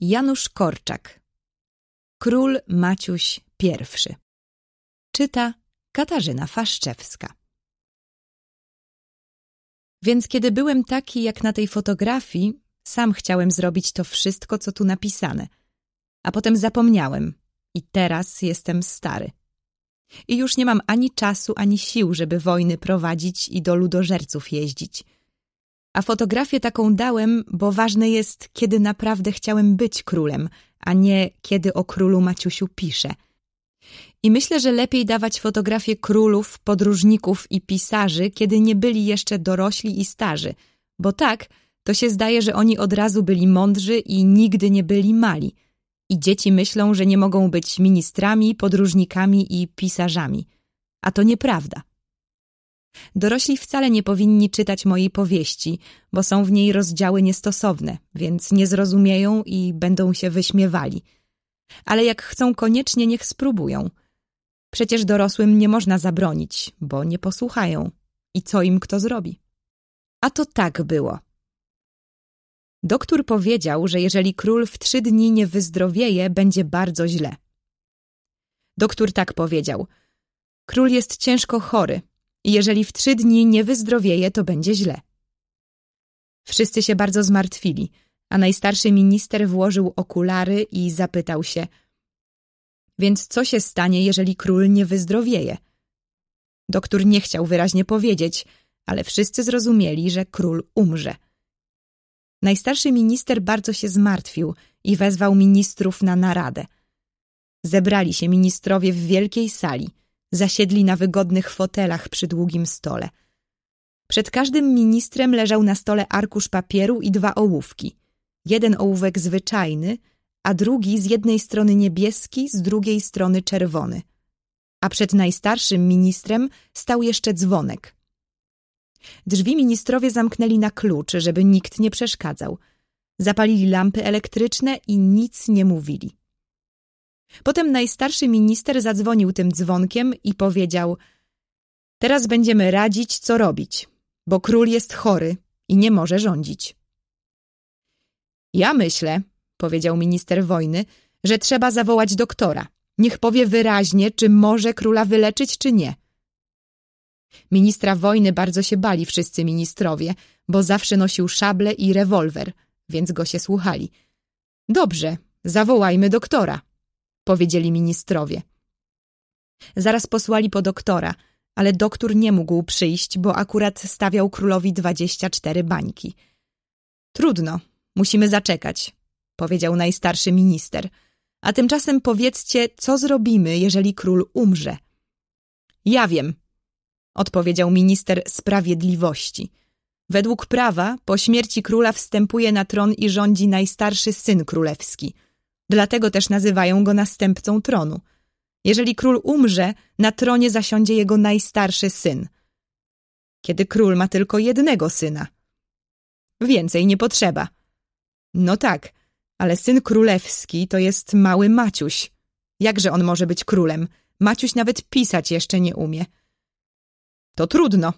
Janusz Korczak Król Maciuś I Czyta Katarzyna Faszczewska Więc kiedy byłem taki jak na tej fotografii, sam chciałem zrobić to wszystko, co tu napisane. A potem zapomniałem i teraz jestem stary. I już nie mam ani czasu, ani sił, żeby wojny prowadzić i do ludożerców jeździć – a fotografię taką dałem, bo ważne jest, kiedy naprawdę chciałem być królem, a nie kiedy o królu Maciusiu piszę. I myślę, że lepiej dawać fotografię królów, podróżników i pisarzy, kiedy nie byli jeszcze dorośli i starzy, bo tak to się zdaje, że oni od razu byli mądrzy i nigdy nie byli mali. I dzieci myślą, że nie mogą być ministrami, podróżnikami i pisarzami. A to nieprawda. Dorośli wcale nie powinni czytać mojej powieści, bo są w niej rozdziały niestosowne, więc nie zrozumieją i będą się wyśmiewali. Ale jak chcą koniecznie, niech spróbują. Przecież dorosłym nie można zabronić, bo nie posłuchają. I co im kto zrobi? A to tak było. Doktor powiedział, że jeżeli król w trzy dni nie wyzdrowieje, będzie bardzo źle. Doktor tak powiedział. Król jest ciężko chory, jeżeli w trzy dni nie wyzdrowieje, to będzie źle. Wszyscy się bardzo zmartwili, a najstarszy minister włożył okulary i zapytał się Więc co się stanie, jeżeli król nie wyzdrowieje? Doktor nie chciał wyraźnie powiedzieć, ale wszyscy zrozumieli, że król umrze. Najstarszy minister bardzo się zmartwił i wezwał ministrów na naradę. Zebrali się ministrowie w wielkiej sali – Zasiedli na wygodnych fotelach przy długim stole. Przed każdym ministrem leżał na stole arkusz papieru i dwa ołówki. Jeden ołówek zwyczajny, a drugi z jednej strony niebieski, z drugiej strony czerwony. A przed najstarszym ministrem stał jeszcze dzwonek. Drzwi ministrowie zamknęli na klucz, żeby nikt nie przeszkadzał. Zapalili lampy elektryczne i nic nie mówili. Potem najstarszy minister zadzwonił tym dzwonkiem i powiedział Teraz będziemy radzić, co robić, bo król jest chory i nie może rządzić. Ja myślę, powiedział minister wojny, że trzeba zawołać doktora. Niech powie wyraźnie, czy może króla wyleczyć, czy nie. Ministra wojny bardzo się bali wszyscy ministrowie, bo zawsze nosił szable i rewolwer, więc go się słuchali. Dobrze, zawołajmy doktora powiedzieli ministrowie. Zaraz posłali po doktora, ale doktor nie mógł przyjść, bo akurat stawiał królowi dwadzieścia cztery bańki. Trudno, musimy zaczekać, powiedział najstarszy minister. A tymczasem powiedzcie, co zrobimy, jeżeli król umrze. Ja wiem, odpowiedział minister sprawiedliwości. Według prawa, po śmierci króla wstępuje na tron i rządzi najstarszy syn królewski – Dlatego też nazywają go następcą tronu. Jeżeli król umrze, na tronie zasiądzie jego najstarszy syn. Kiedy król ma tylko jednego syna. Więcej nie potrzeba. No tak, ale syn królewski to jest mały Maciuś. Jakże on może być królem? Maciuś nawet pisać jeszcze nie umie. To trudno,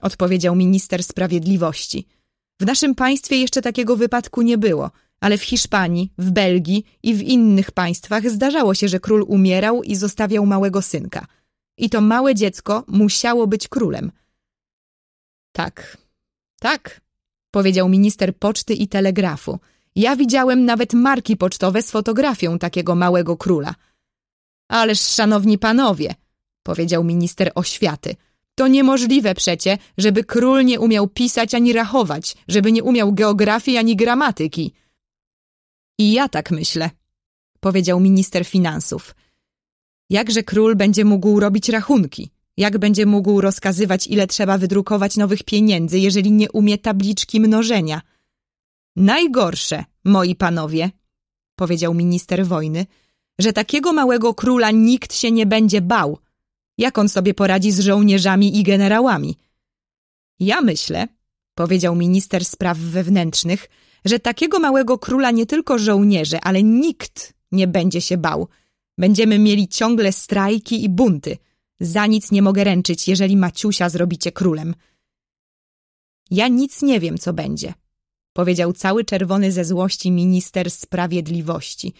odpowiedział minister sprawiedliwości. W naszym państwie jeszcze takiego wypadku nie było – ale w Hiszpanii, w Belgii i w innych państwach zdarzało się, że król umierał i zostawiał małego synka. I to małe dziecko musiało być królem. Tak, tak, powiedział minister poczty i telegrafu. Ja widziałem nawet marki pocztowe z fotografią takiego małego króla. Ależ, szanowni panowie, powiedział minister oświaty, to niemożliwe przecie, żeby król nie umiał pisać ani rachować, żeby nie umiał geografii ani gramatyki. I ja tak myślę, powiedział minister finansów. Jakże król będzie mógł robić rachunki? Jak będzie mógł rozkazywać, ile trzeba wydrukować nowych pieniędzy, jeżeli nie umie tabliczki mnożenia? Najgorsze, moi panowie, powiedział minister wojny, że takiego małego króla nikt się nie będzie bał. Jak on sobie poradzi z żołnierzami i generałami? Ja myślę, powiedział minister spraw wewnętrznych, że takiego małego króla nie tylko żołnierze, ale nikt nie będzie się bał. Będziemy mieli ciągle strajki i bunty. Za nic nie mogę ręczyć, jeżeli Maciusia zrobicie królem. Ja nic nie wiem, co będzie. powiedział cały czerwony ze złości minister sprawiedliwości.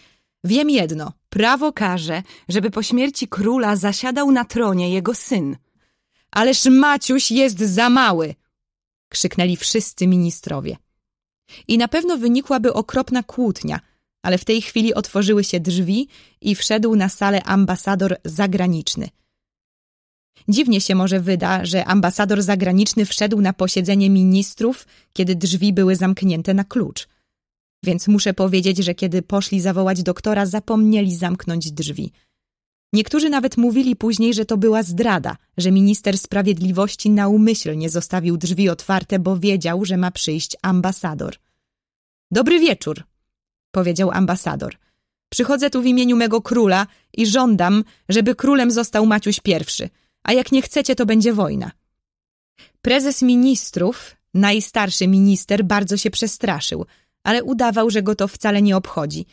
Wiem jedno, prawo każe, żeby po śmierci króla zasiadał na tronie jego syn. Ależ Maciuś jest za mały! krzyknęli wszyscy ministrowie. I na pewno wynikłaby okropna kłótnia, ale w tej chwili otworzyły się drzwi i wszedł na salę ambasador zagraniczny. Dziwnie się może wyda, że ambasador zagraniczny wszedł na posiedzenie ministrów, kiedy drzwi były zamknięte na klucz. Więc muszę powiedzieć, że kiedy poszli zawołać doktora, zapomnieli zamknąć drzwi. Niektórzy nawet mówili później, że to była zdrada, że minister sprawiedliwości naumyślnie zostawił drzwi otwarte, bo wiedział, że ma przyjść ambasador. Dobry wieczór, powiedział ambasador. Przychodzę tu w imieniu mego króla i żądam, żeby królem został Maciuś I, a jak nie chcecie, to będzie wojna. Prezes ministrów, najstarszy minister, bardzo się przestraszył, ale udawał, że go to wcale nie obchodzi.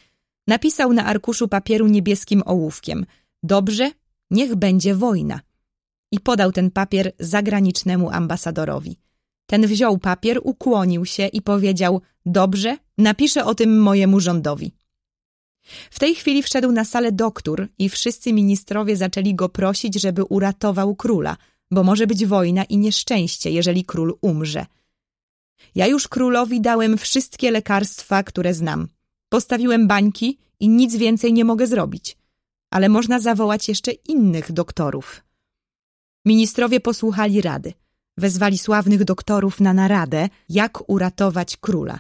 Napisał na arkuszu papieru niebieskim ołówkiem – Dobrze, niech będzie wojna. I podał ten papier zagranicznemu ambasadorowi. Ten wziął papier, ukłonił się i powiedział: Dobrze, napiszę o tym mojemu rządowi. W tej chwili wszedł na salę doktor i wszyscy ministrowie zaczęli go prosić, żeby uratował króla, bo może być wojna i nieszczęście, jeżeli król umrze. Ja już królowi dałem wszystkie lekarstwa, które znam. Postawiłem bańki i nic więcej nie mogę zrobić ale można zawołać jeszcze innych doktorów. Ministrowie posłuchali rady. Wezwali sławnych doktorów na naradę, jak uratować króla.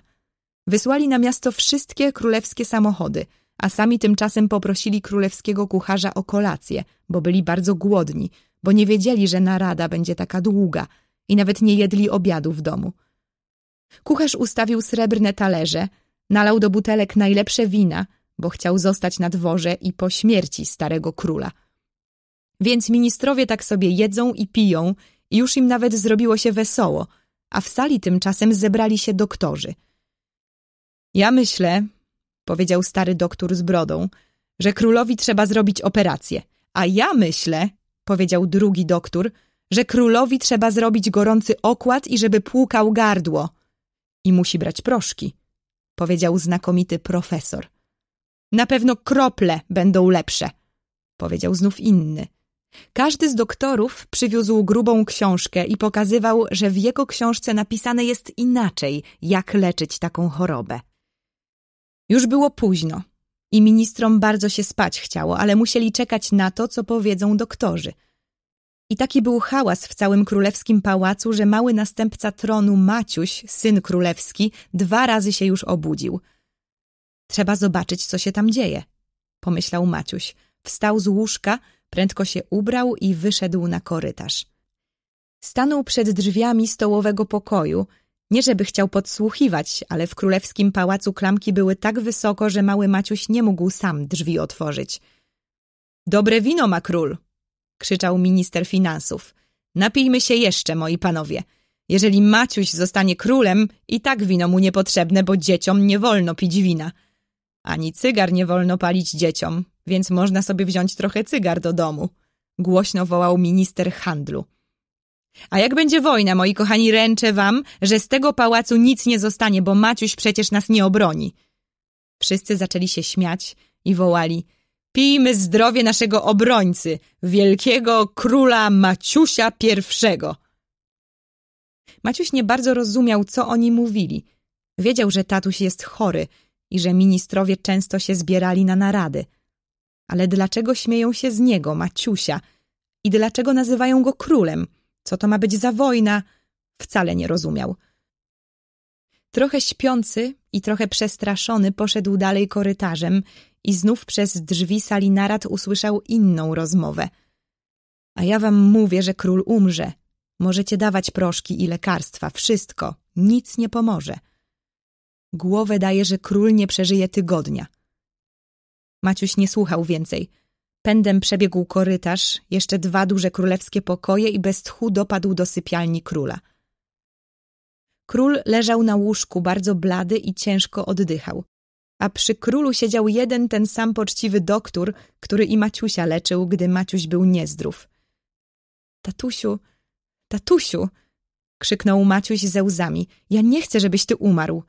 Wysłali na miasto wszystkie królewskie samochody, a sami tymczasem poprosili królewskiego kucharza o kolację, bo byli bardzo głodni, bo nie wiedzieli, że narada będzie taka długa i nawet nie jedli obiadu w domu. Kucharz ustawił srebrne talerze, nalał do butelek najlepsze wina, bo chciał zostać na dworze i po śmierci starego króla. Więc ministrowie tak sobie jedzą i piją i już im nawet zrobiło się wesoło, a w sali tymczasem zebrali się doktorzy. Ja myślę, powiedział stary doktor z brodą, że królowi trzeba zrobić operację, a ja myślę, powiedział drugi doktor, że królowi trzeba zrobić gorący okład i żeby płukał gardło. I musi brać proszki, powiedział znakomity profesor. Na pewno krople będą lepsze, powiedział znów inny. Każdy z doktorów przywiózł grubą książkę i pokazywał, że w jego książce napisane jest inaczej, jak leczyć taką chorobę. Już było późno i ministrom bardzo się spać chciało, ale musieli czekać na to, co powiedzą doktorzy. I taki był hałas w całym królewskim pałacu, że mały następca tronu Maciuś, syn królewski, dwa razy się już obudził – Trzeba zobaczyć, co się tam dzieje, pomyślał Maciuś. Wstał z łóżka, prędko się ubrał i wyszedł na korytarz. Stanął przed drzwiami stołowego pokoju, nie żeby chciał podsłuchiwać, ale w królewskim pałacu klamki były tak wysoko, że mały Maciuś nie mógł sam drzwi otworzyć. Dobre wino ma król, krzyczał minister finansów. Napijmy się jeszcze, moi panowie. Jeżeli Maciuś zostanie królem, i tak wino mu niepotrzebne, bo dzieciom nie wolno pić wina. Ani cygar nie wolno palić dzieciom, więc można sobie wziąć trochę cygar do domu. Głośno wołał minister handlu. A jak będzie wojna, moi kochani, ręczę wam, że z tego pałacu nic nie zostanie, bo Maciuś przecież nas nie obroni. Wszyscy zaczęli się śmiać i wołali Pijmy zdrowie naszego obrońcy, wielkiego króla Maciusia I. Maciuś nie bardzo rozumiał, co oni mówili. Wiedział, że tatuś jest chory i że ministrowie często się zbierali na narady. Ale dlaczego śmieją się z niego, Maciusia? I dlaczego nazywają go królem? Co to ma być za wojna? Wcale nie rozumiał. Trochę śpiący i trochę przestraszony poszedł dalej korytarzem i znów przez drzwi sali narad usłyszał inną rozmowę. A ja wam mówię, że król umrze. Możecie dawać proszki i lekarstwa, wszystko, nic nie pomoże. Głowę daje, że król nie przeżyje tygodnia. Maciuś nie słuchał więcej. Pędem przebiegł korytarz, jeszcze dwa duże królewskie pokoje i bez tchu dopadł do sypialni króla. Król leżał na łóżku, bardzo blady i ciężko oddychał. A przy królu siedział jeden ten sam poczciwy doktor, który i Maciusia leczył, gdy Maciuś był niezdrów. Tatusiu, tatusiu, krzyknął Maciuś ze łzami, ja nie chcę, żebyś ty umarł.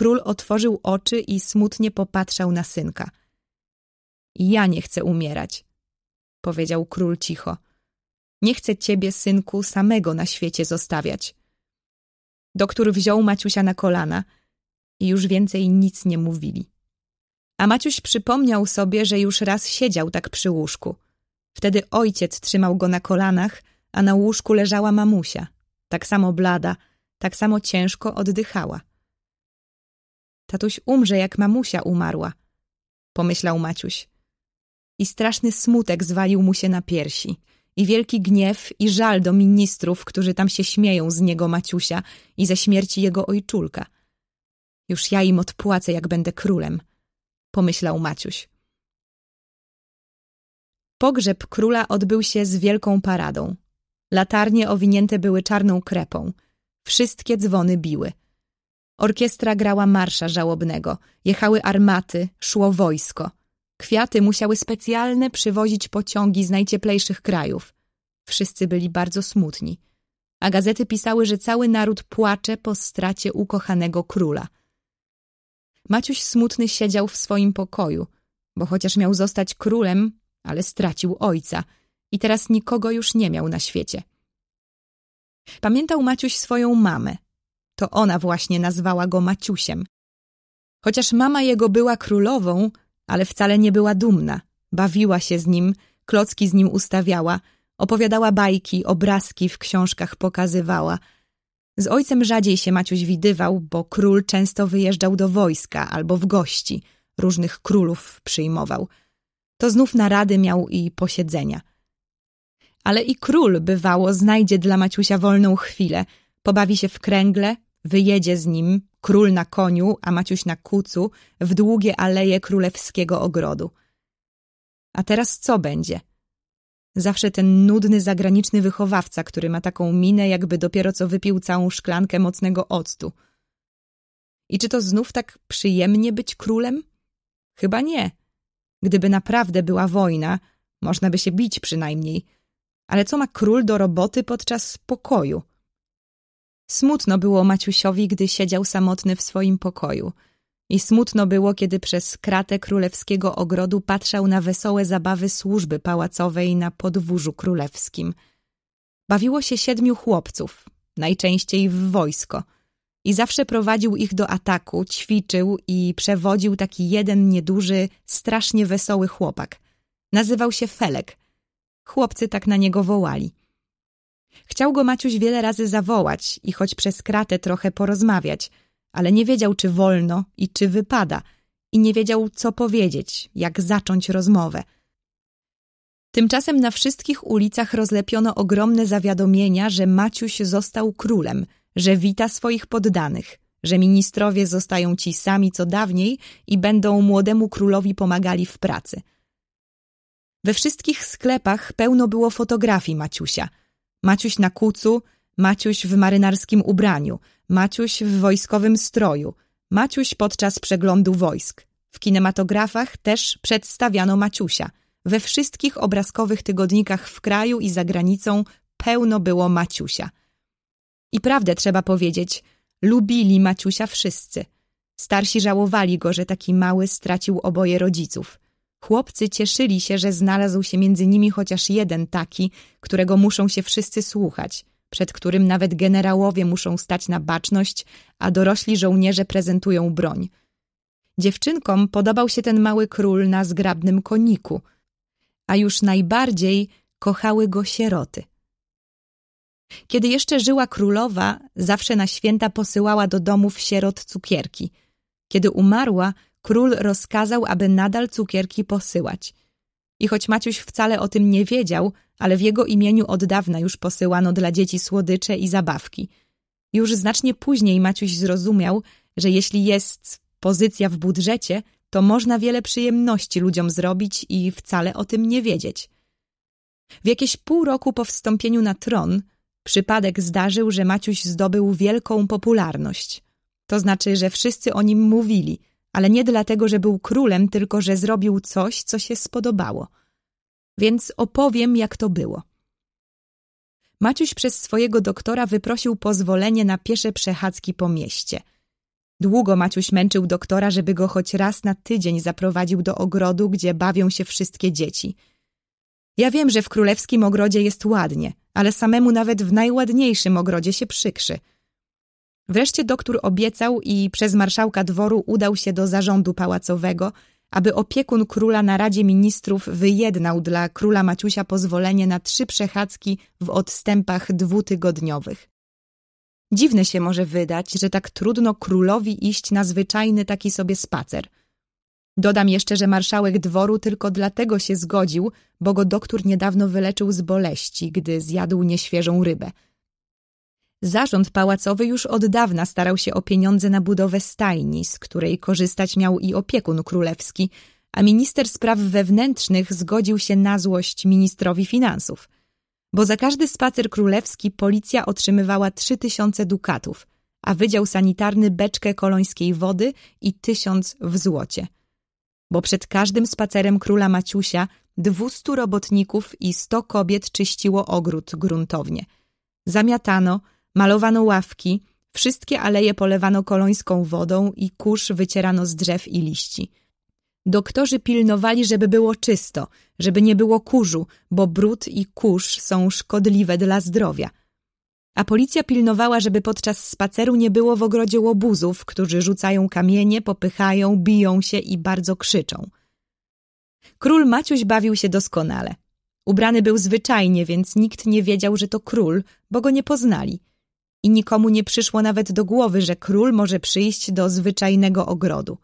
Król otworzył oczy i smutnie popatrzał na synka. Ja nie chcę umierać, powiedział król cicho. Nie chcę ciebie, synku, samego na świecie zostawiać. Doktor wziął Maciusia na kolana i już więcej nic nie mówili. A Maciuś przypomniał sobie, że już raz siedział tak przy łóżku. Wtedy ojciec trzymał go na kolanach, a na łóżku leżała mamusia, tak samo blada, tak samo ciężko oddychała. Tatuś umrze, jak mamusia umarła, pomyślał Maciuś. I straszny smutek zwalił mu się na piersi, i wielki gniew i żal do ministrów, którzy tam się śmieją z niego Maciusia i ze śmierci jego ojczulka. Już ja im odpłacę, jak będę królem, pomyślał Maciuś. Pogrzeb króla odbył się z wielką paradą. Latarnie owinięte były czarną krepą. Wszystkie dzwony biły. Orkiestra grała marsza żałobnego. Jechały armaty, szło wojsko. Kwiaty musiały specjalne przywozić pociągi z najcieplejszych krajów. Wszyscy byli bardzo smutni. A gazety pisały, że cały naród płacze po stracie ukochanego króla. Maciuś smutny siedział w swoim pokoju, bo chociaż miał zostać królem, ale stracił ojca i teraz nikogo już nie miał na świecie. Pamiętał Maciuś swoją mamę. To ona właśnie nazwała go Maciusiem. Chociaż mama jego była królową, ale wcale nie była dumna. Bawiła się z nim, klocki z nim ustawiała, opowiadała bajki, obrazki w książkach pokazywała. Z ojcem rzadziej się Maciuś widywał, bo król często wyjeżdżał do wojska albo w gości, różnych królów przyjmował. To znów narady miał i posiedzenia. Ale i król, bywało, znajdzie dla Maciusia wolną chwilę, pobawi się w kręgle, wyjedzie z nim, król na koniu, a Maciuś na kucu, w długie aleje królewskiego ogrodu. A teraz co będzie? Zawsze ten nudny zagraniczny wychowawca, który ma taką minę, jakby dopiero co wypił całą szklankę mocnego octu. I czy to znów tak przyjemnie być królem? Chyba nie. Gdyby naprawdę była wojna, można by się bić przynajmniej. Ale co ma król do roboty podczas pokoju? Smutno było Maciusiowi, gdy siedział samotny w swoim pokoju. I smutno było, kiedy przez kratę królewskiego ogrodu patrzał na wesołe zabawy służby pałacowej na podwórzu królewskim. Bawiło się siedmiu chłopców, najczęściej w wojsko. I zawsze prowadził ich do ataku, ćwiczył i przewodził taki jeden nieduży, strasznie wesoły chłopak. Nazywał się Felek. Chłopcy tak na niego wołali. Chciał go Maciuś wiele razy zawołać i choć przez kratę trochę porozmawiać, ale nie wiedział, czy wolno i czy wypada, i nie wiedział, co powiedzieć, jak zacząć rozmowę. Tymczasem na wszystkich ulicach rozlepiono ogromne zawiadomienia, że Maciuś został królem, że wita swoich poddanych, że ministrowie zostają ci sami co dawniej i będą młodemu królowi pomagali w pracy. We wszystkich sklepach pełno było fotografii Maciusia – Maciuś na kucu, Maciuś w marynarskim ubraniu, Maciuś w wojskowym stroju, Maciuś podczas przeglądu wojsk. W kinematografach też przedstawiano Maciusia. We wszystkich obrazkowych tygodnikach w kraju i za granicą pełno było Maciusia. I prawdę trzeba powiedzieć, lubili Maciusia wszyscy. Starsi żałowali go, że taki mały stracił oboje rodziców. Chłopcy cieszyli się, że znalazł się między nimi chociaż jeden taki, którego muszą się wszyscy słuchać, przed którym nawet generałowie muszą stać na baczność, a dorośli żołnierze prezentują broń. Dziewczynkom podobał się ten mały król na zgrabnym koniku, a już najbardziej kochały go sieroty. Kiedy jeszcze żyła królowa, zawsze na święta posyłała do domów sierot cukierki. Kiedy umarła, król rozkazał, aby nadal cukierki posyłać. I choć Maciuś wcale o tym nie wiedział, ale w jego imieniu od dawna już posyłano dla dzieci słodycze i zabawki. Już znacznie później Maciuś zrozumiał, że jeśli jest pozycja w budżecie, to można wiele przyjemności ludziom zrobić i wcale o tym nie wiedzieć. W jakieś pół roku po wstąpieniu na tron przypadek zdarzył, że Maciuś zdobył wielką popularność. To znaczy, że wszyscy o nim mówili – ale nie dlatego, że był królem, tylko że zrobił coś, co się spodobało. Więc opowiem, jak to było. Maciuś przez swojego doktora wyprosił pozwolenie na piesze przechadzki po mieście. Długo Maciuś męczył doktora, żeby go choć raz na tydzień zaprowadził do ogrodu, gdzie bawią się wszystkie dzieci. Ja wiem, że w królewskim ogrodzie jest ładnie, ale samemu nawet w najładniejszym ogrodzie się przykrzy. Wreszcie doktor obiecał i przez marszałka dworu udał się do zarządu pałacowego, aby opiekun króla na Radzie Ministrów wyjednał dla króla Maciusia pozwolenie na trzy przechadzki w odstępach dwutygodniowych. Dziwne się może wydać, że tak trudno królowi iść na zwyczajny taki sobie spacer. Dodam jeszcze, że marszałek dworu tylko dlatego się zgodził, bo go doktor niedawno wyleczył z boleści, gdy zjadł nieświeżą rybę. Zarząd pałacowy już od dawna starał się o pieniądze na budowę stajni, z której korzystać miał i opiekun królewski, a minister spraw wewnętrznych zgodził się na złość ministrowi finansów. Bo za każdy spacer królewski policja otrzymywała trzy tysiące dukatów, a wydział sanitarny beczkę kolońskiej wody i tysiąc w złocie. Bo przed każdym spacerem króla Maciusia dwustu robotników i sto kobiet czyściło ogród gruntownie. Zamiatano, Malowano ławki, wszystkie aleje polewano kolońską wodą i kurz wycierano z drzew i liści. Doktorzy pilnowali, żeby było czysto, żeby nie było kurzu, bo brud i kurz są szkodliwe dla zdrowia. A policja pilnowała, żeby podczas spaceru nie było w ogrodzie łobuzów, którzy rzucają kamienie, popychają, biją się i bardzo krzyczą. Król Maciuś bawił się doskonale. Ubrany był zwyczajnie, więc nikt nie wiedział, że to król, bo go nie poznali – i nikomu nie przyszło nawet do głowy, że król może przyjść do zwyczajnego ogrodu.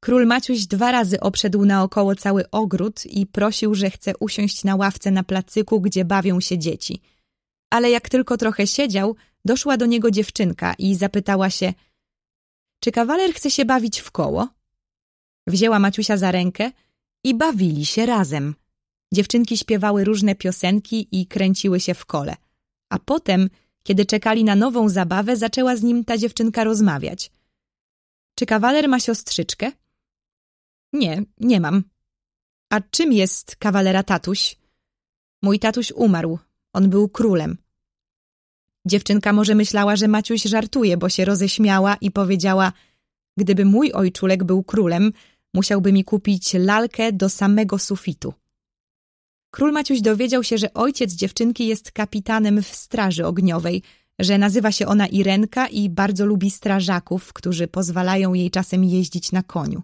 Król Maciuś dwa razy obszedł naokoło cały ogród i prosił, że chce usiąść na ławce na placyku, gdzie bawią się dzieci. Ale jak tylko trochę siedział, doszła do niego dziewczynka i zapytała się czy kawaler chce się bawić w koło? Wzięła Maciusia za rękę i bawili się razem. Dziewczynki śpiewały różne piosenki i kręciły się w kole. A potem kiedy czekali na nową zabawę, zaczęła z nim ta dziewczynka rozmawiać. Czy kawaler ma siostrzyczkę? Nie, nie mam. A czym jest kawalera tatuś? Mój tatuś umarł. On był królem. Dziewczynka może myślała, że Maciuś żartuje, bo się roześmiała i powiedziała Gdyby mój ojczulek był królem, musiałby mi kupić lalkę do samego sufitu. Król Maciuś dowiedział się, że ojciec dziewczynki jest kapitanem w straży ogniowej, że nazywa się ona Irenka i bardzo lubi strażaków, którzy pozwalają jej czasem jeździć na koniu.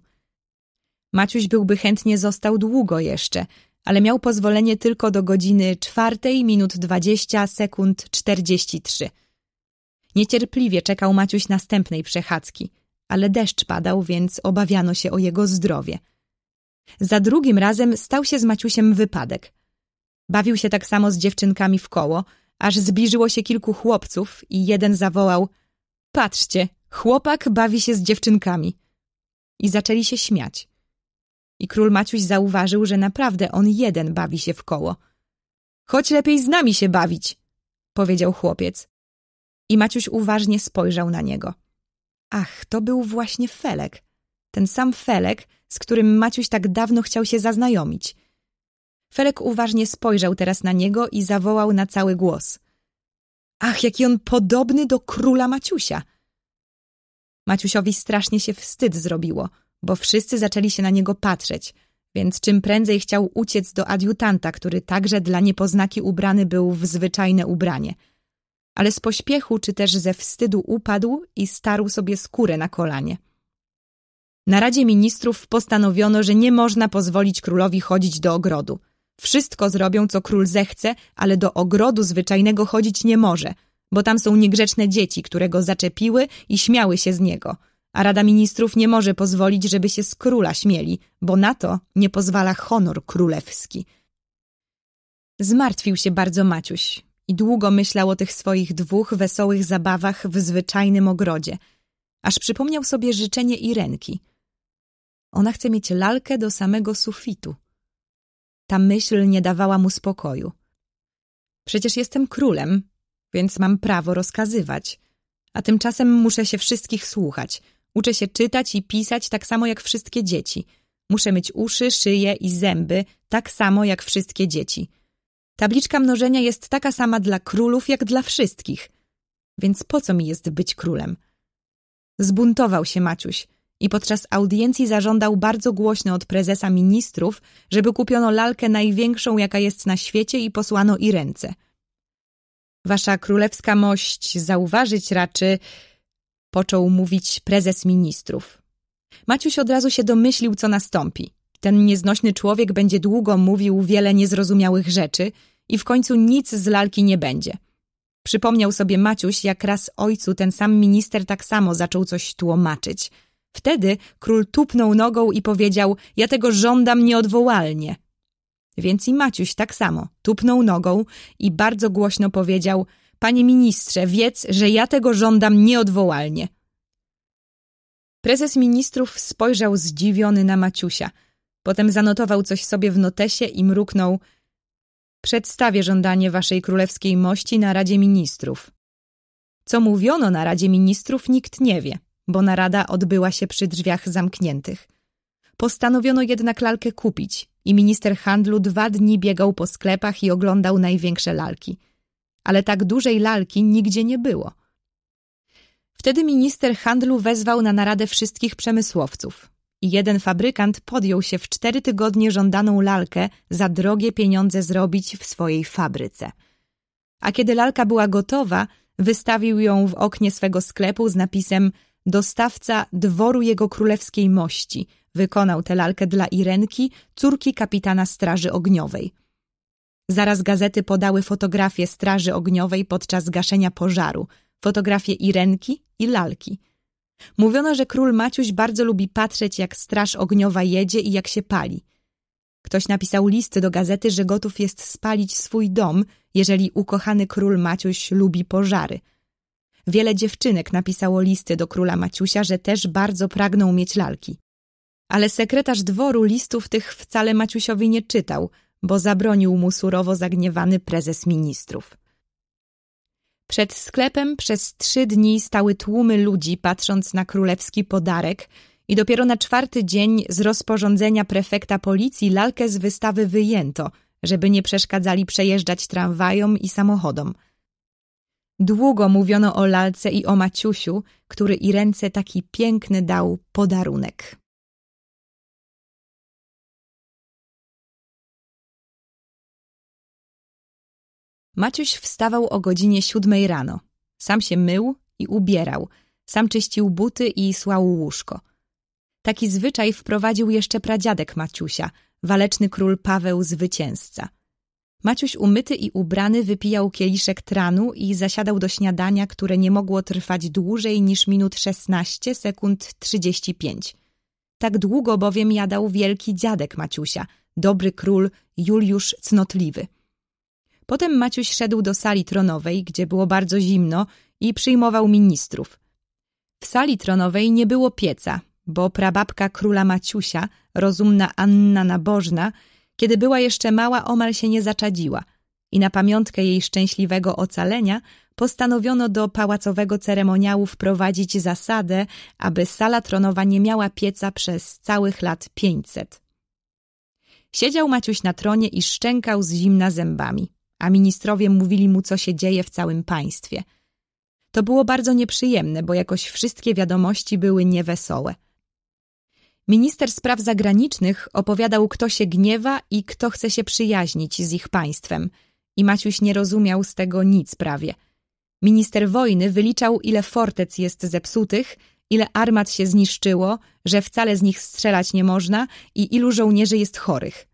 Maciuś byłby chętnie został długo jeszcze, ale miał pozwolenie tylko do godziny czwartej minut dwadzieścia sekund czterdzieści trzy. Niecierpliwie czekał Maciuś następnej przechadzki, ale deszcz padał, więc obawiano się o jego zdrowie. Za drugim razem stał się z Maciusiem wypadek. Bawił się tak samo z dziewczynkami w koło, aż zbliżyło się kilku chłopców i jeden zawołał Patrzcie, chłopak bawi się z dziewczynkami. I zaczęli się śmiać. I król Maciuś zauważył, że naprawdę on jeden bawi się w koło. Chodź lepiej z nami się bawić, powiedział chłopiec. I Maciuś uważnie spojrzał na niego. Ach, to był właśnie Felek. Ten sam Felek, z którym Maciuś tak dawno chciał się zaznajomić. Felek uważnie spojrzał teraz na niego i zawołał na cały głos. Ach, jaki on podobny do króla Maciusia! Maciusiowi strasznie się wstyd zrobiło, bo wszyscy zaczęli się na niego patrzeć, więc czym prędzej chciał uciec do adiutanta, który także dla niepoznaki ubrany był w zwyczajne ubranie. Ale z pośpiechu czy też ze wstydu upadł i starł sobie skórę na kolanie. Na Radzie Ministrów postanowiono, że nie można pozwolić królowi chodzić do ogrodu – wszystko zrobią, co król zechce, ale do ogrodu zwyczajnego chodzić nie może, bo tam są niegrzeczne dzieci, które go zaczepiły i śmiały się z niego. A Rada Ministrów nie może pozwolić, żeby się z króla śmieli, bo na to nie pozwala honor królewski. Zmartwił się bardzo Maciuś i długo myślał o tych swoich dwóch wesołych zabawach w zwyczajnym ogrodzie, aż przypomniał sobie życzenie Irenki. Ona chce mieć lalkę do samego sufitu. Ta myśl nie dawała mu spokoju. Przecież jestem królem, więc mam prawo rozkazywać. A tymczasem muszę się wszystkich słuchać. Uczę się czytać i pisać tak samo jak wszystkie dzieci. Muszę mieć uszy, szyję i zęby tak samo jak wszystkie dzieci. Tabliczka mnożenia jest taka sama dla królów jak dla wszystkich. Więc po co mi jest być królem? Zbuntował się Maciuś i podczas audiencji zażądał bardzo głośno od prezesa ministrów, żeby kupiono lalkę największą, jaka jest na świecie i posłano i ręce. Wasza królewska mość zauważyć raczy, począł mówić prezes ministrów. Maciuś od razu się domyślił, co nastąpi. Ten nieznośny człowiek będzie długo mówił wiele niezrozumiałych rzeczy i w końcu nic z lalki nie będzie. Przypomniał sobie Maciuś, jak raz ojcu ten sam minister tak samo zaczął coś tłumaczyć. Wtedy król tupnął nogą i powiedział, ja tego żądam nieodwołalnie. Więc i Maciuś tak samo tupnął nogą i bardzo głośno powiedział, panie ministrze, wiedz, że ja tego żądam nieodwołalnie. Prezes ministrów spojrzał zdziwiony na Maciusia. Potem zanotował coś sobie w notesie i mruknął – Przedstawię żądanie waszej królewskiej mości na Radzie Ministrów. Co mówiono na Radzie Ministrów, nikt nie wie, bo narada odbyła się przy drzwiach zamkniętych. Postanowiono jednak lalkę kupić i minister handlu dwa dni biegał po sklepach i oglądał największe lalki. Ale tak dużej lalki nigdzie nie było. Wtedy minister handlu wezwał na naradę wszystkich przemysłowców i jeden fabrykant podjął się w cztery tygodnie żądaną lalkę za drogie pieniądze zrobić w swojej fabryce. A kiedy lalka była gotowa, wystawił ją w oknie swego sklepu z napisem Dostawca dworu jego królewskiej mości wykonał tę lalkę dla Irenki, córki kapitana Straży Ogniowej. Zaraz gazety podały fotografię Straży Ogniowej podczas gaszenia pożaru, fotografię Irenki i lalki – Mówiono, że król Maciuś bardzo lubi patrzeć, jak straż ogniowa jedzie i jak się pali. Ktoś napisał listy do gazety, że gotów jest spalić swój dom, jeżeli ukochany król Maciuś lubi pożary. Wiele dziewczynek napisało listy do króla Maciusia, że też bardzo pragną mieć lalki. Ale sekretarz dworu listów tych wcale Maciusiowi nie czytał, bo zabronił mu surowo zagniewany prezes ministrów. Przed sklepem przez trzy dni stały tłumy ludzi, patrząc na królewski podarek i dopiero na czwarty dzień z rozporządzenia prefekta policji lalkę z wystawy wyjęto, żeby nie przeszkadzali przejeżdżać tramwajom i samochodom. Długo mówiono o lalce i o Maciusiu, który i ręce taki piękny dał podarunek. Maciuś wstawał o godzinie siódmej rano. Sam się mył i ubierał, sam czyścił buty i słał łóżko. Taki zwyczaj wprowadził jeszcze pradziadek Maciusia, waleczny król Paweł Zwycięzca. Maciuś umyty i ubrany wypijał kieliszek tranu i zasiadał do śniadania, które nie mogło trwać dłużej niż minut szesnaście sekund trzydzieści pięć. Tak długo bowiem jadał wielki dziadek Maciusia, dobry król Juliusz Cnotliwy. Potem Maciuś szedł do sali tronowej, gdzie było bardzo zimno i przyjmował ministrów. W sali tronowej nie było pieca, bo prababka króla Maciusia, rozumna Anna Nabożna, kiedy była jeszcze mała, omal się nie zaczadziła i na pamiątkę jej szczęśliwego ocalenia postanowiono do pałacowego ceremoniału wprowadzić zasadę, aby sala tronowa nie miała pieca przez całych lat pięćset. Siedział Maciuś na tronie i szczękał z zimna zębami a ministrowie mówili mu, co się dzieje w całym państwie. To było bardzo nieprzyjemne, bo jakoś wszystkie wiadomości były niewesołe. Minister spraw zagranicznych opowiadał, kto się gniewa i kto chce się przyjaźnić z ich państwem. I Maciuś nie rozumiał z tego nic prawie. Minister wojny wyliczał, ile fortec jest zepsutych, ile armat się zniszczyło, że wcale z nich strzelać nie można i ilu żołnierzy jest chorych.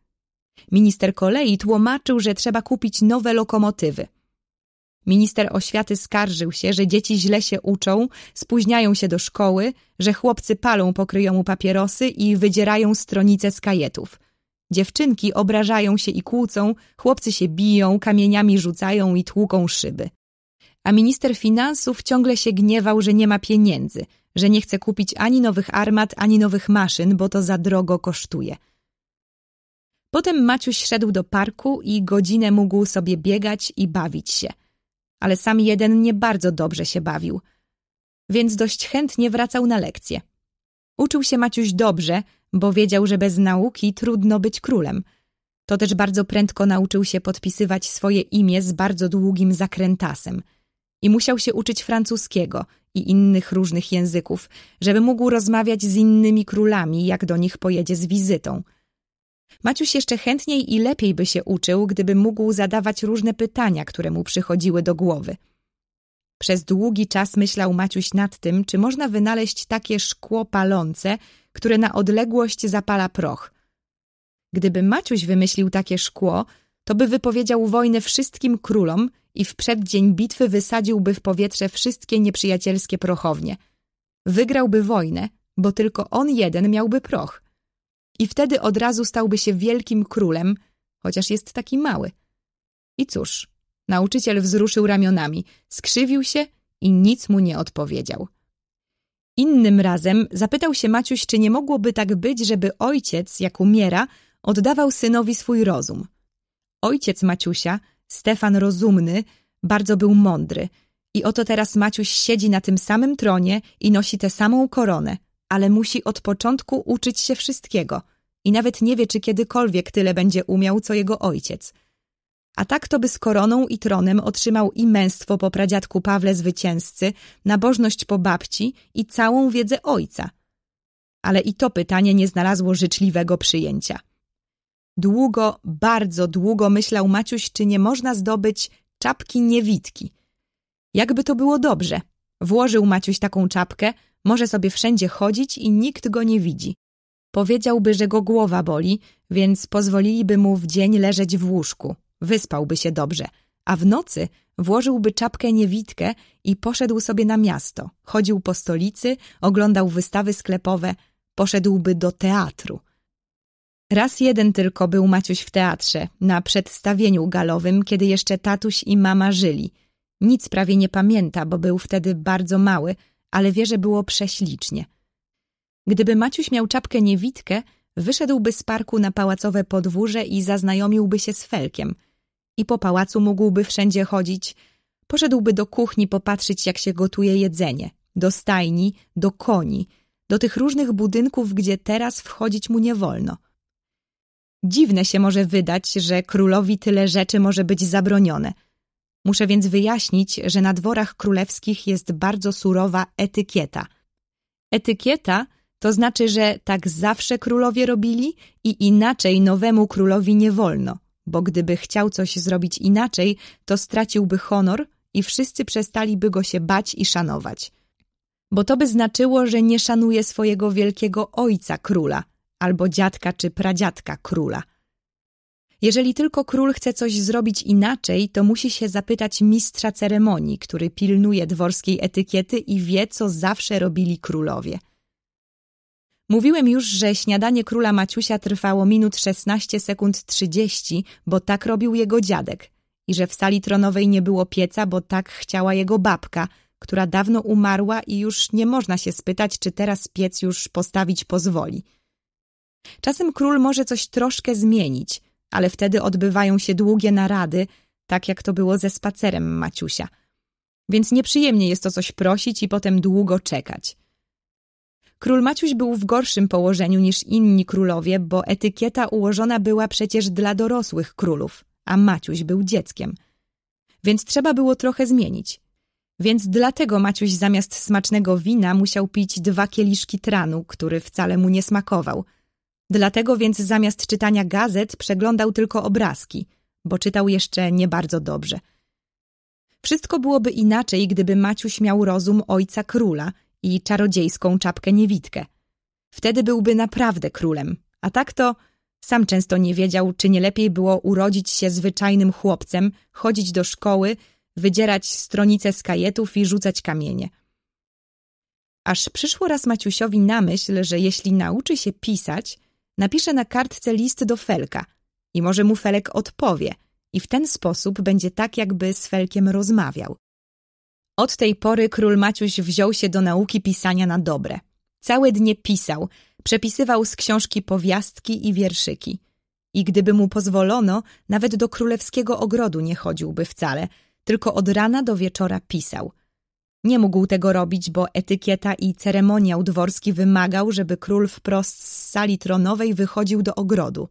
Minister kolei tłumaczył, że trzeba kupić nowe lokomotywy. Minister oświaty skarżył się, że dzieci źle się uczą, spóźniają się do szkoły, że chłopcy palą pokryjomu papierosy i wydzierają stronice z kajetów. Dziewczynki obrażają się i kłócą, chłopcy się biją, kamieniami rzucają i tłuką szyby. A minister finansów ciągle się gniewał, że nie ma pieniędzy, że nie chce kupić ani nowych armat, ani nowych maszyn, bo to za drogo kosztuje – Potem Maciuś szedł do parku i godzinę mógł sobie biegać i bawić się. Ale sam jeden nie bardzo dobrze się bawił, więc dość chętnie wracał na lekcje. Uczył się Maciuś dobrze, bo wiedział, że bez nauki trudno być królem. To też bardzo prędko nauczył się podpisywać swoje imię z bardzo długim zakrętasem. i musiał się uczyć francuskiego i innych różnych języków, żeby mógł rozmawiać z innymi królami, jak do nich pojedzie z wizytą. Maciuś jeszcze chętniej i lepiej by się uczył, gdyby mógł zadawać różne pytania, które mu przychodziły do głowy. Przez długi czas myślał Maciuś nad tym, czy można wynaleźć takie szkło palące, które na odległość zapala proch. Gdyby Maciuś wymyślił takie szkło, to by wypowiedział wojnę wszystkim królom i w przeddzień bitwy wysadziłby w powietrze wszystkie nieprzyjacielskie prochownie. Wygrałby wojnę, bo tylko on jeden miałby proch. I wtedy od razu stałby się wielkim królem, chociaż jest taki mały. I cóż, nauczyciel wzruszył ramionami, skrzywił się i nic mu nie odpowiedział. Innym razem zapytał się Maciuś, czy nie mogłoby tak być, żeby ojciec, jak umiera, oddawał synowi swój rozum. Ojciec Maciusia, Stefan Rozumny, bardzo był mądry i oto teraz Maciuś siedzi na tym samym tronie i nosi tę samą koronę, ale musi od początku uczyć się wszystkiego i nawet nie wie, czy kiedykolwiek tyle będzie umiał, co jego ojciec. A tak to by z koroną i tronem otrzymał i męstwo po pradziadku Pawle Zwycięzcy, nabożność po babci i całą wiedzę ojca. Ale i to pytanie nie znalazło życzliwego przyjęcia. Długo, bardzo długo myślał Maciuś, czy nie można zdobyć czapki niewidki. Jakby to było dobrze. Włożył Maciuś taką czapkę, może sobie wszędzie chodzić i nikt go nie widzi. Powiedziałby, że go głowa boli, więc pozwoliliby mu w dzień leżeć w łóżku. Wyspałby się dobrze, a w nocy włożyłby czapkę niewidkę i poszedł sobie na miasto. Chodził po stolicy, oglądał wystawy sklepowe, poszedłby do teatru. Raz jeden tylko był Maciuś w teatrze, na przedstawieniu galowym, kiedy jeszcze tatuś i mama żyli. Nic prawie nie pamięta, bo był wtedy bardzo mały, ale wie, że było prześlicznie. Gdyby Maciuś miał czapkę niewidkę, wyszedłby z parku na pałacowe podwórze i zaznajomiłby się z Felkiem. I po pałacu mógłby wszędzie chodzić. Poszedłby do kuchni popatrzeć, jak się gotuje jedzenie, do stajni, do koni, do tych różnych budynków, gdzie teraz wchodzić mu nie wolno – Dziwne się może wydać, że królowi tyle rzeczy może być zabronione. Muszę więc wyjaśnić, że na dworach królewskich jest bardzo surowa etykieta. Etykieta to znaczy, że tak zawsze królowie robili i inaczej nowemu królowi nie wolno, bo gdyby chciał coś zrobić inaczej, to straciłby honor i wszyscy przestaliby go się bać i szanować. Bo to by znaczyło, że nie szanuje swojego wielkiego ojca króla – albo dziadka czy pradziadka króla. Jeżeli tylko król chce coś zrobić inaczej, to musi się zapytać mistrza ceremonii, który pilnuje dworskiej etykiety i wie, co zawsze robili królowie. Mówiłem już, że śniadanie króla Maciusia trwało minut 16 sekund 30, bo tak robił jego dziadek i że w sali tronowej nie było pieca, bo tak chciała jego babka, która dawno umarła i już nie można się spytać, czy teraz piec już postawić pozwoli. Czasem król może coś troszkę zmienić, ale wtedy odbywają się długie narady, tak jak to było ze spacerem Maciusia. Więc nieprzyjemnie jest to coś prosić i potem długo czekać. Król Maciuś był w gorszym położeniu niż inni królowie, bo etykieta ułożona była przecież dla dorosłych królów, a Maciuś był dzieckiem. Więc trzeba było trochę zmienić. Więc dlatego Maciuś zamiast smacznego wina musiał pić dwa kieliszki tranu, który wcale mu nie smakował – Dlatego więc zamiast czytania gazet przeglądał tylko obrazki, bo czytał jeszcze nie bardzo dobrze. Wszystko byłoby inaczej, gdyby Maciuś miał rozum ojca króla i czarodziejską czapkę niewidkę. Wtedy byłby naprawdę królem, a tak to sam często nie wiedział, czy nie lepiej było urodzić się zwyczajnym chłopcem, chodzić do szkoły, wydzierać stronice z kajetów i rzucać kamienie. Aż przyszło raz Maciusiowi na myśl, że jeśli nauczy się pisać, napisze na kartce list do Felka i może mu Felek odpowie i w ten sposób będzie tak, jakby z Felkiem rozmawiał. Od tej pory król Maciuś wziął się do nauki pisania na dobre. Całe dnie pisał, przepisywał z książki powiastki i wierszyki. I gdyby mu pozwolono, nawet do królewskiego ogrodu nie chodziłby wcale, tylko od rana do wieczora pisał. Nie mógł tego robić, bo etykieta i ceremoniał dworski wymagał, żeby król wprost z sali tronowej wychodził do ogrodu.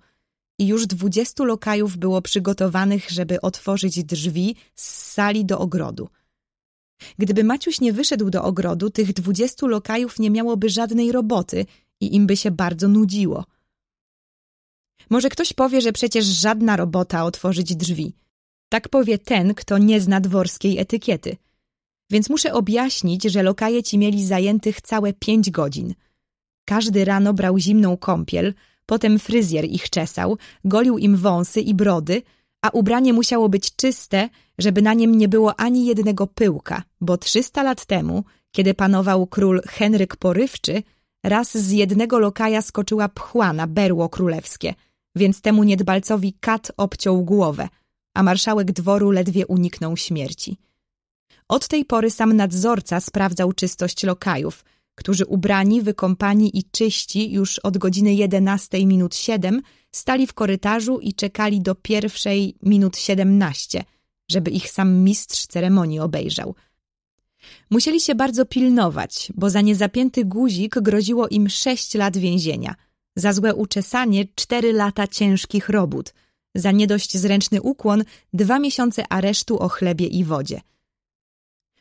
I już dwudziestu lokajów było przygotowanych, żeby otworzyć drzwi z sali do ogrodu. Gdyby Maciuś nie wyszedł do ogrodu, tych dwudziestu lokajów nie miałoby żadnej roboty i im by się bardzo nudziło. Może ktoś powie, że przecież żadna robota otworzyć drzwi. Tak powie ten, kto nie zna dworskiej etykiety. Więc muszę objaśnić, że lokaje ci mieli zajętych całe pięć godzin. Każdy rano brał zimną kąpiel, potem fryzjer ich czesał, golił im wąsy i brody, a ubranie musiało być czyste, żeby na nim nie było ani jednego pyłka, bo trzysta lat temu, kiedy panował król Henryk Porywczy, raz z jednego lokaja skoczyła pchła na berło królewskie, więc temu niedbalcowi kat obciął głowę, a marszałek dworu ledwie uniknął śmierci. Od tej pory sam nadzorca sprawdzał czystość lokajów, którzy ubrani, wykąpani i czyści już od godziny 11 minut 7 stali w korytarzu i czekali do pierwszej minut 17, żeby ich sam mistrz ceremonii obejrzał. Musieli się bardzo pilnować, bo za niezapięty guzik groziło im sześć lat więzienia, za złe uczesanie cztery lata ciężkich robót, za nie dość zręczny ukłon dwa miesiące aresztu o chlebie i wodzie.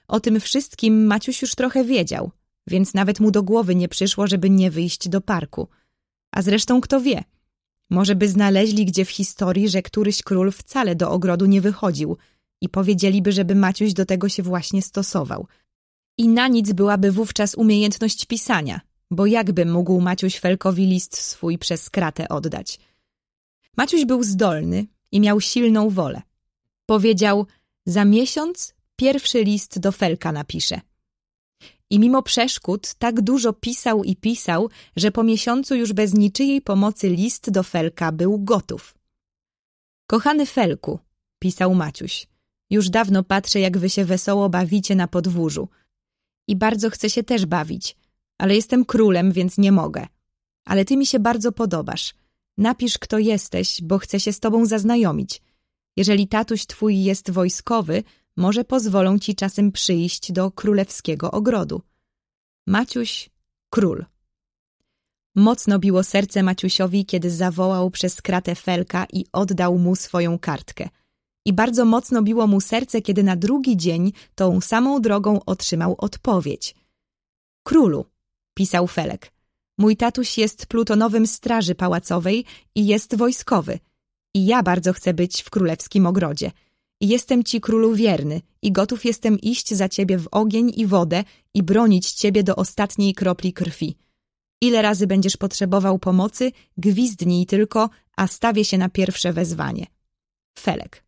O tym wszystkim Maciuś już trochę wiedział, więc nawet mu do głowy nie przyszło, żeby nie wyjść do parku. A zresztą kto wie, może by znaleźli gdzie w historii, że któryś król wcale do ogrodu nie wychodził i powiedzieliby, żeby Maciuś do tego się właśnie stosował. I na nic byłaby wówczas umiejętność pisania, bo jakby mógł Maciuś Felkowi list swój przez kratę oddać. Maciuś był zdolny i miał silną wolę. Powiedział, za miesiąc pierwszy list do Felka napiszę. I mimo przeszkód tak dużo pisał i pisał, że po miesiącu już bez niczyjej pomocy list do Felka był gotów. Kochany Felku, pisał Maciuś, już dawno patrzę, jak wy się wesoło bawicie na podwórzu. I bardzo chcę się też bawić, ale jestem królem, więc nie mogę. Ale ty mi się bardzo podobasz. Napisz, kto jesteś, bo chcę się z tobą zaznajomić. Jeżeli tatuś twój jest wojskowy, może pozwolą ci czasem przyjść do królewskiego ogrodu. Maciuś, król. Mocno biło serce Maciusiowi, kiedy zawołał przez kratę Felka i oddał mu swoją kartkę. I bardzo mocno biło mu serce, kiedy na drugi dzień tą samą drogą otrzymał odpowiedź. Królu, pisał Felek, mój tatuś jest plutonowym straży pałacowej i jest wojskowy. I ja bardzo chcę być w królewskim ogrodzie – jestem ci królu wierny i gotów jestem iść za ciebie w ogień i wodę i bronić ciebie do ostatniej kropli krwi. Ile razy będziesz potrzebował pomocy, gwizdnij tylko, a stawię się na pierwsze wezwanie. Felek.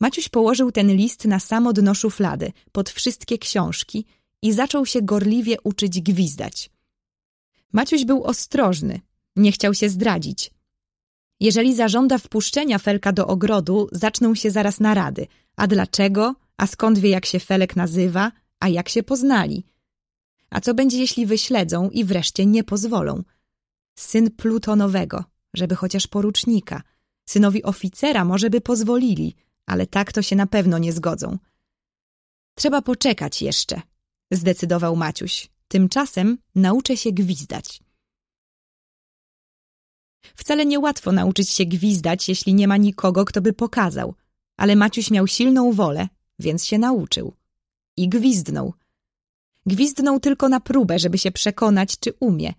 Maciuś położył ten list na samo dno szuflady, pod wszystkie książki i zaczął się gorliwie uczyć gwizdać. Maciuś był ostrożny, nie chciał się zdradzić. Jeżeli zażąda wpuszczenia Felka do ogrodu, zaczną się zaraz narady. A dlaczego? A skąd wie, jak się Felek nazywa? A jak się poznali? A co będzie, jeśli wyśledzą i wreszcie nie pozwolą? Syn plutonowego, żeby chociaż porucznika. Synowi oficera może by pozwolili, ale tak to się na pewno nie zgodzą. Trzeba poczekać jeszcze, zdecydował Maciuś. Tymczasem nauczę się gwizdać. Wcale niełatwo nauczyć się gwizdać, jeśli nie ma nikogo, kto by pokazał. Ale Maciuś miał silną wolę, więc się nauczył. I gwizdnął. Gwizdnął tylko na próbę, żeby się przekonać, czy umie.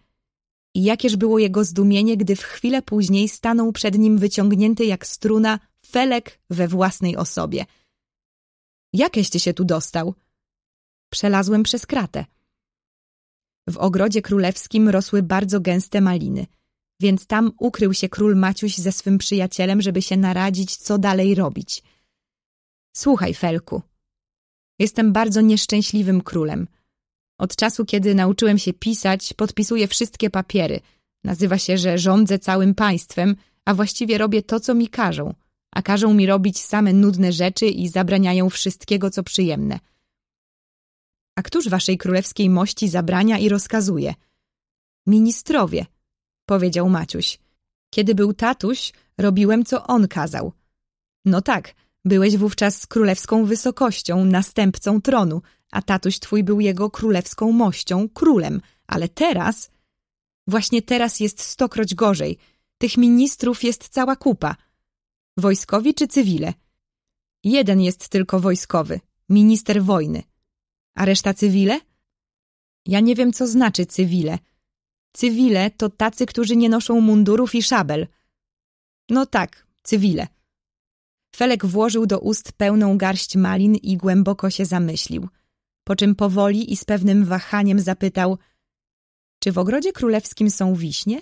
I jakież było jego zdumienie, gdy w chwilę później stanął przed nim wyciągnięty jak struna Felek we własnej osobie. Jakeś ty się tu dostał? Przelazłem przez kratę. W ogrodzie królewskim rosły bardzo gęste maliny – więc tam ukrył się król Maciuś ze swym przyjacielem, żeby się naradzić, co dalej robić. Słuchaj, Felku, jestem bardzo nieszczęśliwym królem. Od czasu, kiedy nauczyłem się pisać, podpisuję wszystkie papiery. Nazywa się, że rządzę całym państwem, a właściwie robię to, co mi każą. A każą mi robić same nudne rzeczy i zabraniają wszystkiego, co przyjemne. A któż waszej królewskiej mości zabrania i rozkazuje? Ministrowie – powiedział Maciuś. Kiedy był tatuś, robiłem, co on kazał. No tak, byłeś wówczas z królewską wysokością, następcą tronu, a tatuś twój był jego królewską mością, królem. Ale teraz... Właśnie teraz jest stokroć gorzej. Tych ministrów jest cała kupa. Wojskowi czy cywile? Jeden jest tylko wojskowy. minister wojny. A reszta cywile? Ja nie wiem, co znaczy cywile. Cywile to tacy, którzy nie noszą mundurów i szabel. No tak, cywile. Felek włożył do ust pełną garść malin i głęboko się zamyślił, po czym powoli i z pewnym wahaniem zapytał czy w ogrodzie królewskim są wiśnie?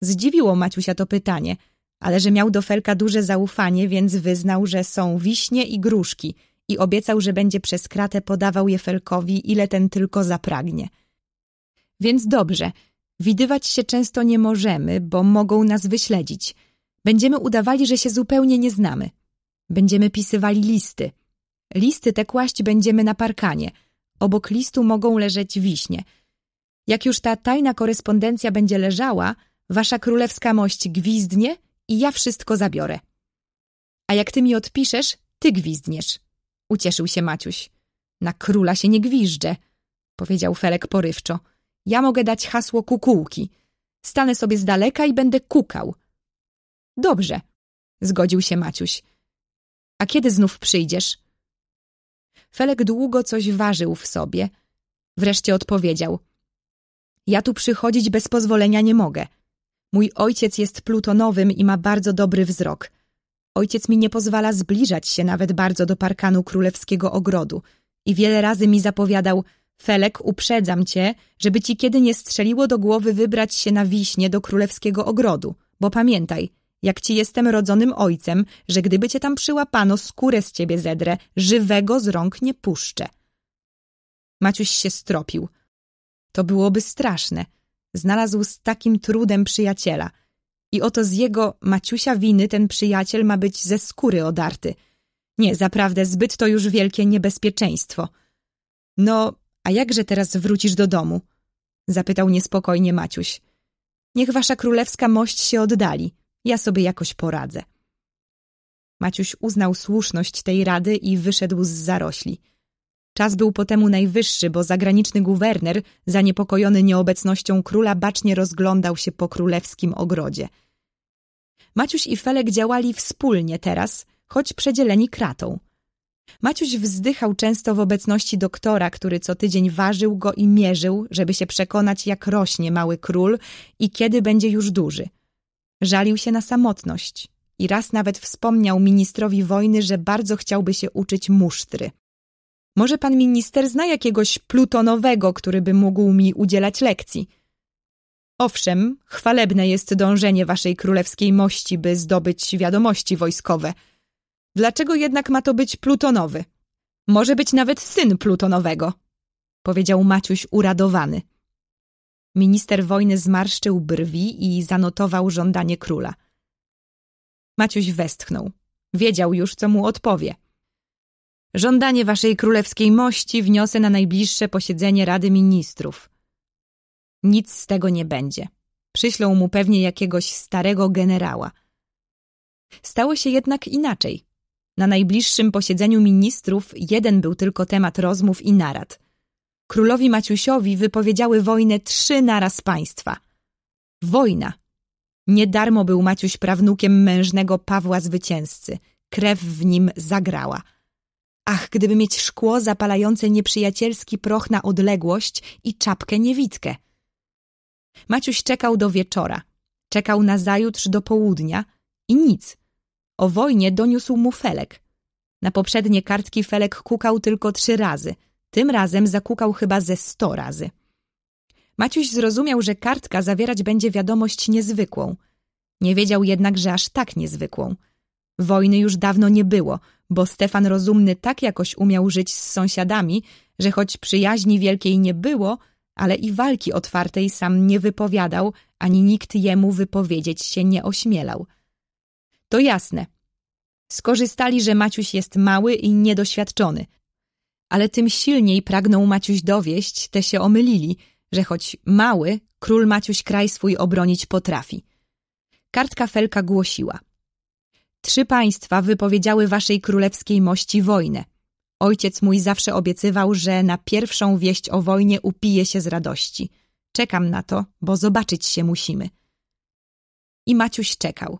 Zdziwiło Maciusia to pytanie, ale że miał do Felka duże zaufanie, więc wyznał, że są wiśnie i gruszki i obiecał, że będzie przez kratę podawał je Felkowi, ile ten tylko zapragnie. Więc dobrze, widywać się często nie możemy, bo mogą nas wyśledzić. Będziemy udawali, że się zupełnie nie znamy. Będziemy pisywali listy. Listy te kłaść będziemy na parkanie. Obok listu mogą leżeć wiśnie – jak już ta tajna korespondencja będzie leżała, wasza królewska mość gwizdnie i ja wszystko zabiorę. A jak ty mi odpiszesz, ty gwizdniesz. Ucieszył się Maciuś. Na króla się nie gwiżdżę, powiedział Felek porywczo. Ja mogę dać hasło kukułki. Stanę sobie z daleka i będę kukał. Dobrze, zgodził się Maciuś. A kiedy znów przyjdziesz? Felek długo coś ważył w sobie. Wreszcie odpowiedział – ja tu przychodzić bez pozwolenia nie mogę. Mój ojciec jest plutonowym i ma bardzo dobry wzrok. Ojciec mi nie pozwala zbliżać się nawet bardzo do parkanu królewskiego ogrodu i wiele razy mi zapowiadał Felek, uprzedzam cię, żeby ci kiedy nie strzeliło do głowy wybrać się na wiśnie do królewskiego ogrodu, bo pamiętaj, jak ci jestem rodzonym ojcem, że gdyby cię tam przyłapano, skórę z ciebie zedrę, żywego z rąk nie puszczę. Maciuś się stropił – to byłoby straszne. Znalazł z takim trudem przyjaciela. I oto z jego Maciusia winy ten przyjaciel ma być ze skóry odarty. Nie, zaprawdę zbyt to już wielkie niebezpieczeństwo. No, a jakże teraz wrócisz do domu? Zapytał niespokojnie Maciuś. Niech wasza królewska mość się oddali. Ja sobie jakoś poradzę. Maciuś uznał słuszność tej rady i wyszedł z zarośli. Czas był po temu najwyższy, bo zagraniczny guwerner, zaniepokojony nieobecnością króla, bacznie rozglądał się po królewskim ogrodzie. Maciuś i Felek działali wspólnie teraz, choć przedzieleni kratą. Maciuś wzdychał często w obecności doktora, który co tydzień ważył go i mierzył, żeby się przekonać, jak rośnie mały król i kiedy będzie już duży. Żalił się na samotność i raz nawet wspomniał ministrowi wojny, że bardzo chciałby się uczyć musztry. Może pan minister zna jakiegoś plutonowego, który by mógł mi udzielać lekcji? Owszem, chwalebne jest dążenie waszej królewskiej mości, by zdobyć wiadomości wojskowe. Dlaczego jednak ma to być plutonowy? Może być nawet syn plutonowego, powiedział Maciuś uradowany. Minister wojny zmarszczył brwi i zanotował żądanie króla. Maciuś westchnął. Wiedział już, co mu odpowie. Żądanie waszej królewskiej mości wniosę na najbliższe posiedzenie Rady Ministrów. Nic z tego nie będzie. Przyślą mu pewnie jakiegoś starego generała. Stało się jednak inaczej. Na najbliższym posiedzeniu ministrów jeden był tylko temat rozmów i narad. Królowi Maciusiowi wypowiedziały wojnę trzy naraz państwa. Wojna. Niedarmo był Maciuś prawnukiem mężnego Pawła Zwycięzcy. Krew w nim zagrała – Ach, gdyby mieć szkło zapalające nieprzyjacielski proch na odległość i czapkę niewidkę. Maciuś czekał do wieczora. Czekał na zajutrz do południa i nic. O wojnie doniósł mu Felek. Na poprzednie kartki Felek kukał tylko trzy razy. Tym razem zakukał chyba ze sto razy. Maciuś zrozumiał, że kartka zawierać będzie wiadomość niezwykłą. Nie wiedział jednak, że aż tak niezwykłą. Wojny już dawno nie było, bo Stefan Rozumny tak jakoś umiał żyć z sąsiadami, że choć przyjaźni wielkiej nie było, ale i walki otwartej sam nie wypowiadał, ani nikt jemu wypowiedzieć się nie ośmielał. To jasne. Skorzystali, że Maciuś jest mały i niedoświadczony. Ale tym silniej pragnął Maciuś dowieść, te się omylili, że choć mały, król Maciuś kraj swój obronić potrafi. Kartka Felka głosiła – Trzy państwa wypowiedziały waszej królewskiej mości wojnę. Ojciec mój zawsze obiecywał, że na pierwszą wieść o wojnie upije się z radości. Czekam na to, bo zobaczyć się musimy. I Maciuś czekał.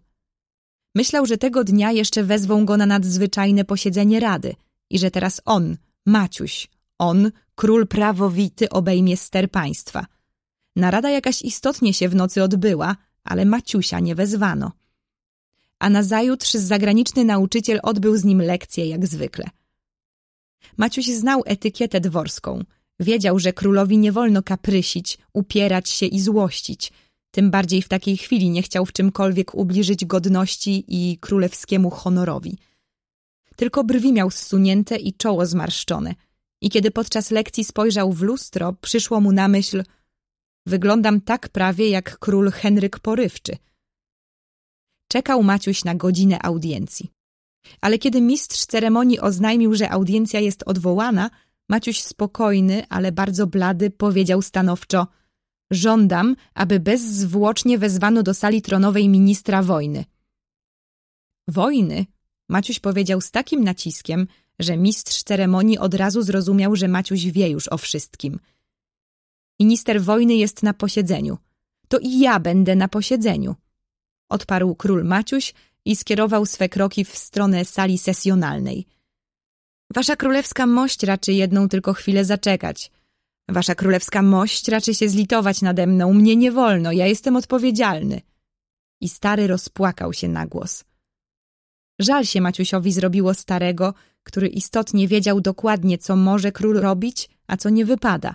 Myślał, że tego dnia jeszcze wezwą go na nadzwyczajne posiedzenie rady i że teraz on, Maciuś, on, król prawowity, obejmie ster państwa. Narada jakaś istotnie się w nocy odbyła, ale Maciusia nie wezwano. A nazajutrz zagraniczny nauczyciel odbył z nim lekcję jak zwykle. Maciuś znał etykietę dworską. Wiedział, że królowi nie wolno kaprysić, upierać się i złościć. Tym bardziej w takiej chwili nie chciał w czymkolwiek ubliżyć godności i królewskiemu honorowi. Tylko brwi miał zsunięte i czoło zmarszczone. I kiedy podczas lekcji spojrzał w lustro, przyszło mu na myśl Wyglądam tak prawie jak król Henryk Porywczy. Czekał Maciuś na godzinę audiencji. Ale kiedy mistrz ceremonii oznajmił, że audiencja jest odwołana, Maciuś spokojny, ale bardzo blady, powiedział stanowczo Żądam, aby bezzwłocznie wezwano do sali tronowej ministra wojny. Wojny? Maciuś powiedział z takim naciskiem, że mistrz ceremonii od razu zrozumiał, że Maciuś wie już o wszystkim. Minister wojny jest na posiedzeniu. To i ja będę na posiedzeniu. Odparł król Maciuś i skierował swe kroki w stronę sali sesjonalnej. Wasza królewska mość raczy jedną tylko chwilę zaczekać. Wasza królewska mość raczy się zlitować nade mną. Mnie nie wolno, ja jestem odpowiedzialny. I stary rozpłakał się na głos. Żal się Maciusiowi zrobiło starego, który istotnie wiedział dokładnie, co może król robić, a co nie wypada.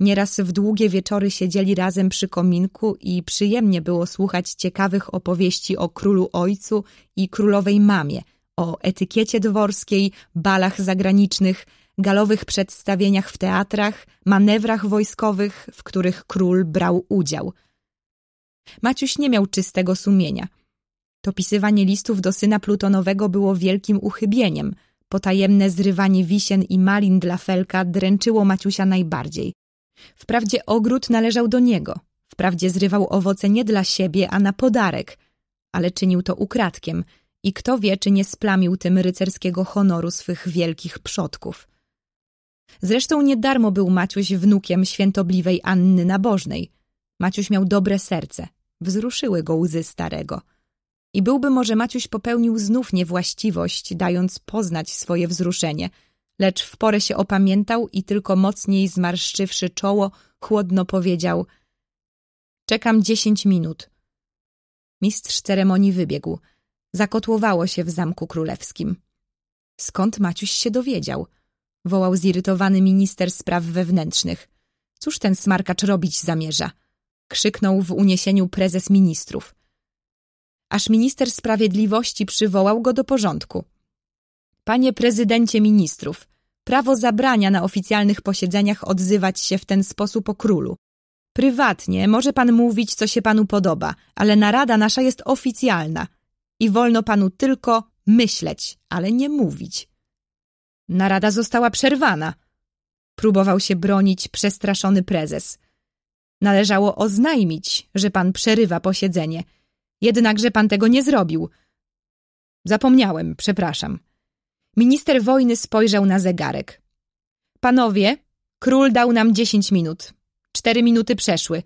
Nieraz w długie wieczory siedzieli razem przy kominku i przyjemnie było słuchać ciekawych opowieści o królu ojcu i królowej mamie, o etykiecie dworskiej, balach zagranicznych, galowych przedstawieniach w teatrach, manewrach wojskowych, w których król brał udział. Maciuś nie miał czystego sumienia. To pisywanie listów do syna Plutonowego było wielkim uchybieniem. Potajemne zrywanie wisien i malin dla Felka dręczyło Maciusia najbardziej. Wprawdzie ogród należał do niego. Wprawdzie zrywał owoce nie dla siebie, a na podarek. Ale czynił to ukradkiem i kto wie, czy nie splamił tym rycerskiego honoru swych wielkich przodków. Zresztą nie darmo był Maciuś wnukiem świętobliwej Anny Nabożnej. Maciuś miał dobre serce. Wzruszyły go łzy starego. I byłby może Maciuś popełnił znów niewłaściwość, dając poznać swoje wzruszenie – lecz w porę się opamiętał i tylko mocniej zmarszczywszy czoło, chłodno powiedział Czekam dziesięć minut. Mistrz ceremonii wybiegł. Zakotłowało się w zamku królewskim. Skąd Maciuś się dowiedział? Wołał zirytowany minister spraw wewnętrznych. Cóż ten smarkacz robić zamierza? Krzyknął w uniesieniu prezes ministrów. Aż minister sprawiedliwości przywołał go do porządku. Panie prezydencie ministrów, prawo zabrania na oficjalnych posiedzeniach odzywać się w ten sposób o królu. Prywatnie może pan mówić, co się panu podoba, ale narada nasza jest oficjalna i wolno panu tylko myśleć, ale nie mówić. Narada została przerwana. Próbował się bronić przestraszony prezes. Należało oznajmić, że pan przerywa posiedzenie. Jednakże pan tego nie zrobił. Zapomniałem, przepraszam. Minister wojny spojrzał na zegarek. Panowie, król dał nam dziesięć minut. Cztery minuty przeszły,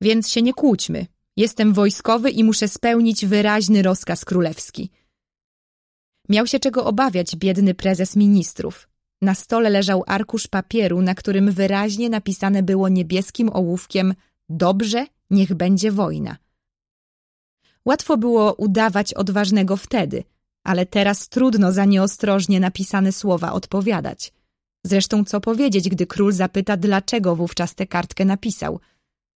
więc się nie kłóćmy. Jestem wojskowy i muszę spełnić wyraźny rozkaz królewski. Miał się czego obawiać biedny prezes ministrów. Na stole leżał arkusz papieru, na którym wyraźnie napisane było niebieskim ołówkiem Dobrze, niech będzie wojna. Łatwo było udawać odważnego wtedy – ale teraz trudno za nieostrożnie napisane słowa odpowiadać. Zresztą co powiedzieć, gdy król zapyta, dlaczego wówczas tę kartkę napisał.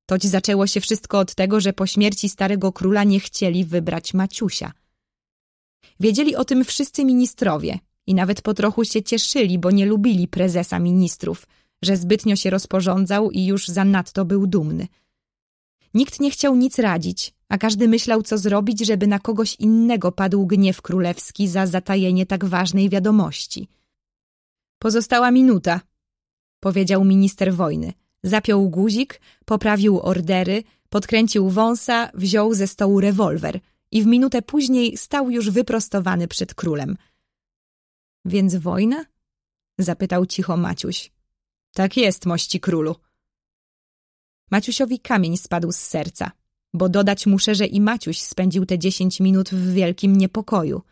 Toć zaczęło się wszystko od tego, że po śmierci starego króla nie chcieli wybrać Maciusia. Wiedzieli o tym wszyscy ministrowie i nawet po trochu się cieszyli, bo nie lubili prezesa ministrów, że zbytnio się rozporządzał i już zanadto był dumny. Nikt nie chciał nic radzić, a każdy myślał, co zrobić, żeby na kogoś innego padł gniew królewski za zatajenie tak ważnej wiadomości. Pozostała minuta, powiedział minister wojny. Zapiął guzik, poprawił ordery, podkręcił wąsa, wziął ze stołu rewolwer i w minutę później stał już wyprostowany przed królem. Więc wojna? zapytał cicho Maciuś. Tak jest, mości królu. Maciusiowi kamień spadł z serca bo dodać muszę, że i Maciuś spędził te dziesięć minut w wielkim niepokoju.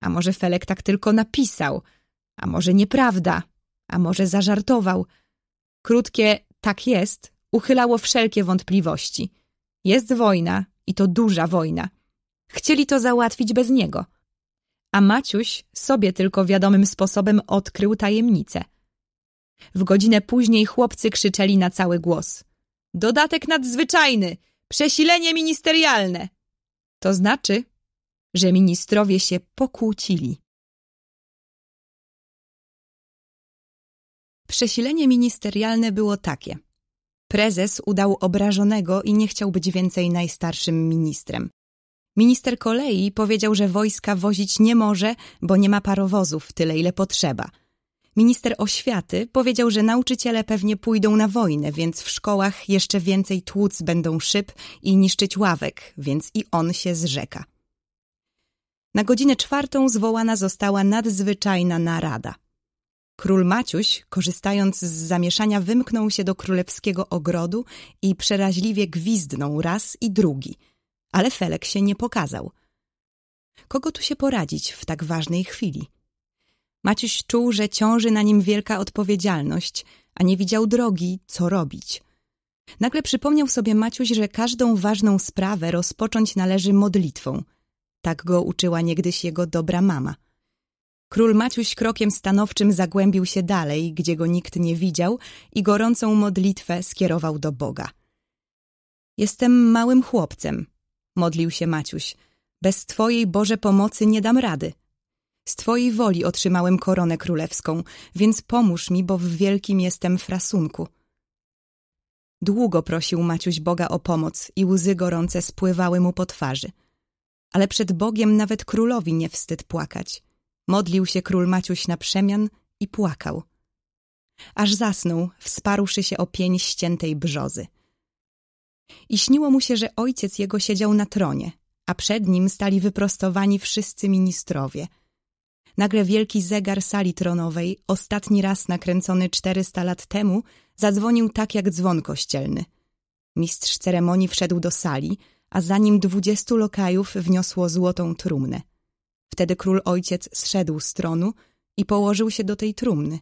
A może Felek tak tylko napisał? A może nieprawda? A może zażartował? Krótkie tak jest uchylało wszelkie wątpliwości. Jest wojna i to duża wojna. Chcieli to załatwić bez niego. A Maciuś sobie tylko wiadomym sposobem odkrył tajemnicę. W godzinę później chłopcy krzyczeli na cały głos. Dodatek nadzwyczajny! Przesilenie ministerialne! To znaczy, że ministrowie się pokłócili. Przesilenie ministerialne było takie. Prezes udał obrażonego i nie chciał być więcej najstarszym ministrem. Minister kolei powiedział, że wojska wozić nie może, bo nie ma parowozów tyle, ile potrzeba. Minister oświaty powiedział, że nauczyciele pewnie pójdą na wojnę, więc w szkołach jeszcze więcej tłuc będą szyb i niszczyć ławek, więc i on się zrzeka. Na godzinę czwartą zwołana została nadzwyczajna narada. Król Maciuś, korzystając z zamieszania, wymknął się do królewskiego ogrodu i przeraźliwie gwizdnął raz i drugi, ale Felek się nie pokazał. Kogo tu się poradzić w tak ważnej chwili? Maciuś czuł, że ciąży na nim wielka odpowiedzialność, a nie widział drogi, co robić. Nagle przypomniał sobie Maciuś, że każdą ważną sprawę rozpocząć należy modlitwą. Tak go uczyła niegdyś jego dobra mama – Król Maciuś krokiem stanowczym zagłębił się dalej, gdzie go nikt nie widział i gorącą modlitwę skierował do Boga. Jestem małym chłopcem, modlił się Maciuś. Bez Twojej Boże pomocy nie dam rady. Z Twojej woli otrzymałem koronę królewską, więc pomóż mi, bo w wielkim jestem frasunku. Długo prosił Maciuś Boga o pomoc i łzy gorące spływały mu po twarzy. Ale przed Bogiem nawet królowi nie wstyd płakać. Modlił się król Maciuś na przemian i płakał. Aż zasnął, wsparłszy się o pień ściętej brzozy. I śniło mu się, że ojciec jego siedział na tronie, a przed nim stali wyprostowani wszyscy ministrowie. Nagle wielki zegar sali tronowej, ostatni raz nakręcony czterysta lat temu, zadzwonił tak jak dzwon kościelny. Mistrz ceremonii wszedł do sali, a za nim dwudziestu lokajów wniosło złotą trumnę. Wtedy król ojciec zszedł z tronu i położył się do tej trumny.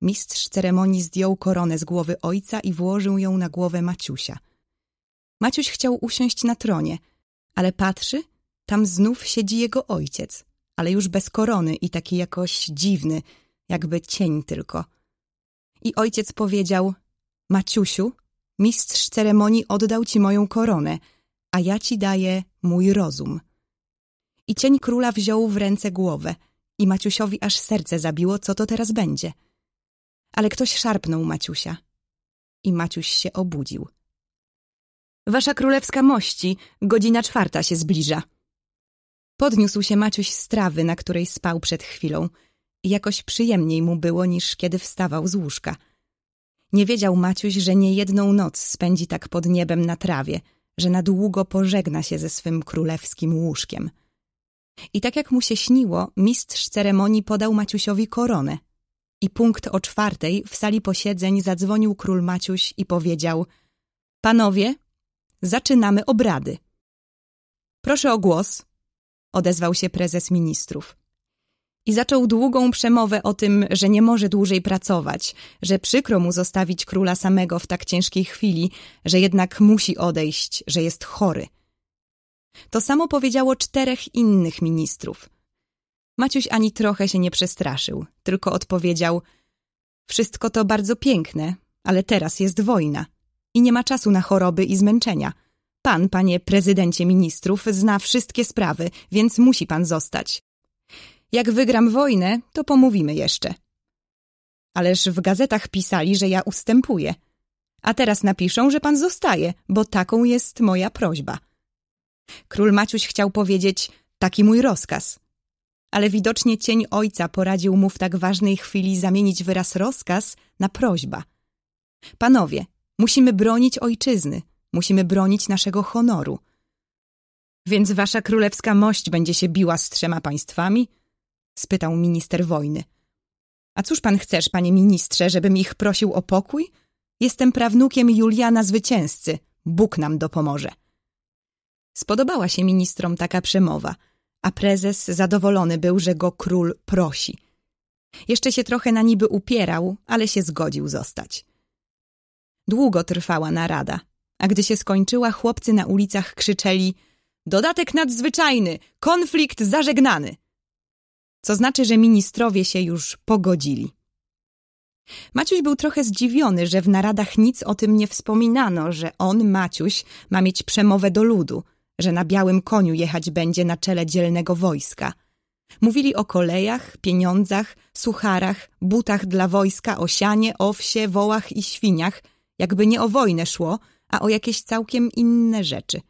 Mistrz ceremonii zdjął koronę z głowy ojca i włożył ją na głowę Maciusia. Maciuś chciał usiąść na tronie, ale patrzy, tam znów siedzi jego ojciec, ale już bez korony i taki jakoś dziwny, jakby cień tylko. I ojciec powiedział, Maciusiu, mistrz ceremonii oddał ci moją koronę, a ja ci daję mój rozum i cień króla wziął w ręce głowę i Maciusiowi aż serce zabiło, co to teraz będzie. Ale ktoś szarpnął Maciusia i Maciuś się obudził. Wasza królewska mości, godzina czwarta się zbliża. Podniósł się Maciuś z trawy, na której spał przed chwilą jakoś przyjemniej mu było niż kiedy wstawał z łóżka. Nie wiedział Maciuś, że nie jedną noc spędzi tak pod niebem na trawie, że na długo pożegna się ze swym królewskim łóżkiem. I tak jak mu się śniło, mistrz ceremonii podał Maciusiowi koronę. I punkt o czwartej w sali posiedzeń zadzwonił król Maciuś i powiedział Panowie, zaczynamy obrady. Proszę o głos, odezwał się prezes ministrów. I zaczął długą przemowę o tym, że nie może dłużej pracować, że przykro mu zostawić króla samego w tak ciężkiej chwili, że jednak musi odejść, że jest chory. To samo powiedziało czterech innych ministrów. Maciuś ani trochę się nie przestraszył, tylko odpowiedział Wszystko to bardzo piękne, ale teraz jest wojna i nie ma czasu na choroby i zmęczenia. Pan, panie prezydencie ministrów, zna wszystkie sprawy, więc musi pan zostać. Jak wygram wojnę, to pomówimy jeszcze. Ależ w gazetach pisali, że ja ustępuję. A teraz napiszą, że pan zostaje, bo taką jest moja prośba. Król Maciuś chciał powiedzieć, taki mój rozkaz. Ale widocznie cień ojca poradził mu w tak ważnej chwili zamienić wyraz rozkaz na prośba. Panowie, musimy bronić ojczyzny, musimy bronić naszego honoru. Więc wasza królewska mość będzie się biła z trzema państwami? spytał minister wojny. A cóż pan chcesz, panie ministrze, żebym ich prosił o pokój? Jestem prawnukiem Juliana Zwycięzcy. Bóg nam dopomoże. Spodobała się ministrom taka przemowa, a prezes zadowolony był, że go król prosi. Jeszcze się trochę na niby upierał, ale się zgodził zostać. Długo trwała narada, a gdy się skończyła, chłopcy na ulicach krzyczeli Dodatek nadzwyczajny! Konflikt zażegnany! Co znaczy, że ministrowie się już pogodzili. Maciuś był trochę zdziwiony, że w naradach nic o tym nie wspominano, że on, Maciuś, ma mieć przemowę do ludu, że na białym koniu jechać będzie na czele dzielnego wojska. Mówili o kolejach, pieniądzach, sucharach, butach dla wojska, o owsie, wołach i świniach, jakby nie o wojnę szło, a o jakieś całkiem inne rzeczy.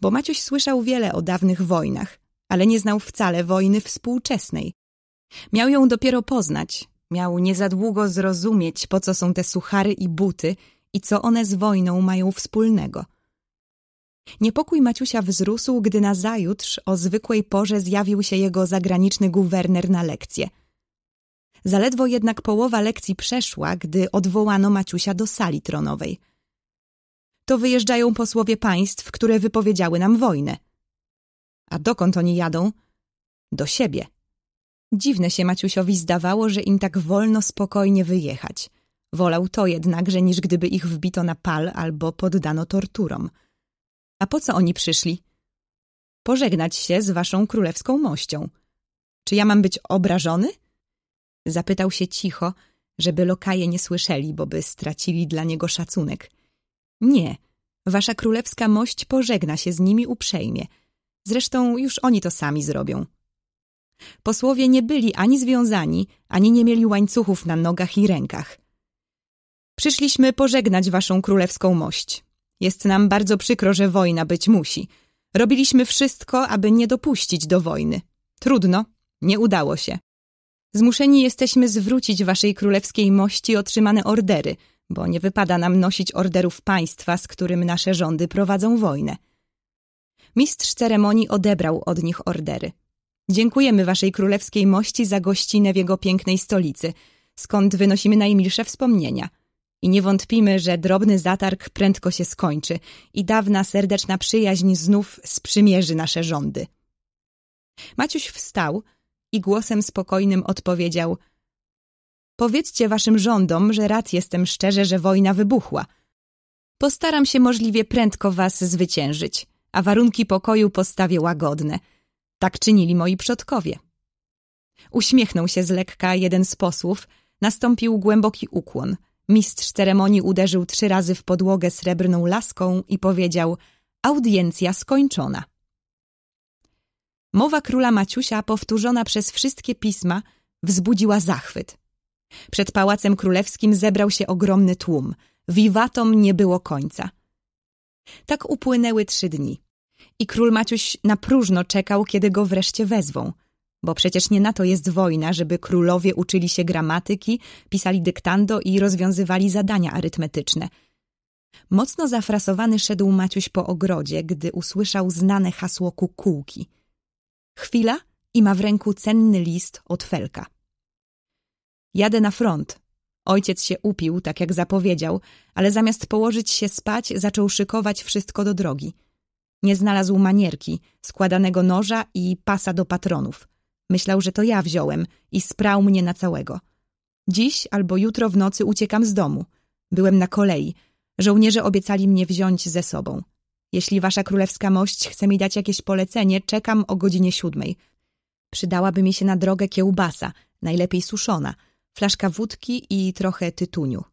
Bo Maciuś słyszał wiele o dawnych wojnach, ale nie znał wcale wojny współczesnej. Miał ją dopiero poznać, miał nie za długo zrozumieć, po co są te suchary i buty i co one z wojną mają wspólnego. Niepokój Maciusia wzrósł, gdy nazajutrz o zwykłej porze zjawił się jego zagraniczny guwerner na lekcję. Zaledwo jednak połowa lekcji przeszła, gdy odwołano Maciusia do sali tronowej. To wyjeżdżają posłowie państw, które wypowiedziały nam wojnę. A dokąd oni jadą? Do siebie. Dziwne się Maciusiowi zdawało, że im tak wolno spokojnie wyjechać. Wolał to jednakże, niż gdyby ich wbito na pal albo poddano torturom. A po co oni przyszli? Pożegnać się z waszą królewską mością. Czy ja mam być obrażony? Zapytał się cicho, żeby lokaje nie słyszeli, bo by stracili dla niego szacunek. Nie, wasza królewska mość pożegna się z nimi uprzejmie. Zresztą już oni to sami zrobią. Posłowie nie byli ani związani, ani nie mieli łańcuchów na nogach i rękach. Przyszliśmy pożegnać waszą królewską mość. Jest nam bardzo przykro, że wojna być musi. Robiliśmy wszystko, aby nie dopuścić do wojny. Trudno, nie udało się. Zmuszeni jesteśmy zwrócić waszej królewskiej mości otrzymane ordery, bo nie wypada nam nosić orderów państwa, z którym nasze rządy prowadzą wojnę. Mistrz ceremonii odebrał od nich ordery. Dziękujemy waszej królewskiej mości za gościnę w jego pięknej stolicy, skąd wynosimy najmilsze wspomnienia. I nie wątpimy, że drobny zatarg prędko się skończy i dawna serdeczna przyjaźń znów sprzymierzy nasze rządy. Maciuś wstał i głosem spokojnym odpowiedział Powiedzcie waszym rządom, że rad jestem szczerze, że wojna wybuchła. Postaram się możliwie prędko was zwyciężyć, a warunki pokoju postawię łagodne – tak czynili moi przodkowie. Uśmiechnął się z lekka jeden z posłów, nastąpił głęboki ukłon. Mistrz ceremonii uderzył trzy razy w podłogę srebrną laską i powiedział audiencja skończona. Mowa króla Maciusia, powtórzona przez wszystkie pisma, wzbudziła zachwyt. Przed pałacem królewskim zebrał się ogromny tłum. Wiwatom nie było końca. Tak upłynęły trzy dni i król Maciuś na próżno czekał, kiedy go wreszcie wezwą. Bo przecież nie na to jest wojna, żeby królowie uczyli się gramatyki, pisali dyktando i rozwiązywali zadania arytmetyczne. Mocno zafrasowany szedł Maciuś po ogrodzie, gdy usłyszał znane hasło kukułki. Chwila i ma w ręku cenny list od Felka. Jadę na front. Ojciec się upił, tak jak zapowiedział, ale zamiast położyć się spać, zaczął szykować wszystko do drogi – nie znalazł manierki, składanego noża i pasa do patronów. Myślał, że to ja wziąłem i sprał mnie na całego. Dziś albo jutro w nocy uciekam z domu. Byłem na kolei. Żołnierze obiecali mnie wziąć ze sobą. Jeśli wasza królewska mość chce mi dać jakieś polecenie, czekam o godzinie siódmej. Przydałaby mi się na drogę kiełbasa, najlepiej suszona, flaszka wódki i trochę tytuniu.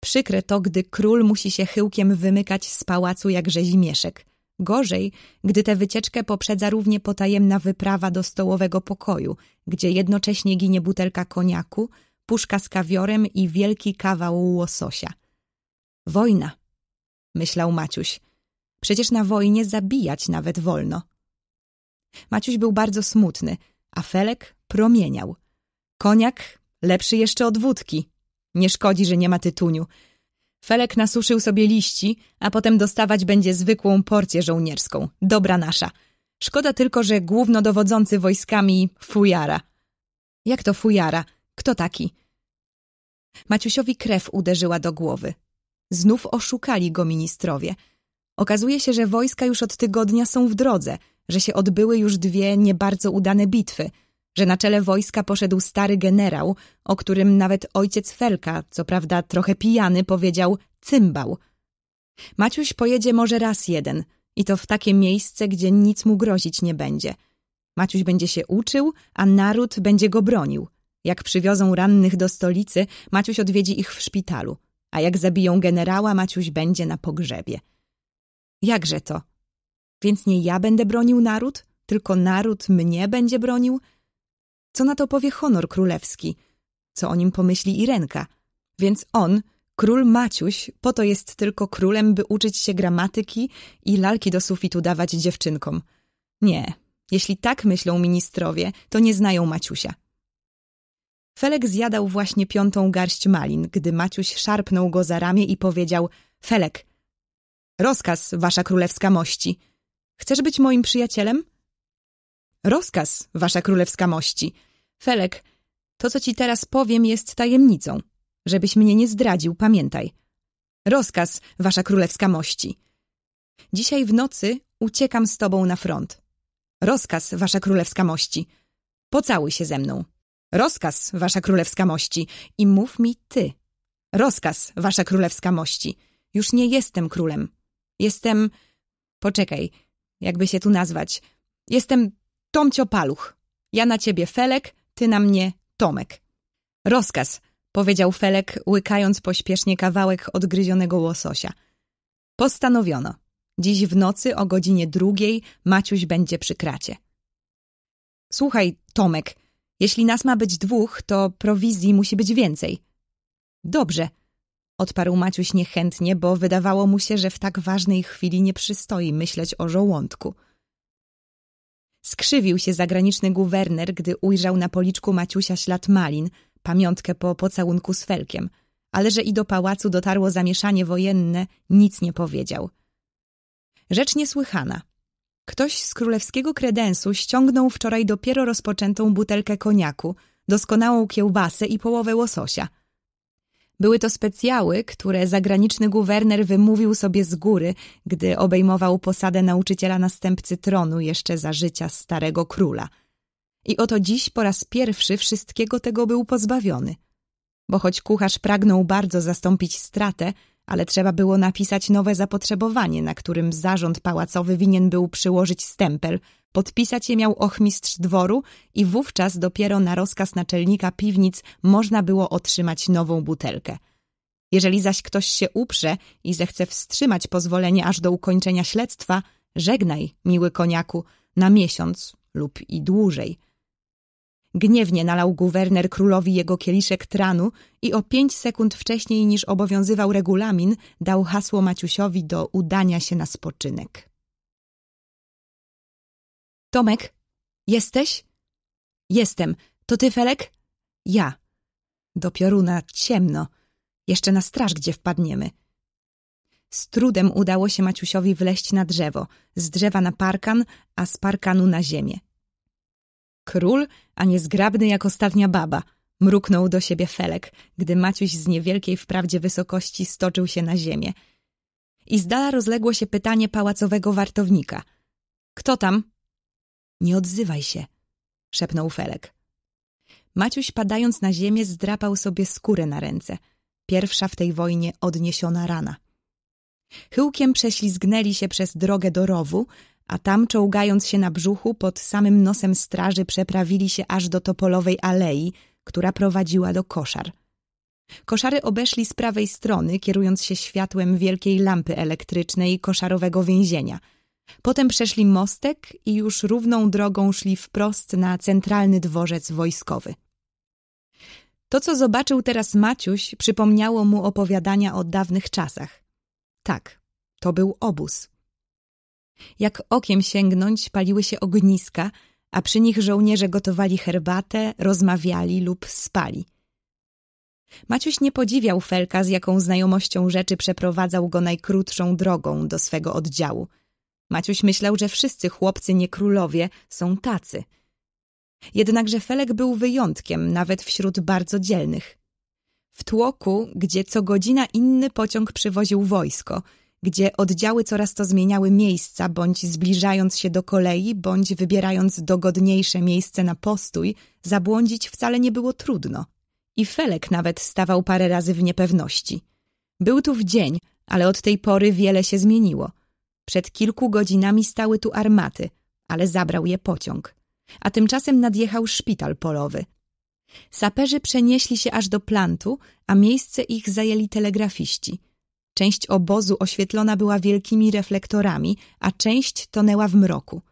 Przykre to, gdy król musi się chyłkiem wymykać z pałacu jak rzezimieszek. Gorzej, gdy tę wycieczkę poprzedza równie potajemna wyprawa do stołowego pokoju, gdzie jednocześnie ginie butelka koniaku, puszka z kawiorem i wielki kawał łososia. Wojna, myślał Maciuś. Przecież na wojnie zabijać nawet wolno. Maciuś był bardzo smutny, a Felek promieniał. Koniak lepszy jeszcze od wódki. Nie szkodzi, że nie ma tytuniu. Felek nasuszył sobie liści, a potem dostawać będzie zwykłą porcję żołnierską. Dobra nasza. Szkoda tylko, że głównodowodzący wojskami fujara. Jak to fujara? Kto taki? Maciusiowi krew uderzyła do głowy. Znów oszukali go ministrowie. Okazuje się, że wojska już od tygodnia są w drodze, że się odbyły już dwie nie bardzo udane bitwy. Że na czele wojska poszedł stary generał, o którym nawet ojciec Felka, co prawda trochę pijany, powiedział cymbał. Maciuś pojedzie może raz jeden i to w takie miejsce, gdzie nic mu grozić nie będzie. Maciuś będzie się uczył, a naród będzie go bronił. Jak przywiozą rannych do stolicy, Maciuś odwiedzi ich w szpitalu, a jak zabiją generała, Maciuś będzie na pogrzebie. Jakże to? Więc nie ja będę bronił naród, tylko naród mnie będzie bronił? Co na to powie honor królewski? Co o nim pomyśli Irenka? Więc on, król Maciuś, po to jest tylko królem, by uczyć się gramatyki i lalki do sufitu dawać dziewczynkom. Nie, jeśli tak myślą ministrowie, to nie znają Maciusia. Felek zjadał właśnie piątą garść malin, gdy Maciuś szarpnął go za ramię i powiedział Felek, rozkaz, wasza królewska mości. Chcesz być moim przyjacielem? Rozkaz, wasza królewska mości. Felek, to co ci teraz powiem jest tajemnicą. Żebyś mnie nie zdradził, pamiętaj. Rozkaz, wasza królewska mości. Dzisiaj w nocy uciekam z tobą na front. Rozkaz, wasza królewska mości. Pocałuj się ze mną. Rozkaz, wasza królewska mości. I mów mi ty. Rozkaz, wasza królewska mości. Już nie jestem królem. Jestem... Poczekaj, jakby się tu nazwać. Jestem Tomcio Paluch. Ja na ciebie Felek, ty na mnie Tomek. Rozkaz, powiedział Felek, łykając pośpiesznie kawałek odgryzionego łososia. Postanowiono. Dziś w nocy o godzinie drugiej Maciuś będzie przy kracie. Słuchaj, Tomek, jeśli nas ma być dwóch, to prowizji musi być więcej. Dobrze, odparł Maciuś niechętnie, bo wydawało mu się, że w tak ważnej chwili nie przystoi myśleć o żołądku. Skrzywił się zagraniczny guwerner, gdy ujrzał na policzku Maciusia ślad malin, pamiątkę po pocałunku z Felkiem, ale że i do pałacu dotarło zamieszanie wojenne, nic nie powiedział. Rzecz niesłychana. Ktoś z królewskiego kredensu ściągnął wczoraj dopiero rozpoczętą butelkę koniaku, doskonałą kiełbasę i połowę łososia. Były to specjały, które zagraniczny guwerner wymówił sobie z góry, gdy obejmował posadę nauczyciela następcy tronu jeszcze za życia starego króla. I oto dziś po raz pierwszy wszystkiego tego był pozbawiony. Bo choć kucharz pragnął bardzo zastąpić stratę, ale trzeba było napisać nowe zapotrzebowanie, na którym zarząd pałacowy winien był przyłożyć stempel, podpisać je miał ochmistrz dworu i wówczas dopiero na rozkaz naczelnika piwnic można było otrzymać nową butelkę. Jeżeli zaś ktoś się uprze i zechce wstrzymać pozwolenie aż do ukończenia śledztwa, żegnaj, miły koniaku, na miesiąc lub i dłużej – Gniewnie nalał guwerner królowi jego kieliszek tranu i o pięć sekund wcześniej niż obowiązywał regulamin dał hasło Maciusiowi do udania się na spoczynek. Tomek, jesteś? Jestem. To ty, Felek? Ja. Do pioruna ciemno. Jeszcze na straż, gdzie wpadniemy. Z trudem udało się Maciusiowi wleść na drzewo, z drzewa na parkan, a z parkanu na ziemię. Król, a nie zgrabny jak ostatnia baba, mruknął do siebie Felek, gdy Maciuś z niewielkiej wprawdzie wysokości stoczył się na ziemię. I z dala rozległo się pytanie pałacowego wartownika. Kto tam? Nie odzywaj się, szepnął Felek. Maciuś padając na ziemię zdrapał sobie skórę na ręce. Pierwsza w tej wojnie odniesiona rana. Chyłkiem prześlizgnęli się przez drogę do rowu, a tam czołgając się na brzuchu pod samym nosem straży przeprawili się aż do Topolowej Alei, która prowadziła do koszar. Koszary obeszli z prawej strony, kierując się światłem wielkiej lampy elektrycznej koszarowego więzienia. Potem przeszli mostek i już równą drogą szli wprost na centralny dworzec wojskowy. To, co zobaczył teraz Maciuś, przypomniało mu opowiadania o dawnych czasach. Tak, to był obóz. Jak okiem sięgnąć, paliły się ogniska, a przy nich żołnierze gotowali herbatę, rozmawiali lub spali. Maciuś nie podziwiał Felka, z jaką znajomością rzeczy przeprowadzał go najkrótszą drogą do swego oddziału. Maciuś myślał, że wszyscy chłopcy nie królowie są tacy. Jednakże Felek był wyjątkiem, nawet wśród bardzo dzielnych. W tłoku, gdzie co godzina inny pociąg przywoził wojsko – gdzie oddziały coraz to zmieniały miejsca, bądź zbliżając się do kolei, bądź wybierając dogodniejsze miejsce na postój, zabłądzić wcale nie było trudno. I Felek nawet stawał parę razy w niepewności. Był tu w dzień, ale od tej pory wiele się zmieniło. Przed kilku godzinami stały tu armaty, ale zabrał je pociąg. A tymczasem nadjechał szpital polowy. Saperzy przenieśli się aż do plantu, a miejsce ich zajęli telegrafiści. Część obozu oświetlona była wielkimi reflektorami, a część tonęła w mroku.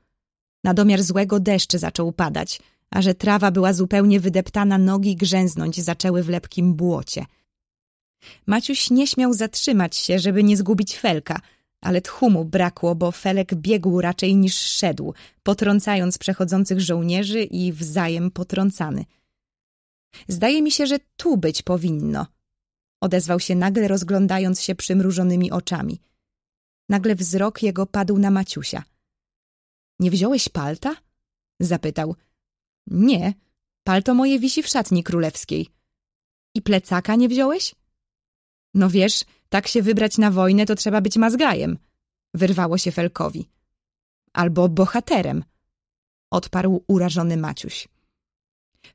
Na domiar złego deszcz zaczął padać, a że trawa była zupełnie wydeptana, nogi grzęznąć zaczęły w lepkim błocie. Maciuś nie śmiał zatrzymać się, żeby nie zgubić Felka, ale tchu mu brakło, bo Felek biegł raczej niż szedł, potrącając przechodzących żołnierzy i wzajem potrącany. Zdaje mi się, że tu być powinno. Odezwał się nagle, rozglądając się przymrużonymi oczami. Nagle wzrok jego padł na Maciusia. Nie wziąłeś palta? Zapytał. Nie, palto moje wisi w szatni królewskiej. I plecaka nie wziąłeś? No wiesz, tak się wybrać na wojnę to trzeba być mazgajem. Wyrwało się Felkowi. Albo bohaterem. Odparł urażony Maciuś.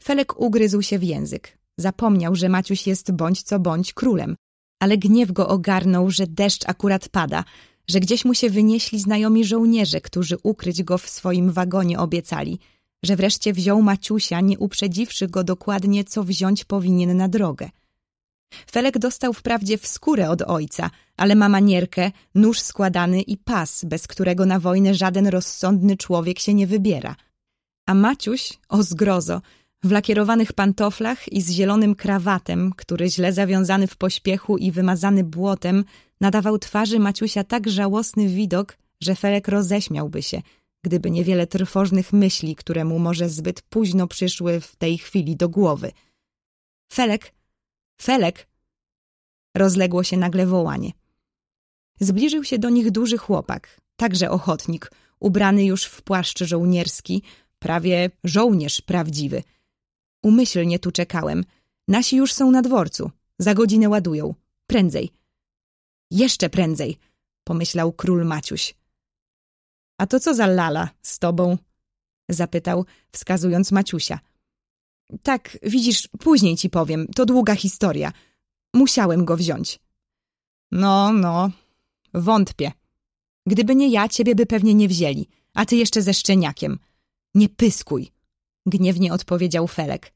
Felek ugryzł się w język. Zapomniał, że Maciuś jest bądź co bądź królem, ale gniew go ogarnął, że deszcz akurat pada, że gdzieś mu się wynieśli znajomi żołnierze, którzy ukryć go w swoim wagonie obiecali, że wreszcie wziął Maciusia, nie uprzedziwszy go dokładnie, co wziąć powinien na drogę. Felek dostał wprawdzie w skórę od ojca, ale ma manierkę, nóż składany i pas, bez którego na wojnę żaden rozsądny człowiek się nie wybiera. A Maciuś, o zgrozo, w lakierowanych pantoflach i z zielonym krawatem, który źle zawiązany w pośpiechu i wymazany błotem, nadawał twarzy Maciusia tak żałosny widok, że Felek roześmiałby się, gdyby niewiele trwożnych myśli, które mu może zbyt późno przyszły w tej chwili do głowy. Felek, Felek! Rozległo się nagle wołanie. Zbliżył się do nich duży chłopak, także ochotnik, ubrany już w płaszcz żołnierski, prawie żołnierz prawdziwy – Umyślnie tu czekałem. Nasi już są na dworcu. Za godzinę ładują. Prędzej. Jeszcze prędzej, pomyślał król Maciuś. A to co za lala z tobą? Zapytał, wskazując Maciusia. Tak, widzisz, później ci powiem. To długa historia. Musiałem go wziąć. No, no, wątpię. Gdyby nie ja, ciebie by pewnie nie wzięli, a ty jeszcze ze szczeniakiem. Nie pyskuj gniewnie odpowiedział Felek.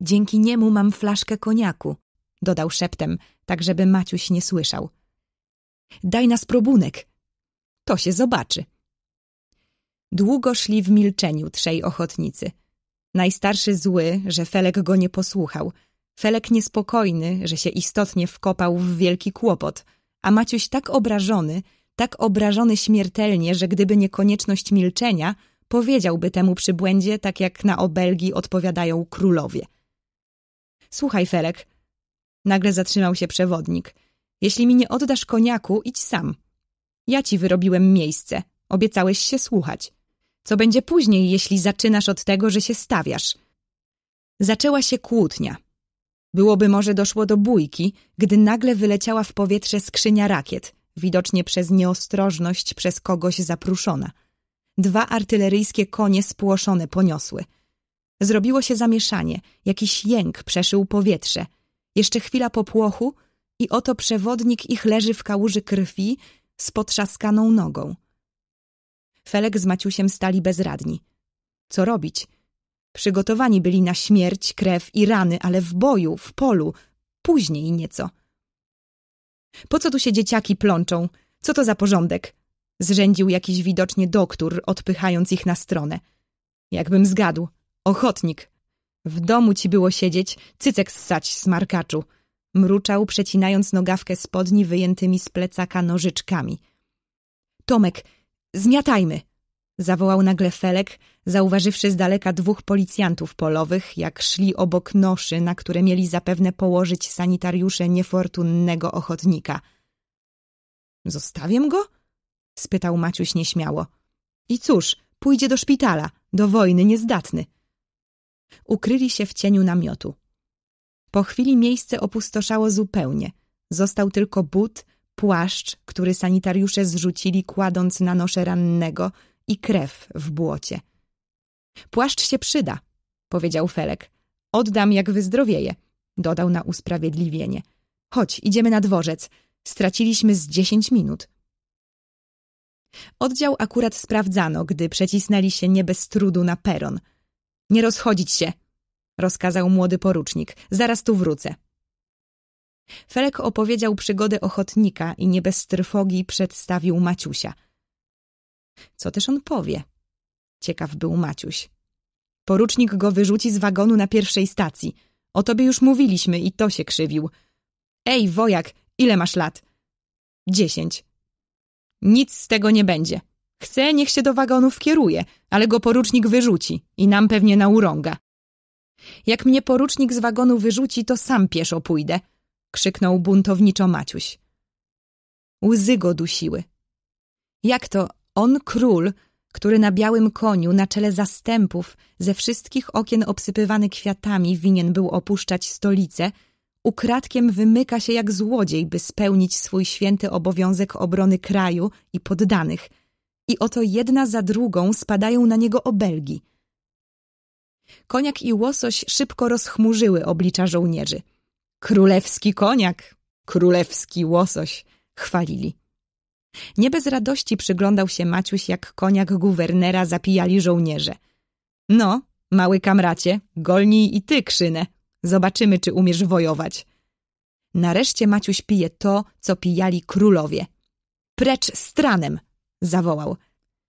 Dzięki niemu mam flaszkę koniaku, dodał szeptem, tak żeby Maciuś nie słyszał. Daj nas probunek. To się zobaczy. Długo szli w milczeniu trzej ochotnicy. Najstarszy zły, że Felek go nie posłuchał. Felek niespokojny, że się istotnie wkopał w wielki kłopot, a Maciuś tak obrażony, tak obrażony śmiertelnie, że gdyby nie konieczność milczenia, Powiedziałby temu przybłędzie, tak jak na obelgi odpowiadają królowie. Słuchaj, Felek. Nagle zatrzymał się przewodnik. Jeśli mi nie oddasz koniaku, idź sam. Ja ci wyrobiłem miejsce. Obiecałeś się słuchać. Co będzie później, jeśli zaczynasz od tego, że się stawiasz? Zaczęła się kłótnia. Byłoby może doszło do bójki, gdy nagle wyleciała w powietrze skrzynia rakiet, widocznie przez nieostrożność przez kogoś zapruszona – Dwa artyleryjskie konie spłoszone poniosły. Zrobiło się zamieszanie, jakiś jęk przeszył powietrze. Jeszcze chwila popłochu i oto przewodnik ich leży w kałuży krwi z potrzaskaną nogą. Felek z Maciusiem stali bezradni. Co robić? Przygotowani byli na śmierć, krew i rany, ale w boju, w polu, później nieco. Po co tu się dzieciaki plączą? Co to za porządek? Zrzędził jakiś widocznie doktor, odpychając ich na stronę. Jakbym zgadł. Ochotnik. W domu ci było siedzieć, cycek ssać, smarkaczu. Mruczał, przecinając nogawkę spodni wyjętymi z plecaka nożyczkami. Tomek, zmiatajmy! Zawołał nagle Felek, zauważywszy z daleka dwóch policjantów polowych, jak szli obok noszy, na które mieli zapewne położyć sanitariusze niefortunnego ochotnika. Zostawię go? spytał Maciuś nieśmiało. I cóż, pójdzie do szpitala, do wojny niezdatny. Ukryli się w cieniu namiotu. Po chwili miejsce opustoszało zupełnie. Został tylko but, płaszcz, który sanitariusze zrzucili kładąc na nosze rannego i krew w błocie. Płaszcz się przyda, powiedział Felek. Oddam, jak wyzdrowieje, dodał na usprawiedliwienie. Chodź, idziemy na dworzec. Straciliśmy z dziesięć minut. Oddział akurat sprawdzano, gdy przecisnęli się nie bez trudu na peron. Nie rozchodzić się, rozkazał młody porucznik. Zaraz tu wrócę. Felek opowiedział przygodę ochotnika i nie bez trwogi przedstawił Maciusia. Co też on powie? Ciekaw był Maciuś. Porucznik go wyrzuci z wagonu na pierwszej stacji. O tobie już mówiliśmy i to się krzywił. Ej, wojak, ile masz lat? Dziesięć. Nic z tego nie będzie. Chce, niech się do wagonów kieruje, ale go porucznik wyrzuci i nam pewnie na urąga. Jak mnie porucznik z wagonu wyrzuci, to sam pieszo pójdę, krzyknął buntowniczo Maciuś. Łzy go dusiły. Jak to on, król, który na białym koniu, na czele zastępów, ze wszystkich okien obsypywany kwiatami, winien był opuszczać stolicę, ukradkiem wymyka się jak złodziej, by spełnić swój święty obowiązek obrony kraju i poddanych. I oto jedna za drugą spadają na niego obelgi. Koniak i łosoś szybko rozchmurzyły oblicza żołnierzy. Królewski koniak, królewski łosoś, chwalili. Nie bez radości przyglądał się Maciuś, jak koniak guwernera zapijali żołnierze. No, mały kamracie, golnij i ty krzynę. Zobaczymy, czy umiesz wojować. Nareszcie Maciuś pije to, co pijali królowie. Precz z tranem, zawołał.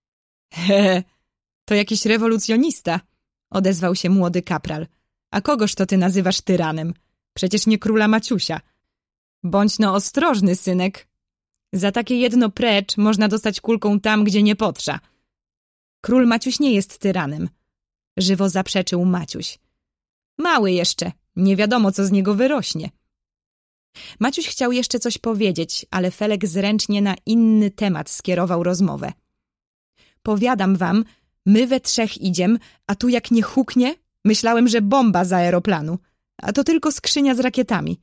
He, to jakiś rewolucjonista, odezwał się młody kapral. A kogoż to ty nazywasz tyranem? Przecież nie króla Maciusia. Bądź no ostrożny, synek. Za takie jedno precz można dostać kulką tam, gdzie nie potrza. Król Maciuś nie jest tyranem. Żywo zaprzeczył Maciuś. Mały jeszcze, nie wiadomo, co z niego wyrośnie. Maciuś chciał jeszcze coś powiedzieć, ale Felek zręcznie na inny temat skierował rozmowę. Powiadam wam, my we trzech idziem, a tu jak nie huknie, myślałem, że bomba z aeroplanu, a to tylko skrzynia z rakietami.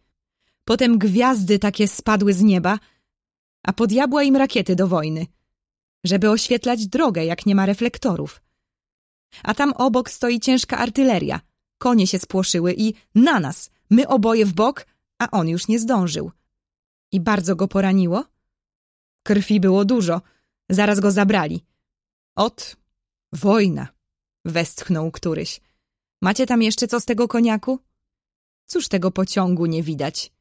Potem gwiazdy takie spadły z nieba, a podjabła im rakiety do wojny, żeby oświetlać drogę, jak nie ma reflektorów. A tam obok stoi ciężka artyleria – Konie się spłoszyły i na nas, my oboje w bok, a on już nie zdążył. I bardzo go poraniło? Krwi było dużo, zaraz go zabrali. Ot, wojna, westchnął któryś. Macie tam jeszcze co z tego koniaku? Cóż tego pociągu nie widać?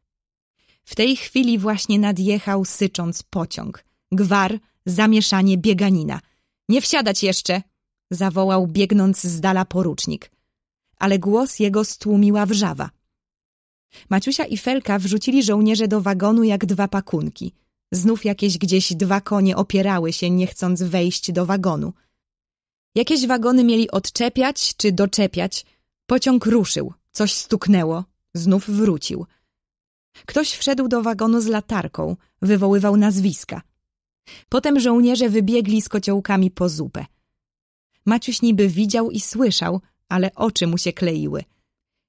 W tej chwili właśnie nadjechał sycząc pociąg. Gwar, zamieszanie, bieganina. Nie wsiadać jeszcze! zawołał biegnąc z dala porucznik ale głos jego stłumiła wrzawa. Maciusia i Felka wrzucili żołnierze do wagonu jak dwa pakunki. Znów jakieś gdzieś dwa konie opierały się, nie chcąc wejść do wagonu. Jakieś wagony mieli odczepiać czy doczepiać. Pociąg ruszył, coś stuknęło, znów wrócił. Ktoś wszedł do wagonu z latarką, wywoływał nazwiska. Potem żołnierze wybiegli z kociołkami po zupę. Maciuś niby widział i słyszał, ale oczy mu się kleiły.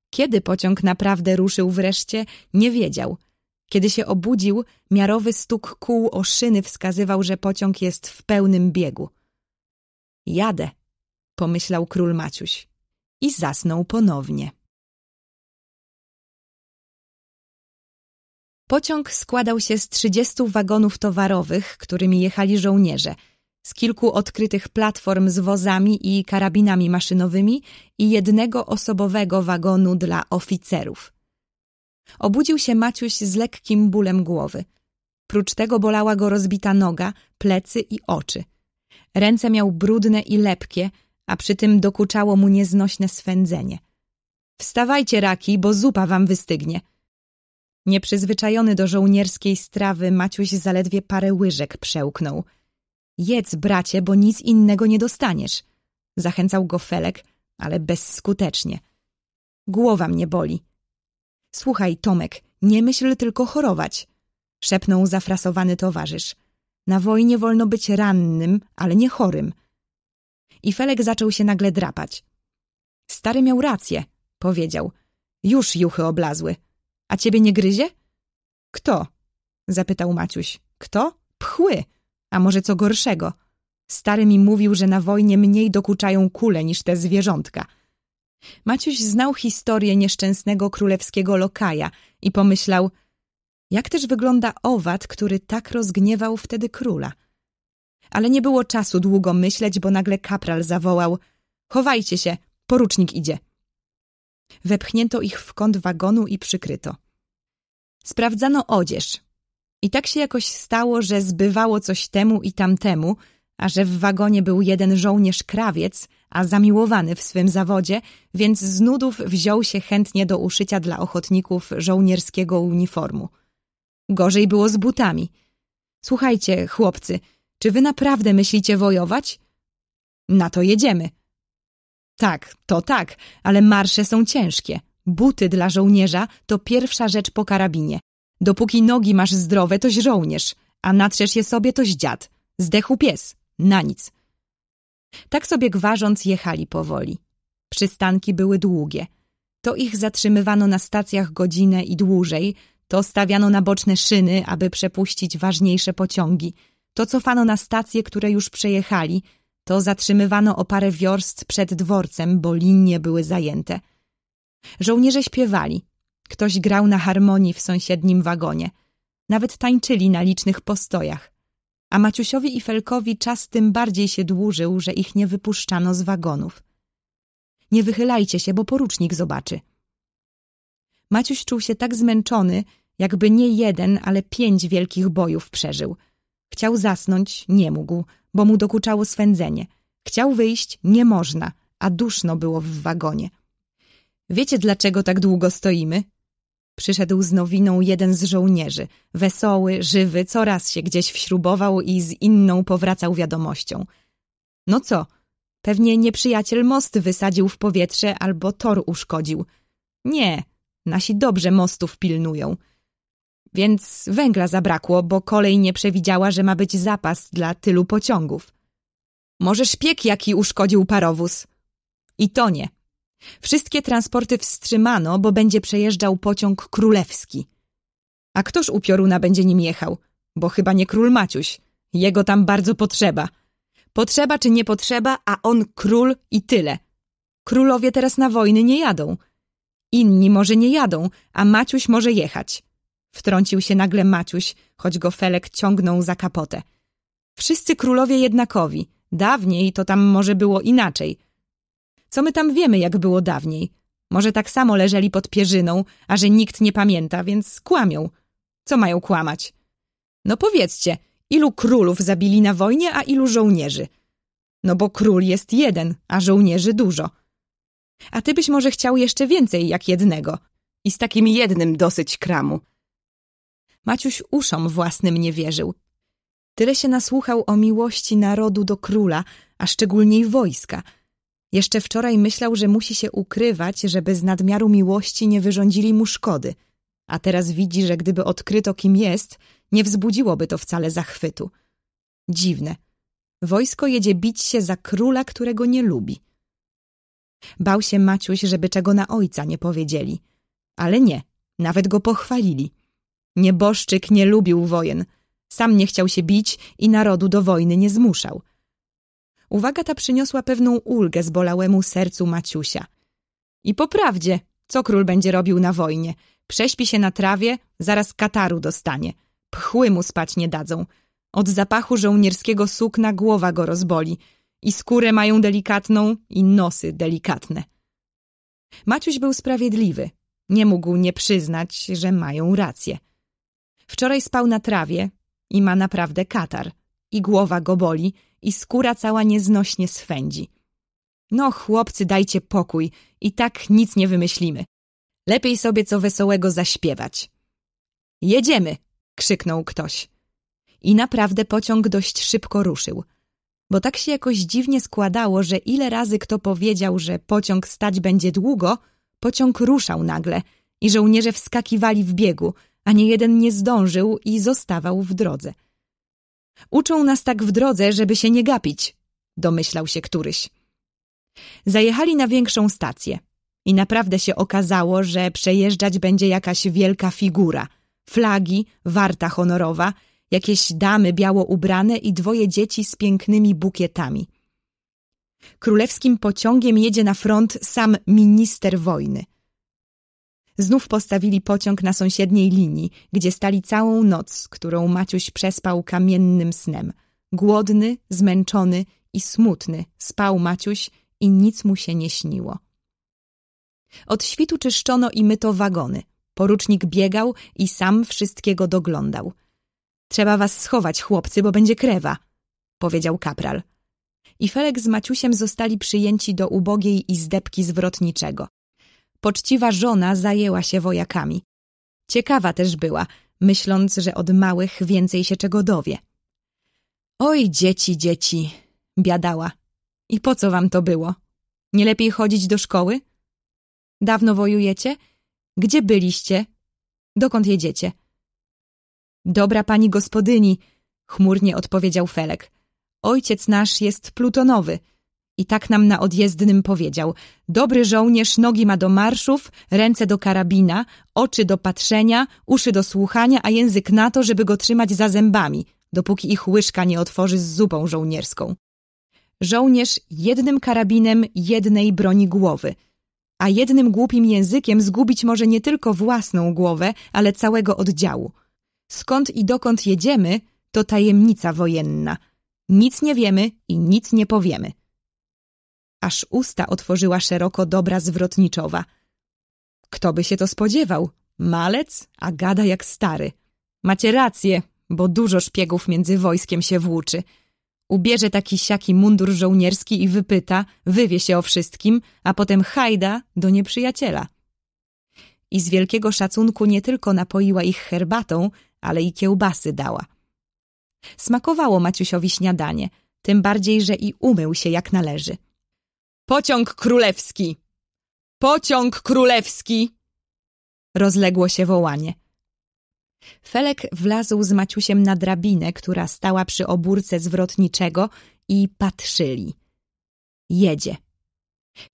Kiedy pociąg naprawdę ruszył wreszcie, nie wiedział. Kiedy się obudził, miarowy stuk kół o szyny wskazywał, że pociąg jest w pełnym biegu. Jadę, pomyślał król Maciuś i zasnął ponownie. Pociąg składał się z trzydziestu wagonów towarowych, którymi jechali żołnierze – z kilku odkrytych platform z wozami i karabinami maszynowymi i jednego osobowego wagonu dla oficerów. Obudził się Maciuś z lekkim bólem głowy. Prócz tego bolała go rozbita noga, plecy i oczy. Ręce miał brudne i lepkie, a przy tym dokuczało mu nieznośne swędzenie. Wstawajcie, raki, bo zupa wam wystygnie. Nieprzyzwyczajony do żołnierskiej strawy, Maciuś zaledwie parę łyżek przełknął – Jedz, bracie, bo nic innego nie dostaniesz. Zachęcał go Felek, ale bezskutecznie. Głowa mnie boli. Słuchaj, Tomek, nie myśl tylko chorować, szepnął zafrasowany towarzysz. Na wojnie wolno być rannym, ale nie chorym. I Felek zaczął się nagle drapać. Stary miał rację, powiedział. Już juchy oblazły. A ciebie nie gryzie? Kto? zapytał Maciuś. Kto? Pchły. A może co gorszego. Stary mi mówił, że na wojnie mniej dokuczają kule niż te zwierzątka. Maciuś znał historię nieszczęsnego królewskiego lokaja i pomyślał, jak też wygląda owad, który tak rozgniewał wtedy króla. Ale nie było czasu długo myśleć, bo nagle kapral zawołał – chowajcie się, porucznik idzie. Wepchnięto ich w kąt wagonu i przykryto. Sprawdzano odzież. I tak się jakoś stało, że zbywało coś temu i tamtemu, a że w wagonie był jeden żołnierz krawiec, a zamiłowany w swym zawodzie, więc z nudów wziął się chętnie do uszycia dla ochotników żołnierskiego uniformu. Gorzej było z butami. Słuchajcie, chłopcy, czy wy naprawdę myślicie wojować? Na to jedziemy. Tak, to tak, ale marsze są ciężkie. Buty dla żołnierza to pierwsza rzecz po karabinie. Dopóki nogi masz zdrowe, toś żołnierz, a natrzesz je sobie, toś dziad. Zdechł pies. Na nic. Tak sobie gwarząc jechali powoli. Przystanki były długie. To ich zatrzymywano na stacjach godzinę i dłużej, to stawiano na boczne szyny, aby przepuścić ważniejsze pociągi, to cofano na stacje, które już przejechali, to zatrzymywano o parę wiorst przed dworcem, bo linie były zajęte. Żołnierze śpiewali. Ktoś grał na harmonii w sąsiednim wagonie. Nawet tańczyli na licznych postojach. A Maciusiowi i Felkowi czas tym bardziej się dłużył, że ich nie wypuszczano z wagonów. Nie wychylajcie się, bo porucznik zobaczy. Maciuś czuł się tak zmęczony, jakby nie jeden, ale pięć wielkich bojów przeżył. Chciał zasnąć, nie mógł, bo mu dokuczało swędzenie. Chciał wyjść, nie można, a duszno było w wagonie. Wiecie, dlaczego tak długo stoimy? Przyszedł z nowiną jeden z żołnierzy, wesoły, żywy, coraz się gdzieś wśrubował i z inną powracał wiadomością. No co, pewnie nieprzyjaciel most wysadził w powietrze albo tor uszkodził. Nie, nasi dobrze mostów pilnują. Więc węgla zabrakło, bo kolej nie przewidziała, że ma być zapas dla tylu pociągów. Może szpieg jaki uszkodził parowóz? I to nie. Wszystkie transporty wstrzymano, bo będzie przejeżdżał pociąg królewski. A ktoż u Pioruna będzie nim jechał? Bo chyba nie król Maciuś. Jego tam bardzo potrzeba. Potrzeba czy nie potrzeba, a on król i tyle. Królowie teraz na wojny nie jadą. Inni może nie jadą, a Maciuś może jechać. Wtrącił się nagle Maciuś, choć go Felek ciągnął za kapotę. Wszyscy królowie jednakowi. Dawniej to tam może było inaczej. Co my tam wiemy, jak było dawniej? Może tak samo leżeli pod pierzyną, a że nikt nie pamięta, więc kłamią. Co mają kłamać? No powiedzcie, ilu królów zabili na wojnie, a ilu żołnierzy? No bo król jest jeden, a żołnierzy dużo. A ty byś może chciał jeszcze więcej jak jednego. I z takim jednym dosyć kramu. Maciuś uszom własnym nie wierzył. Tyle się nasłuchał o miłości narodu do króla, a szczególniej wojska – jeszcze wczoraj myślał, że musi się ukrywać, żeby z nadmiaru miłości nie wyrządzili mu szkody. A teraz widzi, że gdyby odkryto, kim jest, nie wzbudziłoby to wcale zachwytu. Dziwne. Wojsko jedzie bić się za króla, którego nie lubi. Bał się Maciuś, żeby czego na ojca nie powiedzieli. Ale nie, nawet go pochwalili. Nieboszczyk nie lubił wojen. Sam nie chciał się bić i narodu do wojny nie zmuszał. Uwaga ta przyniosła pewną ulgę zbolałemu sercu Maciusia. I poprawdzie, co król będzie robił na wojnie? Prześpi się na trawie, zaraz kataru dostanie. Pchły mu spać nie dadzą. Od zapachu żołnierskiego sukna głowa go rozboli. I skórę mają delikatną, i nosy delikatne. Maciuś był sprawiedliwy. Nie mógł nie przyznać, że mają rację. Wczoraj spał na trawie i ma naprawdę katar. I głowa go boli, i skóra cała nieznośnie swędzi. No, chłopcy, dajcie pokój, i tak nic nie wymyślimy. Lepiej sobie co wesołego zaśpiewać. Jedziemy! krzyknął ktoś. I naprawdę pociąg dość szybko ruszył. Bo tak się jakoś dziwnie składało, że ile razy kto powiedział, że pociąg stać będzie długo, pociąg ruszał nagle i żołnierze wskakiwali w biegu, a nie jeden nie zdążył i zostawał w drodze. Uczą nas tak w drodze, żeby się nie gapić, domyślał się któryś. Zajechali na większą stację i naprawdę się okazało, że przejeżdżać będzie jakaś wielka figura, flagi, warta honorowa jakieś damy biało ubrane i dwoje dzieci z pięknymi bukietami. Królewskim pociągiem jedzie na front sam minister wojny. Znów postawili pociąg na sąsiedniej linii, gdzie stali całą noc, którą Maciuś przespał kamiennym snem. Głodny, zmęczony i smutny spał Maciuś i nic mu się nie śniło. Od świtu czyszczono i myto wagony. Porucznik biegał i sam wszystkiego doglądał. Trzeba was schować, chłopcy, bo będzie krewa, powiedział kapral. I Felek z Maciusiem zostali przyjęci do ubogiej izdebki zwrotniczego. Poczciwa żona zajęła się wojakami. Ciekawa też była, myśląc, że od małych więcej się czego dowie. Oj, dzieci, dzieci, biadała. I po co wam to było? Nie lepiej chodzić do szkoły? Dawno wojujecie? Gdzie byliście? Dokąd jedziecie? Dobra pani gospodyni, chmurnie odpowiedział Felek. Ojciec nasz jest plutonowy. I tak nam na odjezdnym powiedział. Dobry żołnierz nogi ma do marszów, ręce do karabina, oczy do patrzenia, uszy do słuchania, a język na to, żeby go trzymać za zębami, dopóki ich łyżka nie otworzy z zupą żołnierską. Żołnierz jednym karabinem jednej broni głowy, a jednym głupim językiem zgubić może nie tylko własną głowę, ale całego oddziału. Skąd i dokąd jedziemy, to tajemnica wojenna. Nic nie wiemy i nic nie powiemy. Aż usta otworzyła szeroko dobra zwrotniczowa. Kto by się to spodziewał? Malec, a gada jak stary. Macie rację, bo dużo szpiegów między wojskiem się włóczy. Ubierze taki siaki mundur żołnierski i wypyta, wywie się o wszystkim, a potem hajda do nieprzyjaciela. I z wielkiego szacunku nie tylko napoiła ich herbatą, ale i kiełbasy dała. Smakowało Maciusiowi śniadanie, tym bardziej, że i umył się jak należy. Pociąg królewski! Pociąg królewski! Rozległo się wołanie. Felek wlazł z Maciusiem na drabinę, która stała przy obórce zwrotniczego i patrzyli. Jedzie.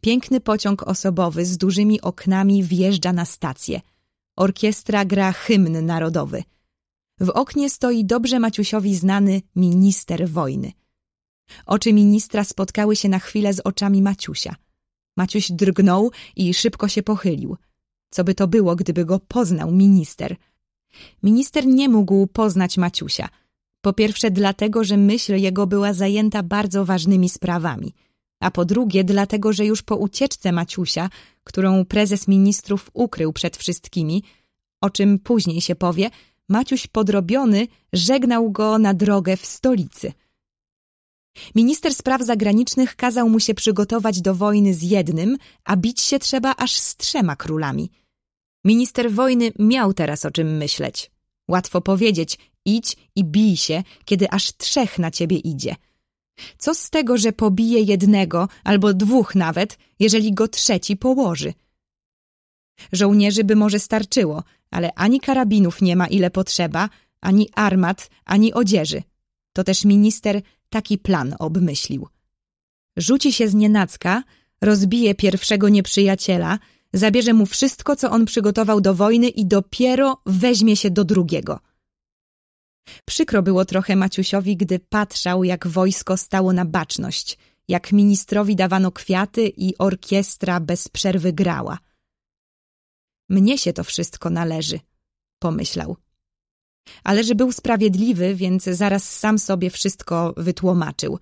Piękny pociąg osobowy z dużymi oknami wjeżdża na stację. Orkiestra gra hymn narodowy. W oknie stoi dobrze Maciusiowi znany minister wojny. Oczy ministra spotkały się na chwilę z oczami Maciusia. Maciuś drgnął i szybko się pochylił. Co by to było, gdyby go poznał minister? Minister nie mógł poznać Maciusia. Po pierwsze dlatego, że myśl jego była zajęta bardzo ważnymi sprawami, a po drugie dlatego, że już po ucieczce Maciusia, którą prezes ministrów ukrył przed wszystkimi, o czym później się powie, Maciuś podrobiony żegnał go na drogę w stolicy. Minister spraw zagranicznych kazał mu się przygotować do wojny z jednym, a bić się trzeba aż z trzema królami. Minister wojny miał teraz o czym myśleć. Łatwo powiedzieć, idź i bij się, kiedy aż trzech na ciebie idzie. Co z tego, że pobije jednego albo dwóch nawet, jeżeli go trzeci położy? Żołnierzy by może starczyło, ale ani karabinów nie ma ile potrzeba, ani armat, ani odzieży. To też minister taki plan obmyślił. Rzuci się z nienacka, rozbije pierwszego nieprzyjaciela, zabierze mu wszystko, co on przygotował do wojny i dopiero weźmie się do drugiego. Przykro było trochę Maciusiowi, gdy patrzał, jak wojsko stało na baczność, jak ministrowi dawano kwiaty i orkiestra bez przerwy grała. Mnie się to wszystko należy, pomyślał. Ale że był sprawiedliwy, więc zaraz sam sobie wszystko wytłumaczył.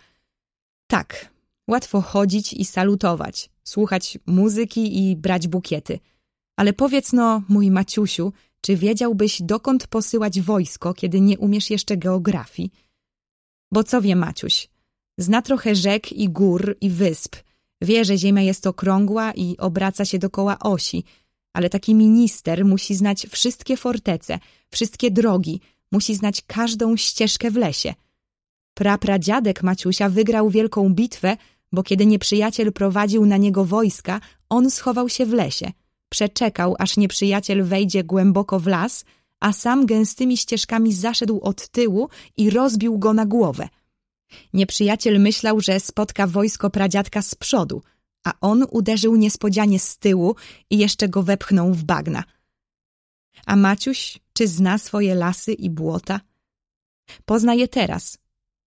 Tak, łatwo chodzić i salutować, słuchać muzyki i brać bukiety. Ale powiedz no, mój Maciusiu, czy wiedziałbyś, dokąd posyłać wojsko, kiedy nie umiesz jeszcze geografii? Bo co wie Maciuś? Zna trochę rzek i gór i wysp. Wie, że ziemia jest okrągła i obraca się dokoła osi, ale taki minister musi znać wszystkie fortece, wszystkie drogi, musi znać każdą ścieżkę w lesie. Prapradziadek Maciusia wygrał wielką bitwę, bo kiedy nieprzyjaciel prowadził na niego wojska, on schował się w lesie. Przeczekał, aż nieprzyjaciel wejdzie głęboko w las, a sam gęstymi ścieżkami zaszedł od tyłu i rozbił go na głowę. Nieprzyjaciel myślał, że spotka wojsko pradziadka z przodu, a on uderzył niespodzianie z tyłu i jeszcze go wepchnął w bagna. A Maciuś, czy zna swoje lasy i błota? Pozna je teraz.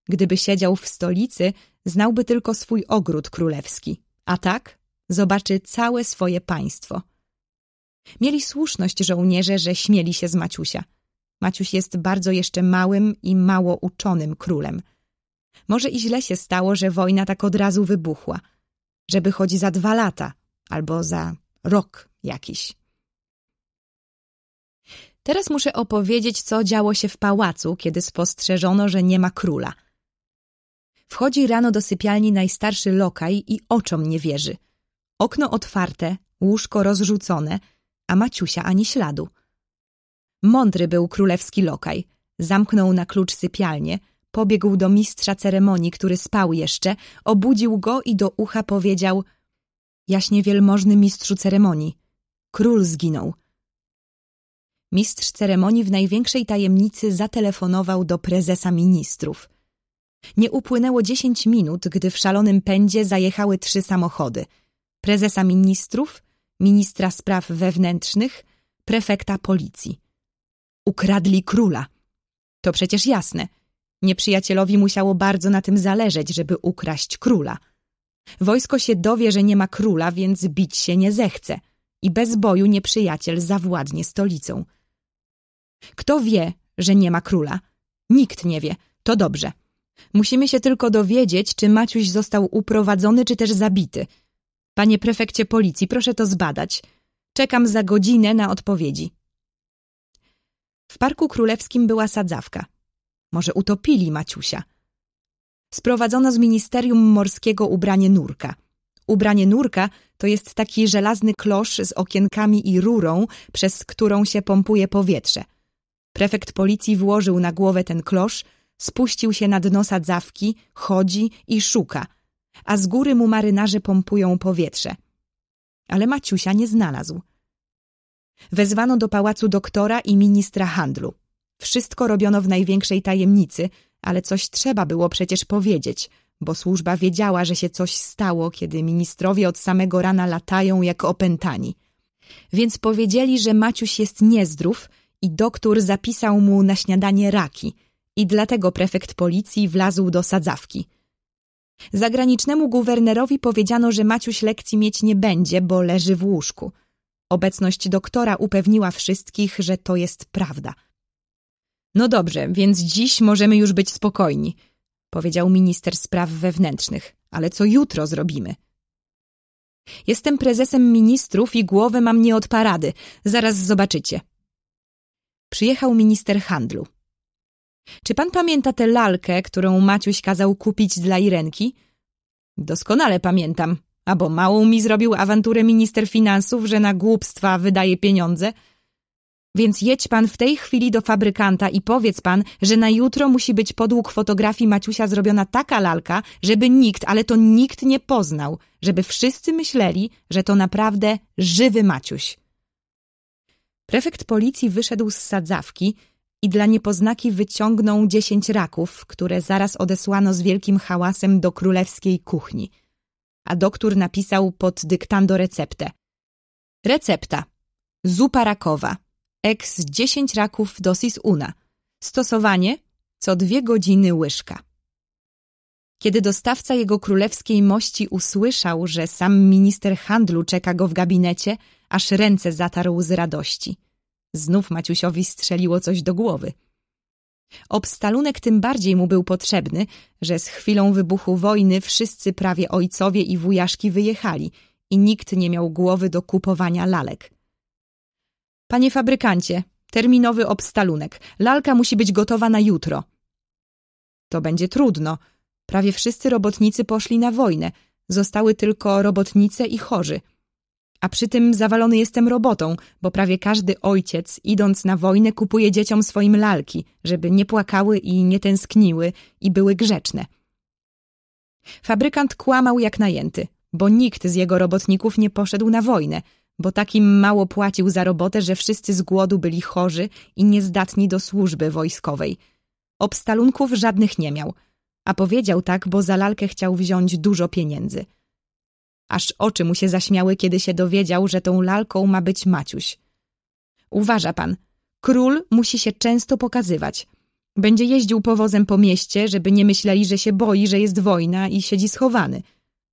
Gdyby siedział w stolicy, znałby tylko swój ogród królewski, a tak zobaczy całe swoje państwo. Mieli słuszność żołnierze, że śmieli się z Maciusia. Maciuś jest bardzo jeszcze małym i mało uczonym królem. Może i źle się stało, że wojna tak od razu wybuchła. Żeby chodzi za dwa lata, albo za rok jakiś. Teraz muszę opowiedzieć, co działo się w pałacu, kiedy spostrzeżono, że nie ma króla. Wchodzi rano do sypialni najstarszy lokaj i oczom nie wierzy. Okno otwarte, łóżko rozrzucone, a Maciusia ani śladu. Mądry był królewski lokaj. Zamknął na klucz sypialnię, pobiegł do mistrza ceremonii, który spał jeszcze, obudził go i do ucha powiedział Jaśnie wielmożny mistrzu ceremonii, król zginął. Mistrz ceremonii w największej tajemnicy zatelefonował do prezesa ministrów. Nie upłynęło dziesięć minut, gdy w szalonym pędzie zajechały trzy samochody. Prezesa ministrów, ministra spraw wewnętrznych, prefekta policji. Ukradli króla. To przecież jasne. Nieprzyjacielowi musiało bardzo na tym zależeć, żeby ukraść króla. Wojsko się dowie, że nie ma króla, więc bić się nie zechce. I bez boju nieprzyjaciel zawładnie stolicą. Kto wie, że nie ma króla? Nikt nie wie. To dobrze. Musimy się tylko dowiedzieć, czy Maciuś został uprowadzony, czy też zabity. Panie prefekcie policji, proszę to zbadać. Czekam za godzinę na odpowiedzi. W Parku Królewskim była sadzawka. Może utopili Maciusia. Sprowadzono z Ministerium Morskiego ubranie nurka. Ubranie nurka to jest taki żelazny klosz z okienkami i rurą, przez którą się pompuje powietrze. Prefekt policji włożył na głowę ten klosz, spuścił się na dno sadzawki, chodzi i szuka, a z góry mu marynarze pompują powietrze. Ale Maciusia nie znalazł. Wezwano do pałacu doktora i ministra handlu. Wszystko robiono w największej tajemnicy, ale coś trzeba było przecież powiedzieć, bo służba wiedziała, że się coś stało, kiedy ministrowie od samego rana latają jak opętani. Więc powiedzieli, że Maciuś jest niezdrów i doktor zapisał mu na śniadanie raki i dlatego prefekt policji wlazł do sadzawki. Zagranicznemu guwernerowi powiedziano, że Maciuś lekcji mieć nie będzie, bo leży w łóżku. Obecność doktora upewniła wszystkich, że to jest prawda. No dobrze, więc dziś możemy już być spokojni, powiedział minister spraw wewnętrznych. Ale co jutro zrobimy? Jestem prezesem ministrów i głowę mam nie od parady. Zaraz zobaczycie. Przyjechał minister handlu. Czy pan pamięta tę lalkę, którą Maciuś kazał kupić dla Irenki? Doskonale pamiętam. A bo małą mi zrobił awanturę minister finansów, że na głupstwa wydaje pieniądze. Więc jedź pan w tej chwili do fabrykanta i powiedz pan, że na jutro musi być podług fotografii Maciusia zrobiona taka lalka, żeby nikt, ale to nikt nie poznał, żeby wszyscy myśleli, że to naprawdę żywy Maciuś. Prefekt policji wyszedł z sadzawki i dla niepoznaki wyciągnął dziesięć raków, które zaraz odesłano z wielkim hałasem do królewskiej kuchni. A doktor napisał pod dyktando receptę. Recepta. Zupa rakowa. Ex 10 raków dosis una. Stosowanie co dwie godziny łyżka. Kiedy dostawca jego królewskiej mości usłyszał, że sam minister handlu czeka go w gabinecie, aż ręce zatarł z radości. Znów Maciusiowi strzeliło coś do głowy. Obstalunek tym bardziej mu był potrzebny, że z chwilą wybuchu wojny wszyscy prawie ojcowie i wujaszki wyjechali i nikt nie miał głowy do kupowania lalek. Panie fabrykancie, terminowy obstalunek. Lalka musi być gotowa na jutro. To będzie trudno. Prawie wszyscy robotnicy poszli na wojnę. Zostały tylko robotnice i chorzy – a przy tym zawalony jestem robotą, bo prawie każdy ojciec, idąc na wojnę, kupuje dzieciom swoim lalki, żeby nie płakały i nie tęskniły i były grzeczne. Fabrykant kłamał jak najęty, bo nikt z jego robotników nie poszedł na wojnę, bo takim mało płacił za robotę, że wszyscy z głodu byli chorzy i niezdatni do służby wojskowej. Obstalunków żadnych nie miał, a powiedział tak, bo za lalkę chciał wziąć dużo pieniędzy – aż oczy mu się zaśmiały, kiedy się dowiedział, że tą lalką ma być Maciuś. Uważa pan, król musi się często pokazywać. Będzie jeździł powozem po mieście, żeby nie myśleli, że się boi, że jest wojna i siedzi schowany.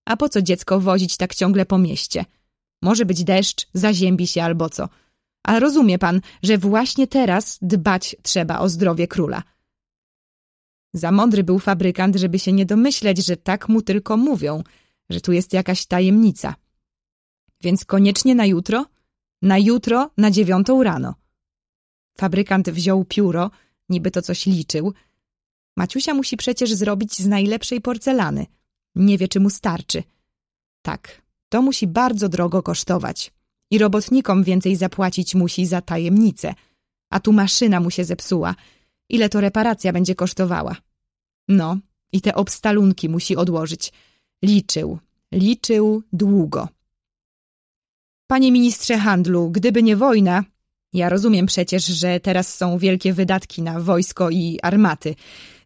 A po co dziecko wozić tak ciągle po mieście? Może być deszcz, zaziębi się albo co. A rozumie pan, że właśnie teraz dbać trzeba o zdrowie króla. Za mądry był fabrykant, żeby się nie domyśleć, że tak mu tylko mówią, że tu jest jakaś tajemnica. Więc koniecznie na jutro? Na jutro, na dziewiątą rano. Fabrykant wziął pióro, niby to coś liczył. Maciusia musi przecież zrobić z najlepszej porcelany. Nie wie, czy mu starczy. Tak, to musi bardzo drogo kosztować. I robotnikom więcej zapłacić musi za tajemnicę. A tu maszyna mu się zepsuła. Ile to reparacja będzie kosztowała? No, i te obstalunki musi odłożyć. Liczył, liczył długo. Panie ministrze handlu, gdyby nie wojna, ja rozumiem przecież, że teraz są wielkie wydatki na wojsko i armaty.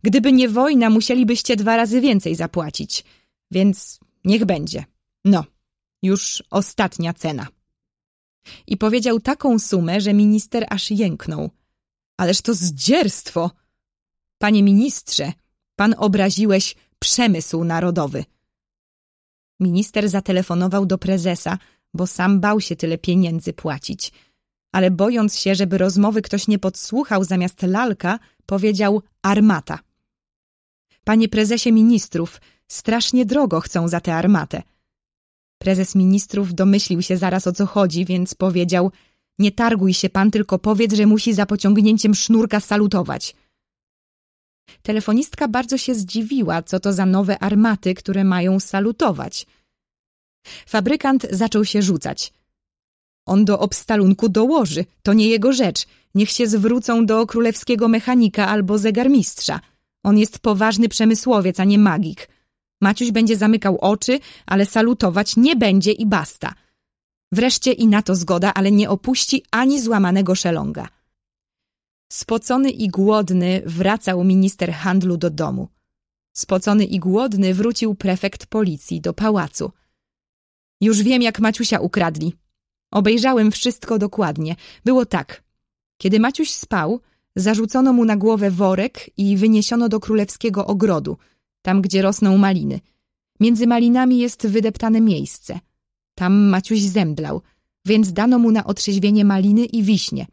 Gdyby nie wojna, musielibyście dwa razy więcej zapłacić. Więc niech będzie. No, już ostatnia cena. I powiedział taką sumę, że minister aż jęknął. Ależ to zdzierstwo! Panie ministrze, pan obraziłeś przemysł narodowy. Minister zatelefonował do prezesa, bo sam bał się tyle pieniędzy płacić. Ale bojąc się, żeby rozmowy ktoś nie podsłuchał zamiast lalka, powiedział armata. Panie prezesie ministrów, strasznie drogo chcą za tę armatę. Prezes ministrów domyślił się zaraz o co chodzi, więc powiedział nie targuj się pan, tylko powiedz, że musi za pociągnięciem sznurka salutować. Telefonistka bardzo się zdziwiła, co to za nowe armaty, które mają salutować. Fabrykant zaczął się rzucać. On do obstalunku dołoży, to nie jego rzecz. Niech się zwrócą do królewskiego mechanika albo zegarmistrza. On jest poważny przemysłowiec, a nie magik. Maciuś będzie zamykał oczy, ale salutować nie będzie i basta. Wreszcie i na to zgoda, ale nie opuści ani złamanego szelonga. Spocony i głodny wracał minister handlu do domu. Spocony i głodny wrócił prefekt policji do pałacu. Już wiem, jak Maciusia ukradli. Obejrzałem wszystko dokładnie. Było tak. Kiedy Maciuś spał, zarzucono mu na głowę worek i wyniesiono do królewskiego ogrodu, tam gdzie rosną maliny. Między malinami jest wydeptane miejsce. Tam Maciuś zemdlał, więc dano mu na otrzeźwienie maliny i wiśnie.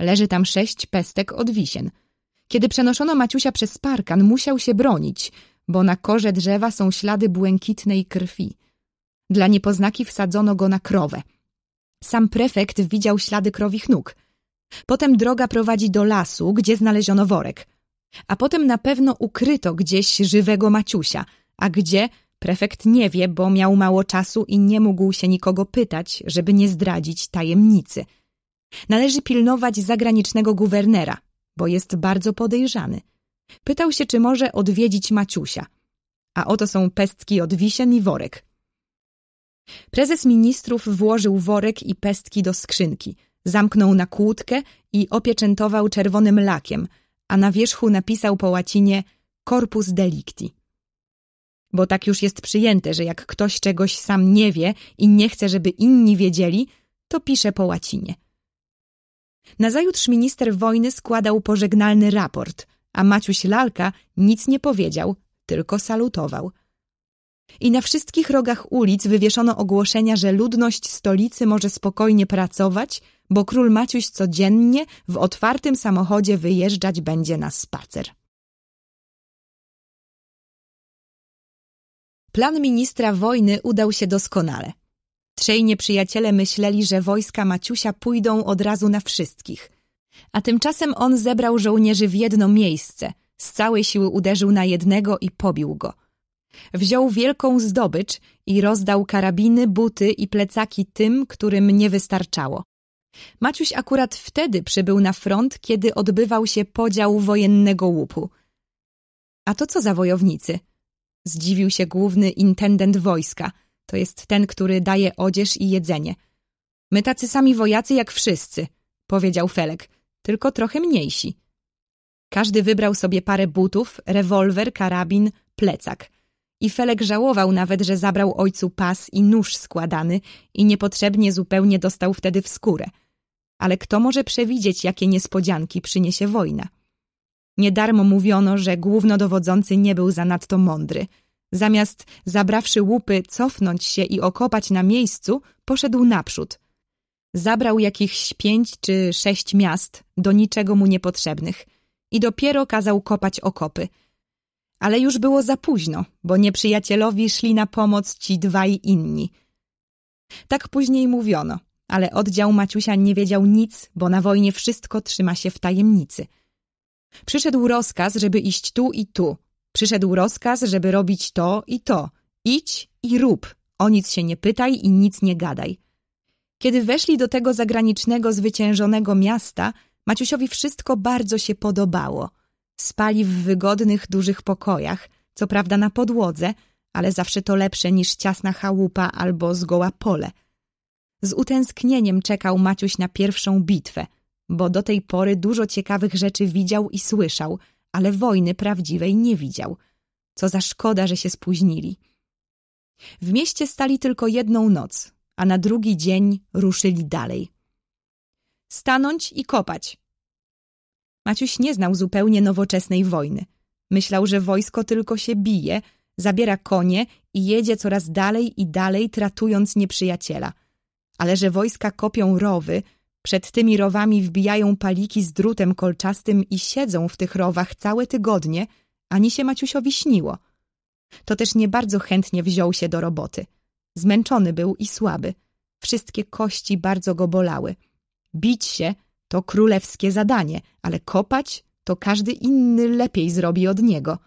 Leży tam sześć pestek od wisien. Kiedy przenoszono Maciusia przez parkan, musiał się bronić, bo na korze drzewa są ślady błękitnej krwi. Dla niepoznaki wsadzono go na krowę. Sam prefekt widział ślady krowich nóg. Potem droga prowadzi do lasu, gdzie znaleziono worek. A potem na pewno ukryto gdzieś żywego Maciusia, a gdzie prefekt nie wie, bo miał mało czasu i nie mógł się nikogo pytać, żeby nie zdradzić tajemnicy. Należy pilnować zagranicznego guwernera, bo jest bardzo podejrzany. Pytał się, czy może odwiedzić Maciusia. A oto są pestki od wisien i worek. Prezes ministrów włożył worek i pestki do skrzynki, zamknął na kłódkę i opieczętował czerwonym lakiem, a na wierzchu napisał po łacinie corpus delicti. Bo tak już jest przyjęte, że jak ktoś czegoś sam nie wie i nie chce, żeby inni wiedzieli, to pisze po łacinie. Nazajutrz minister wojny składał pożegnalny raport, a Maciuś Lalka nic nie powiedział, tylko salutował – i na wszystkich rogach ulic wywieszono ogłoszenia, że ludność stolicy może spokojnie pracować, bo król Maciuś codziennie w otwartym samochodzie wyjeżdżać będzie na spacer. Plan ministra wojny udał się doskonale. Trzej nieprzyjaciele myśleli, że wojska Maciusia pójdą od razu na wszystkich. A tymczasem on zebrał żołnierzy w jedno miejsce, z całej siły uderzył na jednego i pobił go – Wziął wielką zdobycz i rozdał karabiny, buty i plecaki tym, którym nie wystarczało. Maciuś akurat wtedy przybył na front, kiedy odbywał się podział wojennego łupu. A to co za wojownicy? Zdziwił się główny intendent wojska. To jest ten, który daje odzież i jedzenie. My tacy sami wojacy jak wszyscy, powiedział Felek, tylko trochę mniejsi. Każdy wybrał sobie parę butów, rewolwer, karabin, plecak – i Felek żałował nawet, że zabrał ojcu pas i nóż składany i niepotrzebnie zupełnie dostał wtedy w skórę. Ale kto może przewidzieć, jakie niespodzianki przyniesie wojna? Niedarmo mówiono, że głównodowodzący nie był zanadto mądry. Zamiast, zabrawszy łupy, cofnąć się i okopać na miejscu, poszedł naprzód. Zabrał jakichś pięć czy sześć miast, do niczego mu niepotrzebnych, i dopiero kazał kopać okopy. Ale już było za późno, bo nieprzyjacielowi szli na pomoc ci dwaj inni. Tak później mówiono, ale oddział Maciusia nie wiedział nic, bo na wojnie wszystko trzyma się w tajemnicy. Przyszedł rozkaz, żeby iść tu i tu. Przyszedł rozkaz, żeby robić to i to. Idź i rób. O nic się nie pytaj i nic nie gadaj. Kiedy weszli do tego zagranicznego, zwyciężonego miasta, Maciusiowi wszystko bardzo się podobało. Spali w wygodnych, dużych pokojach, co prawda na podłodze, ale zawsze to lepsze niż ciasna chałupa albo zgoła pole. Z utęsknieniem czekał Maciuś na pierwszą bitwę, bo do tej pory dużo ciekawych rzeczy widział i słyszał, ale wojny prawdziwej nie widział. Co za szkoda, że się spóźnili. W mieście stali tylko jedną noc, a na drugi dzień ruszyli dalej. Stanąć i kopać. Maciuś nie znał zupełnie nowoczesnej wojny. Myślał, że wojsko tylko się bije, zabiera konie i jedzie coraz dalej i dalej, tratując nieprzyjaciela. Ale że wojska kopią rowy, przed tymi rowami wbijają paliki z drutem kolczastym i siedzą w tych rowach całe tygodnie, ani się Maciusiowi śniło. To też nie bardzo chętnie wziął się do roboty. Zmęczony był i słaby. Wszystkie kości bardzo go bolały. Bić się to królewskie zadanie, ale kopać to każdy inny lepiej zrobi od niego.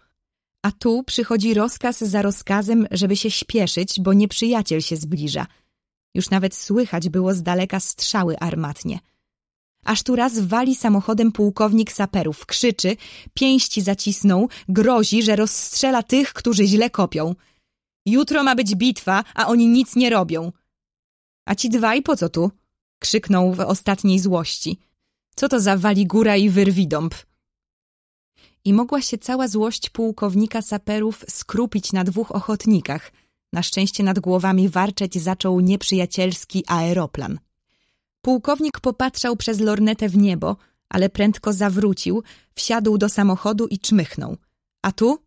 A tu przychodzi rozkaz za rozkazem, żeby się śpieszyć, bo nieprzyjaciel się zbliża. Już nawet słychać było z daleka strzały armatnie. Aż tu raz wali samochodem pułkownik saperów, krzyczy, pięści zacisnął, grozi, że rozstrzela tych, którzy źle kopią. Jutro ma być bitwa, a oni nic nie robią. A ci dwaj po co tu? Krzyknął w ostatniej złości. Co to za wali góra i wyrwidąb? I mogła się cała złość pułkownika saperów skrupić na dwóch ochotnikach. Na szczęście nad głowami warczeć zaczął nieprzyjacielski aeroplan. Pułkownik popatrzał przez lornetę w niebo, ale prędko zawrócił, wsiadł do samochodu i czmychnął. A tu?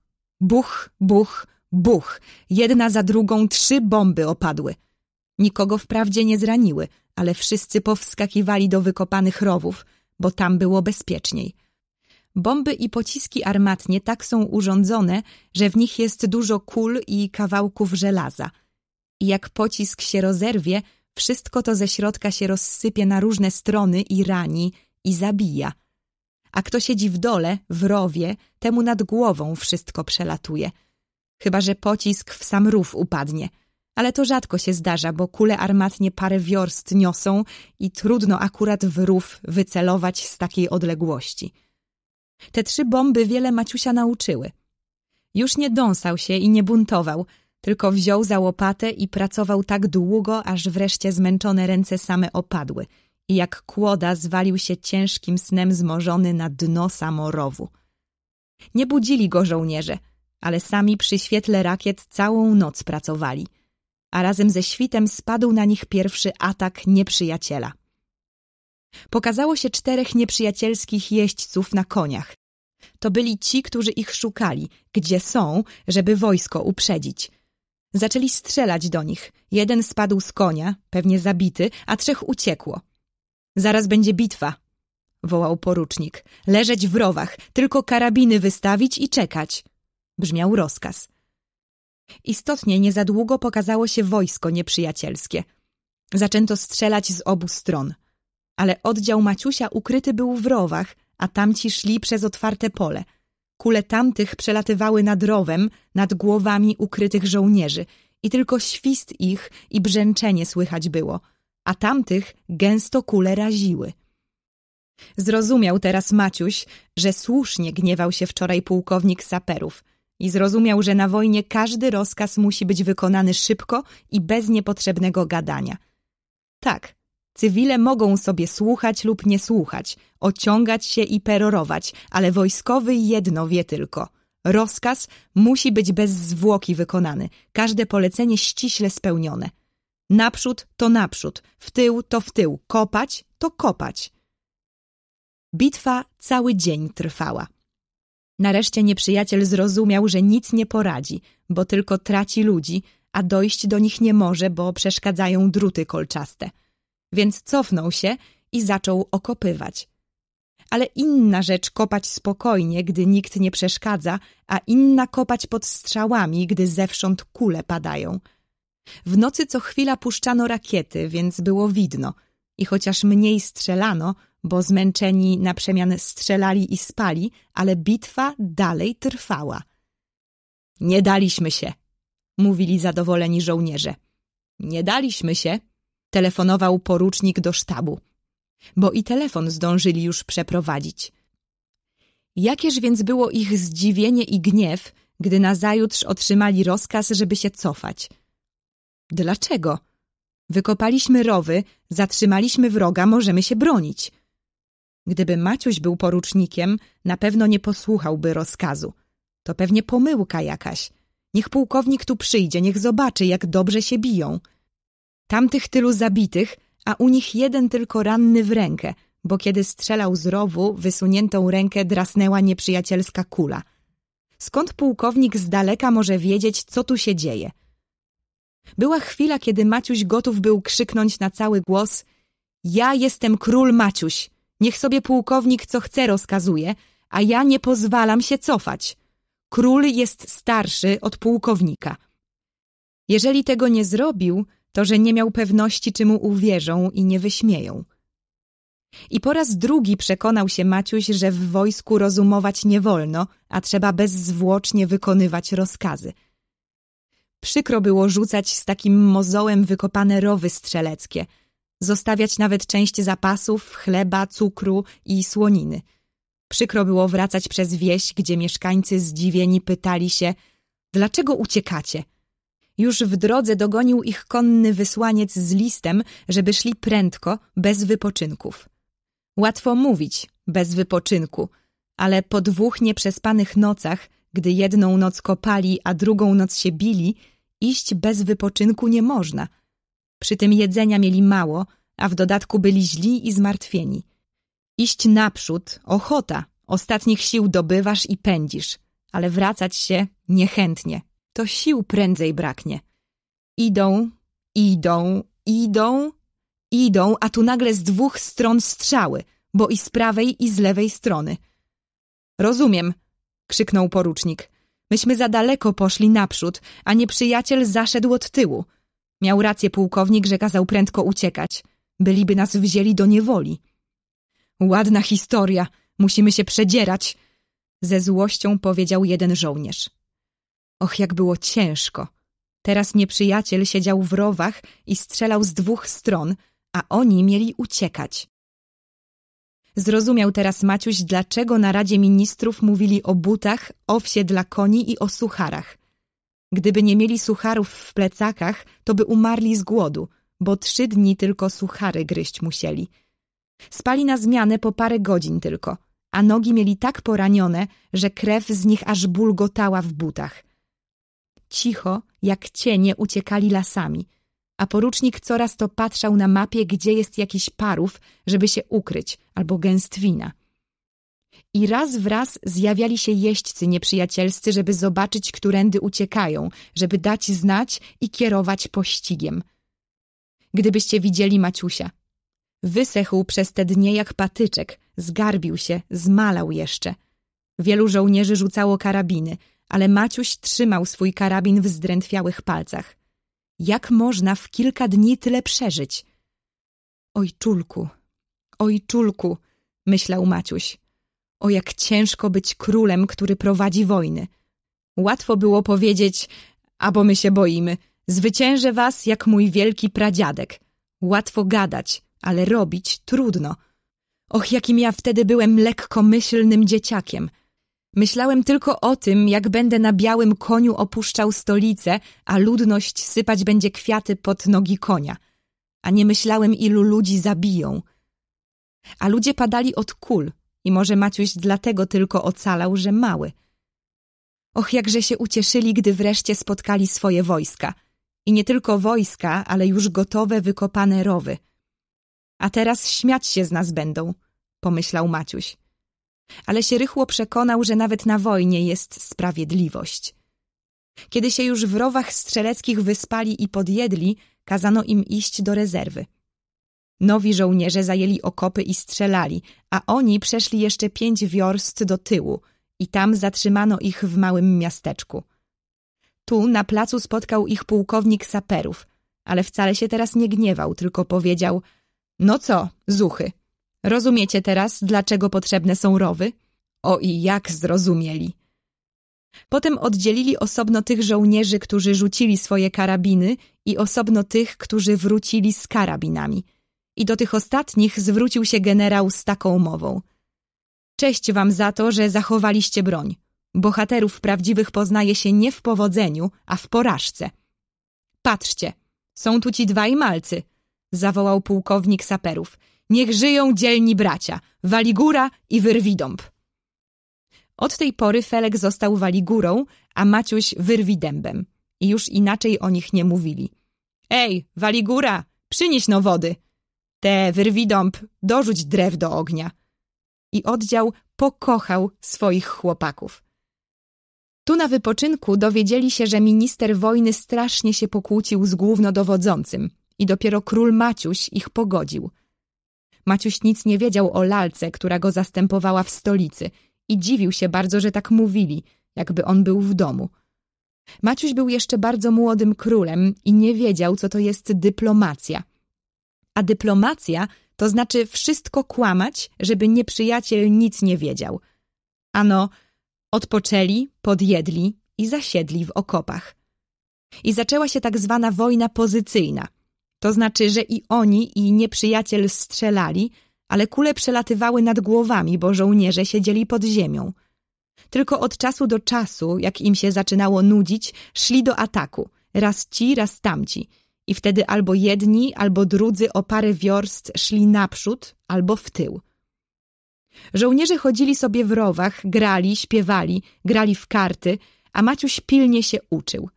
Buch, buch, buch. Jedna za drugą trzy bomby opadły. Nikogo wprawdzie nie zraniły, ale wszyscy powskakiwali do wykopanych rowów, bo tam było bezpieczniej. Bomby i pociski armatnie tak są urządzone, że w nich jest dużo kul i kawałków żelaza. I jak pocisk się rozerwie, wszystko to ze środka się rozsypie na różne strony i rani i zabija. A kto siedzi w dole, w rowie, temu nad głową wszystko przelatuje. Chyba, że pocisk w sam rów upadnie – ale to rzadko się zdarza, bo kule armatnie parę wiorst niosą i trudno akurat w rów wycelować z takiej odległości. Te trzy bomby wiele Maciusia nauczyły. Już nie dąsał się i nie buntował, tylko wziął za łopatę i pracował tak długo, aż wreszcie zmęczone ręce same opadły i jak kłoda zwalił się ciężkim snem zmożony na dno samorowu. Nie budzili go żołnierze, ale sami przy świetle rakiet całą noc pracowali – a razem ze świtem spadł na nich pierwszy atak nieprzyjaciela. Pokazało się czterech nieprzyjacielskich jeźdźców na koniach. To byli ci, którzy ich szukali, gdzie są, żeby wojsko uprzedzić. Zaczęli strzelać do nich. Jeden spadł z konia, pewnie zabity, a trzech uciekło. Zaraz będzie bitwa, wołał porucznik. Leżeć w rowach, tylko karabiny wystawić i czekać. Brzmiał rozkaz. Istotnie nie za długo pokazało się wojsko nieprzyjacielskie. Zaczęto strzelać z obu stron. Ale oddział Maciusia ukryty był w rowach, a tamci szli przez otwarte pole. Kule tamtych przelatywały nad rowem, nad głowami ukrytych żołnierzy i tylko świst ich i brzęczenie słychać było, a tamtych gęsto kule raziły. Zrozumiał teraz Maciuś, że słusznie gniewał się wczoraj pułkownik saperów – i zrozumiał, że na wojnie każdy rozkaz musi być wykonany szybko i bez niepotrzebnego gadania. Tak, cywile mogą sobie słuchać lub nie słuchać, ociągać się i perorować, ale wojskowy jedno wie tylko. Rozkaz musi być bez zwłoki wykonany, każde polecenie ściśle spełnione. Naprzód to naprzód, w tył to w tył, kopać to kopać. Bitwa cały dzień trwała. Nareszcie nieprzyjaciel zrozumiał, że nic nie poradzi, bo tylko traci ludzi, a dojść do nich nie może, bo przeszkadzają druty kolczaste. Więc cofnął się i zaczął okopywać. Ale inna rzecz kopać spokojnie, gdy nikt nie przeszkadza, a inna kopać pod strzałami, gdy zewsząd kule padają. W nocy co chwila puszczano rakiety, więc było widno. I chociaż mniej strzelano, bo zmęczeni na przemian strzelali i spali, ale bitwa dalej trwała. Nie daliśmy się, mówili zadowoleni żołnierze. Nie daliśmy się, telefonował porucznik do sztabu, bo i telefon zdążyli już przeprowadzić. Jakież więc było ich zdziwienie i gniew, gdy nazajutrz otrzymali rozkaz, żeby się cofać. Dlaczego? Wykopaliśmy rowy, zatrzymaliśmy wroga, możemy się bronić. Gdyby Maciuś był porucznikiem, na pewno nie posłuchałby rozkazu. To pewnie pomyłka jakaś. Niech pułkownik tu przyjdzie, niech zobaczy, jak dobrze się biją. Tamtych tylu zabitych, a u nich jeden tylko ranny w rękę, bo kiedy strzelał z rowu, wysuniętą rękę drasnęła nieprzyjacielska kula. Skąd pułkownik z daleka może wiedzieć, co tu się dzieje? Była chwila, kiedy Maciuś gotów był krzyknąć na cały głos Ja jestem król Maciuś! Niech sobie pułkownik co chce rozkazuje, a ja nie pozwalam się cofać. Król jest starszy od pułkownika. Jeżeli tego nie zrobił, to że nie miał pewności, czy mu uwierzą i nie wyśmieją. I po raz drugi przekonał się Maciuś, że w wojsku rozumować nie wolno, a trzeba bezzwłocznie wykonywać rozkazy. Przykro było rzucać z takim mozołem wykopane rowy strzeleckie, zostawiać nawet część zapasów, chleba, cukru i słoniny – Przykro było wracać przez wieś, gdzie mieszkańcy zdziwieni pytali się Dlaczego uciekacie? Już w drodze dogonił ich konny wysłaniec z listem, żeby szli prędko, bez wypoczynków. Łatwo mówić, bez wypoczynku, ale po dwóch nieprzespanych nocach, gdy jedną noc kopali, a drugą noc się bili, iść bez wypoczynku nie można. Przy tym jedzenia mieli mało, a w dodatku byli źli i zmartwieni. Iść naprzód, ochota, ostatnich sił dobywasz i pędzisz, ale wracać się niechętnie. To sił prędzej braknie. Idą, idą, idą, idą, a tu nagle z dwóch stron strzały, bo i z prawej i z lewej strony. Rozumiem, krzyknął porucznik. Myśmy za daleko poszli naprzód, a nieprzyjaciel zaszedł od tyłu. Miał rację pułkownik, że kazał prędko uciekać. Byliby nas wzięli do niewoli. Ładna historia, musimy się przedzierać, ze złością powiedział jeden żołnierz. Och, jak było ciężko. Teraz nieprzyjaciel siedział w rowach i strzelał z dwóch stron, a oni mieli uciekać. Zrozumiał teraz Maciuś, dlaczego na Radzie Ministrów mówili o butach, owsie dla koni i o sucharach. Gdyby nie mieli sucharów w plecakach, to by umarli z głodu, bo trzy dni tylko suchary gryźć musieli – Spali na zmianę po parę godzin tylko, a nogi mieli tak poranione, że krew z nich aż bulgotała w butach. Cicho, jak cienie, uciekali lasami, a porucznik coraz to patrzał na mapie, gdzie jest jakiś parów, żeby się ukryć, albo gęstwina. I raz w raz zjawiali się jeźdźcy nieprzyjacielscy, żeby zobaczyć, którędy uciekają, żeby dać znać i kierować pościgiem. Gdybyście widzieli Maciusia, Wysechł przez te dnie jak patyczek, zgarbił się, zmalał jeszcze. Wielu żołnierzy rzucało karabiny, ale Maciuś trzymał swój karabin w zdrętwiałych palcach. Jak można w kilka dni tyle przeżyć? Oj, czulku, oj, czulku, myślał Maciuś. O jak ciężko być królem, który prowadzi wojny. Łatwo było powiedzieć, a bo my się boimy, zwyciężę was jak mój wielki pradziadek. Łatwo gadać, ale robić trudno. Och, jakim ja wtedy byłem lekkomyślnym dzieciakiem. Myślałem tylko o tym, jak będę na białym koniu opuszczał stolicę, a ludność sypać będzie kwiaty pod nogi konia. A nie myślałem, ilu ludzi zabiją. A ludzie padali od kul i może Maciuś dlatego tylko ocalał, że mały. Och, jakże się ucieszyli, gdy wreszcie spotkali swoje wojska. I nie tylko wojska, ale już gotowe, wykopane rowy – a teraz śmiać się z nas będą, pomyślał Maciuś. Ale się rychło przekonał, że nawet na wojnie jest sprawiedliwość. Kiedy się już w rowach strzeleckich wyspali i podjedli, kazano im iść do rezerwy. Nowi żołnierze zajęli okopy i strzelali, a oni przeszli jeszcze pięć wiorst do tyłu i tam zatrzymano ich w małym miasteczku. Tu na placu spotkał ich pułkownik saperów, ale wcale się teraz nie gniewał, tylko powiedział No co, zuchy, rozumiecie teraz, dlaczego potrzebne są rowy? O i jak zrozumieli! Potem oddzielili osobno tych żołnierzy, którzy rzucili swoje karabiny i osobno tych, którzy wrócili z karabinami. I do tych ostatnich zwrócił się generał z taką mową. Cześć wam za to, że zachowaliście broń. Bohaterów prawdziwych poznaje się nie w powodzeniu, a w porażce. Patrzcie, są tu ci dwaj malcy, zawołał pułkownik saperów. Niech żyją dzielni bracia, Waligura i Wyrwidąb. Od tej pory Felek został Waligurą, a Maciuś Wyrwidębem. I już inaczej o nich nie mówili. Ej, Waligura, przynieś no wody. Te, Wyrwidąb, dorzuć drew do ognia. I oddział pokochał swoich chłopaków. Tu na wypoczynku dowiedzieli się, że minister wojny strasznie się pokłócił z głównodowodzącym i dopiero król Maciuś ich pogodził. Maciuś nic nie wiedział o lalce, która go zastępowała w stolicy i dziwił się bardzo, że tak mówili, jakby on był w domu. Maciuś był jeszcze bardzo młodym królem i nie wiedział, co to jest dyplomacja. A dyplomacja to znaczy wszystko kłamać, żeby nieprzyjaciel nic nie wiedział. Ano, odpoczęli, podjedli i zasiedli w okopach. I zaczęła się tak zwana wojna pozycyjna. To znaczy, że i oni, i nieprzyjaciel strzelali, ale kule przelatywały nad głowami, bo żołnierze siedzieli pod ziemią. Tylko od czasu do czasu, jak im się zaczynało nudzić, szli do ataku, raz ci, raz tamci. I wtedy albo jedni, albo drudzy o parę wiorst szli naprzód, albo w tył. Żołnierze chodzili sobie w rowach, grali, śpiewali, grali w karty, a Maciuś pilnie się uczył.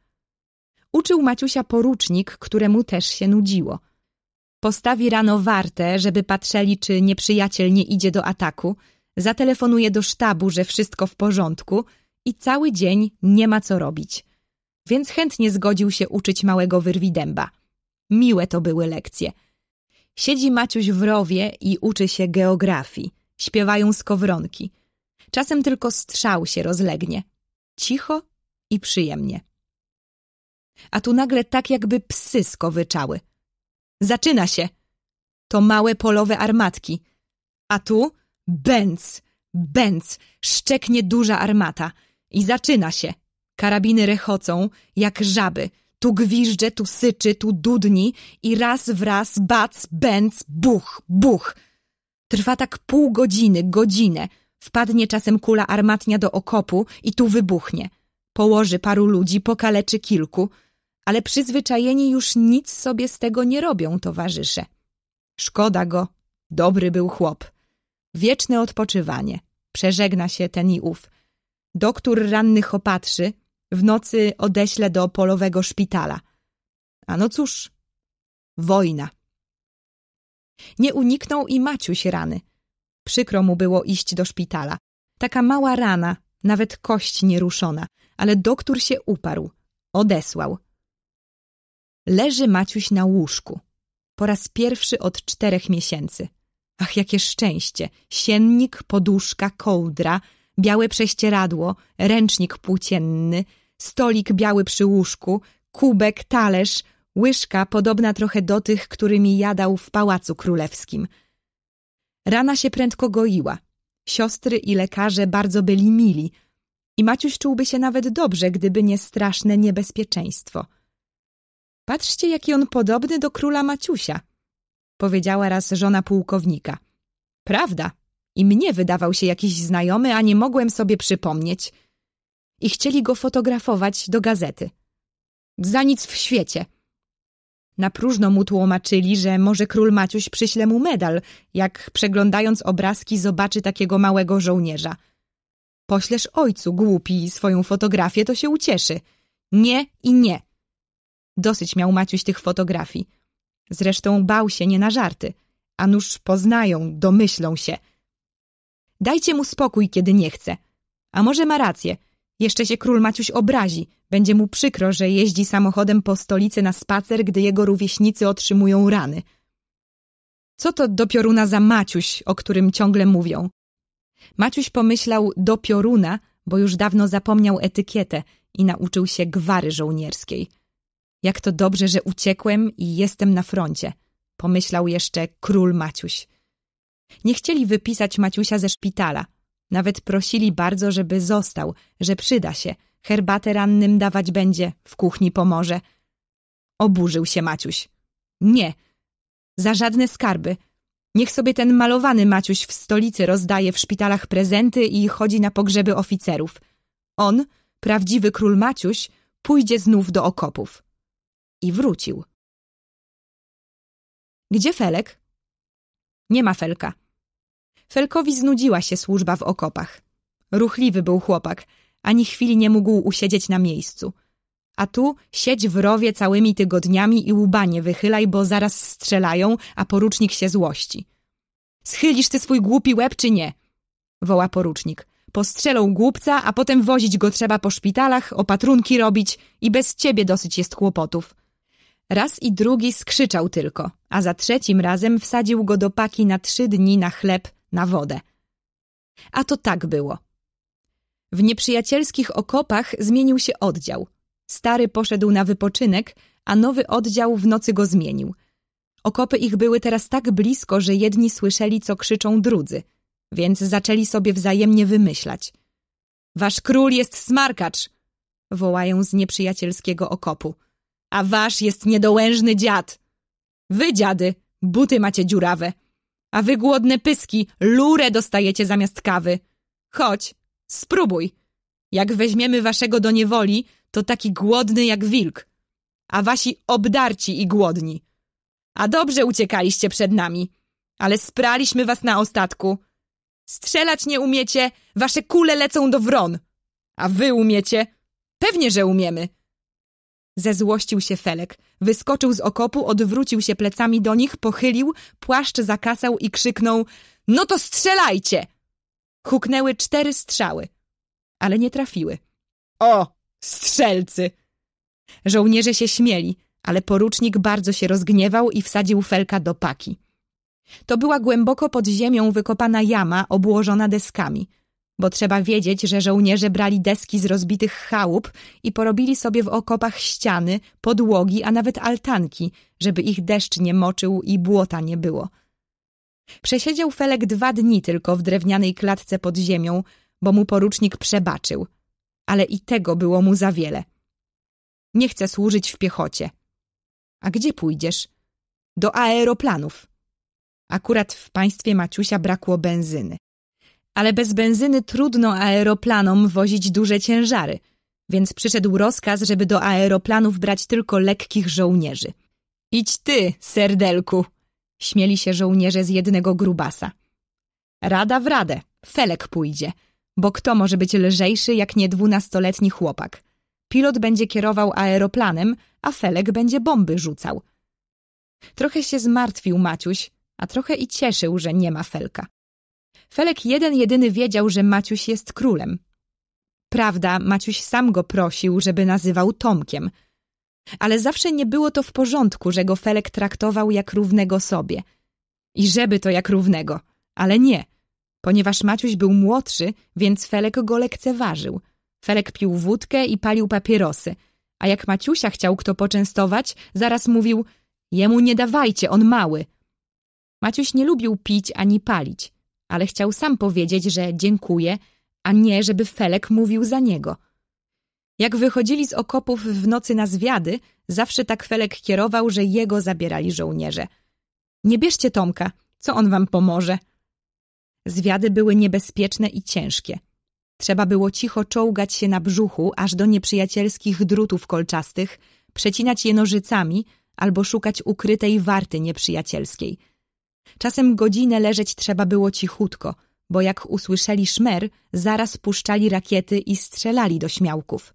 Uczył Maciusia porucznik, któremu też się nudziło. Postawi rano wartę, żeby patrzeli, czy nieprzyjaciel nie idzie do ataku, zatelefonuje do sztabu, że wszystko w porządku i cały dzień nie ma co robić. Więc chętnie zgodził się uczyć małego wyrwidęba. Miłe to były lekcje. Siedzi Maciuś w rowie i uczy się geografii. Śpiewają skowronki. Czasem tylko strzał się rozlegnie. Cicho i przyjemnie. A tu nagle tak jakby psy skowyczały. Zaczyna się. To małe polowe armatki. A tu bęc, bęc, szczeknie duża armata. I zaczyna się. Karabiny rechocą, jak żaby. Tu gwiżdże, tu syczy, tu dudni i raz w raz bac, bęc, buch, buch. Trwa tak pół godziny, godzinę. Wpadnie czasem kula armatnia do okopu i tu wybuchnie. Położy paru ludzi, pokaleczy kilku – ale przyzwyczajeni już nic sobie z tego nie robią, towarzysze. Szkoda go, dobry był chłop. Wieczne odpoczywanie, przeżegna się ten i ów. Doktor rannych opatrzy, w nocy odeślę do polowego szpitala. A no cóż, wojna. Nie uniknął i Maciuś rany. Przykro mu było iść do szpitala. Taka mała rana, nawet kość nieruszona, ale doktor się uparł. Odesłał. Leży Maciuś na łóżku. Po raz pierwszy od czterech miesięcy. Ach, jakie szczęście! Siennik, poduszka, kołdra, białe prześcieradło, ręcznik płócienny, stolik biały przy łóżku, kubek, talerz, łyżka podobna trochę do tych, którymi jadał w Pałacu Królewskim. Rana się prędko goiła. Siostry i lekarze bardzo byli mili i Maciuś czułby się nawet dobrze, gdyby nie straszne niebezpieczeństwo – Patrzcie, jaki on podobny do króla Maciusia, powiedziała raz żona pułkownika. Prawda, i mnie wydawał się jakiś znajomy, a nie mogłem sobie przypomnieć. I chcieli go fotografować do gazety. Za nic w świecie. Na próżno mu tłumaczyli, że może król Maciuś przyśle mu medal, jak przeglądając obrazki zobaczy takiego małego żołnierza. Poślesz ojcu, głupi, swoją fotografię, to się ucieszy. Nie i nie. Dosyć miał Maciuś tych fotografii. Zresztą bał się nie na żarty. A nuż poznają, domyślą się. Dajcie mu spokój, kiedy nie chce. A może ma rację. Jeszcze się król Maciuś obrazi. Będzie mu przykro, że jeździ samochodem po stolicy na spacer, gdy jego rówieśnicy otrzymują rany. Co to do pioruna za Maciuś, o którym ciągle mówią? Maciuś pomyślał do pioruna, bo już dawno zapomniał etykietę i nauczył się gwary żołnierskiej. Jak to dobrze, że uciekłem i jestem na froncie, pomyślał jeszcze król Maciuś. Nie chcieli wypisać Maciusia ze szpitala. Nawet prosili bardzo, żeby został, że przyda się. Herbatę rannym dawać będzie, w kuchni pomoże. Oburzył się Maciuś. Nie, za żadne skarby. Niech sobie ten malowany Maciuś w stolicy rozdaje w szpitalach prezenty i chodzi na pogrzeby oficerów. On, prawdziwy król Maciuś, pójdzie znów do okopów. I wrócił. Gdzie Felek? Nie ma Felka. Felkowi znudziła się służba w okopach. Ruchliwy był chłopak, ani chwili nie mógł usiedzieć na miejscu. A tu siedź w rowie całymi tygodniami i łba nie wychylaj, bo zaraz strzelają, a porucznik się złości. Schylisz ty swój głupi łeb, czy nie? Woła porucznik. Postrzelą głupca, a potem wozić go trzeba po szpitalach, opatrunki robić i bez ciebie dosyć jest kłopotów. Raz i drugi skrzyczał tylko, a za trzecim razem wsadził go do paki na trzy dni na chleb, na wodę. A to tak było. W nieprzyjacielskich okopach zmienił się oddział. Stary poszedł na wypoczynek, a nowy oddział w nocy go zmienił. Okopy ich były teraz tak blisko, że jedni słyszeli, co krzyczą drudzy, więc zaczęli sobie wzajemnie wymyślać. Wasz król jest smarkacz! wołają z nieprzyjacielskiego okopu. A wasz jest niedołężny dziad! Wy, dziady, buty macie dziurawe. A wy, głodne pyski, lurę dostajecie zamiast kawy. Chodź, spróbuj. Jak weźmiemy waszego do niewoli, to taki głodny jak wilk. A wasi obdarci i głodni. A dobrze uciekaliście przed nami. Ale spraliśmy was na ostatku. Strzelać nie umiecie, wasze kule lecą do wron. A wy umiecie? Pewnie, że umiemy. Zezłościł się Felek. Wyskoczył z okopu, odwrócił się plecami do nich, pochylił, płaszcz zakasał i krzyknął No to strzelajcie! Huknęły cztery strzały, ale nie trafiły. O, strzelcy! Żołnierze się śmieli, ale porucznik bardzo się rozgniewał i wsadził Felka do paki. To była głęboko pod ziemią wykopana jama obłożona deskami – bo trzeba wiedzieć, że żołnierze brali deski z rozbitych chałup i porobili sobie w okopach ściany, podłogi, a nawet altanki, żeby ich deszcz nie moczył i błota nie było. Przesiedział Felek dwa dni tylko w drewnianej klatce pod ziemią, bo mu porucznik przebaczył. Ale i tego było mu za wiele. Nie chce służyć w piechocie. A gdzie pójdziesz? Do aeroplanów. Akurat w państwie Maciusia brakło benzyny ale bez benzyny trudno aeroplanom wozić duże ciężary, więc przyszedł rozkaz, żeby do aeroplanów brać tylko lekkich żołnierzy. Idź ty, serdelku, śmieli się żołnierze z jednego grubasa. Rada w radę, Felek pójdzie, bo kto może być lżejszy jak nie dwunastoletni chłopak? Pilot będzie kierował aeroplanem, a Felek będzie bomby rzucał. Trochę się zmartwił Maciuś, a trochę i cieszył, że nie ma Felka. Felek jeden jedyny wiedział, że Maciuś jest królem. Prawda, Maciuś sam go prosił, żeby nazywał Tomkiem. Ale zawsze nie było to w porządku, że go Felek traktował jak równego sobie. I żeby to jak równego, ale nie. Ponieważ Maciuś był młodszy, więc Felek go lekceważył. Felek pił wódkę i palił papierosy, a jak Maciusia chciał kto poczęstować, zaraz mówił – jemu nie dawajcie, on mały. Maciuś nie lubił pić ani palić ale chciał sam powiedzieć, że dziękuję, a nie, żeby Felek mówił za niego. Jak wychodzili z okopów w nocy na zwiady, zawsze tak Felek kierował, że jego zabierali żołnierze. Nie bierzcie Tomka, co on wam pomoże? Zwiady były niebezpieczne i ciężkie. Trzeba było cicho czołgać się na brzuchu, aż do nieprzyjacielskich drutów kolczastych, przecinać je nożycami albo szukać ukrytej warty nieprzyjacielskiej – Czasem godzinę leżeć trzeba było cichutko, bo jak usłyszeli szmer, zaraz puszczali rakiety i strzelali do śmiałków.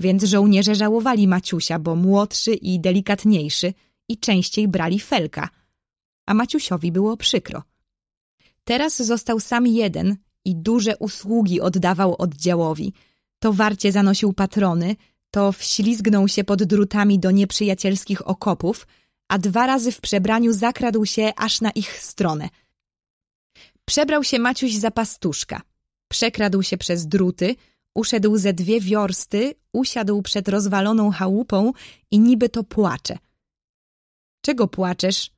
Więc żołnierze żałowali Maciusia, bo młodszy i delikatniejszy i częściej brali felka. A Maciusiowi było przykro. Teraz został sam jeden i duże usługi oddawał oddziałowi. To warcie zanosił patrony, to wślizgnął się pod drutami do nieprzyjacielskich okopów, a dwa razy w przebraniu zakradł się aż na ich stronę. Przebrał się Maciuś za pastuszka. Przekradł się przez druty, uszedł ze dwie wiorsty, usiadł przed rozwaloną chałupą i niby to płacze. Czego płaczesz?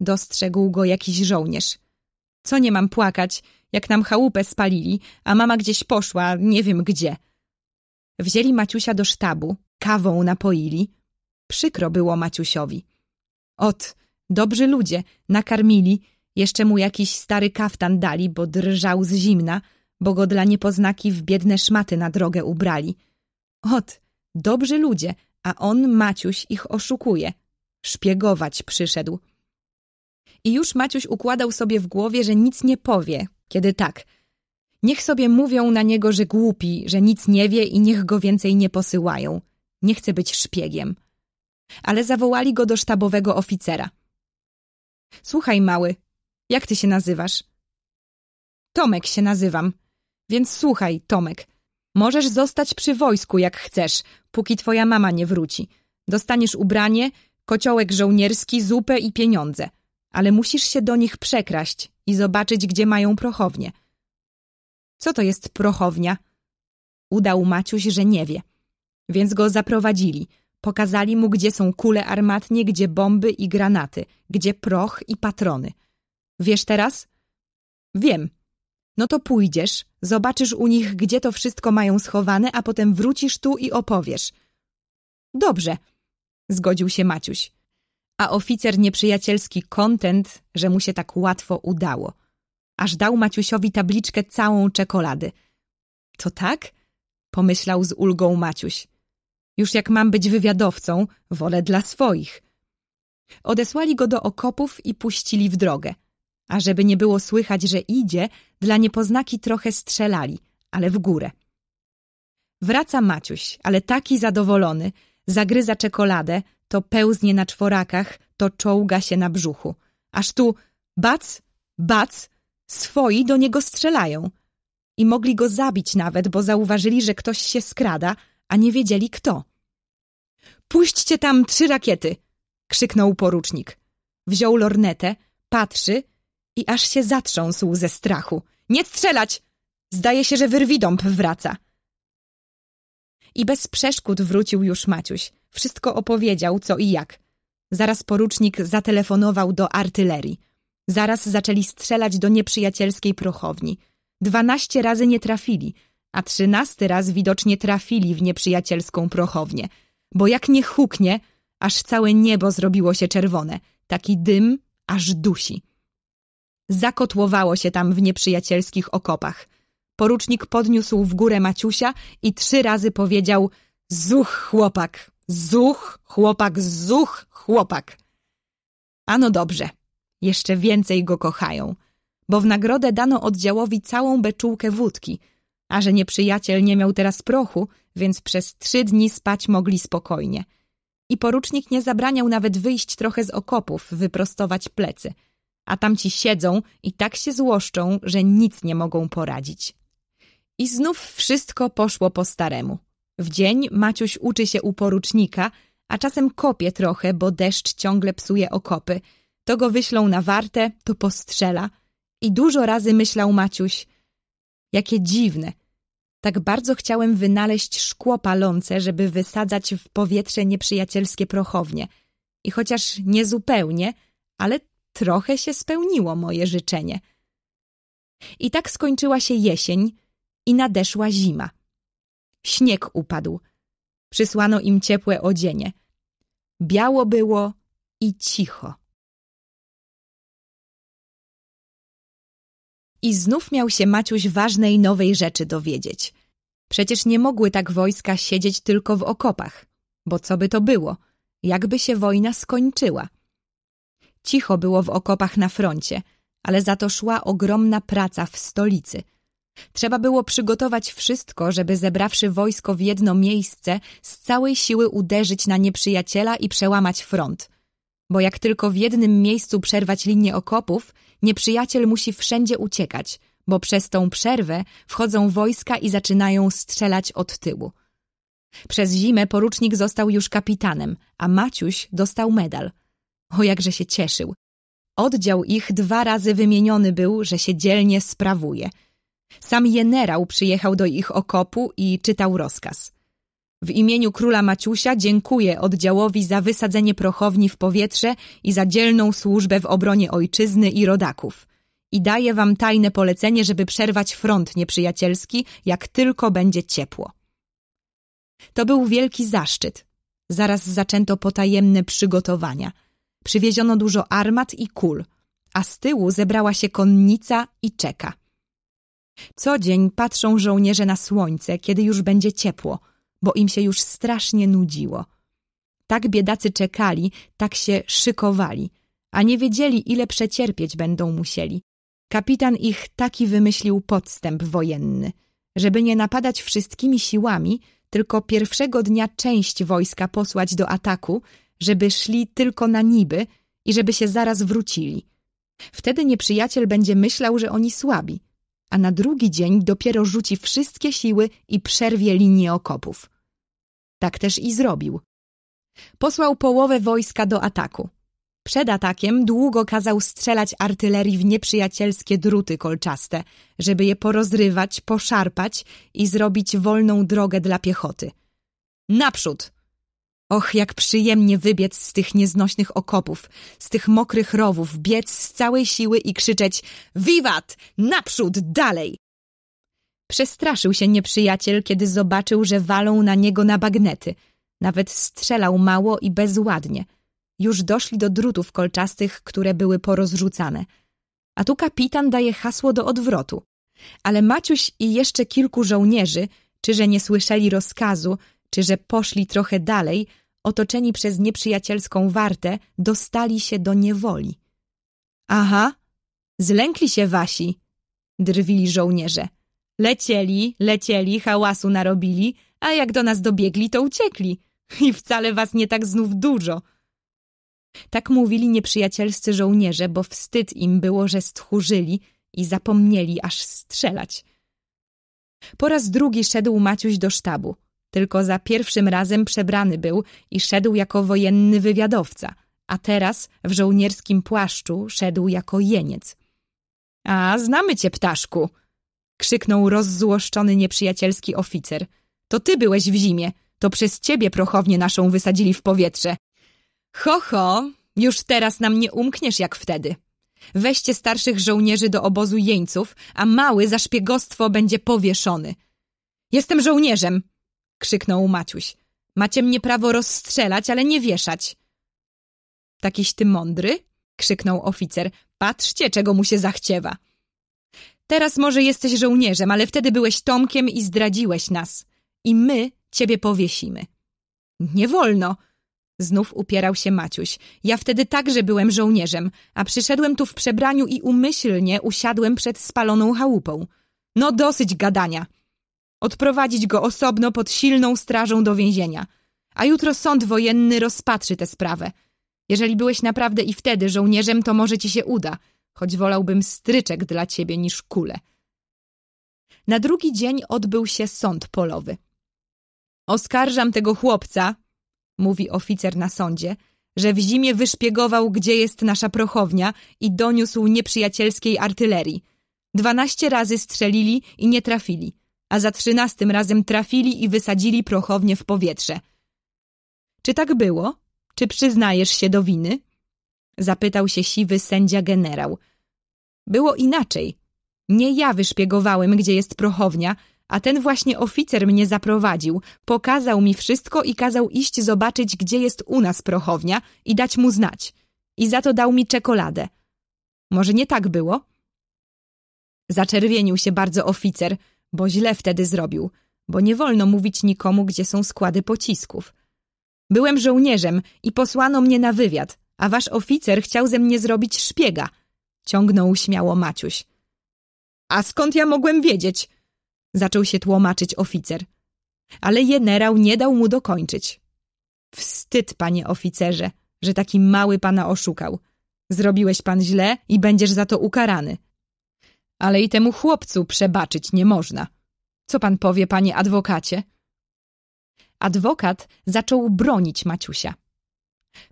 Dostrzegł go jakiś żołnierz. Co nie mam płakać, jak nam chałupę spalili, a mama gdzieś poszła, nie wiem gdzie. Wzięli Maciusia do sztabu, kawą napoili. Przykro było Maciusiowi. Ot, dobrzy ludzie, nakarmili, jeszcze mu jakiś stary kaftan dali, bo drżał z zimna, bo go dla niepoznaki w biedne szmaty na drogę ubrali. Ot, dobrzy ludzie, a on, Maciuś, ich oszukuje. Szpiegować przyszedł. I już Maciuś układał sobie w głowie, że nic nie powie, kiedy tak. Niech sobie mówią na niego, że głupi, że nic nie wie i niech go więcej nie posyłają. Nie chce być szpiegiem. Ale zawołali go do sztabowego oficera. Słuchaj, mały, jak ty się nazywasz? Tomek się nazywam. Więc słuchaj, Tomek. Możesz zostać przy wojsku, jak chcesz, póki twoja mama nie wróci. Dostaniesz ubranie, kociołek żołnierski, zupę i pieniądze. Ale musisz się do nich przekraść i zobaczyć, gdzie mają prochownię. Co to jest prochownia? Udał Maciuś, że nie wie. Więc go zaprowadzili. Pokazali mu, gdzie są kule armatnie, gdzie bomby i granaty, gdzie proch i patrony. Wiesz teraz? Wiem. No to pójdziesz, zobaczysz u nich, gdzie to wszystko mają schowane, a potem wrócisz tu i opowiesz. Dobrze, zgodził się Maciuś. A oficer nieprzyjacielski kontent, że mu się tak łatwo udało. Aż dał Maciusiowi tabliczkę całą czekolady. To tak? Pomyślał z ulgą Maciuś. Już jak mam być wywiadowcą, wolę dla swoich. Odesłali go do okopów i puścili w drogę. A żeby nie było słychać, że idzie, dla niepoznaki trochę strzelali, ale w górę. Wraca Maciuś, ale taki zadowolony, zagryza czekoladę, to pełznie na czworakach, to czołga się na brzuchu. Aż tu bac, bac, swoi do niego strzelają. I mogli go zabić nawet, bo zauważyli, że ktoś się skrada, a nie wiedzieli kto. Puśćcie tam trzy rakiety! krzyknął porucznik. Wziął lornetę, patrzy i aż się zatrząsł ze strachu. Nie strzelać! Zdaje się, że wyrwidąb wraca. I bez przeszkód wrócił już Maciuś. Wszystko opowiedział, co i jak. Zaraz porucznik zatelefonował do artylerii. Zaraz zaczęli strzelać do nieprzyjacielskiej prochowni. Dwanaście razy nie trafili, a trzynasty raz widocznie trafili w nieprzyjacielską prochownię. Bo jak nie huknie, aż całe niebo zrobiło się czerwone. Taki dym aż dusi. Zakotłowało się tam w nieprzyjacielskich okopach. Porucznik podniósł w górę Maciusia i trzy razy powiedział Zuch, chłopak, zuch, chłopak, zuch, chłopak. Ano dobrze, jeszcze więcej go kochają, bo w nagrodę dano oddziałowi całą beczułkę wódki, a że nieprzyjaciel nie miał teraz prochu, więc przez trzy dni spać mogli spokojnie. I porucznik nie zabraniał nawet wyjść trochę z okopów, wyprostować plecy – a tamci siedzą i tak się złoszczą, że nic nie mogą poradzić. I znów wszystko poszło po staremu. W dzień Maciuś uczy się u porucznika, a czasem kopie trochę, bo deszcz ciągle psuje okopy. To go wyślą na wartę, to postrzela. I dużo razy myślał Maciuś, jakie dziwne. Tak bardzo chciałem wynaleźć szkło palące, żeby wysadzać w powietrze nieprzyjacielskie prochownie. I chociaż nie zupełnie, ale trochę się spełniło moje życzenie. I tak skończyła się jesień i nadeszła zima. Śnieg upadł. Przysłano im ciepłe odzienie. Biało było i cicho. I znów miał się Maciuś ważnej nowej rzeczy dowiedzieć. Przecież nie mogły tak wojska siedzieć tylko w okopach. Bo co by to było? Jakby się wojna skończyła? Cicho było w okopach na froncie, ale za to szła ogromna praca w stolicy. Trzeba było przygotować wszystko, żeby zebrawszy wojsko w jedno miejsce, z całej siły uderzyć na nieprzyjaciela i przełamać front. Bo jak tylko w jednym miejscu przerwać linię okopów, nieprzyjaciel musi wszędzie uciekać, bo przez tą przerwę wchodzą wojska i zaczynają strzelać od tyłu. Przez zimę porucznik został już kapitanem, a Maciuś dostał medal. O jakże się cieszył. Oddział ich dwa razy wymieniony był, że się dzielnie sprawuje. Sam generał przyjechał do ich okopu i czytał rozkaz. W imieniu króla Maciusia dziękuję oddziałowi za wysadzenie prochowni w powietrze i za dzielną służbę w obronie ojczyzny i rodaków. I daję wam tajne polecenie, żeby przerwać front nieprzyjacielski, jak tylko będzie ciepło. To był wielki zaszczyt. Zaraz zaczęto potajemne przygotowania. Przywieziono dużo armat i kul, a z tyłu zebrała się konnica i czeka. Co dzień patrzą żołnierze na słońce, kiedy już będzie ciepło, bo im się już strasznie nudziło. Tak biedacy czekali, tak się szykowali, a nie wiedzieli, ile przecierpieć będą musieli. Kapitan ich taki wymyślił podstęp wojenny, żeby nie napadać wszystkimi siłami, tylko pierwszego dnia część wojska posłać do ataku, żeby szli tylko na niby i żeby się zaraz wrócili. Wtedy nieprzyjaciel będzie myślał, że oni słabi, a na drugi dzień dopiero rzuci wszystkie siły i przerwie linię okopów. Tak też i zrobił. Posłał połowę wojska do ataku. Przed atakiem długo kazał strzelać artylerii w nieprzyjacielskie druty kolczaste, żeby je porozrywać, poszarpać i zrobić wolną drogę dla piechoty. Naprzód! Och, jak przyjemnie wybiec z tych nieznośnych okopów, z tych mokrych rowów, biec z całej siły i krzyczeć Wiwat! Naprzód! Dalej! Przestraszył się nieprzyjaciel, kiedy zobaczył, że walą na niego na bagnety. Nawet strzelał mało i bezładnie – już doszli do drutów kolczastych, które były porozrzucane. A tu kapitan daje hasło do odwrotu. Ale Maciuś i jeszcze kilku żołnierzy, czy że nie słyszeli rozkazu, czy że poszli trochę dalej, otoczeni przez nieprzyjacielską wartę, dostali się do niewoli. Aha, zlękli się wasi, drwili żołnierze. Lecieli, lecieli, hałasu narobili, a jak do nas dobiegli, to uciekli. I wcale was nie tak znów dużo – tak mówili nieprzyjacielscy żołnierze, bo wstyd im było, że stchórzyli i zapomnieli aż strzelać. Po raz drugi szedł Maciuś do sztabu. Tylko za pierwszym razem przebrany był i szedł jako wojenny wywiadowca, a teraz w żołnierskim płaszczu szedł jako jeniec. – A, znamy cię, ptaszku! – krzyknął rozzłoszczony nieprzyjacielski oficer. – To ty byłeś w zimie, to przez ciebie prochownię naszą wysadzili w powietrze. Ho, ho, już teraz nam nie umkniesz jak wtedy. Weźcie starszych żołnierzy do obozu jeńców, a mały za szpiegostwo będzie powieszony. Jestem żołnierzem, krzyknął Maciuś. Macie mnie prawo rozstrzelać, ale nie wieszać. Takiś ty mądry? krzyknął oficer. Patrzcie, czego mu się zachciewa. Teraz może jesteś żołnierzem, ale wtedy byłeś Tomkiem i zdradziłeś nas. I my ciebie powiesimy. Nie wolno, Znów upierał się Maciuś. Ja wtedy także byłem żołnierzem, a przyszedłem tu w przebraniu i umyślnie usiadłem przed spaloną chałupą. No dosyć gadania. Odprowadzić go osobno pod silną strażą do więzienia. A jutro sąd wojenny rozpatrzy tę sprawę. Jeżeli byłeś naprawdę i wtedy żołnierzem, to może ci się uda, choć wolałbym stryczek dla ciebie niż kulę. Na drugi dzień odbył się sąd polowy. Oskarżam tego chłopca, mówi oficer na sądzie, że w zimie wyszpiegował, gdzie jest nasza prochownia i doniósł nieprzyjacielskiej artylerii. Dwanaście razy strzelili i nie trafili, a za trzynastym razem trafili i wysadzili prochownię w powietrze. Czy tak było? Czy przyznajesz się do winy? Zapytał się siwy sędzia generał. Było inaczej. Nie ja wyszpiegowałem, gdzie jest prochownia, a ten właśnie oficer mnie zaprowadził, pokazał mi wszystko i kazał iść zobaczyć, gdzie jest u nas prochownia i dać mu znać. I za to dał mi czekoladę. Może nie tak było? Zaczerwienił się bardzo oficer, bo źle wtedy zrobił, bo nie wolno mówić nikomu, gdzie są składy pocisków. Byłem żołnierzem i posłano mnie na wywiad, a wasz oficer chciał ze mnie zrobić szpiega. Ciągnął śmiało Maciuś. A skąd ja mogłem wiedzieć? Zaczął się tłumaczyć oficer. Ale generał nie dał mu dokończyć. Wstyd, panie oficerze, że taki mały pana oszukał. Zrobiłeś pan źle i będziesz za to ukarany. ale i temu chłopcu przebaczyć nie można. Co pan powie, panie adwokacie? Adwokat zaczął bronić Maciusia.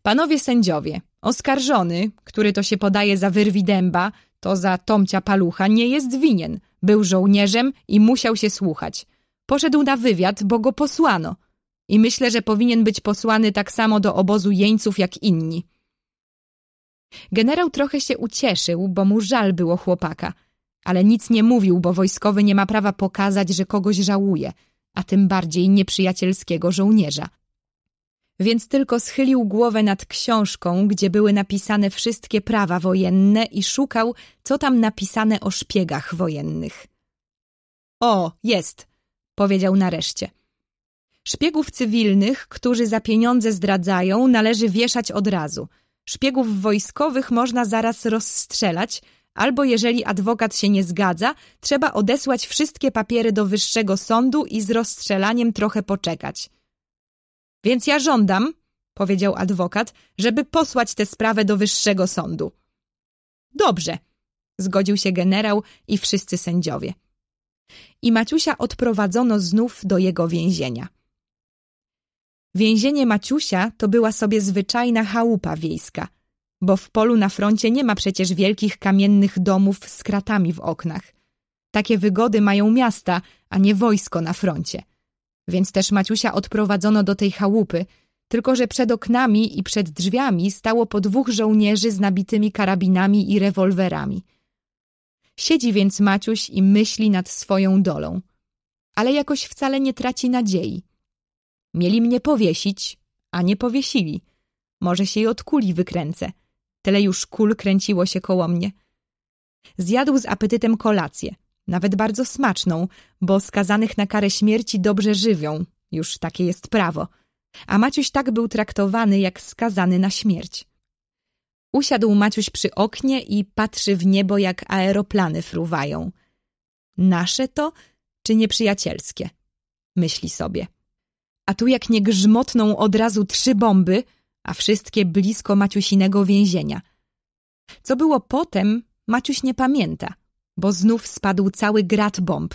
Panowie sędziowie, oskarżony, który to się podaje za wyrwidęba, to za Tomcia Palucha, nie jest winien. Był żołnierzem i musiał się słuchać. Poszedł na wywiad, bo go posłano. I myślę, że powinien być posłany tak samo do obozu jeńców jak inni. Generał trochę się ucieszył, bo mu żal było chłopaka, ale nic nie mówił, bo wojskowy nie ma prawa pokazać, że kogoś żałuje, a tym bardziej nieprzyjacielskiego żołnierza. Więc tylko schylił głowę nad książką, gdzie były napisane wszystkie prawa wojenne i szukał, co tam napisane o szpiegach wojennych. O, jest, powiedział nareszcie. Szpiegów cywilnych, którzy za pieniądze zdradzają, należy wieszać od razu. Szpiegów wojskowych można zaraz rozstrzelać, albo jeżeli adwokat się nie zgadza, trzeba odesłać wszystkie papiery do wyższego sądu i z rozstrzelaniem trochę poczekać. Więc ja żądam, powiedział adwokat, żeby posłać tę sprawę do wyższego sądu. Dobrze, zgodził się generał i wszyscy sędziowie. I Maciusia odprowadzono znów do jego więzienia. Więzienie Maciusia to była sobie zwyczajna chałupa wiejska, bo w polu na froncie nie ma przecież wielkich kamiennych domów z kratami w oknach. Takie wygody mają miasta, a nie wojsko na froncie. Więc też Maciusia odprowadzono do tej chałupy, tylko że przed oknami i przed drzwiami stało po dwóch żołnierzy z nabitymi karabinami i rewolwerami. Siedzi więc Maciuś i myśli nad swoją dolą. Ale jakoś wcale nie traci nadziei. Mieli mnie powiesić, a nie powiesili. Może się i od kuli wykręcę. Tyle już kul kręciło się koło mnie. Zjadł z apetytem kolację, nawet bardzo smaczną, bo skazanych na karę śmierci dobrze żywią, już takie jest prawo. A Maciuś tak był traktowany jak skazany na śmierć. Usiadł Maciuś przy oknie i patrzy w niebo, jak aeroplany fruwają. Nasze to, czy nieprzyjacielskie? Myśli sobie a tu jak nie grzmotną od razu trzy bomby, a wszystkie blisko Maciusinego więzienia. Co było potem, Maciuś nie pamięta, bo znów spadł cały grat bomb.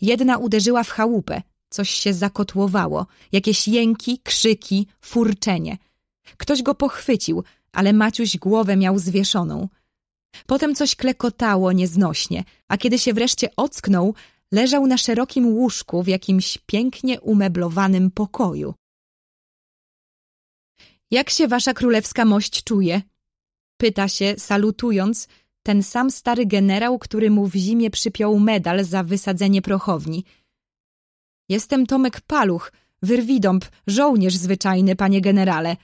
Jedna uderzyła w chałupę, coś się zakotłowało, jakieś jęki, krzyki, furczenie. Ktoś go pochwycił, ale Maciuś głowę miał zwieszoną. Potem coś klekotało nieznośnie, a kiedy się wreszcie ocknął, leżał na szerokim łóżku w jakimś pięknie umeblowanym pokoju. Jak się wasza królewska mość czuje? Pyta się, salutując, ten sam stary generał, który mu w zimie przypiął medal za wysadzenie prochowni. Jestem Tomek Paluch, wyrwidąb, żołnierz zwyczajny, panie generale,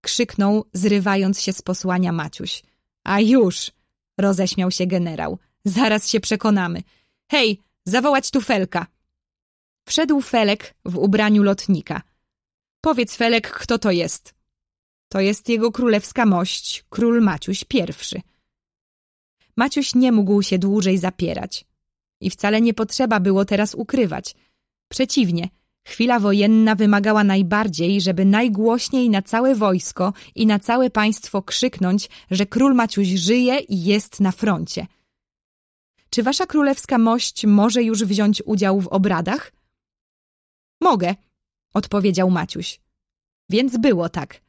krzyknął, zrywając się z posłania Maciuś. A już, roześmiał się generał, zaraz się przekonamy. Hej, Zawołać tu Felka. Wszedł Felek w ubraniu lotnika. Powiedz, Felek, kto to jest? To jest jego królewska mość, król Maciuś I. Maciuś nie mógł się dłużej zapierać. I wcale nie potrzeba było teraz ukrywać. Przeciwnie, chwila wojenna wymagała najbardziej, żeby najgłośniej na całe wojsko i na całe państwo krzyknąć, że król Maciuś żyje i jest na froncie – czy wasza królewska mość może już wziąć udział w obradach? Mogę, odpowiedział Maciuś. Więc było tak.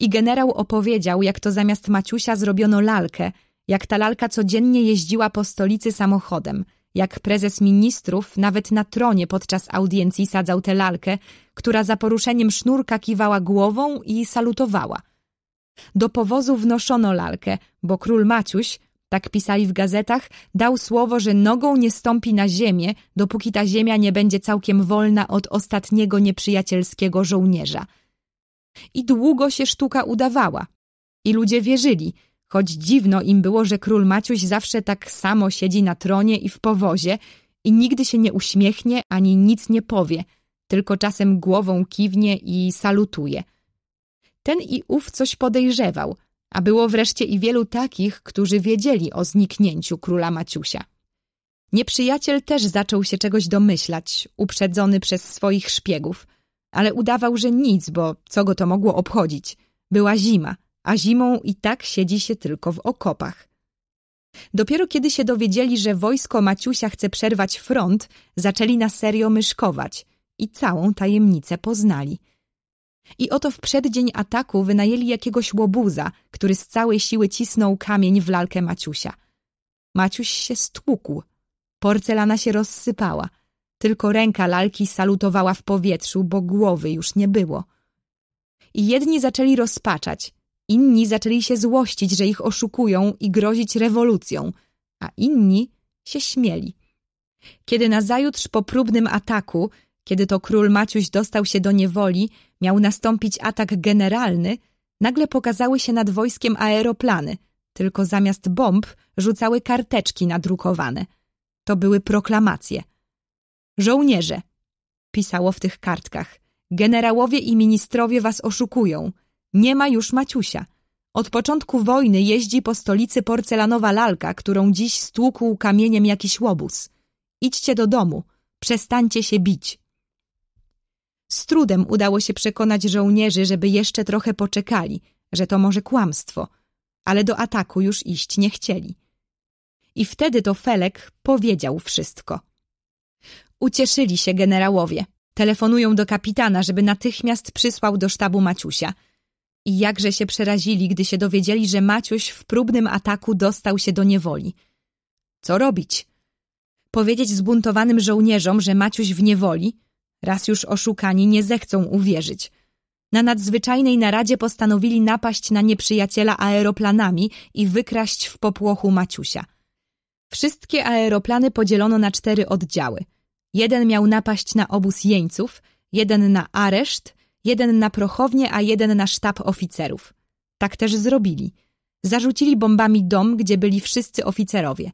I generał opowiedział, jak to zamiast Maciusia zrobiono lalkę, jak ta lalka codziennie jeździła po stolicy samochodem, jak prezes ministrów nawet na tronie podczas audiencji sadzał tę lalkę, która za poruszeniem sznurka kiwała głową i salutowała. Do powozu wnoszono lalkę, bo król Maciuś, tak pisali w gazetach, dał słowo, że nogą nie stąpi na ziemię, dopóki ta ziemia nie będzie całkiem wolna od ostatniego nieprzyjacielskiego żołnierza. I długo się sztuka udawała. I ludzie wierzyli, choć dziwno im było, że król Maciuś zawsze tak samo siedzi na tronie i w powozie i nigdy się nie uśmiechnie ani nic nie powie, tylko czasem głową kiwnie i salutuje. Ten i ów coś podejrzewał – a było wreszcie i wielu takich, którzy wiedzieli o zniknięciu króla Maciusia. Nieprzyjaciel też zaczął się czegoś domyślać, uprzedzony przez swoich szpiegów, ale udawał, że nic, bo co go to mogło obchodzić? Była zima, a zimą i tak siedzi się tylko w okopach. Dopiero kiedy się dowiedzieli, że wojsko Maciusia chce przerwać front, zaczęli na serio myszkować i całą tajemnicę poznali. I oto w przeddzień ataku wynajęli jakiegoś łobuza, który z całej siły cisnął kamień w lalkę Maciusia. Maciuś się stłukł. Porcelana się rozsypała. Tylko ręka lalki salutowała w powietrzu, bo głowy już nie było. I jedni zaczęli rozpaczać, inni zaczęli się złościć, że ich oszukują i grozić rewolucją, a inni się śmieli. Kiedy nazajutrz po próbnym ataku, kiedy to król Maciuś dostał się do niewoli, miał nastąpić atak generalny, nagle pokazały się nad wojskiem aeroplany, tylko zamiast bomb rzucały karteczki nadrukowane. To były proklamacje. Żołnierze, pisało w tych kartkach, generałowie i ministrowie was oszukują. Nie ma już Maciusia. Od początku wojny jeździ po stolicy porcelanowa lalka, którą dziś stłukł kamieniem jakiś łobuz. Idźcie do domu, przestańcie się bić. Z trudem udało się przekonać żołnierzy, żeby jeszcze trochę poczekali, że to może kłamstwo, ale do ataku już iść nie chcieli. I wtedy to Felek powiedział wszystko. Ucieszyli się generałowie. Telefonują do kapitana, żeby natychmiast przysłał do sztabu Maciusia. I jakże się przerazili, gdy się dowiedzieli, że Maciuś w próbnym ataku dostał się do niewoli. Co robić? Powiedzieć zbuntowanym żołnierzom, że Maciuś w niewoli? Raz już oszukani nie zechcą uwierzyć. Na nadzwyczajnej naradzie postanowili napaść na nieprzyjaciela aeroplanami i wykraść w popłochu Maciusia. Wszystkie aeroplany podzielono na cztery oddziały. Jeden miał napaść na obóz jeńców, jeden na areszt, jeden na prochownię, a jeden na sztab oficerów. Tak też zrobili. Zarzucili bombami dom, gdzie byli wszyscy oficerowie,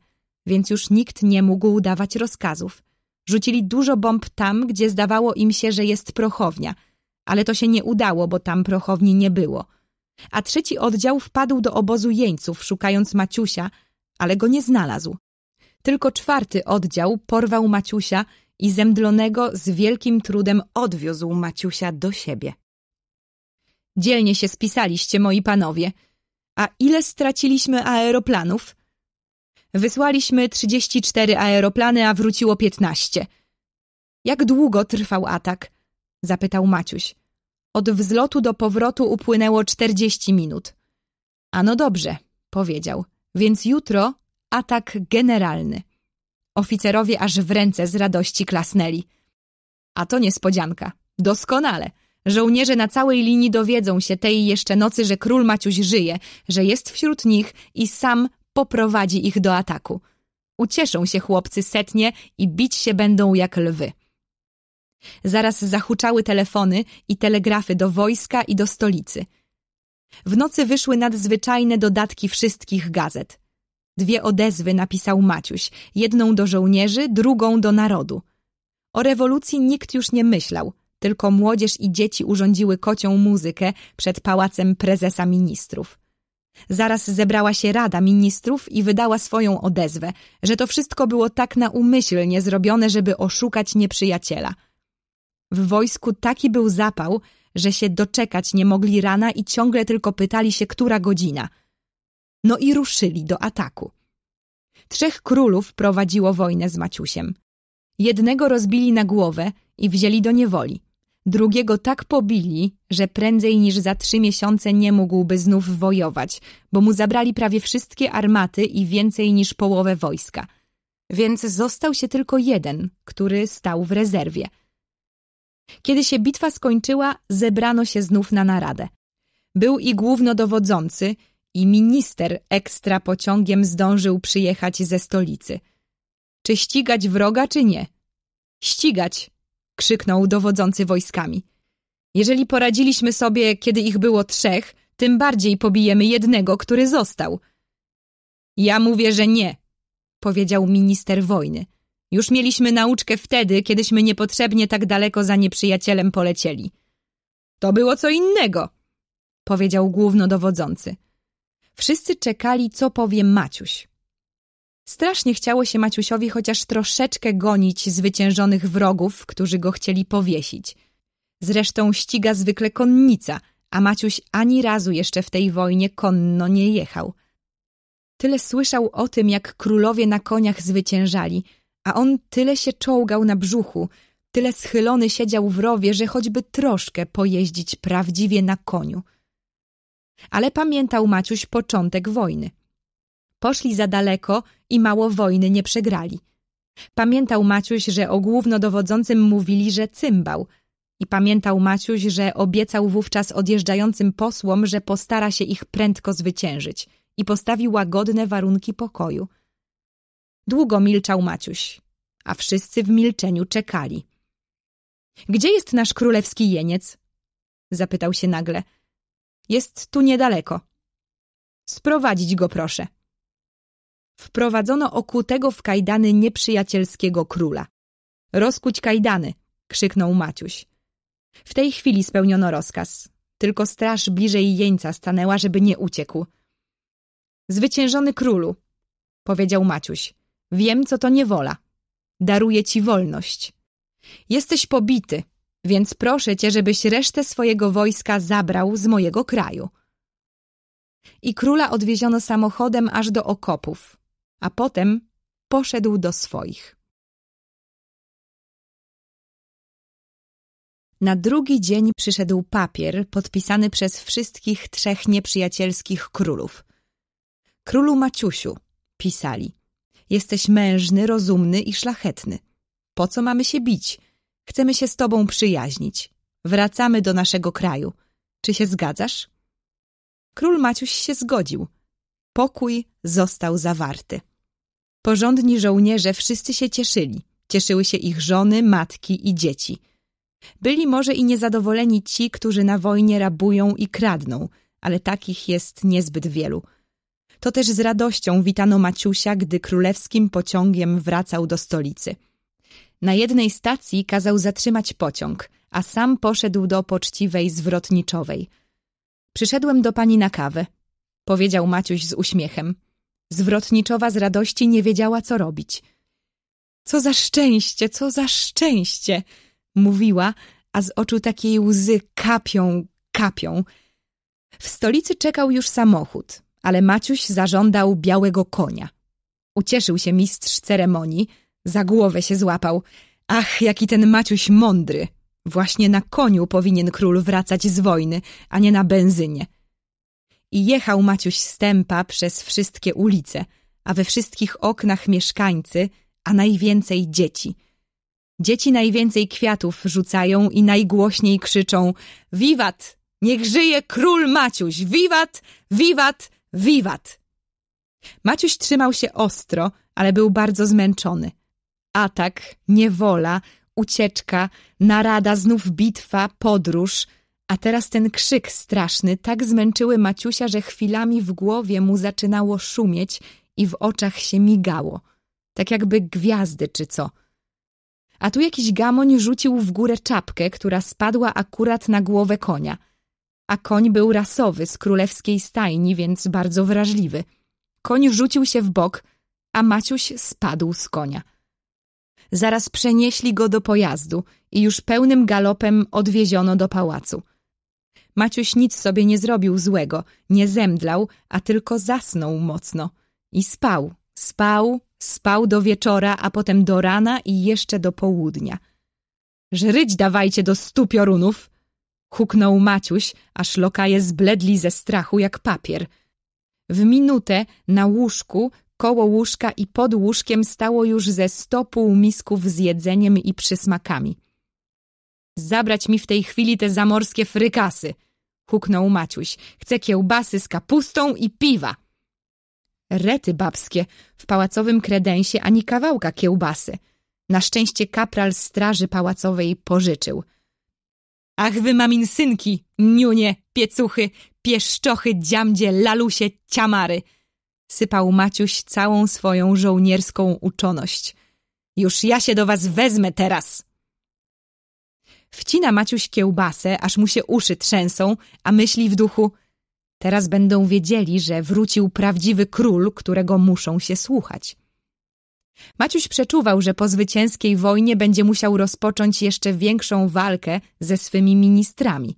więc już nikt nie mógł dawać rozkazów. Rzucili dużo bomb tam, gdzie zdawało im się, że jest prochownia, ale to się nie udało, bo tam prochowni nie było. A trzeci oddział wpadł do obozu jeńców, szukając Maciusia, ale go nie znalazł. Tylko czwarty oddział porwał Maciusia i zemdlonego z wielkim trudem odwiózł Maciusia do siebie. Dzielnie się spisaliście, moi panowie. A ile straciliśmy aeroplanów? Wysłaliśmy 34 aeroplany, a wróciło 15. Jak długo trwał atak? Zapytał Maciuś. Od wzlotu do powrotu upłynęło 40 minut. A no dobrze, powiedział. Więc jutro atak generalny. Oficerowie aż w ręce z radości klasnęli. A to niespodzianka. Doskonale. Żołnierze na całej linii dowiedzą się tej jeszcze nocy, że król Maciuś żyje, że jest wśród nich i sam poprowadzi ich do ataku. Ucieszą się chłopcy setnie i bić się będą jak lwy. Zaraz zahuczały telefony i telegrafy do wojska i do stolicy. W nocy wyszły nadzwyczajne dodatki wszystkich gazet. Dwie odezwy napisał Maciuś, jedną do żołnierzy, drugą do narodu. O rewolucji nikt już nie myślał, tylko młodzież i dzieci urządziły kocią muzykę przed pałacem prezesa ministrów. Zaraz zebrała się Rada Ministrów i wydała swoją odezwę, że to wszystko było tak naumyślnie zrobione, żeby oszukać nieprzyjaciela. W wojsku taki był zapał, że się doczekać nie mogli rana i ciągle tylko pytali się, która godzina. No i ruszyli do ataku. Trzech królów prowadziło wojnę z Maciusiem. Jednego rozbili na głowę i wzięli do niewoli. Drugiego tak pobili, że prędzej niż za trzy miesiące nie mógłby znów wojować, bo mu zabrali prawie wszystkie armaty i więcej niż połowę wojska. Więc został się tylko jeden, który stał w rezerwie. Kiedy się bitwa skończyła, zebrano się znów na naradę. Był i głównodowodzący, i minister ekstra pociągiem zdążył przyjechać ze stolicy. Czy ścigać wroga, czy nie? Ścigać, krzyknął dowodzący wojskami. Jeżeli poradziliśmy sobie, kiedy ich było trzech, tym bardziej pobijemy jednego, który został. Ja mówię, że nie, powiedział minister wojny. Już mieliśmy nauczkę wtedy, kiedyśmy niepotrzebnie tak daleko za nieprzyjacielem polecieli. To było co innego, powiedział głównodowodzący. Wszyscy czekali, co powie Maciuś. Strasznie chciało się Maciusiowi chociaż troszeczkę gonić zwyciężonych wrogów, którzy go chcieli powiesić. Zresztą ściga zwykle konnica, a Maciuś ani razu jeszcze w tej wojnie konno nie jechał. Tyle słyszał o tym, jak królowie na koniach zwyciężali, a on tyle się czołgał na brzuchu, tyle schylony siedział w rowie, że choćby troszkę pojeździć prawdziwie na koniu. Ale pamiętał Maciuś początek wojny. Poszli za daleko i mało wojny nie przegrali. Pamiętał Maciuś, że o głównodowodzącym mówili, że cymbał. I pamiętał Maciuś, że obiecał wówczas odjeżdżającym posłom, że postara się ich prędko zwyciężyć i postawi łagodne warunki pokoju. Długo milczał Maciuś, a wszyscy w milczeniu czekali. Gdzie jest nasz królewski jeniec? Zapytał się nagle. Jest tu niedaleko. Sprowadzić go proszę. Wprowadzono okutego w kajdany nieprzyjacielskiego króla. Rozkuć kajdany, krzyknął Maciuś. W tej chwili spełniono rozkaz. Tylko straż bliżej jeńca stanęła, żeby nie uciekł. Zwyciężony królu, powiedział Maciuś. Wiem, co to niewola. Daruję ci wolność. Jesteś pobity, więc proszę cię, żebyś resztę swojego wojska zabrał z mojego kraju. I króla odwieziono samochodem aż do okopów, a potem poszedł do swoich. Na drugi dzień przyszedł papier podpisany przez wszystkich trzech nieprzyjacielskich królów. Królu Maciusiu, pisali, jesteś mężny, rozumny i szlachetny. Po co mamy się bić? Chcemy się z tobą przyjaźnić. Wracamy do naszego kraju. Czy się zgadzasz? Król Maciuś się zgodził. Pokój został zawarty. Porządni żołnierze wszyscy się cieszyli. Cieszyły się ich żony, matki i dzieci. Byli może i niezadowoleni ci, którzy na wojnie rabują i kradną, ale takich jest niezbyt wielu. To też z radością witano Maciusia, gdy królewskim pociągiem wracał do stolicy. Na jednej stacji kazał zatrzymać pociąg, a sam poszedł do poczciwej zwrotniczowej. Przyszedłem do pani na kawę, powiedział Maciuś z uśmiechem. Zwrotniczowa z radości nie wiedziała, co robić. Co za szczęście, co za szczęście, mówiła, a z oczu takiej łzy kapią, kapią. W stolicy czekał już samochód, ale Maciuś zażądał białego konia. Ucieszył się mistrz ceremonii, za głowę się złapał. Ach, jaki ten Maciuś mądry! Właśnie na koniu powinien król wracać z wojny, a nie na benzynie. I jechał Maciuś stępa przez wszystkie ulice, a we wszystkich oknach mieszkańcy, a najwięcej dzieci. Dzieci najwięcej kwiatów rzucają i najgłośniej krzyczą Wiwat! Niech żyje król Maciuś! Wiwat! Wiwat! Wiwat! Maciuś trzymał się ostro, ale był bardzo zmęczony atak, niewola, ucieczka, narada, znów bitwa, podróż. A teraz ten krzyk straszny tak zmęczyły Maciusia, że chwilami w głowie mu zaczynało szumieć i w oczach się migało. Tak jakby gwiazdy czy co. A tu jakiś gamoń rzucił w górę czapkę, która spadła akurat na głowę konia. A koń był rasowy, z królewskiej stajni, więc bardzo wrażliwy. Koń rzucił się w bok, a Maciuś spadł z konia. Zaraz przenieśli go do pojazdu i już pełnym galopem odwieziono do pałacu. Maciuś nic sobie nie zrobił złego, nie zemdlał, a tylko zasnął mocno. I spał, spał, spał do wieczora, a potem do rana i jeszcze do południa. Żryć dawajcie do stu piorunów! Huknął Maciuś, aż lokaje zbledli ze strachu jak papier. W minutę na łóżku Koło łóżka i pod łóżkiem stało już ze sto półmisków z jedzeniem i przysmakami. Zabrać mi w tej chwili te zamorskie frykasy, huknął Maciuś. Chcę kiełbasy z kapustą i piwa. Rety babskie, w pałacowym kredensie ani kawałka kiełbasy. Na szczęście kapral straży pałacowej pożyczył. Ach wy maminsynki, niunie, piecuchy, pieszczochy, dziamdzie, lalusie, ciamary – sypał Maciuś całą swoją żołnierską uczoność. Już ja się do was wezmę teraz! Wcina Maciuś kiełbasę, aż mu się uszy trzęsą, a myśli w duchu Teraz będą wiedzieli, że wrócił prawdziwy król, którego muszą się słuchać. Maciuś przeczuwał, że po zwycięskiej wojnie będzie musiał rozpocząć jeszcze większą walkę ze swymi ministrami.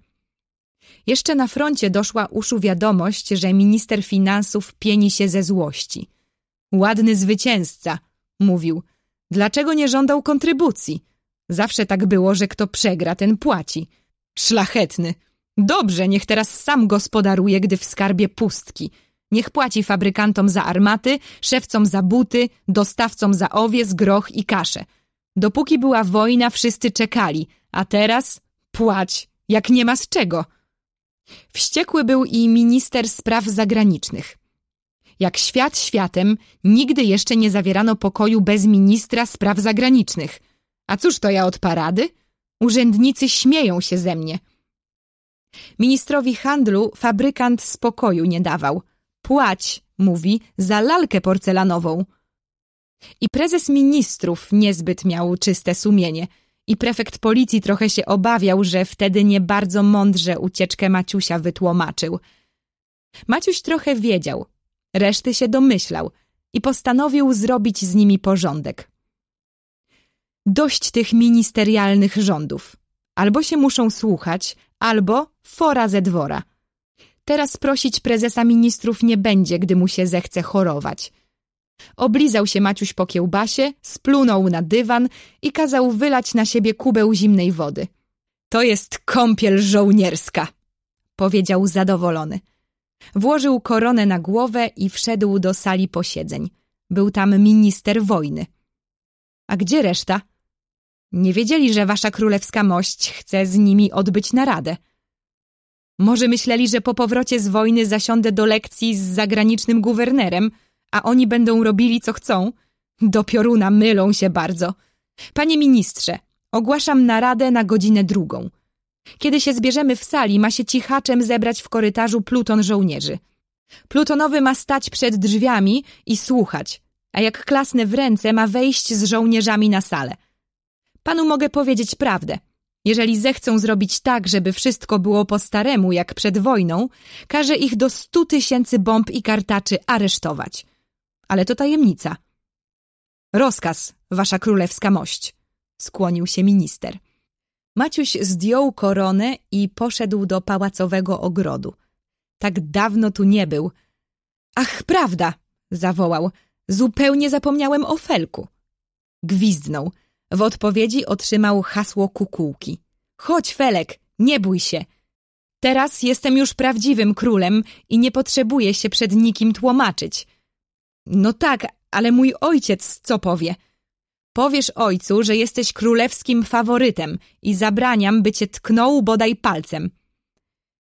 Jeszcze na froncie doszła uszu wiadomość, że minister finansów pieni się ze złości. Ładny zwycięzca, mówił. Dlaczego nie żądał kontrybucji? Zawsze tak było, że kto przegra, ten płaci. Szlachetny. Dobrze, niech teraz sam gospodaruje, gdy w skarbie pustki. Niech płaci fabrykantom za armaty, szewcom za buty, dostawcom za owiec, groch i kaszę. Dopóki była wojna, wszyscy czekali, a teraz płać, jak nie ma z czego. Wściekły był i minister spraw zagranicznych. Jak świat światem, nigdy jeszcze nie zawierano pokoju bez ministra spraw zagranicznych. A cóż to ja od parady? Urzędnicy śmieją się ze mnie. Ministrowi handlu fabrykant spokoju nie dawał. Płać, mówi, za lalkę porcelanową. I prezes ministrów niezbyt miał czyste sumienie. I prefekt policji trochę się obawiał, że wtedy nie bardzo mądrze ucieczkę Maciusia wytłumaczył. Maciuś trochę wiedział, reszty się domyślał i postanowił zrobić z nimi porządek. Dość tych ministerialnych rządów. Albo się muszą słuchać, albo fora ze dwora. Teraz prosić prezesa ministrów nie będzie, gdy mu się zechce chorować. Oblizał się Maciuś po kiełbasie, splunął na dywan i kazał wylać na siebie kubeł zimnej wody. To jest kąpiel żołnierska, powiedział zadowolony. Włożył koronę na głowę i wszedł do sali posiedzeń. Był tam minister wojny. A gdzie reszta? Nie wiedzieli, że wasza królewska mość chce z nimi odbyć naradę. Może myśleli, że po powrocie z wojny zasiądę do lekcji z zagranicznym guwernerem, a oni będą robili co chcą? Do pioruna mylą się bardzo. Panie ministrze, ogłaszam naradę na godzinę drugą. Kiedy się zbierzemy w sali, ma się cichaczem zebrać w korytarzu pluton żołnierzy. Plutonowy ma stać przed drzwiami i słuchać, a jak klasnę w ręce, ma wejść z żołnierzami na salę. Panu mogę powiedzieć prawdę. Jeżeli zechcą zrobić tak, żeby wszystko było po staremu, jak przed wojną, każe ich do stu tysięcy bomb i kartaczy aresztować. Ale to tajemnica. Rozkaz, wasza królewska mość, skłonił się minister. Maciuś zdjął koronę i poszedł do pałacowego ogrodu. Tak dawno tu nie był. Ach, prawda, zawołał. Zupełnie zapomniałem o Felku. Gwizdnął. W odpowiedzi otrzymał hasło kukułki. Chodź, Felek, nie bój się. Teraz jestem już prawdziwym królem i nie potrzebuję się przed nikim tłumaczyć. No tak, ale mój ojciec co powie? Powiesz ojcu, że jesteś królewskim faworytem i zabraniam, by cię tknął bodaj palcem.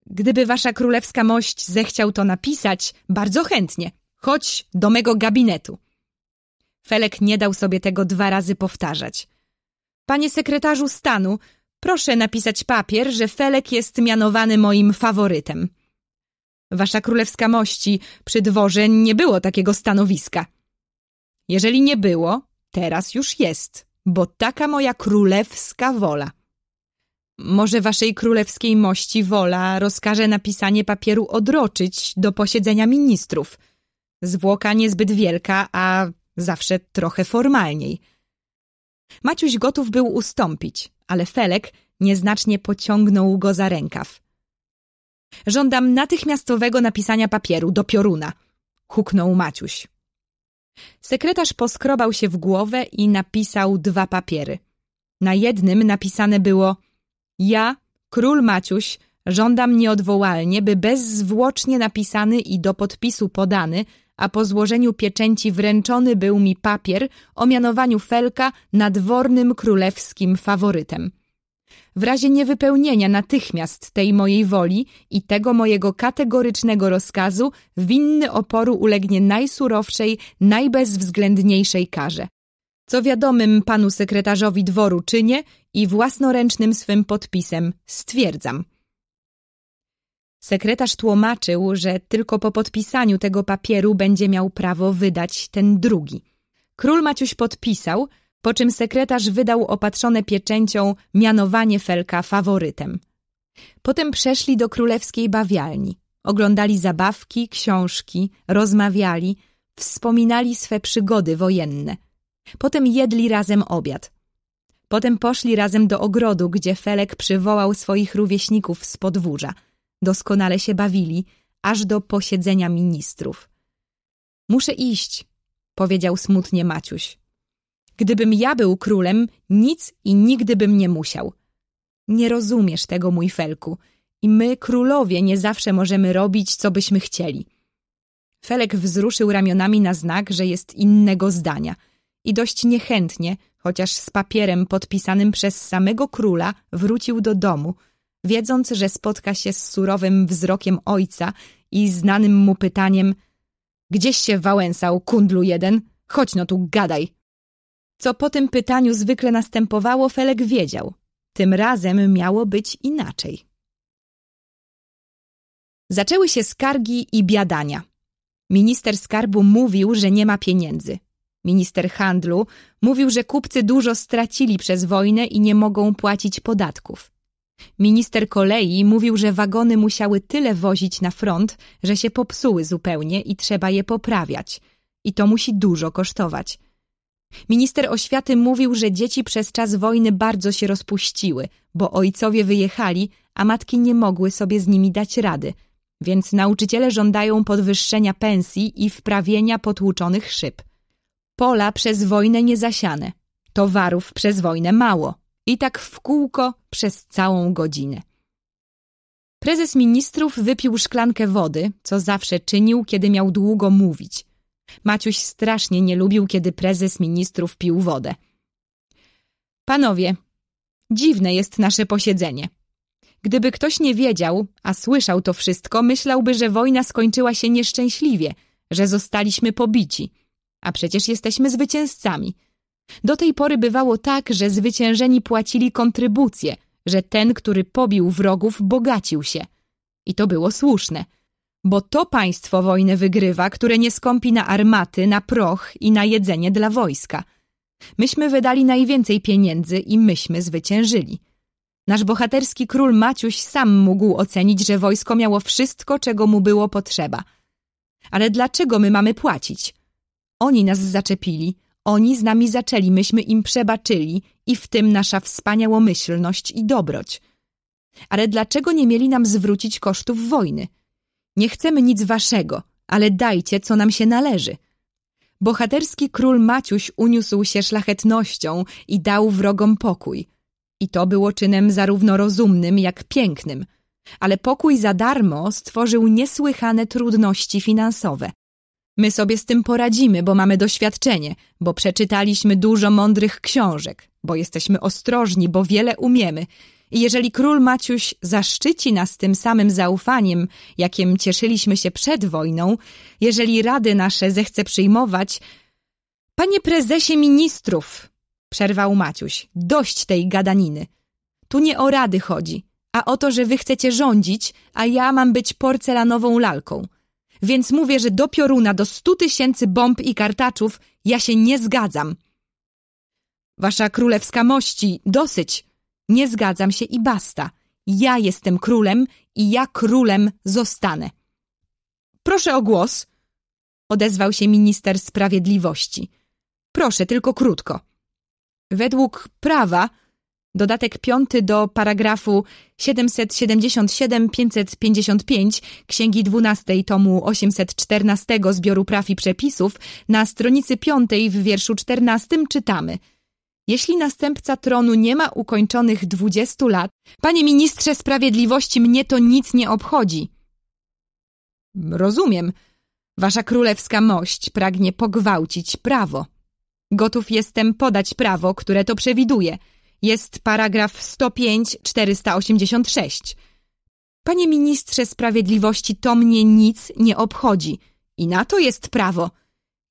Gdyby wasza królewska mość zechciał to napisać, bardzo chętnie. Chodź do mego gabinetu. Felek nie dał sobie tego dwa razy powtarzać. Panie sekretarzu stanu, proszę napisać papier, że Felek jest mianowany moim faworytem. Wasza królewska mości, przy dworze nie było takiego stanowiska. Jeżeli nie było, teraz już jest, bo taka moja królewska wola. Może waszej królewskiej mości wola rozkaże napisanie papieru odroczyć do posiedzenia ministrów. Zwłoka niezbyt wielka, a zawsze trochę formalniej. Maciuś gotów był ustąpić, ale Felek nieznacznie pociągnął go za rękaw. Żądam natychmiastowego napisania papieru do pioruna, huknął Maciuś. Sekretarz poskrobał się w głowę i napisał dwa papiery. Na jednym napisane było Ja, król Maciuś, żądam nieodwołalnie, by bezzwłocznie napisany i do podpisu podany a po złożeniu pieczęci wręczony był mi papier o mianowaniu Felka nadwornym królewskim faworytem. W razie niewypełnienia natychmiast tej mojej woli i tego mojego kategorycznego rozkazu winny oporu ulegnie najsurowszej, najbezwzględniejszej karze. Co wiadomym panu sekretarzowi dworu czynię i własnoręcznym swym podpisem stwierdzam – Sekretarz tłumaczył, że tylko po podpisaniu tego papieru będzie miał prawo wydać ten drugi. Król Maciuś podpisał, po czym sekretarz wydał opatrzone pieczęcią mianowanie Felka faworytem. Potem przeszli do królewskiej bawialni. Oglądali zabawki, książki, rozmawiali, wspominali swe przygody wojenne. Potem jedli razem obiad. Potem poszli razem do ogrodu, gdzie Felek przywołał swoich rówieśników z podwórza – doskonale się bawili, aż do posiedzenia ministrów. Muszę iść, powiedział smutnie Maciuś. Gdybym ja był królem, nic i nigdy bym nie musiał. Nie rozumiesz tego, mój Felku. I my, królowie, nie zawsze możemy robić, co byśmy chcieli. Felek wzruszył ramionami na znak, że jest innego zdania i dość niechętnie, chociaż z papierem podpisanym przez samego króla, wrócił do domu, wiedząc, że spotka się z surowym wzrokiem ojca i znanym mu pytaniem Gdzieś się wałęsał, kundlu jeden? Chodź no tu, gadaj. Co po tym pytaniu zwykle następowało, Felek wiedział. Tym razem miało być inaczej. Zaczęły się skargi i biadania. Minister skarbu mówił, że nie ma pieniędzy. Minister handlu mówił, że kupcy dużo stracili przez wojnę i nie mogą płacić podatków. Minister kolei mówił, że wagony musiały tyle wozić na front, że się popsuły zupełnie i trzeba je poprawiać. I to musi dużo kosztować. Minister oświaty mówił, że dzieci przez czas wojny bardzo się rozpuściły, bo ojcowie wyjechali, a matki nie mogły sobie z nimi dać rady, więc nauczyciele żądają podwyższenia pensji i wprawienia potłuczonych szyb. Pola przez wojnę nie zasiane, towarów przez wojnę mało i tak w kółko przez całą godzinę. Prezes ministrów wypił szklankę wody, co zawsze czynił, kiedy miał długo mówić. Maciuś strasznie nie lubił, kiedy prezes ministrów pił wodę. Panowie, dziwne jest nasze posiedzenie. Gdyby ktoś nie wiedział, a słyszał to wszystko, myślałby, że wojna skończyła się nieszczęśliwie, że zostaliśmy pobici. A przecież jesteśmy zwycięzcami. Do tej pory bywało tak, że zwyciężeni płacili kontrybucje, że ten, który pobił wrogów, bogacił się. I to było słuszne. Bo to państwo wojnę wygrywa, które nie skąpi na armaty, na proch i na jedzenie dla wojska. Myśmy wydali najwięcej pieniędzy i myśmy zwyciężyli. Nasz bohaterski król Maciuś sam mógł ocenić, że wojsko miało wszystko, czego mu było potrzeba. Ale dlaczego my mamy płacić? Oni nas zaczepili, oni z nami zaczęli, myśmy im przebaczyli i w tym nasza wspaniałomyślność i dobroć. Ale dlaczego nie mieli nam zwrócić kosztów wojny? Nie chcemy nic waszego, ale dajcie, co nam się należy. Bohaterski król Maciuś uniósł się szlachetnością i dał wrogom pokój. I to było czynem zarówno rozumnym, jak pięknym. Ale pokój za darmo stworzył niesłychane trudności finansowe. My sobie z tym poradzimy, bo mamy doświadczenie, bo przeczytaliśmy dużo mądrych książek, bo jesteśmy ostrożni, bo wiele umiemy. I jeżeli król Maciuś zaszczyci nas tym samym zaufaniem, jakim cieszyliśmy się przed wojną, jeżeli rady nasze zechce przyjmować... Panie prezesie ministrów, przerwał Maciuś, dość tej gadaniny. Tu nie o rady chodzi, a o to, że wy chcecie rządzić, a ja mam być porcelanową lalką. Więc mówię, że do pioruna, do stu tysięcy bomb i kartaczów ja się nie zgadzam. Wasza królewska mości, dosyć. Nie zgadzam się i basta. Ja jestem królem i ja królem zostanę. Proszę o głos, odezwał się minister sprawiedliwości. Proszę, tylko krótko. Według prawa Dodatek piąty do paragrafu 777-555 Księgi XII tomu 814 Zbioru Praw i Przepisów na stronicy piątej w wierszu 14 czytamy Jeśli następca tronu nie ma ukończonych 20 lat, panie ministrze sprawiedliwości, mnie to nic nie obchodzi. Rozumiem. Wasza królewska mość pragnie pogwałcić prawo. Gotów jestem podać prawo, które to przewiduje – jest paragraf 105 486. Panie ministrze sprawiedliwości, to mnie nic nie obchodzi. I na to jest prawo.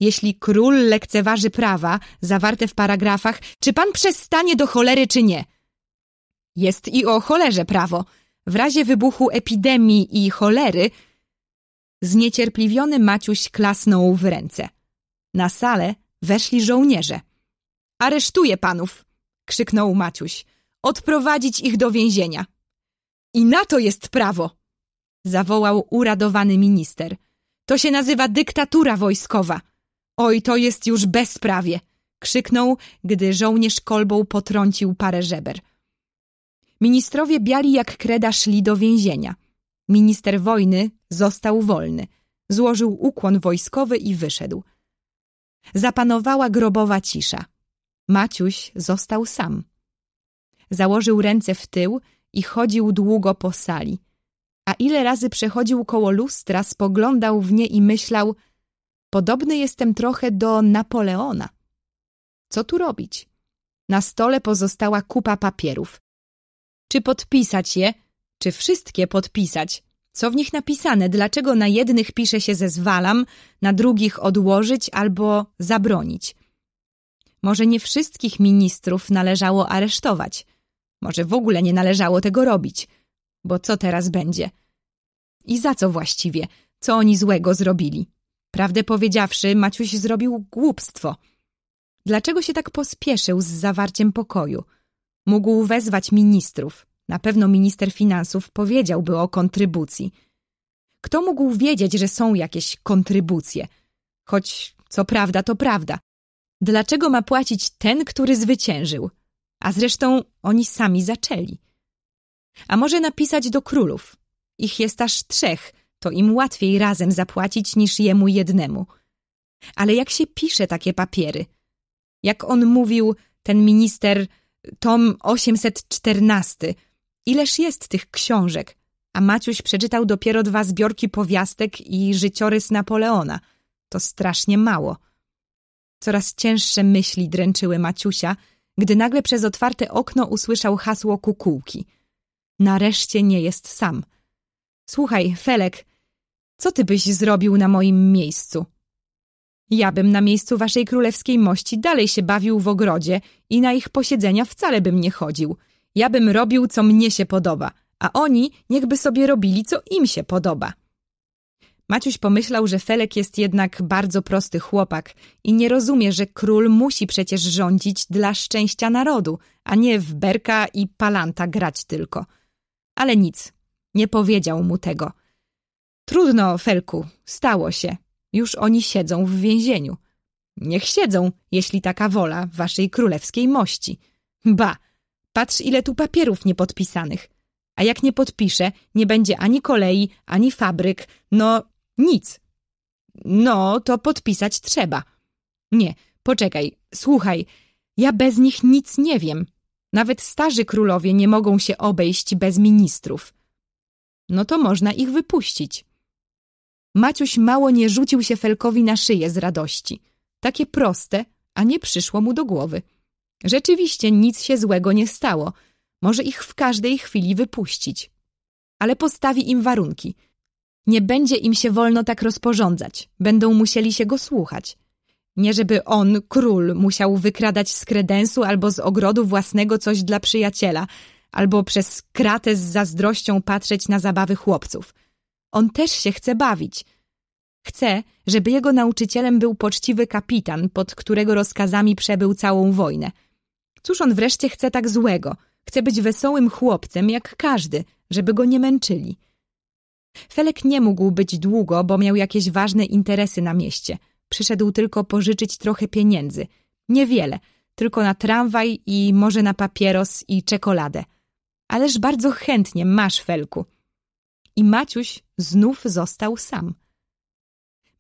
Jeśli król lekceważy prawa zawarte w paragrafach, czy pan przestanie do cholery, czy nie? Jest i o cholerze prawo. W razie wybuchu epidemii i cholery zniecierpliwiony Maciuś klasnął w ręce. Na salę weszli żołnierze. Aresztuję panów, krzyknął Maciuś. Odprowadzić ich do więzienia. I na to jest prawo! zawołał uradowany minister. To się nazywa dyktatura wojskowa. Oj, to jest już bezprawie! krzyknął, gdy żołnierz kolbą potrącił parę żeber. Ministrowie biali jak kreda szli do więzienia. Minister wojny został wolny. Złożył ukłon wojskowy i wyszedł. Zapanowała grobowa cisza. Maciuś został sam. Założył ręce w tył i chodził długo po sali. A ile razy przechodził koło lustra, spoglądał w nie i myślał Podobny jestem trochę do Napoleona. Co tu robić? Na stole pozostała kupa papierów. Czy podpisać je, czy wszystkie podpisać? Co w nich napisane? Dlaczego na jednych pisze się zezwalam, na drugich odłożyć albo zabronić? Może nie wszystkich ministrów należało aresztować. Może w ogóle nie należało tego robić. Bo co teraz będzie? I za co właściwie? Co oni złego zrobili? Prawdę powiedziawszy, Maciuś zrobił głupstwo. Dlaczego się tak pospieszył z zawarciem pokoju? Mógł wezwać ministrów. Na pewno minister finansów powiedziałby o kontrybucji. Kto mógł wiedzieć, że są jakieś kontrybucje? Choć co prawda, to prawda. Dlaczego ma płacić ten, który zwyciężył? A zresztą oni sami zaczęli. A może napisać do królów? Ich jest aż trzech, to im łatwiej razem zapłacić niż jemu jednemu. Ale jak się pisze takie papiery? Jak on mówił, ten minister, tom 814, ileż jest tych książek? A Maciuś przeczytał dopiero dwa zbiorki powiastek i życiorys Napoleona. To strasznie mało. Coraz cięższe myśli dręczyły Maciusia, gdy nagle przez otwarte okno usłyszał hasło kukułki. Nareszcie nie jest sam. Słuchaj, Felek, co ty byś zrobił na moim miejscu? Ja bym na miejscu waszej królewskiej mości dalej się bawił w ogrodzie i na ich posiedzenia wcale bym nie chodził. Ja bym robił, co mnie się podoba, a oni niechby sobie robili, co im się podoba. Maciuś pomyślał, że Felek jest jednak bardzo prosty chłopak i nie rozumie, że król musi przecież rządzić dla szczęścia narodu, a nie w berka i palanta grać tylko. Ale nic, nie powiedział mu tego. Trudno, Felku, stało się. Już oni siedzą w więzieniu. Niech siedzą, jeśli taka wola waszej królewskiej mości. Ba, patrz ile tu papierów niepodpisanych. A jak nie podpiszę, nie będzie ani kolei, ani fabryk, no nic. No, to podpisać trzeba. Nie, poczekaj, słuchaj, ja bez nich nic nie wiem. Nawet starzy królowie nie mogą się obejść bez ministrów. No to można ich wypuścić. Maciuś mało nie rzucił się Felkowi na szyję z radości. Takie proste, a nie przyszło mu do głowy. Rzeczywiście nic się złego nie stało. Może ich w każdej chwili wypuścić. Ale postawi im warunki. Nie będzie im się wolno tak rozporządzać. Będą musieli się go słuchać. Nie żeby on, król, musiał wykradać z kredensu albo z ogrodu własnego coś dla przyjaciela, albo przez kratę z zazdrością patrzeć na zabawy chłopców – on też się chce bawić. Chce, żeby jego nauczycielem był poczciwy kapitan, pod którego rozkazami przebył całą wojnę. Cóż on wreszcie chce tak złego? Chce być wesołym chłopcem, jak każdy, żeby go nie męczyli. Felek nie mógł być długo, bo miał jakieś ważne interesy na mieście. Przyszedł tylko pożyczyć trochę pieniędzy. Niewiele, tylko na tramwaj i może na papieros i czekoladę. Ależ bardzo chętnie masz, Felku i Maciuś znów został sam.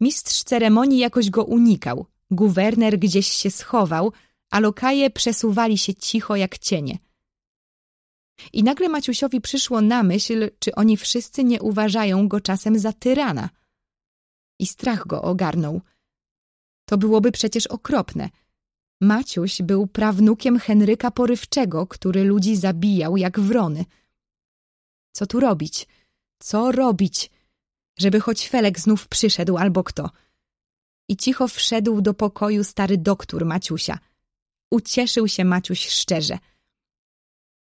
Mistrz ceremonii jakoś go unikał, guwerner gdzieś się schował, a lokaje przesuwali się cicho jak cienie. I nagle Maciusiowi przyszło na myśl, czy oni wszyscy nie uważają go czasem za tyrana. I strach go ogarnął. To byłoby przecież okropne. Maciuś był prawnukiem Henryka Porywczego, który ludzi zabijał jak wrony. Co tu robić? Co robić, żeby choć Felek znów przyszedł albo kto? I cicho wszedł do pokoju stary doktor Maciusia. Ucieszył się Maciuś szczerze.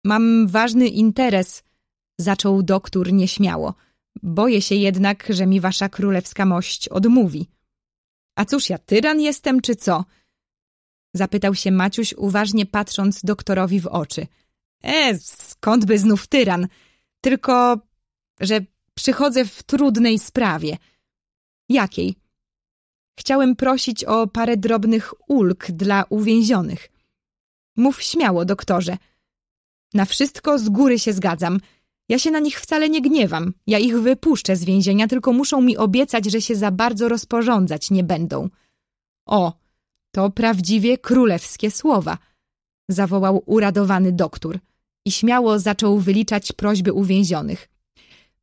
Mam ważny interes, zaczął doktor nieśmiało. Boję się jednak, że mi wasza królewska mość odmówi. A cóż ja, tyran jestem, czy co? Zapytał się Maciuś, uważnie patrząc doktorowi w oczy. E, skąd by znów tyran? Tylko że przychodzę w trudnej sprawie. Jakiej? Chciałem prosić o parę drobnych ulg dla uwięzionych. Mów śmiało, doktorze. Na wszystko z góry się zgadzam. Ja się na nich wcale nie gniewam. Ja ich wypuszczę z więzienia, tylko muszą mi obiecać, że się za bardzo rozporządzać nie będą. O, to prawdziwie królewskie słowa, zawołał uradowany doktor i śmiało zaczął wyliczać prośby uwięzionych.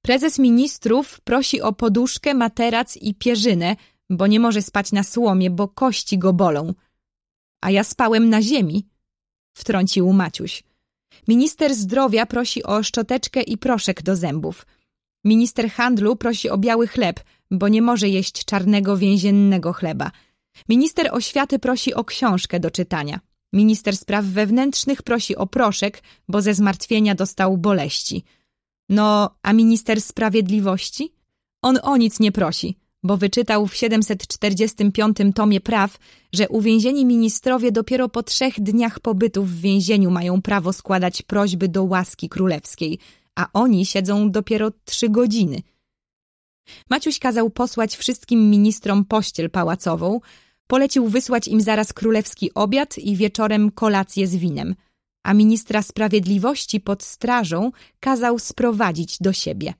Prezes ministrów prosi o poduszkę, materac i pierzynę, bo nie może spać na słomie, bo kości go bolą. A ja spałem na ziemi, wtrącił Maciuś. Minister zdrowia prosi o szczoteczkę i proszek do zębów. Minister handlu prosi o biały chleb, bo nie może jeść czarnego więziennego chleba. Minister oświaty prosi o książkę do czytania. Minister spraw wewnętrznych prosi o proszek, bo ze zmartwienia dostał boleści. No, a minister sprawiedliwości? On o nic nie prosi, bo wyczytał w 745 tomie praw, że uwięzieni ministrowie dopiero po trzech dniach pobytu w więzieniu mają prawo składać prośby do łaski królewskiej, a oni siedzą dopiero trzy godziny. Maciuś kazał posłać wszystkim ministrom pościel pałacową, polecił wysłać im zaraz królewski obiad i wieczorem kolację z winem, a ministra sprawiedliwości pod strażą kazał sprowadzić do siebie.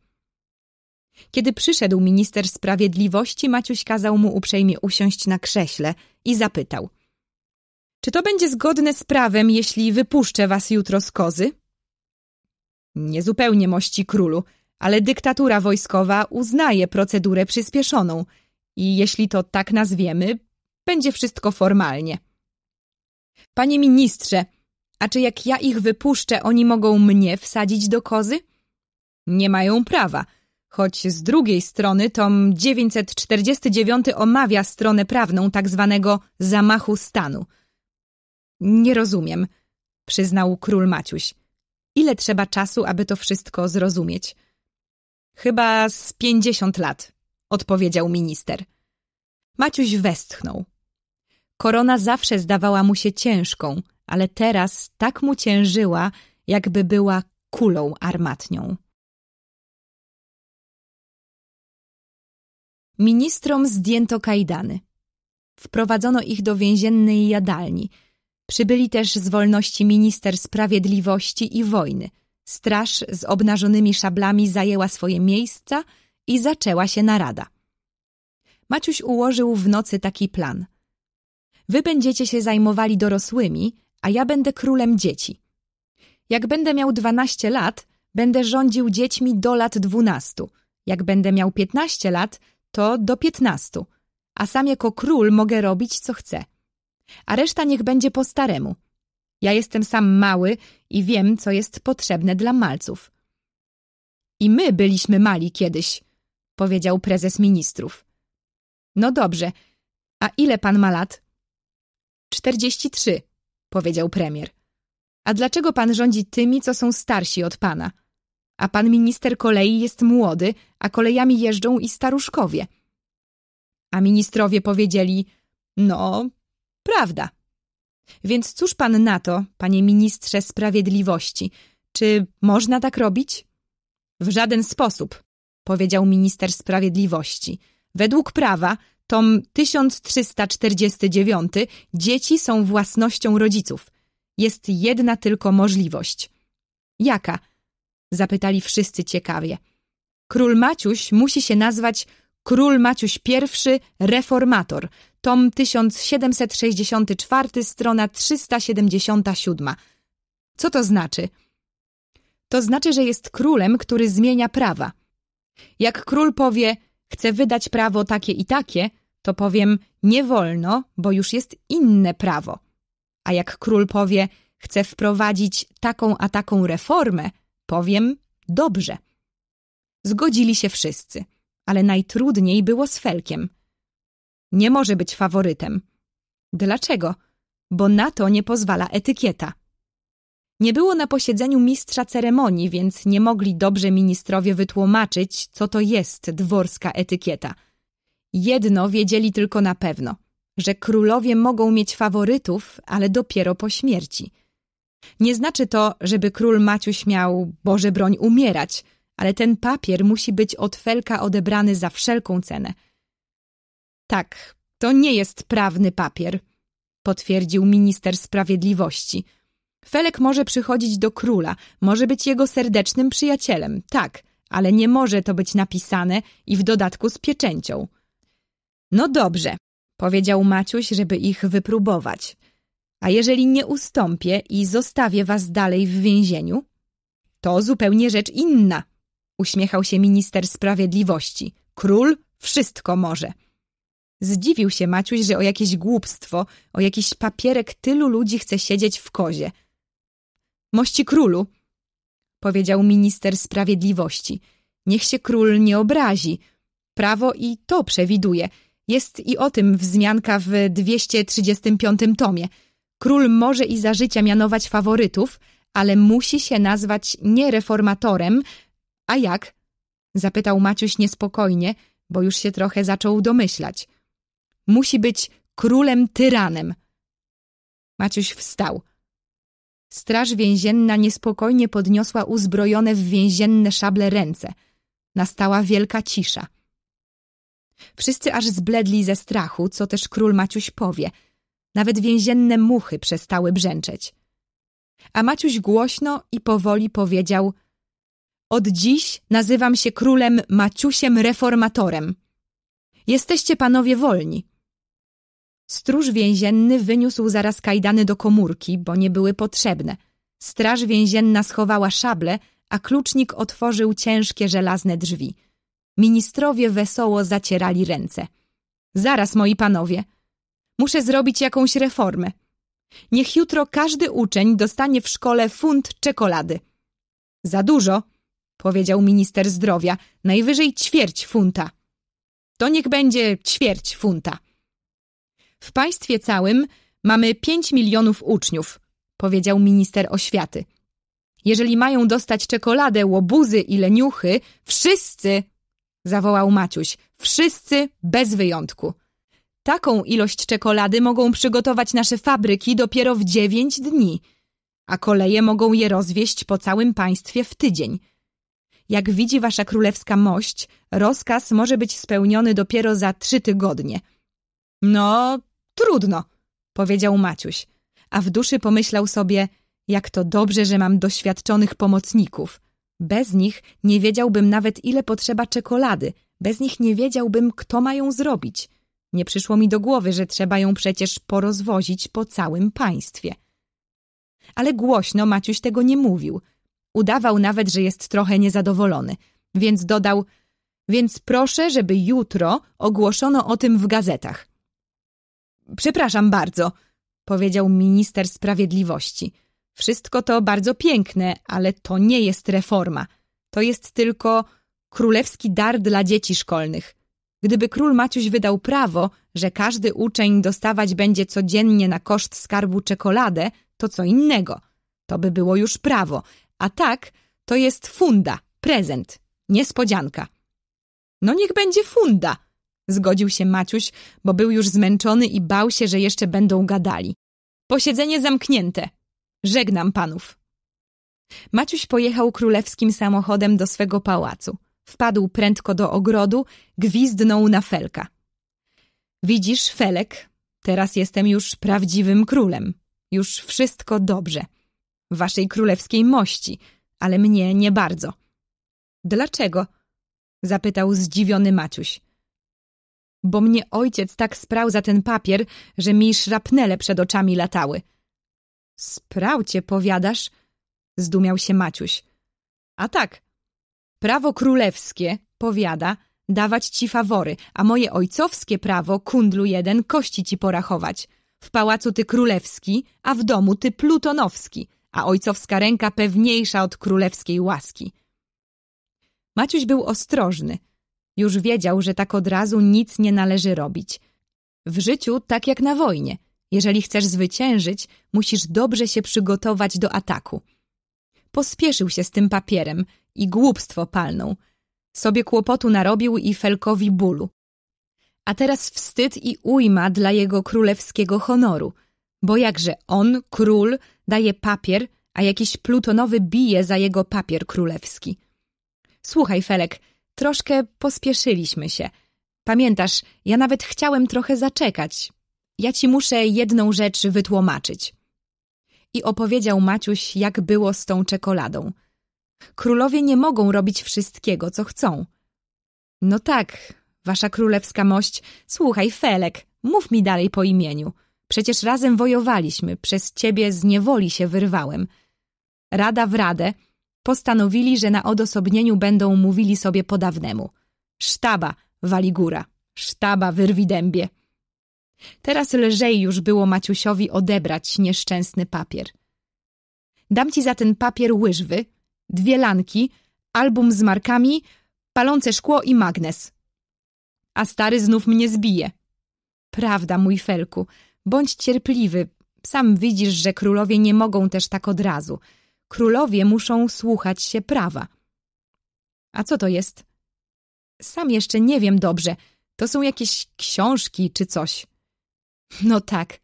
Kiedy przyszedł minister sprawiedliwości, Maciuś kazał mu uprzejmie usiąść na krześle i zapytał. Czy to będzie zgodne z prawem, jeśli wypuszczę was jutro z kozy? Niezupełnie mości królu, ale dyktatura wojskowa uznaje procedurę przyspieszoną i jeśli to tak nazwiemy, będzie wszystko formalnie. Panie ministrze, a czy jak ja ich wypuszczę, oni mogą mnie wsadzić do kozy? Nie mają prawa – choć z drugiej strony tom 949 omawia stronę prawną tak zwanego zamachu stanu. Nie rozumiem, przyznał król Maciuś. Ile trzeba czasu, aby to wszystko zrozumieć? Chyba z pięćdziesiąt lat, odpowiedział minister. Maciuś westchnął. Korona zawsze zdawała mu się ciężką, ale teraz tak mu ciężyła, jakby była kulą armatnią. Ministrom zdjęto kajdany. Wprowadzono ich do więziennej jadalni. Przybyli też z wolności minister sprawiedliwości i wojny. Straż z obnażonymi szablami zajęła swoje miejsca i zaczęła się narada. Maciuś ułożył w nocy taki plan. Wy będziecie się zajmowali dorosłymi, a ja będę królem dzieci. Jak będę miał dwanaście lat, będę rządził dziećmi do lat dwunastu. Jak będę miał piętnaście lat, to do piętnastu, a sam jako król mogę robić, co chcę. A reszta niech będzie po staremu. Ja jestem sam mały i wiem, co jest potrzebne dla malców. I my byliśmy mali kiedyś, powiedział prezes ministrów. No dobrze, a ile pan ma lat? Czterdzieści trzy, powiedział premier. A dlaczego pan rządzi tymi, co są starsi od pana? a pan minister kolei jest młody, a kolejami jeżdżą i staruszkowie. A ministrowie powiedzieli, no, prawda. Więc cóż pan na to, panie ministrze sprawiedliwości, czy można tak robić? W żaden sposób, powiedział minister sprawiedliwości. Według prawa, tom 1349, dzieci są własnością rodziców. Jest jedna tylko możliwość. Jaka? Zapytali wszyscy ciekawie. Król Maciuś musi się nazwać Król Maciuś I Reformator, tom 1764, strona 377. Co to znaczy? To znaczy, że jest królem, który zmienia prawa. Jak król powie, chce wydać prawo takie i takie, to powiem, nie wolno, bo już jest inne prawo. A jak król powie, chce wprowadzić taką a taką reformę, Powiem dobrze. Zgodzili się wszyscy, ale najtrudniej było z Felkiem. Nie może być faworytem. Dlaczego? Bo na to nie pozwala etykieta. Nie było na posiedzeniu mistrza ceremonii, więc nie mogli dobrze ministrowie wytłumaczyć, co to jest dworska etykieta. Jedno wiedzieli tylko na pewno, że królowie mogą mieć faworytów, ale dopiero po śmierci – nie znaczy to, żeby król Maciuś miał, Boże broń, umierać, ale ten papier musi być od Felka odebrany za wszelką cenę. Tak, to nie jest prawny papier, potwierdził minister sprawiedliwości. Felek może przychodzić do króla, może być jego serdecznym przyjacielem, tak, ale nie może to być napisane i w dodatku z pieczęcią. No dobrze, powiedział Maciuś, żeby ich wypróbować. A jeżeli nie ustąpię i zostawię was dalej w więzieniu? To zupełnie rzecz inna, uśmiechał się minister sprawiedliwości. Król wszystko może. Zdziwił się Maciuś, że o jakieś głupstwo, o jakiś papierek tylu ludzi chce siedzieć w kozie. Mości królu, powiedział minister sprawiedliwości, niech się król nie obrazi. Prawo i to przewiduje. Jest i o tym wzmianka w 235 tomie. Król może i za życia mianować faworytów, ale musi się nazwać nie reformatorem, a jak? Zapytał Maciuś niespokojnie, bo już się trochę zaczął domyślać. Musi być królem tyranem. Maciuś wstał. Straż więzienna niespokojnie podniosła uzbrojone w więzienne szable ręce. Nastała wielka cisza. Wszyscy aż zbledli ze strachu, co też król Maciuś powie. Nawet więzienne muchy przestały brzęczeć. A Maciuś głośno i powoli powiedział Od dziś nazywam się królem Maciusiem Reformatorem. Jesteście panowie wolni. Stróż więzienny wyniósł zaraz kajdany do komórki, bo nie były potrzebne. Straż więzienna schowała szable, a klucznik otworzył ciężkie żelazne drzwi. Ministrowie wesoło zacierali ręce. Zaraz, moi panowie. Muszę zrobić jakąś reformę. Niech jutro każdy uczeń dostanie w szkole funt czekolady. Za dużo, powiedział minister zdrowia, najwyżej ćwierć funta. To niech będzie ćwierć funta. W państwie całym mamy pięć milionów uczniów, powiedział minister oświaty. Jeżeli mają dostać czekoladę, łobuzy i leniuchy, wszyscy, zawołał Maciuś, wszyscy bez wyjątku. Taką ilość czekolady mogą przygotować nasze fabryki dopiero w dziewięć dni, a koleje mogą je rozwieść po całym państwie w tydzień. Jak widzi wasza królewska mość, rozkaz może być spełniony dopiero za trzy tygodnie. No, trudno, powiedział Maciuś, a w duszy pomyślał sobie, jak to dobrze, że mam doświadczonych pomocników. Bez nich nie wiedziałbym nawet, ile potrzeba czekolady, bez nich nie wiedziałbym, kto ma ją zrobić. Nie przyszło mi do głowy, że trzeba ją przecież porozwozić po całym państwie. Ale głośno Maciuś tego nie mówił. Udawał nawet, że jest trochę niezadowolony, więc dodał, więc proszę, żeby jutro ogłoszono o tym w gazetach. Przepraszam bardzo, powiedział minister sprawiedliwości. Wszystko to bardzo piękne, ale to nie jest reforma. To jest tylko królewski dar dla dzieci szkolnych. Gdyby król Maciuś wydał prawo, że każdy uczeń dostawać będzie codziennie na koszt skarbu czekoladę, to co innego. To by było już prawo. A tak, to jest funda, prezent, niespodzianka. No niech będzie funda, zgodził się Maciuś, bo był już zmęczony i bał się, że jeszcze będą gadali. Posiedzenie zamknięte. Żegnam panów. Maciuś pojechał królewskim samochodem do swego pałacu. Wpadł prędko do ogrodu, gwizdnął na Felka. Widzisz, Felek, teraz jestem już prawdziwym królem. Już wszystko dobrze. Waszej królewskiej mości, ale mnie nie bardzo. Dlaczego? Zapytał zdziwiony Maciuś. Bo mnie ojciec tak sprał za ten papier, że mi szrapnele przed oczami latały. Sprał cię, powiadasz? Zdumiał się Maciuś. A tak, Prawo królewskie, powiada, dawać ci fawory, a moje ojcowskie prawo, kundlu jeden, kości ci porachować. W pałacu ty królewski, a w domu ty plutonowski, a ojcowska ręka pewniejsza od królewskiej łaski. Maciuś był ostrożny. Już wiedział, że tak od razu nic nie należy robić. W życiu tak jak na wojnie. Jeżeli chcesz zwyciężyć, musisz dobrze się przygotować do ataku. Pospieszył się z tym papierem i głupstwo palnął. Sobie kłopotu narobił i Felkowi bólu. A teraz wstyd i ujma dla jego królewskiego honoru, bo jakże on, król, daje papier, a jakiś plutonowy bije za jego papier królewski. Słuchaj, Felek, troszkę pospieszyliśmy się. Pamiętasz, ja nawet chciałem trochę zaczekać. Ja ci muszę jedną rzecz wytłumaczyć. i opowiedział Maciuś, jak było z tą czekoladą. Królowie nie mogą robić wszystkiego, co chcą. No tak, wasza królewska mość, słuchaj, Felek, mów mi dalej po imieniu. Przecież razem wojowaliśmy, przez ciebie z niewoli się wyrwałem. Rada w radę postanowili, że na odosobnieniu będą mówili sobie po dawnemu. Sztaba, Waligura, sztaba, wyrwi dębie. Teraz lżej już było Maciusiowi odebrać nieszczęsny papier. Dam ci za ten papier łyżwy, dwie lanki, album z markami, palące szkło i magnes. A stary znów mnie zbije. Prawda, mój Felku, bądź cierpliwy. Sam widzisz, że królowie nie mogą też tak od razu. Królowie muszą słuchać się prawa. A co to jest? Sam jeszcze nie wiem dobrze. To są jakieś książki czy coś. No tak,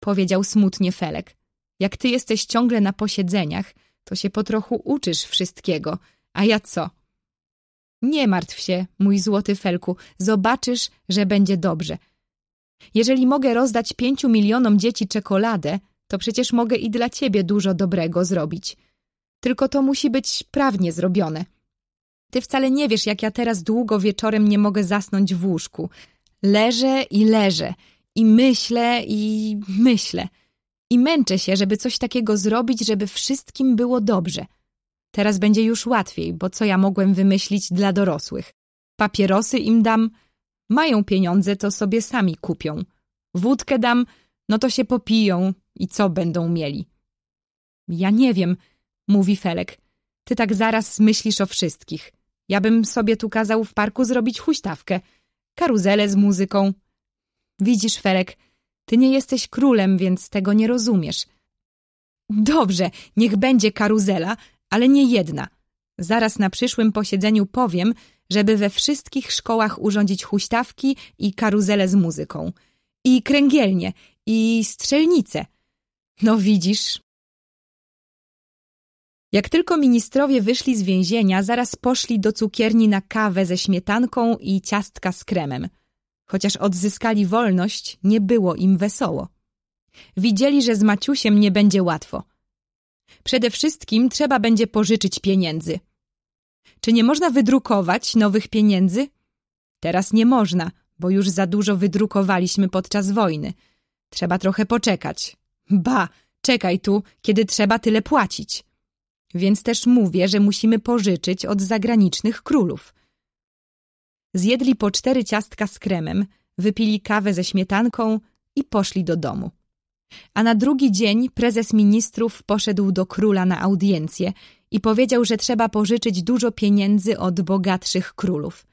powiedział smutnie Felek. Jak ty jesteś ciągle na posiedzeniach, to się po trochu uczysz wszystkiego. A ja co? Nie martw się, mój złoty Felku, zobaczysz, że będzie dobrze. Jeżeli mogę rozdać pięciu milionom dzieci czekoladę, to przecież mogę i dla ciebie dużo dobrego zrobić. Tylko to musi być prawnie zrobione. Ty wcale nie wiesz, jak ja teraz długo wieczorem nie mogę zasnąć w łóżku. Leżę i leżę. I myślę i myślę. I męczę się, żeby coś takiego zrobić, żeby wszystkim było dobrze. Teraz będzie już łatwiej, bo co ja mogłem wymyślić dla dorosłych? Papierosy im dam, mają pieniądze, to sobie sami kupią. Wódkę dam, no to się popiją i co będą mieli? Ja nie wiem, mówi Felek. Ty tak zaraz myślisz o wszystkich. Ja bym sobie tu kazał w parku zrobić huśtawkę, karuzelę z muzyką. Widzisz, Felek, ty nie jesteś królem, więc tego nie rozumiesz. Dobrze, niech będzie karuzela, ale nie jedna. Zaraz na przyszłym posiedzeniu powiem, żeby we wszystkich szkołach urządzić huśtawki i karuzelę z muzyką. I kręgielnie, i strzelnice. No widzisz. Jak tylko ministrowie wyszli z więzienia, zaraz poszli do cukierni na kawę ze śmietanką i ciastka z kremem. Chociaż odzyskali wolność, nie było im wesoło. Widzieli, że z Maciusiem nie będzie łatwo. Przede wszystkim trzeba będzie pożyczyć pieniędzy. Czy nie można wydrukować nowych pieniędzy? Teraz nie można, bo już za dużo wydrukowaliśmy podczas wojny. Trzeba trochę poczekać. Ba, czekaj tu, kiedy trzeba tyle płacić. Więc też mówię, że musimy pożyczyć od zagranicznych królów. Zjedli po cztery ciastka z kremem, wypili kawę ze śmietanką i poszli do domu. A na drugi dzień prezes ministrów poszedł do króla na audiencję i powiedział, że trzeba pożyczyć dużo pieniędzy od bogatszych królów.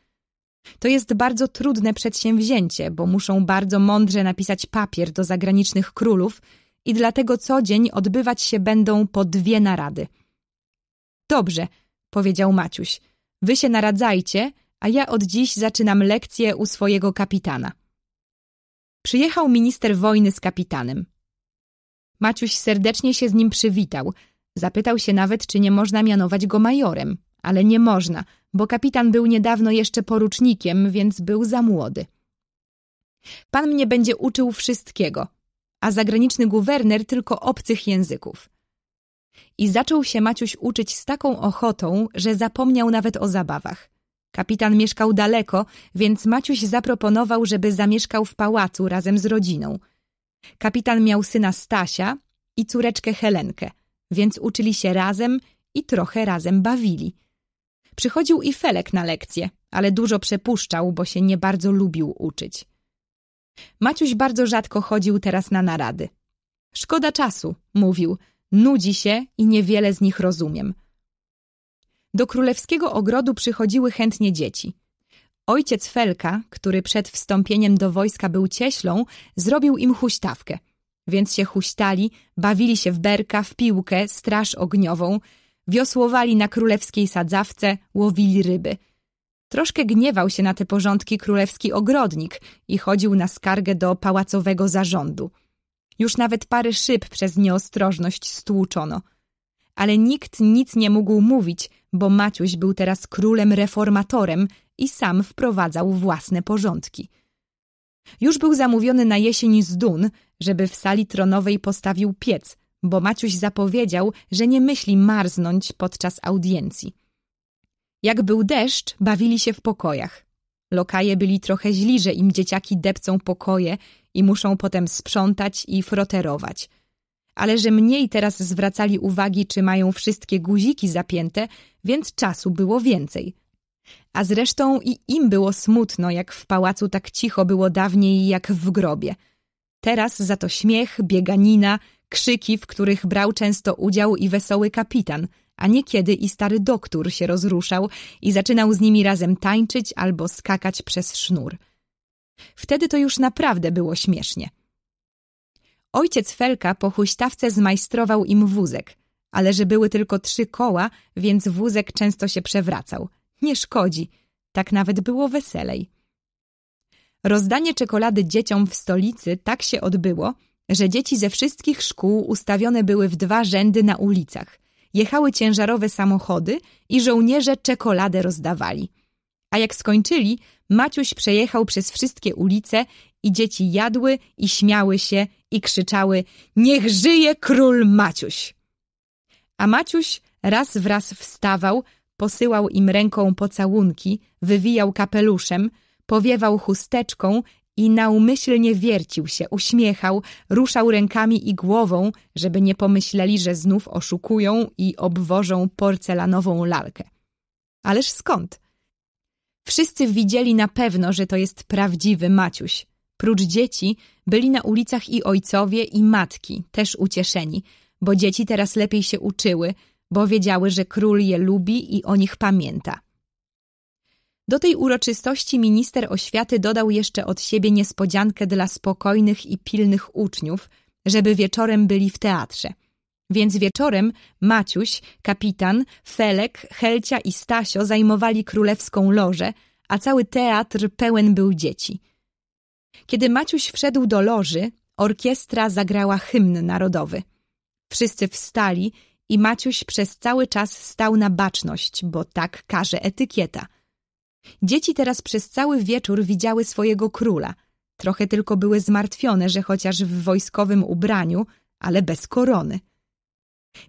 To jest bardzo trudne przedsięwzięcie, bo muszą bardzo mądrze napisać papier do zagranicznych królów i dlatego co dzień odbywać się będą po dwie narady. Dobrze, powiedział Maciuś, wy się naradzajcie, a ja od dziś zaczynam lekcję u swojego kapitana. Przyjechał minister wojny z kapitanem. Maciuś serdecznie się z nim przywitał. Zapytał się nawet, czy nie można mianować go majorem, ale nie można, bo kapitan był niedawno jeszcze porucznikiem, więc był za młody. Pan mnie będzie uczył wszystkiego, a zagraniczny guwerner tylko obcych języków. I zaczął się Maciuś uczyć z taką ochotą, że zapomniał nawet o zabawach. Kapitan mieszkał daleko, więc Maciuś zaproponował, żeby zamieszkał w pałacu razem z rodziną. Kapitan miał syna Stasia i córeczkę Helenkę, więc uczyli się razem i trochę razem bawili. Przychodził i Felek na lekcje, ale dużo przepuszczał, bo się nie bardzo lubił uczyć. Maciuś bardzo rzadko chodził teraz na narady. Szkoda czasu, mówił, nudzi się i niewiele z nich rozumiem. Do królewskiego ogrodu przychodziły chętnie dzieci. Ojciec Felka, który przed wstąpieniem do wojska był cieślą, zrobił im huśtawkę. Więc się huśtali, bawili się w berka, w piłkę, straż ogniową, wiosłowali na królewskiej sadzawce, łowili ryby. Troszkę gniewał się na te porządki królewski ogrodnik i chodził na skargę do pałacowego zarządu. Już nawet parę szyb przez nieostrożność stłuczono. Ale nikt nic nie mógł mówić, bo Maciuś był teraz królem reformatorem i sam wprowadzał własne porządki. Już był zamówiony na jesień z Dun, żeby w sali tronowej postawił piec, bo Maciuś zapowiedział, że nie myśli marznąć podczas audiencji. Jak był deszcz, bawili się w pokojach. Lokaje byli trochę źli, że im dzieciaki depcą pokoje i muszą potem sprzątać i froterować. Ale że mniej teraz zwracali uwagi, czy mają wszystkie guziki zapięte, więc czasu było więcej. A zresztą i im było smutno, jak w pałacu tak cicho było dawniej jak w grobie. Teraz za to śmiech, bieganina, krzyki, w których brał często udział i wesoły kapitan, a niekiedy i stary doktor się rozruszał i zaczynał z nimi razem tańczyć albo skakać przez sznur. Wtedy to już naprawdę było śmiesznie. Ojciec Felka po huśtawce zmajstrował im wózek, ale że były tylko trzy koła, więc wózek często się przewracał. Nie szkodzi, tak nawet było weselej. Rozdanie czekolady dzieciom w stolicy tak się odbyło, że dzieci ze wszystkich szkół ustawione były w dwa rzędy na ulicach. Jechały ciężarowe samochody i żołnierze czekoladę rozdawali. A jak skończyli, Maciuś przejechał przez wszystkie ulice i dzieci jadły i śmiały się i krzyczały Niech żyje król Maciuś! A Maciuś raz wraz wstawał, posyłał im ręką pocałunki, wywijał kapeluszem, powiewał chusteczką i naumyślnie wiercił się, uśmiechał, ruszał rękami i głową, żeby nie pomyśleli, że znów oszukują i obwożą porcelanową lalkę. Ależ skąd? Wszyscy widzieli na pewno, że to jest prawdziwy Maciuś. Prócz dzieci byli na ulicach i ojcowie, i matki, też ucieszeni, bo dzieci teraz lepiej się uczyły, bo wiedziały, że król je lubi i o nich pamięta. Do tej uroczystości minister oświaty dodał jeszcze od siebie niespodziankę dla spokojnych i pilnych uczniów, żeby wieczorem byli w teatrze. Więc wieczorem Maciuś, kapitan, Felek, Helcia i Stasio zajmowali królewską lożę, a cały teatr pełen był dzieci. Kiedy Maciuś wszedł do loży, orkiestra zagrała hymn narodowy. Wszyscy wstali i Maciuś przez cały czas stał na baczność, bo tak każe etykieta – Dzieci teraz przez cały wieczór widziały swojego króla. Trochę tylko były zmartwione, że chociaż w wojskowym ubraniu, ale bez korony.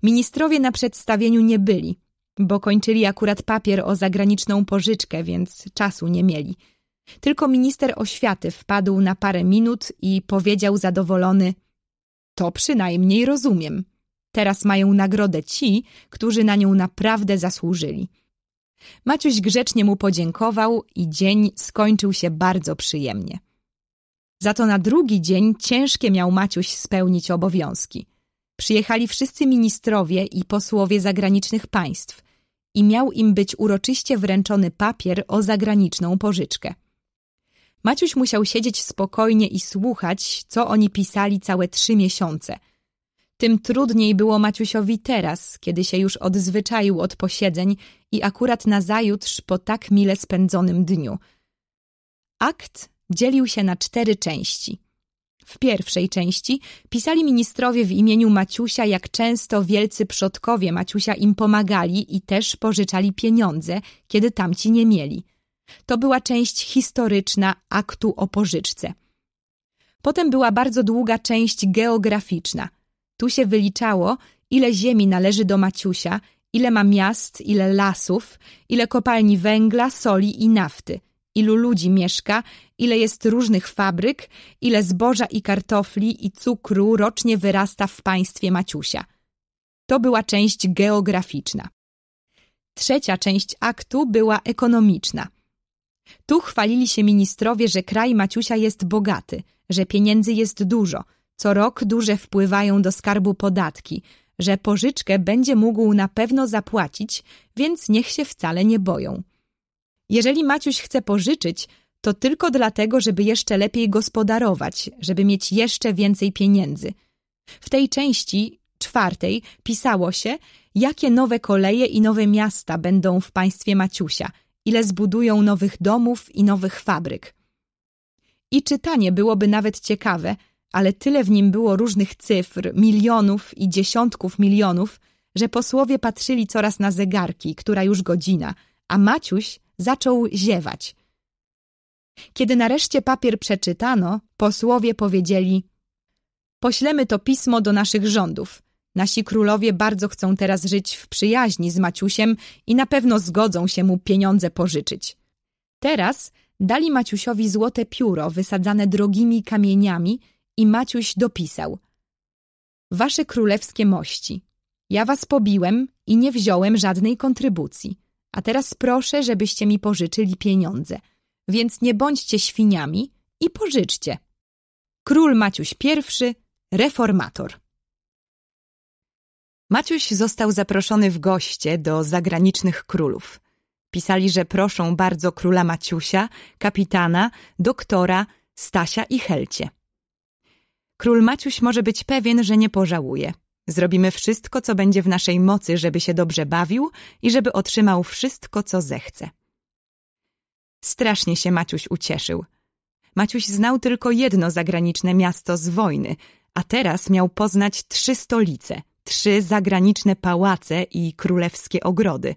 Ministrowie na przedstawieniu nie byli, bo kończyli akurat papier o zagraniczną pożyczkę, więc czasu nie mieli. Tylko minister oświaty wpadł na parę minut i powiedział zadowolony To przynajmniej rozumiem. Teraz mają nagrodę ci, którzy na nią naprawdę zasłużyli. Maciuś grzecznie mu podziękował i dzień skończył się bardzo przyjemnie. Za to na drugi dzień ciężkie miał Maciuś spełnić obowiązki. Przyjechali wszyscy ministrowie i posłowie zagranicznych państw i miał im być uroczyście wręczony papier o zagraniczną pożyczkę. Maciuś musiał siedzieć spokojnie i słuchać, co oni pisali całe trzy miesiące – tym trudniej było Maciusiowi teraz, kiedy się już odzwyczaił od posiedzeń i akurat nazajutrz po tak mile spędzonym dniu. Akt dzielił się na cztery części. W pierwszej części pisali ministrowie w imieniu Maciusia, jak często wielcy przodkowie Maciusia im pomagali i też pożyczali pieniądze, kiedy tamci nie mieli. To była część historyczna aktu o pożyczce. Potem była bardzo długa część geograficzna – tu się wyliczało, ile ziemi należy do Maciusia, ile ma miast, ile lasów, ile kopalni węgla, soli i nafty, ilu ludzi mieszka, ile jest różnych fabryk, ile zboża i kartofli i cukru rocznie wyrasta w państwie Maciusia. To była część geograficzna. Trzecia część aktu była ekonomiczna. Tu chwalili się ministrowie, że kraj Maciusia jest bogaty, że pieniędzy jest dużo – co rok duże wpływają do skarbu podatki, że pożyczkę będzie mógł na pewno zapłacić, więc niech się wcale nie boją. Jeżeli Maciuś chce pożyczyć, to tylko dlatego, żeby jeszcze lepiej gospodarować, żeby mieć jeszcze więcej pieniędzy. W tej części, czwartej, pisało się, jakie nowe koleje i nowe miasta będą w państwie Maciusia, ile zbudują nowych domów i nowych fabryk. I czytanie byłoby nawet ciekawe, ale tyle w nim było różnych cyfr, milionów i dziesiątków milionów, że posłowie patrzyli coraz na zegarki, która już godzina, a Maciuś zaczął ziewać. Kiedy nareszcie papier przeczytano, posłowie powiedzieli Poślemy to pismo do naszych rządów. Nasi królowie bardzo chcą teraz żyć w przyjaźni z Maciusiem i na pewno zgodzą się mu pieniądze pożyczyć. Teraz dali Maciusiowi złote pióro wysadzane drogimi kamieniami i Maciuś dopisał Wasze królewskie mości, ja was pobiłem i nie wziąłem żadnej kontrybucji, a teraz proszę, żebyście mi pożyczyli pieniądze, więc nie bądźcie świniami i pożyczcie. Król Maciuś I, reformator. Maciuś został zaproszony w goście do zagranicznych królów. Pisali, że proszą bardzo króla Maciusia, kapitana, doktora, Stasia i Helcie. Król Maciuś może być pewien, że nie pożałuje. Zrobimy wszystko, co będzie w naszej mocy, żeby się dobrze bawił i żeby otrzymał wszystko, co zechce. Strasznie się Maciuś ucieszył. Maciuś znał tylko jedno zagraniczne miasto z wojny, a teraz miał poznać trzy stolice, trzy zagraniczne pałace i królewskie ogrody.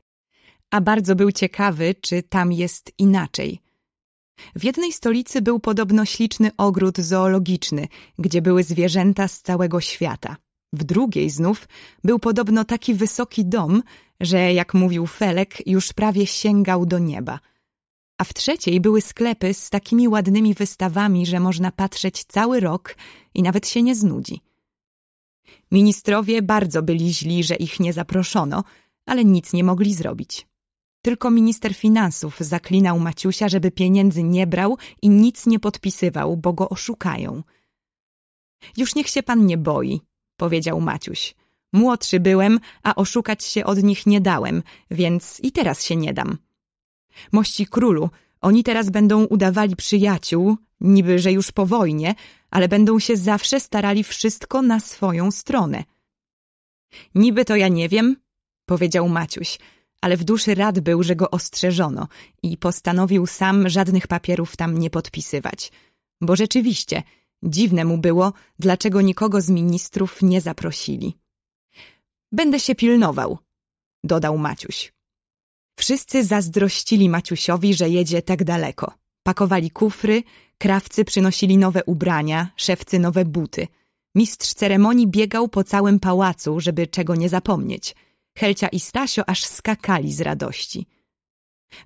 A bardzo był ciekawy, czy tam jest inaczej. W jednej stolicy był podobno śliczny ogród zoologiczny, gdzie były zwierzęta z całego świata. W drugiej znów był podobno taki wysoki dom, że, jak mówił Felek, już prawie sięgał do nieba. A w trzeciej były sklepy z takimi ładnymi wystawami, że można patrzeć cały rok i nawet się nie znudzi. Ministrowie bardzo byli źli, że ich nie zaproszono, ale nic nie mogli zrobić. Tylko minister finansów zaklinał Maciusia, żeby pieniędzy nie brał i nic nie podpisywał, bo go oszukają. Już niech się pan nie boi, powiedział Maciuś. Młodszy byłem, a oszukać się od nich nie dałem, więc i teraz się nie dam. Mości królu, oni teraz będą udawali przyjaciół, niby że już po wojnie, ale będą się zawsze starali wszystko na swoją stronę. Niby to ja nie wiem, powiedział Maciuś, ale w duszy rad był, że go ostrzeżono i postanowił sam żadnych papierów tam nie podpisywać. Bo rzeczywiście, dziwne mu było, dlaczego nikogo z ministrów nie zaprosili. Będę się pilnował, dodał Maciuś. Wszyscy zazdrościli Maciusiowi, że jedzie tak daleko. Pakowali kufry, krawcy przynosili nowe ubrania, szewcy nowe buty. Mistrz ceremonii biegał po całym pałacu, żeby czego nie zapomnieć – Helcia i Stasio aż skakali z radości.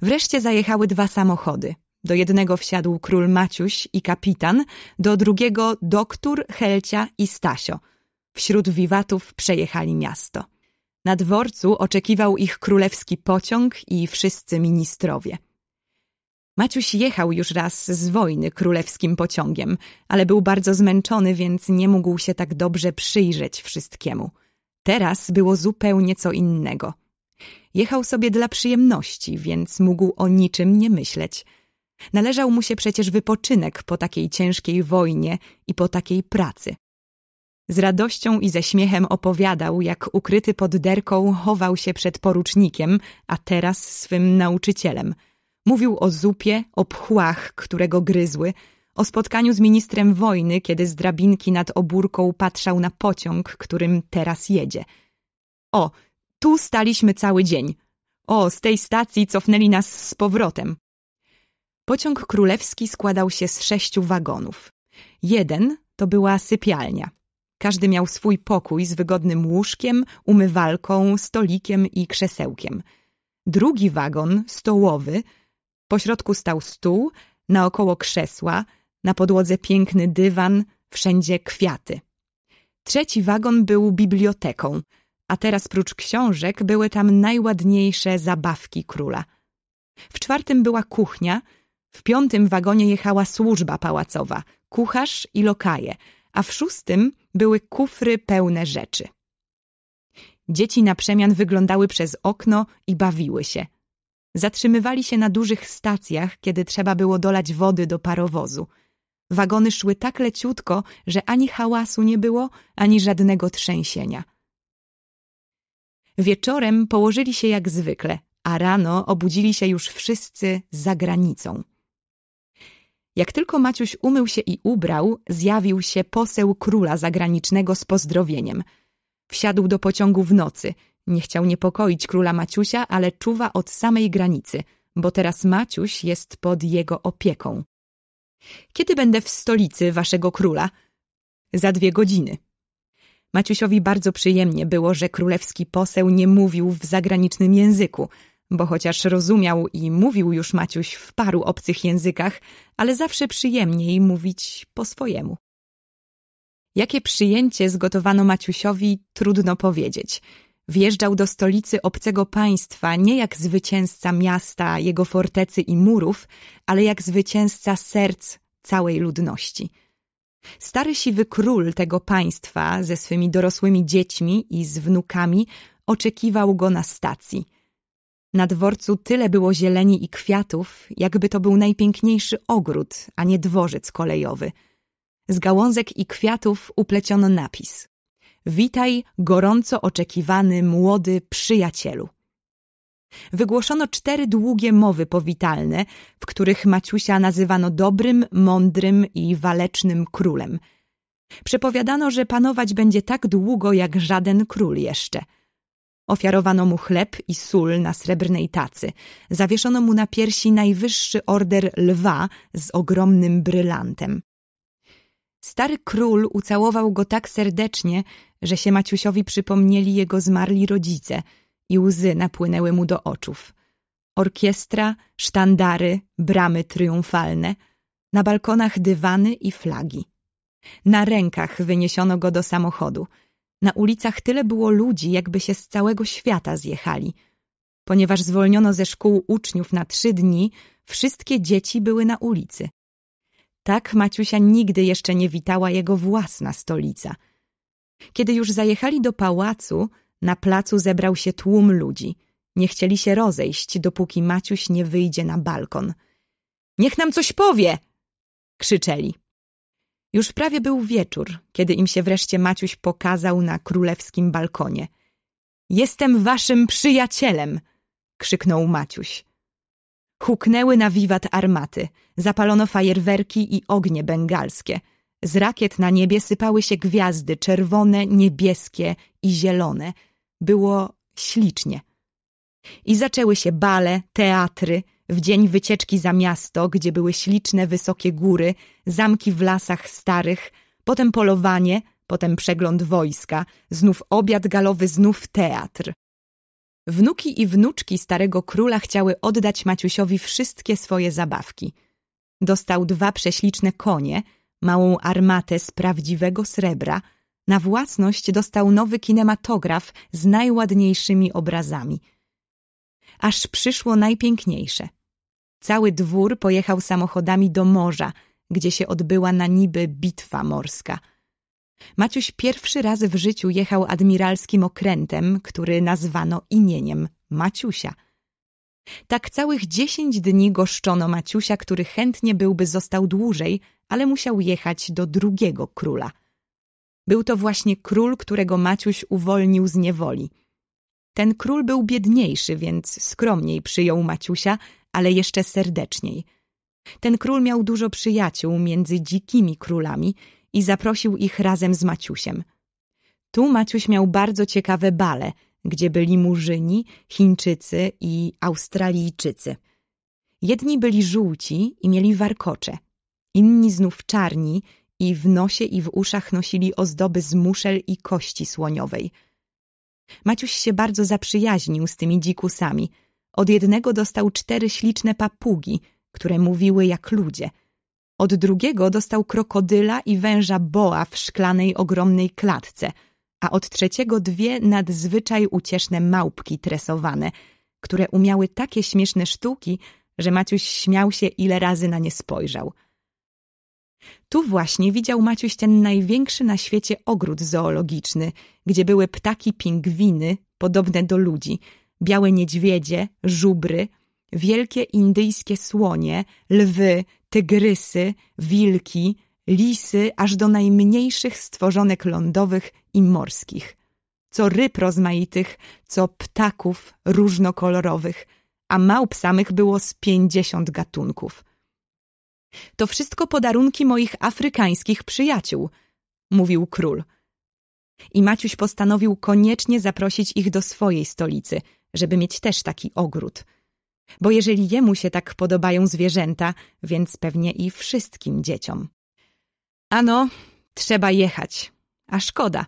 Wreszcie zajechały dwa samochody. Do jednego wsiadł król Maciuś i kapitan, do drugiego doktor, Helcia i Stasio. Wśród wiwatów przejechali miasto. Na dworcu oczekiwał ich królewski pociąg i wszyscy ministrowie. Maciuś jechał już raz z wojny królewskim pociągiem, ale był bardzo zmęczony, więc nie mógł się tak dobrze przyjrzeć wszystkiemu. Teraz było zupełnie co innego. Jechał sobie dla przyjemności, więc mógł o niczym nie myśleć. Należał mu się przecież wypoczynek po takiej ciężkiej wojnie i po takiej pracy. Z radością i ze śmiechem opowiadał, jak ukryty pod derką chował się przed porucznikiem, a teraz swym nauczycielem. Mówił o zupie, o pchłach, które go gryzły, o spotkaniu z ministrem wojny, kiedy z drabinki nad obórką patrzał na pociąg, którym teraz jedzie. O, tu staliśmy cały dzień. O, z tej stacji cofnęli nas z powrotem. Pociąg królewski składał się z sześciu wagonów. Jeden to była sypialnia. Każdy miał swój pokój z wygodnym łóżkiem, umywalką, stolikiem i krzesełkiem. Drugi wagon, stołowy, pośrodku stał stół, naokoło krzesła, na podłodze piękny dywan, wszędzie kwiaty. Trzeci wagon był biblioteką, a teraz prócz książek były tam najładniejsze zabawki króla. W czwartym była kuchnia, w piątym wagonie jechała służba pałacowa, kucharz i lokaje, a w szóstym były kufry pełne rzeczy. Dzieci na przemian wyglądały przez okno i bawiły się. Zatrzymywali się na dużych stacjach, kiedy trzeba było dolać wody do parowozu – Wagony szły tak leciutko, że ani hałasu nie było, ani żadnego trzęsienia. Wieczorem położyli się jak zwykle, a rano obudzili się już wszyscy za granicą. Jak tylko Maciuś umył się i ubrał, zjawił się poseł króla zagranicznego z pozdrowieniem. Wsiadł do pociągu w nocy. Nie chciał niepokoić króla Maciusia, ale czuwa od samej granicy, bo teraz Maciuś jest pod jego opieką. Kiedy będę w stolicy waszego króla? Za dwie godziny. Maciusiowi bardzo przyjemnie było, że królewski poseł nie mówił w zagranicznym języku, bo chociaż rozumiał i mówił już Maciuś w paru obcych językach, ale zawsze przyjemniej mówić po swojemu. Jakie przyjęcie zgotowano Maciusiowi, trudno powiedzieć. Wjeżdżał do stolicy obcego państwa nie jak zwycięzca miasta, jego fortecy i murów, ale jak zwycięzca serc całej ludności. Stary siwy król tego państwa ze swymi dorosłymi dziećmi i z wnukami oczekiwał go na stacji. Na dworcu tyle było zieleni i kwiatów, jakby to był najpiękniejszy ogród, a nie dworzec kolejowy. Z gałązek i kwiatów upleciono napis. Witaj, gorąco oczekiwany młody przyjacielu. Wygłoszono cztery długie mowy powitalne, w których Maciusia nazywano dobrym, mądrym i walecznym królem. Przepowiadano, że panować będzie tak długo jak żaden król jeszcze. Ofiarowano mu chleb i sól na srebrnej tacy. Zawieszono mu na piersi najwyższy order lwa z ogromnym brylantem. Stary król ucałował go tak serdecznie, że się Maciusiowi przypomnieli jego zmarli rodzice i łzy napłynęły mu do oczów. Orkiestra, sztandary, bramy triumfalne, na balkonach dywany i flagi. Na rękach wyniesiono go do samochodu. Na ulicach tyle było ludzi, jakby się z całego świata zjechali. Ponieważ zwolniono ze szkół uczniów na trzy dni, wszystkie dzieci były na ulicy. Tak Maciusia nigdy jeszcze nie witała jego własna stolica. Kiedy już zajechali do pałacu, na placu zebrał się tłum ludzi. Nie chcieli się rozejść, dopóki Maciuś nie wyjdzie na balkon. Niech nam coś powie! krzyczeli. Już prawie był wieczór, kiedy im się wreszcie Maciuś pokazał na królewskim balkonie. Jestem waszym przyjacielem! krzyknął Maciuś. Huknęły na wiwat armaty, zapalono fajerwerki i ognie bengalskie. Z rakiet na niebie sypały się gwiazdy czerwone, niebieskie i zielone. Było ślicznie. I zaczęły się bale, teatry, w dzień wycieczki za miasto, gdzie były śliczne, wysokie góry, zamki w lasach starych, potem polowanie, potem przegląd wojska, znów obiad galowy, znów teatr. Wnuki i wnuczki starego króla chciały oddać Maciusiowi wszystkie swoje zabawki. Dostał dwa prześliczne konie, małą armatę z prawdziwego srebra, na własność dostał nowy kinematograf z najładniejszymi obrazami. Aż przyszło najpiękniejsze. Cały dwór pojechał samochodami do morza, gdzie się odbyła na niby bitwa morska – Maciuś pierwszy raz w życiu jechał admiralskim okrętem, który nazwano imieniem Maciusia. Tak całych dziesięć dni goszczono Maciusia, który chętnie byłby został dłużej, ale musiał jechać do drugiego króla. Był to właśnie król, którego Maciuś uwolnił z niewoli. Ten król był biedniejszy, więc skromniej przyjął Maciusia, ale jeszcze serdeczniej. Ten król miał dużo przyjaciół między dzikimi królami i zaprosił ich razem z Maciusiem. Tu Maciuś miał bardzo ciekawe bale, gdzie byli Murzyni, Chińczycy i Australijczycy. Jedni byli żółci i mieli warkocze, inni znów czarni i w nosie i w uszach nosili ozdoby z muszel i kości słoniowej. Maciuś się bardzo zaprzyjaźnił z tymi dzikusami. Od jednego dostał cztery śliczne papugi, które mówiły jak ludzie – od drugiego dostał krokodyla i węża boa w szklanej ogromnej klatce, a od trzeciego dwie nadzwyczaj ucieszne małpki tresowane, które umiały takie śmieszne sztuki, że Maciuś śmiał się, ile razy na nie spojrzał. Tu właśnie widział Maciuś ten największy na świecie ogród zoologiczny, gdzie były ptaki pingwiny, podobne do ludzi, białe niedźwiedzie, żubry, wielkie indyjskie słonie, lwy, tygrysy, wilki, lisy, aż do najmniejszych stworzonek lądowych i morskich. Co ryb rozmaitych, co ptaków różnokolorowych, a małp samych było z pięćdziesiąt gatunków. To wszystko podarunki moich afrykańskich przyjaciół, mówił król. I Maciuś postanowił koniecznie zaprosić ich do swojej stolicy, żeby mieć też taki ogród – bo jeżeli jemu się tak podobają zwierzęta, więc pewnie i wszystkim dzieciom. Ano, trzeba jechać, a szkoda.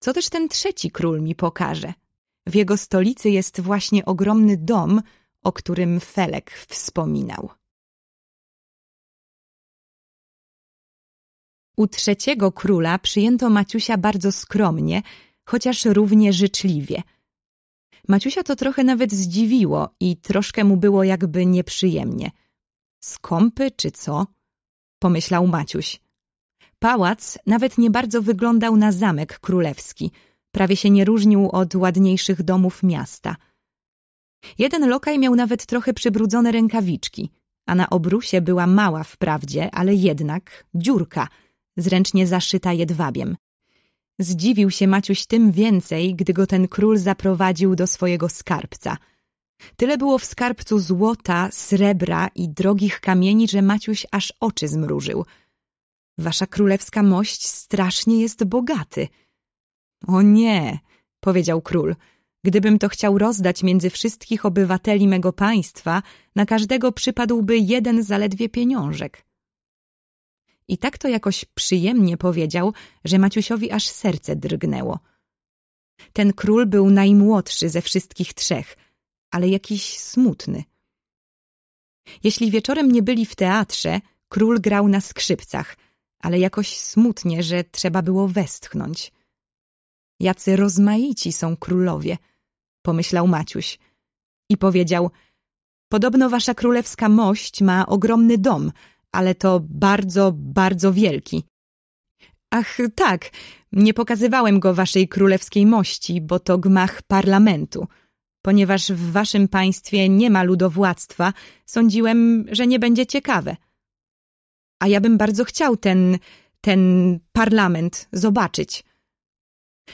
Co też ten trzeci król mi pokaże? W jego stolicy jest właśnie ogromny dom, o którym Felek wspominał. U trzeciego króla przyjęto Maciusia bardzo skromnie, chociaż równie życzliwie. Maciusia to trochę nawet zdziwiło i troszkę mu było jakby nieprzyjemnie. Skąpy czy co? Pomyślał Maciuś. Pałac nawet nie bardzo wyglądał na zamek królewski. Prawie się nie różnił od ładniejszych domów miasta. Jeden lokaj miał nawet trochę przybrudzone rękawiczki, a na obrusie była mała wprawdzie, ale jednak dziurka, zręcznie zaszyta jedwabiem. Zdziwił się Maciuś tym więcej, gdy go ten król zaprowadził do swojego skarbca. Tyle było w skarbcu złota, srebra i drogich kamieni, że Maciuś aż oczy zmrużył – Wasza królewska mość strasznie jest bogaty. O nie, powiedział król. Gdybym to chciał rozdać między wszystkich obywateli mego państwa, na każdego przypadłby jeden zaledwie pieniążek. I tak to jakoś przyjemnie powiedział, że Maciusiowi aż serce drgnęło. Ten król był najmłodszy ze wszystkich trzech, ale jakiś smutny. Jeśli wieczorem nie byli w teatrze, król grał na skrzypcach – ale jakoś smutnie, że trzeba było westchnąć. Jacy rozmaici są królowie, pomyślał Maciuś i powiedział Podobno wasza królewska mość ma ogromny dom, ale to bardzo, bardzo wielki. Ach, tak, nie pokazywałem go waszej królewskiej mości, bo to gmach parlamentu. Ponieważ w waszym państwie nie ma ludowładztwa, sądziłem, że nie będzie ciekawe – a ja bym bardzo chciał ten, ten parlament zobaczyć.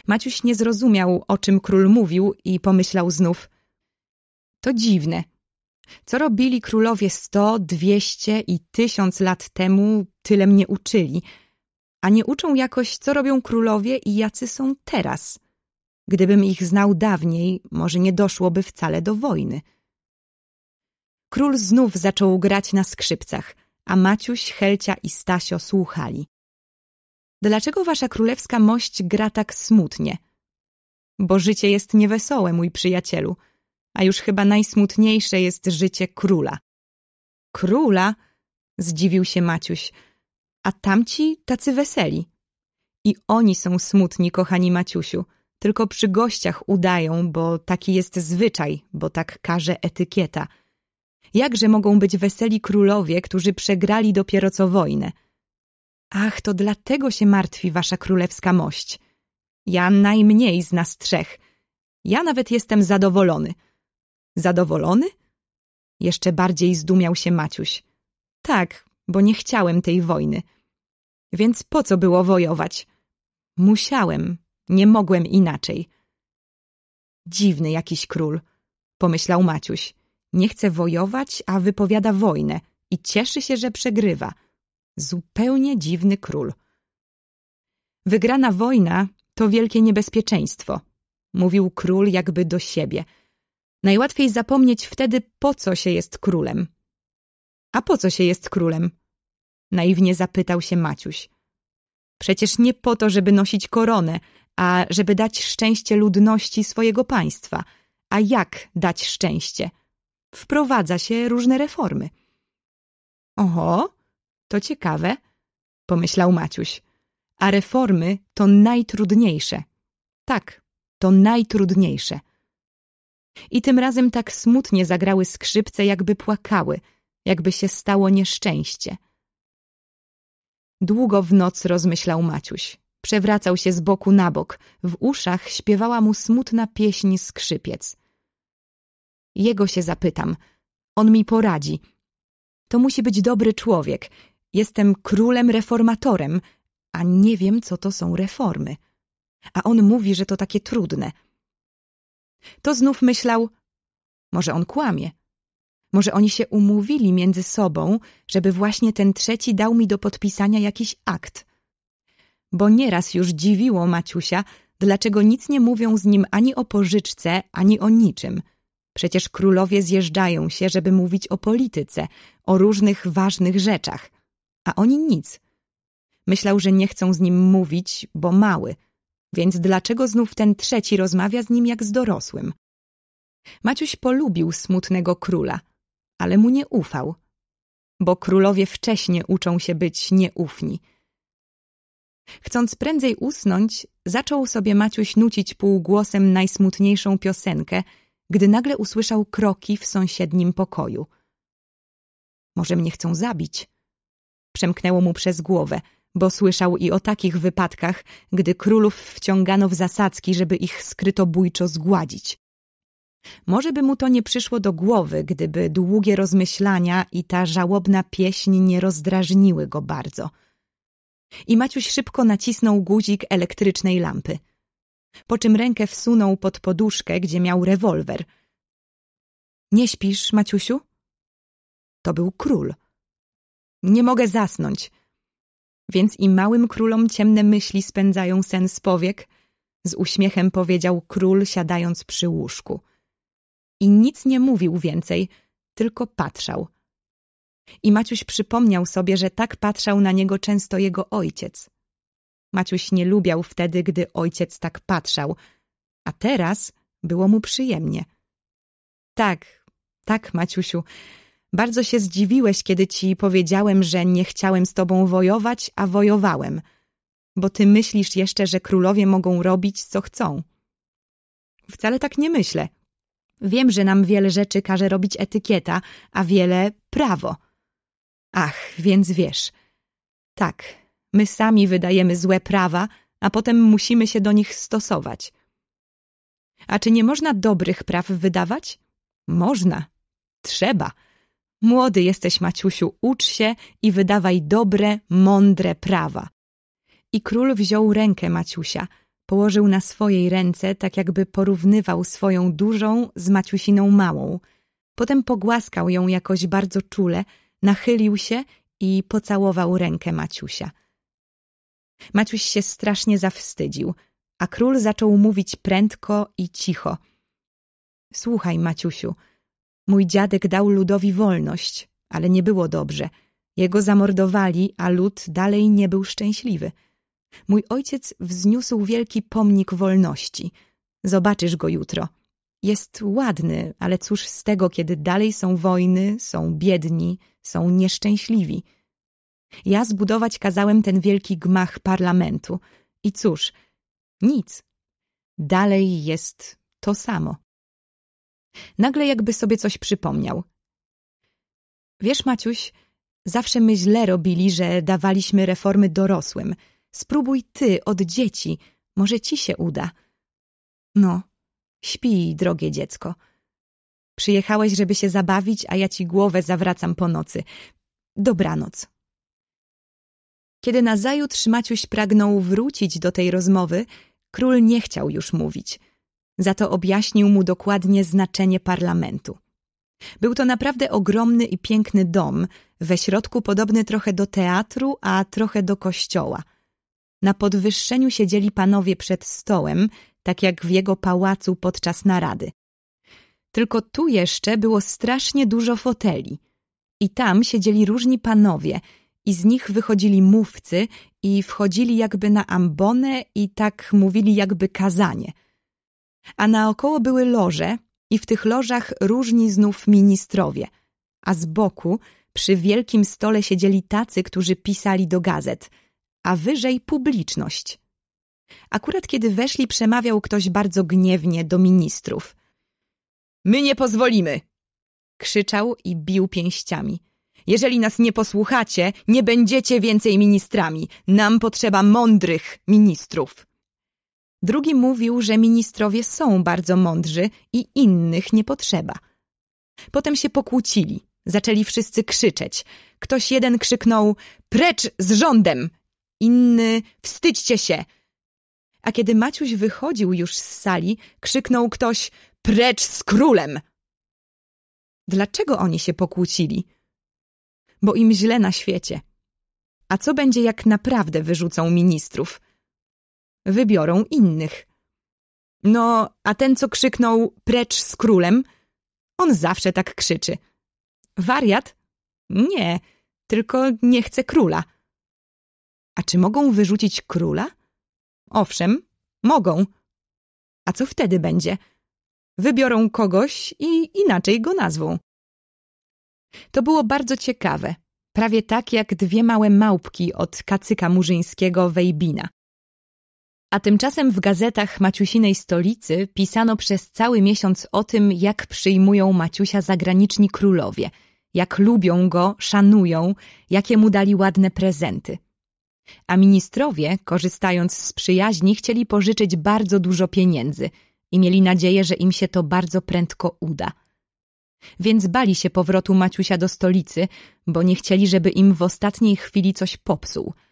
Maciuś nie zrozumiał, o czym król mówił i pomyślał znów. To dziwne. Co robili królowie sto, dwieście i tysiąc lat temu, tyle mnie uczyli, a nie uczą jakoś, co robią królowie i jacy są teraz. Gdybym ich znał dawniej, może nie doszłoby wcale do wojny. Król znów zaczął grać na skrzypcach – a Maciuś, Helcia i Stasio słuchali. Dlaczego wasza królewska mość gra tak smutnie? Bo życie jest niewesołe, mój przyjacielu, a już chyba najsmutniejsze jest życie króla. Króla? Zdziwił się Maciuś. A tamci tacy weseli. I oni są smutni, kochani Maciusiu. Tylko przy gościach udają, bo taki jest zwyczaj, bo tak każe etykieta – Jakże mogą być weseli królowie, którzy przegrali dopiero co wojnę? Ach, to dlatego się martwi wasza królewska mość. Ja najmniej z nas trzech. Ja nawet jestem zadowolony. Zadowolony? Jeszcze bardziej zdumiał się Maciuś. Tak, bo nie chciałem tej wojny. Więc po co było wojować? Musiałem, nie mogłem inaczej. Dziwny jakiś król, pomyślał Maciuś. Nie chce wojować, a wypowiada wojnę i cieszy się, że przegrywa. Zupełnie dziwny król. Wygrana wojna to wielkie niebezpieczeństwo, mówił król jakby do siebie. Najłatwiej zapomnieć wtedy, po co się jest królem. A po co się jest królem? Naiwnie zapytał się Maciuś. Przecież nie po to, żeby nosić koronę, a żeby dać szczęście ludności swojego państwa. A jak dać szczęście? wprowadza się różne reformy. Oho, to ciekawe, pomyślał Maciuś. A reformy to najtrudniejsze. Tak, to najtrudniejsze. I tym razem tak smutnie zagrały skrzypce, jakby płakały, jakby się stało nieszczęście. Długo w noc rozmyślał Maciuś. Przewracał się z boku na bok. W uszach śpiewała mu smutna pieśń skrzypiec. Jego się zapytam. On mi poradzi. To musi być dobry człowiek. Jestem królem reformatorem, a nie wiem, co to są reformy. A on mówi, że to takie trudne. To znów myślał, może on kłamie. Może oni się umówili między sobą, żeby właśnie ten trzeci dał mi do podpisania jakiś akt. Bo nieraz już dziwiło Maciusia, dlaczego nic nie mówią z nim ani o pożyczce, ani o niczym – Przecież królowie zjeżdżają się, żeby mówić o polityce, o różnych ważnych rzeczach, a oni nic. Myślał, że nie chcą z nim mówić, bo mały. Więc dlaczego znów ten trzeci rozmawia z nim jak z dorosłym? Maciuś polubił smutnego króla, ale mu nie ufał, bo królowie wcześnie uczą się być nieufni. Chcąc prędzej usnąć, zaczął sobie Maciuś nucić półgłosem najsmutniejszą piosenkę, gdy nagle usłyszał kroki w sąsiednim pokoju. Może mnie chcą zabić? Przemknęło mu przez głowę, bo słyszał i o takich wypadkach, gdy królów wciągano w zasadzki, żeby ich skrytobójczo zgładzić. Może by mu to nie przyszło do głowy, gdyby długie rozmyślania i ta żałobna pieśń nie rozdrażniły go bardzo. I Maciuś szybko nacisnął guzik elektrycznej lampy. Po czym rękę wsunął pod poduszkę, gdzie miał rewolwer. Nie śpisz, Maciusiu? To był król. Nie mogę zasnąć. Więc i małym królom ciemne myśli spędzają sen z powiek, z uśmiechem powiedział król, siadając przy łóżku i nic nie mówił więcej, tylko patrzał. I Maciuś przypomniał sobie, że tak patrzał na niego często jego ojciec. Maciuś nie lubiał wtedy, gdy ojciec tak patrzał, a teraz było mu przyjemnie. Tak, tak, Maciusiu, bardzo się zdziwiłeś, kiedy ci powiedziałem, że nie chciałem z tobą wojować, a wojowałem, bo ty myślisz jeszcze, że królowie mogą robić, co chcą. Wcale tak nie myślę, Wiem, że nam wiele rzeczy każe robić etykieta, a wiele prawo. Ach, więc wiesz. Tak, my sami wydajemy złe prawa, a potem musimy się do nich stosować. A czy nie można dobrych praw wydawać? Można. Trzeba. Młody jesteś, Maciusiu, ucz się i wydawaj dobre, mądre prawa. I król wziął rękę Maciusia – Położył na swojej ręce, tak jakby porównywał swoją dużą z Maciusiną małą. Potem pogłaskał ją jakoś bardzo czule, nachylił się i pocałował rękę Maciusia. Maciuś się strasznie zawstydził, a król zaczął mówić prędko i cicho. Słuchaj, Maciusiu, mój dziadek dał ludowi wolność, ale nie było dobrze. Jego zamordowali, a lud dalej nie był szczęśliwy. Mój ojciec wzniósł wielki pomnik wolności. Zobaczysz go jutro. Jest ładny, ale cóż z tego, kiedy dalej są wojny, są biedni, są nieszczęśliwi. Ja zbudować kazałem ten wielki gmach parlamentu. I cóż, nic. Dalej jest to samo. Nagle jakby sobie coś przypomniał. Wiesz, Maciuś, zawsze my źle robili, że dawaliśmy reformy dorosłym – Spróbuj ty od dzieci, może ci się uda. No, śpij, drogie dziecko. Przyjechałeś, żeby się zabawić, a ja ci głowę zawracam po nocy. Dobranoc. Kiedy nazajutrz Maciuś pragnął wrócić do tej rozmowy, król nie chciał już mówić. Za to objaśnił mu dokładnie znaczenie parlamentu. Był to naprawdę ogromny i piękny dom, we środku podobny trochę do teatru, a trochę do kościoła – na podwyższeniu siedzieli panowie przed stołem, tak jak w jego pałacu podczas narady. Tylko tu jeszcze było strasznie dużo foteli. I tam siedzieli różni panowie, i z nich wychodzili mówcy i wchodzili jakby na ambonę i tak mówili jakby kazanie. A naokoło były loże i w tych lożach różni znów ministrowie, a z boku przy wielkim stole siedzieli tacy, którzy pisali do gazet – a wyżej publiczność. Akurat kiedy weszli, przemawiał ktoś bardzo gniewnie do ministrów. My nie pozwolimy! Krzyczał i bił pięściami. Jeżeli nas nie posłuchacie, nie będziecie więcej ministrami. Nam potrzeba mądrych ministrów. Drugi mówił, że ministrowie są bardzo mądrzy i innych nie potrzeba. Potem się pokłócili. Zaczęli wszyscy krzyczeć. Ktoś jeden krzyknął precz z rządem inny wstydźcie się. A kiedy Maciuś wychodził już z sali, krzyknął ktoś precz z królem. Dlaczego oni się pokłócili? Bo im źle na świecie. A co będzie, jak naprawdę wyrzucą ministrów? Wybiorą innych. No, a ten, co krzyknął precz z królem, on zawsze tak krzyczy. Wariat? Nie, tylko nie chce króla. A czy mogą wyrzucić króla? Owszem, Mogą. A co wtedy będzie? Wybiorą kogoś i inaczej go nazwą. To było bardzo ciekawe, prawie tak jak dwie małe małpki od kacyka murzyńskiego Wejbina. A tymczasem w gazetach Maciusinej stolicy pisano przez cały miesiąc o tym, jak przyjmują Maciusia zagraniczni królowie, jak lubią go, szanują, jakie mu dali ładne prezenty. A ministrowie, korzystając z przyjaźni, chcieli pożyczyć bardzo dużo pieniędzy i mieli nadzieję, że im się to bardzo prędko uda. Więc bali się powrotu Maciusia do stolicy, bo nie chcieli, żeby im w ostatniej chwili coś popsuł –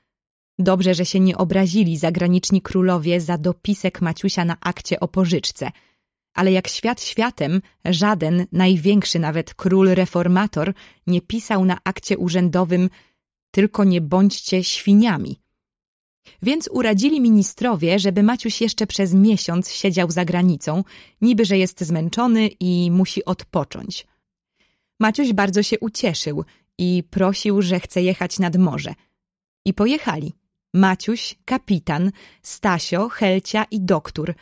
Dobrze, że się nie obrazili zagraniczni królowie za dopisek Maciusia na akcie o pożyczce. Ale jak świat światem, żaden, największy nawet król reformator nie pisał na akcie urzędowym tylko nie bądźcie świniami. Więc uradzili ministrowie, żeby Maciuś jeszcze przez miesiąc siedział za granicą, niby że jest zmęczony i musi odpocząć. Maciuś bardzo się ucieszył i prosił, że chce jechać nad morze. I pojechali. Maciuś, kapitan, Stasio, Helcia i doktor.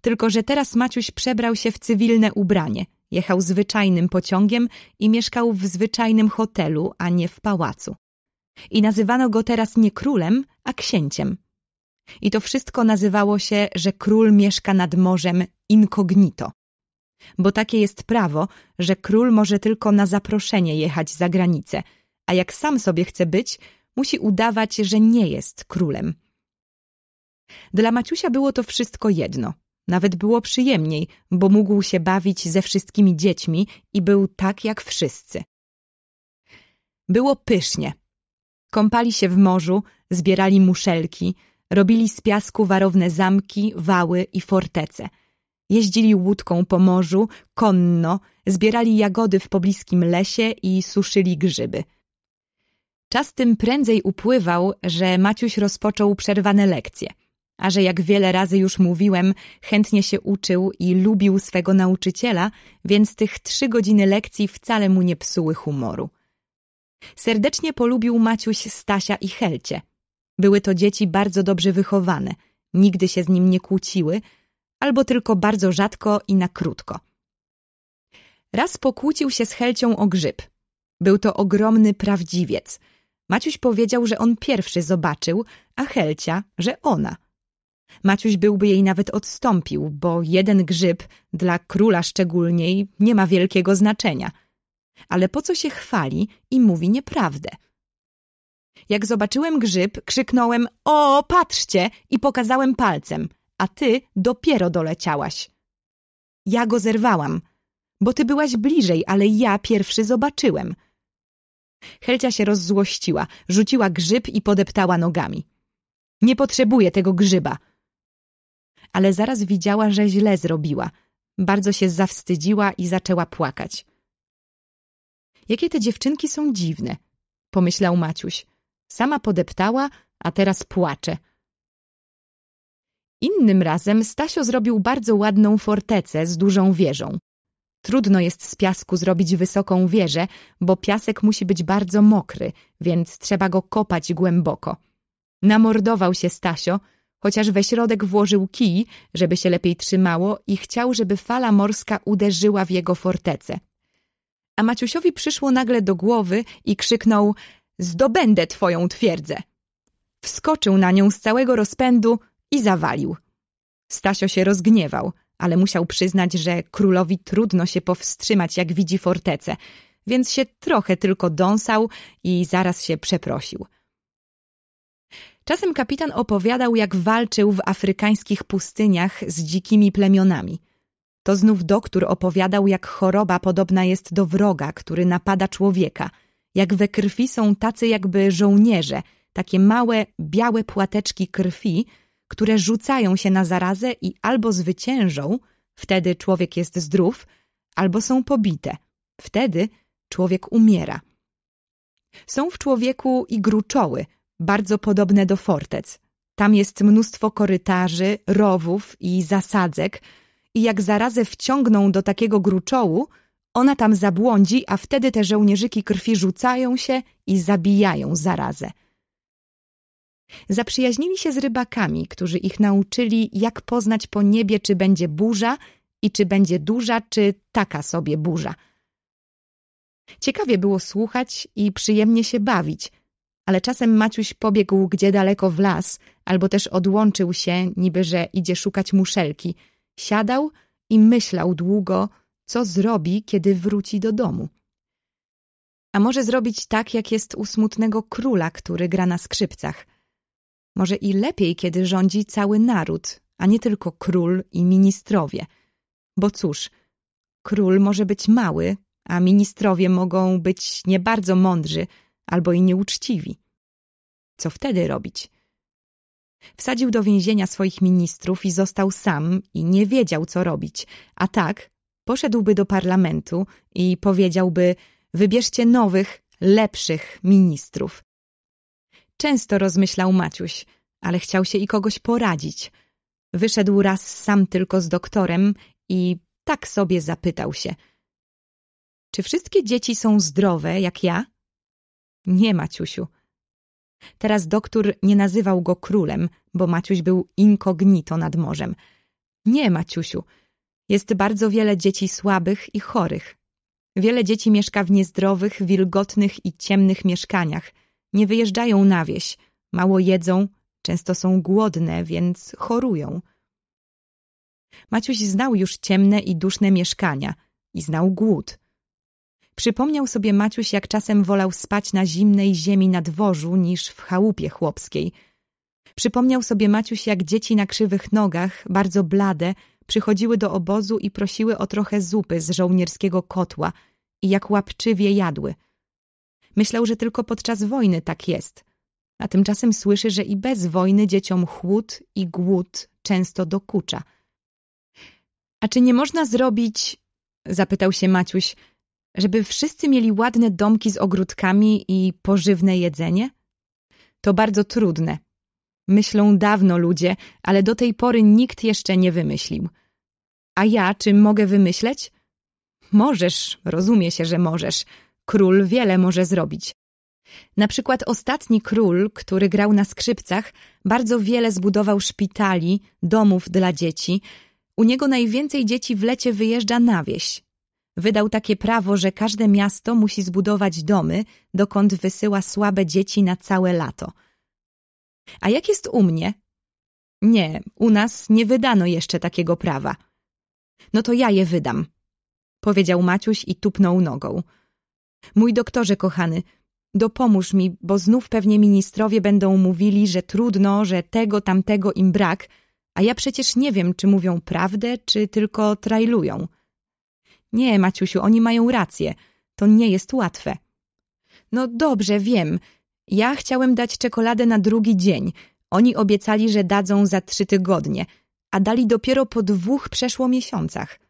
Tylko, że teraz Maciuś przebrał się w cywilne ubranie. Jechał zwyczajnym pociągiem i mieszkał w zwyczajnym hotelu, a nie w pałacu. I nazywano go teraz nie królem, a księciem. I to wszystko nazywało się, że król mieszka nad morzem incognito. Bo takie jest prawo, że król może tylko na zaproszenie jechać za granicę, a jak sam sobie chce być, musi udawać, że nie jest królem. Dla Maciusia było to wszystko jedno. Nawet było przyjemniej, bo mógł się bawić ze wszystkimi dziećmi i był tak jak wszyscy. Było pysznie. Kąpali się w morzu, zbierali muszelki, robili z piasku warowne zamki, wały i fortece. Jeździli łódką po morzu, konno, zbierali jagody w pobliskim lesie i suszyli grzyby – Czas tym prędzej upływał, że Maciuś rozpoczął przerwane lekcje, a że jak wiele razy już mówiłem, chętnie się uczył i lubił swego nauczyciela, więc tych trzy godziny lekcji wcale mu nie psuły humoru. Serdecznie polubił Maciuś Stasia i Helcie. Były to dzieci bardzo dobrze wychowane, nigdy się z nim nie kłóciły, albo tylko bardzo rzadko i na krótko. Raz pokłócił się z Helcią o grzyb. Był to ogromny prawdziwiec – Maciuś powiedział, że on pierwszy zobaczył, a Helcia, że ona. Maciuś byłby jej nawet odstąpił, bo jeden grzyb, dla króla szczególniej, nie ma wielkiego znaczenia. Ale po co się chwali i mówi nieprawdę? Jak zobaczyłem grzyb, krzyknąłem – o, patrzcie! i pokazałem palcem, a ty dopiero doleciałaś. Ja go zerwałam, bo ty byłaś bliżej, ale ja pierwszy zobaczyłem – Helcia się rozzłościła, rzuciła grzyb i podeptała nogami. Nie potrzebuję tego grzyba. Ale zaraz widziała, że źle zrobiła. Bardzo się zawstydziła i zaczęła płakać. Jakie te dziewczynki są dziwne, pomyślał Maciuś. Sama podeptała, a teraz płacze. Innym razem Stasio zrobił bardzo ładną fortecę z dużą wieżą. Trudno jest z piasku zrobić wysoką wieżę, bo piasek musi być bardzo mokry, więc trzeba go kopać głęboko. Namordował się Stasio, chociaż we środek włożył kij, żeby się lepiej trzymało i chciał, żeby fala morska uderzyła w jego fortecę. A Maciusiowi przyszło nagle do głowy i krzyknął – zdobędę twoją twierdzę! Wskoczył na nią z całego rozpędu i zawalił. Stasio się rozgniewał – ale musiał przyznać, że królowi trudno się powstrzymać, jak widzi fortecę, więc się trochę tylko dąsał i zaraz się przeprosił. Czasem kapitan opowiadał, jak walczył w afrykańskich pustyniach z dzikimi plemionami. To znów doktor opowiadał, jak choroba podobna jest do wroga, który napada człowieka, jak we krwi są tacy jakby żołnierze, takie małe, białe płateczki krwi, które rzucają się na zarazę i albo zwyciężą, wtedy człowiek jest zdrów, albo są pobite, wtedy człowiek umiera. Są w człowieku i gruczoły, bardzo podobne do fortec. Tam jest mnóstwo korytarzy, rowów i zasadzek i jak zarazę wciągną do takiego gruczołu, ona tam zabłądzi, a wtedy te żołnierzyki krwi rzucają się i zabijają zarazę. Zaprzyjaźnili się z rybakami, którzy ich nauczyli, jak poznać po niebie, czy będzie burza i czy będzie duża, czy taka sobie burza. Ciekawie było słuchać i przyjemnie się bawić, ale czasem Maciuś pobiegł gdzie daleko w las, albo też odłączył się, niby że idzie szukać muszelki. Siadał i myślał długo, co zrobi, kiedy wróci do domu. A może zrobić tak, jak jest u smutnego króla, który gra na skrzypcach. Może i lepiej, kiedy rządzi cały naród, a nie tylko król i ministrowie. Bo cóż, król może być mały, a ministrowie mogą być nie bardzo mądrzy albo i nieuczciwi. Co wtedy robić? Wsadził do więzienia swoich ministrów i został sam i nie wiedział, co robić, a tak poszedłby do parlamentu i powiedziałby wybierzcie nowych, lepszych ministrów. Często rozmyślał Maciuś, ale chciał się i kogoś poradzić. Wyszedł raz sam tylko z doktorem i tak sobie zapytał się – czy wszystkie dzieci są zdrowe, jak ja? Nie, Maciusiu. Teraz doktor nie nazywał go królem, bo Maciuś był inkognito nad morzem. Nie, Maciusiu. Jest bardzo wiele dzieci słabych i chorych. Wiele dzieci mieszka w niezdrowych, wilgotnych i ciemnych mieszkaniach. Nie wyjeżdżają na wieś, mało jedzą, często są głodne, więc chorują. Maciuś znał już ciemne i duszne mieszkania i znał głód. Przypomniał sobie Maciuś, jak czasem wolał spać na zimnej ziemi na dworzu niż w chałupie chłopskiej. Przypomniał sobie Maciuś, jak dzieci na krzywych nogach, bardzo blade, przychodziły do obozu i prosiły o trochę zupy z żołnierskiego kotła i jak łapczywie jadły. Myślał, że tylko podczas wojny tak jest, a tymczasem słyszy, że i bez wojny dzieciom chłód i głód często dokucza. A czy nie można zrobić, zapytał się Maciuś, żeby wszyscy mieli ładne domki z ogródkami i pożywne jedzenie? To bardzo trudne. Myślą dawno ludzie, ale do tej pory nikt jeszcze nie wymyślił. A ja czym mogę wymyśleć? Możesz, rozumie się, że możesz. Król wiele może zrobić. Na przykład ostatni król, który grał na skrzypcach, bardzo wiele zbudował szpitali, domów dla dzieci. U niego najwięcej dzieci w lecie wyjeżdża na wieś. Wydał takie prawo, że każde miasto musi zbudować domy, dokąd wysyła słabe dzieci na całe lato. A jak jest u mnie? Nie, u nas nie wydano jeszcze takiego prawa. No to ja je wydam, powiedział Maciuś i tupnął nogą. Mój doktorze kochany, dopomóż mi, bo znów pewnie ministrowie będą mówili, że trudno, że tego, tamtego im brak, a ja przecież nie wiem, czy mówią prawdę, czy tylko trajlują. Nie, Maciusiu, oni mają rację. To nie jest łatwe. No dobrze, wiem. Ja chciałem dać czekoladę na drugi dzień. Oni obiecali, że dadzą za trzy tygodnie, a dali dopiero po dwóch przeszło miesiącach.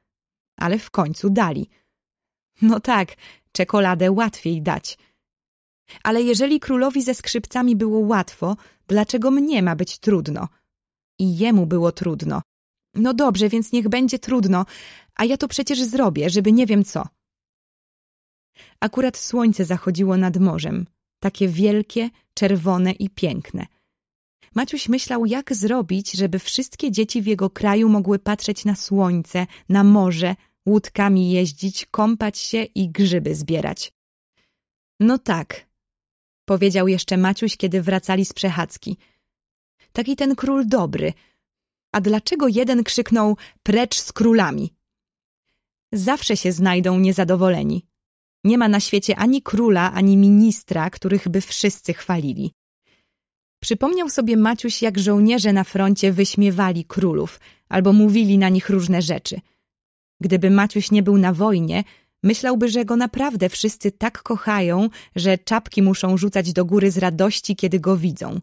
Ale w końcu dali. No tak, czekoladę łatwiej dać. Ale jeżeli królowi ze skrzypcami było łatwo, dlaczego mnie ma być trudno? I jemu było trudno. No dobrze, więc niech będzie trudno, a ja to przecież zrobię, żeby nie wiem co. Akurat słońce zachodziło nad morzem, takie wielkie, czerwone i piękne. Maciuś myślał, jak zrobić, żeby wszystkie dzieci w jego kraju mogły patrzeć na słońce, na morze, łódkami jeździć, kąpać się i grzyby zbierać. No tak, powiedział jeszcze Maciuś, kiedy wracali z przechadzki. Taki ten król dobry. A dlaczego jeden krzyknął precz z królami? Zawsze się znajdą niezadowoleni. Nie ma na świecie ani króla, ani ministra, których by wszyscy chwalili. Przypomniał sobie Maciuś, jak żołnierze na froncie wyśmiewali królów albo mówili na nich różne rzeczy. Gdyby Maciuś nie był na wojnie, myślałby, że go naprawdę wszyscy tak kochają, że czapki muszą rzucać do góry z radości, kiedy go widzą.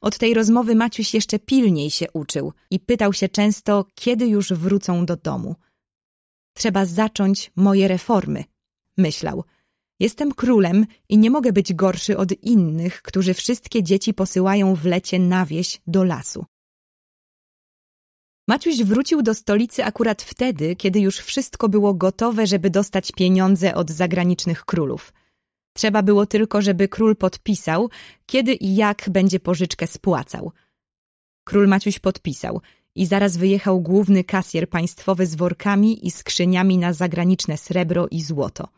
Od tej rozmowy Maciuś jeszcze pilniej się uczył i pytał się często, kiedy już wrócą do domu. Trzeba zacząć moje reformy, myślał. Jestem królem i nie mogę być gorszy od innych, którzy wszystkie dzieci posyłają w lecie na wieś do lasu. Maciuś wrócił do stolicy akurat wtedy, kiedy już wszystko było gotowe, żeby dostać pieniądze od zagranicznych królów. Trzeba było tylko, żeby król podpisał, kiedy i jak będzie pożyczkę spłacał. Król Maciuś podpisał i zaraz wyjechał główny kasjer państwowy z workami i skrzyniami na zagraniczne srebro i złoto.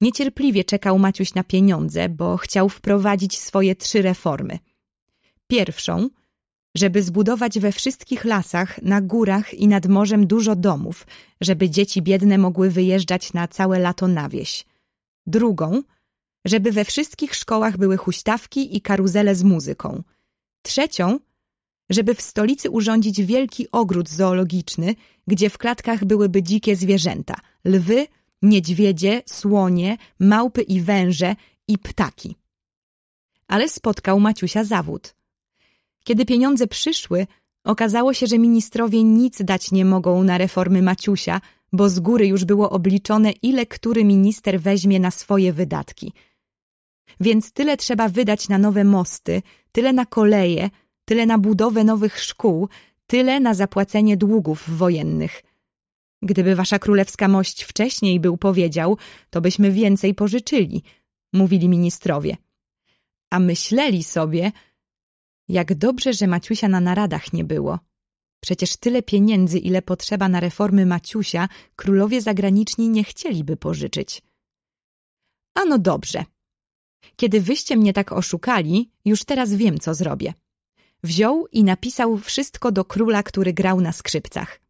Niecierpliwie czekał Maciuś na pieniądze, bo chciał wprowadzić swoje trzy reformy. Pierwszą, żeby zbudować we wszystkich lasach, na górach i nad morzem dużo domów, żeby dzieci biedne mogły wyjeżdżać na całe lato na wieś. Drugą, żeby we wszystkich szkołach były huśtawki i karuzele z muzyką. Trzecią, żeby w stolicy urządzić wielki ogród zoologiczny, gdzie w klatkach byłyby dzikie zwierzęta, lwy, niedźwiedzie, słonie, małpy i węże i ptaki. Ale spotkał Maciusia zawód. Kiedy pieniądze przyszły, okazało się, że ministrowie nic dać nie mogą na reformy Maciusia, bo z góry już było obliczone, ile który minister weźmie na swoje wydatki. Więc tyle trzeba wydać na nowe mosty, tyle na koleje, tyle na budowę nowych szkół, tyle na zapłacenie długów wojennych. Gdyby wasza królewska mość wcześniej był powiedział, to byśmy więcej pożyczyli, mówili ministrowie. A myśleli sobie, jak dobrze, że Maciusia na naradach nie było. Przecież tyle pieniędzy, ile potrzeba na reformy Maciusia, królowie zagraniczni nie chcieliby pożyczyć. Ano dobrze. Kiedy wyście mnie tak oszukali, już teraz wiem, co zrobię. Wziął i napisał wszystko do króla, który grał na skrzypcach.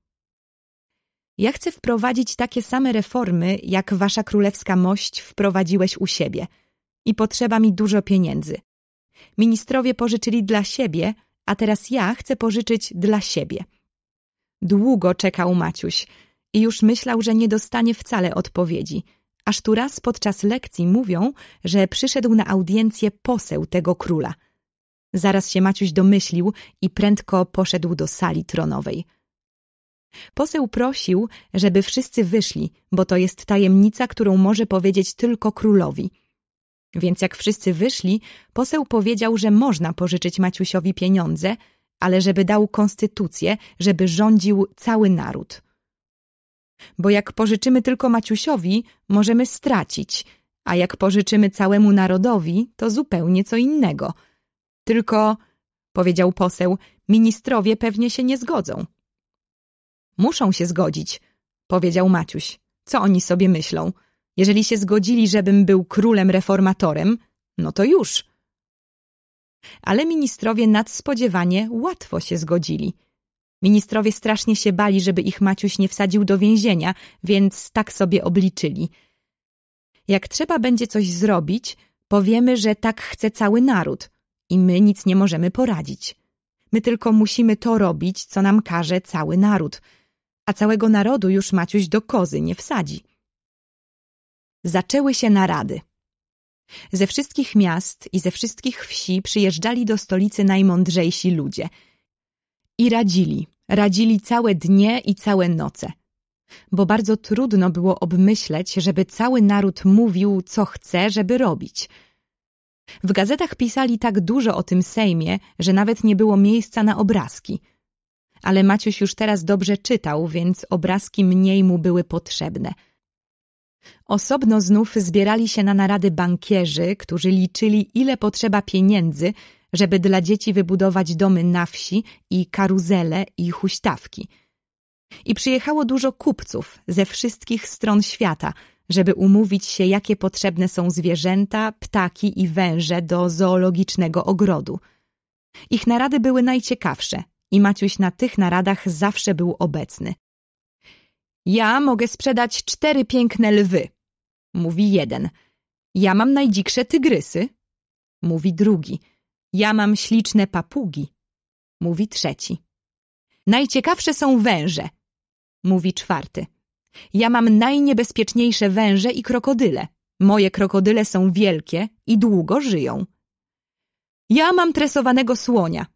Ja chcę wprowadzić takie same reformy, jak wasza królewska mość wprowadziłeś u siebie. I potrzeba mi dużo pieniędzy. Ministrowie pożyczyli dla siebie, a teraz ja chcę pożyczyć dla siebie. Długo czekał Maciuś i już myślał, że nie dostanie wcale odpowiedzi, aż tu raz podczas lekcji mówią, że przyszedł na audiencję poseł tego króla. Zaraz się Maciuś domyślił i prędko poszedł do sali tronowej. Poseł prosił, żeby wszyscy wyszli, bo to jest tajemnica, którą może powiedzieć tylko królowi – więc jak wszyscy wyszli, poseł powiedział, że można pożyczyć Maciusiowi pieniądze, ale żeby dał konstytucję, żeby rządził cały naród. Bo jak pożyczymy tylko Maciusiowi, możemy stracić, a jak pożyczymy całemu narodowi, to zupełnie co innego. Tylko, powiedział poseł, ministrowie pewnie się nie zgodzą. Muszą się zgodzić, powiedział Maciuś. Co oni sobie myślą? Jeżeli się zgodzili, żebym był królem reformatorem, no to już. Ale ministrowie nadspodziewanie łatwo się zgodzili. Ministrowie strasznie się bali, żeby ich Maciuś nie wsadził do więzienia, więc tak sobie obliczyli. Jak trzeba będzie coś zrobić, powiemy, że tak chce cały naród i my nic nie możemy poradzić. My tylko musimy to robić, co nam każe cały naród, a całego narodu już Maciuś do kozy nie wsadzi zaczęły się narady. Ze wszystkich miast i ze wszystkich wsi przyjeżdżali do stolicy najmądrzejsi ludzie. I radzili, radzili całe dnie i całe noce. Bo bardzo trudno było obmyśleć, żeby cały naród mówił, co chce, żeby robić. W gazetach pisali tak dużo o tym Sejmie, że nawet nie było miejsca na obrazki. Ale Maciuś już teraz dobrze czytał, więc obrazki mniej mu były potrzebne – Osobno znów zbierali się na narady bankierzy, którzy liczyli, ile potrzeba pieniędzy, żeby dla dzieci wybudować domy na wsi i karuzele i huśtawki. I przyjechało dużo kupców ze wszystkich stron świata, żeby umówić się, jakie potrzebne są zwierzęta, ptaki i węże do zoologicznego ogrodu. Ich narady były najciekawsze i Maciuś na tych naradach zawsze był obecny. Ja mogę sprzedać cztery piękne lwy, mówi jeden. Ja mam najdziksze tygrysy, mówi drugi. Ja mam śliczne papugi, mówi trzeci. Najciekawsze są węże, mówi czwarty. Ja mam najniebezpieczniejsze węże i krokodyle. Moje krokodyle są wielkie i długo żyją. Ja mam tresowanego słonia.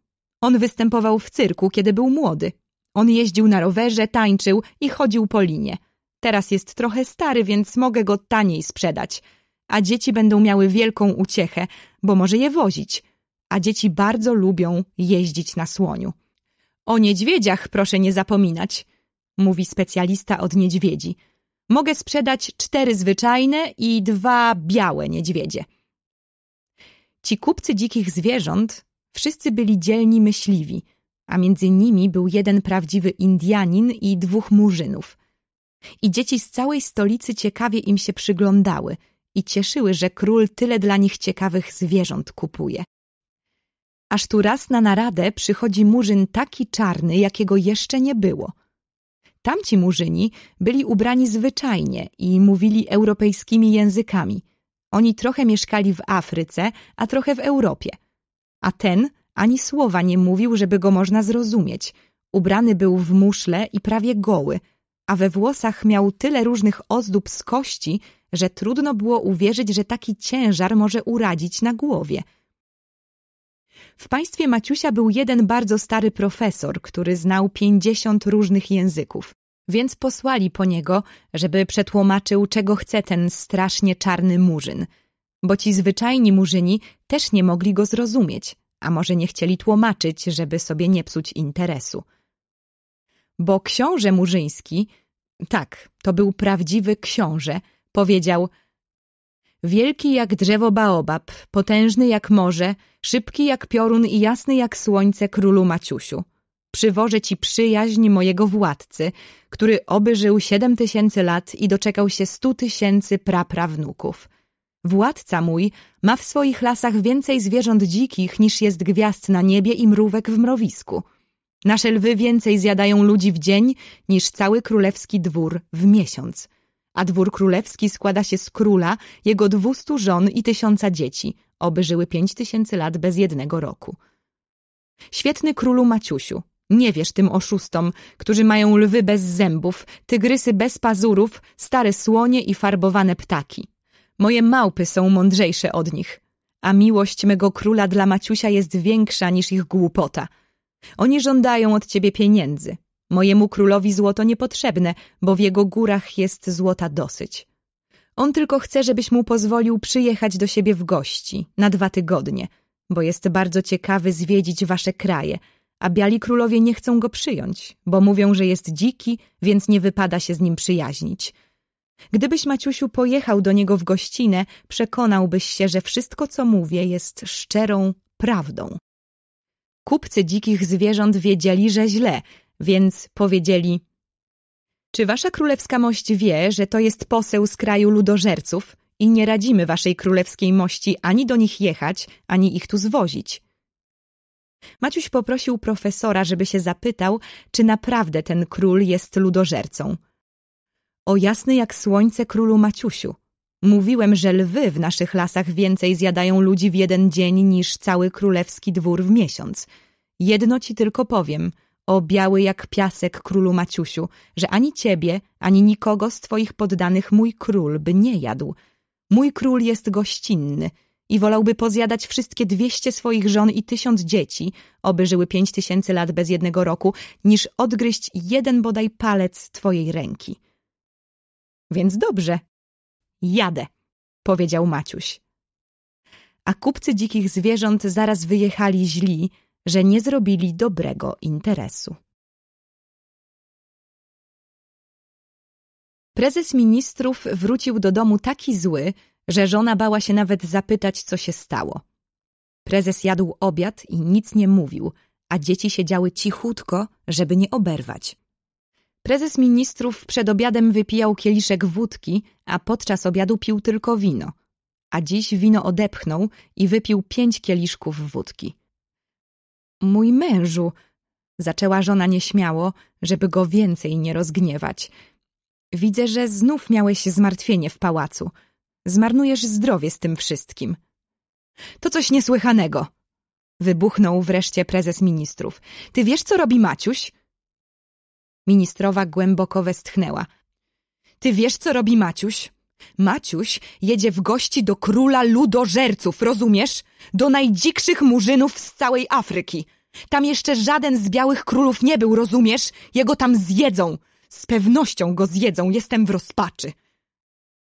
On występował w cyrku, kiedy był młody. On jeździł na rowerze, tańczył i chodził po linie. Teraz jest trochę stary, więc mogę go taniej sprzedać. A dzieci będą miały wielką uciechę, bo może je wozić. A dzieci bardzo lubią jeździć na słoniu. O niedźwiedziach proszę nie zapominać, mówi specjalista od niedźwiedzi. Mogę sprzedać cztery zwyczajne i dwa białe niedźwiedzie. Ci kupcy dzikich zwierząt wszyscy byli dzielni myśliwi, a między nimi był jeden prawdziwy Indianin i dwóch murzynów. I dzieci z całej stolicy ciekawie im się przyglądały i cieszyły, że król tyle dla nich ciekawych zwierząt kupuje. Aż tu raz na naradę przychodzi murzyn taki czarny, jakiego jeszcze nie było. Tamci murzyni byli ubrani zwyczajnie i mówili europejskimi językami. Oni trochę mieszkali w Afryce, a trochę w Europie. A ten ani słowa nie mówił, żeby go można zrozumieć. Ubrany był w muszle i prawie goły, a we włosach miał tyle różnych ozdób z kości, że trudno było uwierzyć, że taki ciężar może uradzić na głowie – w państwie Maciusia był jeden bardzo stary profesor, który znał pięćdziesiąt różnych języków, więc posłali po niego, żeby przetłumaczył, czego chce ten strasznie czarny murzyn. Bo ci zwyczajni murzyni też nie mogli go zrozumieć, a może nie chcieli tłumaczyć, żeby sobie nie psuć interesu. Bo książę murzyński, tak, to był prawdziwy książę, powiedział – Wielki jak drzewo baobab, potężny jak morze, szybki jak piorun i jasny jak słońce królu Maciusiu. Przywożę ci przyjaźń mojego władcy, który oby żył siedem tysięcy lat i doczekał się stu tysięcy praprawnuków. Władca mój ma w swoich lasach więcej zwierząt dzikich niż jest gwiazd na niebie i mrówek w mrowisku. Nasze lwy więcej zjadają ludzi w dzień niż cały królewski dwór w miesiąc a dwór królewski składa się z króla, jego dwustu żon i tysiąca dzieci, oby żyły pięć tysięcy lat bez jednego roku. Świetny królu Maciusiu, nie wierz tym oszustom, którzy mają lwy bez zębów, tygrysy bez pazurów, stare słonie i farbowane ptaki. Moje małpy są mądrzejsze od nich, a miłość mego króla dla Maciusia jest większa niż ich głupota. Oni żądają od ciebie pieniędzy, Mojemu królowi złoto niepotrzebne, bo w jego górach jest złota dosyć. On tylko chce, żebyś mu pozwolił przyjechać do siebie w gości na dwa tygodnie, bo jest bardzo ciekawy zwiedzić wasze kraje, a biali królowie nie chcą go przyjąć, bo mówią, że jest dziki, więc nie wypada się z nim przyjaźnić. Gdybyś, Maciusiu, pojechał do niego w gościnę, przekonałbyś się, że wszystko, co mówię, jest szczerą prawdą. Kupcy dzikich zwierząt wiedzieli, że źle, więc powiedzieli Czy wasza królewska mość wie, że to jest poseł z kraju ludożerców i nie radzimy waszej królewskiej mości ani do nich jechać, ani ich tu zwozić? Maciuś poprosił profesora, żeby się zapytał, czy naprawdę ten król jest ludożercą. O jasny jak słońce królu Maciusiu. Mówiłem, że lwy w naszych lasach więcej zjadają ludzi w jeden dzień niż cały królewski dwór w miesiąc. Jedno ci tylko powiem – o biały jak piasek królu Maciusiu, że ani ciebie, ani nikogo z twoich poddanych mój król by nie jadł. Mój król jest gościnny i wolałby pozjadać wszystkie dwieście swoich żon i tysiąc dzieci, oby żyły pięć tysięcy lat bez jednego roku, niż odgryźć jeden bodaj palec twojej ręki. Więc dobrze, jadę, powiedział Maciuś. A kupcy dzikich zwierząt zaraz wyjechali źli, że nie zrobili dobrego interesu. Prezes ministrów wrócił do domu taki zły, że żona bała się nawet zapytać, co się stało. Prezes jadł obiad i nic nie mówił, a dzieci siedziały cichutko, żeby nie oberwać. Prezes ministrów przed obiadem wypijał kieliszek wódki, a podczas obiadu pił tylko wino. A dziś wino odepchnął i wypił pięć kieliszków wódki. Mój mężu, zaczęła żona nieśmiało, żeby go więcej nie rozgniewać. Widzę, że znów miałeś zmartwienie w pałacu. Zmarnujesz zdrowie z tym wszystkim. To coś niesłychanego. Wybuchnął wreszcie prezes ministrów. Ty wiesz, co robi Maciuś? Ministrowa głęboko westchnęła. Ty wiesz, co robi Maciuś? Maciuś jedzie w gości do króla ludożerców, rozumiesz? Do najdzikszych murzynów z całej Afryki. Tam jeszcze żaden z białych królów nie był, rozumiesz? Jego tam zjedzą. Z pewnością go zjedzą, jestem w rozpaczy.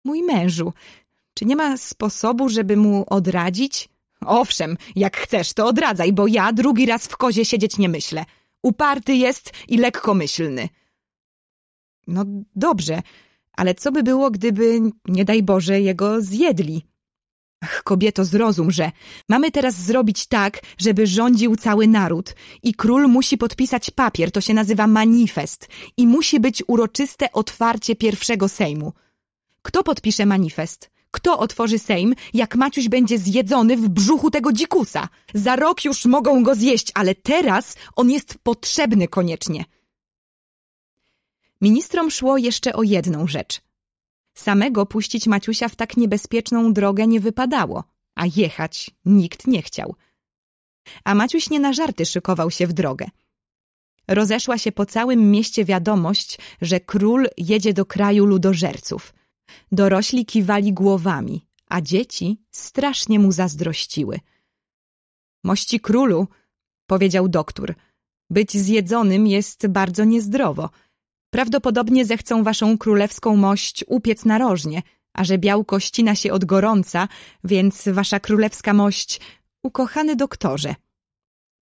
Mój mężu, czy nie ma sposobu, żeby mu odradzić? Owszem, jak chcesz, to odradzaj, bo ja drugi raz w kozie siedzieć nie myślę. Uparty jest i lekkomyślny. No dobrze, Ale co by było, gdyby, nie daj Boże, jego zjedli? Ach, kobieto, zrozum, że mamy teraz zrobić tak, żeby rządził cały naród i król musi podpisać papier, to się nazywa manifest i musi być uroczyste otwarcie pierwszego Sejmu. Kto podpisze manifest? Kto otworzy Sejm, jak Maciuś będzie zjedzony w brzuchu tego dzikusa? Za rok już mogą go zjeść, ale teraz on jest potrzebny koniecznie. Ministrom szło jeszcze o jedną rzecz. Samego puścić Maciusia w tak niebezpieczną drogę nie wypadało, a jechać nikt nie chciał. A Maciuś nie na żarty szykował się w drogę. Rozeszła się po całym mieście wiadomość, że król jedzie do kraju ludożerców. Dorośli kiwali głowami, a dzieci strasznie mu zazdrościły. Mości królu, powiedział doktor, być zjedzonym jest bardzo niezdrowo – Prawdopodobnie zechcą waszą królewską mość upiec narożnie, a że białko ścina się od gorąca, więc wasza królewska mość, ukochany doktorze,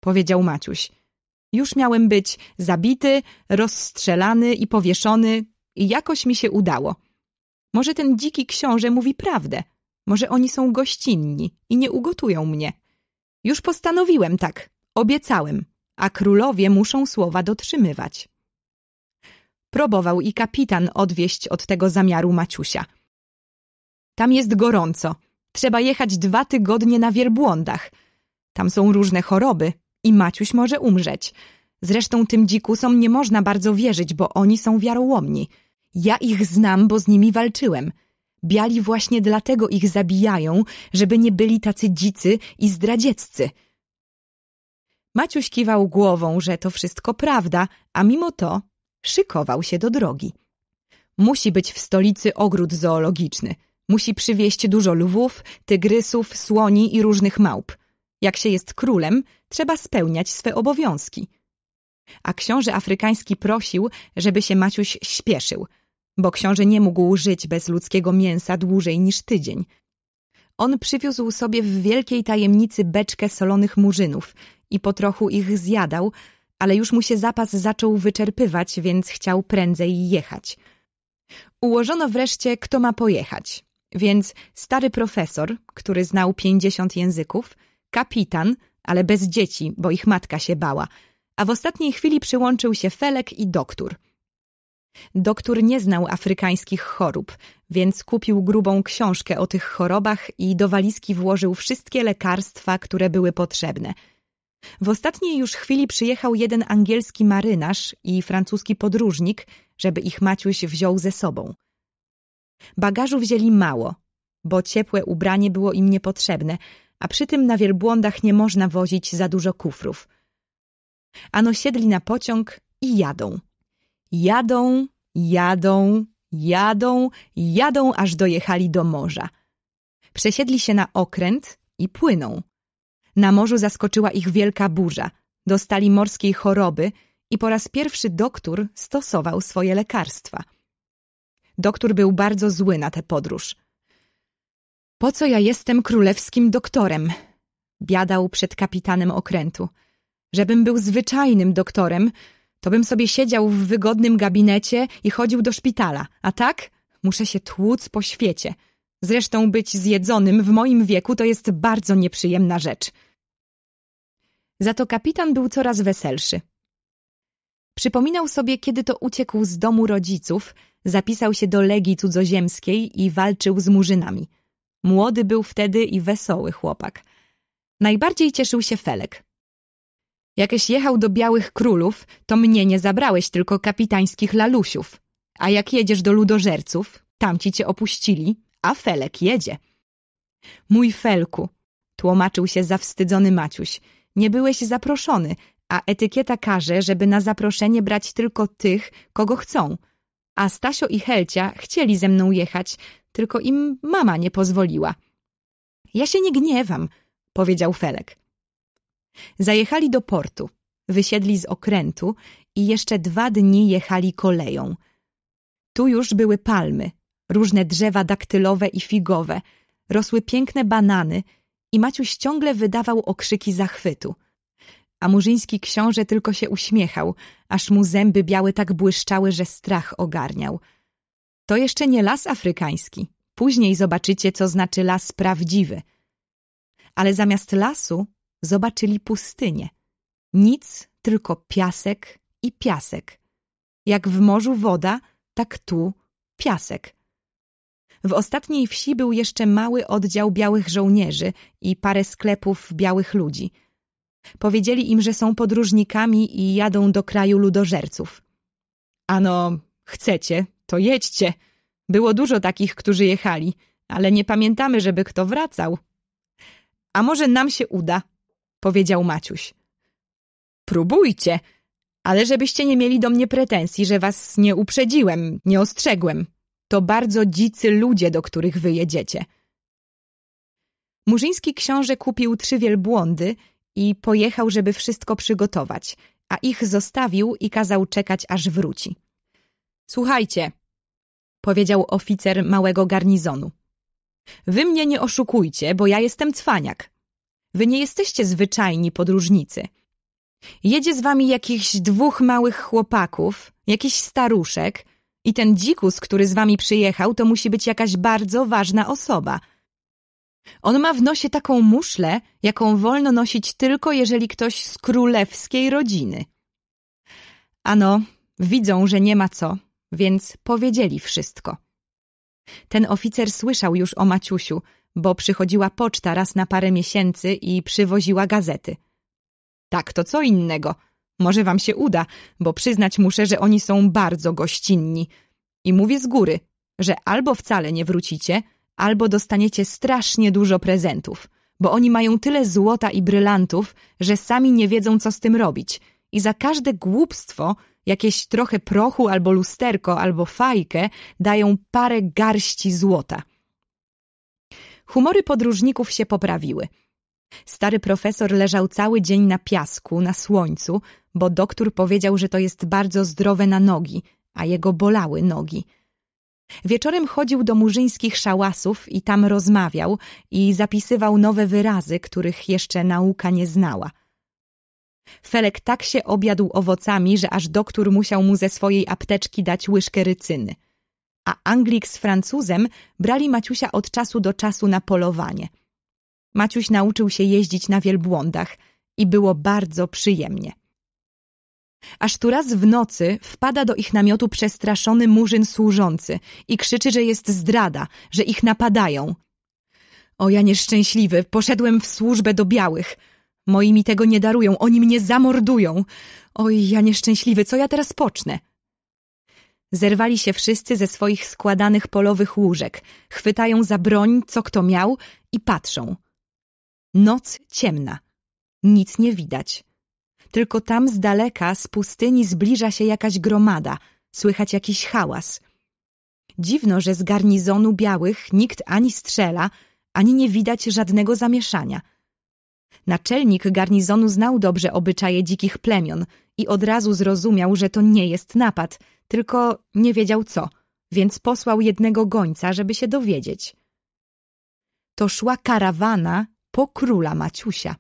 powiedział Maciuś. Już miałem być zabity, rozstrzelany i powieszony i jakoś mi się udało. Może ten dziki książę mówi prawdę. Może oni są gościnni i nie ugotują mnie. Już postanowiłem tak, obiecałem, a królowie muszą słowa dotrzymywać. Próbował i kapitan odwieść od tego zamiaru Maciusia. Tam jest gorąco. Trzeba jechać dwa tygodnie na wielbłądach. Tam są różne choroby i Maciuś może umrzeć. Zresztą tym dzikusom nie można bardzo wierzyć, bo oni są wiarołomni. Ja ich znam, bo z nimi walczyłem. Biali właśnie dlatego ich zabijają, żeby nie byli tacy dzicy i zdradzieccy. Maciuś kiwał głową, że to wszystko prawda, a mimo to szykował się do drogi. Musi być w stolicy ogród zoologiczny. Musi przywieźć dużo lwów, tygrysów, słoni i różnych małp. Jak się jest królem, trzeba spełniać swe obowiązki. A książę afrykański prosił, żeby się Maciuś śpieszył, bo książę nie mógł żyć bez ludzkiego mięsa dłużej niż tydzień. On przywiózł sobie w wielkiej tajemnicy beczkę solonych murzynów i po trochu ich zjadał, ale już mu się zapas zaczął wyczerpywać, więc chciał prędzej jechać. Ułożono wreszcie, kto ma pojechać, więc stary profesor, który znał pięćdziesiąt języków, kapitan, ale bez dzieci, bo ich matka się bała, a w ostatniej chwili przyłączył się Felek i doktor. Doktor nie znał afrykańskich chorób, więc kupił grubą książkę o tych chorobach i do walizki włożył wszystkie lekarstwa, które były potrzebne – w ostatniej już chwili przyjechał jeden angielski marynarz i francuski podróżnik, żeby ich Maciuś wziął ze sobą. Bagażu wzięli mało, bo ciepłe ubranie było im niepotrzebne, a przy tym na wielbłądach nie można wozić za dużo kufrów. Ano siedli na pociąg i jadą. Jadą, jadą, jadą, jadą, aż dojechali do morza. Przesiedli się na okręt i płyną. Na morzu zaskoczyła ich wielka burza. Dostali morskiej choroby i po raz pierwszy doktor stosował swoje lekarstwa. Doktor był bardzo zły na tę podróż. Po co ja jestem królewskim doktorem? Biadał przed kapitanem okrętu. Żebym był zwyczajnym doktorem, to bym sobie siedział w wygodnym gabinecie i chodził do szpitala, a tak muszę się tłuc po świecie – Zresztą być zjedzonym w moim wieku to jest bardzo nieprzyjemna rzecz. Za to kapitan był coraz weselszy. Przypominał sobie, kiedy to uciekł z domu rodziców, zapisał się do Legii Cudzoziemskiej i walczył z murzynami. Młody był wtedy i wesoły chłopak. Najbardziej cieszył się Felek. Jakieś jechał do Białych Królów, to mnie nie zabrałeś, tylko kapitańskich lalusiów. A jak jedziesz do ludożerców, tamci cię opuścili, a Felek jedzie. Mój Felku, tłumaczył się zawstydzony Maciuś, nie byłeś zaproszony, a etykieta każe, żeby na zaproszenie brać tylko tych, kogo chcą. A Stasio i Helcia chcieli ze mną jechać, tylko im mama nie pozwoliła. Ja się nie gniewam, powiedział Felek. Zajechali do portu, wysiedli z okrętu i jeszcze dwa dni jechali koleją. Tu już były palmy, różne drzewa daktylowe i figowe, rosły piękne banany i Maciuś ciągle wydawał okrzyki zachwytu. A murzyński książę tylko się uśmiechał, aż mu zęby białe tak błyszczały, że strach ogarniał. To jeszcze nie las afrykański. Później zobaczycie, co znaczy las prawdziwy. Ale zamiast lasu zobaczyli pustynię. Nic, tylko piasek i piasek. Jak w morzu woda, tak tu piasek. W ostatniej wsi był jeszcze mały oddział białych żołnierzy i parę sklepów białych ludzi. Powiedzieli im, że są podróżnikami i jadą do kraju ludożerców. Ano, chcecie, to jedźcie. Było dużo takich, którzy jechali, ale nie pamiętamy, żeby kto wracał. A może nam się uda, powiedział Maciuś. Próbujcie, ale żebyście nie mieli do mnie pretensji, że was nie uprzedziłem, nie ostrzegłem. To bardzo dzicy ludzie, do których wy jedziecie. Murzyński książę kupił trzy wielbłądy i pojechał, żeby wszystko przygotować, a ich zostawił i kazał czekać, aż wróci. Słuchajcie, powiedział oficer małego garnizonu. Wy mnie nie oszukujcie, bo ja jestem cwaniak. Wy nie jesteście zwyczajni podróżnicy. Jedzie z wami jakichś dwóch małych chłopaków, jakiś staruszek i ten dzikus, który z wami przyjechał, to musi być jakaś bardzo ważna osoba. On ma w nosie taką muszlę, jaką wolno nosić tylko, jeżeli ktoś z królewskiej rodziny. Ano, widzą, że nie ma co, więc powiedzieli wszystko. Ten oficer słyszał już o Maciusiu, bo przychodziła poczta raz na parę miesięcy i przywoziła gazety. Tak, to co innego. Może wam się uda, bo przyznać muszę, że oni są bardzo gościnni. I mówię z góry, że albo wcale nie wrócicie, albo dostaniecie strasznie dużo prezentów, bo oni mają tyle złota i brylantów, że sami nie wiedzą, co z tym robić. I za każde głupstwo, jakieś trochę prochu albo lusterko, albo fajkę, dają parę garści złota. Humory podróżników się poprawiły. Stary profesor leżał cały dzień na piasku, na słońcu, bo doktor powiedział, że to jest bardzo zdrowe na nogi, a jego bolały nogi. Wieczorem chodził do murzyńskich szałasów i tam rozmawiał i zapisywał nowe wyrazy, których jeszcze nauka nie znała. Felek tak się obiadł owocami, że aż doktor musiał mu ze swojej apteczki dać łyżkę rycyny. A Anglik z Francuzem brali Maciusia od czasu do czasu na polowanie. Maciuś nauczył się jeździć na wielbłądach i było bardzo przyjemnie. Aż tu raz w nocy wpada do ich namiotu przestraszony murzyn służący i krzyczy, że jest zdrada, że ich napadają. O ja nieszczęśliwy, poszedłem w służbę do białych. Moi mi tego nie darują, oni mnie zamordują. Oj, ja nieszczęśliwy, co ja teraz pocznę? Zerwali się wszyscy ze swoich składanych polowych łóżek, chwytają za broń, co kto miał i patrzą. Noc ciemna. Nic nie widać. Tylko tam z daleka, z pustyni zbliża się jakaś gromada, słychać jakiś hałas. Dziwno, że z garnizonu białych nikt ani strzela, ani nie widać żadnego zamieszania. Naczelnik garnizonu znał dobrze obyczaje dzikich plemion i od razu zrozumiał, że to nie jest napad, tylko nie wiedział co, więc posłał jednego gońca, żeby się dowiedzieć. To szła karawana po króla Maciusia.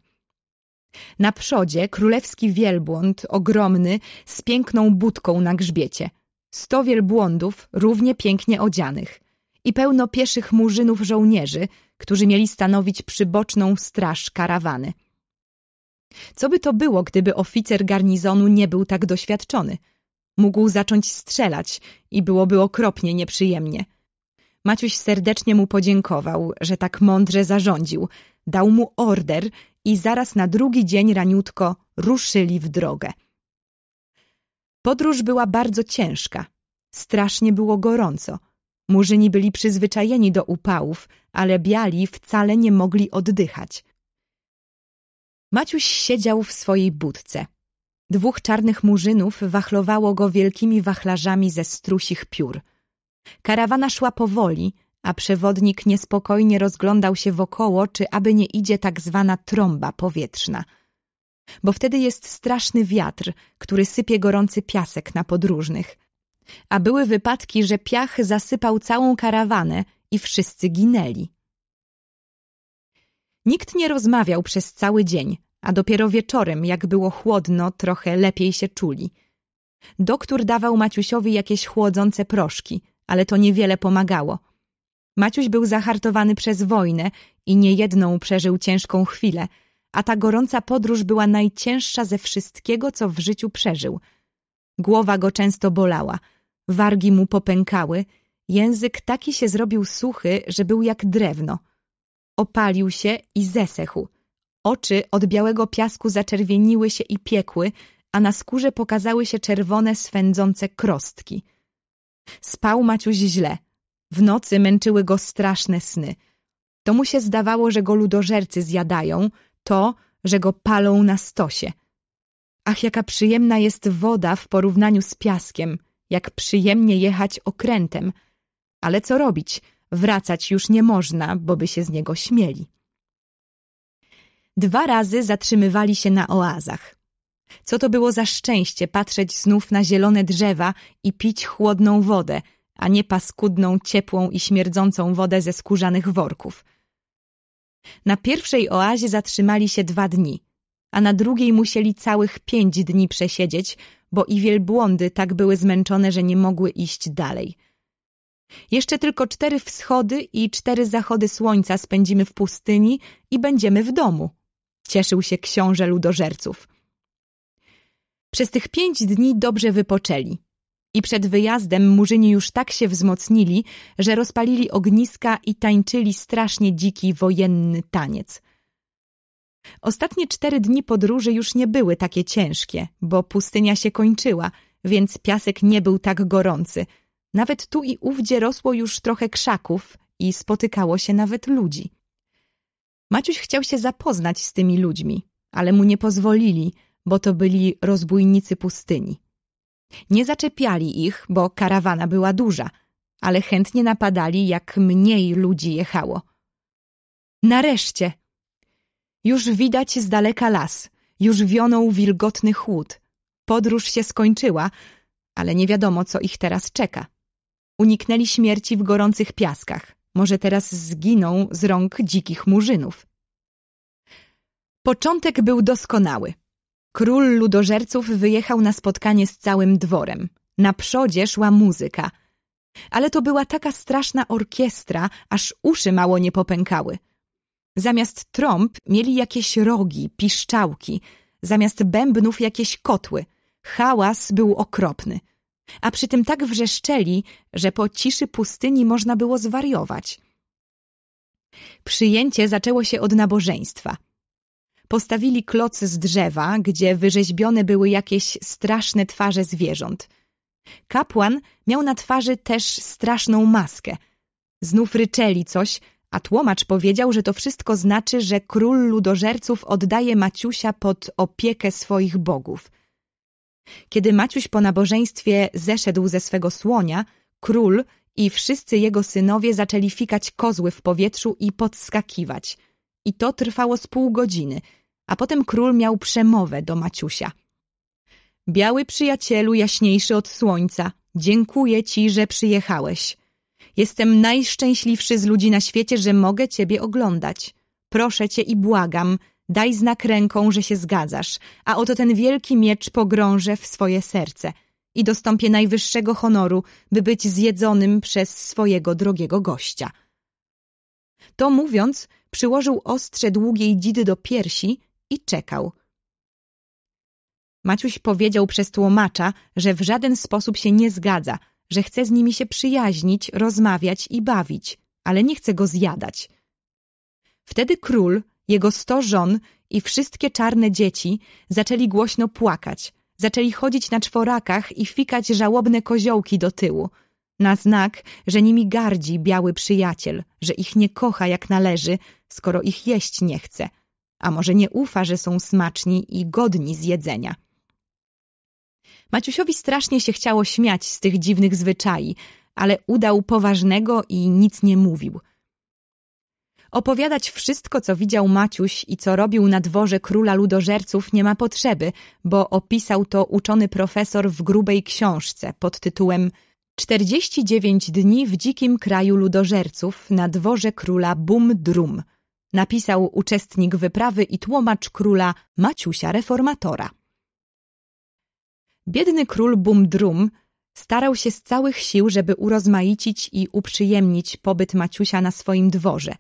Na przodzie królewski wielbłąd, ogromny, z piękną budką na grzbiecie. Sto wielbłądów, równie pięknie odzianych. I pełno pieszych murzynów żołnierzy, którzy mieli stanowić przyboczną straż karawany. Co by to było, gdyby oficer garnizonu nie był tak doświadczony? Mógł zacząć strzelać i byłoby okropnie nieprzyjemnie. Maciuś serdecznie mu podziękował, że tak mądrze zarządził, dał mu order i zaraz na drugi dzień raniutko ruszyli w drogę. Podróż była bardzo ciężka. Strasznie było gorąco. Murzyni byli przyzwyczajeni do upałów, ale biali wcale nie mogli oddychać. Maciuś siedział w swojej budce. Dwóch czarnych murzynów wachlowało go wielkimi wachlarzami ze strusich piór. Karawana szła powoli, a przewodnik niespokojnie rozglądał się wokoło, czy aby nie idzie tak zwana trąba powietrzna. Bo wtedy jest straszny wiatr, który sypie gorący piasek na podróżnych. A były wypadki, że piach zasypał całą karawanę i wszyscy ginęli. Nikt nie rozmawiał przez cały dzień, a dopiero wieczorem, jak było chłodno, trochę lepiej się czuli. Doktor dawał Maciusiowi jakieś chłodzące proszki – ale to niewiele pomagało. Maciuś był zahartowany przez wojnę i niejedną przeżył ciężką chwilę, a ta gorąca podróż była najcięższa ze wszystkiego, co w życiu przeżył. Głowa go często bolała, wargi mu popękały, język taki się zrobił suchy, że był jak drewno. Opalił się i zesechł. Oczy od białego piasku zaczerwieniły się i piekły, a na skórze pokazały się czerwone, swędzące krostki. Spał Maciuś źle. W nocy męczyły go straszne sny. To mu się zdawało, że go ludożercy zjadają, to, że go palą na stosie. Ach, jaka przyjemna jest woda w porównaniu z piaskiem, jak przyjemnie jechać okrętem. Ale co robić? Wracać już nie można, bo by się z niego śmieli. Dwa razy zatrzymywali się na oazach. Co to było za szczęście patrzeć znów na zielone drzewa i pić chłodną wodę, a nie paskudną, ciepłą i śmierdzącą wodę ze skórzanych worków. Na pierwszej oazie zatrzymali się dwa dni, a na drugiej musieli całych pięć dni przesiedzieć, bo i wielbłądy tak były zmęczone, że nie mogły iść dalej. Jeszcze tylko cztery wschody i cztery zachody słońca spędzimy w pustyni i będziemy w domu. Cieszył się książę ludożerców. Przez tych pięć dni dobrze wypoczęli. I przed wyjazdem murzyni już tak się wzmocnili, że rozpalili ogniska i tańczyli strasznie dziki wojenny taniec. Ostatnie cztery dni podróży już nie były takie ciężkie, bo pustynia się kończyła, więc piasek nie był tak gorący. Nawet tu i ówdzie rosło już trochę krzaków i spotykało się nawet ludzi. Maciuś chciał się zapoznać z tymi ludźmi, ale mu nie pozwolili, bo to byli rozbójnicy pustyni. Nie zaczepiali ich, bo karawana była duża, ale chętnie napadali, jak mniej ludzi jechało. Nareszcie! Już widać z daleka las, już wionął wilgotny chłód. Podróż się skończyła, ale nie wiadomo, co ich teraz czeka. Uniknęli śmierci w gorących piaskach. Może teraz zginą z rąk dzikich murzynów. Początek był doskonały. Król ludożerców wyjechał na spotkanie z całym dworem. Na przodzie szła muzyka. Ale to była taka straszna orkiestra, aż uszy mało nie popękały. Zamiast trąb mieli jakieś rogi, piszczałki, zamiast bębnów jakieś kotły. Hałas był okropny. A przy tym tak wrzeszczeli, że po ciszy pustyni można było zwariować. Przyjęcie zaczęło się od nabożeństwa. Postawili kloc z drzewa, gdzie wyrzeźbione były jakieś straszne twarze zwierząt. Kapłan miał na twarzy też straszną maskę. Znów ryczeli coś, a tłomacz powiedział, że to wszystko znaczy, że król ludożerców oddaje Maciusia pod opiekę swoich bogów. Kiedy Maciuś po nabożeństwie zeszedł ze swego słonia, król i wszyscy jego synowie zaczęli fikać kozły w powietrzu i podskakiwać. I to trwało z pół godziny, a potem król miał przemowę do Maciusia. Biały przyjacielu jaśniejszy od słońca, dziękuję ci, że przyjechałeś. Jestem najszczęśliwszy z ludzi na świecie, że mogę ciebie oglądać. Proszę cię i błagam, daj znak ręką, że się zgadzasz, a oto ten wielki miecz pogrążę w swoje serce i dostąpię najwyższego honoru, by być zjedzonym przez swojego drogiego gościa. To mówiąc, przyłożył ostrze długiej dzidy do piersi i czekał. Maciuś powiedział przez tłumacza, że w żaden sposób się nie zgadza, że chce z nimi się przyjaźnić, rozmawiać i bawić, ale nie chce go zjadać. Wtedy król, jego sto żon i wszystkie czarne dzieci zaczęli głośno płakać, zaczęli chodzić na czworakach i fikać żałobne koziołki do tyłu, na znak, że nimi gardzi biały przyjaciel, że ich nie kocha jak należy, skoro ich jeść nie chce, a może nie ufa, że są smaczni i godni zjedzenia. Maciusiowi strasznie się chciało śmiać z tych dziwnych zwyczai, ale udał poważnego i nic nie mówił. Opowiadać wszystko, co widział Maciuś i co robił na dworze króla ludożerców nie ma potrzeby, bo opisał to uczony profesor w grubej książce pod tytułem 49 dni w dzikim kraju ludożerców na dworze króla Bum-Drum. Napisał uczestnik wyprawy i tłumacz króla Maciusia Reformatora. Biedny król Bum-Drum Starał się z całych sił, żeby urozmaicić i uprzyjemnić pobyt Maciusia na swoim dworze,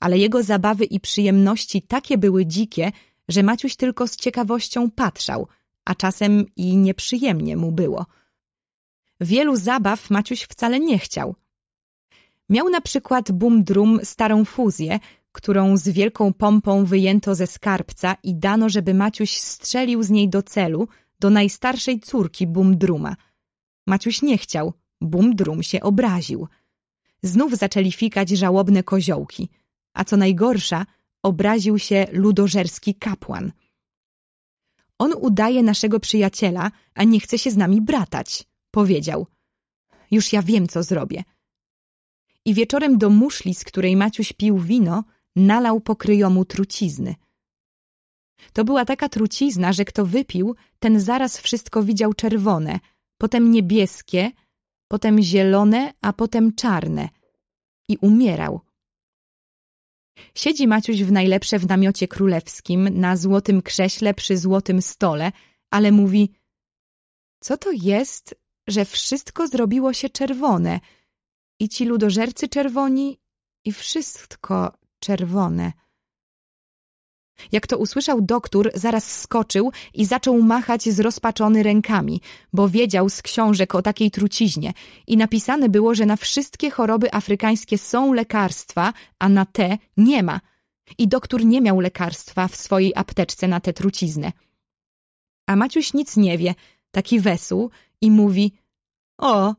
ale jego zabawy i przyjemności takie były dzikie, że Maciuś tylko z ciekawością patrzał, a czasem i nieprzyjemnie mu było. Wielu zabaw Maciuś wcale nie chciał. Miał na przykład bum-drum starą fuzję, którą z wielką pompą wyjęto ze skarbca i dano, żeby Maciuś strzelił z niej do celu, do najstarszej córki Bumdruma. Maciuś nie chciał, Bumdrum się obraził. Znów zaczęli fikać żałobne koziołki, a co najgorsza, obraził się ludożerski kapłan. On udaje naszego przyjaciela, a nie chce się z nami bratać, powiedział. Już ja wiem, co zrobię. I wieczorem do muszli, z której Maciuś pił wino, nalał pokryjomu trucizny. To była taka trucizna, że kto wypił, ten zaraz wszystko widział czerwone, potem niebieskie, potem zielone, a potem czarne. I umierał. Siedzi Maciuś w najlepsze w namiocie królewskim, na złotym krześle przy złotym stole, ale mówi Co to jest, że wszystko zrobiło się czerwone i ci ludożercy czerwoni i wszystko czerwone. Jak to usłyszał doktor, zaraz skoczył i zaczął machać zrozpaczony rękami, bo wiedział z książek o takiej truciźnie i napisane było, że na wszystkie choroby afrykańskie są lekarstwa, a na te nie ma. I doktor nie miał lekarstwa w swojej apteczce na tę truciznę. A Maciuś nic nie wie, taki wesół, i mówi O,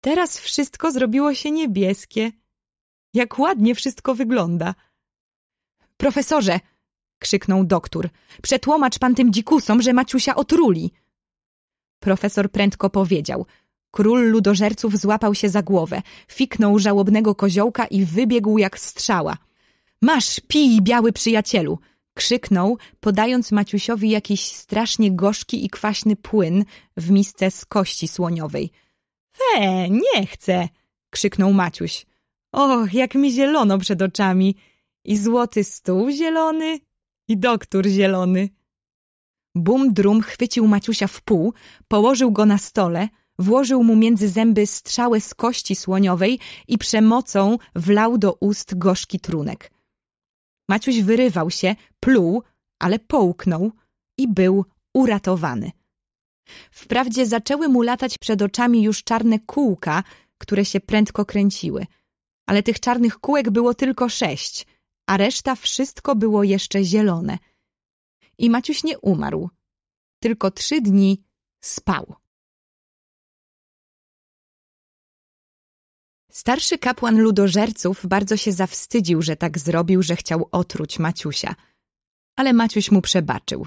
teraz wszystko zrobiło się niebieskie. Jak ładnie wszystko wygląda. Profesorze, krzyknął doktor, przetłomacz pan tym dzikusom, że Maciusia otruli. Profesor prędko powiedział. Król ludożerców złapał się za głowę, fiknął żałobnego koziołka i wybiegł jak strzała. Masz, pij, biały przyjacielu! krzyknął, podając Maciusiowi jakiś strasznie gorzki i kwaśny płyn w misce z kości słoniowej. E, nie chcę! krzyknął Maciuś. Och, jak mi zielono przed oczami. I złoty stół zielony, i doktor zielony. Bum-drum chwycił Maciusia w pół, położył go na stole, włożył mu między zęby strzałę z kości słoniowej i przemocą wlał do ust gorzki trunek. Maciuś wyrywał się, pluł, ale połknął i był uratowany. Wprawdzie zaczęły mu latać przed oczami już czarne kółka, które się prędko kręciły – ale tych czarnych kółek było tylko sześć, a reszta wszystko było jeszcze zielone. I Maciuś nie umarł, tylko trzy dni spał. Starszy kapłan ludożerców bardzo się zawstydził, że tak zrobił, że chciał otruć Maciusia. Ale Maciuś mu przebaczył.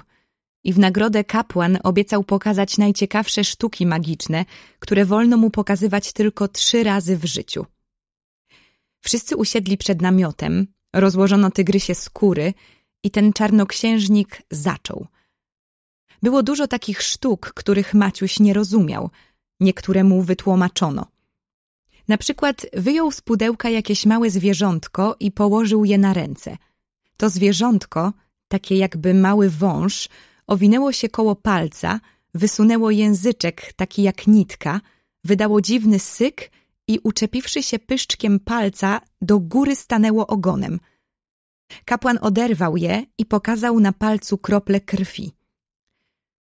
I w nagrodę kapłan obiecał pokazać najciekawsze sztuki magiczne, które wolno mu pokazywać tylko trzy razy w życiu. Wszyscy usiedli przed namiotem, rozłożono tygrysie skóry i ten czarnoksiężnik zaczął. Było dużo takich sztuk, których Maciuś nie rozumiał, niektóre mu wytłumaczono. Na przykład wyjął z pudełka jakieś małe zwierzątko i położył je na ręce. To zwierzątko, takie jakby mały wąż, owinęło się koło palca, wysunęło języczek taki jak nitka, wydało dziwny syk i uczepiwszy się pyszczkiem palca, do góry stanęło ogonem. Kapłan oderwał je i pokazał na palcu krople krwi.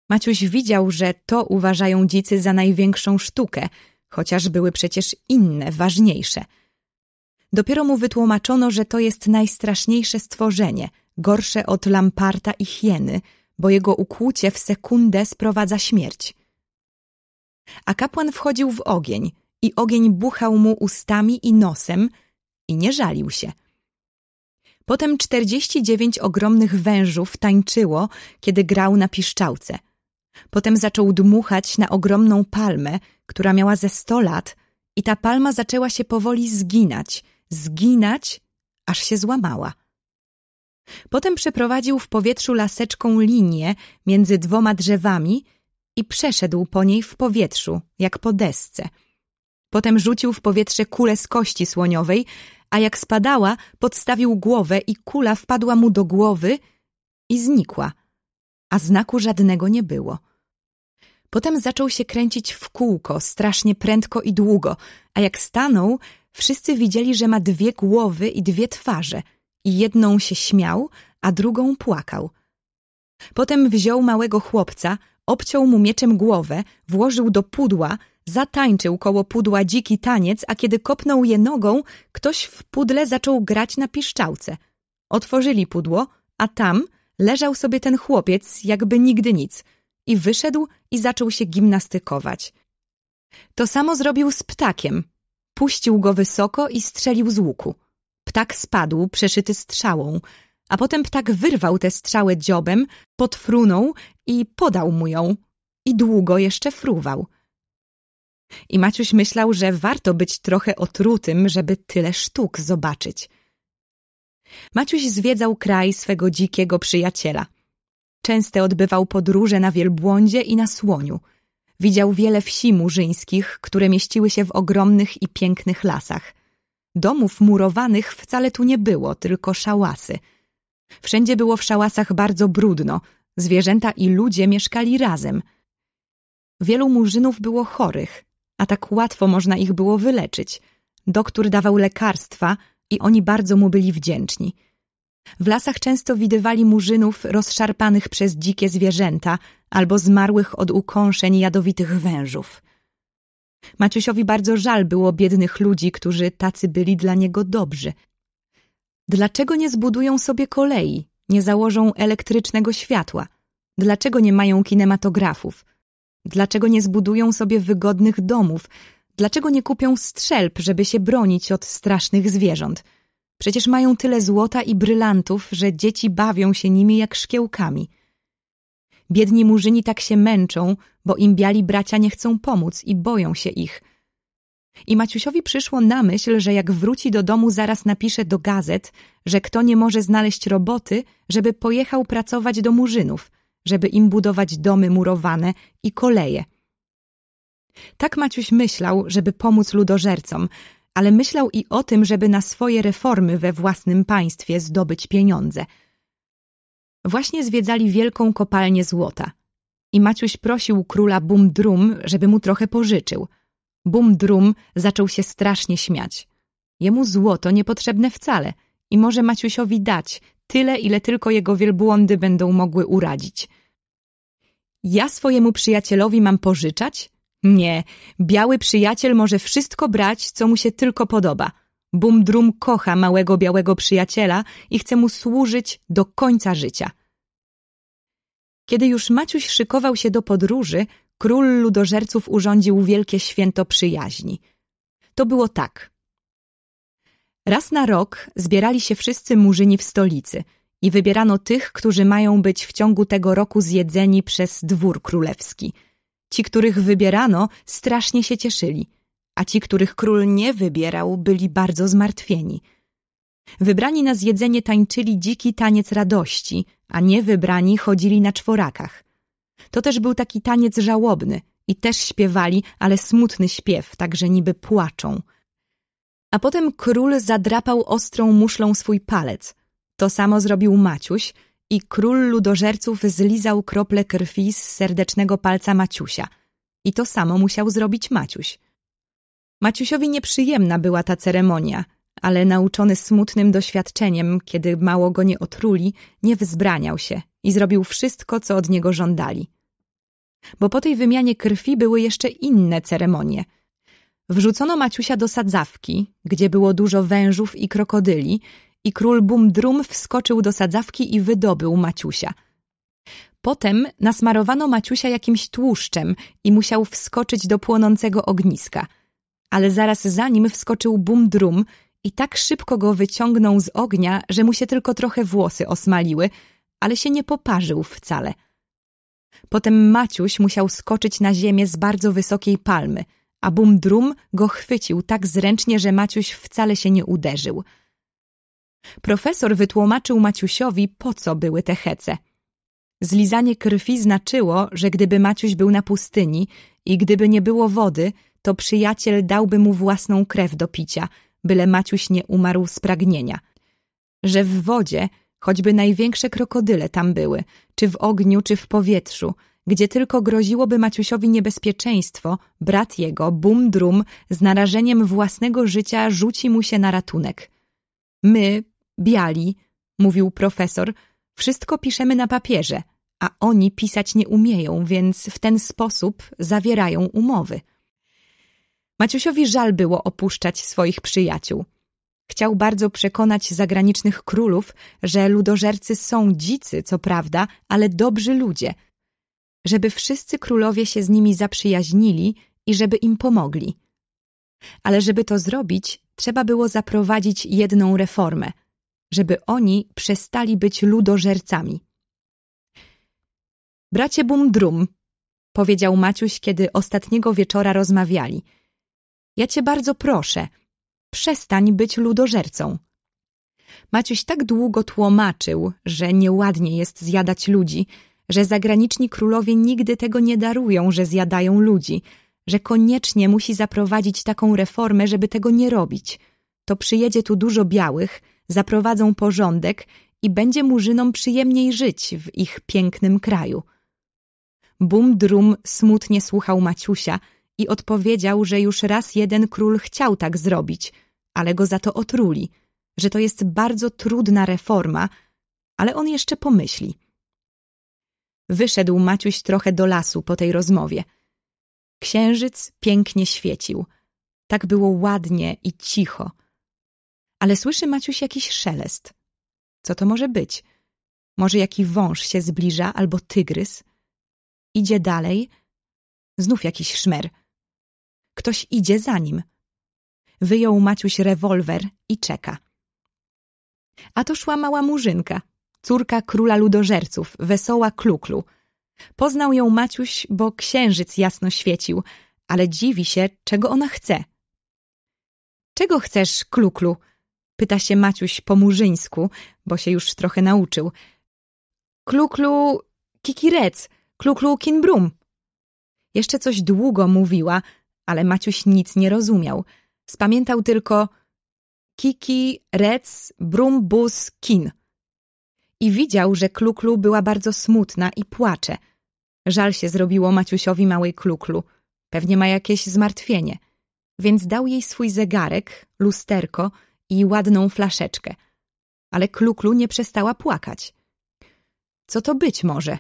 Maciuś widział, że to uważają dzicy za największą sztukę, chociaż były przecież inne, ważniejsze. Dopiero mu wytłumaczono, że to jest najstraszniejsze stworzenie, gorsze od lamparta i hieny, bo jego ukłucie w sekundę sprowadza śmierć. A kapłan wchodził w ogień – i ogień buchał mu ustami i nosem i nie żalił się. Potem czterdzieści dziewięć ogromnych wężów tańczyło, kiedy grał na piszczałce. Potem zaczął dmuchać na ogromną palmę, która miała ze sto lat i ta palma zaczęła się powoli zginać, zginać, aż się złamała. Potem przeprowadził w powietrzu laseczką linię między dwoma drzewami i przeszedł po niej w powietrzu, jak po desce – Potem rzucił w powietrze kulę z kości słoniowej, a jak spadała, podstawił głowę i kula wpadła mu do głowy i znikła, a znaku żadnego nie było. Potem zaczął się kręcić w kółko, strasznie prędko i długo, a jak stanął, wszyscy widzieli, że ma dwie głowy i dwie twarze i jedną się śmiał, a drugą płakał. Potem wziął małego chłopca, obciął mu mieczem głowę, włożył do pudła, zatańczył koło pudła dziki taniec, a kiedy kopnął je nogą, ktoś w pudle zaczął grać na piszczałce. Otworzyli pudło, a tam leżał sobie ten chłopiec, jakby nigdy nic, i wyszedł i zaczął się gimnastykować. To samo zrobił z ptakiem. Puścił go wysoko i strzelił z łuku. Ptak spadł, przeszyty strzałą, a potem ptak wyrwał tę strzałę dziobem, podfrunął i podał mu ją. I długo jeszcze fruwał. I Maciuś myślał, że warto być trochę otrutym, żeby tyle sztuk zobaczyć. Maciuś zwiedzał kraj swego dzikiego przyjaciela. Często odbywał podróże na wielbłądzie i na słoniu. Widział wiele wsi murzyńskich, które mieściły się w ogromnych i pięknych lasach. Domów murowanych wcale tu nie było, tylko szałasy. Wszędzie było w szałasach bardzo brudno, zwierzęta i ludzie mieszkali razem. Wielu murzynów było chorych, a tak łatwo można ich było wyleczyć. Doktor dawał lekarstwa i oni bardzo mu byli wdzięczni. W lasach często widywali murzynów rozszarpanych przez dzikie zwierzęta albo zmarłych od ukąszeń jadowitych wężów. Maciusiowi bardzo żal było biednych ludzi, którzy tacy byli dla niego dobrzy. Dlaczego nie zbudują sobie kolei, nie założą elektrycznego światła? Dlaczego nie mają kinematografów? Dlaczego nie zbudują sobie wygodnych domów? Dlaczego nie kupią strzelb, żeby się bronić od strasznych zwierząt? Przecież mają tyle złota i brylantów, że dzieci bawią się nimi jak szkiełkami. Biedni murzyni tak się męczą, bo im biali bracia nie chcą pomóc i boją się ich. I Maciusiowi przyszło na myśl, że jak wróci do domu, zaraz napisze do gazet, że kto nie może znaleźć roboty, żeby pojechał pracować do murzynów, żeby im budować domy murowane i koleje. Tak Maciuś myślał, żeby pomóc ludożercom, ale myślał i o tym, żeby na swoje reformy we własnym państwie zdobyć pieniądze. Właśnie zwiedzali wielką kopalnię złota i Maciuś prosił króla Bumdrum, żeby mu trochę pożyczył. Bumdrum zaczął się strasznie śmiać. Jemu złoto niepotrzebne wcale i może Maciusiowi dać tyle, ile tylko jego wielbłądy będą mogły uradzić. Ja swojemu przyjacielowi mam pożyczać? Nie, biały przyjaciel może wszystko brać, co mu się tylko podoba. Bumdrum kocha małego białego przyjaciela i chce mu służyć do końca życia. Kiedy już Maciuś szykował się do podróży, król ludożerców urządził wielkie święto przyjaźni. To było tak. Raz na rok zbierali się wszyscy murzyni w stolicy i wybierano tych, którzy mają być w ciągu tego roku zjedzeni przez dwór królewski – Ci, których wybierano, strasznie się cieszyli, a ci, których król nie wybierał, byli bardzo zmartwieni. Wybrani na zjedzenie tańczyli dziki taniec radości, a niewybrani chodzili na czworakach. To też był taki taniec żałobny i też śpiewali, ale smutny śpiew, także niby płaczą. A potem król zadrapał ostrą muszlą swój palec. To samo zrobił Maciuś i król ludożerców zlizał krople krwi z serdecznego palca Maciusia. I to samo musiał zrobić Maciuś. Maciusiowi nieprzyjemna była ta ceremonia, ale nauczony smutnym doświadczeniem, kiedy mało go nie otruli, nie wzbraniał się i zrobił wszystko, co od niego żądali. Bo po tej wymianie krwi były jeszcze inne ceremonie. Wrzucono Maciusia do sadzawki, gdzie było dużo wężów i krokodyli i król Bumdrum wskoczył do sadzawki i wydobył Maciusia. Potem nasmarowano Maciusia jakimś tłuszczem i musiał wskoczyć do płonącego ogniska. Ale zaraz za nim wskoczył Bumdrum i tak szybko go wyciągnął z ognia, że mu się tylko trochę włosy osmaliły, ale się nie poparzył wcale. Potem Maciuś musiał skoczyć na ziemię z bardzo wysokiej palmy, a Bumdrum go chwycił tak zręcznie, że Maciuś wcale się nie uderzył – Profesor wytłumaczył Maciusiowi, po co były te hece. Zlizanie krwi znaczyło, że gdyby Maciuś był na pustyni i gdyby nie było wody, to przyjaciel dałby mu własną krew do picia, byle Maciuś nie umarł z pragnienia. Że w wodzie, choćby największe krokodyle tam były, czy w ogniu, czy w powietrzu, gdzie tylko groziłoby Maciusiowi niebezpieczeństwo, brat jego, Bum Drum, z narażeniem własnego życia rzuci mu się na ratunek. My, biali, mówił profesor, wszystko piszemy na papierze, a oni pisać nie umieją, więc w ten sposób zawierają umowy. Maciusiowi żal było opuszczać swoich przyjaciół. Chciał bardzo przekonać zagranicznych królów, że ludożercy są dzicy, co prawda, ale dobrzy ludzie, żeby wszyscy królowie się z nimi zaprzyjaźnili i żeby im pomogli. Ale żeby to zrobić, trzeba było zaprowadzić jedną reformę, żeby oni przestali być ludożercami. Bracie Bumdrum, powiedział Maciuś, kiedy ostatniego wieczora rozmawiali. Ja cię bardzo proszę, przestań być ludożercą. Maciuś tak długo tłumaczył, że nieładnie jest zjadać ludzi, że zagraniczni królowie nigdy tego nie darują, że zjadają ludzi, że koniecznie musi zaprowadzić taką reformę, żeby tego nie robić. To przyjedzie tu dużo białych, zaprowadzą porządek i będzie murzynom przyjemniej żyć w ich pięknym kraju. Bum Drum smutnie słuchał Maciusia i odpowiedział, że już raz jeden król chciał tak zrobić, ale go za to otruli, że to jest bardzo trudna reforma, ale on jeszcze pomyśli. Wyszedł Maciuś trochę do lasu po tej rozmowie. Księżyc pięknie świecił. Tak było ładnie i cicho. Ale słyszy Maciuś jakiś szelest. Co to może być? Może jaki wąż się zbliża albo tygrys? Idzie dalej. Znów jakiś szmer. Ktoś idzie za nim. Wyjął Maciuś rewolwer i czeka. A to szła mała murzynka, córka króla ludożerców, wesoła Kluklu. Poznał ją Maciuś, bo księżyc jasno świecił, ale dziwi się, czego ona chce. Czego chcesz, Kluklu? Pyta się Maciuś po murzyńsku, bo się już trochę nauczył. Kluklu kikirec, kluklu kinbrum. Jeszcze coś długo mówiła, ale Maciuś nic nie rozumiał. Spamiętał tylko kiki, rec, brum, bus, kin i widział, że Kluklu była bardzo smutna i płacze. Żal się zrobiło Maciusiowi małej Kluklu. Pewnie ma jakieś zmartwienie. Więc dał jej swój zegarek, lusterko i ładną flaszeczkę. Ale Kluklu nie przestała płakać. Co to być może?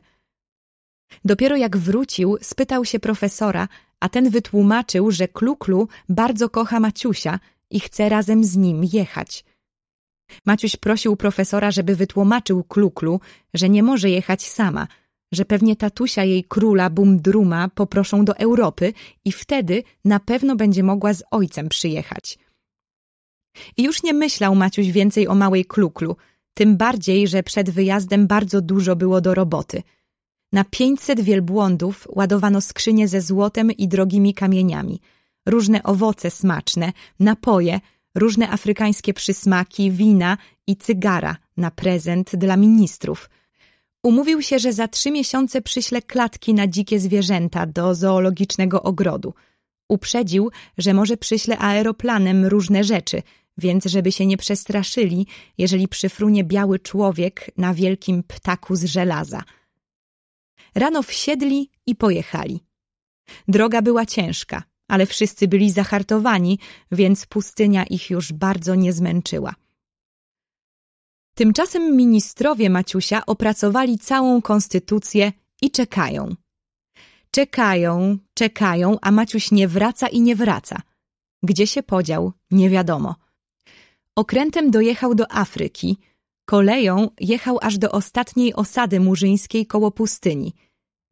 Dopiero jak wrócił, spytał się profesora, a ten wytłumaczył, że Kluklu bardzo kocha Maciusia i chce razem z nim jechać. Maciuś prosił profesora, żeby wytłumaczył Kluklu, że nie może jechać sama, że pewnie tatusia jej króla Bumdruma poproszą do Europy i wtedy na pewno będzie mogła z ojcem przyjechać. I już nie myślał Maciuś więcej o małej Kluklu, tym bardziej, że przed wyjazdem bardzo dużo było do roboty. Na pięćset wielbłądów ładowano skrzynie ze złotem i drogimi kamieniami, różne owoce smaczne, napoje, różne afrykańskie przysmaki, wina i cygara na prezent dla ministrów. Umówił się, że za trzy miesiące przyśle klatki na dzikie zwierzęta do zoologicznego ogrodu. Uprzedził, że może przyśle aeroplanem różne rzeczy, więc żeby się nie przestraszyli, jeżeli przyfrunie biały człowiek na wielkim ptaku z żelaza. Rano wsiedli i pojechali. Droga była ciężka ale wszyscy byli zahartowani, więc pustynia ich już bardzo nie zmęczyła. Tymczasem ministrowie Maciusia opracowali całą konstytucję i czekają. Czekają, czekają, a Maciuś nie wraca i nie wraca. Gdzie się podział, nie wiadomo. Okrętem dojechał do Afryki, koleją jechał aż do ostatniej osady murzyńskiej koło pustyni.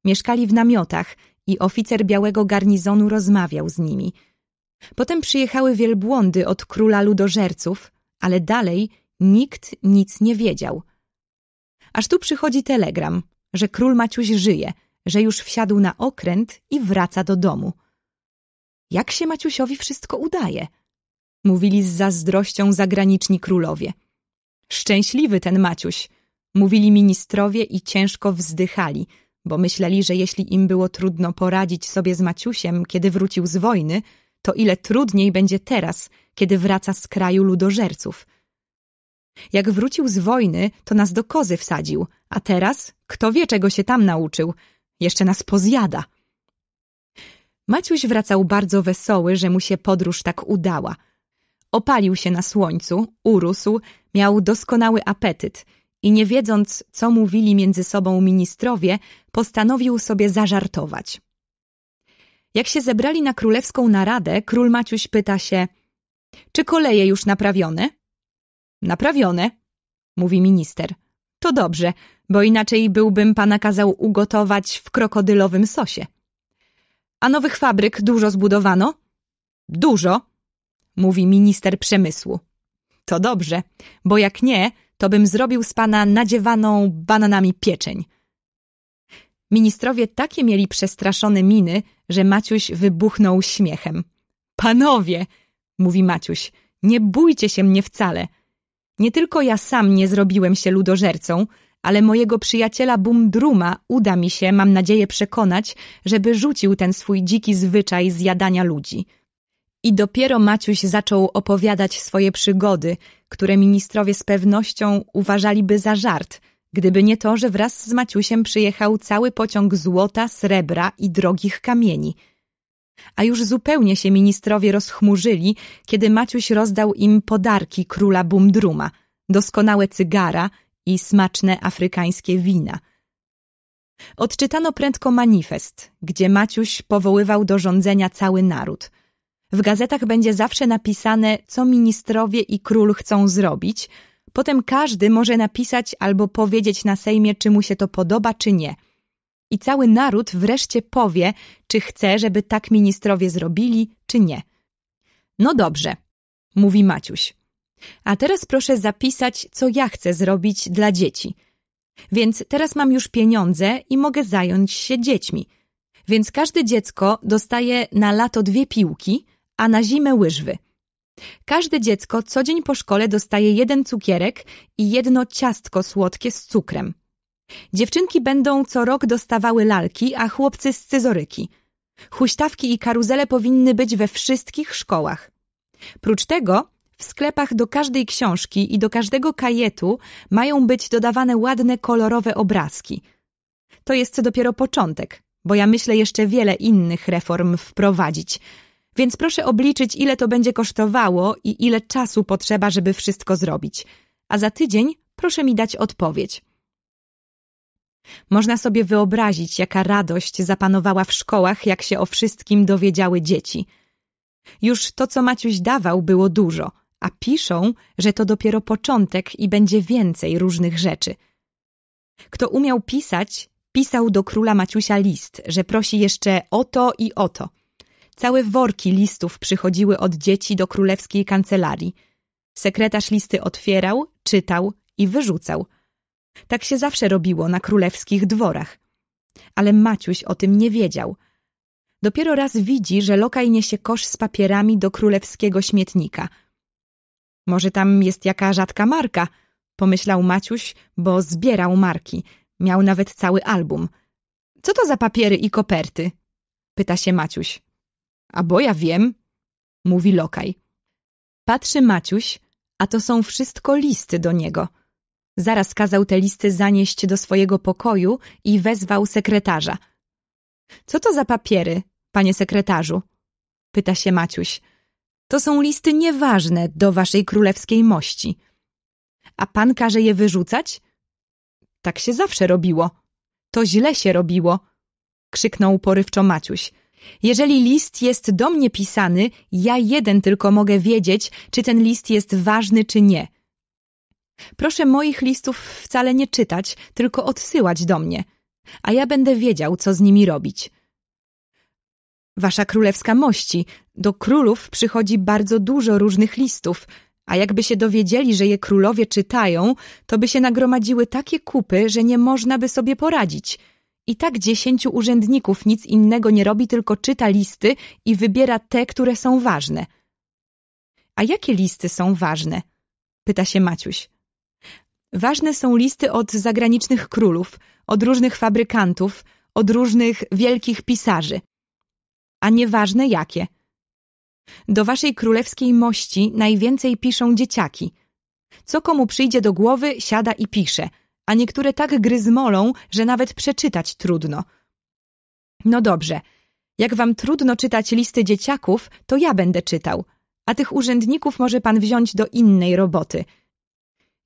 Mieszkali w namiotach i oficer białego garnizonu rozmawiał z nimi. Potem przyjechały wielbłądy od króla ludożerców, ale dalej nikt nic nie wiedział. Aż tu przychodzi telegram, że król Maciuś żyje, że już wsiadł na okręt i wraca do domu. Jak się Maciusiowi wszystko udaje? Mówili z zazdrością zagraniczni królowie. Szczęśliwy ten Maciuś, mówili ministrowie i ciężko wzdychali – bo myśleli, że jeśli im było trudno poradzić sobie z Maciusiem, kiedy wrócił z wojny, to ile trudniej będzie teraz, kiedy wraca z kraju ludożerców. Jak wrócił z wojny, to nas do kozy wsadził, a teraz kto wie, czego się tam nauczył. Jeszcze nas pozjada. Maciuś wracał bardzo wesoły, że mu się podróż tak udała. Opalił się na słońcu, urósł, miał doskonały apetyt i nie wiedząc, co mówili między sobą ministrowie, postanowił sobie zażartować. Jak się zebrali na królewską naradę, król Maciuś pyta się, czy koleje już naprawione? Naprawione, mówi minister. To dobrze, bo inaczej byłbym pana kazał ugotować w krokodylowym sosie. A nowych fabryk dużo zbudowano? Dużo, mówi minister przemysłu. To dobrze, bo jak nie, to bym zrobił z pana nadziewaną bananami pieczeń. Ministrowie takie mieli przestraszone miny, że Maciuś wybuchnął śmiechem. Panowie, mówi Maciuś, nie bójcie się mnie wcale. Nie tylko ja sam nie zrobiłem się ludożercą, ale mojego przyjaciela Bumdruma uda mi się, mam nadzieję, przekonać, żeby rzucił ten swój dziki zwyczaj zjadania ludzi. I dopiero Maciuś zaczął opowiadać swoje przygody, które ministrowie z pewnością uważaliby za żart, gdyby nie to, że wraz z Maciusiem przyjechał cały pociąg złota, srebra i drogich kamieni. A już zupełnie się ministrowie rozchmurzyli, kiedy Maciuś rozdał im podarki króla Bumdruma, doskonałe cygara i smaczne afrykańskie wina. Odczytano prędko manifest, gdzie Maciuś powoływał do rządzenia cały naród. W gazetach będzie zawsze napisane, co ministrowie i król chcą zrobić. Potem każdy może napisać albo powiedzieć na Sejmie, czy mu się to podoba, czy nie. I cały naród wreszcie powie, czy chce, żeby tak ministrowie zrobili, czy nie. No dobrze, mówi Maciuś. A teraz proszę zapisać, co ja chcę zrobić dla dzieci. Więc teraz mam już pieniądze i mogę zająć się dziećmi. Więc każde dziecko dostaje na lato dwie piłki, a na zimę łyżwy. Każde dziecko co dzień po szkole dostaje jeden cukierek i jedno ciastko słodkie z cukrem. Dziewczynki będą co rok dostawały lalki, a chłopcy scyzoryki. Huśtawki i karuzele powinny być we wszystkich szkołach. Prócz tego w sklepach do każdej książki i do każdego kajetu mają być dodawane ładne, kolorowe obrazki. To jest dopiero początek, bo ja myślę jeszcze wiele innych reform wprowadzić. Więc proszę obliczyć, ile to będzie kosztowało i ile czasu potrzeba, żeby wszystko zrobić. A za tydzień proszę mi dać odpowiedź. Można sobie wyobrazić, jaka radość zapanowała w szkołach, jak się o wszystkim dowiedziały dzieci. Już to, co Maciuś dawał, było dużo – a piszą, że to dopiero początek i będzie więcej różnych rzeczy. Kto umiał pisać, pisał do króla Maciusia list, że prosi jeszcze o to i o to. Całe worki listów przychodziły od dzieci do królewskiej kancelarii. Sekretarz listy otwierał, czytał i wyrzucał. Tak się zawsze robiło na królewskich dworach. Ale Maciuś o tym nie wiedział. Dopiero raz widzi, że lokaj niesie kosz z papierami do królewskiego śmietnika – może tam jest jaka rzadka marka, pomyślał Maciuś, bo zbierał marki. Miał nawet cały album. Co to za papiery i koperty? Pyta się Maciuś. A bo ja wiem, mówi lokaj. Patrzy Maciuś, a to są wszystko listy do niego. Zaraz kazał te listy zanieść do swojego pokoju i wezwał sekretarza. Co to za papiery, panie sekretarzu? Pyta się Maciuś. To są listy nieważne do waszej królewskiej mości. A pan każe je wyrzucać? Tak się zawsze robiło. To źle się robiło, krzyknął porywczo Maciuś. Jeżeli list jest do mnie pisany, ja jeden tylko mogę wiedzieć, czy ten list jest ważny, czy nie. Proszę moich listów wcale nie czytać, tylko odsyłać do mnie, a ja będę wiedział, co z nimi robić. Wasza królewska mości, do królów przychodzi bardzo dużo różnych listów, a jakby się dowiedzieli, że je królowie czytają, to by się nagromadziły takie kupy, że nie można by sobie poradzić. I tak dziesięciu urzędników nic innego nie robi, tylko czyta listy i wybiera te, które są ważne. A jakie listy są ważne? Pyta się Maciuś. Ważne są listy od zagranicznych królów, od różnych fabrykantów, od różnych wielkich pisarzy a nieważne jakie. Do waszej królewskiej mości najwięcej piszą dzieciaki. Co komu przyjdzie do głowy, siada i pisze, a niektóre tak gryzmolą, że nawet przeczytać trudno. No dobrze, jak wam trudno czytać listy dzieciaków, to ja będę czytał, a tych urzędników może pan wziąć do innej roboty.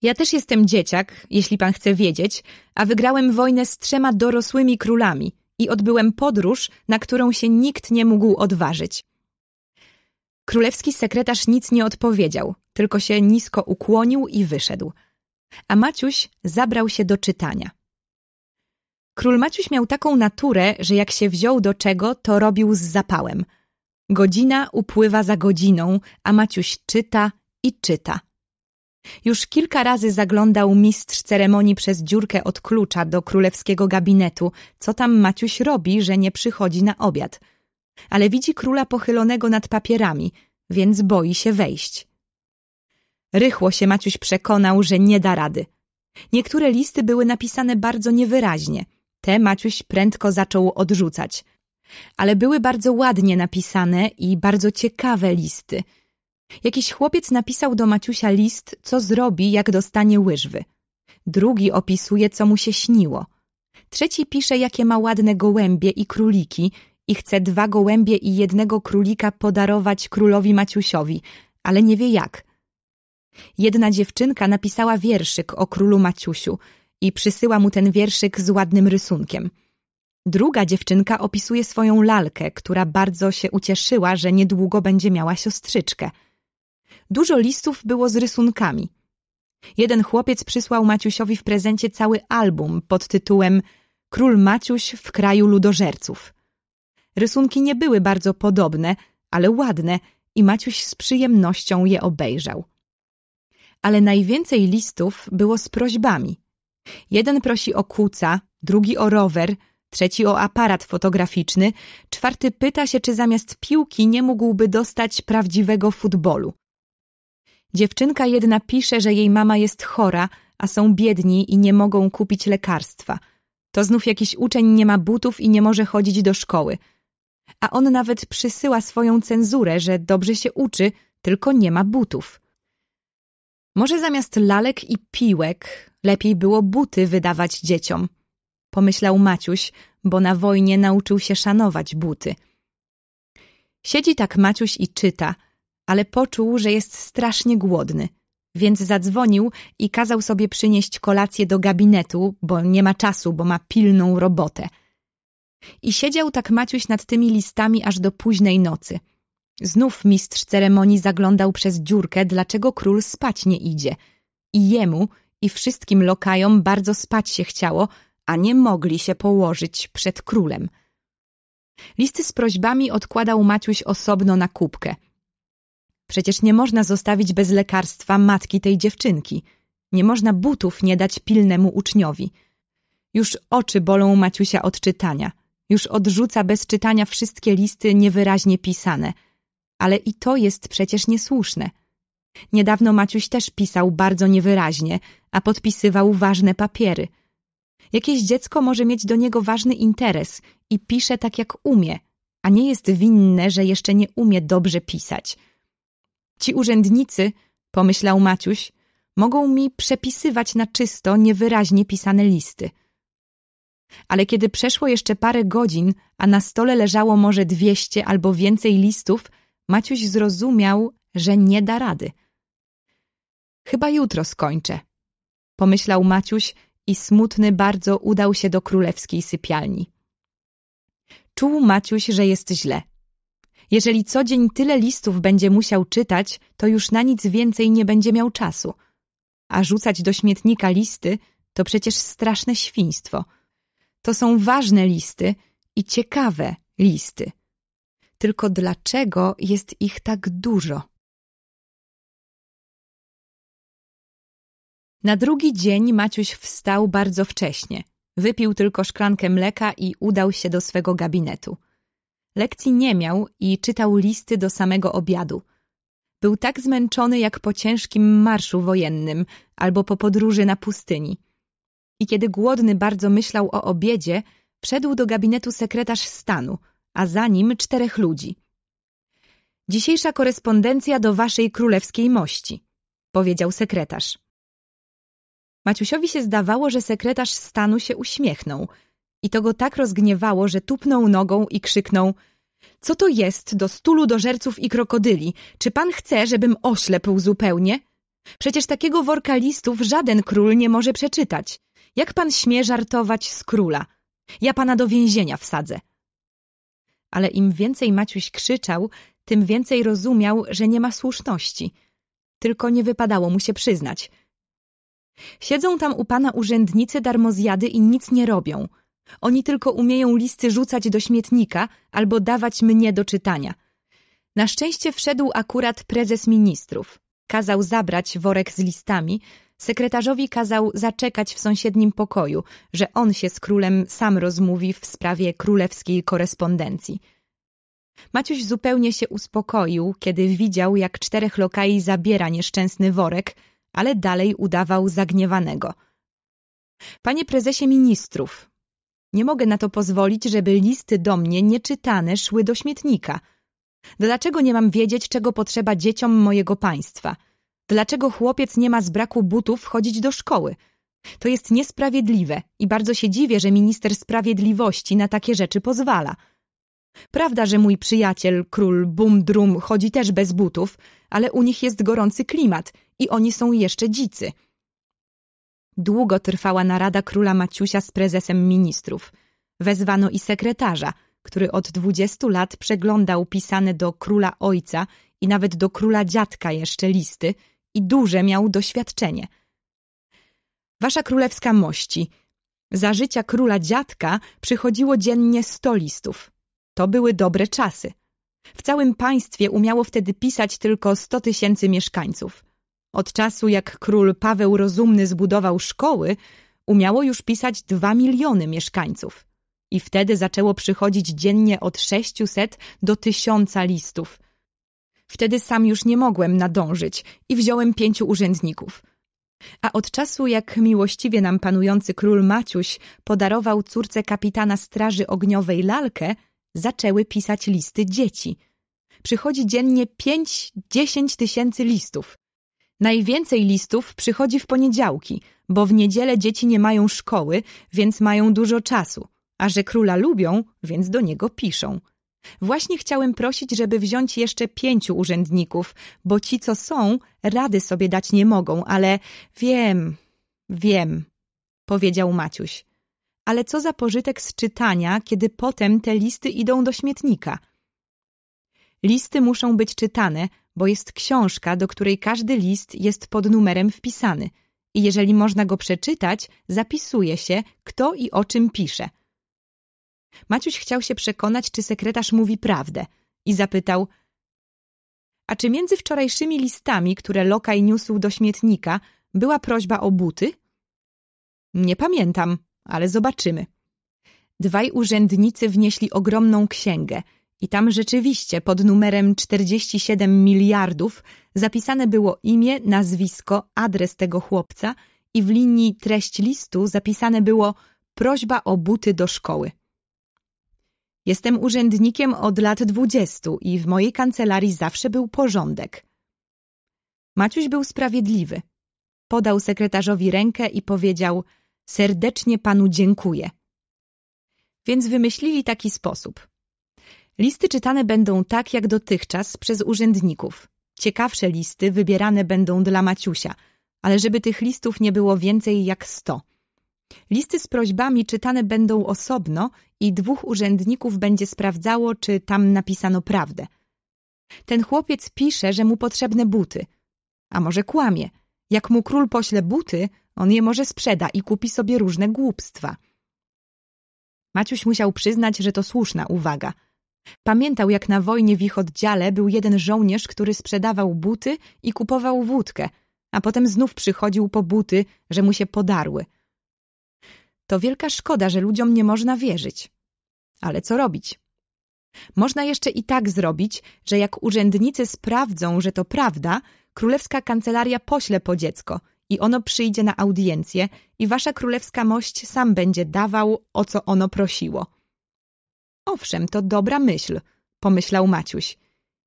Ja też jestem dzieciak, jeśli pan chce wiedzieć, a wygrałem wojnę z trzema dorosłymi królami i odbyłem podróż, na którą się nikt nie mógł odważyć. Królewski sekretarz nic nie odpowiedział, tylko się nisko ukłonił i wyszedł. A Maciuś zabrał się do czytania. Król Maciuś miał taką naturę, że jak się wziął do czego, to robił z zapałem. Godzina upływa za godziną, a Maciuś czyta i czyta. Już kilka razy zaglądał mistrz ceremonii przez dziurkę od klucza do królewskiego gabinetu, co tam Maciuś robi, że nie przychodzi na obiad. Ale widzi króla pochylonego nad papierami, więc boi się wejść. Rychło się Maciuś przekonał, że nie da rady. Niektóre listy były napisane bardzo niewyraźnie. Te Maciuś prędko zaczął odrzucać. Ale były bardzo ładnie napisane i bardzo ciekawe listy – Jakiś chłopiec napisał do Maciusia list, co zrobi, jak dostanie łyżwy. Drugi opisuje, co mu się śniło. Trzeci pisze, jakie ma ładne gołębie i króliki i chce dwa gołębie i jednego królika podarować królowi Maciusiowi, ale nie wie jak. Jedna dziewczynka napisała wierszyk o królu Maciusiu i przysyła mu ten wierszyk z ładnym rysunkiem. Druga dziewczynka opisuje swoją lalkę, która bardzo się ucieszyła, że niedługo będzie miała siostrzyczkę – Dużo listów było z rysunkami. Jeden chłopiec przysłał Maciusiowi w prezencie cały album pod tytułem Król Maciuś w kraju ludożerców. Rysunki nie były bardzo podobne, ale ładne i Maciuś z przyjemnością je obejrzał. Ale najwięcej listów było z prośbami. Jeden prosi o kuca, drugi o rower, trzeci o aparat fotograficzny, czwarty pyta się, czy zamiast piłki nie mógłby dostać prawdziwego futbolu. Dziewczynka jedna pisze, że jej mama jest chora, a są biedni i nie mogą kupić lekarstwa. To znów jakiś uczeń nie ma butów i nie może chodzić do szkoły. A on nawet przysyła swoją cenzurę, że dobrze się uczy, tylko nie ma butów. Może zamiast lalek i piłek lepiej było buty wydawać dzieciom, pomyślał Maciuś, bo na wojnie nauczył się szanować buty. Siedzi tak Maciuś i czyta – ale poczuł, że jest strasznie głodny, więc zadzwonił i kazał sobie przynieść kolację do gabinetu, bo nie ma czasu, bo ma pilną robotę. I siedział tak Maciuś nad tymi listami aż do późnej nocy. Znów mistrz ceremonii zaglądał przez dziurkę, dlaczego król spać nie idzie. I jemu i wszystkim lokajom bardzo spać się chciało, a nie mogli się położyć przed królem. Listy z prośbami odkładał Maciuś osobno na kubkę – Przecież nie można zostawić bez lekarstwa matki tej dziewczynki. Nie można butów nie dać pilnemu uczniowi. Już oczy bolą Maciusia od czytania. Już odrzuca bez czytania wszystkie listy niewyraźnie pisane. Ale i to jest przecież niesłuszne. Niedawno Maciuś też pisał bardzo niewyraźnie, a podpisywał ważne papiery. Jakieś dziecko może mieć do niego ważny interes i pisze tak jak umie, a nie jest winne, że jeszcze nie umie dobrze pisać – Ci urzędnicy, pomyślał Maciuś, mogą mi przepisywać na czysto niewyraźnie pisane listy. Ale kiedy przeszło jeszcze parę godzin, a na stole leżało może dwieście albo więcej listów, Maciuś zrozumiał, że nie da rady. Chyba jutro skończę, pomyślał Maciuś i smutny bardzo udał się do królewskiej sypialni. Czuł Maciuś, że jest źle. Jeżeli co dzień tyle listów będzie musiał czytać, to już na nic więcej nie będzie miał czasu. A rzucać do śmietnika listy to przecież straszne świństwo. To są ważne listy i ciekawe listy. Tylko dlaczego jest ich tak dużo? Na drugi dzień Maciuś wstał bardzo wcześnie. Wypił tylko szklankę mleka i udał się do swego gabinetu. Lekcji nie miał i czytał listy do samego obiadu. Był tak zmęczony jak po ciężkim marszu wojennym albo po podróży na pustyni. I kiedy głodny bardzo myślał o obiedzie, wszedł do gabinetu sekretarz stanu, a za nim czterech ludzi. Dzisiejsza korespondencja do waszej królewskiej mości, powiedział sekretarz. Maciusiowi się zdawało, że sekretarz stanu się uśmiechnął I to go tak rozgniewało, że tupnął nogą i krzyknął Co to jest do stu ludożerców i krokodyli? Czy pan chce, żebym oślepł zupełnie? Przecież takiego worka listów żaden król nie może przeczytać. Jak pan śmie żartować z króla? Ja pana do więzienia wsadzę. Ale im więcej Maciuś krzyczał, tym więcej rozumiał, że nie ma słuszności. Tylko nie wypadało mu się przyznać. Siedzą tam u pana urzędnicy darmozjady i nic nie robią. Oni tylko umieją listy rzucać do śmietnika albo dawać mnie do czytania. Na szczęście wszedł akurat prezes ministrów. Kazał zabrać worek z listami, sekretarzowi kazał zaczekać w sąsiednim pokoju, że on się z królem sam rozmówi w sprawie królewskiej korespondencji. Maciuś zupełnie się uspokoił, kiedy widział, jak czterech lokai zabiera nieszczęsny worek, ale dalej udawał zagniewanego. Panie prezesie ministrów, nie mogę na to pozwolić, żeby listy do mnie nieczytane szły do śmietnika. Dlaczego nie mam wiedzieć, czego potrzeba dzieciom mojego państwa? Dlaczego chłopiec nie ma z braku butów chodzić do szkoły? To jest niesprawiedliwe i bardzo się dziwię, że minister sprawiedliwości na takie rzeczy pozwala. Prawda, że mój przyjaciel, król Bum-Drum, chodzi też bez butów, ale u nich jest gorący klimat i oni są jeszcze dzicy. Długo trwała narada króla Maciusia z prezesem ministrów. Wezwano i sekretarza, który od dwudziestu lat przeglądał pisane do króla ojca i nawet do króla dziadka jeszcze listy i duże miał doświadczenie. Wasza królewska mości, za życia króla dziadka przychodziło dziennie sto listów. To były dobre czasy. W całym państwie umiało wtedy pisać tylko sto tysięcy mieszkańców. Od czasu jak król Paweł Rozumny zbudował szkoły, umiało już pisać dwa miliony mieszkańców. I wtedy zaczęło przychodzić dziennie od sześciuset do tysiąca listów. Wtedy sam już nie mogłem nadążyć i wziąłem pięciu urzędników. A od czasu, jak miłościwie nam panujący król Maciuś podarował córce kapitana straży ogniowej lalkę, zaczęły pisać listy dzieci. Przychodzi dziennie pięć, dziesięć tysięcy listów. Najwięcej listów przychodzi w poniedziałki, bo w niedzielę dzieci nie mają szkoły, więc mają dużo czasu, a że króla lubią, więc do niego piszą. Właśnie chciałem prosić, żeby wziąć jeszcze pięciu urzędników, bo ci, co są, rady sobie dać nie mogą, ale wiem, wiem, powiedział Maciuś. Ale co za pożytek z czytania, kiedy potem te listy idą do śmietnika? Listy muszą być czytane, bo jest książka, do której każdy list jest pod numerem wpisany i jeżeli można go przeczytać, zapisuje się, kto i o czym pisze. Maciuś chciał się przekonać, czy sekretarz mówi prawdę i zapytał A czy między wczorajszymi listami, które lokaj niósł do śmietnika, była prośba o buty? Nie pamiętam, ale zobaczymy. Dwaj urzędnicy wnieśli ogromną księgę i tam rzeczywiście pod numerem 47 miliardów zapisane było imię, nazwisko, adres tego chłopca i w linii treść listu zapisane było prośba o buty do szkoły. Jestem urzędnikiem od lat dwudziestu i w mojej kancelarii zawsze był porządek. Maciuś był sprawiedliwy. Podał sekretarzowi rękę i powiedział serdecznie panu dziękuję. Więc wymyślili taki sposób. Listy czytane będą tak jak dotychczas przez urzędników. Ciekawsze listy wybierane będą dla Maciusia, ale żeby tych listów nie było więcej jak sto. Listy z prośbami czytane będą osobno i dwóch urzędników będzie sprawdzało, czy tam napisano prawdę. Ten chłopiec pisze, że mu potrzebne buty. A może kłamie. Jak mu król pośle buty, on je może sprzeda i kupi sobie różne głupstwa. Maciuś musiał przyznać, że to słuszna uwaga. Pamiętał, jak na wojnie w ich oddziale był jeden żołnierz, który sprzedawał buty i kupował wódkę, a potem znów przychodził po buty, że mu się podarły – to wielka szkoda, że ludziom nie można wierzyć. Ale co robić? Można jeszcze i tak zrobić, że jak urzędnicy sprawdzą, że to prawda, królewska kancelaria pośle po dziecko i ono przyjdzie na audiencję i wasza królewska mość sam będzie dawał, o co ono prosiło. Owszem, to dobra myśl, pomyślał Maciuś.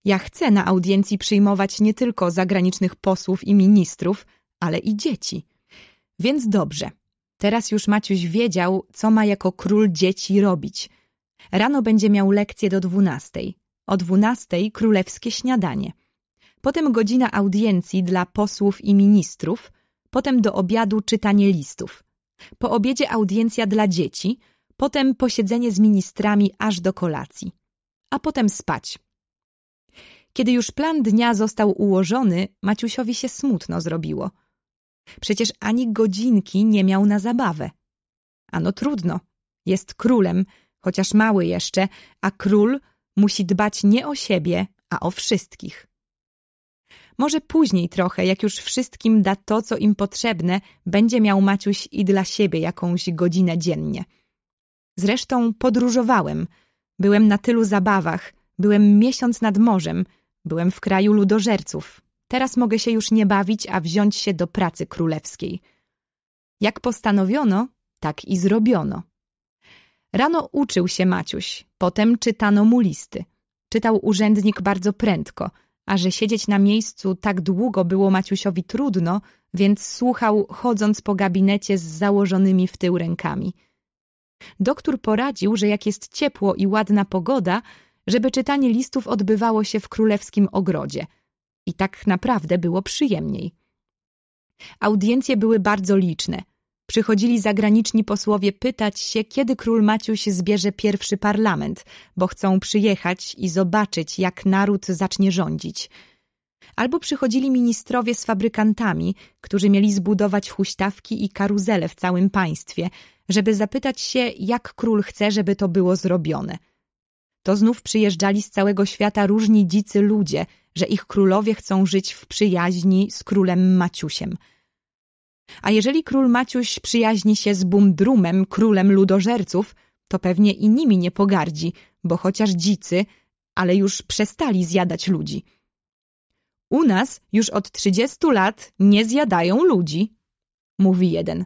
Ja chcę na audiencji przyjmować nie tylko zagranicznych posłów i ministrów, ale i dzieci. Więc dobrze, Teraz już Maciuś wiedział, co ma jako król dzieci robić. Rano będzie miał lekcję do dwunastej. O dwunastej królewskie śniadanie. Potem godzina audiencji dla posłów i ministrów. Potem do obiadu czytanie listów. Po obiedzie audiencja dla dzieci. Potem posiedzenie z ministrami aż do kolacji. A potem spać. Kiedy już plan dnia został ułożony, Maciusiowi się smutno zrobiło. Przecież ani godzinki nie miał na zabawę. Ano trudno. Jest królem, chociaż mały jeszcze, a król musi dbać nie o siebie, a o wszystkich. Może później trochę, jak już wszystkim da to, co im potrzebne, będzie miał Maciuś i dla siebie jakąś godzinę dziennie. Zresztą podróżowałem. Byłem na tylu zabawach. Byłem miesiąc nad morzem. Byłem w kraju ludożerców. Teraz mogę się już nie bawić, a wziąć się do pracy królewskiej. Jak postanowiono, tak i zrobiono. Rano uczył się Maciuś, potem czytano mu listy. Czytał urzędnik bardzo prędko, a że siedzieć na miejscu tak długo było Maciusiowi trudno, więc słuchał, chodząc po gabinecie z założonymi w tył rękami. Doktor poradził, że jak jest ciepło i ładna pogoda, żeby czytanie listów odbywało się w królewskim ogrodzie. I tak naprawdę było przyjemniej. Audiencje były bardzo liczne. Przychodzili zagraniczni posłowie pytać się, kiedy król Maciuś zbierze pierwszy parlament, bo chcą przyjechać i zobaczyć, jak naród zacznie rządzić. Albo przychodzili ministrowie z fabrykantami, którzy mieli zbudować huśtawki i karuzele w całym państwie, żeby zapytać się, jak król chce, żeby to było zrobione – to znów przyjeżdżali z całego świata różni dzicy ludzie, że ich królowie chcą żyć w przyjaźni z królem Maciusiem. A jeżeli król Maciuś przyjaźni się z Bumdrumem, królem ludożerców, to pewnie i nimi nie pogardzi, bo chociaż dzicy, ale już przestali zjadać ludzi. U nas już od trzydziestu lat nie zjadają ludzi, mówi jeden.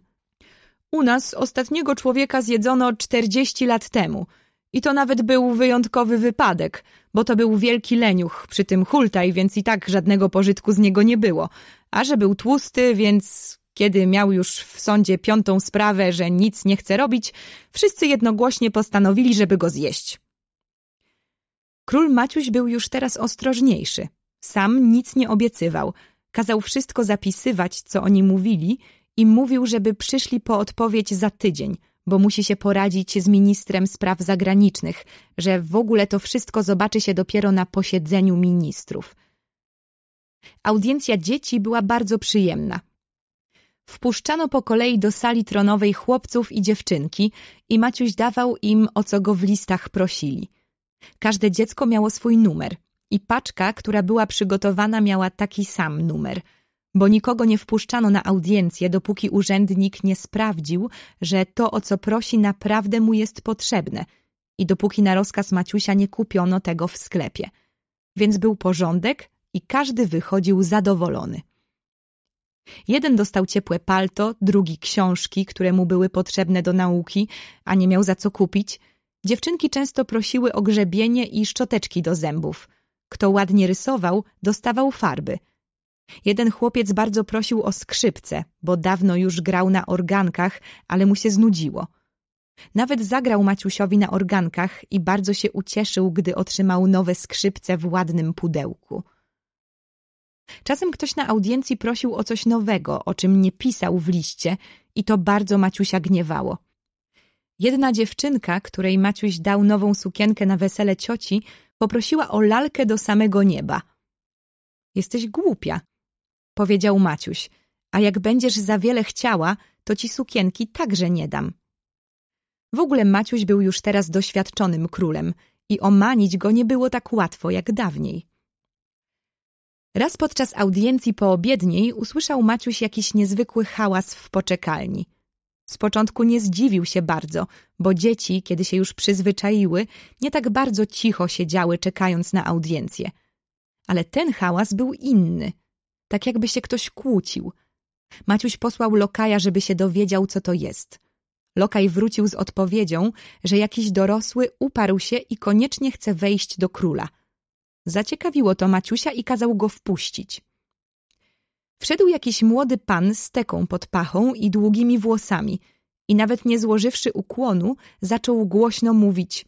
U nas ostatniego człowieka zjedzono czterdzieści lat temu – i to nawet był wyjątkowy wypadek, bo to był wielki leniuch, przy tym hultaj, więc i tak żadnego pożytku z niego nie było. A że był tłusty, więc kiedy miał już w sądzie piątą sprawę, że nic nie chce robić, wszyscy jednogłośnie postanowili, żeby go zjeść. Król Maciuś był już teraz ostrożniejszy. Sam nic nie obiecywał. Kazał wszystko zapisywać, co oni mówili i mówił, żeby przyszli po odpowiedź za tydzień – bo musi się poradzić z ministrem spraw zagranicznych, że w ogóle to wszystko zobaczy się dopiero na posiedzeniu ministrów. Audiencja dzieci była bardzo przyjemna. Wpuszczano po kolei do sali tronowej chłopców i dziewczynki i Maciuś dawał im, o co go w listach prosili. Każde dziecko miało swój numer i paczka, która była przygotowana, miała taki sam numer – bo nikogo nie wpuszczano na audiencję, dopóki urzędnik nie sprawdził, że to, o co prosi, naprawdę mu jest potrzebne i dopóki na rozkaz Maciusia nie kupiono tego w sklepie. Więc był porządek i każdy wychodził zadowolony. Jeden dostał ciepłe palto, drugi książki, które mu były potrzebne do nauki, a nie miał za co kupić. Dziewczynki często prosiły o grzebienie i szczoteczki do zębów. Kto ładnie rysował, dostawał farby – Jeden chłopiec bardzo prosił o skrzypce, bo dawno już grał na organkach, ale mu się znudziło. Nawet zagrał Maciusiowi na organkach i bardzo się ucieszył, gdy otrzymał nowe skrzypce w ładnym pudełku. Czasem ktoś na audiencji prosił o coś nowego, o czym nie pisał w liście i to bardzo Maciusia gniewało. Jedna dziewczynka, której Maciuś dał nową sukienkę na wesele cioci, poprosiła o lalkę do samego nieba. Jesteś głupia, powiedział Maciuś, a jak będziesz za wiele chciała, to ci sukienki także nie dam. W ogóle Maciuś był już teraz doświadczonym królem i omanić go nie było tak łatwo jak dawniej. Raz podczas audiencji poobiedniej usłyszał Maciuś jakiś niezwykły hałas w poczekalni. Z początku nie zdziwił się bardzo, bo dzieci, kiedy się już przyzwyczaiły, nie tak bardzo cicho siedziały czekając na audiencję. Ale ten hałas był inny – tak jakby się ktoś kłócił. Maciuś posłał lokaja, żeby się dowiedział, co to jest. Lokaj wrócił z odpowiedzią, że jakiś dorosły uparł się i koniecznie chce wejść do króla. Zaciekawiło to Maciusia i kazał go wpuścić. Wszedł jakiś młody pan z teką pod pachą i długimi włosami i nawet nie złożywszy ukłonu, zaczął głośno mówić.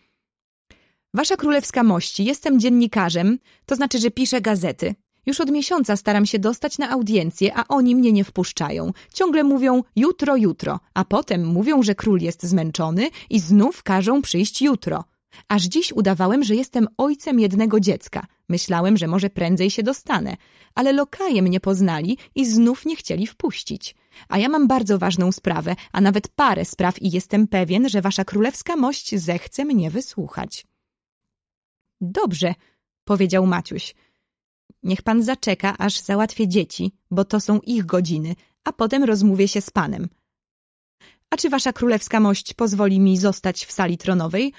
Wasza królewska mości, jestem dziennikarzem, to znaczy, że piszę gazety. Już od miesiąca staram się dostać na audiencję, a oni mnie nie wpuszczają. Ciągle mówią jutro, jutro, a potem mówią, że król jest zmęczony i znów każą przyjść jutro. Aż dziś udawałem, że jestem ojcem jednego dziecka. Myślałem, że może prędzej się dostanę, ale lokaje mnie poznali i znów nie chcieli wpuścić. A ja mam bardzo ważną sprawę, a nawet parę spraw i jestem pewien, że wasza królewska mość zechce mnie wysłuchać. Dobrze, powiedział Maciuś. Niech pan zaczeka, aż załatwię dzieci, bo to są ich godziny, a potem rozmówię się z panem. A czy wasza królewska mość pozwoli mi zostać w sali tronowej?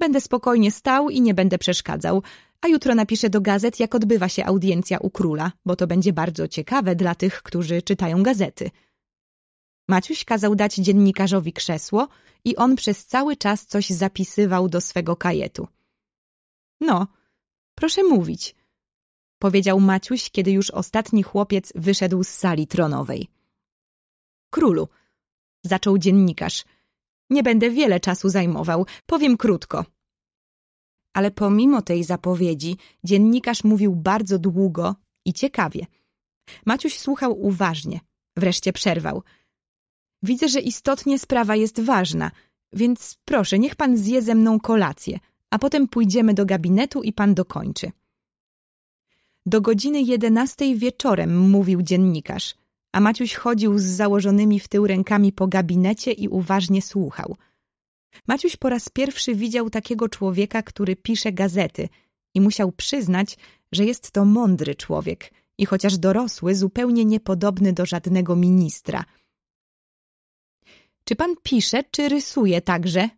Będę spokojnie stał i nie będę przeszkadzał, a jutro napiszę do gazet, jak odbywa się audiencja u króla, bo to będzie bardzo ciekawe dla tych, którzy czytają gazety. Maciuś kazał dać dziennikarzowi krzesło i on przez cały czas coś zapisywał do swego kajetu. No, proszę mówić, powiedział Maciuś, kiedy już ostatni chłopiec wyszedł z sali tronowej. Królu, zaczął dziennikarz, nie będę wiele czasu zajmował, powiem krótko. Ale pomimo tej zapowiedzi, dziennikarz mówił bardzo długo i ciekawie. Maciuś słuchał uważnie, wreszcie przerwał. Widzę, że istotnie sprawa jest ważna, więc proszę, niech pan zje ze mną kolację, a potem pójdziemy do gabinetu i pan dokończy. Do godziny jedenastej wieczorem, mówił dziennikarz, a Maciuś chodził z założonymi w tył rękami po gabinecie i uważnie słuchał. Maciuś po raz pierwszy widział takiego człowieka, który pisze gazety i musiał przyznać, że jest to mądry człowiek i chociaż dorosły, zupełnie niepodobny do żadnego ministra. Czy pan pisze, czy rysuje także?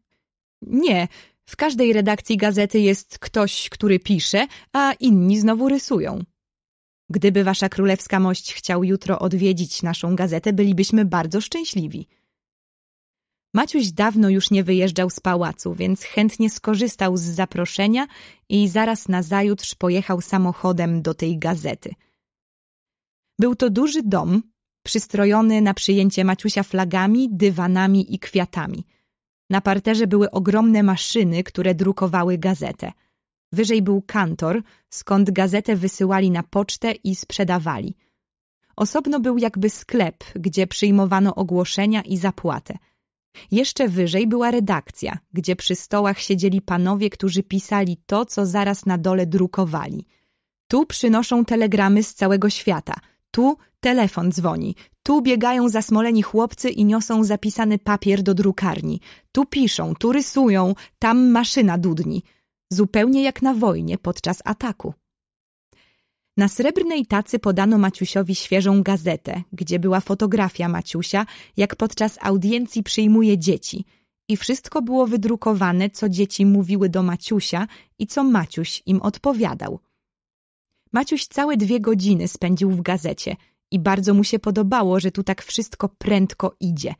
Nie, w każdej redakcji gazety jest ktoś, który pisze, a inni znowu rysują. Gdyby wasza królewska mość chciał jutro odwiedzić naszą gazetę, bylibyśmy bardzo szczęśliwi. Maciuś dawno już nie wyjeżdżał z pałacu, więc chętnie skorzystał z zaproszenia i zaraz nazajutrz pojechał samochodem do tej gazety. Był to duży dom, przystrojony na przyjęcie Maciusia flagami, dywanami i kwiatami – na parterze były ogromne maszyny, które drukowały gazetę. Wyżej był kantor, skąd gazetę wysyłali na pocztę i sprzedawali. Osobno był jakby sklep, gdzie przyjmowano ogłoszenia i zapłatę. Jeszcze wyżej była redakcja, gdzie przy stołach siedzieli panowie, którzy pisali to, co zaraz na dole drukowali. Tu przynoszą telegramy z całego świata, tu telefon dzwoni, tu biegają zasmoleni chłopcy i niosą zapisany papier do drukarni. Tu piszą, tu rysują, tam maszyna dudni. Zupełnie jak na wojnie podczas ataku. Na srebrnej tacy podano Maciusiowi świeżą gazetę, gdzie była fotografia Maciusia, jak podczas audiencji przyjmuje dzieci. I wszystko było wydrukowane, co dzieci mówiły do Maciusia i co Maciuś im odpowiadał. Maciuś całe dwie godziny spędził w gazecie – i bardzo mu się podobało, że tu tak wszystko prędko idzie.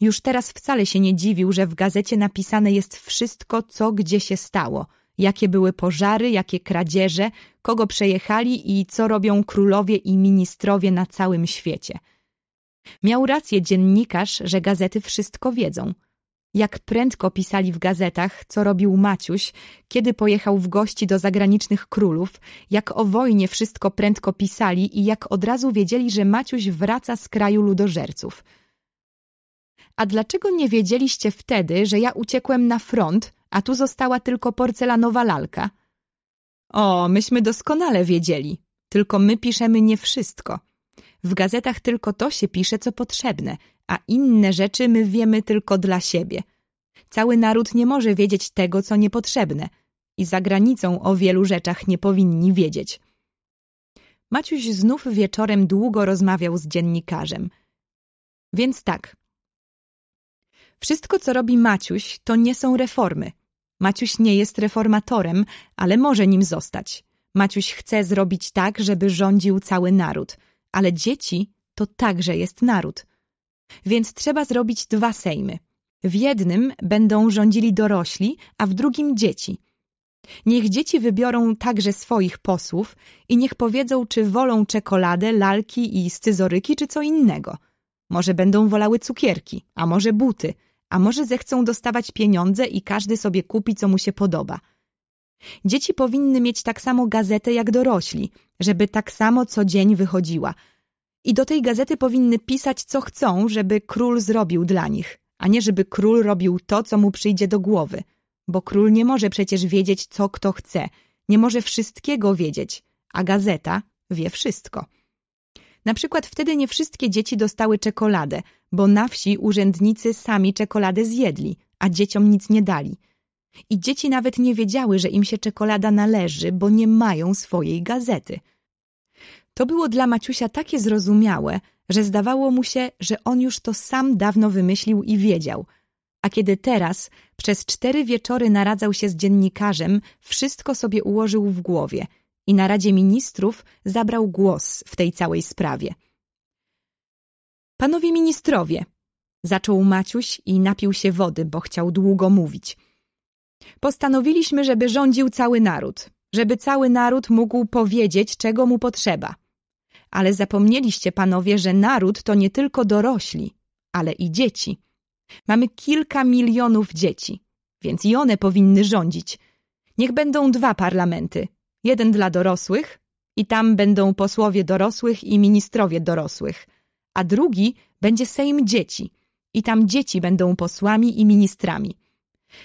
Już teraz wcale się nie dziwił, że w gazecie napisane jest wszystko, co gdzie się stało, jakie były pożary, jakie kradzieże, kogo przejechali i co robią królowie i ministrowie na całym świecie. Miał rację dziennikarz, że gazety wszystko wiedzą – jak prędko pisali w gazetach, co robił Maciuś, kiedy pojechał w gości do zagranicznych królów, jak o wojnie wszystko prędko pisali i jak od razu wiedzieli, że Maciuś wraca z kraju ludożerców. A dlaczego nie wiedzieliście wtedy, że ja uciekłem na front, a tu została tylko porcelanowa lalka? O, myśmy doskonale wiedzieli, tylko my piszemy nie wszystko. W gazetach tylko to się pisze, co potrzebne, a inne rzeczy my wiemy tylko dla siebie. Cały naród nie może wiedzieć tego, co niepotrzebne i za granicą o wielu rzeczach nie powinni wiedzieć. Maciuś znów wieczorem długo rozmawiał z dziennikarzem. Więc tak. Wszystko, co robi Maciuś, to nie są reformy. Maciuś nie jest reformatorem, ale może nim zostać. Maciuś chce zrobić tak, żeby rządził cały naród, ale dzieci to także jest naród. Więc trzeba zrobić dwa sejmy. W jednym będą rządzili dorośli, a w drugim dzieci. Niech dzieci wybiorą także swoich posłów i niech powiedzą, czy wolą czekoladę, lalki i scyzoryki, czy co innego. Może będą wolały cukierki, a może buty, a może zechcą dostawać pieniądze i każdy sobie kupi, co mu się podoba. Dzieci powinny mieć tak samo gazetę jak dorośli, żeby tak samo co dzień wychodziła. I do tej gazety powinny pisać, co chcą, żeby król zrobił dla nich, a nie żeby król robił to, co mu przyjdzie do głowy. Bo król nie może przecież wiedzieć, co kto chce, nie może wszystkiego wiedzieć, a gazeta wie wszystko. Na przykład wtedy nie wszystkie dzieci dostały czekoladę, bo na wsi urzędnicy sami czekoladę zjedli, a dzieciom nic nie dali. I dzieci nawet nie wiedziały, że im się czekolada należy, bo nie mają swojej gazety. To było dla Maciusia takie zrozumiałe, że zdawało mu się, że on już to sam dawno wymyślił i wiedział. A kiedy teraz, przez cztery wieczory naradzał się z dziennikarzem, wszystko sobie ułożył w głowie – i na Radzie Ministrów zabrał głos w tej całej sprawie. Panowie ministrowie, zaczął Maciuś i napił się wody, bo chciał długo mówić. Postanowiliśmy, żeby rządził cały naród, żeby cały naród mógł powiedzieć, czego mu potrzeba. Ale zapomnieliście, panowie, że naród to nie tylko dorośli, ale i dzieci. Mamy kilka milionów dzieci, więc i one powinny rządzić. Niech będą dwa parlamenty, jeden dla dorosłych i tam będą posłowie dorosłych i ministrowie dorosłych, a drugi będzie Sejm Dzieci i tam dzieci będą posłami i ministrami.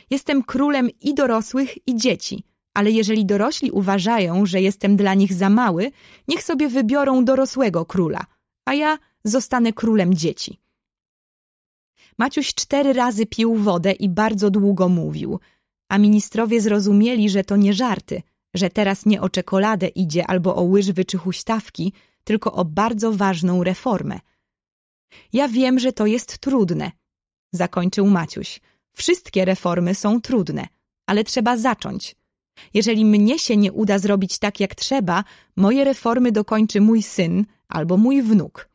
Jestem królem i dorosłych, i dzieci, ale jeżeli dorośli uważają, że jestem dla nich za mały, niech sobie wybiorą dorosłego króla, a ja zostanę królem dzieci. Maciuś cztery razy pił wodę i bardzo długo mówił, a ministrowie zrozumieli, że to nie żarty – że teraz nie o czekoladę idzie albo o łyżwy czy huśtawki, tylko o bardzo ważną reformę. Ja wiem, że to jest trudne, zakończył Maciuś. Wszystkie reformy są trudne, ale trzeba zacząć. Jeżeli mnie się nie uda zrobić tak, jak trzeba, moje reformy dokończy mój syn albo mój wnuk.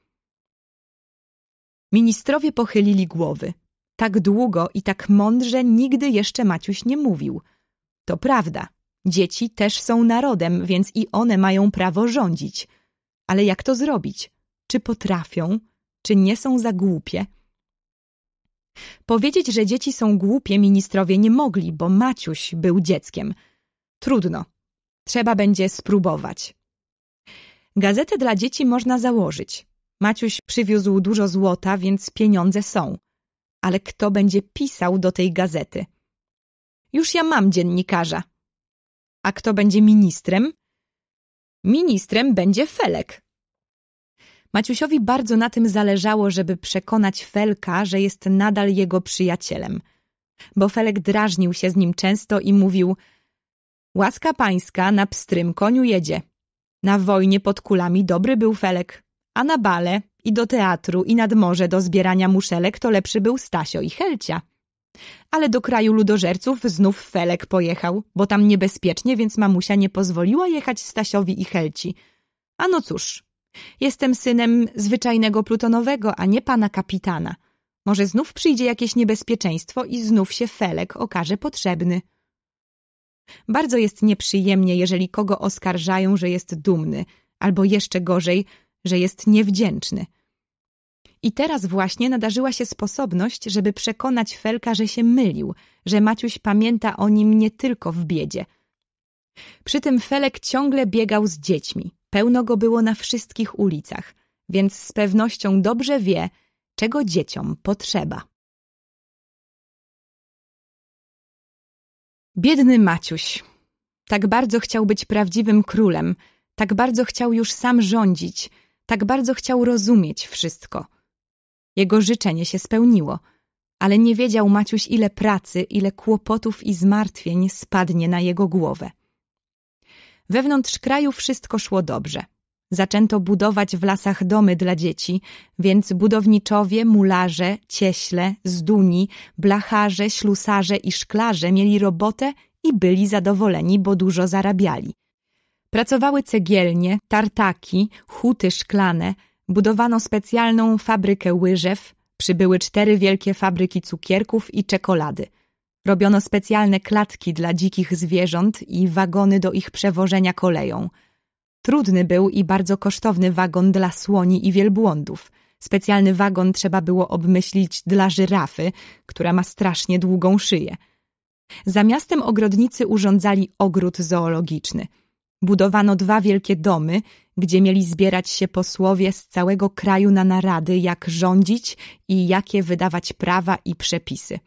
Ministrowie pochylili głowy. Tak długo i tak mądrze nigdy jeszcze Maciuś nie mówił. To prawda, Dzieci też są narodem, więc i one mają prawo rządzić. Ale jak to zrobić? Czy potrafią? Czy nie są za głupie? Powiedzieć, że dzieci są głupie ministrowie nie mogli, bo Maciuś był dzieckiem. Trudno. Trzeba będzie spróbować. Gazetę dla dzieci można założyć. Maciuś przywiózł dużo złota, więc pieniądze są. Ale kto będzie pisał do tej gazety? Już ja mam dziennikarza, a kto będzie ministrem? Ministrem będzie Felek. Maciusiowi bardzo na tym zależało, żeby przekonać Felka, że jest nadal jego przyjacielem. Bo Felek drażnił się z nim często i mówił Łaska pańska na pstrym koniu jedzie. Na wojnie pod kulami dobry był Felek, a na bale i do teatru i nad morze do zbierania muszelek to lepszy był Stasio i Helcia. Ale do kraju ludożerców znów Felek pojechał, bo tam niebezpiecznie, więc mamusia nie pozwoliła jechać Stasiowi i Helci. A no cóż, jestem synem zwyczajnego plutonowego, a nie pana kapitana. Może znów przyjdzie jakieś niebezpieczeństwo i znów się Felek okaże potrzebny. Bardzo jest nieprzyjemnie, jeżeli kogo oskarżają, że jest dumny, albo jeszcze gorzej, że jest niewdzięczny – i teraz właśnie nadarzyła się sposobność, żeby przekonać Felka, że się mylił, że Maciuś pamięta o nim nie tylko w biedzie. Przy tym Felek ciągle biegał z dziećmi. Pełno go było na wszystkich ulicach, więc z pewnością dobrze wie, czego dzieciom potrzeba. Biedny Maciuś. Tak bardzo chciał być prawdziwym królem, tak bardzo chciał już sam rządzić, tak bardzo chciał rozumieć wszystko – jego życzenie się spełniło, ale nie wiedział Maciuś, ile pracy, ile kłopotów i zmartwień spadnie na jego głowę. Wewnątrz kraju wszystko szło dobrze. Zaczęto budować w lasach domy dla dzieci, więc budowniczowie, mularze, cieśle, zduni, blacharze, ślusarze i szklarze mieli robotę i byli zadowoleni, bo dużo zarabiali. Pracowały cegielnie, tartaki, huty szklane, Budowano specjalną fabrykę łyżew, przybyły cztery wielkie fabryki cukierków i czekolady. Robiono specjalne klatki dla dzikich zwierząt i wagony do ich przewożenia koleją. Trudny był i bardzo kosztowny wagon dla słoni i wielbłądów. Specjalny wagon trzeba było obmyślić dla żyrafy, która ma strasznie długą szyję. Za miastem ogrodnicy urządzali ogród zoologiczny. Budowano dwa wielkie domy, gdzie mieli zbierać się posłowie z całego kraju na narady, jak rządzić i jakie wydawać prawa i przepisy.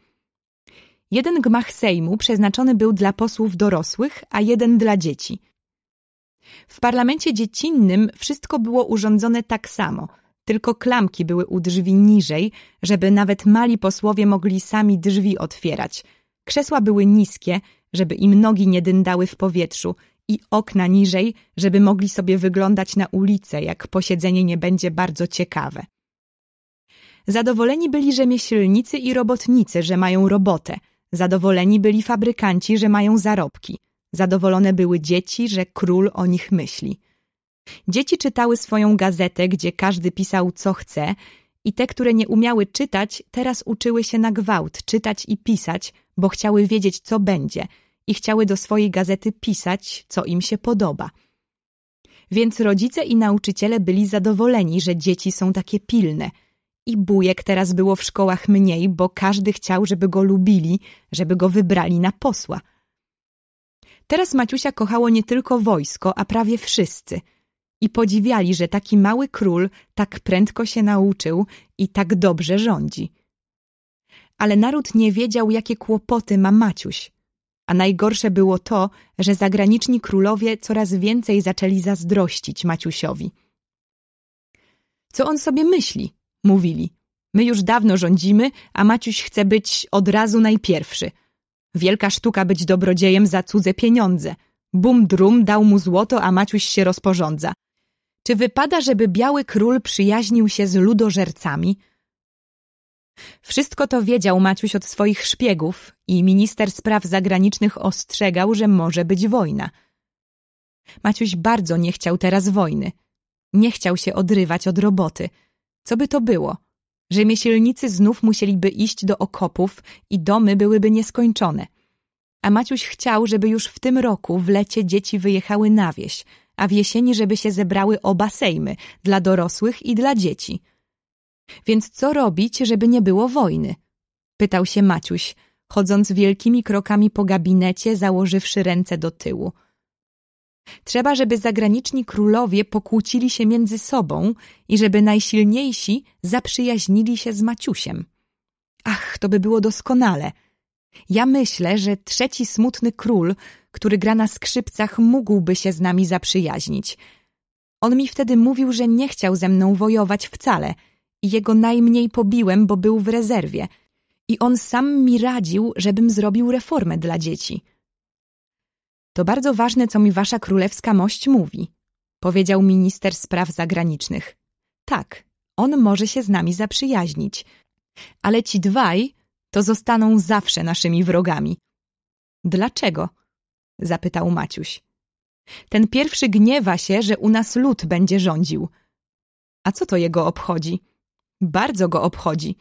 Jeden gmach Sejmu przeznaczony był dla posłów dorosłych, a jeden dla dzieci. W parlamencie dziecinnym wszystko było urządzone tak samo, tylko klamki były u drzwi niżej, żeby nawet mali posłowie mogli sami drzwi otwierać. Krzesła były niskie, żeby im nogi nie dyndały w powietrzu i okna niżej, żeby mogli sobie wyglądać na ulicę, jak posiedzenie nie będzie bardzo ciekawe. Zadowoleni byli rzemieślnicy i robotnicy, że mają robotę – Zadowoleni byli fabrykanci, że mają zarobki. Zadowolone były dzieci, że król o nich myśli. Dzieci czytały swoją gazetę, gdzie każdy pisał co chce i te, które nie umiały czytać, teraz uczyły się na gwałt czytać i pisać, bo chciały wiedzieć, co będzie i chciały do swojej gazety pisać, co im się podoba. Więc rodzice i nauczyciele byli zadowoleni, że dzieci są takie pilne – i bujek teraz było w szkołach mniej, bo każdy chciał, żeby go lubili, żeby go wybrali na posła. Teraz Maciusia kochało nie tylko wojsko, a prawie wszyscy. I podziwiali, że taki mały król tak prędko się nauczył i tak dobrze rządzi. Ale naród nie wiedział, jakie kłopoty ma Maciuś. A najgorsze było to, że zagraniczni królowie coraz więcej zaczęli zazdrościć Maciusiowi. Co on sobie myśli? Mówili. My już dawno rządzimy, a Maciuś chce być od razu najpierwszy. Wielka sztuka być dobrodziejem za cudze pieniądze. Bum drum dał mu złoto, a Maciuś się rozporządza. Czy wypada, żeby biały król przyjaźnił się z ludożercami? Wszystko to wiedział Maciuś od swoich szpiegów i minister spraw zagranicznych ostrzegał, że może być wojna. Maciuś bardzo nie chciał teraz wojny. Nie chciał się odrywać od roboty – co by to było? Rzemieślnicy znów musieliby iść do okopów i domy byłyby nieskończone. A Maciuś chciał, żeby już w tym roku w lecie dzieci wyjechały na wieś, a w jesieni, żeby się zebrały oba sejmy, dla dorosłych i dla dzieci. Więc co robić, żeby nie było wojny? Pytał się Maciuś, chodząc wielkimi krokami po gabinecie, założywszy ręce do tyłu. Trzeba, żeby zagraniczni królowie pokłócili się między sobą i żeby najsilniejsi zaprzyjaźnili się z Maciusiem. Ach, to by było doskonale. Ja myślę, że trzeci smutny król, który gra na skrzypcach, mógłby się z nami zaprzyjaźnić. On mi wtedy mówił, że nie chciał ze mną wojować wcale i jego najmniej pobiłem, bo był w rezerwie. I on sam mi radził, żebym zrobił reformę dla dzieci. To bardzo ważne, co mi wasza królewska mość mówi, powiedział minister spraw zagranicznych. Tak, on może się z nami zaprzyjaźnić, ale ci dwaj to zostaną zawsze naszymi wrogami. Dlaczego? zapytał Maciuś. Ten pierwszy gniewa się, że u nas lud będzie rządził. A co to jego obchodzi? Bardzo go obchodzi,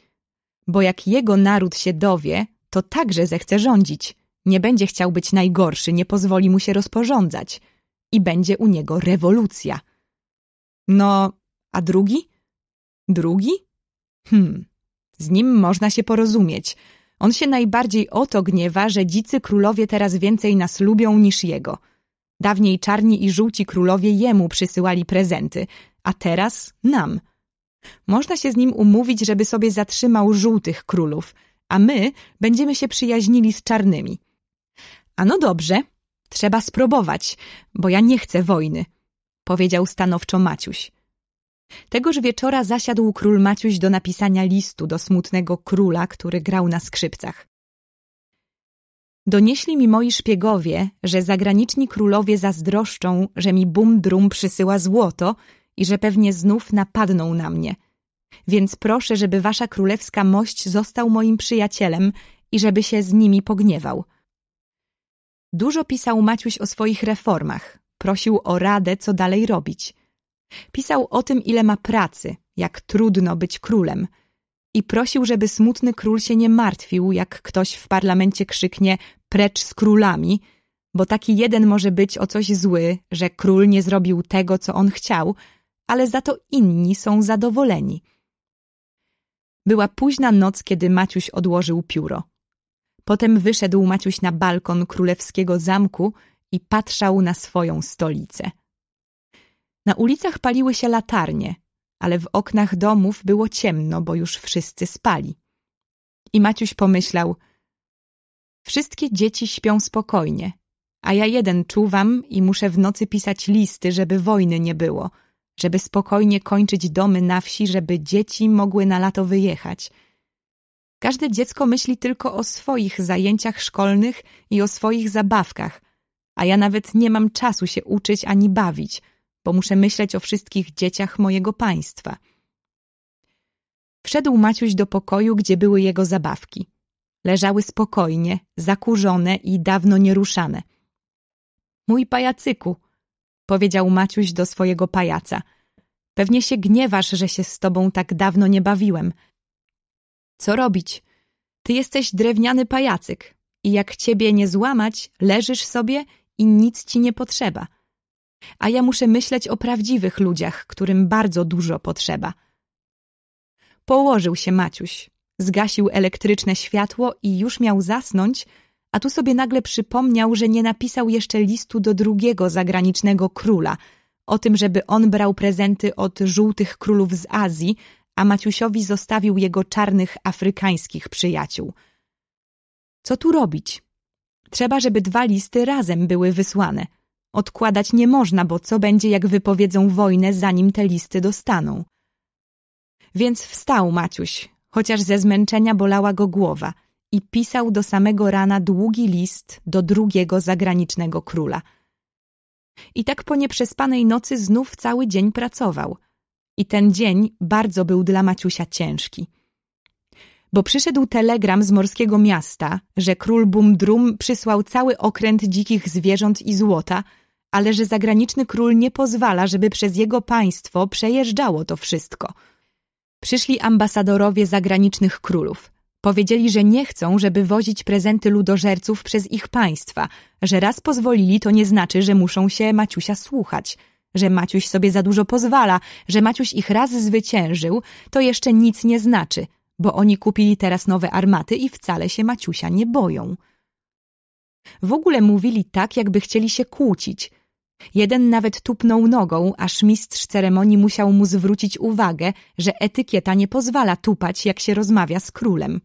bo jak jego naród się dowie, to także zechce rządzić. Nie będzie chciał być najgorszy, nie pozwoli mu się rozporządzać. I będzie u niego rewolucja. No, a drugi? Drugi? Hmm, z nim można się porozumieć. On się najbardziej o to gniewa, że dzicy królowie teraz więcej nas lubią niż jego. Dawniej czarni i żółci królowie jemu przysyłali prezenty, a teraz nam. Można się z nim umówić, żeby sobie zatrzymał żółtych królów, a my będziemy się przyjaźnili z czarnymi. A no dobrze, trzeba spróbować, bo ja nie chcę wojny, powiedział stanowczo Maciuś. Tegoż wieczora zasiadł król Maciuś do napisania listu do smutnego króla, który grał na skrzypcach. Donieśli mi moi szpiegowie, że zagraniczni królowie zazdroszczą, że mi bum drum przysyła złoto i że pewnie znów napadną na mnie. Więc proszę, żeby wasza królewska mość został moim przyjacielem i żeby się z nimi pogniewał. Dużo pisał Maciuś o swoich reformach, prosił o radę, co dalej robić. Pisał o tym, ile ma pracy, jak trudno być królem. I prosił, żeby smutny król się nie martwił, jak ktoś w parlamencie krzyknie precz z królami, bo taki jeden może być o coś zły, że król nie zrobił tego, co on chciał, ale za to inni są zadowoleni. Była późna noc, kiedy Maciuś odłożył pióro. Potem wyszedł Maciuś na balkon królewskiego zamku i patrzał na swoją stolicę. Na ulicach paliły się latarnie, ale w oknach domów było ciemno, bo już wszyscy spali. I Maciuś pomyślał, wszystkie dzieci śpią spokojnie, a ja jeden czuwam i muszę w nocy pisać listy, żeby wojny nie było, żeby spokojnie kończyć domy na wsi, żeby dzieci mogły na lato wyjechać. Każde dziecko myśli tylko o swoich zajęciach szkolnych i o swoich zabawkach, a ja nawet nie mam czasu się uczyć ani bawić, bo muszę myśleć o wszystkich dzieciach mojego państwa. Wszedł Maciuś do pokoju, gdzie były jego zabawki. Leżały spokojnie, zakurzone i dawno nieruszane. Mój pajacyku, powiedział Maciuś do swojego pajaca. Pewnie się gniewasz, że się z tobą tak dawno nie bawiłem. Co robić? Ty jesteś drewniany pajacyk i jak ciebie nie złamać, leżysz sobie i nic ci nie potrzeba. A ja muszę myśleć o prawdziwych ludziach, którym bardzo dużo potrzeba. Położył się Maciuś, zgasił elektryczne światło i już miał zasnąć, a tu sobie nagle przypomniał, że nie napisał jeszcze listu do drugiego zagranicznego króla, o tym, żeby on brał prezenty od żółtych królów z Azji, a Maciusiowi zostawił jego czarnych afrykańskich przyjaciół. Co tu robić? Trzeba, żeby dwa listy razem były wysłane. Odkładać nie można, bo co będzie, jak wypowiedzą wojnę, zanim te listy dostaną? Więc wstał Maciuś, chociaż ze zmęczenia bolała go głowa i pisał do samego rana długi list do drugiego zagranicznego króla. I tak po nieprzespanej nocy znów cały dzień pracował. I ten dzień bardzo był dla Maciusia ciężki. Bo przyszedł telegram z morskiego miasta, że król Bumdrum przysłał cały okręt dzikich zwierząt i złota, ale że zagraniczny król nie pozwala, żeby przez jego państwo przejeżdżało to wszystko. Przyszli ambasadorowie zagranicznych królów. Powiedzieli, że nie chcą, żeby wozić prezenty ludożerców przez ich państwa, że raz pozwolili, to nie znaczy, że muszą się Maciusia słuchać, że Maciuś sobie za dużo pozwala, że Maciuś ich raz zwyciężył, to jeszcze nic nie znaczy, bo oni kupili teraz nowe armaty i wcale się Maciusia nie boją. W ogóle mówili tak, jakby chcieli się kłócić. Jeden nawet tupnął nogą, aż mistrz ceremonii musiał mu zwrócić uwagę, że etykieta nie pozwala tupać, jak się rozmawia z królem.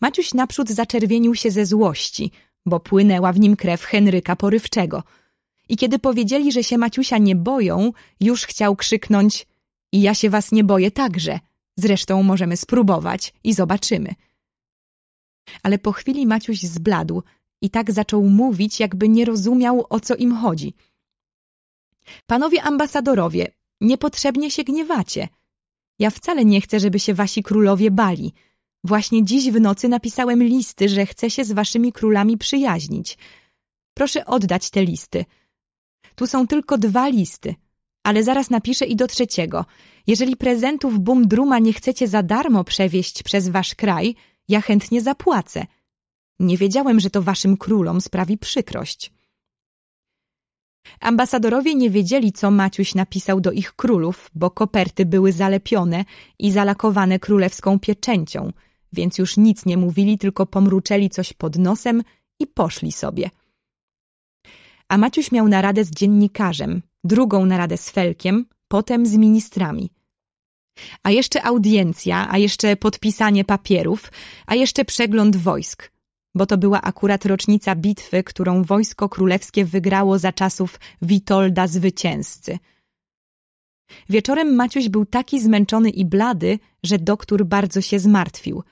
Maciuś naprzód zaczerwienił się ze złości, bo płynęła w nim krew Henryka Porywczego. I kiedy powiedzieli, że się Maciusia nie boją, już chciał krzyknąć i ja się was nie boję także. Zresztą możemy spróbować i zobaczymy. Ale po chwili Maciuś zbladł i tak zaczął mówić, jakby nie rozumiał, o co im chodzi. Panowie ambasadorowie, niepotrzebnie się gniewacie. Ja wcale nie chcę, żeby się wasi królowie bali – Właśnie dziś w nocy napisałem listy, że chcę się z waszymi królami przyjaźnić. Proszę oddać te listy. Tu są tylko dwa listy, ale zaraz napiszę i do trzeciego. Jeżeli prezentów Bumdruma nie chcecie za darmo przewieźć przez wasz kraj, ja chętnie zapłacę. Nie wiedziałem, że to waszym królom sprawi przykrość. Ambasadorowie nie wiedzieli, co Maciuś napisał do ich królów, bo koperty były zalepione i zalakowane królewską pieczęcią – więc już nic nie mówili, tylko pomruczeli coś pod nosem i poszli sobie. A Maciuś miał naradę z dziennikarzem, drugą naradę z Felkiem, potem z ministrami. A jeszcze audiencja, a jeszcze podpisanie papierów, a jeszcze przegląd wojsk, bo to była akurat rocznica bitwy, którą wojsko królewskie wygrało za czasów Witolda Zwycięzcy. Wieczorem Maciuś był taki zmęczony i blady, że doktor bardzo się zmartwił –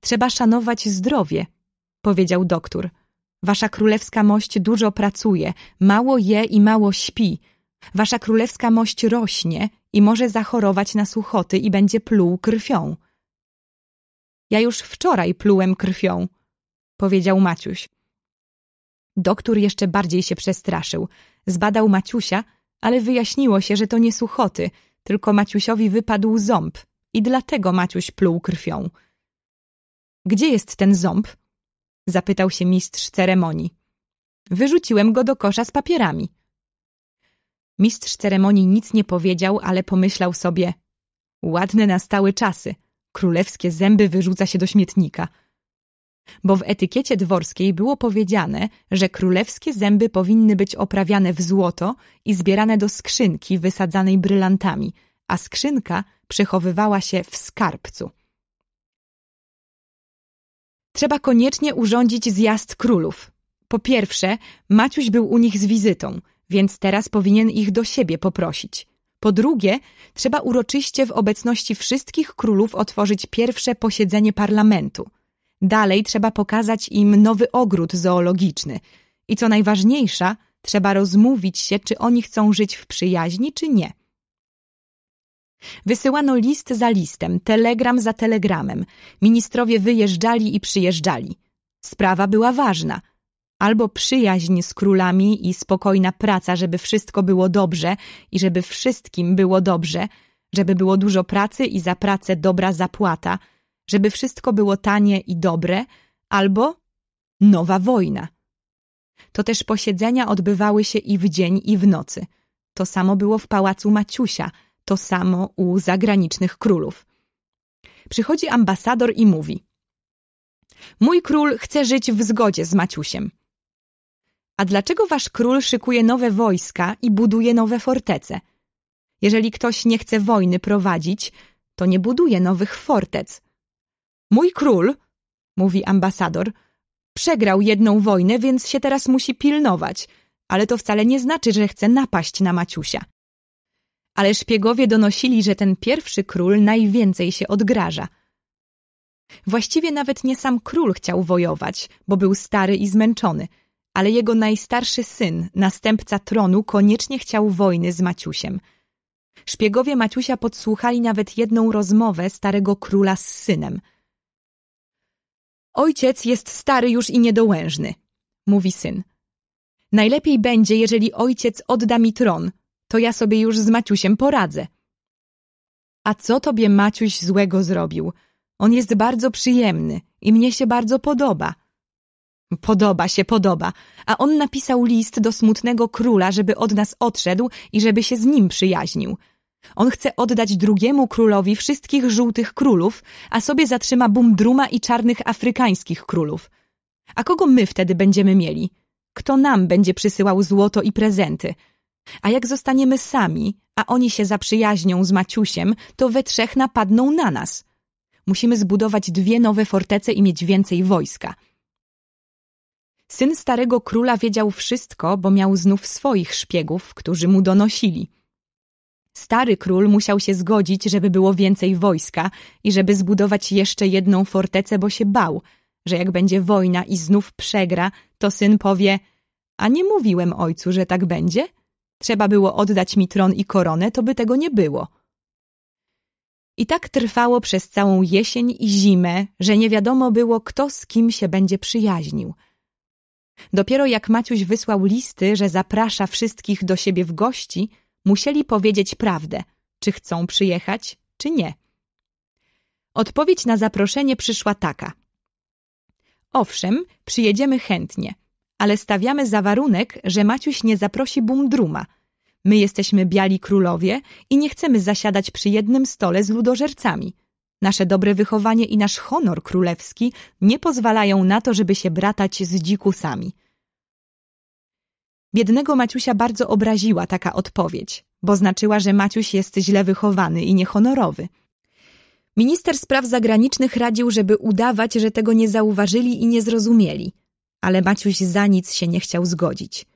Trzeba szanować zdrowie, powiedział doktor. Wasza królewska mość dużo pracuje, mało je i mało śpi. Wasza królewska mość rośnie i może zachorować na suchoty i będzie pluł krwią. Ja już wczoraj plułem krwią, powiedział Maciuś. Doktor jeszcze bardziej się przestraszył. Zbadał Maciusia, ale wyjaśniło się, że to nie suchoty, tylko Maciusiowi wypadł ząb i dlatego Maciuś pluł krwią. Gdzie jest ten ząb? Zapytał się mistrz ceremonii. Wyrzuciłem go do kosza z papierami. Mistrz ceremonii nic nie powiedział, ale pomyślał sobie Ładne nastały czasy. Królewskie zęby wyrzuca się do śmietnika. Bo w etykiecie dworskiej było powiedziane, że królewskie zęby powinny być oprawiane w złoto i zbierane do skrzynki wysadzanej brylantami, a skrzynka przechowywała się w skarbcu. Trzeba koniecznie urządzić zjazd królów. Po pierwsze, Maciuś był u nich z wizytą, więc teraz powinien ich do siebie poprosić. Po drugie, trzeba uroczyście w obecności wszystkich królów otworzyć pierwsze posiedzenie parlamentu. Dalej trzeba pokazać im nowy ogród zoologiczny. I co najważniejsza, trzeba rozmówić się, czy oni chcą żyć w przyjaźni, czy nie. Wysyłano list za listem, telegram za telegramem. Ministrowie wyjeżdżali i przyjeżdżali. Sprawa była ważna. Albo przyjaźń z królami i spokojna praca, żeby wszystko było dobrze i żeby wszystkim było dobrze, żeby było dużo pracy i za pracę dobra zapłata, żeby wszystko było tanie i dobre, albo nowa wojna. To też posiedzenia odbywały się i w dzień, i w nocy. To samo było w pałacu Maciusia – to samo u zagranicznych królów. Przychodzi ambasador i mówi Mój król chce żyć w zgodzie z Maciusiem. A dlaczego wasz król szykuje nowe wojska i buduje nowe fortece? Jeżeli ktoś nie chce wojny prowadzić, to nie buduje nowych fortec. Mój król, mówi ambasador, przegrał jedną wojnę, więc się teraz musi pilnować, ale to wcale nie znaczy, że chce napaść na Maciusia ale szpiegowie donosili, że ten pierwszy król najwięcej się odgraża. Właściwie nawet nie sam król chciał wojować, bo był stary i zmęczony, ale jego najstarszy syn, następca tronu, koniecznie chciał wojny z Maciusiem. Szpiegowie Maciusia podsłuchali nawet jedną rozmowę starego króla z synem. Ojciec jest stary już i niedołężny, mówi syn. Najlepiej będzie, jeżeli ojciec odda mi tron, to ja sobie już z Maciusiem poradzę. A co tobie Maciuś złego zrobił? On jest bardzo przyjemny i mnie się bardzo podoba. Podoba się, podoba. A on napisał list do smutnego króla, żeby od nas odszedł i żeby się z nim przyjaźnił. On chce oddać drugiemu królowi wszystkich żółtych królów, a sobie zatrzyma Bumdruma i czarnych afrykańskich królów. A kogo my wtedy będziemy mieli? Kto nam będzie przysyłał złoto i prezenty? A jak zostaniemy sami, a oni się zaprzyjaźnią z Maciusiem, to we trzech napadną na nas. Musimy zbudować dwie nowe fortece i mieć więcej wojska. Syn starego króla wiedział wszystko, bo miał znów swoich szpiegów, którzy mu donosili. Stary król musiał się zgodzić, żeby było więcej wojska i żeby zbudować jeszcze jedną fortecę, bo się bał, że jak będzie wojna i znów przegra, to syn powie – a nie mówiłem ojcu, że tak będzie? Trzeba było oddać mi tron i koronę, to by tego nie było. I tak trwało przez całą jesień i zimę, że nie wiadomo było, kto z kim się będzie przyjaźnił. Dopiero jak Maciuś wysłał listy, że zaprasza wszystkich do siebie w gości, musieli powiedzieć prawdę, czy chcą przyjechać, czy nie. Odpowiedź na zaproszenie przyszła taka. Owszem, przyjedziemy chętnie – ale stawiamy za warunek, że Maciuś nie zaprosi Bumdruma. My jesteśmy biali królowie i nie chcemy zasiadać przy jednym stole z ludożercami. Nasze dobre wychowanie i nasz honor królewski nie pozwalają na to, żeby się bratać z dzikusami. Biednego Maciusia bardzo obraziła taka odpowiedź, bo znaczyła, że Maciuś jest źle wychowany i niehonorowy. Minister spraw zagranicznych radził, żeby udawać, że tego nie zauważyli i nie zrozumieli – ale Maciuś za nic się nie chciał zgodzić.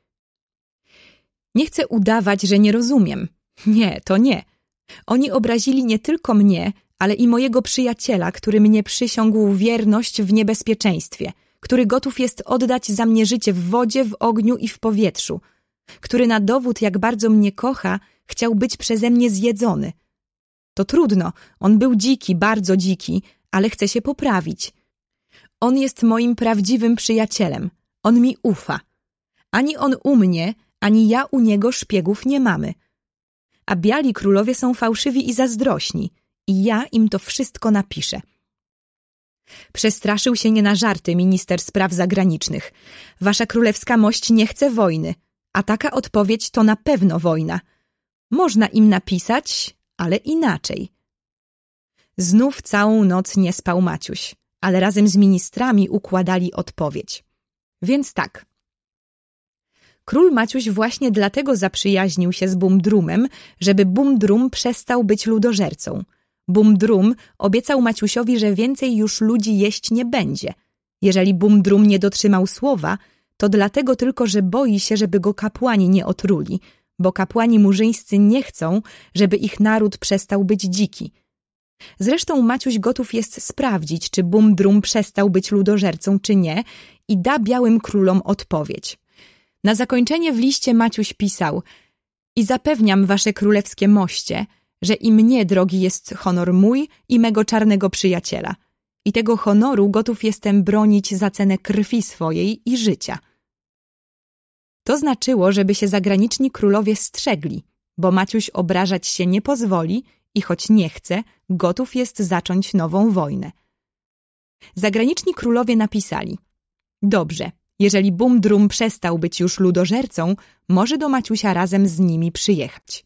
Nie chcę udawać, że nie rozumiem. Nie, to nie. Oni obrazili nie tylko mnie, ale i mojego przyjaciela, który mnie przysiągł wierność w niebezpieczeństwie, który gotów jest oddać za mnie życie w wodzie, w ogniu i w powietrzu, który na dowód, jak bardzo mnie kocha, chciał być przeze mnie zjedzony. To trudno, on był dziki, bardzo dziki, ale chce się poprawić. On jest moim prawdziwym przyjacielem. On mi ufa. Ani on u mnie, ani ja u niego szpiegów nie mamy. A biali królowie są fałszywi i zazdrośni. I ja im to wszystko napiszę. Przestraszył się nie na żarty minister spraw zagranicznych. Wasza królewska mość nie chce wojny, a taka odpowiedź to na pewno wojna. Można im napisać, ale inaczej. Znów całą noc nie spał Maciuś, ale razem z ministrami układali odpowiedź. Więc tak. Król Maciuś właśnie dlatego zaprzyjaźnił się z Bumdrumem, żeby Bumdrum przestał być ludożercą. Bumdrum obiecał Maciusiowi, że więcej już ludzi jeść nie będzie. Jeżeli Bumdrum nie dotrzymał słowa, to dlatego tylko, że boi się, żeby go kapłani nie otruli, bo kapłani murzyńscy nie chcą, żeby ich naród przestał być dziki. Zresztą Maciuś gotów jest sprawdzić, czy Bumdrum przestał być ludożercą, czy nie i da białym królom odpowiedź. Na zakończenie w liście Maciuś pisał i zapewniam wasze królewskie moście, że i mnie drogi jest honor mój i mego czarnego przyjaciela. I tego honoru gotów jestem bronić za cenę krwi swojej i życia. To znaczyło, żeby się zagraniczni królowie strzegli, bo Maciuś obrażać się nie pozwoli i choć nie chce, gotów jest zacząć nową wojnę. Zagraniczni królowie napisali Dobrze, jeżeli Bumdrum przestał być już ludożercą, może do Maciusia razem z nimi przyjechać.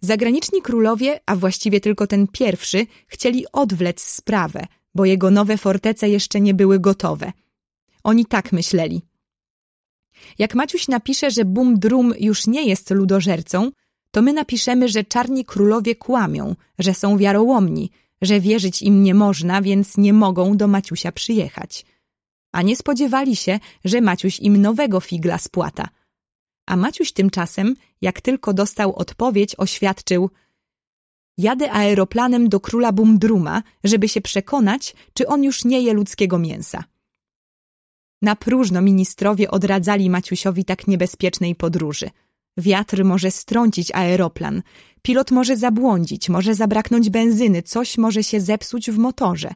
Zagraniczni królowie, a właściwie tylko ten pierwszy, chcieli odwlec sprawę, bo jego nowe fortece jeszcze nie były gotowe. Oni tak myśleli. Jak Maciuś napisze, że Bumdrum już nie jest ludożercą, to my napiszemy, że czarni królowie kłamią, że są wiarołomni, że wierzyć im nie można, więc nie mogą do Maciusia przyjechać. A nie spodziewali się, że Maciuś im nowego figla spłata. A Maciuś tymczasem, jak tylko dostał odpowiedź, oświadczył Jadę aeroplanem do króla Bumdruma, żeby się przekonać, czy on już nie je ludzkiego mięsa. Na próżno ministrowie odradzali Maciusiowi tak niebezpiecznej podróży – Wiatr może strącić aeroplan, pilot może zabłądzić, może zabraknąć benzyny, coś może się zepsuć w motorze.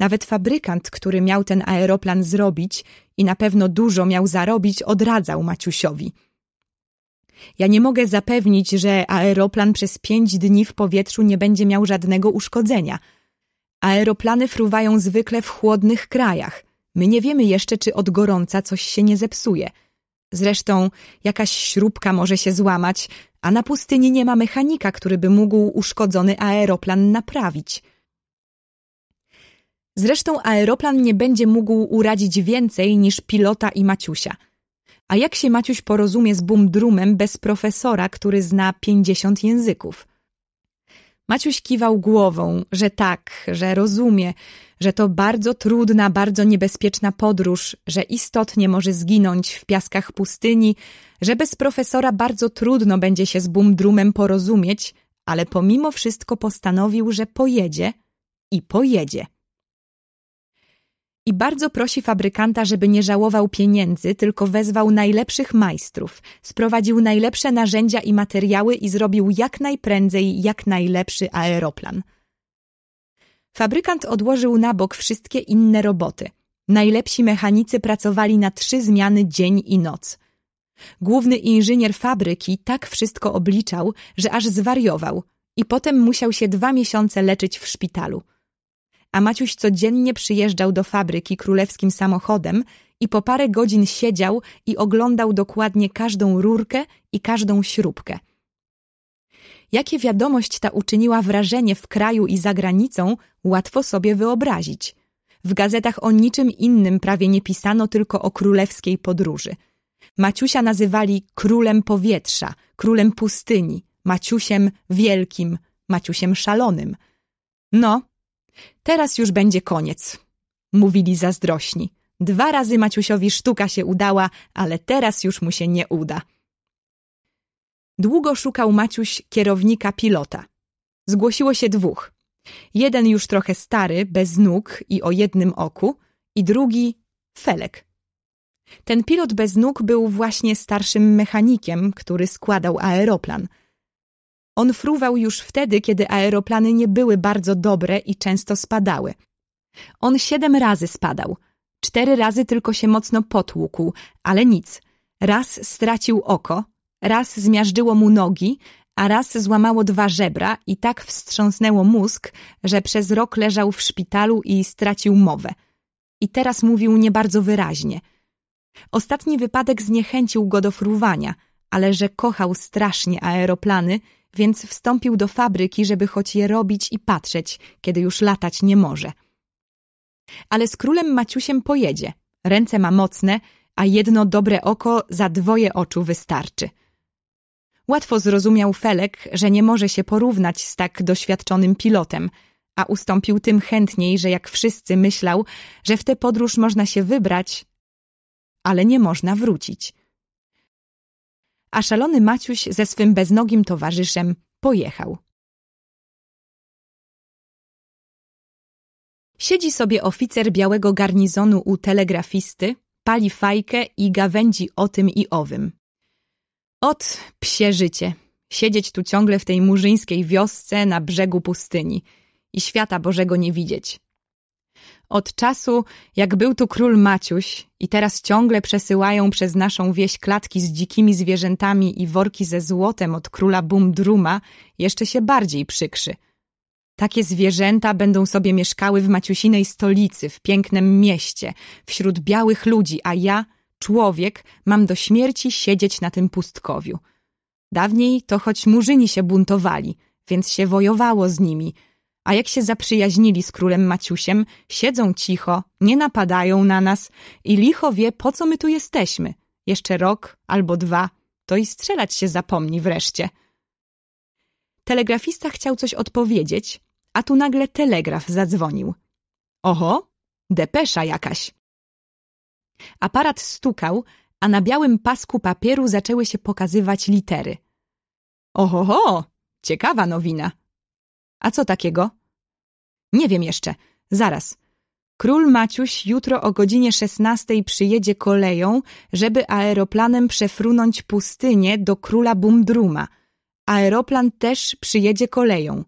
Nawet fabrykant, który miał ten aeroplan zrobić i na pewno dużo miał zarobić, odradzał Maciusiowi. Ja nie mogę zapewnić, że aeroplan przez pięć dni w powietrzu nie będzie miał żadnego uszkodzenia. Aeroplany fruwają zwykle w chłodnych krajach. My nie wiemy jeszcze, czy od gorąca coś się nie zepsuje – Zresztą jakaś śrubka może się złamać, a na pustyni nie ma mechanika, który by mógł uszkodzony aeroplan naprawić. Zresztą aeroplan nie będzie mógł uradzić więcej niż pilota i Maciusia. A jak się Maciuś porozumie z Bumdrumem bez profesora, który zna pięćdziesiąt języków? Maciuś kiwał głową, że tak, że rozumie, że to bardzo trudna, bardzo niebezpieczna podróż, że istotnie może zginąć w piaskach pustyni, że bez profesora bardzo trudno będzie się z Bumdrumem porozumieć, ale pomimo wszystko postanowił, że pojedzie i pojedzie. I bardzo prosi fabrykanta, żeby nie żałował pieniędzy, tylko wezwał najlepszych majstrów, sprowadził najlepsze narzędzia i materiały i zrobił jak najprędzej jak najlepszy aeroplan – Fabrykant odłożył na bok wszystkie inne roboty. Najlepsi mechanicy pracowali na trzy zmiany dzień i noc. Główny inżynier fabryki tak wszystko obliczał, że aż zwariował i potem musiał się dwa miesiące leczyć w szpitalu. A Maciuś codziennie przyjeżdżał do fabryki królewskim samochodem i po parę godzin siedział i oglądał dokładnie każdą rurkę i każdą śrubkę. Jakie wiadomość ta uczyniła wrażenie w kraju i za granicą, łatwo sobie wyobrazić. W gazetach o niczym innym prawie nie pisano, tylko o królewskiej podróży. Maciusia nazywali królem powietrza, królem pustyni, Maciusiem wielkim, Maciusiem szalonym. No, teraz już będzie koniec, mówili zazdrośni. Dwa razy Maciusiowi sztuka się udała, ale teraz już mu się nie uda. Długo szukał Maciuś kierownika pilota. Zgłosiło się dwóch. Jeden już trochę stary, bez nóg i o jednym oku, i drugi Felek. Ten pilot bez nóg był właśnie starszym mechanikiem, który składał aeroplan. On fruwał już wtedy, kiedy aeroplany nie były bardzo dobre i często spadały. On siedem razy spadał. Cztery razy tylko się mocno potłukł, ale nic. Raz stracił oko, Raz zmiażdżyło mu nogi, a raz złamało dwa żebra i tak wstrząsnęło mózg, że przez rok leżał w szpitalu i stracił mowę. I teraz mówił nie bardzo wyraźnie. Ostatni wypadek zniechęcił go do fruwania, ale że kochał strasznie aeroplany więc wstąpił do fabryki, żeby choć je robić i patrzeć, kiedy już latać nie może. Ale z królem Maciusiem pojedzie. Ręce ma mocne, a jedno dobre oko za dwoje oczu wystarczy. Łatwo zrozumiał Felek, że nie może się porównać z tak doświadczonym pilotem, a ustąpił tym chętniej, że jak wszyscy myślał, że w tę podróż można się wybrać, ale nie można wrócić. A szalony Maciuś ze swym beznogim towarzyszem pojechał. Siedzi sobie oficer białego garnizonu u telegrafisty, pali fajkę i gawędzi o tym i owym. Ot, psie życie, siedzieć tu ciągle w tej murzyńskiej wiosce na brzegu pustyni i świata Bożego nie widzieć. Od czasu, jak był tu król Maciuś i teraz ciągle przesyłają przez naszą wieś klatki z dzikimi zwierzętami i worki ze złotem od króla Bumdruma, jeszcze się bardziej przykrzy. Takie zwierzęta będą sobie mieszkały w Maciusinej stolicy, w pięknym mieście, wśród białych ludzi, a ja, człowiek, mam do śmierci siedzieć na tym pustkowiu. Dawniej to choć murzyni się buntowali, więc się wojowało z nimi – a jak się zaprzyjaźnili z królem Maciusiem, siedzą cicho, nie napadają na nas i licho wie, po co my tu jesteśmy. Jeszcze rok albo dwa, to i strzelać się zapomni wreszcie. Telegrafista chciał coś odpowiedzieć, a tu nagle telegraf zadzwonił. Oho, depesza jakaś. Aparat stukał, a na białym pasku papieru zaczęły się pokazywać litery. Ohoho, ciekawa nowina. A co takiego? Nie wiem jeszcze. Zaraz. Król Maciuś jutro o godzinie szesnastej przyjedzie koleją, żeby aeroplanem przefrunąć pustynię do króla Bumdruma. Aeroplan też przyjedzie koleją.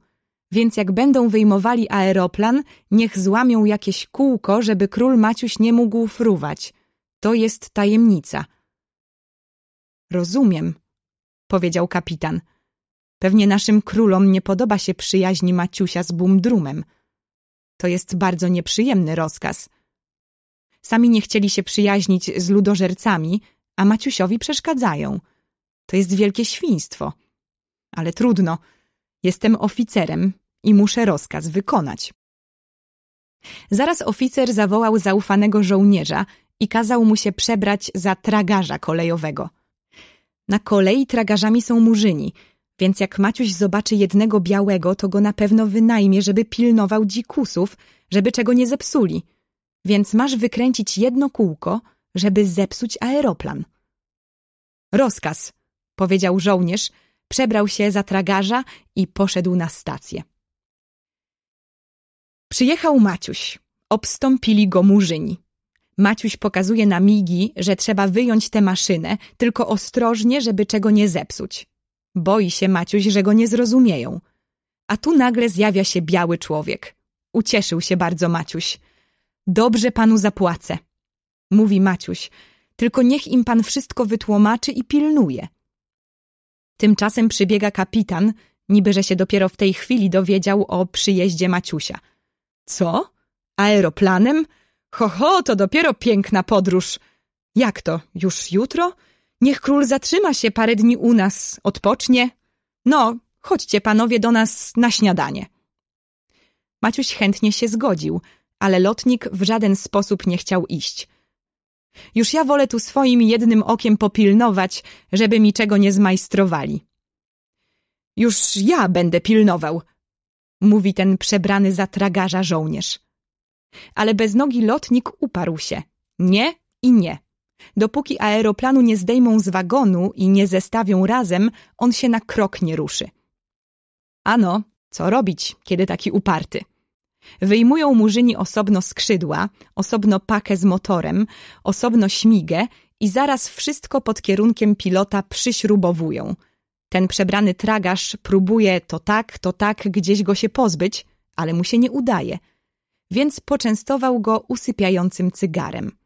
Więc jak będą wyjmowali aeroplan, niech złamią jakieś kółko, żeby król Maciuś nie mógł fruwać. To jest tajemnica. Rozumiem, powiedział kapitan. Pewnie naszym królom nie podoba się przyjaźń Maciusia z Bumdrumem. To jest bardzo nieprzyjemny rozkaz. Sami nie chcieli się przyjaźnić z ludożercami, a Maciusiowi przeszkadzają. To jest wielkie świństwo. Ale trudno. Jestem oficerem i muszę rozkaz wykonać. Zaraz oficer zawołał zaufanego żołnierza i kazał mu się przebrać za tragarza kolejowego. Na kolei tragarzami są murzyni – więc jak Maciuś zobaczy jednego białego, to go na pewno wynajmie, żeby pilnował dzikusów, żeby czego nie zepsuli. Więc masz wykręcić jedno kółko, żeby zepsuć aeroplan. Rozkaz, powiedział żołnierz, przebrał się za tragarza i poszedł na stację. Przyjechał Maciuś. Obstąpili go murzyni. Maciuś pokazuje na migi, że trzeba wyjąć tę maszynę, tylko ostrożnie, żeby czego nie zepsuć. Boi się Maciuś, że go nie zrozumieją. A tu nagle zjawia się biały człowiek. Ucieszył się bardzo Maciuś. Dobrze panu zapłacę. Mówi Maciuś, tylko niech im pan wszystko wytłumaczy i pilnuje. Tymczasem przybiega kapitan, niby że się dopiero w tej chwili dowiedział o przyjeździe Maciusia. Co? Aeroplanem? Ho, ho, to dopiero piękna podróż. Jak to, już jutro? Niech król zatrzyma się parę dni u nas, odpocznie. No, chodźcie panowie do nas na śniadanie. Maciuś chętnie się zgodził, ale lotnik w żaden sposób nie chciał iść. Już ja wolę tu swoim jednym okiem popilnować, żeby mi czego nie zmajstrowali. Już ja będę pilnował, mówi ten przebrany za tragarza żołnierz. Ale beznogi lotnik uparł się. Nie i nie. Dopóki aeroplanu nie zdejmą z wagonu i nie zestawią razem, on się na krok nie ruszy. Ano, co robić, kiedy taki uparty? Wyjmują murzyni osobno skrzydła, osobno pakę z motorem, osobno śmigę i zaraz wszystko pod kierunkiem pilota przyśrubowują. Ten przebrany tragarz próbuje to tak, to tak gdzieś go się pozbyć, ale mu się nie udaje. Więc poczęstował go usypiającym cygarem.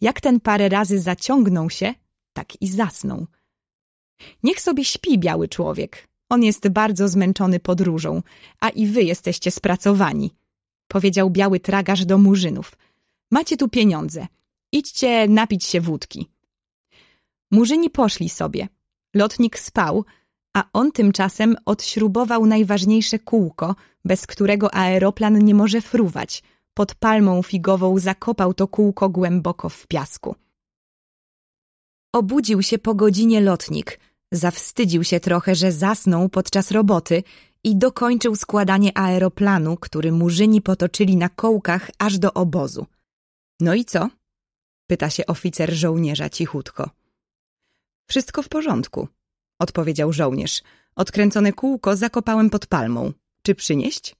Jak ten parę razy zaciągnął się, tak i zasnął. Niech sobie śpi biały człowiek. On jest bardzo zmęczony podróżą, a i wy jesteście spracowani, powiedział biały tragarz do murzynów. Macie tu pieniądze. Idźcie napić się wódki. Murzyni poszli sobie. Lotnik spał, a on tymczasem odśrubował najważniejsze kółko, bez którego aeroplan nie może fruwać. Pod palmą figową zakopał to kółko głęboko w piasku. Obudził się po godzinie lotnik, zawstydził się trochę, że zasnął podczas roboty i dokończył składanie aeroplanu, który murzyni potoczyli na kołkach aż do obozu. No i co? pyta się oficer żołnierza cichutko. Wszystko w porządku, odpowiedział żołnierz. Odkręcone kółko zakopałem pod palmą. Czy przynieść?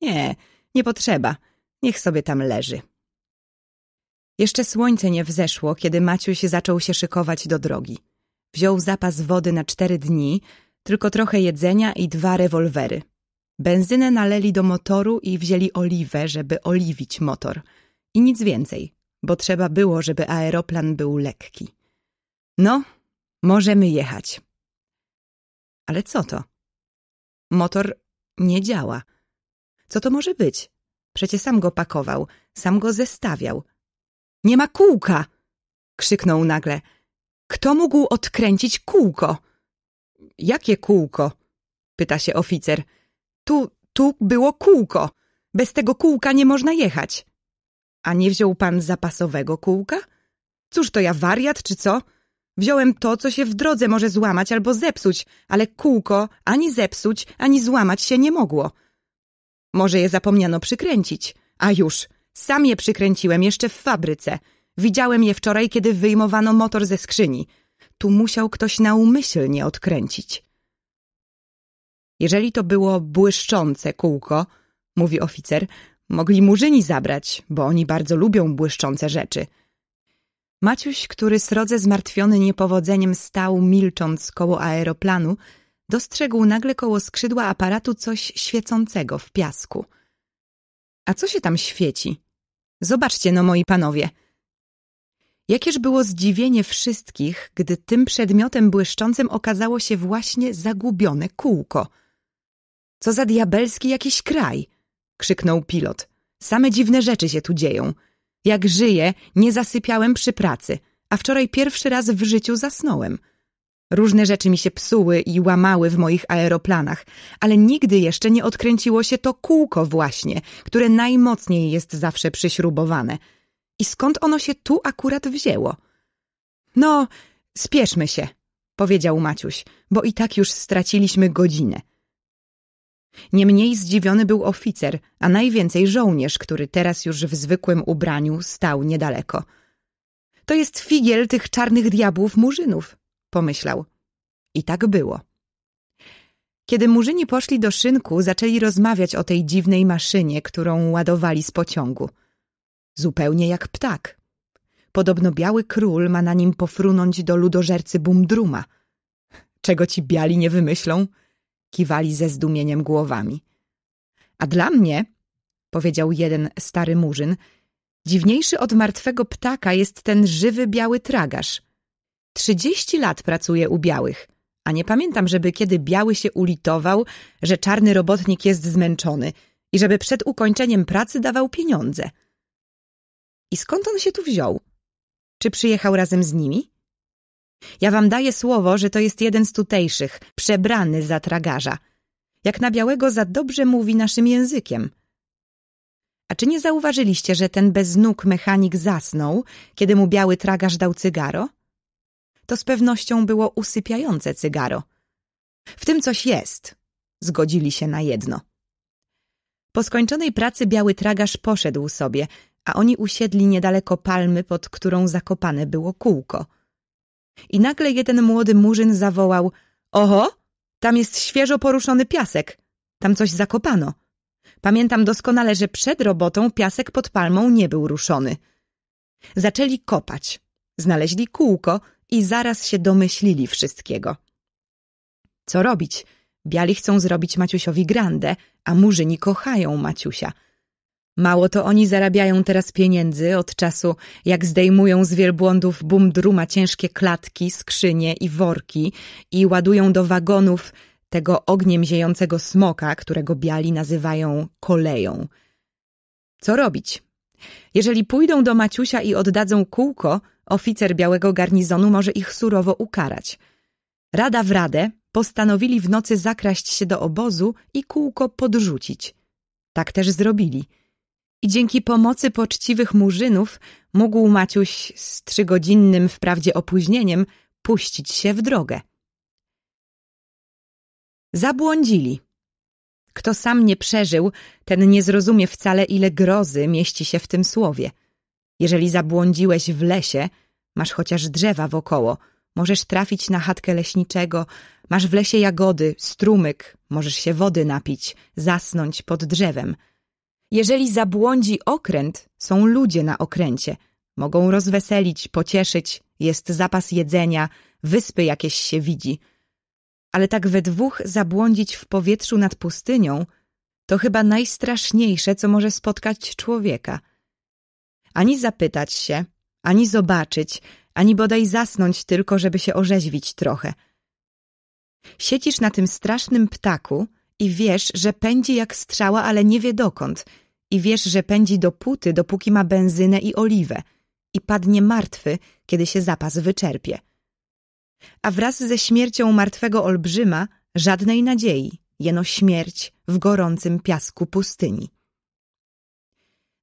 Nie, nie potrzeba. Niech sobie tam leży. Jeszcze słońce nie wzeszło, kiedy Maciuś zaczął się szykować do drogi. Wziął zapas wody na cztery dni, tylko trochę jedzenia i dwa rewolwery. Benzynę naleli do motoru i wzięli oliwę, żeby oliwić motor. I nic więcej, bo trzeba było, żeby aeroplan był lekki. No, możemy jechać. Ale co to? Motor nie działa. Co to może być? Przecie sam go pakował, sam go zestawiał. Nie ma kółka! krzyknął nagle. Kto mógł odkręcić kółko? Jakie kółko? pyta się oficer. Tu, tu było kółko. Bez tego kółka nie można jechać. A nie wziął pan zapasowego kółka? Cóż to ja wariat, czy co? Wziąłem to, co się w drodze może złamać albo zepsuć, ale kółko ani zepsuć, ani złamać się nie mogło. Może je zapomniano przykręcić. A już, sam je przykręciłem jeszcze w fabryce. Widziałem je wczoraj, kiedy wyjmowano motor ze skrzyni. Tu musiał ktoś naumyślnie odkręcić. Jeżeli to było błyszczące kółko, mówi oficer, mogli murzyni zabrać, bo oni bardzo lubią błyszczące rzeczy. Maciuś, który srodze zmartwiony niepowodzeniem stał milcząc koło aeroplanu, dostrzegł nagle koło skrzydła aparatu coś świecącego w piasku. A co się tam świeci? Zobaczcie no, moi panowie. Jakież było zdziwienie wszystkich, gdy tym przedmiotem błyszczącym okazało się właśnie zagubione kółko. Co za diabelski jakiś kraj! krzyknął pilot. Same dziwne rzeczy się tu dzieją. Jak żyję, nie zasypiałem przy pracy, a wczoraj pierwszy raz w życiu zasnąłem. Różne rzeczy mi się psuły i łamały w moich aeroplanach, ale nigdy jeszcze nie odkręciło się to kółko właśnie, które najmocniej jest zawsze przyśrubowane. I skąd ono się tu akurat wzięło? No, spieszmy się, powiedział Maciuś, bo i tak już straciliśmy godzinę. Niemniej zdziwiony był oficer, a najwięcej żołnierz, który teraz już w zwykłym ubraniu stał niedaleko. To jest figiel tych czarnych diabłów murzynów, pomyślał. I tak było. Kiedy murzyni poszli do szynku, zaczęli rozmawiać o tej dziwnej maszynie, którą ładowali z pociągu. Zupełnie jak ptak. Podobno biały król ma na nim pofrunąć do ludożercy Bumdruma. Czego ci biali nie wymyślą? Kiwali ze zdumieniem głowami. A dla mnie, powiedział jeden stary murzyn, dziwniejszy od martwego ptaka jest ten żywy biały tragarz. Trzydzieści lat pracuję u białych, a nie pamiętam, żeby kiedy biały się ulitował, że czarny robotnik jest zmęczony i żeby przed ukończeniem pracy dawał pieniądze. I skąd on się tu wziął? Czy przyjechał razem z nimi? Ja wam daję słowo, że to jest jeden z tutejszych, przebrany za tragarza. Jak na białego za dobrze mówi naszym językiem. A czy nie zauważyliście, że ten bez nóg mechanik zasnął, kiedy mu biały tragarz dał cygaro? To z pewnością było usypiające cygaro. W tym coś jest, zgodzili się na jedno. Po skończonej pracy biały tragarz poszedł sobie, a oni usiedli niedaleko palmy, pod którą zakopane było kółko. I nagle jeden młody murzyn zawołał – Oho, tam jest świeżo poruszony piasek. Tam coś zakopano. Pamiętam doskonale, że przed robotą piasek pod palmą nie był ruszony. Zaczęli kopać. Znaleźli kółko i zaraz się domyślili wszystkiego. Co robić? Biali chcą zrobić Maciusiowi grandę, a murzyni kochają Maciusia – Mało to oni zarabiają teraz pieniędzy od czasu, jak zdejmują z wielbłądów bumdruma ciężkie klatki, skrzynie i worki i ładują do wagonów tego ogniem ziejącego smoka, którego biali nazywają koleją. Co robić? Jeżeli pójdą do Maciusia i oddadzą kółko, oficer białego garnizonu może ich surowo ukarać. Rada w radę, postanowili w nocy zakraść się do obozu i kółko podrzucić. Tak też zrobili. I dzięki pomocy poczciwych murzynów mógł Maciuś z trzygodzinnym wprawdzie opóźnieniem puścić się w drogę. Zabłądzili. Kto sam nie przeżył, ten nie zrozumie wcale, ile grozy mieści się w tym słowie. Jeżeli zabłądziłeś w lesie, masz chociaż drzewa wokoło, możesz trafić na chatkę leśniczego, masz w lesie jagody, strumyk, możesz się wody napić, zasnąć pod drzewem. Jeżeli zabłądzi okręt, są ludzie na okręcie. Mogą rozweselić, pocieszyć, jest zapas jedzenia, wyspy jakieś się widzi – ale tak we dwóch zabłądzić w powietrzu nad pustynią to chyba najstraszniejsze, co może spotkać człowieka. Ani zapytać się, ani zobaczyć, ani bodaj zasnąć tylko, żeby się orzeźwić trochę. Siedzisz na tym strasznym ptaku i wiesz, że pędzi jak strzała, ale nie wie dokąd. I wiesz, że pędzi do puty, dopóki ma benzynę i oliwę. I padnie martwy, kiedy się zapas wyczerpie a wraz ze śmiercią martwego olbrzyma żadnej nadziei, jeno śmierć w gorącym piasku pustyni.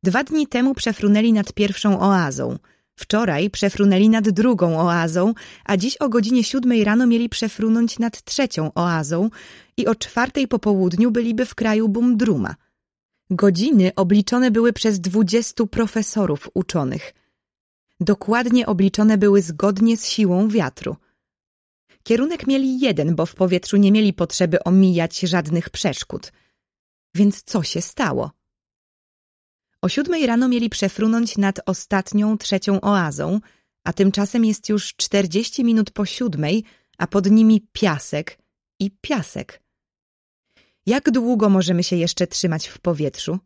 Dwa dni temu przefrunęli nad pierwszą oazą, wczoraj przefrunęli nad drugą oazą, a dziś o godzinie siódmej rano mieli przefrunąć nad trzecią oazą i o czwartej po południu byliby w kraju Bumdruma. Godziny obliczone były przez dwudziestu profesorów uczonych. Dokładnie obliczone były zgodnie z siłą wiatru – Kierunek mieli jeden, bo w powietrzu nie mieli potrzeby omijać żadnych przeszkód. Więc co się stało? O siódmej rano mieli przefrunąć nad ostatnią, trzecią oazą, a tymczasem jest już czterdzieści minut po siódmej, a pod nimi piasek i piasek. Jak długo możemy się jeszcze trzymać w powietrzu?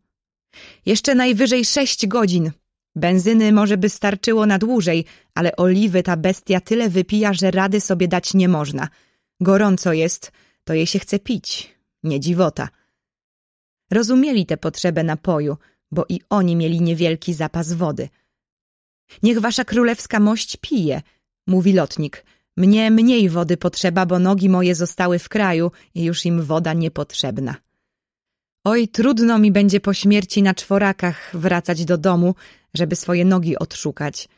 Jeszcze najwyżej sześć godzin, Benzyny może by starczyło na dłużej, ale oliwy ta bestia tyle wypija, że rady sobie dać nie można. Gorąco jest, to jej się chce pić, nie dziwota. Rozumieli tę potrzebę napoju, bo i oni mieli niewielki zapas wody. Niech wasza królewska mość pije, mówi lotnik. Mnie mniej wody potrzeba, bo nogi moje zostały w kraju i już im woda niepotrzebna. Oj, trudno mi będzie po śmierci na czworakach wracać do domu, żeby swoje nogi odszukać.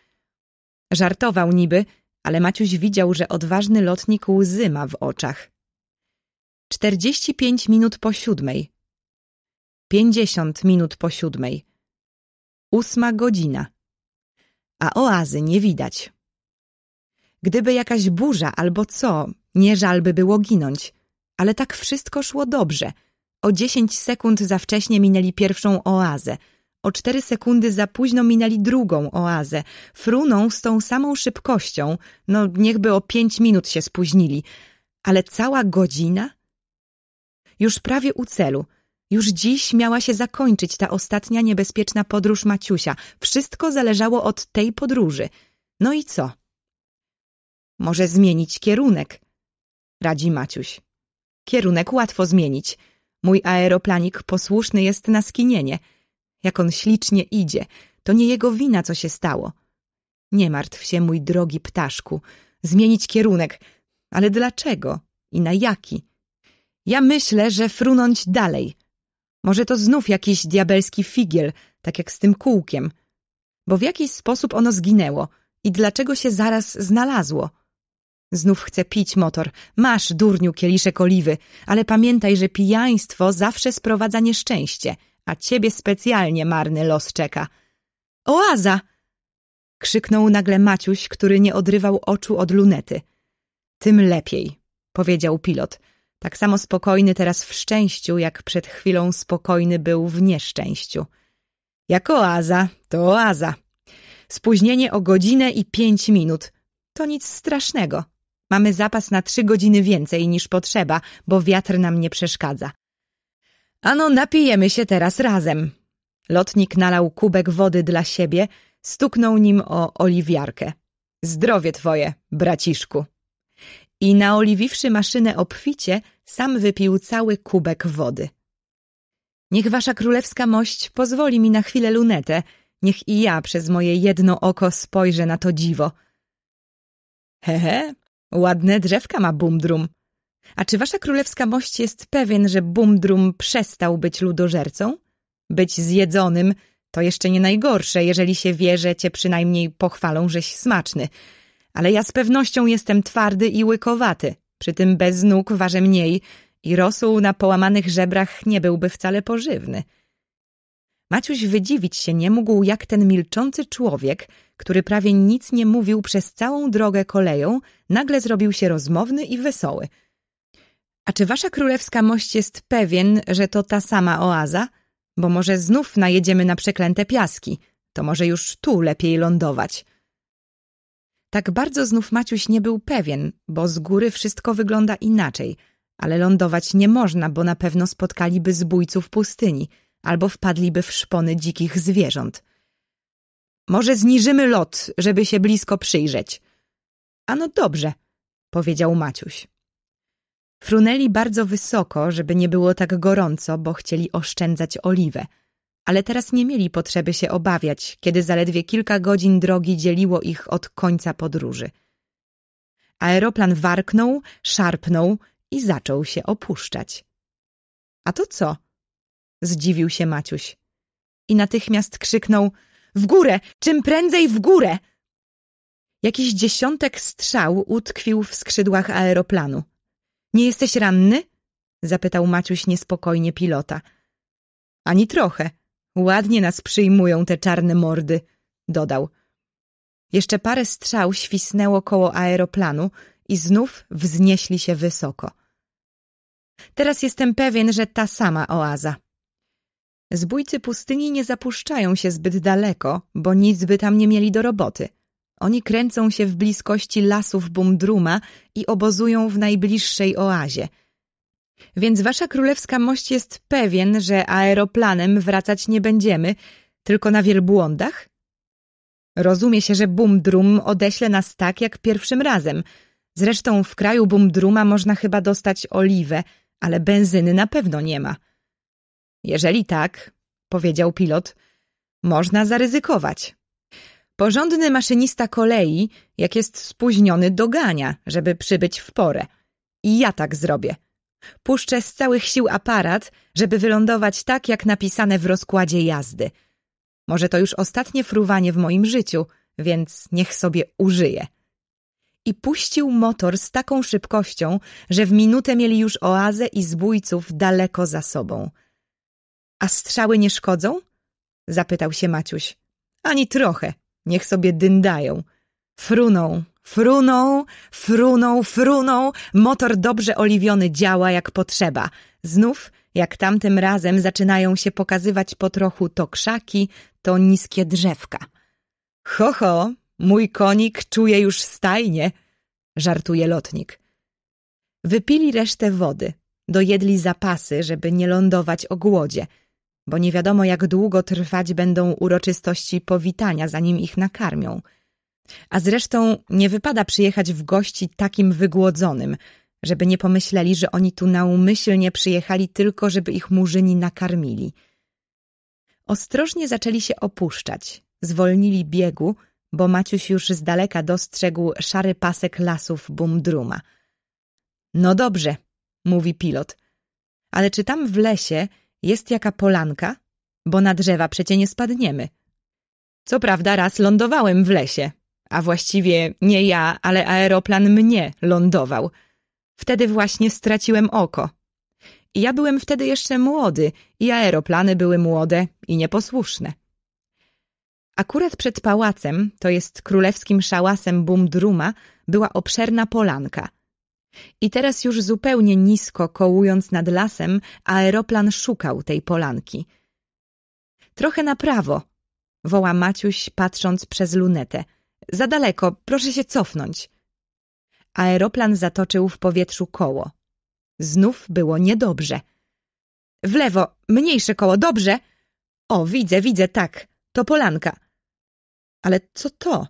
Żartował niby, ale Maciuś widział, że odważny lotnik łzy ma w oczach. Czterdzieści pięć minut po siódmej. Pięćdziesiąt minut po siódmej. Ósma godzina. A oazy nie widać. Gdyby jakaś burza albo co, nie żal by było ginąć. Ale tak wszystko szło dobrze. O dziesięć sekund za wcześnie minęli pierwszą oazę – o cztery sekundy za późno minęli drugą oazę. Fruną z tą samą szybkością, no niechby o pięć minut się spóźnili. Ale cała godzina? Już prawie u celu. Już dziś miała się zakończyć ta ostatnia niebezpieczna podróż Maciusia. Wszystko zależało od tej podróży. No i co? Może zmienić kierunek, radzi Maciuś. Kierunek łatwo zmienić. Mój aeroplanik posłuszny jest na skinienie – jak on ślicznie idzie. To nie jego wina, co się stało. Nie martw się, mój drogi ptaszku. Zmienić kierunek. Ale dlaczego? I na jaki? Ja myślę, że frunąć dalej. Może to znów jakiś diabelski figiel, tak jak z tym kółkiem. Bo w jakiś sposób ono zginęło i dlaczego się zaraz znalazło? Znów chcę pić motor. Masz, durniu, kieliszek oliwy, ale pamiętaj, że pijaństwo zawsze sprowadza nieszczęście – a ciebie specjalnie marny los czeka. Oaza! krzyknął nagle Maciuś, który nie odrywał oczu od lunety. Tym lepiej, powiedział pilot. Tak samo spokojny teraz w szczęściu, jak przed chwilą spokojny był w nieszczęściu. Jak oaza, to oaza. Spóźnienie o godzinę i pięć minut. To nic strasznego. Mamy zapas na trzy godziny więcej niż potrzeba, bo wiatr nam nie przeszkadza. Ano, napijemy się teraz razem. Lotnik nalał kubek wody dla siebie, stuknął nim o oliwiarkę. Zdrowie twoje, braciszku. I naoliwiwszy maszynę obficie, sam wypił cały kubek wody. Niech wasza królewska mość pozwoli mi na chwilę lunetę, niech i ja przez moje jedno oko spojrzę na to dziwo. Hehe, ładne drzewka ma Bumdrum. A czy wasza królewska mość jest pewien, że Bumdrum przestał być ludożercą? Być zjedzonym to jeszcze nie najgorsze, jeżeli się wie, że cię przynajmniej pochwalą, żeś smaczny. Ale ja z pewnością jestem twardy i łykowaty. Przy tym bez nóg ważę mniej i rosół na połamanych żebrach nie byłby wcale pożywny. Maciuś wydziwić się nie mógł, jak ten milczący człowiek, który prawie nic nie mówił przez całą drogę koleją, nagle zrobił się rozmowny i wesoły. A czy wasza królewska mość jest pewien, że to ta sama oaza? Bo może znów najedziemy na przeklęte piaski. To może już tu lepiej lądować. Tak bardzo znów Maciuś nie był pewien, bo z góry wszystko wygląda inaczej, ale lądować nie można, bo na pewno spotkaliby zbójców pustyni albo wpadliby w szpony dzikich zwierząt. Może zniżymy lot, żeby się blisko przyjrzeć. Ano dobrze, powiedział Maciuś. Frunęli bardzo wysoko, żeby nie było tak gorąco, bo chcieli oszczędzać oliwę. Ale teraz nie mieli potrzeby się obawiać, kiedy zaledwie kilka godzin drogi dzieliło ich od końca podróży. Aeroplan warknął, szarpnął i zaczął się opuszczać. A to co? Zdziwił się Maciuś. I natychmiast krzyknął w górę! Czym prędzej w górę! Jakiś dziesiątek strzał utkwił w skrzydłach aeroplanu. Nie jesteś ranny? Zapytał Maciuś niespokojnie pilota. Ani trochę. Ładnie nas przyjmują te czarne mordy, dodał. Jeszcze parę strzał świsnęło koło aeroplanu i znów wznieśli się wysoko. Teraz jestem pewien, że ta sama oaza. Zbójcy pustyni nie zapuszczają się zbyt daleko, bo nic by tam nie mieli do roboty. Oni kręcą się w bliskości lasów Bumdruma i obozują w najbliższej oazie. Więc wasza królewska mość jest pewien, że aeroplanem wracać nie będziemy, tylko na wielbłądach? Rozumie się, że Bumdrum odeśle nas tak jak pierwszym razem. Zresztą w kraju Bumdruma można chyba dostać oliwę, ale benzyny na pewno nie ma. Jeżeli tak, powiedział pilot, można zaryzykować. Porządny maszynista kolei, jak jest spóźniony, dogania, żeby przybyć w porę. I ja tak zrobię. Puszczę z całych sił aparat, żeby wylądować tak, jak napisane w rozkładzie jazdy. Może to już ostatnie fruwanie w moim życiu, więc niech sobie użyje. I puścił motor z taką szybkością, że w minutę mieli już oazę i zbójców daleko za sobą. A strzały nie szkodzą? Zapytał się Maciuś. Ani trochę, niech sobie dyndają. Fruną, fruną, fruną, fruną, motor dobrze oliwiony działa jak potrzeba. Znów, jak tamtym razem, zaczynają się pokazywać po trochu to krzaki, to niskie drzewka. Ho, ho, mój konik czuje już stajnie, żartuje lotnik. Wypili resztę wody, dojedli zapasy, żeby nie lądować o głodzie – bo nie wiadomo jak długo trwać będą uroczystości powitania, zanim ich nakarmią. A zresztą nie wypada przyjechać w gości takim wygłodzonym, żeby nie pomyśleli, że oni tu naumyślnie przyjechali tylko, żeby ich murzyni nakarmili. Ostrożnie zaczęli się opuszczać, zwolnili biegu, bo Maciuś już z daleka dostrzegł szary pasek lasów Bumdruma. No dobrze, mówi pilot, ale czy tam w lesie jest jaka polanka? Bo na drzewa przecie nie spadniemy. Co prawda raz lądowałem w lesie, a właściwie nie ja, ale aeroplan mnie lądował. Wtedy właśnie straciłem oko. Ja byłem wtedy jeszcze młody i aeroplany były młode i nieposłuszne. Akurat przed pałacem, to jest królewskim szałasem Bumdruma, była obszerna polanka – i teraz już zupełnie nisko kołując nad lasem, aeroplan szukał tej polanki. Trochę na prawo, woła Maciuś, patrząc przez lunetę. Za daleko, proszę się cofnąć. Aeroplan zatoczył w powietrzu koło. Znów było niedobrze. W lewo, mniejsze koło, dobrze? O, widzę, widzę, tak, to polanka. Ale co to?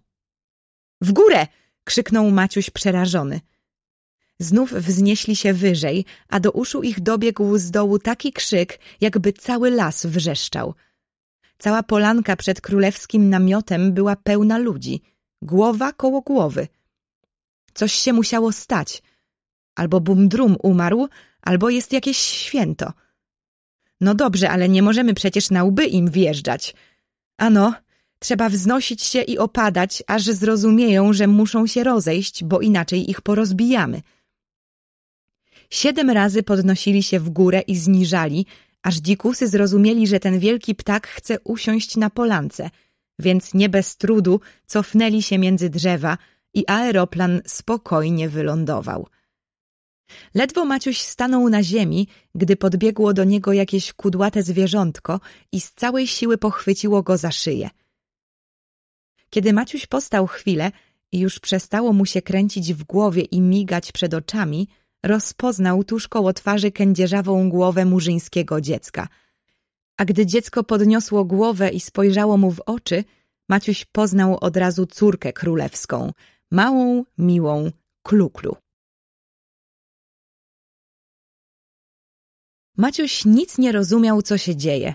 W górę! krzyknął Maciuś przerażony. Znów wznieśli się wyżej, a do uszu ich dobiegł z dołu taki krzyk, jakby cały las wrzeszczał. Cała polanka przed królewskim namiotem była pełna ludzi, głowa koło głowy. Coś się musiało stać. albo Bumdrum umarł, albo jest jakieś święto. No dobrze, ale nie możemy przecież na łby im wjeżdżać. Ano, trzeba wznosić się i opadać, aż zrozumieją, że muszą się rozejść, bo inaczej ich porozbijamy. Siedem razy podnosili się w górę i zniżali, aż dzikusy zrozumieli, że ten wielki ptak chce usiąść na polance, więc nie bez trudu cofnęli się między drzewa i aeroplan spokojnie wylądował. Ledwo Maciuś stanął na ziemi, gdy podbiegło do niego jakieś kudłate zwierzątko i z całej siły pochwyciło go za szyję. Kiedy Maciuś postał chwilę i już przestało mu się kręcić w głowie i migać przed oczami, rozpoznał tuż koło twarzy kędzierzawą głowę murzyńskiego dziecka. A gdy dziecko podniosło głowę i spojrzało mu w oczy, Maciuś poznał od razu córkę królewską, małą, miłą Kluklu. Maciuś nic nie rozumiał, co się dzieje,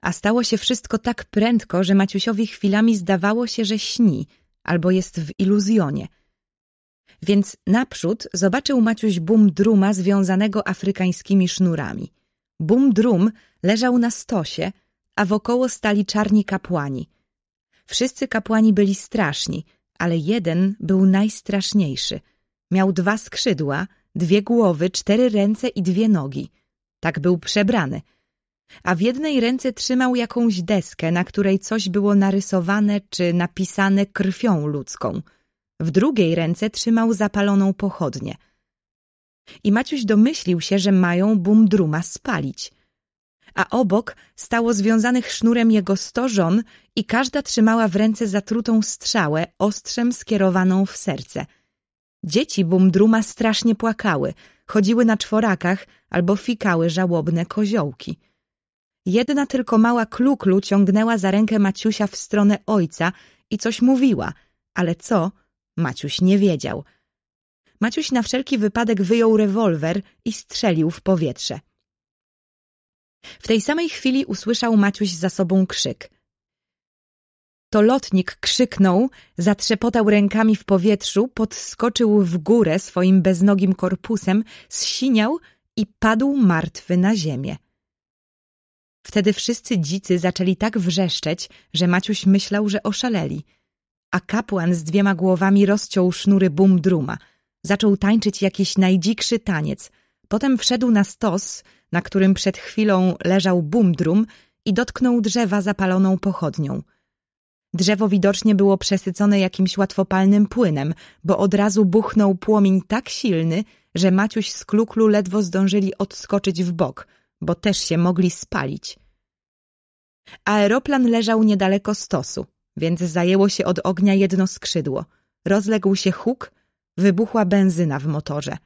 a stało się wszystko tak prędko, że Maciusiowi chwilami zdawało się, że śni albo jest w iluzjonie. Więc naprzód zobaczył Maciuś bum druma związanego afrykańskimi sznurami. Bum drum leżał na stosie, a wokoło stali czarni kapłani. Wszyscy kapłani byli straszni, ale jeden był najstraszniejszy. Miał dwa skrzydła, dwie głowy, cztery ręce i dwie nogi. Tak był przebrany. A w jednej ręce trzymał jakąś deskę, na której coś było narysowane czy napisane krwią ludzką. W drugiej ręce trzymał zapaloną pochodnię. I Maciuś domyślił się, że mają bumdruma spalić. A obok stało związanych sznurem jego sto żon i każda trzymała w ręce zatrutą strzałę ostrzem skierowaną w serce. Dzieci bumdruma strasznie płakały, chodziły na czworakach albo fikały żałobne koziołki. Jedna tylko mała kluklu ciągnęła za rękę Maciusia w stronę ojca i coś mówiła, ale co, Maciuś nie wiedział. Maciuś na wszelki wypadek wyjął rewolwer i strzelił w powietrze. W tej samej chwili usłyszał Maciuś za sobą krzyk. To lotnik krzyknął, zatrzepotał rękami w powietrzu, podskoczył w górę swoim beznogim korpusem, zsiniał i padł martwy na ziemię. Wtedy wszyscy dzicy zaczęli tak wrzeszczeć, że Maciuś myślał, że oszaleli. A kapłan z dwiema głowami rozciął sznury bumdruma. Zaczął tańczyć jakiś najdzikszy taniec. Potem wszedł na stos, na którym przed chwilą leżał bumdrum i dotknął drzewa zapaloną pochodnią. Drzewo widocznie było przesycone jakimś łatwopalnym płynem, bo od razu buchnął płomień tak silny, że Maciuś z kluklu ledwo zdążyli odskoczyć w bok, bo też się mogli spalić. Aeroplan leżał niedaleko stosu, więc zajęło się od ognia jedno skrzydło. Rozległ się huk, wybuchła benzyna w motorze.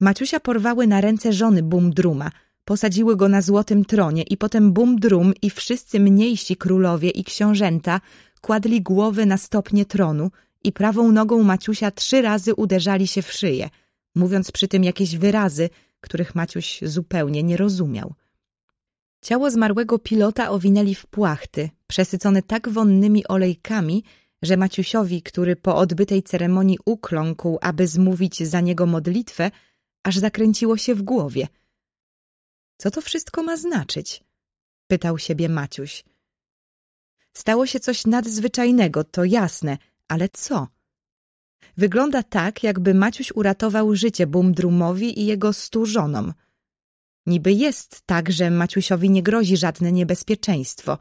Maciusia porwały na ręce żony Bumdruma, posadziły go na złotym tronie i potem Bumdrum i wszyscy mniejsi królowie i książęta kładli głowy na stopnie tronu i prawą nogą Maciusia trzy razy uderzali się w szyję, mówiąc przy tym jakieś wyrazy, których Maciuś zupełnie nie rozumiał. Ciało zmarłego pilota owinęli w płachty, przesycone tak wonnymi olejkami, że Maciusiowi, który po odbytej ceremonii ukląkł, aby zmówić za niego modlitwę, aż zakręciło się w głowie. Co to wszystko ma znaczyć? Pytał siebie Maciuś. Stało się coś nadzwyczajnego, to jasne, ale co? Wygląda tak, jakby Maciuś uratował życie Bumdrumowi i jego stu żonom. Niby jest tak, że Maciusiowi nie grozi żadne niebezpieczeństwo,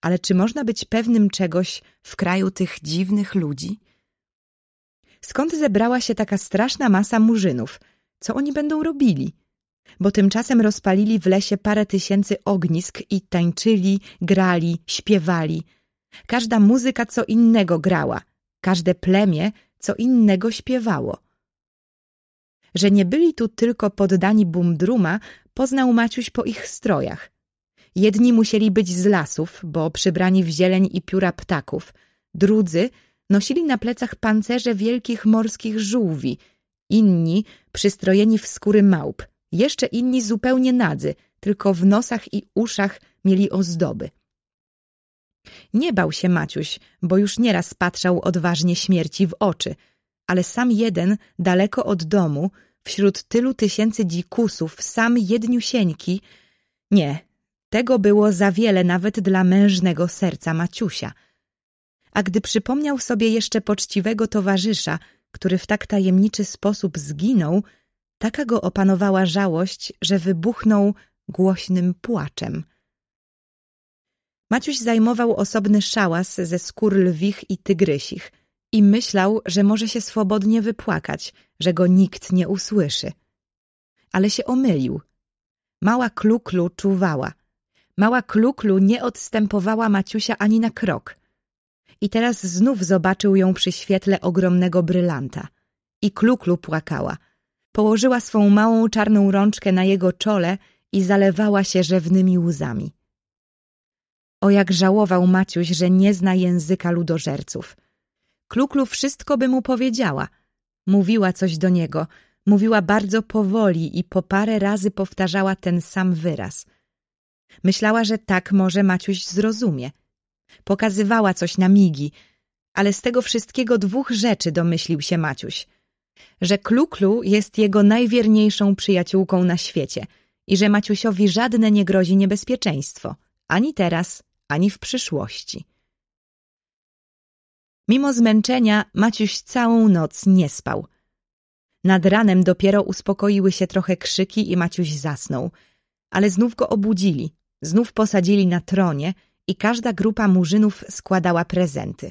ale czy można być pewnym czegoś w kraju tych dziwnych ludzi? Skąd zebrała się taka straszna masa murzynów? Co oni będą robili? Bo tymczasem rozpalili w lesie parę tysięcy ognisk i tańczyli, grali, śpiewali. Każda muzyka co innego grała, każde plemię co innego śpiewało. Że nie byli tu tylko poddani Bumdruma, poznał Maciuś po ich strojach. Jedni musieli być z lasów, bo przybrani w zieleń i pióra ptaków. Drudzy nosili na plecach pancerze wielkich morskich żółwi. Inni przystrojeni w skóry małp. Jeszcze inni zupełnie nadzy, tylko w nosach i uszach mieli ozdoby. Nie bał się Maciuś, bo już nieraz patrzał odważnie śmierci w oczy, ale sam jeden, daleko od domu, wśród tylu tysięcy dzikusów, sam jedniusieńki, nie, tego było za wiele nawet dla mężnego serca Maciusia. A gdy przypomniał sobie jeszcze poczciwego towarzysza, który w tak tajemniczy sposób zginął, taka go opanowała żałość, że wybuchnął głośnym płaczem. Maciuś zajmował osobny szałas ze skór lwich i tygrysich i myślał, że może się swobodnie wypłakać, że go nikt nie usłyszy. Ale się omylił. Mała Kluklu czuwała. Mała Kluklu nie odstępowała Maciusia ani na krok. I teraz znów zobaczył ją przy świetle ogromnego brylanta. I Kluklu płakała. Położyła swą małą czarną rączkę na jego czole i zalewała się rzewnymi łzami. O jak żałował Maciuś, że nie zna języka ludożerców. Kluklu wszystko by mu powiedziała. Mówiła coś do niego, mówiła bardzo powoli i po parę razy powtarzała ten sam wyraz. Myślała, że tak może Maciuś zrozumie. Pokazywała coś na migi, ale z tego wszystkiego dwóch rzeczy domyślił się Maciuś. Że Kluklu jest jego najwierniejszą przyjaciółką na świecie i że Maciusiowi żadne nie grozi niebezpieczeństwo, ani teraz, ani w przyszłości. Mimo zmęczenia Maciuś całą noc nie spał. Nad ranem dopiero uspokoiły się trochę krzyki i Maciuś zasnął, ale znów go obudzili, znów posadzili na tronie i każda grupa murzynów składała prezenty.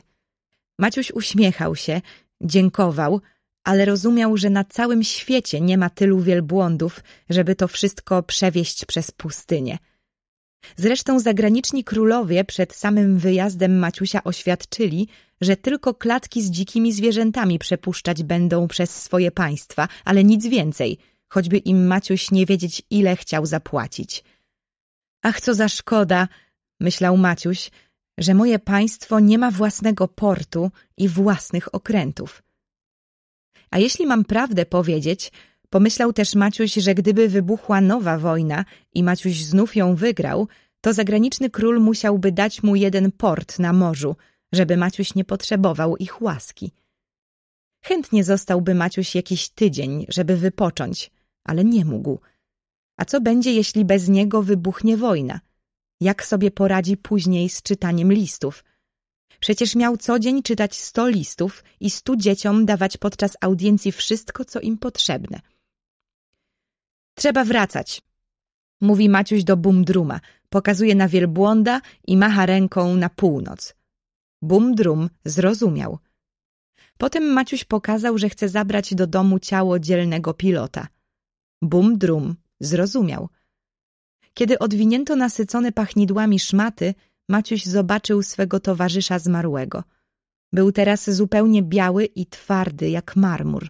Maciuś uśmiechał się, dziękował, ale rozumiał, że na całym świecie nie ma tylu wielbłądów, żeby to wszystko przewieźć przez pustynię. Zresztą zagraniczni królowie przed samym wyjazdem Maciusia oświadczyli, że tylko klatki z dzikimi zwierzętami przepuszczać będą przez swoje państwa, ale nic więcej, choćby im Maciuś nie wiedzieć, ile chciał zapłacić. Ach, co za szkoda, myślał Maciuś, że moje państwo nie ma własnego portu i własnych okrętów. A jeśli mam prawdę powiedzieć, Pomyślał też Maciuś, że gdyby wybuchła nowa wojna i Maciuś znów ją wygrał, to zagraniczny król musiałby dać mu jeden port na morzu, żeby Maciuś nie potrzebował ich łaski. Chętnie zostałby Maciuś jakiś tydzień, żeby wypocząć, ale nie mógł. A co będzie, jeśli bez niego wybuchnie wojna? Jak sobie poradzi później z czytaniem listów? Przecież miał co dzień czytać sto listów i stu dzieciom dawać podczas audiencji wszystko, co im potrzebne. Trzeba wracać, mówi Maciuś do Bumdruma, pokazuje na wielbłąda i macha ręką na północ. Bumdrum zrozumiał. Potem Maciuś pokazał, że chce zabrać do domu ciało dzielnego pilota. Bumdrum zrozumiał. Kiedy odwinięto nasycone pachnidłami szmaty, Maciuś zobaczył swego towarzysza zmarłego. Był teraz zupełnie biały i twardy jak marmur.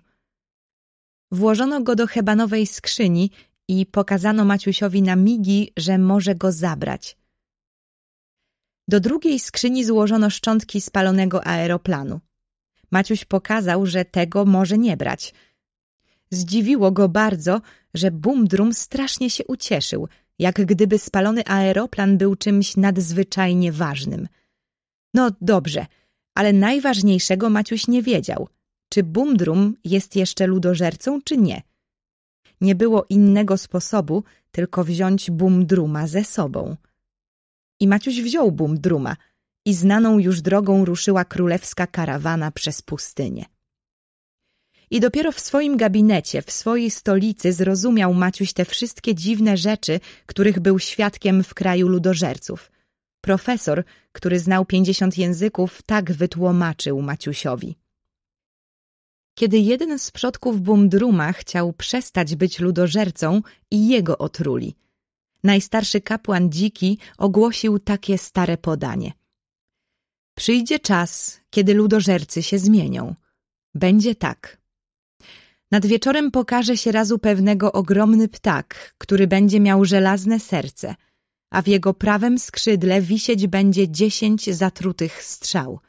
Włożono go do hebanowej skrzyni i pokazano Maciusiowi na migi, że może go zabrać. Do drugiej skrzyni złożono szczątki spalonego aeroplanu. Maciuś pokazał, że tego może nie brać. Zdziwiło go bardzo, że Bumdrum strasznie się ucieszył, jak gdyby spalony aeroplan był czymś nadzwyczajnie ważnym. No dobrze, ale najważniejszego Maciuś nie wiedział – czy Bumdrum jest jeszcze ludożercą, czy nie. Nie było innego sposobu, tylko wziąć Bumdruma ze sobą. I Maciuś wziął Bumdruma i znaną już drogą ruszyła królewska karawana przez pustynię. I dopiero w swoim gabinecie, w swojej stolicy zrozumiał Maciuś te wszystkie dziwne rzeczy, których był świadkiem w kraju ludożerców. Profesor, który znał pięćdziesiąt języków, tak wytłumaczył Maciusiowi. Kiedy jeden z przodków Bumdruma chciał przestać być ludożercą i jego otruli. Najstarszy kapłan dziki ogłosił takie stare podanie. Przyjdzie czas, kiedy ludożercy się zmienią. Będzie tak. Nad wieczorem pokaże się razu pewnego ogromny ptak, który będzie miał żelazne serce, a w jego prawym skrzydle wisieć będzie dziesięć zatrutych strzał –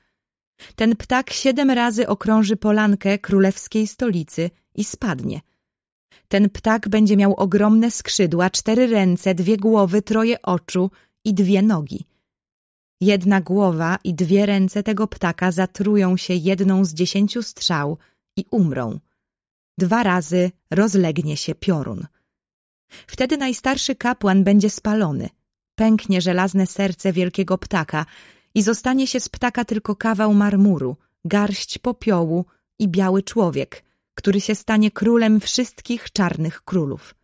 ten ptak siedem razy okrąży polankę królewskiej stolicy i spadnie. Ten ptak będzie miał ogromne skrzydła, cztery ręce, dwie głowy, troje oczu i dwie nogi. Jedna głowa i dwie ręce tego ptaka zatrują się jedną z dziesięciu strzał i umrą. Dwa razy rozlegnie się piorun. Wtedy najstarszy kapłan będzie spalony. Pęknie żelazne serce wielkiego ptaka i zostanie się z ptaka tylko kawał marmuru, garść popiołu i biały człowiek, który się stanie królem wszystkich czarnych królów.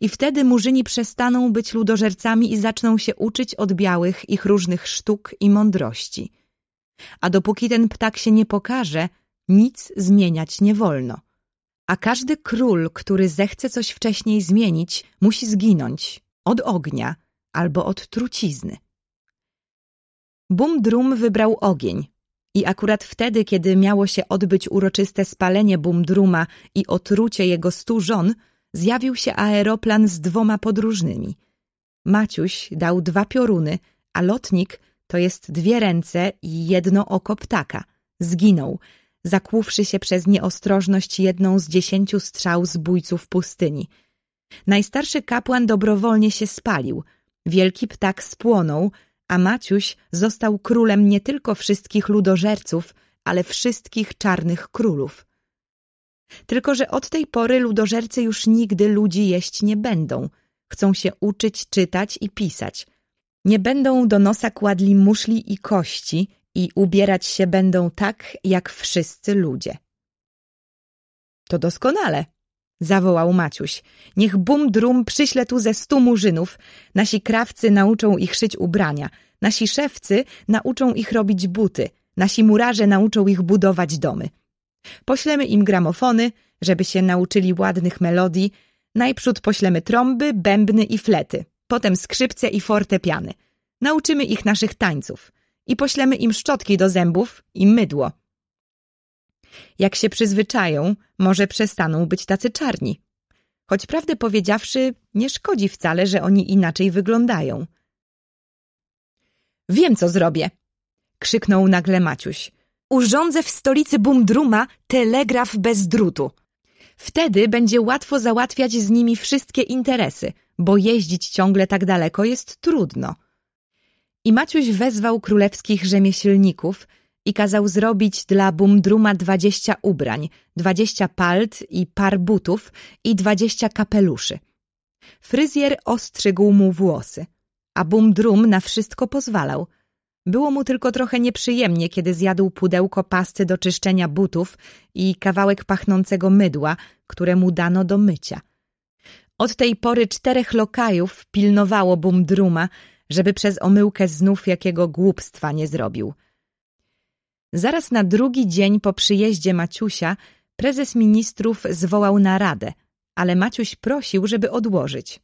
I wtedy murzyni przestaną być ludożercami i zaczną się uczyć od białych ich różnych sztuk i mądrości. A dopóki ten ptak się nie pokaże, nic zmieniać nie wolno. A każdy król, który zechce coś wcześniej zmienić, musi zginąć od ognia albo od trucizny. Bumdrum wybrał ogień i akurat wtedy, kiedy miało się odbyć uroczyste spalenie Bumdruma i otrucie jego stu żon, zjawił się aeroplan z dwoma podróżnymi. Maciuś dał dwa pioruny, a lotnik, to jest dwie ręce i jedno oko ptaka, zginął, zakłuwszy się przez nieostrożność jedną z dziesięciu strzał zbójców pustyni. Najstarszy kapłan dobrowolnie się spalił, wielki ptak spłonął, a Maciuś został królem nie tylko wszystkich ludożerców, ale wszystkich czarnych królów. Tylko, że od tej pory ludożercy już nigdy ludzi jeść nie będą. Chcą się uczyć czytać i pisać. Nie będą do nosa kładli muszli i kości i ubierać się będą tak, jak wszyscy ludzie. To doskonale, zawołał Maciuś. Niech bum drum przyśle tu ze stu murzynów. Nasi krawcy nauczą ich szyć ubrania. Nasi szewcy nauczą ich robić buty. Nasi murarze nauczą ich budować domy. Poślemy im gramofony, żeby się nauczyli ładnych melodii. Najprzód poślemy trąby, bębny i flety, potem skrzypce i fortepiany. Nauczymy ich naszych tańców i poślemy im szczotki do zębów i mydło. Jak się przyzwyczają, może przestaną być tacy czarni. Choć prawdę powiedziawszy, nie szkodzi wcale, że oni inaczej wyglądają. Wiem, co zrobię! krzyknął nagle Maciuś. Urządzę w stolicy Bumdruma telegraf bez drutu. Wtedy będzie łatwo załatwiać z nimi wszystkie interesy, bo jeździć ciągle tak daleko jest trudno. I Maciuś wezwał królewskich rzemieślników i kazał zrobić dla Bumdruma dwadzieścia ubrań, dwadzieścia palt i par butów i dwadzieścia kapeluszy. Fryzjer ostrzygł mu włosy, a Bumdrum na wszystko pozwalał – było mu tylko trochę nieprzyjemnie, kiedy zjadł pudełko pasty do czyszczenia butów i kawałek pachnącego mydła, które mu dano do mycia. Od tej pory czterech lokajów pilnowało Bumdruma, żeby przez omyłkę znów jakiego głupstwa nie zrobił. Zaraz na drugi dzień po przyjeździe Maciusia prezes ministrów zwołał naradę, ale Maciuś prosił, żeby odłożyć.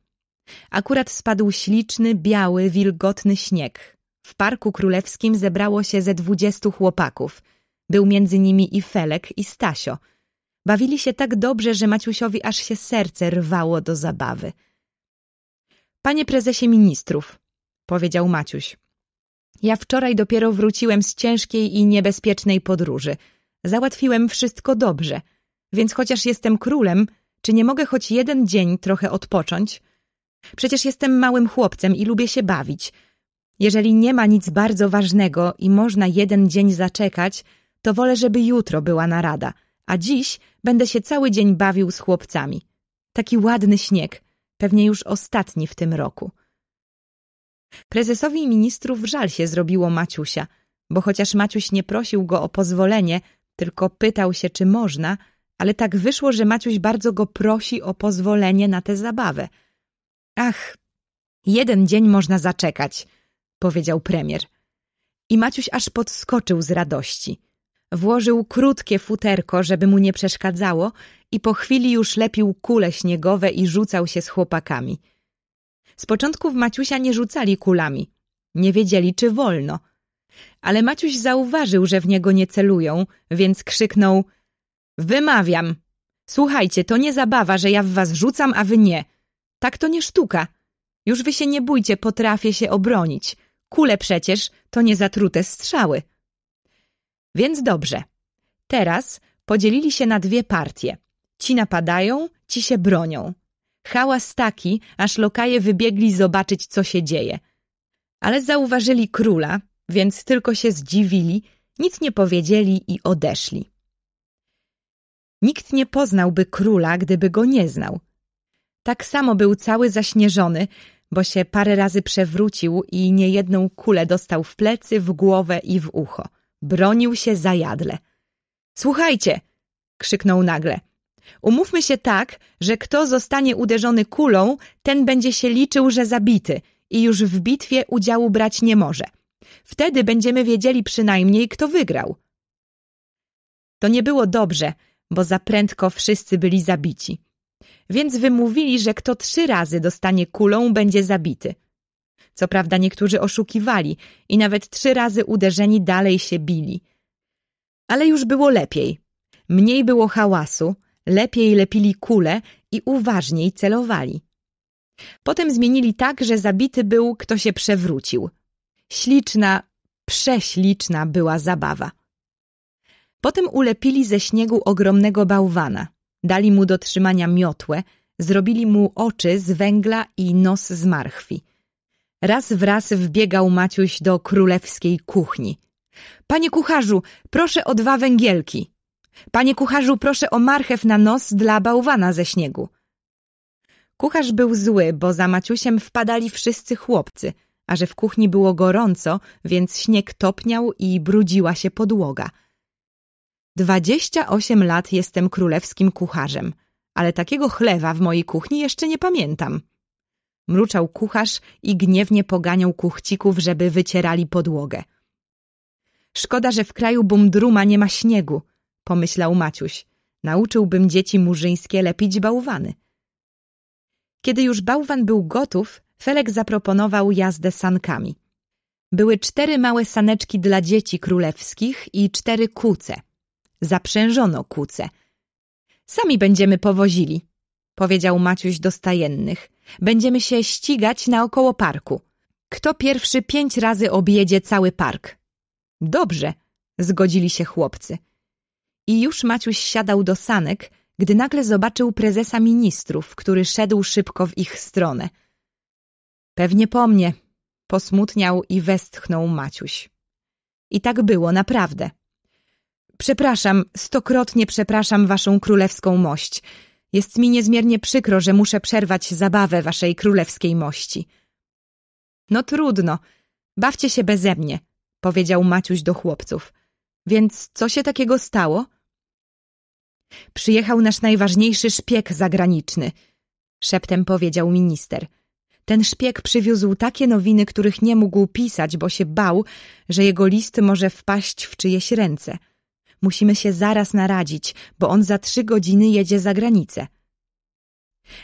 Akurat spadł śliczny, biały, wilgotny śnieg, w Parku Królewskim zebrało się ze dwudziestu chłopaków. Był między nimi i Felek, i Stasio. Bawili się tak dobrze, że Maciusiowi aż się serce rwało do zabawy. Panie prezesie ministrów, powiedział Maciuś. Ja wczoraj dopiero wróciłem z ciężkiej i niebezpiecznej podróży. Załatwiłem wszystko dobrze, więc chociaż jestem królem, czy nie mogę choć jeden dzień trochę odpocząć? Przecież jestem małym chłopcem i lubię się bawić – jeżeli nie ma nic bardzo ważnego i można jeden dzień zaczekać, to wolę, żeby jutro była narada, a dziś będę się cały dzień bawił z chłopcami. Taki ładny śnieg, pewnie już ostatni w tym roku. Prezesowi ministrów żal się zrobiło Maciusia, bo chociaż Maciuś nie prosił go o pozwolenie, tylko pytał się, czy można, ale tak wyszło, że Maciuś bardzo go prosi o pozwolenie na tę zabawę. Ach, jeden dzień można zaczekać – powiedział premier. I Maciuś aż podskoczył z radości. Włożył krótkie futerko, żeby mu nie przeszkadzało i po chwili już lepił kule śniegowe i rzucał się z chłopakami. Z początku w Maciusia nie rzucali kulami. Nie wiedzieli, czy wolno. Ale Maciuś zauważył, że w niego nie celują, więc krzyknął Wymawiam! Słuchajcie, to nie zabawa, że ja w was rzucam, a wy nie. Tak to nie sztuka. Już wy się nie bójcie, potrafię się obronić. Kule przecież to nie zatrute strzały. Więc dobrze. Teraz podzielili się na dwie partie. Ci napadają, ci się bronią. Hałas taki, aż lokaje wybiegli zobaczyć, co się dzieje. Ale zauważyli króla, więc tylko się zdziwili, nic nie powiedzieli i odeszli. Nikt nie poznałby króla, gdyby go nie znał. Tak samo był cały zaśnieżony, bo się parę razy przewrócił i niejedną kulę dostał w plecy, w głowę i w ucho. Bronił się zajadle. Słuchajcie! krzyknął nagle. Umówmy się tak, że kto zostanie uderzony kulą, ten będzie się liczył, że zabity i już w bitwie udziału brać nie może. Wtedy będziemy wiedzieli przynajmniej, kto wygrał. To nie było dobrze, bo za prędko wszyscy byli zabici. Więc wymówili, że kto trzy razy dostanie kulą, będzie zabity. Co prawda niektórzy oszukiwali i nawet trzy razy uderzeni dalej się bili. Ale już było lepiej. Mniej było hałasu, lepiej lepili kule i uważniej celowali. Potem zmienili tak, że zabity był, kto się przewrócił. Śliczna, prześliczna była zabawa. Potem ulepili ze śniegu ogromnego bałwana. Dali mu do trzymania miotłę, zrobili mu oczy z węgla i nos z marchwi. Raz w raz wbiegał Maciuś do królewskiej kuchni. Panie kucharzu, proszę o dwa węgielki. Panie kucharzu, proszę o marchew na nos dla bałwana ze śniegu. Kucharz był zły, bo za Maciusiem wpadali wszyscy chłopcy, a że w kuchni było gorąco, więc śnieg topniał i brudziła się podłoga. Dwadzieścia osiem lat jestem królewskim kucharzem, ale takiego chlewa w mojej kuchni jeszcze nie pamiętam. Mruczał kucharz i gniewnie poganiał kuchcików, żeby wycierali podłogę. Szkoda, że w kraju Bumdruma nie ma śniegu, pomyślał Maciuś. Nauczyłbym dzieci murzyńskie lepić bałwany. Kiedy już bałwan był gotów, Felek zaproponował jazdę sankami. Były cztery małe saneczki dla dzieci królewskich i cztery kuce. Zaprzężono kuce. Sami będziemy powozili, powiedział Maciuś do stajennych. Będziemy się ścigać naokoło parku. Kto pierwszy pięć razy objedzie cały park? Dobrze, zgodzili się chłopcy. I już Maciuś siadał do sanek, gdy nagle zobaczył prezesa ministrów, który szedł szybko w ich stronę. Pewnie po mnie, posmutniał i westchnął Maciuś. I tak było, naprawdę. Przepraszam, stokrotnie przepraszam waszą królewską mość. Jest mi niezmiernie przykro, że muszę przerwać zabawę waszej królewskiej mości. No trudno, bawcie się beze mnie, powiedział Maciuś do chłopców. Więc co się takiego stało? Przyjechał nasz najważniejszy szpieg zagraniczny, szeptem powiedział minister. Ten szpieg przywiózł takie nowiny, których nie mógł pisać, bo się bał, że jego list może wpaść w czyjeś ręce. Musimy się zaraz naradzić, bo on za trzy godziny jedzie za granicę.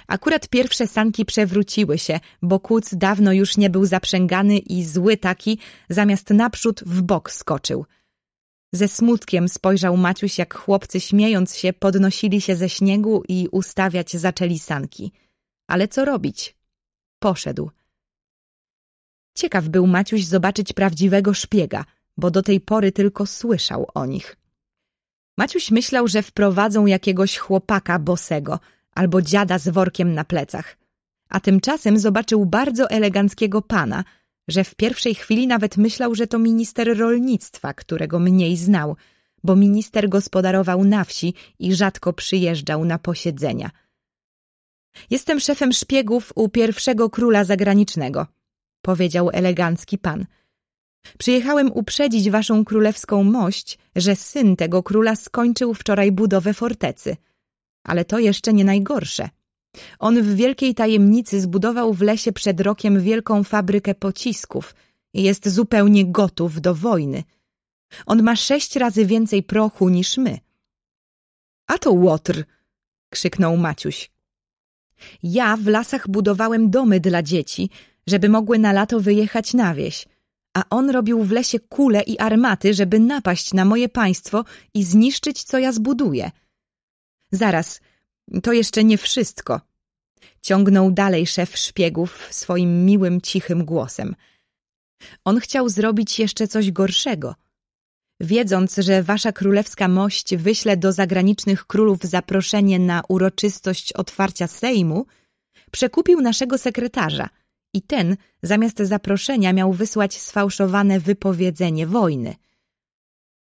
Akurat pierwsze sanki przewróciły się, bo kuc dawno już nie był zaprzęgany i zły taki zamiast naprzód w bok skoczył – ze smutkiem spojrzał Maciuś, jak chłopcy śmiejąc się podnosili się ze śniegu i ustawiać zaczęli sanki. Ale co robić? Poszedł. Ciekaw był Maciuś zobaczyć prawdziwego szpiega, bo do tej pory tylko słyszał o nich. Maciuś myślał, że wprowadzą jakiegoś chłopaka bosego albo dziada z workiem na plecach. A tymczasem zobaczył bardzo eleganckiego pana – że w pierwszej chwili nawet myślał, że to minister rolnictwa, którego mniej znał, bo minister gospodarował na wsi i rzadko przyjeżdżał na posiedzenia. Jestem szefem szpiegów u pierwszego króla zagranicznego, powiedział elegancki pan. Przyjechałem uprzedzić waszą królewską mość, że syn tego króla skończył wczoraj budowę fortecy. Ale to jeszcze nie najgorsze. On w wielkiej tajemnicy zbudował w lesie przed rokiem wielką fabrykę pocisków i jest zupełnie gotów do wojny. On ma sześć razy więcej prochu niż my. A to łotr! krzyknął Maciuś. Ja w lasach budowałem domy dla dzieci, żeby mogły na lato wyjechać na wieś, a on robił w lesie kule i armaty, żeby napaść na moje państwo i zniszczyć, co ja zbuduję. Zaraz, to jeszcze nie wszystko. Ciągnął dalej szef szpiegów swoim miłym, cichym głosem. On chciał zrobić jeszcze coś gorszego. Wiedząc, że wasza królewska mość wyśle do zagranicznych królów zaproszenie na uroczystość otwarcia Sejmu, przekupił naszego sekretarza i ten zamiast zaproszenia miał wysłać sfałszowane wypowiedzenie wojny.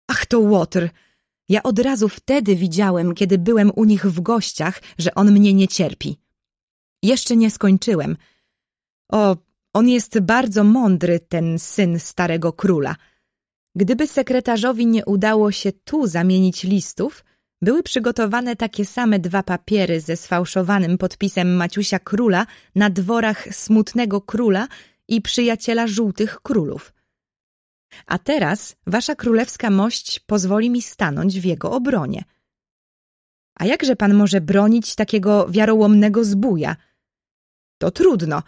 Ach to łotr! Ja od razu wtedy widziałem, kiedy byłem u nich w gościach, że on mnie nie cierpi. Jeszcze nie skończyłem. O, on jest bardzo mądry, ten syn starego króla. Gdyby sekretarzowi nie udało się tu zamienić listów, były przygotowane takie same dwa papiery ze sfałszowanym podpisem Maciusia Króla na dworach Smutnego Króla i Przyjaciela Żółtych Królów. A teraz wasza królewska mość pozwoli mi stanąć w jego obronie. A jakże pan może bronić takiego wiarołomnego zbója? To trudno.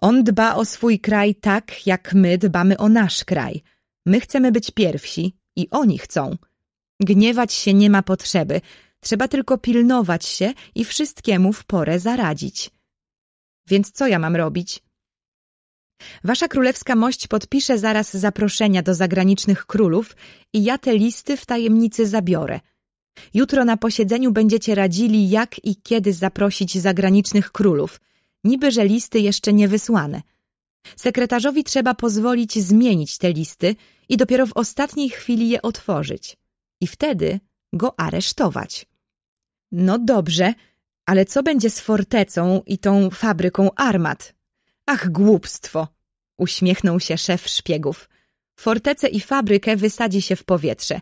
On dba o swój kraj tak, jak my dbamy o nasz kraj. My chcemy być pierwsi i oni chcą. Gniewać się nie ma potrzeby, trzeba tylko pilnować się i wszystkiemu w porę zaradzić. Więc co ja mam robić? Wasza królewska mość podpisze zaraz zaproszenia do zagranicznych królów i ja te listy w tajemnicy zabiorę. Jutro na posiedzeniu będziecie radzili, jak i kiedy zaprosić zagranicznych królów, niby że listy jeszcze nie wysłane. Sekretarzowi trzeba pozwolić zmienić te listy i dopiero w ostatniej chwili je otworzyć. I wtedy go aresztować. No dobrze, ale co będzie z fortecą i tą fabryką armat? Ach, głupstwo! Uśmiechnął się szef szpiegów. Fortecę i fabrykę wysadzi się w powietrze.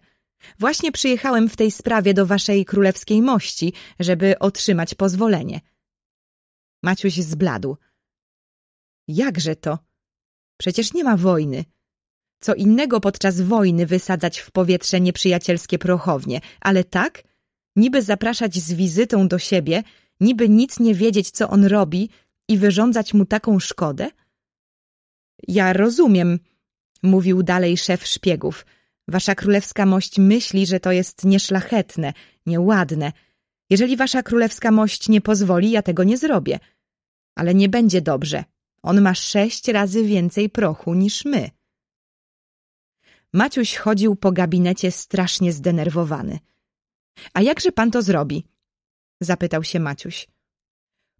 Właśnie przyjechałem w tej sprawie do waszej królewskiej mości, żeby otrzymać pozwolenie. Maciuś zbladł. Jakże to? Przecież nie ma wojny. Co innego podczas wojny wysadzać w powietrze nieprzyjacielskie prochownie, ale tak? Niby zapraszać z wizytą do siebie, niby nic nie wiedzieć, co on robi i wyrządzać mu taką szkodę? Ja rozumiem, mówił dalej szef szpiegów. Wasza królewska mość myśli, że to jest nieszlachetne, nieładne. Jeżeli wasza królewska mość nie pozwoli, ja tego nie zrobię. Ale nie będzie dobrze. On ma sześć razy więcej prochu niż my. Maciuś chodził po gabinecie strasznie zdenerwowany. A jakże pan to zrobi? Zapytał się Maciuś.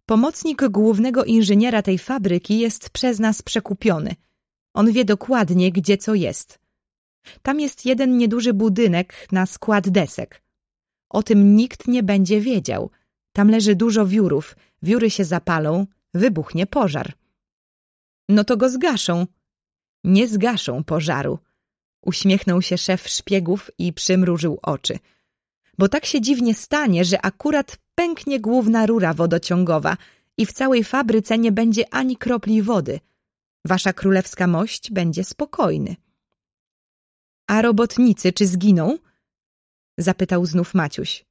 Pomocnik głównego inżyniera tej fabryki jest przez nas przekupiony. On wie dokładnie, gdzie co jest. Tam jest jeden nieduży budynek na skład desek. O tym nikt nie będzie wiedział. Tam leży dużo wiórów, wióry się zapalą, wybuchnie pożar. No to go zgaszą. Nie zgaszą pożaru. Uśmiechnął się szef szpiegów i przymrużył oczy. Bo tak się dziwnie stanie, że akurat pęknie główna rura wodociągowa i w całej fabryce nie będzie ani kropli wody. Wasza królewska mość będzie spokojny. A robotnicy czy zginą? Zapytał znów Maciuś.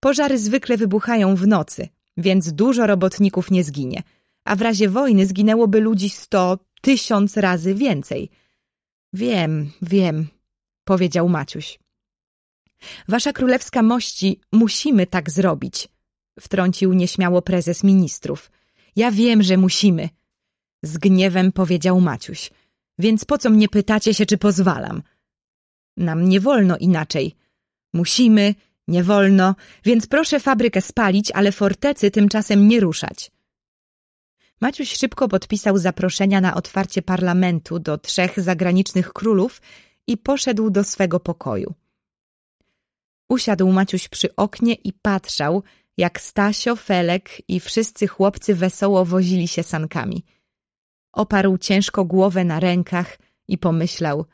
Pożary zwykle wybuchają w nocy, więc dużo robotników nie zginie, a w razie wojny zginęłoby ludzi sto, tysiąc razy więcej. Wiem, wiem, powiedział Maciuś. Wasza królewska mości, musimy tak zrobić, wtrącił nieśmiało prezes ministrów. Ja wiem, że musimy. Z gniewem powiedział Maciuś. Więc po co mnie pytacie się, czy pozwalam? Nam nie wolno inaczej. Musimy, nie wolno, więc proszę fabrykę spalić, ale fortecy tymczasem nie ruszać. Maciuś szybko podpisał zaproszenia na otwarcie parlamentu do trzech zagranicznych królów i poszedł do swego pokoju. Usiadł Maciuś przy oknie i patrzał, jak Stasio, Felek i wszyscy chłopcy wesoło wozili się sankami. Oparł ciężko głowę na rękach i pomyślał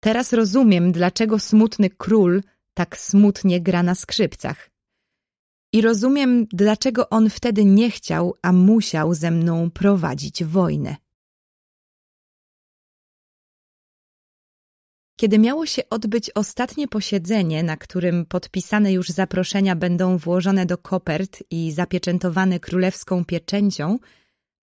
Teraz rozumiem, dlaczego smutny król tak smutnie gra na skrzypcach. I rozumiem, dlaczego on wtedy nie chciał, a musiał ze mną prowadzić wojnę. Kiedy miało się odbyć ostatnie posiedzenie, na którym podpisane już zaproszenia będą włożone do kopert i zapieczętowane królewską pieczęcią,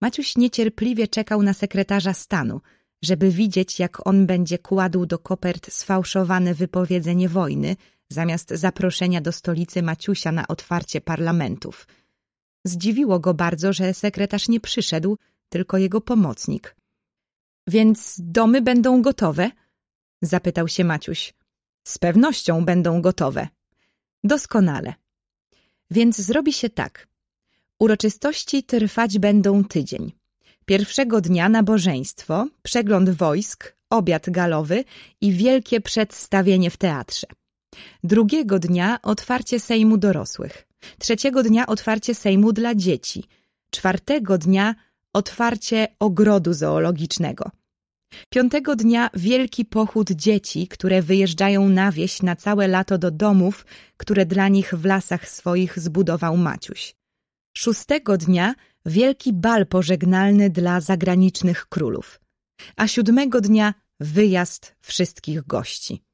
Maciuś niecierpliwie czekał na sekretarza stanu, żeby widzieć, jak on będzie kładł do kopert sfałszowane wypowiedzenie wojny, zamiast zaproszenia do stolicy Maciusia na otwarcie parlamentów. Zdziwiło go bardzo, że sekretarz nie przyszedł, tylko jego pomocnik. Więc domy będą gotowe? Zapytał się Maciuś. Z pewnością będą gotowe. Doskonale. Więc zrobi się tak. Uroczystości trwać będą tydzień. Pierwszego dnia nabożeństwo, przegląd wojsk, obiad galowy i wielkie przedstawienie w teatrze. Drugiego dnia otwarcie Sejmu dorosłych. Trzeciego dnia otwarcie Sejmu dla dzieci. Czwartego dnia otwarcie ogrodu zoologicznego. Piątego dnia wielki pochód dzieci, które wyjeżdżają na wieś na całe lato do domów, które dla nich w lasach swoich zbudował Maciuś. Szóstego dnia wielki bal pożegnalny dla zagranicznych królów. A siódmego dnia wyjazd wszystkich gości.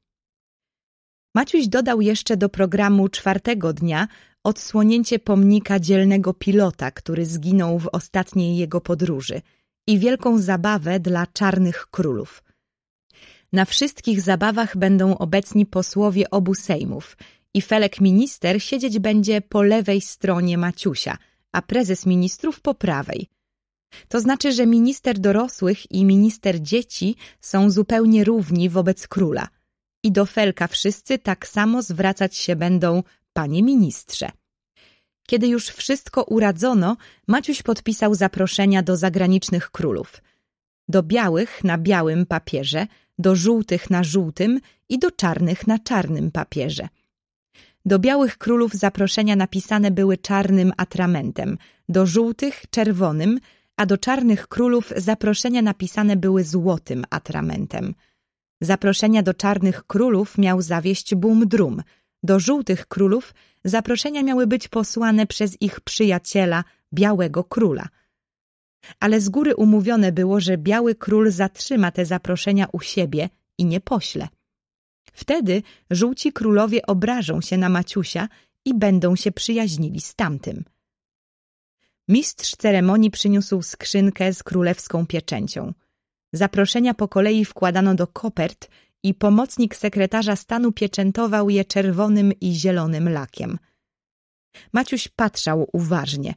Maciuś dodał jeszcze do programu czwartego dnia odsłonięcie pomnika dzielnego pilota, który zginął w ostatniej jego podróży i wielką zabawę dla czarnych królów. Na wszystkich zabawach będą obecni posłowie obu sejmów i Felek minister siedzieć będzie po lewej stronie Maciusia, a prezes ministrów po prawej. To znaczy, że minister dorosłych i minister dzieci są zupełnie równi wobec króla – i do Felka wszyscy tak samo zwracać się będą panie ministrze. Kiedy już wszystko uradzono, Maciuś podpisał zaproszenia do zagranicznych królów. Do białych na białym papierze, do żółtych na żółtym i do czarnych na czarnym papierze. Do białych królów zaproszenia napisane były czarnym atramentem, do żółtych czerwonym, a do czarnych królów zaproszenia napisane były złotym atramentem – Zaproszenia do czarnych królów miał zawieść Bum-Drum. Do żółtych królów zaproszenia miały być posłane przez ich przyjaciela, Białego Króla. Ale z góry umówione było, że Biały Król zatrzyma te zaproszenia u siebie i nie pośle. Wtedy żółci królowie obrażą się na Maciusia i będą się przyjaźnili z tamtym. Mistrz ceremonii przyniósł skrzynkę z królewską pieczęcią. Zaproszenia po kolei wkładano do kopert i pomocnik sekretarza stanu pieczętował je czerwonym i zielonym lakiem. Maciuś patrzał uważnie.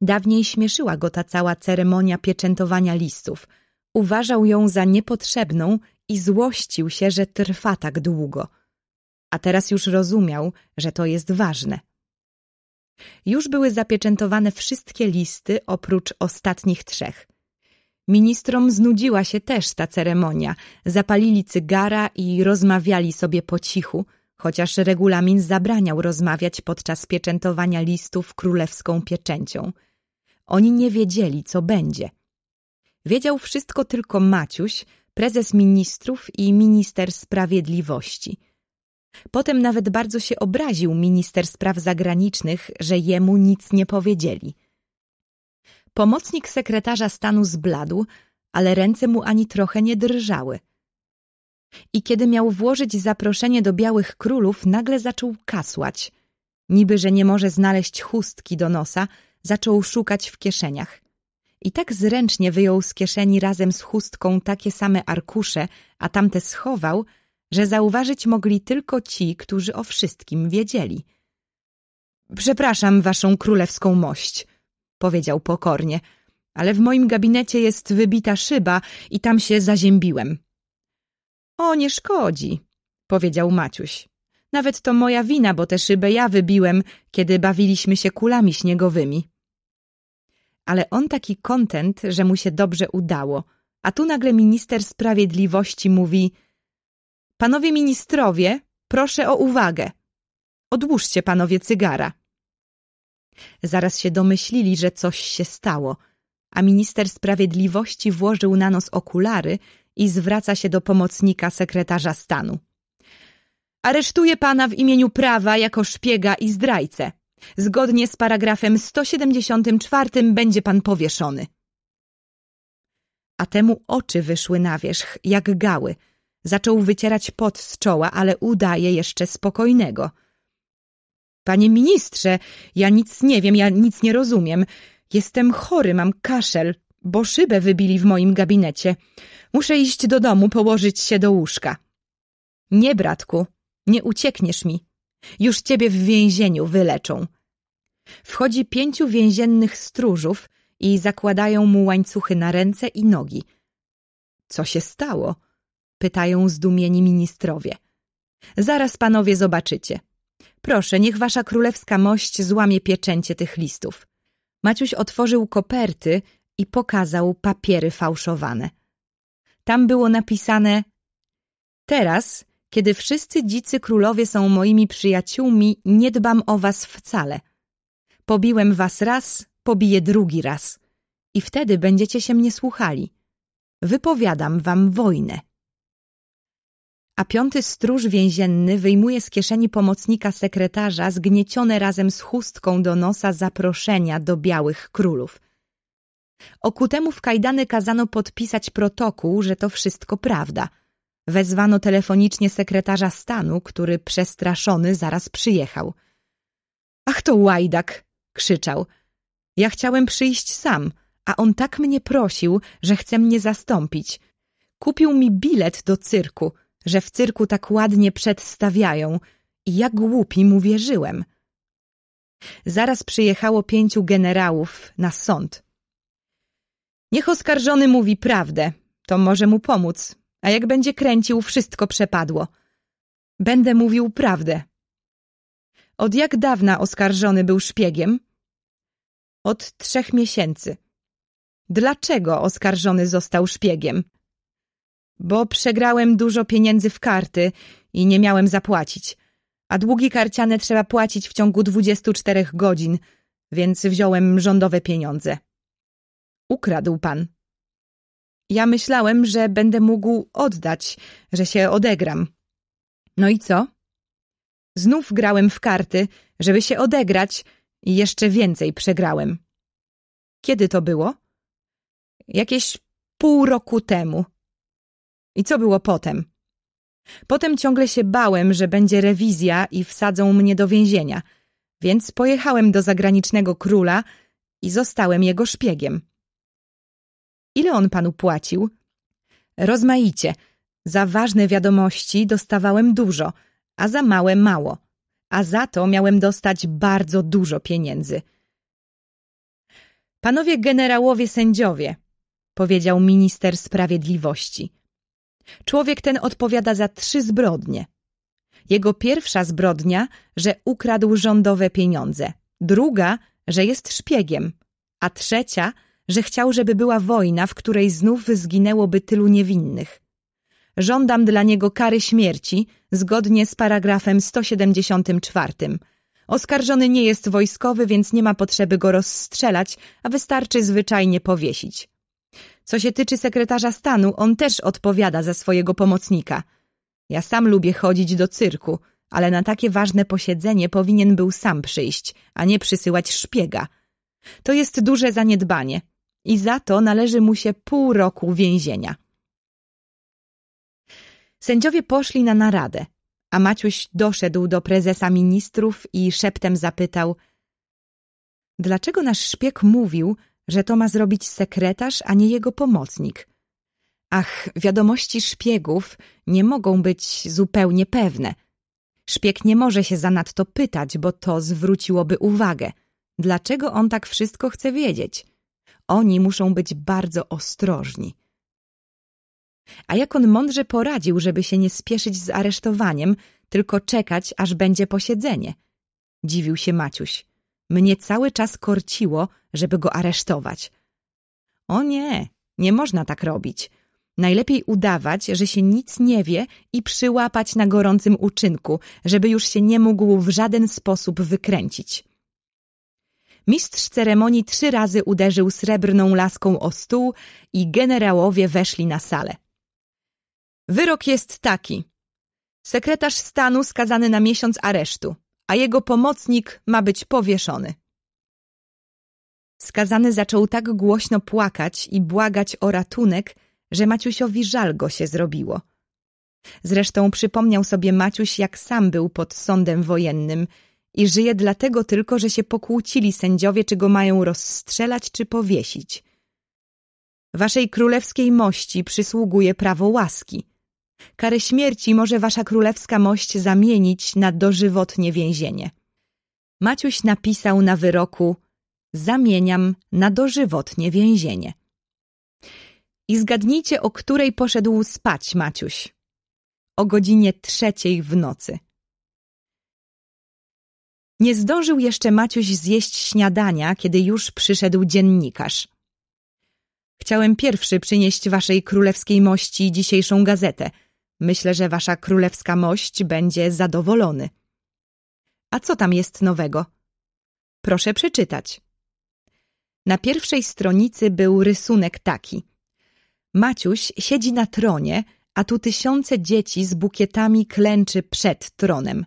Dawniej śmieszyła go ta cała ceremonia pieczętowania listów. Uważał ją za niepotrzebną i złościł się, że trwa tak długo. A teraz już rozumiał, że to jest ważne. Już były zapieczętowane wszystkie listy oprócz ostatnich trzech – Ministrom znudziła się też ta ceremonia. Zapalili cygara i rozmawiali sobie po cichu, chociaż regulamin zabraniał rozmawiać podczas pieczętowania listów królewską pieczęcią. Oni nie wiedzieli, co będzie. Wiedział wszystko tylko Maciuś, prezes ministrów i minister sprawiedliwości. Potem nawet bardzo się obraził minister spraw zagranicznych, że jemu nic nie powiedzieli – Pomocnik sekretarza stanu zbladł, ale ręce mu ani trochę nie drżały. I kiedy miał włożyć zaproszenie do białych królów, nagle zaczął kasłać. Niby, że nie może znaleźć chustki do nosa, zaczął szukać w kieszeniach. I tak zręcznie wyjął z kieszeni razem z chustką takie same arkusze, a tamte schował, że zauważyć mogli tylko ci, którzy o wszystkim wiedzieli. Przepraszam, waszą królewską mość – powiedział pokornie, ale w moim gabinecie jest wybita szyba i tam się zaziębiłem. O, nie szkodzi, powiedział Maciuś. Nawet to moja wina, bo tę szybę ja wybiłem, kiedy bawiliśmy się kulami śniegowymi. Ale on taki kontent, że mu się dobrze udało, a tu nagle minister sprawiedliwości mówi Panowie ministrowie, proszę o uwagę. Odłóżcie panowie cygara. Zaraz się domyślili, że coś się stało, a minister sprawiedliwości włożył na nos okulary i zwraca się do pomocnika sekretarza stanu. Aresztuję pana w imieniu prawa jako szpiega i zdrajcę. Zgodnie z paragrafem 174 będzie pan powieszony. A temu oczy wyszły na wierzch, jak gały. Zaczął wycierać pot z czoła, ale udaje jeszcze spokojnego – Panie ministrze, ja nic nie wiem, ja nic nie rozumiem. Jestem chory, mam kaszel, bo szybę wybili w moim gabinecie. Muszę iść do domu, położyć się do łóżka. Nie, bratku, nie uciekniesz mi. Już ciebie w więzieniu wyleczą. Wchodzi pięciu więziennych stróżów i zakładają mu łańcuchy na ręce i nogi. Co się stało? Pytają zdumieni ministrowie. Zaraz panowie zobaczycie. Proszę, niech wasza królewska mość złamie pieczęcie tych listów. Maciuś otworzył koperty i pokazał papiery fałszowane. Tam było napisane Teraz kiedy wszyscy dzicy królowie są moimi przyjaciółmi, nie dbam o was wcale. Pobiłem was raz, pobiję drugi raz. I wtedy będziecie się mnie słuchali. Wypowiadam wam wojnę. A piąty stróż więzienny wyjmuje z kieszeni pomocnika sekretarza zgniecione razem z chustką do nosa zaproszenia do białych królów. Okutemu w kajdany kazano podpisać protokół, że to wszystko prawda. Wezwano telefonicznie sekretarza stanu, który przestraszony zaraz przyjechał. Ach to łajdak! krzyczał. Ja chciałem przyjść sam, a on tak mnie prosił, że chce mnie zastąpić. Kupił mi bilet do cyrku, że w cyrku tak ładnie przedstawiają i jak głupi mu wierzyłem. Zaraz przyjechało pięciu generałów na sąd. Niech oskarżony mówi prawdę, to może mu pomóc, a jak będzie kręcił, wszystko przepadło. Będę mówił prawdę. Od jak dawna oskarżony był szpiegiem? Od trzech miesięcy. Dlaczego oskarżony został szpiegiem? Bo przegrałem dużo pieniędzy w karty i nie miałem zapłacić, a długi karciane trzeba płacić w ciągu 24 godzin, więc wziąłem rządowe pieniądze. Ukradł pan. Ja myślałem, że będę mógł oddać, że się odegram. No i co? Znów grałem w karty, żeby się odegrać i jeszcze więcej przegrałem. Kiedy to było? Jakieś pół roku temu. I co było potem? Potem ciągle się bałem, że będzie rewizja i wsadzą mnie do więzienia, więc pojechałem do zagranicznego króla i zostałem jego szpiegiem. Ile on panu płacił? Rozmaicie. Za ważne wiadomości dostawałem dużo, a za małe mało. A za to miałem dostać bardzo dużo pieniędzy. Panowie generałowie sędziowie, powiedział minister sprawiedliwości. Człowiek ten odpowiada za trzy zbrodnie. Jego pierwsza zbrodnia, że ukradł rządowe pieniądze. Druga, że jest szpiegiem. A trzecia, że chciał, żeby była wojna, w której znów zginęłoby tylu niewinnych. Żądam dla niego kary śmierci, zgodnie z paragrafem 174. Oskarżony nie jest wojskowy, więc nie ma potrzeby go rozstrzelać, a wystarczy zwyczajnie powiesić. Co się tyczy sekretarza stanu, on też odpowiada za swojego pomocnika. Ja sam lubię chodzić do cyrku, ale na takie ważne posiedzenie powinien był sam przyjść, a nie przysyłać szpiega. To jest duże zaniedbanie i za to należy mu się pół roku więzienia. Sędziowie poszli na naradę, a Maciuś doszedł do prezesa ministrów i szeptem zapytał Dlaczego nasz szpieg mówił, że to ma zrobić sekretarz, a nie jego pomocnik? Ach, wiadomości szpiegów nie mogą być zupełnie pewne. Szpieg nie może się zanadto pytać, bo to zwróciłoby uwagę. Dlaczego on tak wszystko chce wiedzieć? Oni muszą być bardzo ostrożni. A jak on mądrze poradził, żeby się nie spieszyć z aresztowaniem, tylko czekać, aż będzie posiedzenie? Dziwił się Maciuś. Mnie cały czas korciło, żeby go aresztować. O nie, nie można tak robić. Najlepiej udawać, że się nic nie wie i przyłapać na gorącym uczynku, żeby już się nie mógł w żaden sposób wykręcić. Mistrz ceremonii trzy razy uderzył srebrną laską o stół i generałowie weszli na salę. Wyrok jest taki. Sekretarz stanu skazany na miesiąc aresztu, a jego pomocnik ma być powieszony. Skazany zaczął tak głośno płakać i błagać o ratunek, że Maciusiowi żal go się zrobiło. Zresztą przypomniał sobie Maciuś, jak sam był pod sądem wojennym i żyje dlatego tylko, że się pokłócili sędziowie, czy go mają rozstrzelać, czy powiesić. Waszej królewskiej mości przysługuje prawo łaski. Karę śmierci może wasza królewska mość zamienić na dożywotnie więzienie. Maciuś napisał na wyroku zamieniam na dożywotnie więzienie. I zgadnijcie, o której poszedł spać Maciuś. O godzinie trzeciej w nocy. Nie zdążył jeszcze Maciuś zjeść śniadania, kiedy już przyszedł dziennikarz. Chciałem pierwszy przynieść waszej królewskiej mości dzisiejszą gazetę, Myślę, że wasza królewska mość będzie zadowolony. A co tam jest nowego? Proszę przeczytać. Na pierwszej stronicy był rysunek taki. Maciuś siedzi na tronie, a tu tysiące dzieci z bukietami klęczy przed tronem.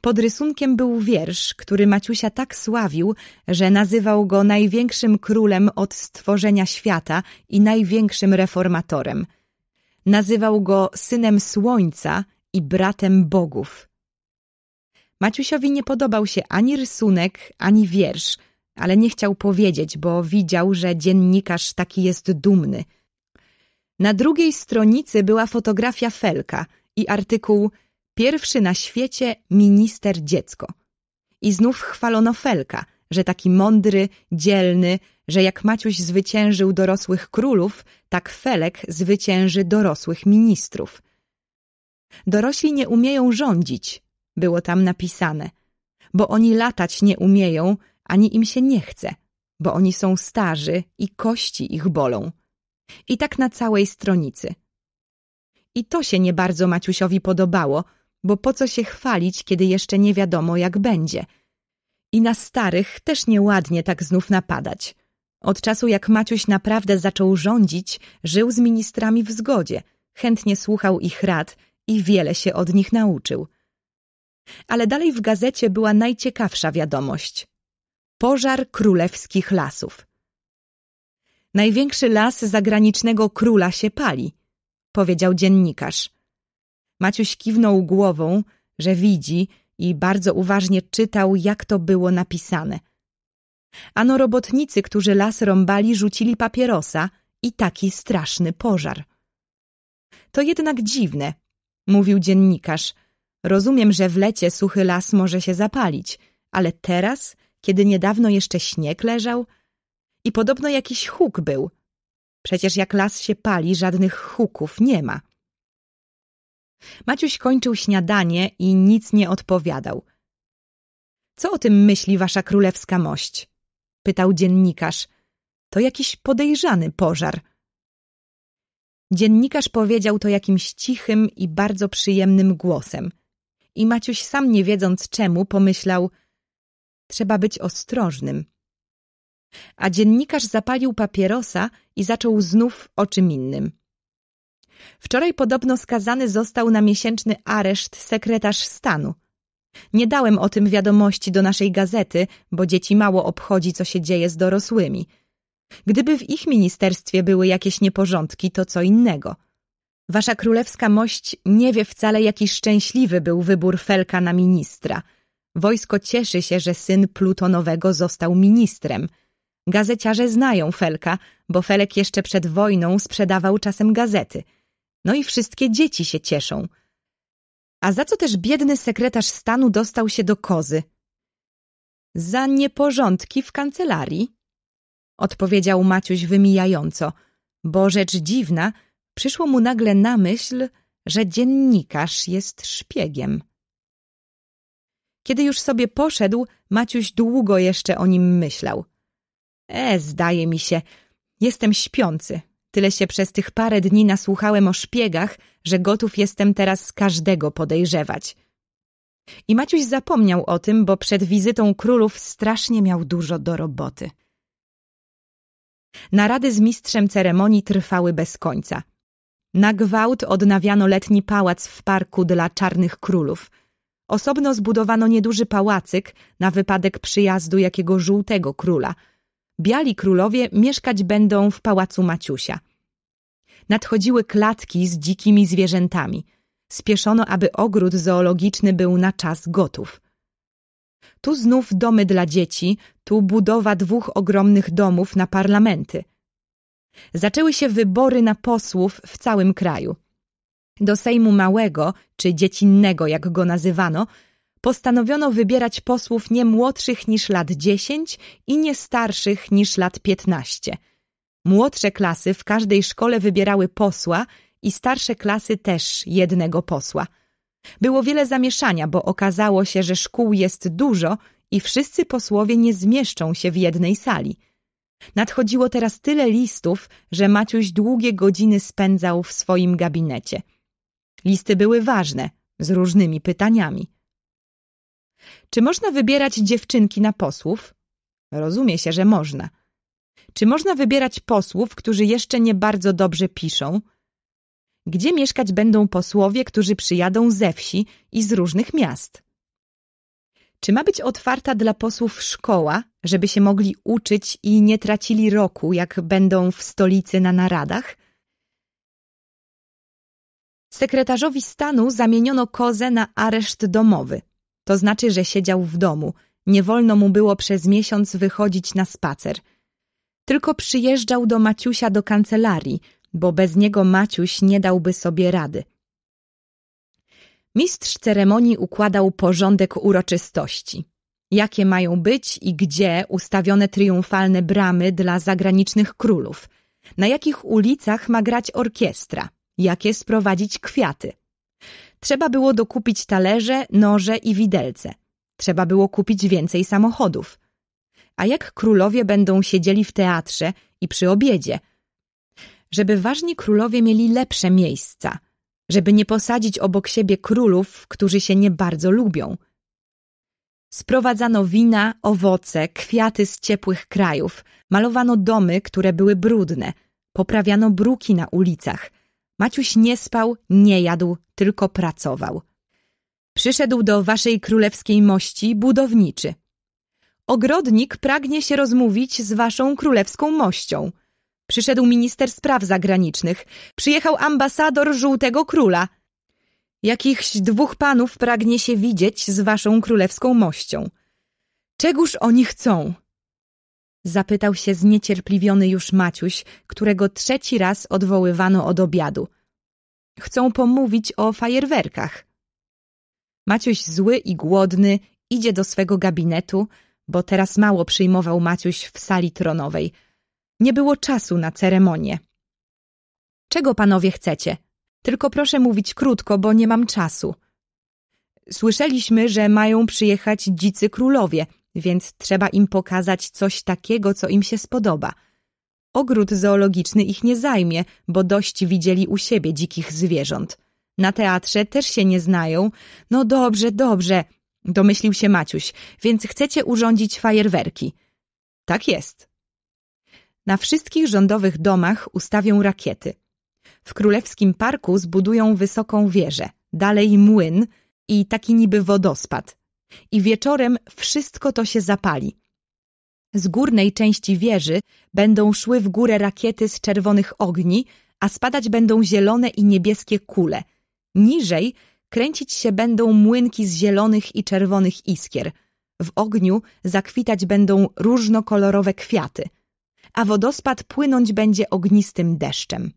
Pod rysunkiem był wiersz, który Maciusia tak sławił, że nazywał go największym królem od stworzenia świata i największym reformatorem. Nazywał go synem słońca i bratem bogów. Maciusiowi nie podobał się ani rysunek, ani wiersz, ale nie chciał powiedzieć, bo widział, że dziennikarz taki jest dumny. Na drugiej stronicy była fotografia Felka i artykuł Pierwszy na świecie minister dziecko. I znów chwalono Felka, że taki mądry, dzielny, że jak Maciuś zwyciężył dorosłych królów, tak Felek zwycięży dorosłych ministrów. Dorośli nie umieją rządzić, było tam napisane, bo oni latać nie umieją, ani im się nie chce, bo oni są starzy i kości ich bolą. I tak na całej stronicy. I to się nie bardzo Maciusiowi podobało, bo po co się chwalić, kiedy jeszcze nie wiadomo, jak będzie. I na starych też nieładnie tak znów napadać. Od czasu, jak Maciuś naprawdę zaczął rządzić, żył z ministrami w zgodzie, chętnie słuchał ich rad i wiele się od nich nauczył. Ale dalej w gazecie była najciekawsza wiadomość. Pożar królewskich lasów. Największy las zagranicznego króla się pali, powiedział dziennikarz. Maciuś kiwnął głową, że widzi i bardzo uważnie czytał, jak to było napisane. Ano robotnicy, którzy las rąbali, rzucili papierosa i taki straszny pożar. To jednak dziwne, mówił dziennikarz. Rozumiem, że w lecie suchy las może się zapalić, ale teraz, kiedy niedawno jeszcze śnieg leżał i podobno jakiś huk był. Przecież jak las się pali, żadnych huków nie ma. Maciuś kończył śniadanie i nic nie odpowiadał. Co o tym myśli wasza królewska mość? Pytał dziennikarz. To jakiś podejrzany pożar. Dziennikarz powiedział to jakimś cichym i bardzo przyjemnym głosem. I Maciuś sam nie wiedząc czemu pomyślał trzeba być ostrożnym. A dziennikarz zapalił papierosa i zaczął znów o czym innym. Wczoraj podobno skazany został na miesięczny areszt sekretarz stanu. Nie dałem o tym wiadomości do naszej gazety, bo dzieci mało obchodzi, co się dzieje z dorosłymi. Gdyby w ich ministerstwie były jakieś nieporządki, to co innego. Wasza królewska mość nie wie wcale, jaki szczęśliwy był wybór Felka na ministra. Wojsko cieszy się, że syn Plutonowego został ministrem. Gazeciarze znają Felka, bo Felek jeszcze przed wojną sprzedawał czasem gazety – no i wszystkie dzieci się cieszą. A za co też biedny sekretarz stanu dostał się do kozy? Za nieporządki w kancelarii, odpowiedział Maciuś wymijająco, bo rzecz dziwna, przyszło mu nagle na myśl, że dziennikarz jest szpiegiem. Kiedy już sobie poszedł, Maciuś długo jeszcze o nim myślał. E, zdaje mi się, jestem śpiący, Tyle się przez tych parę dni nasłuchałem o szpiegach, że gotów jestem teraz każdego podejrzewać. I Maciuś zapomniał o tym, bo przed wizytą królów strasznie miał dużo do roboty. Narady z mistrzem ceremonii trwały bez końca. Na gwałt odnawiano letni pałac w parku dla czarnych królów. Osobno zbudowano nieduży pałacyk na wypadek przyjazdu jakiego żółtego króla – biali królowie mieszkać będą w pałacu Maciusia. Nadchodziły klatki z dzikimi zwierzętami. Spieszono, aby ogród zoologiczny był na czas gotów. Tu znów domy dla dzieci, tu budowa dwóch ogromnych domów na parlamenty. Zaczęły się wybory na posłów w całym kraju. Do Sejmu Małego, czy Dziecinnego, jak go nazywano, postanowiono wybierać posłów nie młodszych niż lat 10 i nie starszych niż lat 15. Młodsze klasy w każdej szkole wybierały posła i starsze klasy też jednego posła. Było wiele zamieszania, bo okazało się, że szkół jest dużo i wszyscy posłowie nie zmieszczą się w jednej sali. Nadchodziło teraz tyle listów, że Maciuś długie godziny spędzał w swoim gabinecie. Listy były ważne, z różnymi pytaniami. Czy można wybierać dziewczynki na posłów? Rozumie się, że można. Czy można wybierać posłów, którzy jeszcze nie bardzo dobrze piszą? Gdzie mieszkać będą posłowie, którzy przyjadą ze wsi i z różnych miast? Czy ma być otwarta dla posłów szkoła, żeby się mogli uczyć i nie tracili roku, jak będą w stolicy na naradach? Sekretarzowi stanu zamieniono kozę na areszt domowy. To znaczy, że siedział w domu. Nie wolno mu było przez miesiąc wychodzić na spacer. Tylko przyjeżdżał do Maciusia do kancelarii, bo bez niego Maciuś nie dałby sobie rady. Mistrz ceremonii układał porządek uroczystości. Jakie mają być i gdzie ustawione triumfalne bramy dla zagranicznych królów? Na jakich ulicach ma grać orkiestra? Jakie sprowadzić kwiaty? Trzeba było dokupić talerze, noże i widelce. Trzeba było kupić więcej samochodów. A jak królowie będą siedzieli w teatrze i przy obiedzie? Żeby ważni królowie mieli lepsze miejsca – żeby nie posadzić obok siebie królów, którzy się nie bardzo lubią. Sprowadzano wina, owoce, kwiaty z ciepłych krajów, malowano domy, które były brudne, poprawiano bruki na ulicach. Maciuś nie spał, nie jadł, tylko pracował. Przyszedł do waszej królewskiej mości budowniczy. Ogrodnik pragnie się rozmówić z waszą królewską mością – Przyszedł minister spraw zagranicznych. Przyjechał ambasador Żółtego Króla. Jakichś dwóch panów pragnie się widzieć z waszą królewską mością. Czegóż oni chcą? Zapytał się zniecierpliwiony już Maciuś, którego trzeci raz odwoływano od obiadu. Chcą pomówić o fajerwerkach. Maciuś zły i głodny idzie do swego gabinetu, bo teraz mało przyjmował Maciuś w sali tronowej – nie było czasu na ceremonię. Czego panowie chcecie? Tylko proszę mówić krótko, bo nie mam czasu. Słyszeliśmy, że mają przyjechać dzicy królowie, więc trzeba im pokazać coś takiego, co im się spodoba. Ogród zoologiczny ich nie zajmie, bo dość widzieli u siebie dzikich zwierząt. Na teatrze też się nie znają. No dobrze, dobrze, domyślił się Maciuś, więc chcecie urządzić fajerwerki. Tak jest. Na wszystkich rządowych domach ustawią rakiety. W Królewskim Parku zbudują wysoką wieżę, dalej młyn i taki niby wodospad. I wieczorem wszystko to się zapali. Z górnej części wieży będą szły w górę rakiety z czerwonych ogni, a spadać będą zielone i niebieskie kule. Niżej kręcić się będą młynki z zielonych i czerwonych iskier. W ogniu zakwitać będą różnokolorowe kwiaty – a wodospad płynąć będzie ognistym deszczem.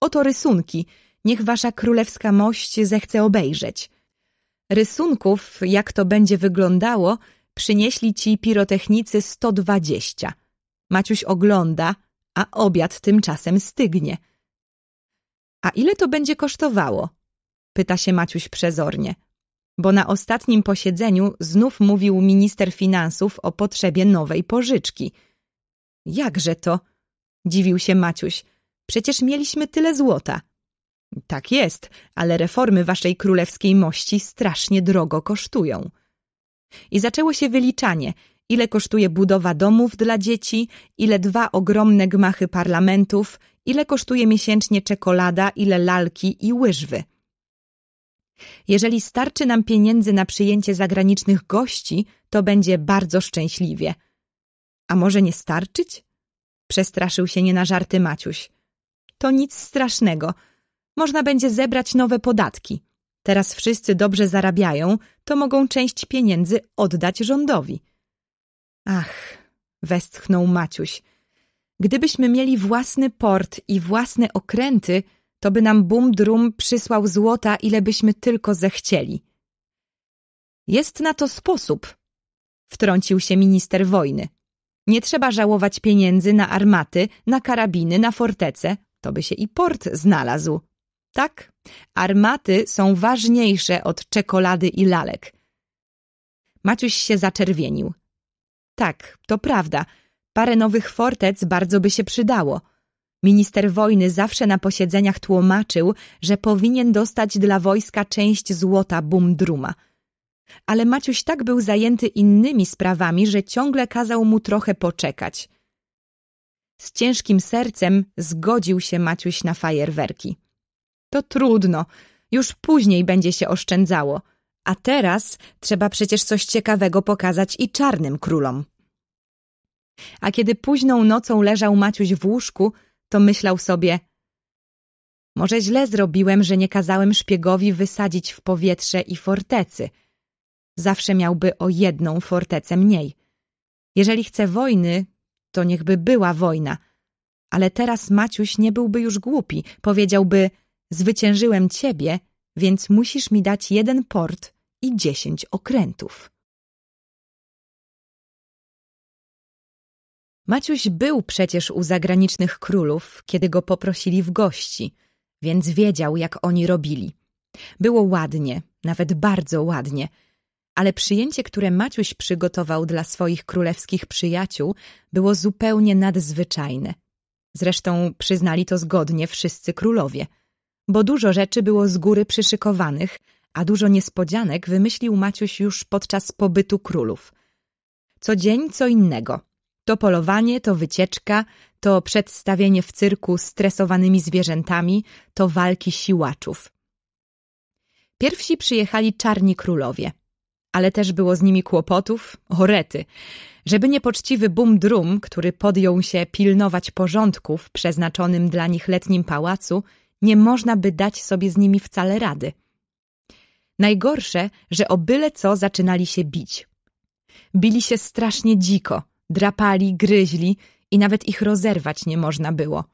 Oto rysunki, niech wasza królewska mość zechce obejrzeć. Rysunków, jak to będzie wyglądało, przynieśli ci pirotechnicy 120. Maciuś ogląda, a obiad tymczasem stygnie. A ile to będzie kosztowało? Pyta się Maciuś przezornie. Bo na ostatnim posiedzeniu znów mówił minister finansów o potrzebie nowej pożyczki – Jakże to? Dziwił się Maciuś. Przecież mieliśmy tyle złota. Tak jest, ale reformy waszej królewskiej mości strasznie drogo kosztują. I zaczęło się wyliczanie, ile kosztuje budowa domów dla dzieci, ile dwa ogromne gmachy parlamentów, ile kosztuje miesięcznie czekolada, ile lalki i łyżwy. Jeżeli starczy nam pieniędzy na przyjęcie zagranicznych gości, to będzie bardzo szczęśliwie – a może nie starczyć? Przestraszył się nie na żarty Maciuś. To nic strasznego. Można będzie zebrać nowe podatki. Teraz wszyscy dobrze zarabiają, to mogą część pieniędzy oddać rządowi. Ach, westchnął Maciuś. Gdybyśmy mieli własny port i własne okręty, to by nam bum drum przysłał złota, ile byśmy tylko zechcieli. Jest na to sposób, wtrącił się minister wojny. Nie trzeba żałować pieniędzy na armaty, na karabiny, na fortece. To by się i port znalazł. Tak, armaty są ważniejsze od czekolady i lalek. Maciuś się zaczerwienił. Tak, to prawda. Parę nowych fortec bardzo by się przydało. Minister wojny zawsze na posiedzeniach tłumaczył, że powinien dostać dla wojska część złota Bumdruma. Ale Maciuś tak był zajęty innymi sprawami, że ciągle kazał mu trochę poczekać. Z ciężkim sercem zgodził się Maciuś na fajerwerki. To trudno, już później będzie się oszczędzało, a teraz trzeba przecież coś ciekawego pokazać i czarnym królom. A kiedy późną nocą leżał Maciuś w łóżku, to myślał sobie może źle zrobiłem, że nie kazałem szpiegowi wysadzić w powietrze i fortecy. Zawsze miałby o jedną fortecę mniej. Jeżeli chce wojny, to niechby była wojna. Ale teraz Maciuś nie byłby już głupi. Powiedziałby, zwyciężyłem ciebie, więc musisz mi dać jeden port i dziesięć okrętów. Maciuś był przecież u zagranicznych królów, kiedy go poprosili w gości, więc wiedział, jak oni robili. Było ładnie, nawet bardzo ładnie, ale przyjęcie, które Maciuś przygotował dla swoich królewskich przyjaciół, było zupełnie nadzwyczajne. Zresztą przyznali to zgodnie wszyscy królowie, bo dużo rzeczy było z góry przyszykowanych, a dużo niespodzianek wymyślił Maciuś już podczas pobytu królów. Co dzień co innego – to polowanie, to wycieczka, to przedstawienie w cyrku stresowanymi zwierzętami, to walki siłaczów. Pierwsi przyjechali czarni królowie, ale też było z nimi kłopotów, orety. Żeby niepoczciwy Bum-Drum, który podjął się pilnować porządku w przeznaczonym dla nich letnim pałacu, nie można by dać sobie z nimi wcale rady. Najgorsze, że o byle co zaczynali się bić. Bili się strasznie dziko, drapali, gryźli i nawet ich rozerwać nie można było.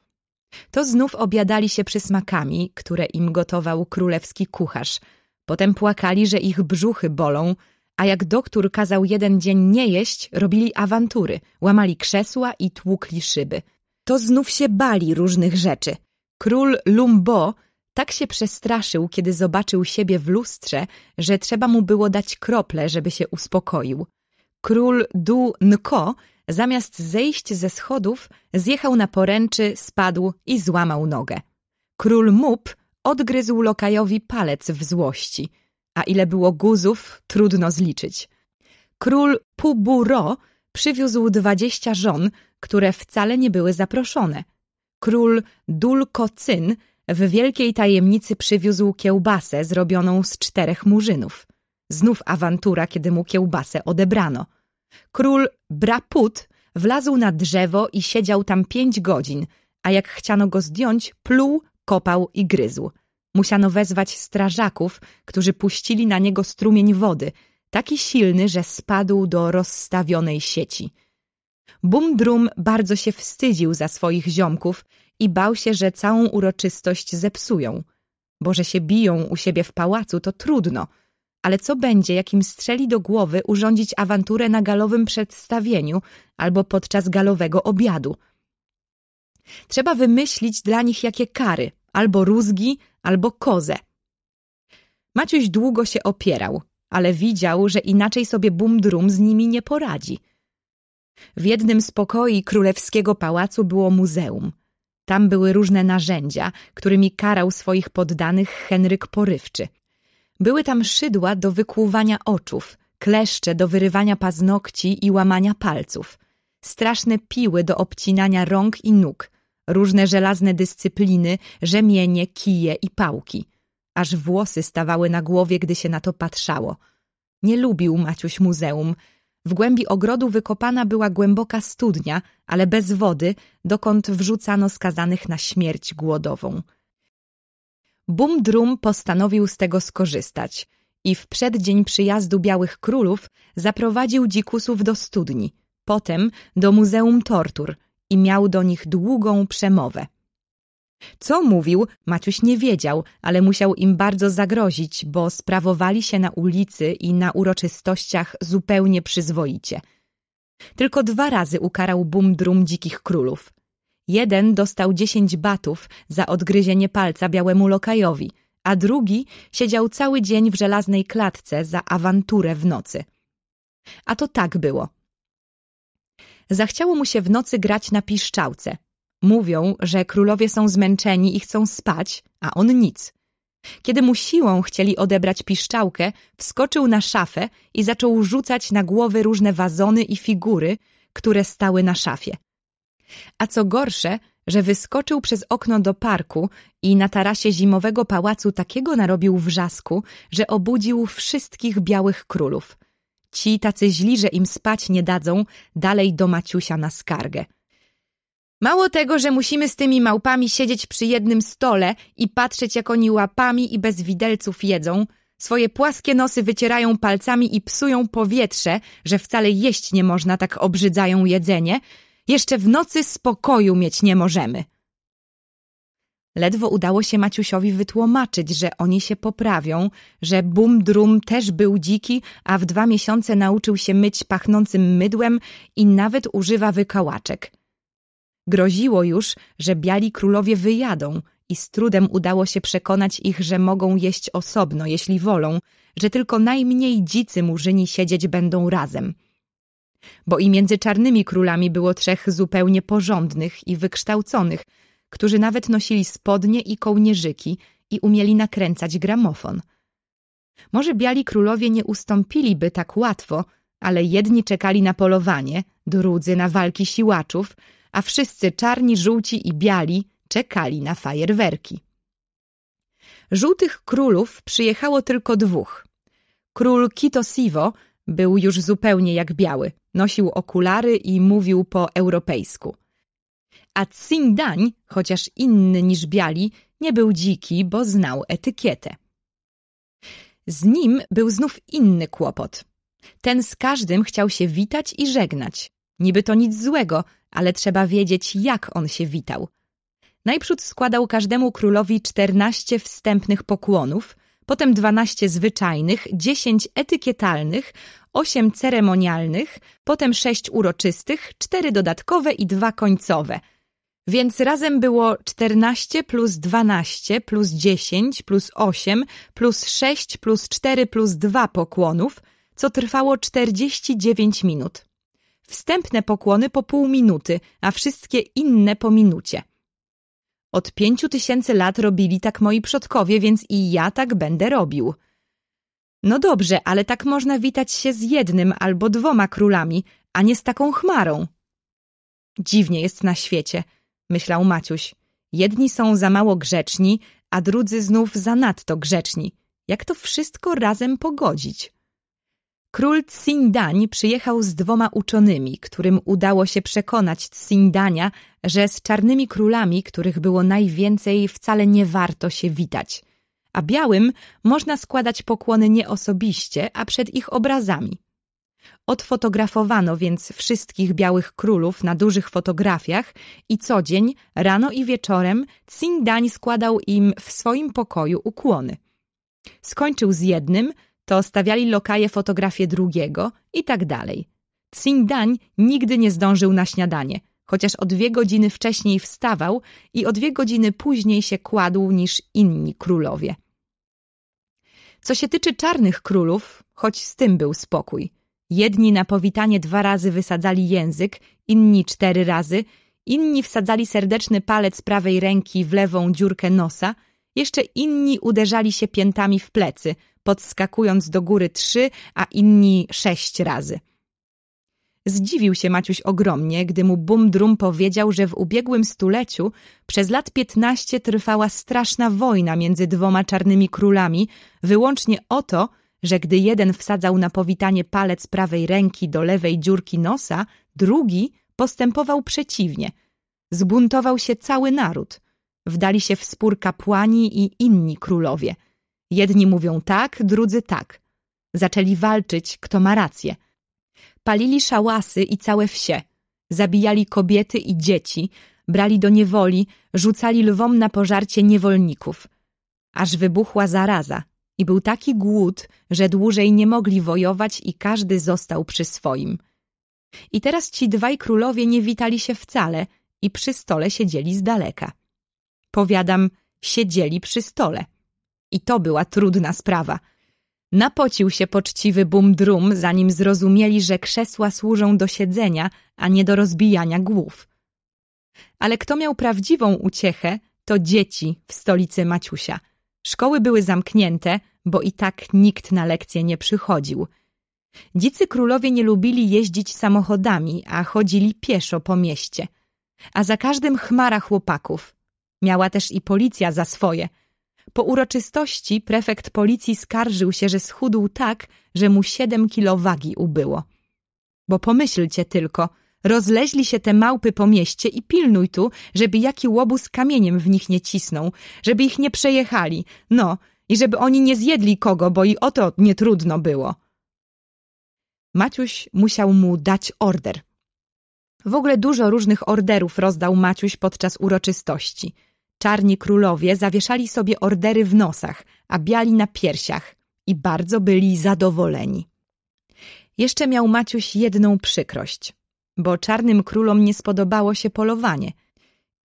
To znów obiadali się przysmakami, które im gotował królewski kucharz. Potem płakali, że ich brzuchy bolą, a jak doktor kazał jeden dzień nie jeść, robili awantury, łamali krzesła i tłukli szyby. To znów się bali różnych rzeczy. Król Lumbo tak się przestraszył, kiedy zobaczył siebie w lustrze, że trzeba mu było dać krople, żeby się uspokoił. Król Du Nko, zamiast zejść ze schodów, zjechał na poręczy, spadł i złamał nogę. Król Mup odgryzł lokajowi palec w złości, a ile było guzów, trudno zliczyć. Król Puburo przywiózł dwadzieścia żon, które wcale nie były zaproszone. Król Dulko-Cyn w wielkiej tajemnicy przywiózł kiełbasę zrobioną z czterech murzynów. Znów awantura, kiedy mu kiełbasę odebrano. Król Braput wlazł na drzewo i siedział tam pięć godzin, a jak chciano go zdjąć, pluł, kopał i gryzł. Musiano wezwać strażaków, którzy puścili na niego strumień wody, taki silny, że spadł do rozstawionej sieci. Bumdrum bardzo się wstydził za swoich ziomków i bał się, że całą uroczystość zepsują. Bo że się biją u siebie w pałacu, to trudno – ale co będzie, jak im strzeli do głowy urządzić awanturę na galowym przedstawieniu albo podczas galowego obiadu? Trzeba wymyślić dla nich jakie kary, albo rózgi, albo kozę. Maciuś długo się opierał, ale widział, że inaczej sobie Bumdrum z nimi nie poradzi. W jednym z pokoi królewskiego pałacu było muzeum. Tam były różne narzędzia, którymi karał swoich poddanych Henryk Porywczy – były tam szydła do wykłuwania oczów, kleszcze do wyrywania paznokci i łamania palców, straszne piły do obcinania rąk i nóg, różne żelazne dyscypliny, rzemienie, kije i pałki. Aż włosy stawały na głowie, gdy się na to patrzało. Nie lubił Maciuś muzeum. W głębi ogrodu wykopana była głęboka studnia, ale bez wody, dokąd wrzucano skazanych na śmierć głodową. Bum-Drum postanowił z tego skorzystać i w przeddzień przyjazdu Białych Królów zaprowadził dzikusów do studni, potem do Muzeum Tortur i miał do nich długą przemowę. Co mówił, Maciuś nie wiedział, ale musiał im bardzo zagrozić, bo sprawowali się na ulicy i na uroczystościach zupełnie przyzwoicie. Tylko dwa razy ukarał Bum-Drum dzikich królów. Jeden dostał dziesięć batów za odgryzienie palca białemu lokajowi, a drugi siedział cały dzień w żelaznej klatce za awanturę w nocy. A to tak było. Zachciało mu się w nocy grać na piszczałce. Mówią, że królowie są zmęczeni i chcą spać, a on nic. Kiedy mu siłą chcieli odebrać piszczałkę, wskoczył na szafę i zaczął rzucać na głowy różne wazony i figury, które stały na szafie. A co gorsze, że wyskoczył przez okno do parku i na tarasie zimowego pałacu takiego narobił wrzasku, że obudził wszystkich białych królów. Ci tacy źli, że im spać nie dadzą, dalej do Maciusia na skargę. Mało tego, że musimy z tymi małpami siedzieć przy jednym stole i patrzeć, jak oni łapami i bez widelców jedzą, swoje płaskie nosy wycierają palcami i psują powietrze, że wcale jeść nie można, tak obrzydzają jedzenie, jeszcze w nocy spokoju mieć nie możemy. Ledwo udało się Maciusiowi wytłumaczyć, że oni się poprawią, że Bum Drum też był dziki, a w dwa miesiące nauczył się myć pachnącym mydłem i nawet używa wykałaczek. Groziło już, że biali królowie wyjadą i z trudem udało się przekonać ich, że mogą jeść osobno, jeśli wolą, że tylko najmniej dzicy murzyni siedzieć będą razem. Bo i między czarnymi królami było trzech zupełnie porządnych i wykształconych, którzy nawet nosili spodnie i kołnierzyki i umieli nakręcać gramofon. Może biali królowie nie ustąpiliby tak łatwo, ale jedni czekali na polowanie, drudzy na walki siłaczów, a wszyscy czarni, żółci i biali czekali na fajerwerki. Żółtych królów przyjechało tylko dwóch. Król Kitosivo był już zupełnie jak biały, nosił okulary i mówił po europejsku. A Tsindań, chociaż inny niż biali, nie był dziki, bo znał etykietę. Z nim był znów inny kłopot. Ten z każdym chciał się witać i żegnać. Niby to nic złego, ale trzeba wiedzieć, jak on się witał. Najprzód składał każdemu królowi czternaście wstępnych pokłonów, potem dwanaście zwyczajnych, dziesięć etykietalnych, osiem ceremonialnych, potem sześć uroczystych, cztery dodatkowe i dwa końcowe. Więc razem było czternaście plus dwanaście plus dziesięć plus osiem plus sześć plus cztery plus dwa pokłonów, co trwało czterdzieści dziewięć minut. Wstępne pokłony po pół minuty, a wszystkie inne po minucie. Od pięciu tysięcy lat robili tak moi przodkowie, więc i ja tak będę robił. No dobrze, ale tak można witać się z jednym albo dwoma królami, a nie z taką chmarą. Dziwnie jest na świecie, myślał Maciuś. Jedni są za mało grzeczni, a drudzy znów zanadto grzeczni. Jak to wszystko razem pogodzić? Król Tsindań przyjechał z dwoma uczonymi, którym udało się przekonać Tsindania, że z czarnymi królami, których było najwięcej, wcale nie warto się witać. A białym można składać pokłony nie osobiście, a przed ich obrazami. Odfotografowano więc wszystkich białych królów na dużych fotografiach i co dzień, rano i wieczorem, Tsindań składał im w swoim pokoju ukłony. Skończył z jednym, to stawiali lokaje fotografię drugiego i tak dalej. Dań nigdy nie zdążył na śniadanie, chociaż o dwie godziny wcześniej wstawał i o dwie godziny później się kładł niż inni królowie. Co się tyczy czarnych królów, choć z tym był spokój. Jedni na powitanie dwa razy wysadzali język, inni cztery razy, inni wsadzali serdeczny palec prawej ręki w lewą dziurkę nosa, jeszcze inni uderzali się piętami w plecy, podskakując do góry trzy, a inni sześć razy. Zdziwił się Maciuś ogromnie, gdy mu Bum-Drum powiedział, że w ubiegłym stuleciu przez lat piętnaście trwała straszna wojna między dwoma czarnymi królami, wyłącznie o to, że gdy jeden wsadzał na powitanie palec prawej ręki do lewej dziurki nosa, drugi postępował przeciwnie. Zbuntował się cały naród. Wdali się w spór kapłani i inni królowie. Jedni mówią tak, drudzy tak. Zaczęli walczyć, kto ma rację. Palili szałasy i całe wsie. Zabijali kobiety i dzieci, brali do niewoli, rzucali lwom na pożarcie niewolników. Aż wybuchła zaraza i był taki głód, że dłużej nie mogli wojować i każdy został przy swoim. I teraz ci dwaj królowie nie witali się wcale i przy stole siedzieli z daleka. Powiadam, siedzieli przy stole. I to była trudna sprawa. Napocił się poczciwy bum-drum, zanim zrozumieli, że krzesła służą do siedzenia, a nie do rozbijania głów. Ale kto miał prawdziwą uciechę, to dzieci w stolicy Maciusia. Szkoły były zamknięte, bo i tak nikt na lekcje nie przychodził. Dzicy królowie nie lubili jeździć samochodami, a chodzili pieszo po mieście. A za każdym chmara chłopaków. Miała też i policja za swoje. Po uroczystości prefekt policji skarżył się, że schudł tak, że mu siedem kilo wagi ubyło. Bo pomyślcie tylko, rozleźli się te małpy po mieście i pilnuj tu, żeby jaki łobuz kamieniem w nich nie cisnął, żeby ich nie przejechali, no i żeby oni nie zjedli kogo, bo i o to nie trudno było. Maciuś musiał mu dać order. W ogóle dużo różnych orderów rozdał Maciuś podczas uroczystości. Czarni królowie zawieszali sobie ordery w nosach, a biali na piersiach i bardzo byli zadowoleni. Jeszcze miał Maciuś jedną przykrość, bo czarnym królom nie spodobało się polowanie.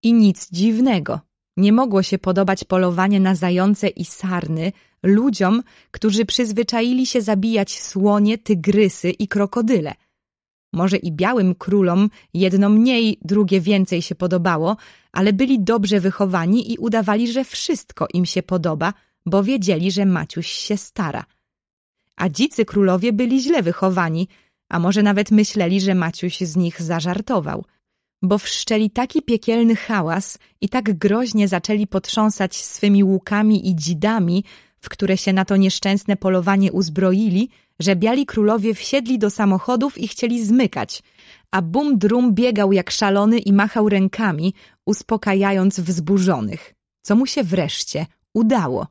I nic dziwnego. Nie mogło się podobać polowanie na zające i sarny ludziom, którzy przyzwyczaili się zabijać słonie, tygrysy i krokodyle. Może i białym królom jedno mniej, drugie więcej się podobało, ale byli dobrze wychowani i udawali, że wszystko im się podoba, bo wiedzieli, że Maciuś się stara. A dzicy królowie byli źle wychowani, a może nawet myśleli, że Maciuś z nich zażartował – bo wszczeli taki piekielny hałas i tak groźnie zaczęli potrząsać swymi łukami i dzidami, w które się na to nieszczęsne polowanie uzbroili, że biali królowie wsiedli do samochodów i chcieli zmykać, a Bum Drum biegał jak szalony i machał rękami, uspokajając wzburzonych, co mu się wreszcie udało.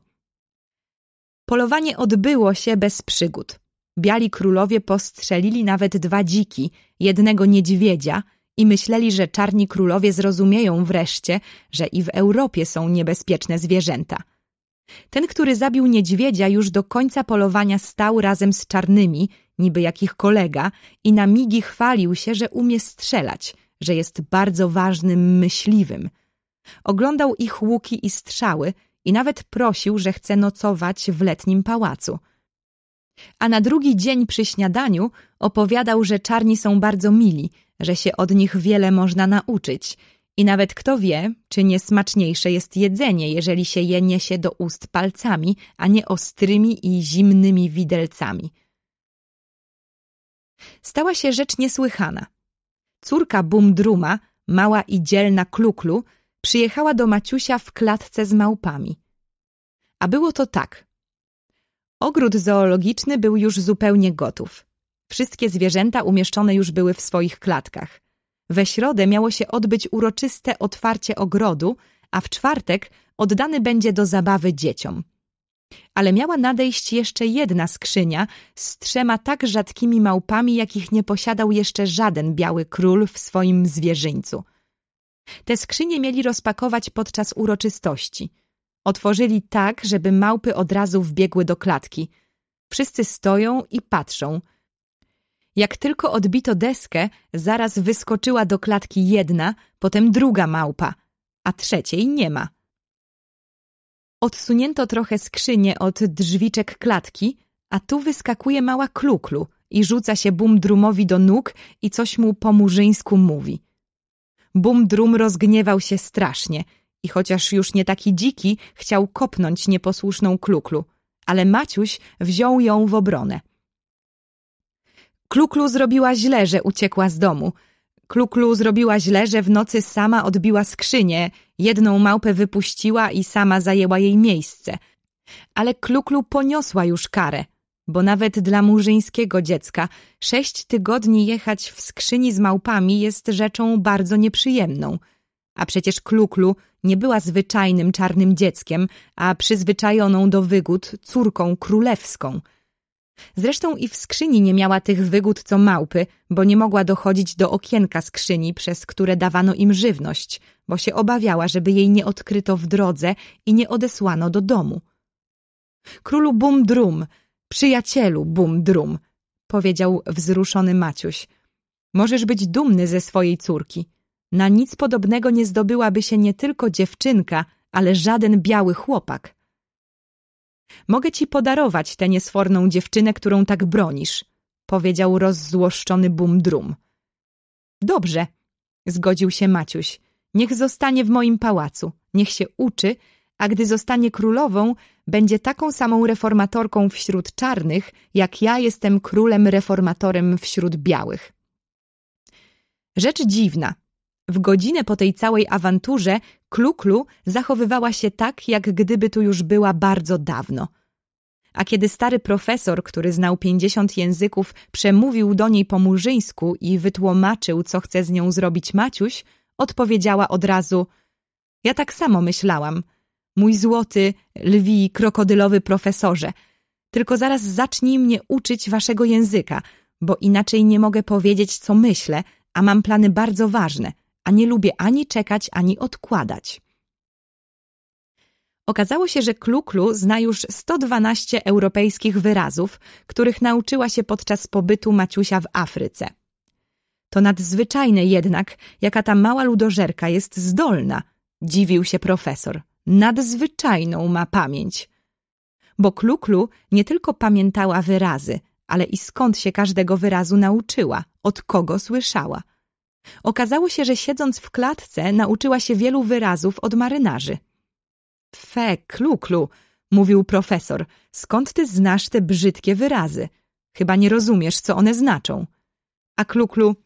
Polowanie odbyło się bez przygód. Biali królowie postrzelili nawet dwa dziki, jednego niedźwiedzia – i myśleli, że czarni królowie zrozumieją wreszcie, że i w Europie są niebezpieczne zwierzęta. Ten, który zabił niedźwiedzia, już do końca polowania stał razem z czarnymi, niby jakich kolega, i na migi chwalił się, że umie strzelać, że jest bardzo ważnym myśliwym. Oglądał ich łuki i strzały i nawet prosił, że chce nocować w letnim pałacu. A na drugi dzień przy śniadaniu opowiadał, że czarni są bardzo mili, że się od nich wiele można nauczyć i nawet kto wie, czy nie smaczniejsze jest jedzenie, jeżeli się je niesie do ust palcami, a nie ostrymi i zimnymi widelcami. Stała się rzecz niesłychana. Córka Bumdruma, mała i dzielna Kluklu, przyjechała do Maciusia w klatce z małpami. A było to tak. Ogród zoologiczny był już zupełnie gotów. Wszystkie zwierzęta umieszczone już były w swoich klatkach. We środę miało się odbyć uroczyste otwarcie ogrodu, a w czwartek oddany będzie do zabawy dzieciom. Ale miała nadejść jeszcze jedna skrzynia z trzema tak rzadkimi małpami, jakich nie posiadał jeszcze żaden biały król w swoim zwierzyńcu. Te skrzynie mieli rozpakować podczas uroczystości. Otworzyli tak, żeby małpy od razu wbiegły do klatki. Wszyscy stoją i patrzą – jak tylko odbito deskę, zaraz wyskoczyła do klatki jedna, potem druga małpa, a trzeciej nie ma. Odsunięto trochę skrzynię od drzwiczek klatki, a tu wyskakuje mała kluklu i rzuca się Bumdrumowi do nóg i coś mu po murzyńsku mówi. Bumdrum rozgniewał się strasznie i chociaż już nie taki dziki, chciał kopnąć nieposłuszną kluklu, ale Maciuś wziął ją w obronę. Kluklu zrobiła źle, że uciekła z domu. Kluklu zrobiła źle, że w nocy sama odbiła skrzynię, jedną małpę wypuściła i sama zajęła jej miejsce. Ale Kluklu poniosła już karę, bo nawet dla murzyńskiego dziecka sześć tygodni jechać w skrzyni z małpami jest rzeczą bardzo nieprzyjemną. A przecież Kluklu nie była zwyczajnym czarnym dzieckiem, a przyzwyczajoną do wygód córką królewską – Zresztą i w skrzyni nie miała tych wygód co małpy, bo nie mogła dochodzić do okienka skrzyni, przez które dawano im żywność, bo się obawiała, żeby jej nie odkryto w drodze i nie odesłano do domu. Królu Bum-Drum, przyjacielu Bum-Drum, powiedział wzruszony Maciuś. Możesz być dumny ze swojej córki. Na nic podobnego nie zdobyłaby się nie tylko dziewczynka, ale żaden biały chłopak. Mogę ci podarować tę niesforną dziewczynę, którą tak bronisz, powiedział rozzłoszczony Bumdrum. Dobrze, zgodził się Maciuś Niech zostanie w moim pałacu, niech się uczy, a gdy zostanie królową, będzie taką samą reformatorką wśród czarnych, jak ja jestem królem reformatorem wśród białych. Rzecz dziwna. W godzinę po tej całej awanturze Kluklu zachowywała się tak, jak gdyby tu już była bardzo dawno. A kiedy stary profesor, który znał pięćdziesiąt języków, przemówił do niej po murzyńsku i wytłumaczył, co chce z nią zrobić Maciuś, odpowiedziała od razu – ja tak samo myślałam. Mój złoty, lwi, krokodylowy profesorze. Tylko zaraz zacznij mnie uczyć waszego języka, bo inaczej nie mogę powiedzieć, co myślę, a mam plany bardzo ważne, a nie lubię ani czekać, ani odkładać. Okazało się, że Kluklu zna już 112 europejskich wyrazów, których nauczyła się podczas pobytu Maciusia w Afryce. To nadzwyczajne jednak, jaka ta mała ludożerka jest zdolna, dziwił się profesor. Nadzwyczajną ma pamięć. Bo Kluklu nie tylko pamiętała wyrazy, ale i skąd się każdego wyrazu nauczyła, od kogo słyszała. Okazało się, że siedząc w klatce nauczyła się wielu wyrazów od marynarzy. Fe, Kluklu, mówił profesor, skąd ty znasz te brzydkie wyrazy? Chyba nie rozumiesz, co one znaczą. A Kluklu,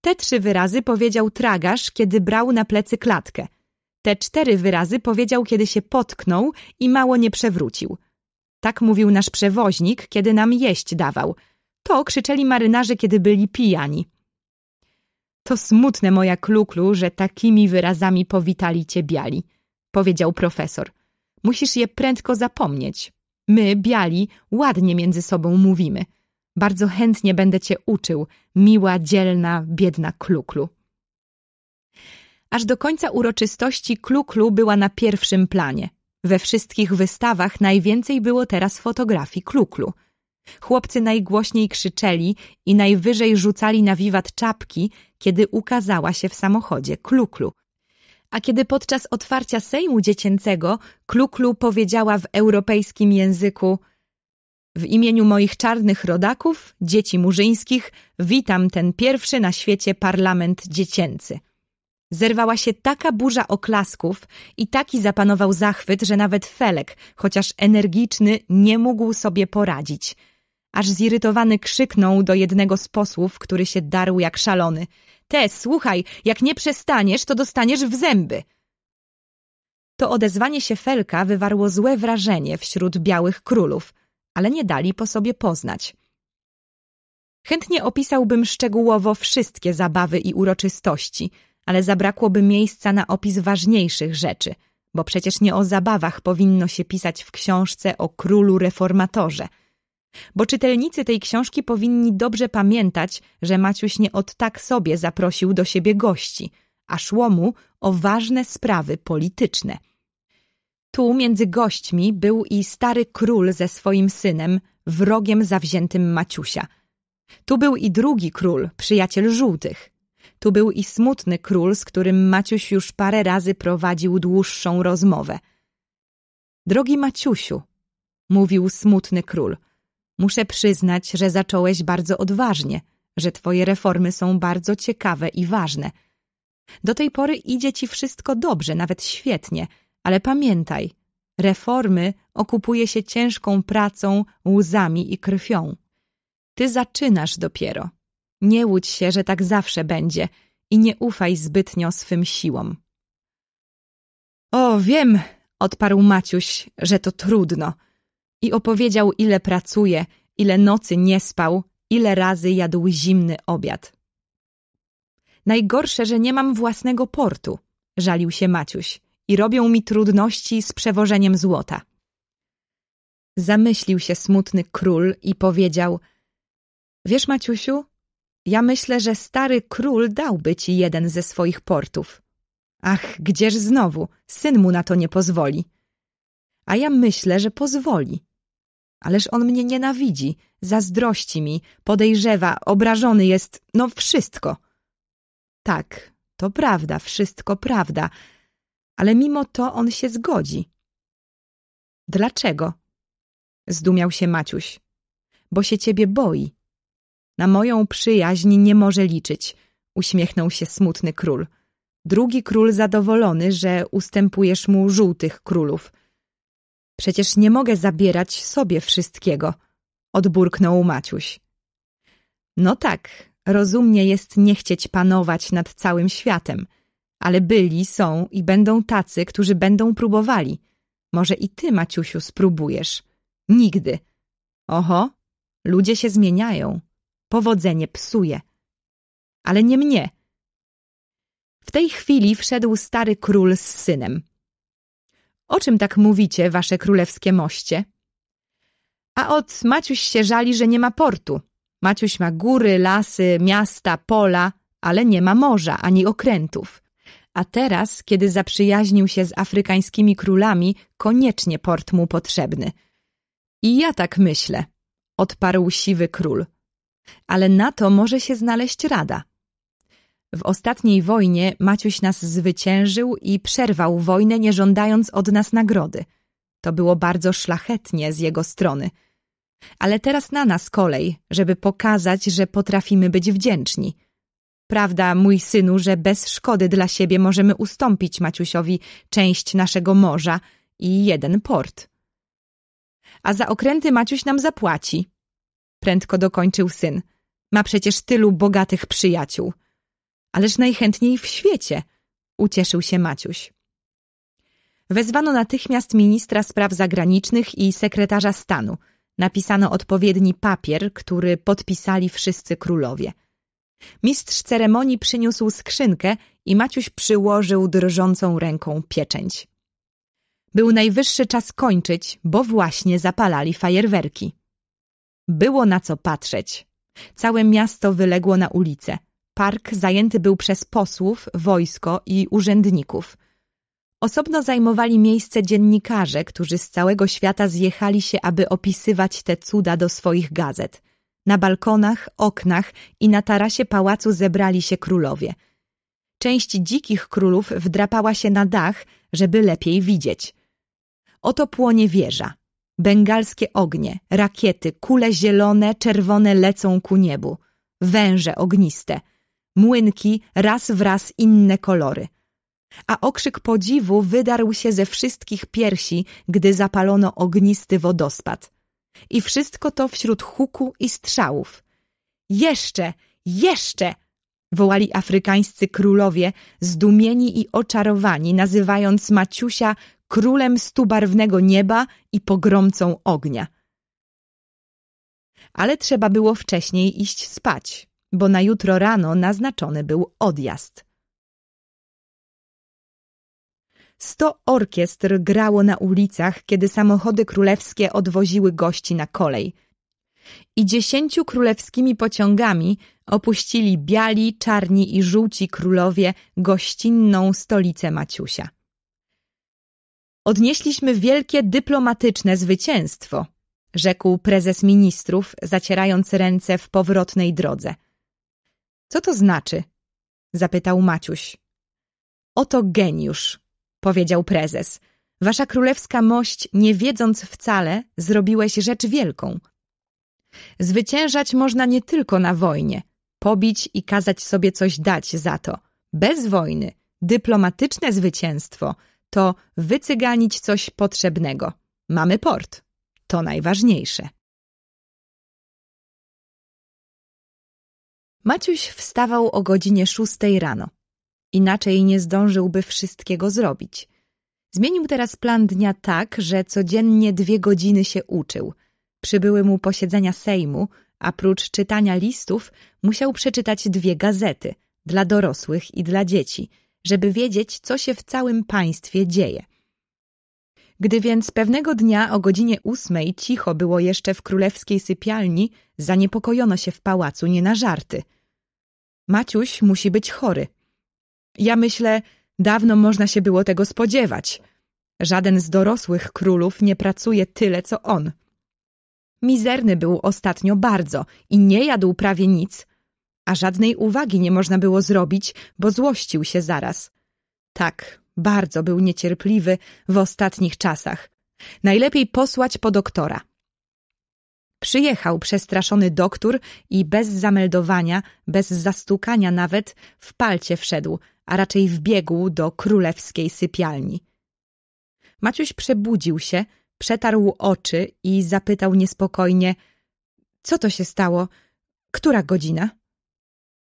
te trzy wyrazy powiedział tragarz, kiedy brał na plecy klatkę. Te cztery wyrazy powiedział, kiedy się potknął i mało nie przewrócił. Tak mówił nasz przewoźnik, kiedy nam jeść dawał. To krzyczeli marynarze, kiedy byli pijani. To smutne, moja kluklu, że takimi wyrazami powitali cię biali, powiedział profesor. Musisz je prędko zapomnieć. My, biali, ładnie między sobą mówimy. Bardzo chętnie będę cię uczył, miła, dzielna, biedna kluklu. Aż do końca uroczystości kluklu była na pierwszym planie. We wszystkich wystawach najwięcej było teraz fotografii kluklu. Chłopcy najgłośniej krzyczeli i najwyżej rzucali na wiwat czapki, kiedy ukazała się w samochodzie kluklu. A kiedy podczas otwarcia Sejmu Dziecięcego kluklu powiedziała w europejskim języku w imieniu moich czarnych rodaków, dzieci murzyńskich, witam ten pierwszy na świecie parlament dziecięcy. Zerwała się taka burza oklasków i taki zapanował zachwyt, że nawet Felek, chociaż energiczny, nie mógł sobie poradzić. Aż zirytowany krzyknął do jednego z posłów, który się darł jak szalony. Te, słuchaj, jak nie przestaniesz, to dostaniesz w zęby. To odezwanie się Felka wywarło złe wrażenie wśród białych królów, ale nie dali po sobie poznać. Chętnie opisałbym szczegółowo wszystkie zabawy i uroczystości – ale zabrakłoby miejsca na opis ważniejszych rzeczy, bo przecież nie o zabawach powinno się pisać w książce o królu reformatorze. Bo czytelnicy tej książki powinni dobrze pamiętać, że Maciuś nie od tak sobie zaprosił do siebie gości, a szło mu o ważne sprawy polityczne. Tu między gośćmi był i stary król ze swoim synem, wrogiem zawziętym Maciusia. Tu był i drugi król, przyjaciel żółtych. Tu był i smutny król, z którym Maciuś już parę razy prowadził dłuższą rozmowę. Drogi Maciusiu, mówił smutny król, muszę przyznać, że zacząłeś bardzo odważnie, że twoje reformy są bardzo ciekawe i ważne. Do tej pory idzie ci wszystko dobrze, nawet świetnie, ale pamiętaj, reformy okupuje się ciężką pracą, łzami i krwią. Ty zaczynasz dopiero. Nie łudź się, że tak zawsze będzie i nie ufaj zbytnio swym siłom. O, wiem, odparł Maciuś, że to trudno. I opowiedział, ile pracuje, ile nocy nie spał, ile razy jadł zimny obiad. Najgorsze, że nie mam własnego portu, żalił się Maciuś, i robią mi trudności z przewożeniem złota. Zamyślił się smutny król i powiedział – Wiesz, Maciusiu, ja myślę, że stary król dałby ci jeden ze swoich portów. Ach, gdzież znowu, syn mu na to nie pozwoli. A ja myślę, że pozwoli. Ależ on mnie nienawidzi, zazdrości mi, podejrzewa, obrażony jest, no wszystko. Tak, to prawda, wszystko prawda, ale mimo to on się zgodzi. Dlaczego? Zdumiał się Maciuś. Bo się ciebie boi. Na moją przyjaźń nie może liczyć, uśmiechnął się smutny król. Drugi król zadowolony, że ustępujesz mu żółtych królów. Przecież nie mogę zabierać sobie wszystkiego, odburknął Maciuś. No tak, rozumnie jest nie chcieć panować nad całym światem, ale byli, są i będą tacy, którzy będą próbowali. Może i ty, Maciusiu, spróbujesz. Nigdy. Oho, ludzie się zmieniają. Powodzenie psuje. Ale nie mnie. W tej chwili wszedł stary król z synem. O czym tak mówicie, wasze królewskie moście? A od Maciuś się żali, że nie ma portu. Maciuś ma góry, lasy, miasta, pola, ale nie ma morza ani okrętów. A teraz, kiedy zaprzyjaźnił się z afrykańskimi królami, koniecznie port mu potrzebny. I ja tak myślę, odparł siwy król. Ale na to może się znaleźć rada. W ostatniej wojnie Maciuś nas zwyciężył i przerwał wojnę, nie żądając od nas nagrody. To było bardzo szlachetnie z jego strony. Ale teraz na nas kolej, żeby pokazać, że potrafimy być wdzięczni. Prawda, mój synu, że bez szkody dla siebie możemy ustąpić Maciusiowi część naszego morza i jeden port. A za okręty Maciuś nam zapłaci. Prędko dokończył syn. Ma przecież tylu bogatych przyjaciół. Ależ najchętniej w świecie, ucieszył się Maciuś. Wezwano natychmiast ministra spraw zagranicznych i sekretarza stanu. Napisano odpowiedni papier, który podpisali wszyscy królowie. Mistrz ceremonii przyniósł skrzynkę i Maciuś przyłożył drżącą ręką pieczęć. Był najwyższy czas kończyć, bo właśnie zapalali fajerwerki. Było na co patrzeć. Całe miasto wyległo na ulicę. Park zajęty był przez posłów, wojsko i urzędników. Osobno zajmowali miejsce dziennikarze, którzy z całego świata zjechali się, aby opisywać te cuda do swoich gazet. Na balkonach, oknach i na tarasie pałacu zebrali się królowie. Część dzikich królów wdrapała się na dach, żeby lepiej widzieć. Oto płonie wieża. Bengalskie ognie, rakiety, kule zielone, czerwone lecą ku niebu. Węże ogniste. Młynki raz w raz inne kolory. A okrzyk podziwu wydarł się ze wszystkich piersi, gdy zapalono ognisty wodospad. I wszystko to wśród huku i strzałów. Jeszcze, jeszcze! wołali afrykańscy królowie, zdumieni i oczarowani, nazywając Maciusia królem stubarwnego nieba i pogromcą ognia. Ale trzeba było wcześniej iść spać, bo na jutro rano naznaczony był odjazd. Sto orkiestr grało na ulicach, kiedy samochody królewskie odwoziły gości na kolej. I dziesięciu królewskimi pociągami opuścili biali, czarni i żółci królowie gościnną stolicę Maciusia. Odnieśliśmy wielkie dyplomatyczne zwycięstwo, rzekł prezes ministrów, zacierając ręce w powrotnej drodze. Co to znaczy? zapytał Maciuś. Oto geniusz, powiedział prezes. Wasza królewska mość, nie wiedząc wcale, zrobiłeś rzecz wielką. Zwyciężać można nie tylko na wojnie, pobić i kazać sobie coś dać za to. Bez wojny, dyplomatyczne zwycięstwo to wycyganić coś potrzebnego. Mamy port. To najważniejsze. Maciuś wstawał o godzinie szóstej rano. Inaczej nie zdążyłby wszystkiego zrobić. Zmienił teraz plan dnia tak, że codziennie dwie godziny się uczył. Przybyły mu posiedzenia Sejmu, a prócz czytania listów musiał przeczytać dwie gazety dla dorosłych i dla dzieci, żeby wiedzieć, co się w całym państwie dzieje. Gdy więc pewnego dnia o godzinie ósmej cicho było jeszcze w królewskiej sypialni, zaniepokojono się w pałacu nie na żarty. Maciuś musi być chory. Ja myślę, dawno można się było tego spodziewać. Żaden z dorosłych królów nie pracuje tyle, co on. Mizerny był ostatnio bardzo i nie jadł prawie nic, a żadnej uwagi nie można było zrobić, bo złościł się zaraz. Tak, bardzo był niecierpliwy w ostatnich czasach. Najlepiej posłać po doktora. Przyjechał przestraszony doktor i bez zameldowania, bez zastukania nawet, w palcie wszedł, a raczej wbiegł do królewskiej sypialni. Maciuś przebudził się, przetarł oczy i zapytał niespokojnie – co to się stało? Która godzina?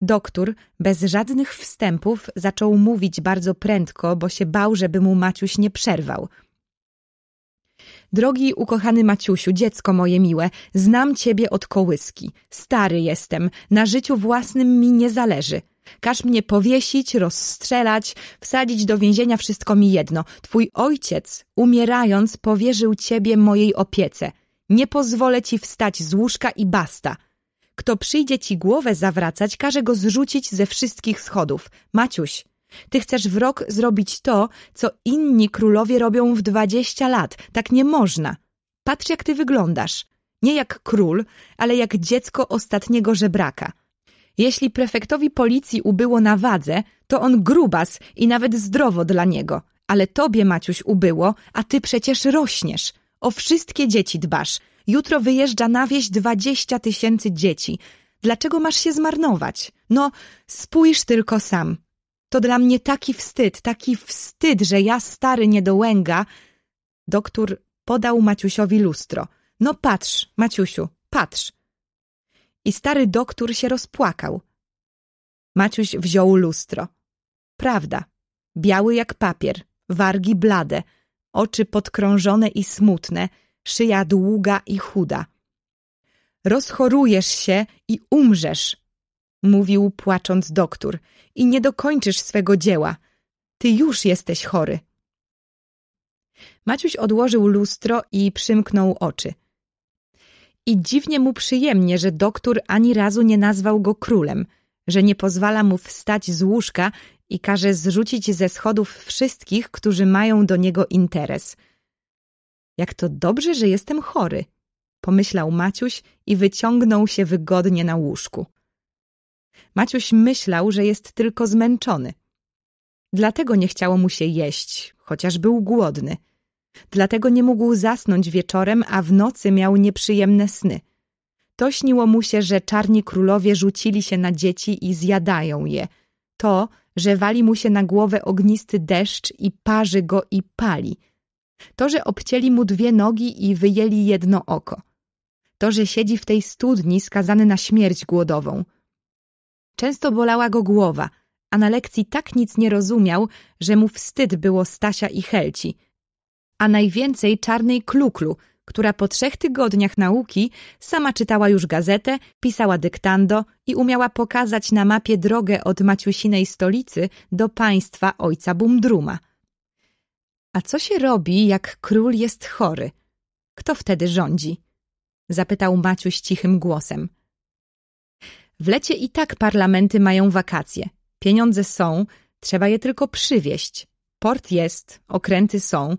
Doktor bez żadnych wstępów zaczął mówić bardzo prędko, bo się bał, żeby mu Maciuś nie przerwał. Drogi ukochany Maciusiu, dziecko moje miłe, znam ciebie od kołyski. Stary jestem, na życiu własnym mi nie zależy. Każ mnie powiesić, rozstrzelać, wsadzić do więzienia, wszystko mi jedno. Twój ojciec, umierając, powierzył ciebie mojej opiece. Nie pozwolę ci wstać z łóżka i basta. Kto przyjdzie ci głowę zawracać, każe go zrzucić ze wszystkich schodów. Maciuś, ty chcesz w rok zrobić to, co inni królowie robią w dwadzieścia lat. Tak nie można. Patrz, jak ty wyglądasz. Nie jak król, ale jak dziecko ostatniego żebraka. Jeśli prefektowi policji ubyło na wadze, to on grubas i nawet zdrowo dla niego. Ale tobie, Maciuś, ubyło, a ty przecież rośniesz. O wszystkie dzieci dbasz. Jutro wyjeżdża na wieś dwadzieścia tysięcy dzieci. Dlaczego masz się zmarnować? No, spójrz tylko sam. To dla mnie taki wstyd, taki wstyd, że ja stary niedołęga. Doktor podał Maciusiowi lustro. No patrz, Maciusiu, patrz. I stary doktor się rozpłakał. Maciuś wziął lustro. Prawda, biały jak papier, wargi blade, oczy podkrążone i smutne, szyja długa i chuda. Rozchorujesz się i umrzesz, mówił płacząc doktor, i nie dokończysz swego dzieła. Ty już jesteś chory. Maciuś odłożył lustro i przymknął oczy. I dziwnie mu przyjemnie, że doktor ani razu nie nazwał go królem, że nie pozwala mu wstać z łóżka i każe zrzucić ze schodów wszystkich, którzy mają do niego interes. Jak to dobrze, że jestem chory, pomyślał Maciuś i wyciągnął się wygodnie na łóżku. Maciuś myślał, że jest tylko zmęczony. Dlatego nie chciało mu się jeść, chociaż był głodny. Dlatego nie mógł zasnąć wieczorem, a w nocy miał nieprzyjemne sny. To śniło mu się, że czarni królowie rzucili się na dzieci i zjadają je. To, że wali mu się na głowę ognisty deszcz i parzy go i pali. To, że obcięli mu dwie nogi i wyjęli jedno oko. To, że siedzi w tej studni skazany na śmierć głodową – Często bolała go głowa, a na lekcji tak nic nie rozumiał, że mu wstyd było Stasia i Helci. A najwięcej czarnej kluklu, która po trzech tygodniach nauki sama czytała już gazetę, pisała dyktando i umiała pokazać na mapie drogę od Maciusinej stolicy do państwa ojca Bumdruma. A co się robi, jak król jest chory? Kto wtedy rządzi? Zapytał Maciuś cichym głosem. W lecie i tak parlamenty mają wakacje. Pieniądze są, trzeba je tylko przywieźć. Port jest, okręty są,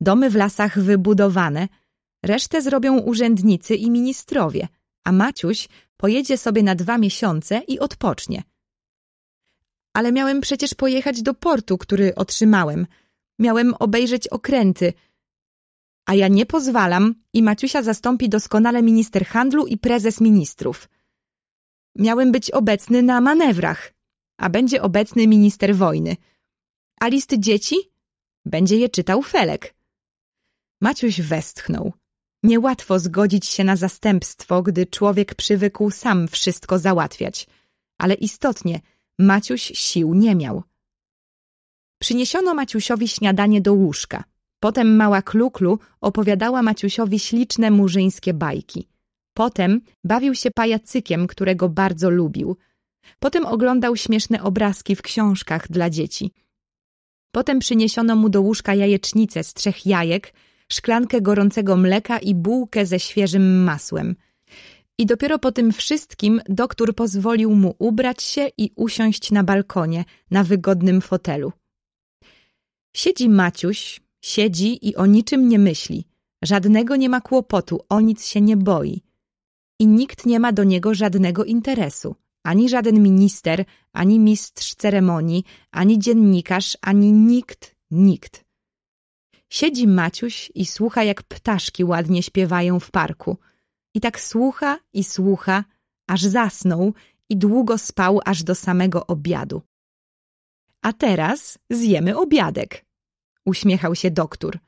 domy w lasach wybudowane, resztę zrobią urzędnicy i ministrowie, a Maciuś pojedzie sobie na dwa miesiące i odpocznie. Ale miałem przecież pojechać do portu, który otrzymałem. Miałem obejrzeć okręty. A ja nie pozwalam i Maciusia zastąpi doskonale minister handlu i prezes ministrów. Miałem być obecny na manewrach, a będzie obecny minister wojny. A listy dzieci? Będzie je czytał Felek. Maciuś westchnął. Niełatwo zgodzić się na zastępstwo, gdy człowiek przywykł sam wszystko załatwiać. Ale istotnie, Maciuś sił nie miał. Przyniesiono Maciusiowi śniadanie do łóżka. Potem mała Kluklu opowiadała Maciusiowi śliczne murzyńskie bajki. Potem bawił się pajacykiem, którego bardzo lubił. Potem oglądał śmieszne obrazki w książkach dla dzieci. Potem przyniesiono mu do łóżka jajecznicę z trzech jajek, szklankę gorącego mleka i bułkę ze świeżym masłem. I dopiero po tym wszystkim doktor pozwolił mu ubrać się i usiąść na balkonie, na wygodnym fotelu. Siedzi Maciuś, siedzi i o niczym nie myśli. Żadnego nie ma kłopotu, o nic się nie boi i nikt nie ma do niego żadnego interesu. Ani żaden minister, ani mistrz ceremonii, ani dziennikarz, ani nikt, nikt. Siedzi Maciuś i słucha, jak ptaszki ładnie śpiewają w parku. I tak słucha i słucha, aż zasnął i długo spał aż do samego obiadu. A teraz zjemy obiadek. Uśmiechał się doktor.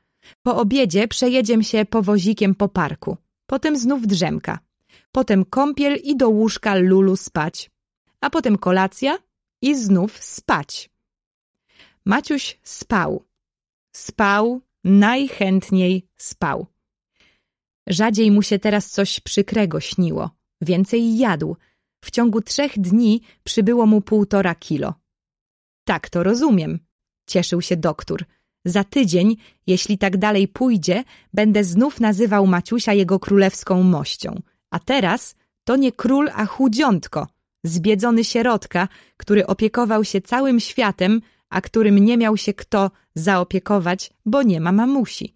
Po obiedzie przejedziemy się powozikiem po parku. Potem znów drzemka. Potem kąpiel i do łóżka lulu spać. A potem kolacja i znów spać. Maciuś spał. Spał, najchętniej spał. Rzadziej mu się teraz coś przykrego śniło. Więcej jadł. W ciągu trzech dni przybyło mu półtora kilo. Tak to rozumiem, cieszył się doktor. Za tydzień, jeśli tak dalej pójdzie, będę znów nazywał Maciusia jego królewską mością. A teraz to nie król, a chudziątko, zbiedzony sierotka, który opiekował się całym światem, a którym nie miał się kto zaopiekować, bo nie ma mamusi.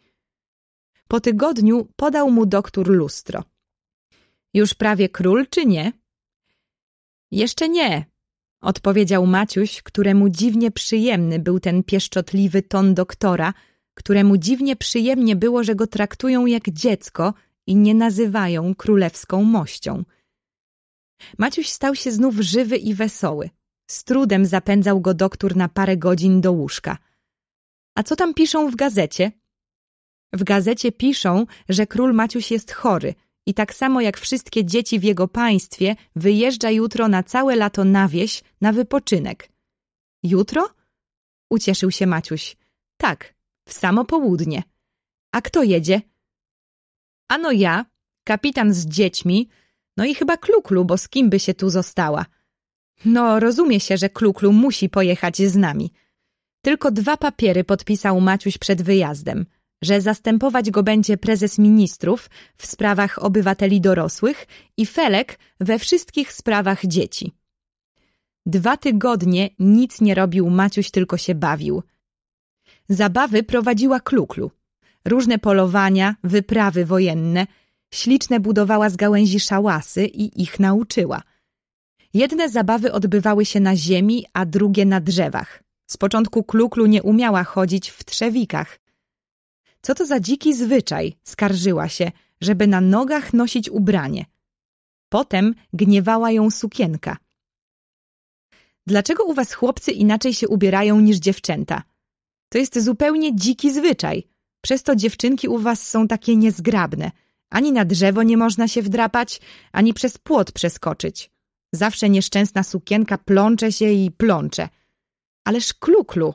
Po tygodniu podał mu doktor lustro. Już prawie król, czy nie? Jeszcze nie, odpowiedział Maciuś, któremu dziwnie przyjemny był ten pieszczotliwy ton doktora, któremu dziwnie przyjemnie było, że go traktują jak dziecko i nie nazywają królewską mością. Maciuś stał się znów żywy i wesoły. Z trudem zapędzał go doktor na parę godzin do łóżka. A co tam piszą w gazecie? W gazecie piszą, że król Maciuś jest chory i tak samo jak wszystkie dzieci w jego państwie wyjeżdża jutro na całe lato na wieś na wypoczynek. Jutro? Ucieszył się Maciuś. Tak, w samo południe. A kto jedzie? Ano ja, kapitan z dziećmi, no i chyba Kluklu, bo z kim by się tu została? No, rozumie się, że Kluklu musi pojechać z nami. Tylko dwa papiery podpisał Maciuś przed wyjazdem, że zastępować go będzie prezes ministrów w sprawach obywateli dorosłych i Felek we wszystkich sprawach dzieci. Dwa tygodnie nic nie robił Maciuś, tylko się bawił. Zabawy prowadziła Kluklu. Różne polowania, wyprawy wojenne, śliczne budowała z gałęzi szałasy i ich nauczyła – Jedne zabawy odbywały się na ziemi, a drugie na drzewach. Z początku Kluklu nie umiała chodzić w trzewikach. Co to za dziki zwyczaj, skarżyła się, żeby na nogach nosić ubranie. Potem gniewała ją sukienka. Dlaczego u was chłopcy inaczej się ubierają niż dziewczęta? To jest zupełnie dziki zwyczaj. Przez to dziewczynki u was są takie niezgrabne. Ani na drzewo nie można się wdrapać, ani przez płot przeskoczyć. Zawsze nieszczęsna sukienka plącze się i plącze. Ależ kluklu!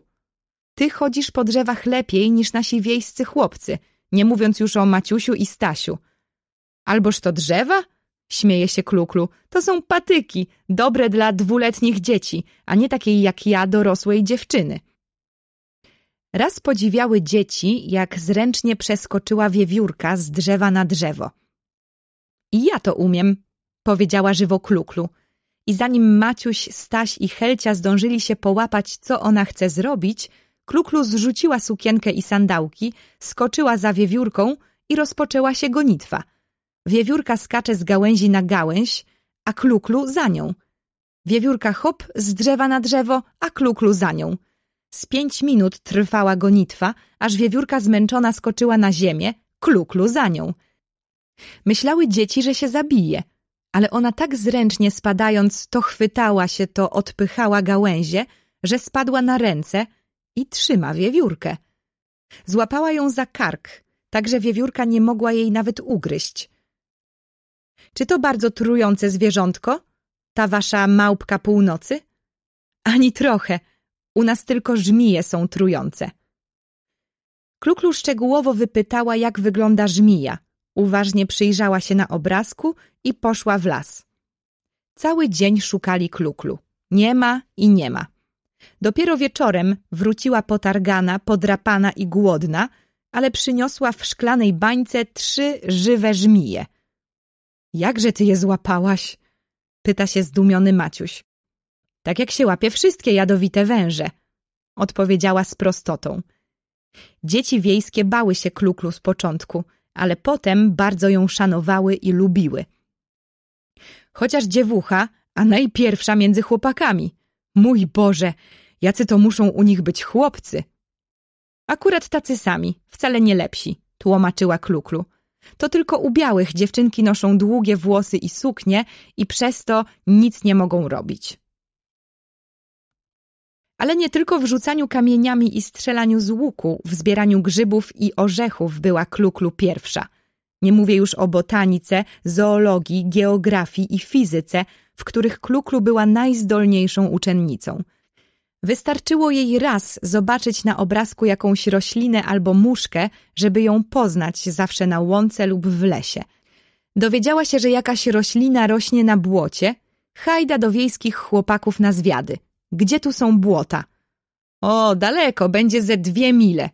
Ty chodzisz po drzewach lepiej niż nasi wiejscy chłopcy, nie mówiąc już o Maciusiu i Stasiu. Alboż to drzewa? Śmieje się kluklu. To są patyki, dobre dla dwuletnich dzieci, a nie takiej jak ja, dorosłej dziewczyny. Raz podziwiały dzieci, jak zręcznie przeskoczyła wiewiórka z drzewa na drzewo. I ja to umiem, powiedziała żywo kluklu i zanim Maciuś, Staś i Helcia zdążyli się połapać, co ona chce zrobić, Kluklu zrzuciła sukienkę i sandałki, skoczyła za wiewiórką i rozpoczęła się gonitwa. Wiewiórka skacze z gałęzi na gałęź, a Kluklu za nią. Wiewiórka hop z drzewa na drzewo, a Kluklu za nią. Z pięć minut trwała gonitwa, aż wiewiórka zmęczona skoczyła na ziemię, Kluklu za nią. Myślały dzieci, że się zabije – ale ona tak zręcznie spadając to chwytała się, to odpychała gałęzie, że spadła na ręce i trzyma wiewiórkę. Złapała ją za kark, tak że wiewiórka nie mogła jej nawet ugryźć. Czy to bardzo trujące zwierzątko? Ta wasza małpka północy? Ani trochę. U nas tylko żmije są trujące. Kluklu szczegółowo wypytała, jak wygląda żmija – Uważnie przyjrzała się na obrazku i poszła w las. Cały dzień szukali kluklu. Nie ma i nie ma. Dopiero wieczorem wróciła potargana, podrapana i głodna, ale przyniosła w szklanej bańce trzy żywe żmije. Jakże ty je złapałaś? Pyta się zdumiony Maciuś. Tak jak się łapie wszystkie jadowite węże, odpowiedziała z prostotą. Dzieci wiejskie bały się kluklu z początku – ale potem bardzo ją szanowały i lubiły. Chociaż dziewucha, a najpierwsza między chłopakami. Mój Boże, jacy to muszą u nich być chłopcy. Akurat tacy sami, wcale nie lepsi, tłumaczyła Kluklu. To tylko u białych dziewczynki noszą długie włosy i suknie i przez to nic nie mogą robić. Ale nie tylko w rzucaniu kamieniami i strzelaniu z łuku, w zbieraniu grzybów i orzechów była Kluklu pierwsza. Nie mówię już o botanice, zoologii, geografii i fizyce, w których Kluklu była najzdolniejszą uczennicą. Wystarczyło jej raz zobaczyć na obrazku jakąś roślinę albo muszkę, żeby ją poznać zawsze na łące lub w lesie. Dowiedziała się, że jakaś roślina rośnie na błocie, hajda do wiejskich chłopaków na zwiady. Gdzie tu są błota? O, daleko, będzie ze dwie mile.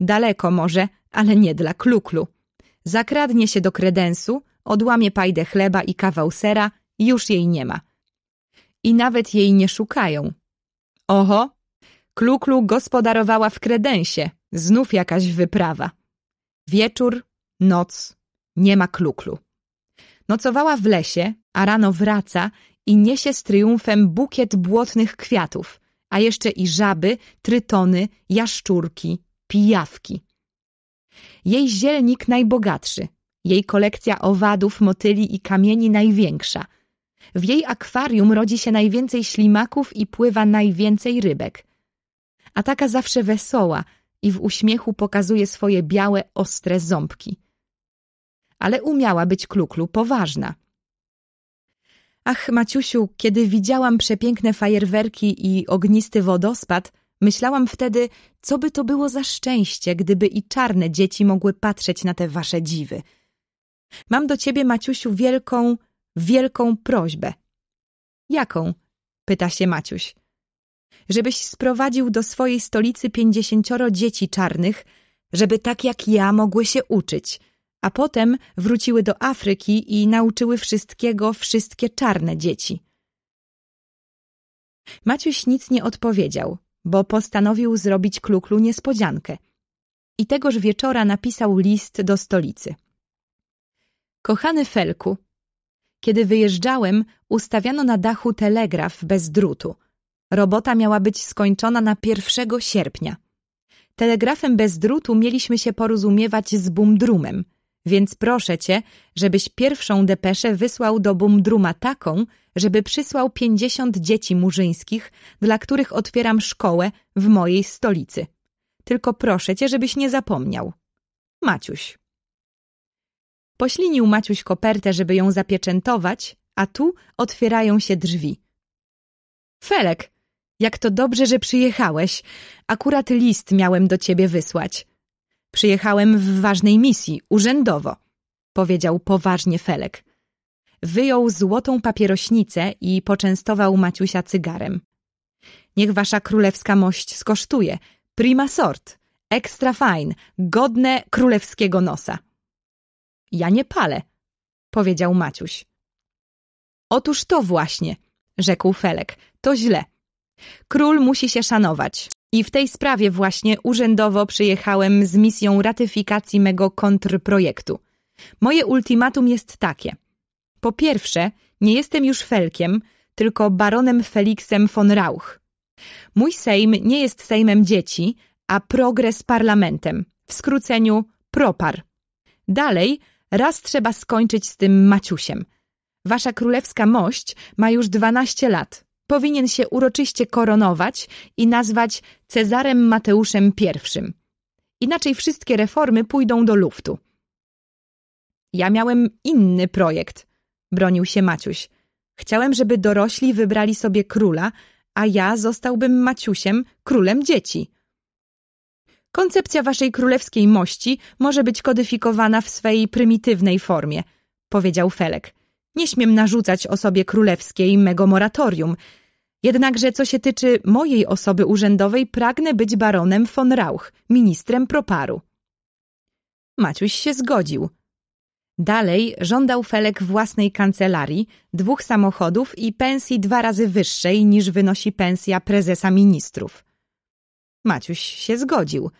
Daleko może, ale nie dla kluklu. Zakradnie się do kredensu, odłamie pajdę chleba i kawał sera, już jej nie ma. I nawet jej nie szukają. Oho, kluklu gospodarowała w kredensie, znów jakaś wyprawa. Wieczór, noc, nie ma kluklu. Nocowała w lesie, a rano wraca i niesie z triumfem bukiet błotnych kwiatów, a jeszcze i żaby, trytony, jaszczurki, pijawki. Jej zielnik najbogatszy, jej kolekcja owadów, motyli i kamieni największa. W jej akwarium rodzi się najwięcej ślimaków i pływa najwięcej rybek. A taka zawsze wesoła i w uśmiechu pokazuje swoje białe, ostre ząbki. Ale umiała być kluklu poważna. Ach, Maciusiu, kiedy widziałam przepiękne fajerwerki i ognisty wodospad, myślałam wtedy, co by to było za szczęście, gdyby i czarne dzieci mogły patrzeć na te wasze dziwy. Mam do ciebie, Maciusiu, wielką, wielką prośbę. Jaką? pyta się Maciuś. Żebyś sprowadził do swojej stolicy pięćdziesięcioro dzieci czarnych, żeby tak jak ja mogły się uczyć – a potem wróciły do Afryki i nauczyły wszystkiego wszystkie czarne dzieci. Maciuś nic nie odpowiedział, bo postanowił zrobić Kluklu niespodziankę. I tegoż wieczora napisał list do stolicy. Kochany Felku, kiedy wyjeżdżałem, ustawiano na dachu telegraf bez drutu. Robota miała być skończona na 1 sierpnia. Telegrafem bez drutu mieliśmy się porozumiewać z Bumdrumem – więc proszę cię, żebyś pierwszą depeszę wysłał do Bumdruma taką, żeby przysłał pięćdziesiąt dzieci murzyńskich, dla których otwieram szkołę w mojej stolicy. Tylko proszę cię, żebyś nie zapomniał. Maciuś. Poślinił Maciuś kopertę, żeby ją zapieczętować, a tu otwierają się drzwi. Felek, jak to dobrze, że przyjechałeś. Akurat list miałem do ciebie wysłać. Przyjechałem w ważnej misji, urzędowo, powiedział poważnie Felek. Wyjął złotą papierośnicę i poczęstował Maciusia cygarem. Niech wasza królewska mość skosztuje. Prima sort, extra fine, godne królewskiego nosa. Ja nie palę, powiedział Maciuś. Otóż to właśnie, rzekł Felek, to źle. Król musi się szanować. I w tej sprawie właśnie urzędowo przyjechałem z misją ratyfikacji mego kontrprojektu. Moje ultimatum jest takie. Po pierwsze, nie jestem już Felkiem, tylko baronem Felixem von Rauch. Mój Sejm nie jest Sejmem dzieci, a progres parlamentem, w skróceniu propar. Dalej, raz trzeba skończyć z tym Maciusiem. Wasza królewska mość ma już dwanaście lat powinien się uroczyście koronować i nazwać Cezarem Mateuszem I. Inaczej wszystkie reformy pójdą do luftu. Ja miałem inny projekt, bronił się Maciuś. Chciałem, żeby dorośli wybrali sobie króla, a ja zostałbym Maciusiem, królem dzieci. Koncepcja waszej królewskiej mości może być kodyfikowana w swej prymitywnej formie, powiedział Felek. Nie śmiem narzucać osobie królewskiej mego moratorium. Jednakże co się tyczy mojej osoby urzędowej, pragnę być baronem von Rauch, ministrem proparu. Maciuś się zgodził. Dalej żądał Felek własnej kancelarii, dwóch samochodów i pensji dwa razy wyższej niż wynosi pensja prezesa ministrów. Maciuś się zgodził –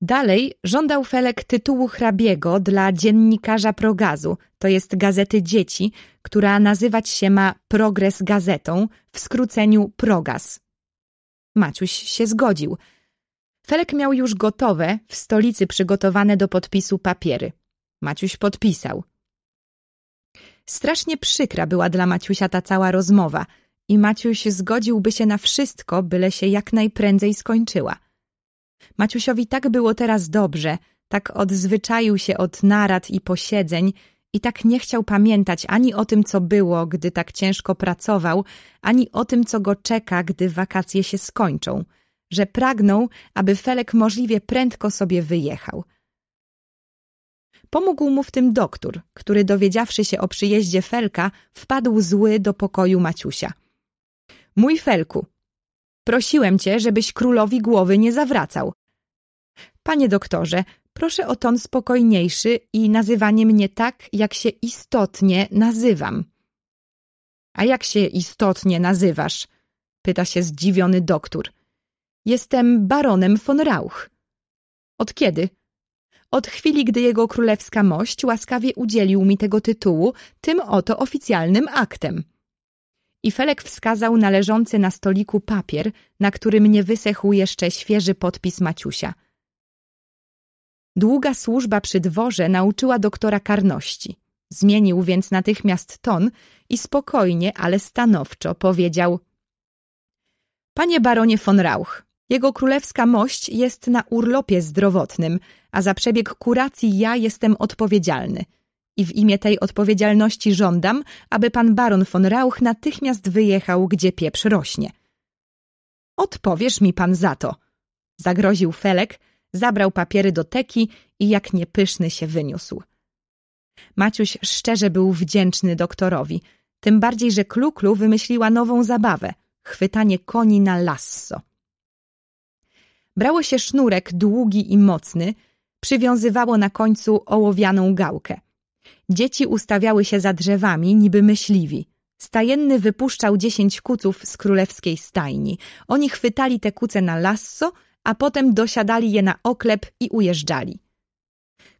Dalej żądał Felek tytułu hrabiego dla dziennikarza Progazu, to jest gazety dzieci, która nazywać się ma Progres Gazetą, w skróceniu Progaz. Maciuś się zgodził. Felek miał już gotowe, w stolicy przygotowane do podpisu papiery. Maciuś podpisał. Strasznie przykra była dla Maciusia ta cała rozmowa i Maciuś zgodziłby się na wszystko, byle się jak najprędzej skończyła. Maciusiowi tak było teraz dobrze, tak odzwyczaił się od narad i posiedzeń i tak nie chciał pamiętać ani o tym, co było, gdy tak ciężko pracował, ani o tym, co go czeka, gdy wakacje się skończą, że pragnął, aby Felek możliwie prędko sobie wyjechał. Pomógł mu w tym doktor, który dowiedziawszy się o przyjeździe Felka, wpadł zły do pokoju Maciusia. Mój Felku, prosiłem cię, żebyś królowi głowy nie zawracał. Panie doktorze, proszę o ton spokojniejszy i nazywanie mnie tak, jak się istotnie nazywam. A jak się istotnie nazywasz? Pyta się zdziwiony doktor. Jestem baronem von Rauch. Od kiedy? Od chwili, gdy jego królewska mość łaskawie udzielił mi tego tytułu tym oto oficjalnym aktem. I Felek wskazał na leżący na stoliku papier, na którym nie wysechł jeszcze świeży podpis Maciusia. Długa służba przy dworze nauczyła doktora karności. Zmienił więc natychmiast ton i spokojnie, ale stanowczo powiedział Panie baronie von Rauch, jego królewska mość jest na urlopie zdrowotnym, a za przebieg kuracji ja jestem odpowiedzialny. I w imię tej odpowiedzialności żądam, aby pan baron von Rauch natychmiast wyjechał, gdzie pieprz rośnie. Odpowiesz mi pan za to, zagroził Felek, zabrał papiery do teki i jak niepyszny się wyniósł. Maciuś szczerze był wdzięczny doktorowi, tym bardziej, że Kluklu wymyśliła nową zabawę – chwytanie koni na lasso. Brało się sznurek długi i mocny, przywiązywało na końcu ołowianą gałkę. Dzieci ustawiały się za drzewami, niby myśliwi. Stajenny wypuszczał dziesięć kuców z królewskiej stajni. Oni chwytali te kuce na lasso, a potem dosiadali je na oklep i ujeżdżali.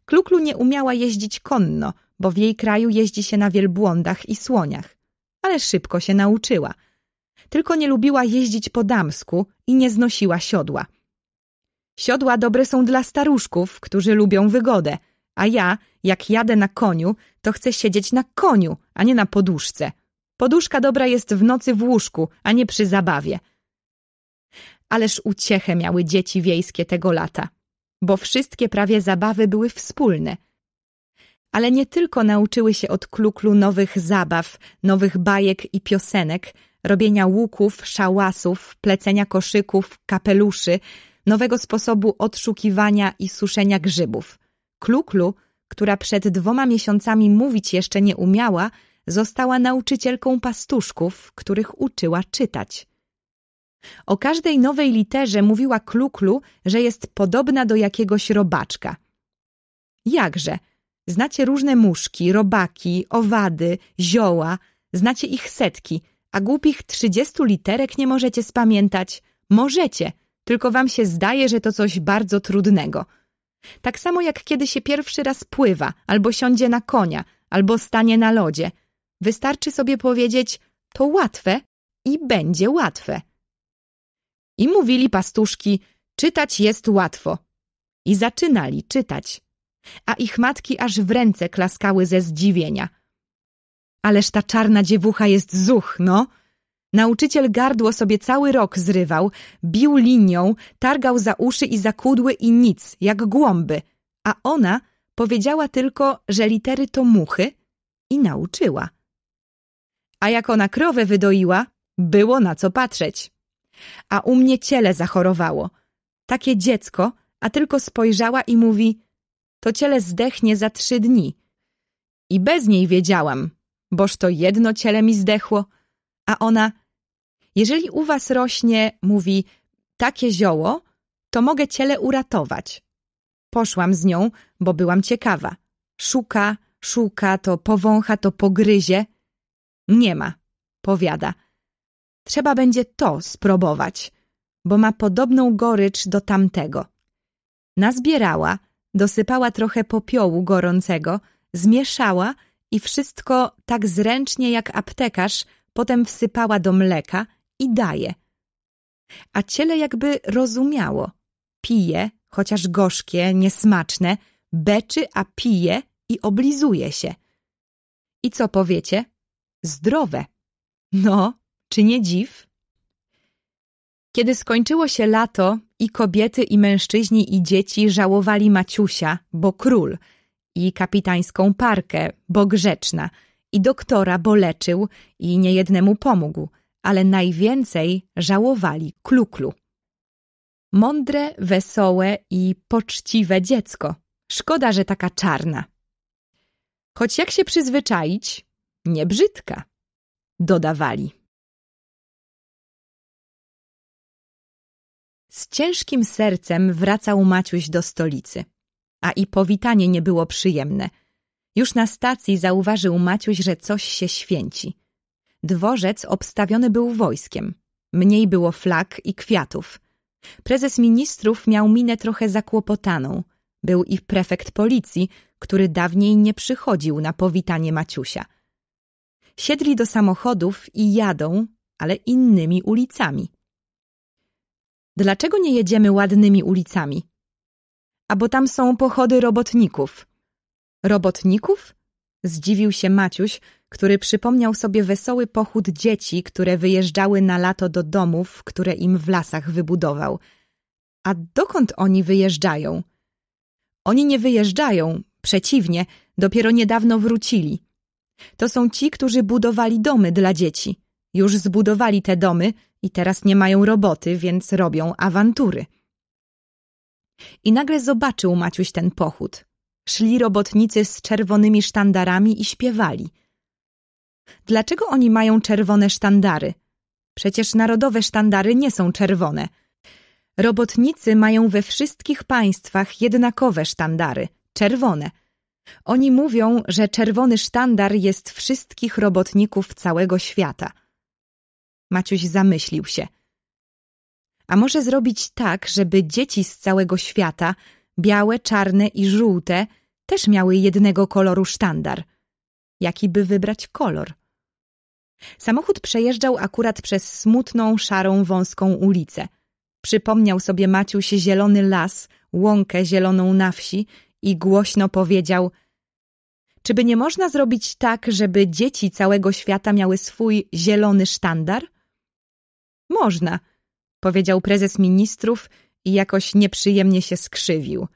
Kluklu nie umiała jeździć konno, bo w jej kraju jeździ się na wielbłądach i słoniach. Ale szybko się nauczyła. Tylko nie lubiła jeździć po damsku i nie znosiła siodła. Siodła dobre są dla staruszków, którzy lubią wygodę, a ja, jak jadę na koniu, to chcę siedzieć na koniu, a nie na poduszce. Poduszka dobra jest w nocy w łóżku, a nie przy zabawie. Ależ uciechę miały dzieci wiejskie tego lata, bo wszystkie prawie zabawy były wspólne. Ale nie tylko nauczyły się od kluklu nowych zabaw, nowych bajek i piosenek, robienia łuków, szałasów, plecenia koszyków, kapeluszy, nowego sposobu odszukiwania i suszenia grzybów. Kluklu, która przed dwoma miesiącami mówić jeszcze nie umiała, została nauczycielką pastuszków, których uczyła czytać. O każdej nowej literze mówiła Kluklu, że jest podobna do jakiegoś robaczka. Jakże? Znacie różne muszki, robaki, owady, zioła, znacie ich setki, a głupich trzydziestu literek nie możecie spamiętać. Możecie, tylko wam się zdaje, że to coś bardzo trudnego. Tak samo jak kiedy się pierwszy raz pływa, albo siądzie na konia, albo stanie na lodzie. Wystarczy sobie powiedzieć, to łatwe i będzie łatwe. I mówili pastuszki, czytać jest łatwo. I zaczynali czytać. A ich matki aż w ręce klaskały ze zdziwienia. Ależ ta czarna dziewucha jest zuch, no! Nauczyciel gardło sobie cały rok zrywał, bił linią, targał za uszy i za kudły i nic, jak głąby, a ona powiedziała tylko, że litery to muchy i nauczyła. A jak ona krowę wydoiła, było na co patrzeć. A u mnie ciele zachorowało. Takie dziecko, a tylko spojrzała i mówi, to ciele zdechnie za trzy dni. I bez niej wiedziałam, boż to jedno ciele mi zdechło, a ona, jeżeli u was rośnie, mówi, takie zioło, to mogę ciele uratować. Poszłam z nią, bo byłam ciekawa. Szuka, szuka, to powącha, to pogryzie. Nie ma, powiada. Trzeba będzie to spróbować, bo ma podobną gorycz do tamtego. Nazbierała, dosypała trochę popiołu gorącego, zmieszała i wszystko tak zręcznie jak aptekarz potem wsypała do mleka i daje. A ciele jakby rozumiało. Pije, chociaż gorzkie, niesmaczne, beczy, a pije i oblizuje się. I co powiecie? Zdrowe. No, Czy nie dziw? Kiedy skończyło się lato i kobiety i mężczyźni i dzieci żałowali Maciusia, bo król, i kapitańską parkę, bo grzeczna, i doktora, bo leczył i niejednemu pomógł, ale najwięcej żałowali kluklu. Mądre, wesołe i poczciwe dziecko. Szkoda, że taka czarna. Choć jak się przyzwyczaić, nie brzydka, dodawali. Z ciężkim sercem wracał Maciuś do stolicy, a i powitanie nie było przyjemne. Już na stacji zauważył Maciuś, że coś się święci. Dworzec obstawiony był wojskiem. Mniej było flag i kwiatów. Prezes ministrów miał minę trochę zakłopotaną. Był i prefekt policji, który dawniej nie przychodził na powitanie Maciusia. Siedli do samochodów i jadą, ale innymi ulicami. Dlaczego nie jedziemy ładnymi ulicami? A bo tam są pochody robotników. Robotników? Zdziwił się Maciuś, który przypomniał sobie wesoły pochód dzieci, które wyjeżdżały na lato do domów, które im w lasach wybudował. A dokąd oni wyjeżdżają? Oni nie wyjeżdżają, przeciwnie, dopiero niedawno wrócili. To są ci, którzy budowali domy dla dzieci. Już zbudowali te domy i teraz nie mają roboty, więc robią awantury. I nagle zobaczył Maciuś ten pochód. Szli robotnicy z czerwonymi sztandarami i śpiewali. Dlaczego oni mają czerwone sztandary? Przecież narodowe sztandary nie są czerwone. Robotnicy mają we wszystkich państwach jednakowe sztandary, czerwone. Oni mówią, że czerwony sztandar jest wszystkich robotników całego świata. Maciuś zamyślił się. A może zrobić tak, żeby dzieci z całego świata, białe, czarne i żółte, też miały jednego koloru sztandar. Jaki by wybrać kolor? Samochód przejeżdżał akurat przez smutną, szarą, wąską ulicę. Przypomniał sobie Maciuś zielony las, łąkę zieloną na wsi i głośno powiedział Czy by nie można zrobić tak, żeby dzieci całego świata miały swój zielony sztandar? Można, powiedział prezes ministrów i jakoś nieprzyjemnie się skrzywił.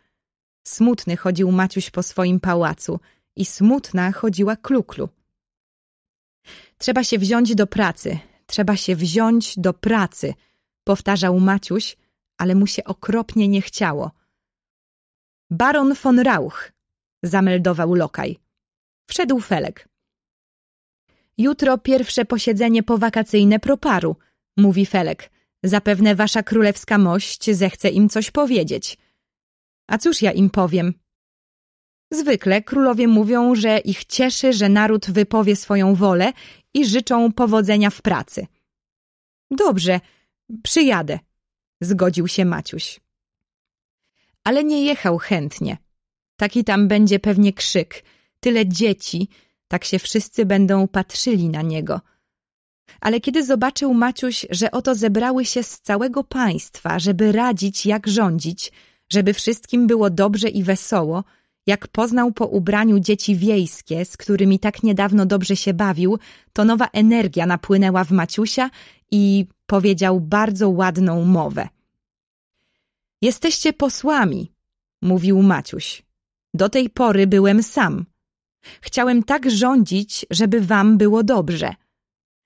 Smutny chodził Maciuś po swoim pałacu i smutna chodziła Kluklu. Trzeba się wziąć do pracy, trzeba się wziąć do pracy, powtarzał Maciuś, ale mu się okropnie nie chciało. Baron von Rauch, zameldował lokaj. Wszedł Felek. Jutro pierwsze posiedzenie powakacyjne proparu, mówi Felek. Zapewne wasza królewska mość zechce im coś powiedzieć. A cóż ja im powiem? Zwykle królowie mówią, że ich cieszy, że naród wypowie swoją wolę i życzą powodzenia w pracy. Dobrze, przyjadę, zgodził się Maciuś. Ale nie jechał chętnie. Taki tam będzie pewnie krzyk. Tyle dzieci, tak się wszyscy będą patrzyli na niego. Ale kiedy zobaczył Maciuś, że oto zebrały się z całego państwa, żeby radzić, jak rządzić, żeby wszystkim było dobrze i wesoło, jak poznał po ubraniu dzieci wiejskie, z którymi tak niedawno dobrze się bawił, to nowa energia napłynęła w Maciusia i powiedział bardzo ładną mowę. Jesteście posłami, mówił Maciuś. Do tej pory byłem sam. Chciałem tak rządzić, żeby wam było dobrze.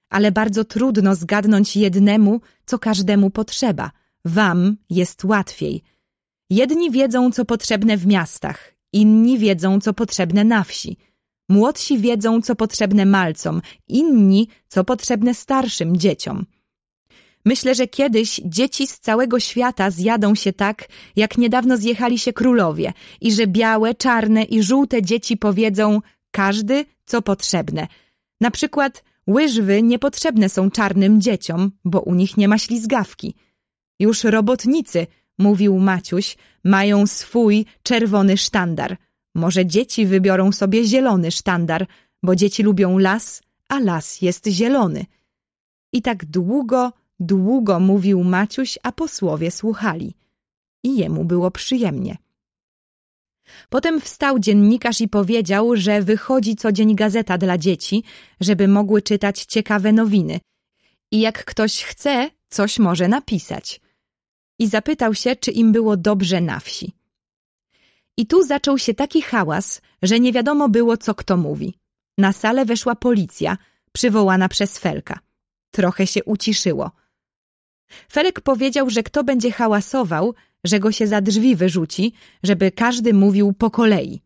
Ale bardzo trudno zgadnąć jednemu, co każdemu potrzeba. Wam jest łatwiej. Jedni wiedzą, co potrzebne w miastach, inni wiedzą, co potrzebne na wsi. Młodsi wiedzą, co potrzebne malcom, inni, co potrzebne starszym dzieciom. Myślę, że kiedyś dzieci z całego świata zjadą się tak, jak niedawno zjechali się królowie i że białe, czarne i żółte dzieci powiedzą każdy, co potrzebne. Na przykład łyżwy niepotrzebne są czarnym dzieciom, bo u nich nie ma ślizgawki. Już robotnicy mówił Maciuś, mają swój czerwony sztandar. Może dzieci wybiorą sobie zielony sztandar, bo dzieci lubią las, a las jest zielony. I tak długo, długo mówił Maciuś, a posłowie słuchali. I jemu było przyjemnie. Potem wstał dziennikarz i powiedział, że wychodzi co dzień gazeta dla dzieci, żeby mogły czytać ciekawe nowiny. i jak ktoś chce, coś może napisać. I zapytał się, czy im było dobrze na wsi. I tu zaczął się taki hałas, że nie wiadomo było, co kto mówi. Na salę weszła policja, przywołana przez Felka. Trochę się uciszyło. Felek powiedział, że kto będzie hałasował, że go się za drzwi wyrzuci, żeby każdy mówił po kolei.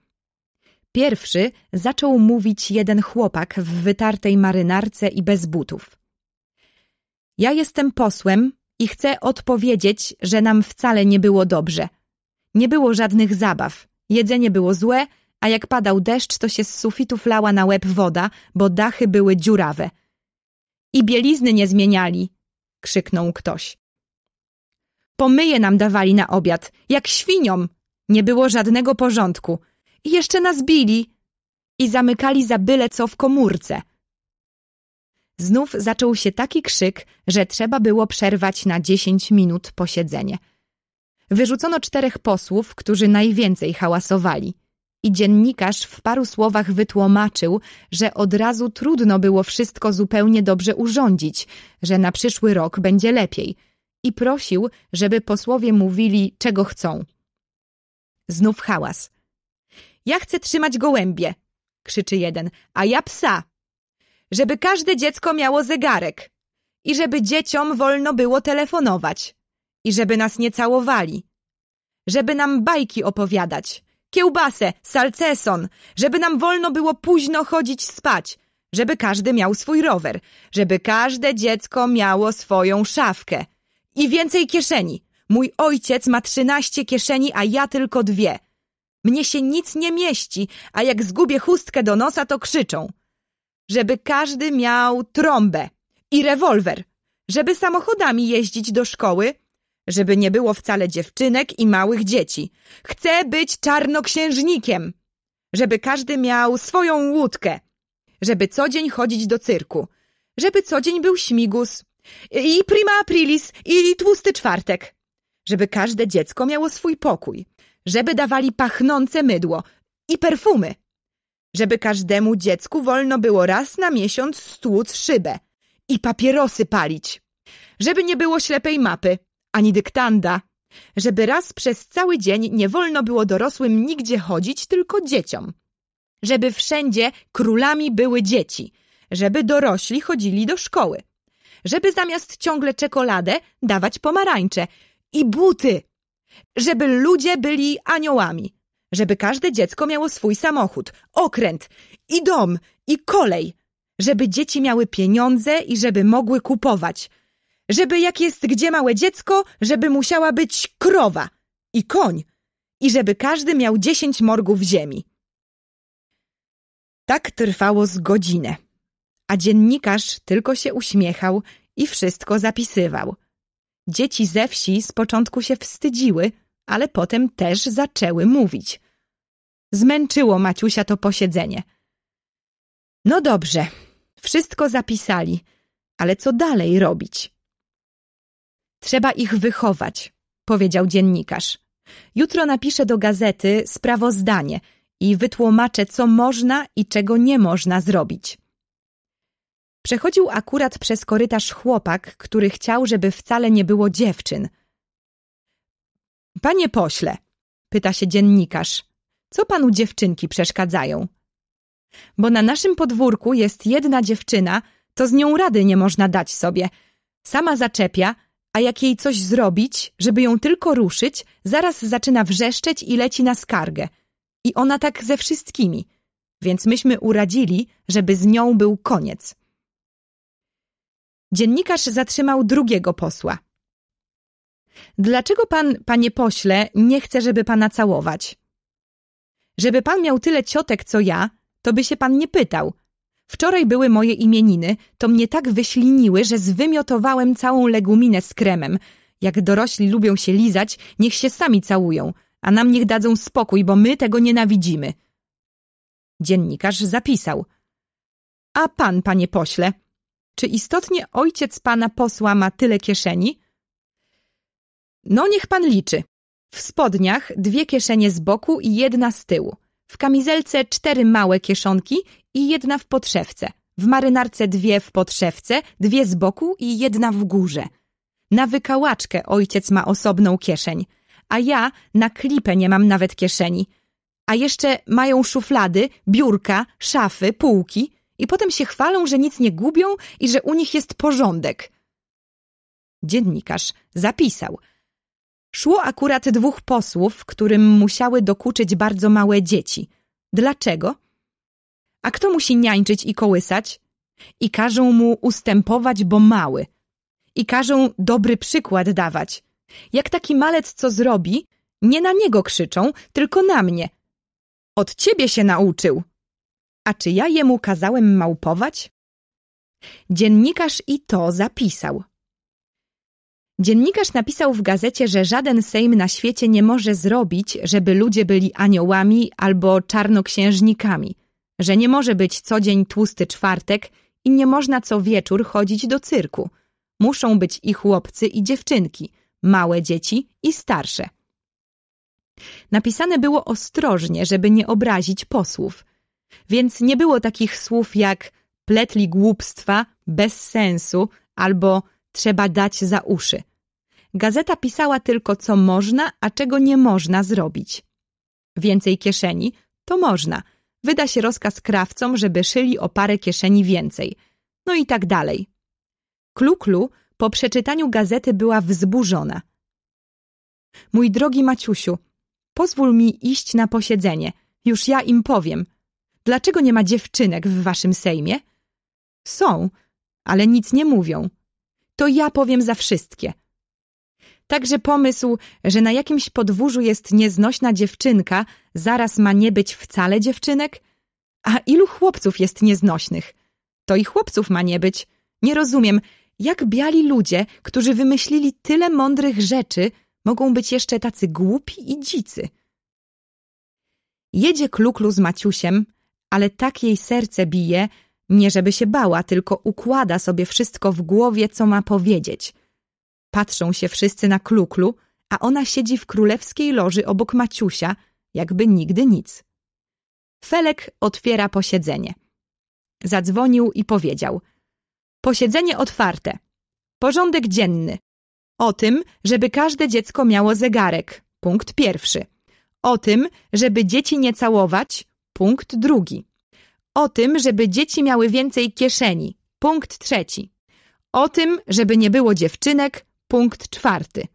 Pierwszy zaczął mówić jeden chłopak w wytartej marynarce i bez butów. Ja jestem posłem i chcę odpowiedzieć, że nam wcale nie było dobrze. Nie było żadnych zabaw, jedzenie było złe, a jak padał deszcz, to się z sufitów lała na łeb woda, bo dachy były dziurawe. I bielizny nie zmieniali, krzyknął ktoś. Pomyje nam dawali na obiad, jak świniom. Nie było żadnego porządku. I jeszcze nas bili i zamykali za byle co w komórce. Znów zaczął się taki krzyk, że trzeba było przerwać na dziesięć minut posiedzenie. Wyrzucono czterech posłów, którzy najwięcej hałasowali. I dziennikarz w paru słowach wytłumaczył, że od razu trudno było wszystko zupełnie dobrze urządzić, że na przyszły rok będzie lepiej. I prosił, żeby posłowie mówili, czego chcą. Znów hałas. Ja chcę trzymać gołębie, krzyczy jeden, a ja psa. Żeby każde dziecko miało zegarek. I żeby dzieciom wolno było telefonować. I żeby nas nie całowali. Żeby nam bajki opowiadać. Kiełbasę, salceson. Żeby nam wolno było późno chodzić spać. Żeby każdy miał swój rower. Żeby każde dziecko miało swoją szafkę. I więcej kieszeni. Mój ojciec ma trzynaście kieszeni, a ja tylko dwie. Mnie się nic nie mieści, a jak zgubię chustkę do nosa, to krzyczą. Żeby każdy miał trąbę i rewolwer. Żeby samochodami jeździć do szkoły. Żeby nie było wcale dziewczynek i małych dzieci. Chcę być czarnoksiężnikiem. Żeby każdy miał swoją łódkę. Żeby co dzień chodzić do cyrku. Żeby co dzień był śmigus. I prima aprilis, i tłusty czwartek. Żeby każde dziecko miało swój pokój żeby dawali pachnące mydło i perfumy, żeby każdemu dziecku wolno było raz na miesiąc stłuc szybę i papierosy palić, żeby nie było ślepej mapy, ani dyktanda, żeby raz przez cały dzień nie wolno było dorosłym nigdzie chodzić, tylko dzieciom, żeby wszędzie królami były dzieci, żeby dorośli chodzili do szkoły, żeby zamiast ciągle czekoladę dawać pomarańcze i buty, żeby ludzie byli aniołami, żeby każde dziecko miało swój samochód, okręt i dom i kolej, żeby dzieci miały pieniądze i żeby mogły kupować, żeby jak jest gdzie małe dziecko, żeby musiała być krowa i koń i żeby każdy miał dziesięć morgów ziemi. Tak trwało z godzinę, a dziennikarz tylko się uśmiechał i wszystko zapisywał. Dzieci ze wsi z początku się wstydziły, ale potem też zaczęły mówić. Zmęczyło Maciusia to posiedzenie. No dobrze, wszystko zapisali, ale co dalej robić? Trzeba ich wychować, powiedział dziennikarz. Jutro napiszę do gazety sprawozdanie i wytłumaczę, co można i czego nie można zrobić. Przechodził akurat przez korytarz chłopak, który chciał, żeby wcale nie było dziewczyn. Panie pośle, pyta się dziennikarz, co panu dziewczynki przeszkadzają? Bo na naszym podwórku jest jedna dziewczyna, to z nią rady nie można dać sobie. Sama zaczepia, a jak jej coś zrobić, żeby ją tylko ruszyć, zaraz zaczyna wrzeszczeć i leci na skargę. I ona tak ze wszystkimi. Więc myśmy uradzili, żeby z nią był koniec. Dziennikarz zatrzymał drugiego posła. Dlaczego pan, panie pośle, nie chce, żeby pana całować? Żeby pan miał tyle ciotek, co ja, to by się pan nie pytał. Wczoraj były moje imieniny, to mnie tak wyśliniły, że zwymiotowałem całą leguminę z kremem. Jak dorośli lubią się lizać, niech się sami całują, a nam niech dadzą spokój, bo my tego nienawidzimy. Dziennikarz zapisał. A pan, panie pośle, czy istotnie ojciec pana posła ma tyle kieszeni? No niech pan liczy. W spodniach dwie kieszenie z boku i jedna z tyłu. W kamizelce cztery małe kieszonki i jedna w podszewce. w marynarce dwie w podszewce, dwie z boku i jedna w górze. Na wykałaczkę ojciec ma osobną kieszeń, a ja na klipę nie mam nawet kieszeni. A jeszcze mają szuflady, biurka, szafy, półki i potem się chwalą, że nic nie gubią i że u nich jest porządek. Dziennikarz zapisał. Szło akurat dwóch posłów, którym musiały dokuczyć bardzo małe dzieci. Dlaczego? A kto musi niańczyć i kołysać? I każą mu ustępować, bo mały. I każą dobry przykład dawać. Jak taki malec co zrobi, nie na niego krzyczą, tylko na mnie. Od ciebie się nauczył. A czy ja jemu kazałem małpować? Dziennikarz i to zapisał. Dziennikarz napisał w gazecie, że żaden sejm na świecie nie może zrobić, żeby ludzie byli aniołami albo czarnoksiężnikami, że nie może być co dzień tłusty czwartek i nie można co wieczór chodzić do cyrku. Muszą być i chłopcy, i dziewczynki, małe dzieci i starsze. Napisane było ostrożnie, żeby nie obrazić posłów, więc nie było takich słów jak pletli głupstwa, bez sensu albo trzeba dać za uszy. Gazeta pisała tylko, co można, a czego nie można zrobić. Więcej kieszeni to można. Wyda się rozkaz krawcom, żeby szyli o parę kieszeni więcej. No i tak dalej. Kluklu po przeczytaniu gazety była wzburzona. Mój drogi Maciusiu, pozwól mi iść na posiedzenie. Już ja im powiem. Dlaczego nie ma dziewczynek w waszym sejmie? Są, ale nic nie mówią. To ja powiem za wszystkie. Także pomysł, że na jakimś podwórzu jest nieznośna dziewczynka, zaraz ma nie być wcale dziewczynek? A ilu chłopców jest nieznośnych? To i chłopców ma nie być. Nie rozumiem, jak biali ludzie, którzy wymyślili tyle mądrych rzeczy, mogą być jeszcze tacy głupi i dzicy. Jedzie Kluklu z Maciusiem, ale tak jej serce bije, nie żeby się bała, tylko układa sobie wszystko w głowie, co ma powiedzieć – Patrzą się wszyscy na kluklu, a ona siedzi w królewskiej loży obok Maciusia, jakby nigdy nic. Felek otwiera posiedzenie. Zadzwonił i powiedział. Posiedzenie otwarte. Porządek dzienny. O tym, żeby każde dziecko miało zegarek. Punkt pierwszy. O tym, żeby dzieci nie całować. Punkt drugi. O tym, żeby dzieci miały więcej kieszeni. Punkt trzeci. O tym, żeby nie było dziewczynek. Punkt czwarty.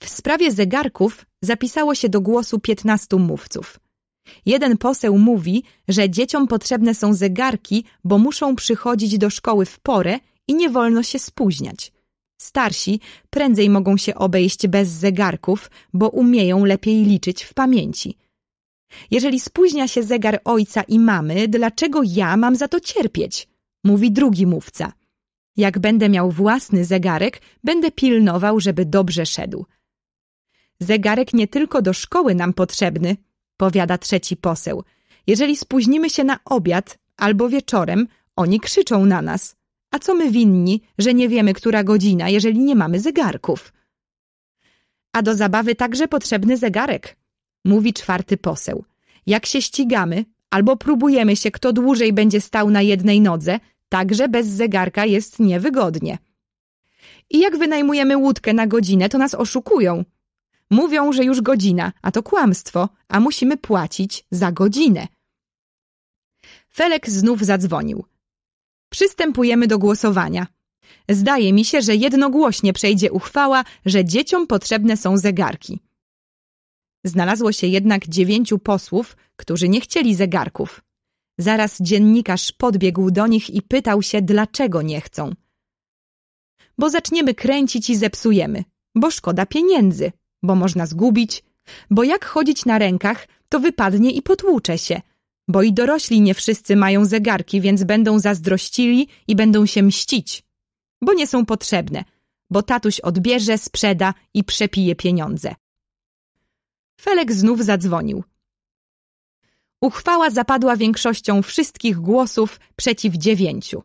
W sprawie zegarków zapisało się do głosu piętnastu mówców. Jeden poseł mówi, że dzieciom potrzebne są zegarki, bo muszą przychodzić do szkoły w porę i nie wolno się spóźniać. Starsi prędzej mogą się obejść bez zegarków, bo umieją lepiej liczyć w pamięci. Jeżeli spóźnia się zegar ojca i mamy, dlaczego ja mam za to cierpieć? Mówi drugi mówca. Jak będę miał własny zegarek, będę pilnował, żeby dobrze szedł. Zegarek nie tylko do szkoły nam potrzebny, powiada trzeci poseł. Jeżeli spóźnimy się na obiad albo wieczorem, oni krzyczą na nas. A co my winni, że nie wiemy, która godzina, jeżeli nie mamy zegarków? A do zabawy także potrzebny zegarek, mówi czwarty poseł. Jak się ścigamy, albo próbujemy się, kto dłużej będzie stał na jednej nodze, Także bez zegarka jest niewygodnie. I jak wynajmujemy łódkę na godzinę, to nas oszukują. Mówią, że już godzina, a to kłamstwo, a musimy płacić za godzinę. Felek znów zadzwonił. Przystępujemy do głosowania. Zdaje mi się, że jednogłośnie przejdzie uchwała, że dzieciom potrzebne są zegarki. Znalazło się jednak dziewięciu posłów, którzy nie chcieli zegarków. Zaraz dziennikarz podbiegł do nich i pytał się, dlaczego nie chcą. Bo zaczniemy kręcić i zepsujemy, bo szkoda pieniędzy, bo można zgubić, bo jak chodzić na rękach, to wypadnie i potłucze się, bo i dorośli nie wszyscy mają zegarki, więc będą zazdrościli i będą się mścić, bo nie są potrzebne, bo tatuś odbierze, sprzeda i przepije pieniądze. Felek znów zadzwonił. Uchwała zapadła większością wszystkich głosów przeciw dziewięciu.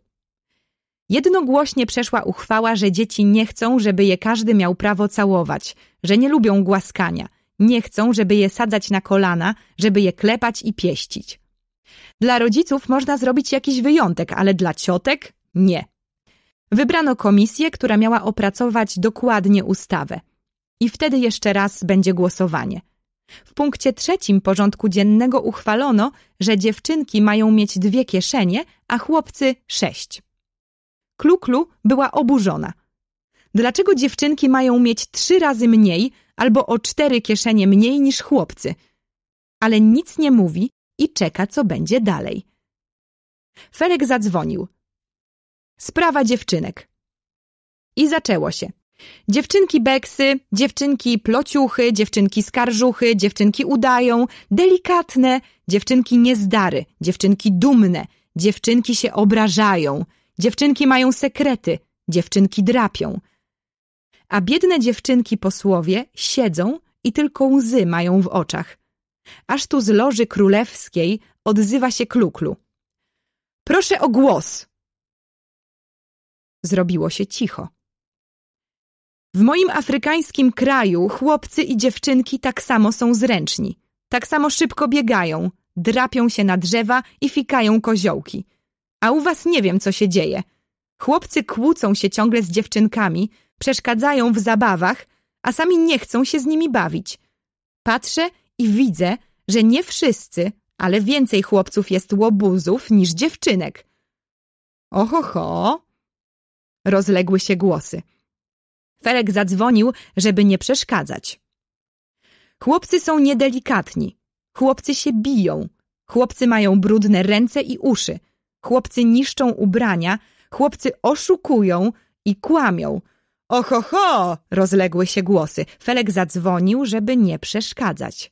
Jednogłośnie przeszła uchwała, że dzieci nie chcą, żeby je każdy miał prawo całować, że nie lubią głaskania, nie chcą, żeby je sadzać na kolana, żeby je klepać i pieścić. Dla rodziców można zrobić jakiś wyjątek, ale dla ciotek nie. Wybrano komisję, która miała opracować dokładnie ustawę. I wtedy jeszcze raz będzie głosowanie. W punkcie trzecim porządku dziennego uchwalono, że dziewczynki mają mieć dwie kieszenie, a chłopcy sześć. Kluklu była oburzona. Dlaczego dziewczynki mają mieć trzy razy mniej albo o cztery kieszenie mniej niż chłopcy? Ale nic nie mówi i czeka, co będzie dalej. Felek zadzwonił. Sprawa dziewczynek. I zaczęło się. Dziewczynki beksy, dziewczynki plociuchy, dziewczynki skarżuchy, dziewczynki udają, delikatne, dziewczynki niezdary, dziewczynki dumne, dziewczynki się obrażają, dziewczynki mają sekrety, dziewczynki drapią. A biedne dziewczynki posłowie siedzą i tylko łzy mają w oczach. Aż tu z loży królewskiej odzywa się kluklu. Proszę o głos! Zrobiło się cicho. W moim afrykańskim kraju chłopcy i dziewczynki tak samo są zręczni. Tak samo szybko biegają, drapią się na drzewa i fikają koziołki. A u was nie wiem, co się dzieje. Chłopcy kłócą się ciągle z dziewczynkami, przeszkadzają w zabawach, a sami nie chcą się z nimi bawić. Patrzę i widzę, że nie wszyscy, ale więcej chłopców jest łobuzów niż dziewczynek. Ohoho! Rozległy się głosy. Felek zadzwonił, żeby nie przeszkadzać. Chłopcy są niedelikatni. Chłopcy się biją. Chłopcy mają brudne ręce i uszy. Chłopcy niszczą ubrania. Chłopcy oszukują i kłamią. Ohoho! rozległy się głosy. Felek zadzwonił, żeby nie przeszkadzać.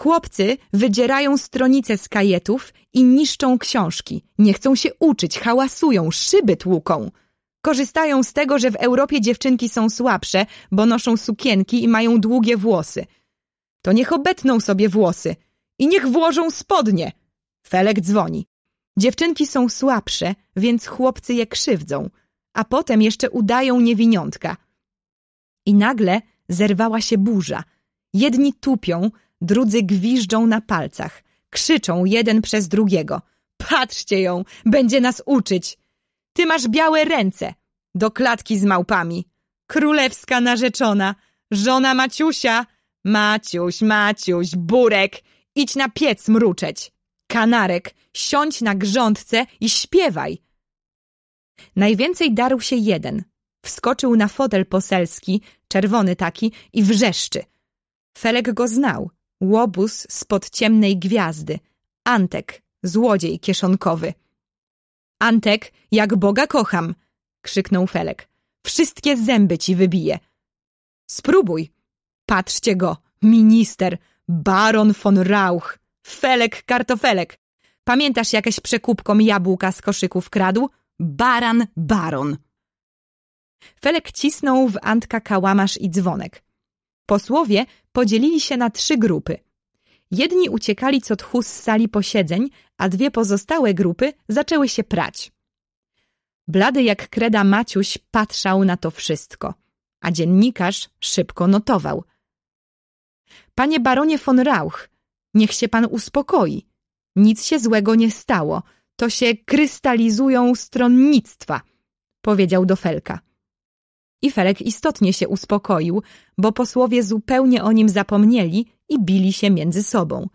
Chłopcy wydzierają stronice z kajetów i niszczą książki. Nie chcą się uczyć, hałasują, szyby tłuką. Korzystają z tego, że w Europie dziewczynki są słabsze, bo noszą sukienki i mają długie włosy. To niech obetną sobie włosy i niech włożą spodnie. Felek dzwoni. Dziewczynki są słabsze, więc chłopcy je krzywdzą, a potem jeszcze udają niewiniątka. I nagle zerwała się burza. Jedni tupią, drudzy gwiżdżą na palcach. Krzyczą jeden przez drugiego. Patrzcie ją, będzie nas uczyć. Ty masz białe ręce. Do klatki z małpami. Królewska narzeczona. Żona Maciusia. Maciuś, Maciuś, Burek. Idź na piec mruczeć. Kanarek, siądź na grządce i śpiewaj. Najwięcej darł się jeden. Wskoczył na fotel poselski, czerwony taki, i wrzeszczy. Felek go znał. Łobuz spod ciemnej gwiazdy. Antek, złodziej kieszonkowy. Antek, jak Boga kocham! krzyknął Felek. Wszystkie zęby ci wybiję. Spróbuj. Patrzcie go, minister, baron von Rauch, Felek kartofelek. Pamiętasz jakieś przekupkom jabłka z koszyków kradł? Baran baron. Felek cisnął w Antka kałamarz i dzwonek. Posłowie podzielili się na trzy grupy. Jedni uciekali co tchu z sali posiedzeń, a dwie pozostałe grupy zaczęły się prać. Blady jak kreda Maciuś patrzał na to wszystko, a dziennikarz szybko notował. Panie baronie von Rauch, niech się pan uspokoi. Nic się złego nie stało. To się krystalizują stronnictwa, powiedział do Felka. I Felek istotnie się uspokoił, bo posłowie zupełnie o nim zapomnieli i bili się między sobą.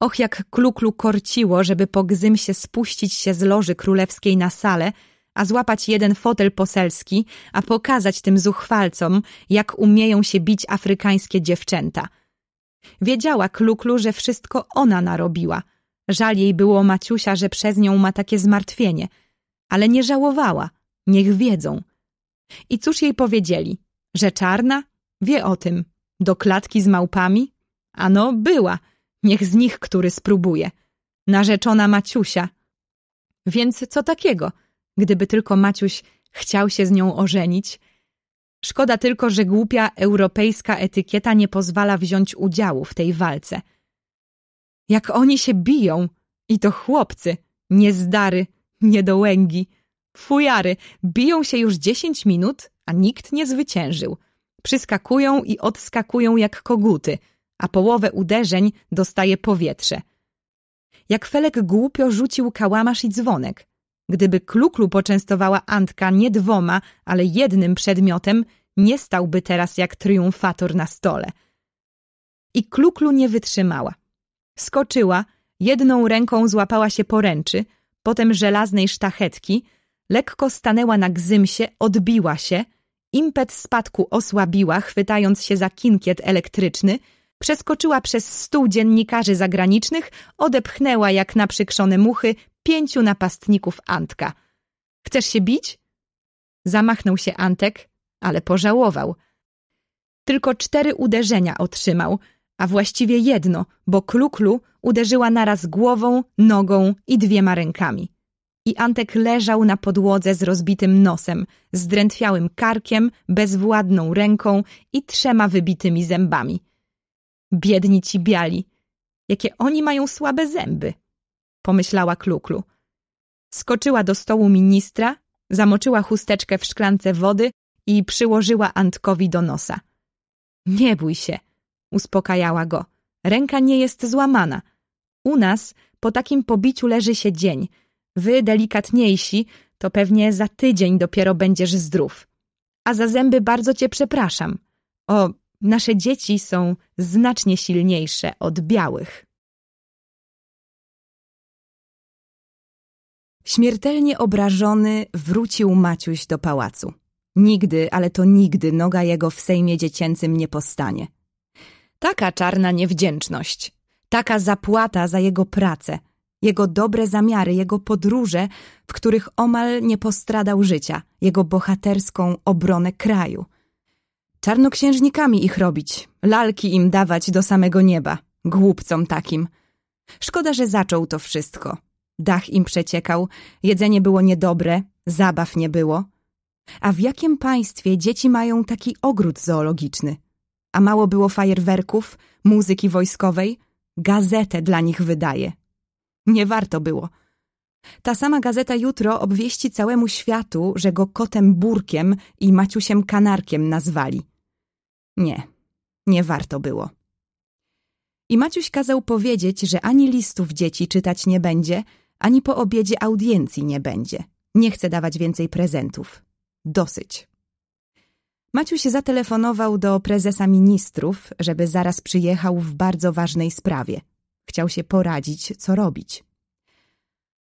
Och, jak kluklu korciło, żeby po gzymsie spuścić się z loży królewskiej na salę, a złapać jeden fotel poselski, a pokazać tym zuchwalcom, jak umieją się bić afrykańskie dziewczęta. Wiedziała kluklu, że wszystko ona narobiła. Żal jej było Maciusia, że przez nią ma takie zmartwienie, ale nie żałowała. Niech wiedzą. I cóż jej powiedzieli? Że czarna? Wie o tym. Do klatki z małpami? Ano, była. Niech z nich który spróbuje. Narzeczona Maciusia. Więc co takiego? Gdyby tylko Maciuś chciał się z nią ożenić. Szkoda tylko, że głupia europejska etykieta nie pozwala wziąć udziału w tej walce. Jak oni się biją! I to chłopcy, niezdary, niedołęgi. Fujary, biją się już dziesięć minut, a nikt nie zwyciężył. Przyskakują i odskakują jak koguty, a połowę uderzeń dostaje powietrze. jak Felek głupio rzucił kałamarz i dzwonek. Gdyby Kluklu poczęstowała Antka nie dwoma, ale jednym przedmiotem, nie stałby teraz jak triumfator na stole. I Kluklu nie wytrzymała. Skoczyła, jedną ręką złapała się poręczy, potem żelaznej sztachetki, lekko stanęła na gzymsie, odbiła się, impet spadku osłabiła, chwytając się za kinkiet elektryczny, przeskoczyła przez stół dziennikarzy zagranicznych, odepchnęła jak naprzykrzone muchy pięciu napastników Antka. Chcesz się bić? Zamachnął się Antek, ale pożałował. Tylko cztery uderzenia otrzymał, a właściwie jedno, bo Kluklu uderzyła naraz głową, nogą i dwiema rękami. I Antek leżał na podłodze z rozbitym nosem, zdrętwiałym karkiem, bezwładną ręką i trzema wybitymi zębami. Biedni ci biali, jakie oni mają słabe zęby, pomyślała Kluklu. Skoczyła do stołu ministra, zamoczyła chusteczkę w szklance wody i przyłożyła Antkowi do nosa. Nie bój się, uspokajała go. Ręka nie jest złamana. U nas po takim pobiciu leży się dzień. Wy, delikatniejsi, to pewnie za tydzień dopiero będziesz zdrów. A za zęby bardzo cię przepraszam. O, nasze dzieci są znacznie silniejsze od białych. Śmiertelnie obrażony wrócił Maciuś do pałacu. Nigdy, ale to nigdy noga jego w Sejmie Dziecięcym nie postanie. Taka czarna niewdzięczność, taka zapłata za jego pracę, jego dobre zamiary, jego podróże, w których omal nie postradał życia, jego bohaterską obronę kraju. Czarnoksiężnikami ich robić, lalki im dawać do samego nieba, głupcom takim. Szkoda, że zaczął to wszystko. Dach im przeciekał, jedzenie było niedobre, zabaw nie było. A w jakim państwie dzieci mają taki ogród zoologiczny? A mało było fajerwerków, muzyki wojskowej? Gazetę dla nich wydaje. Nie warto było. Ta sama gazeta jutro obwieści całemu światu, że go kotem Burkiem i Maciusiem Kanarkiem nazwali. Nie, nie warto było. I Maciuś kazał powiedzieć, że ani listów dzieci czytać nie będzie, ani po obiedzie audiencji nie będzie. Nie chce dawać więcej prezentów. Dosyć. Maciuś zatelefonował do prezesa ministrów, żeby zaraz przyjechał w bardzo ważnej sprawie. Chciał się poradzić, co robić.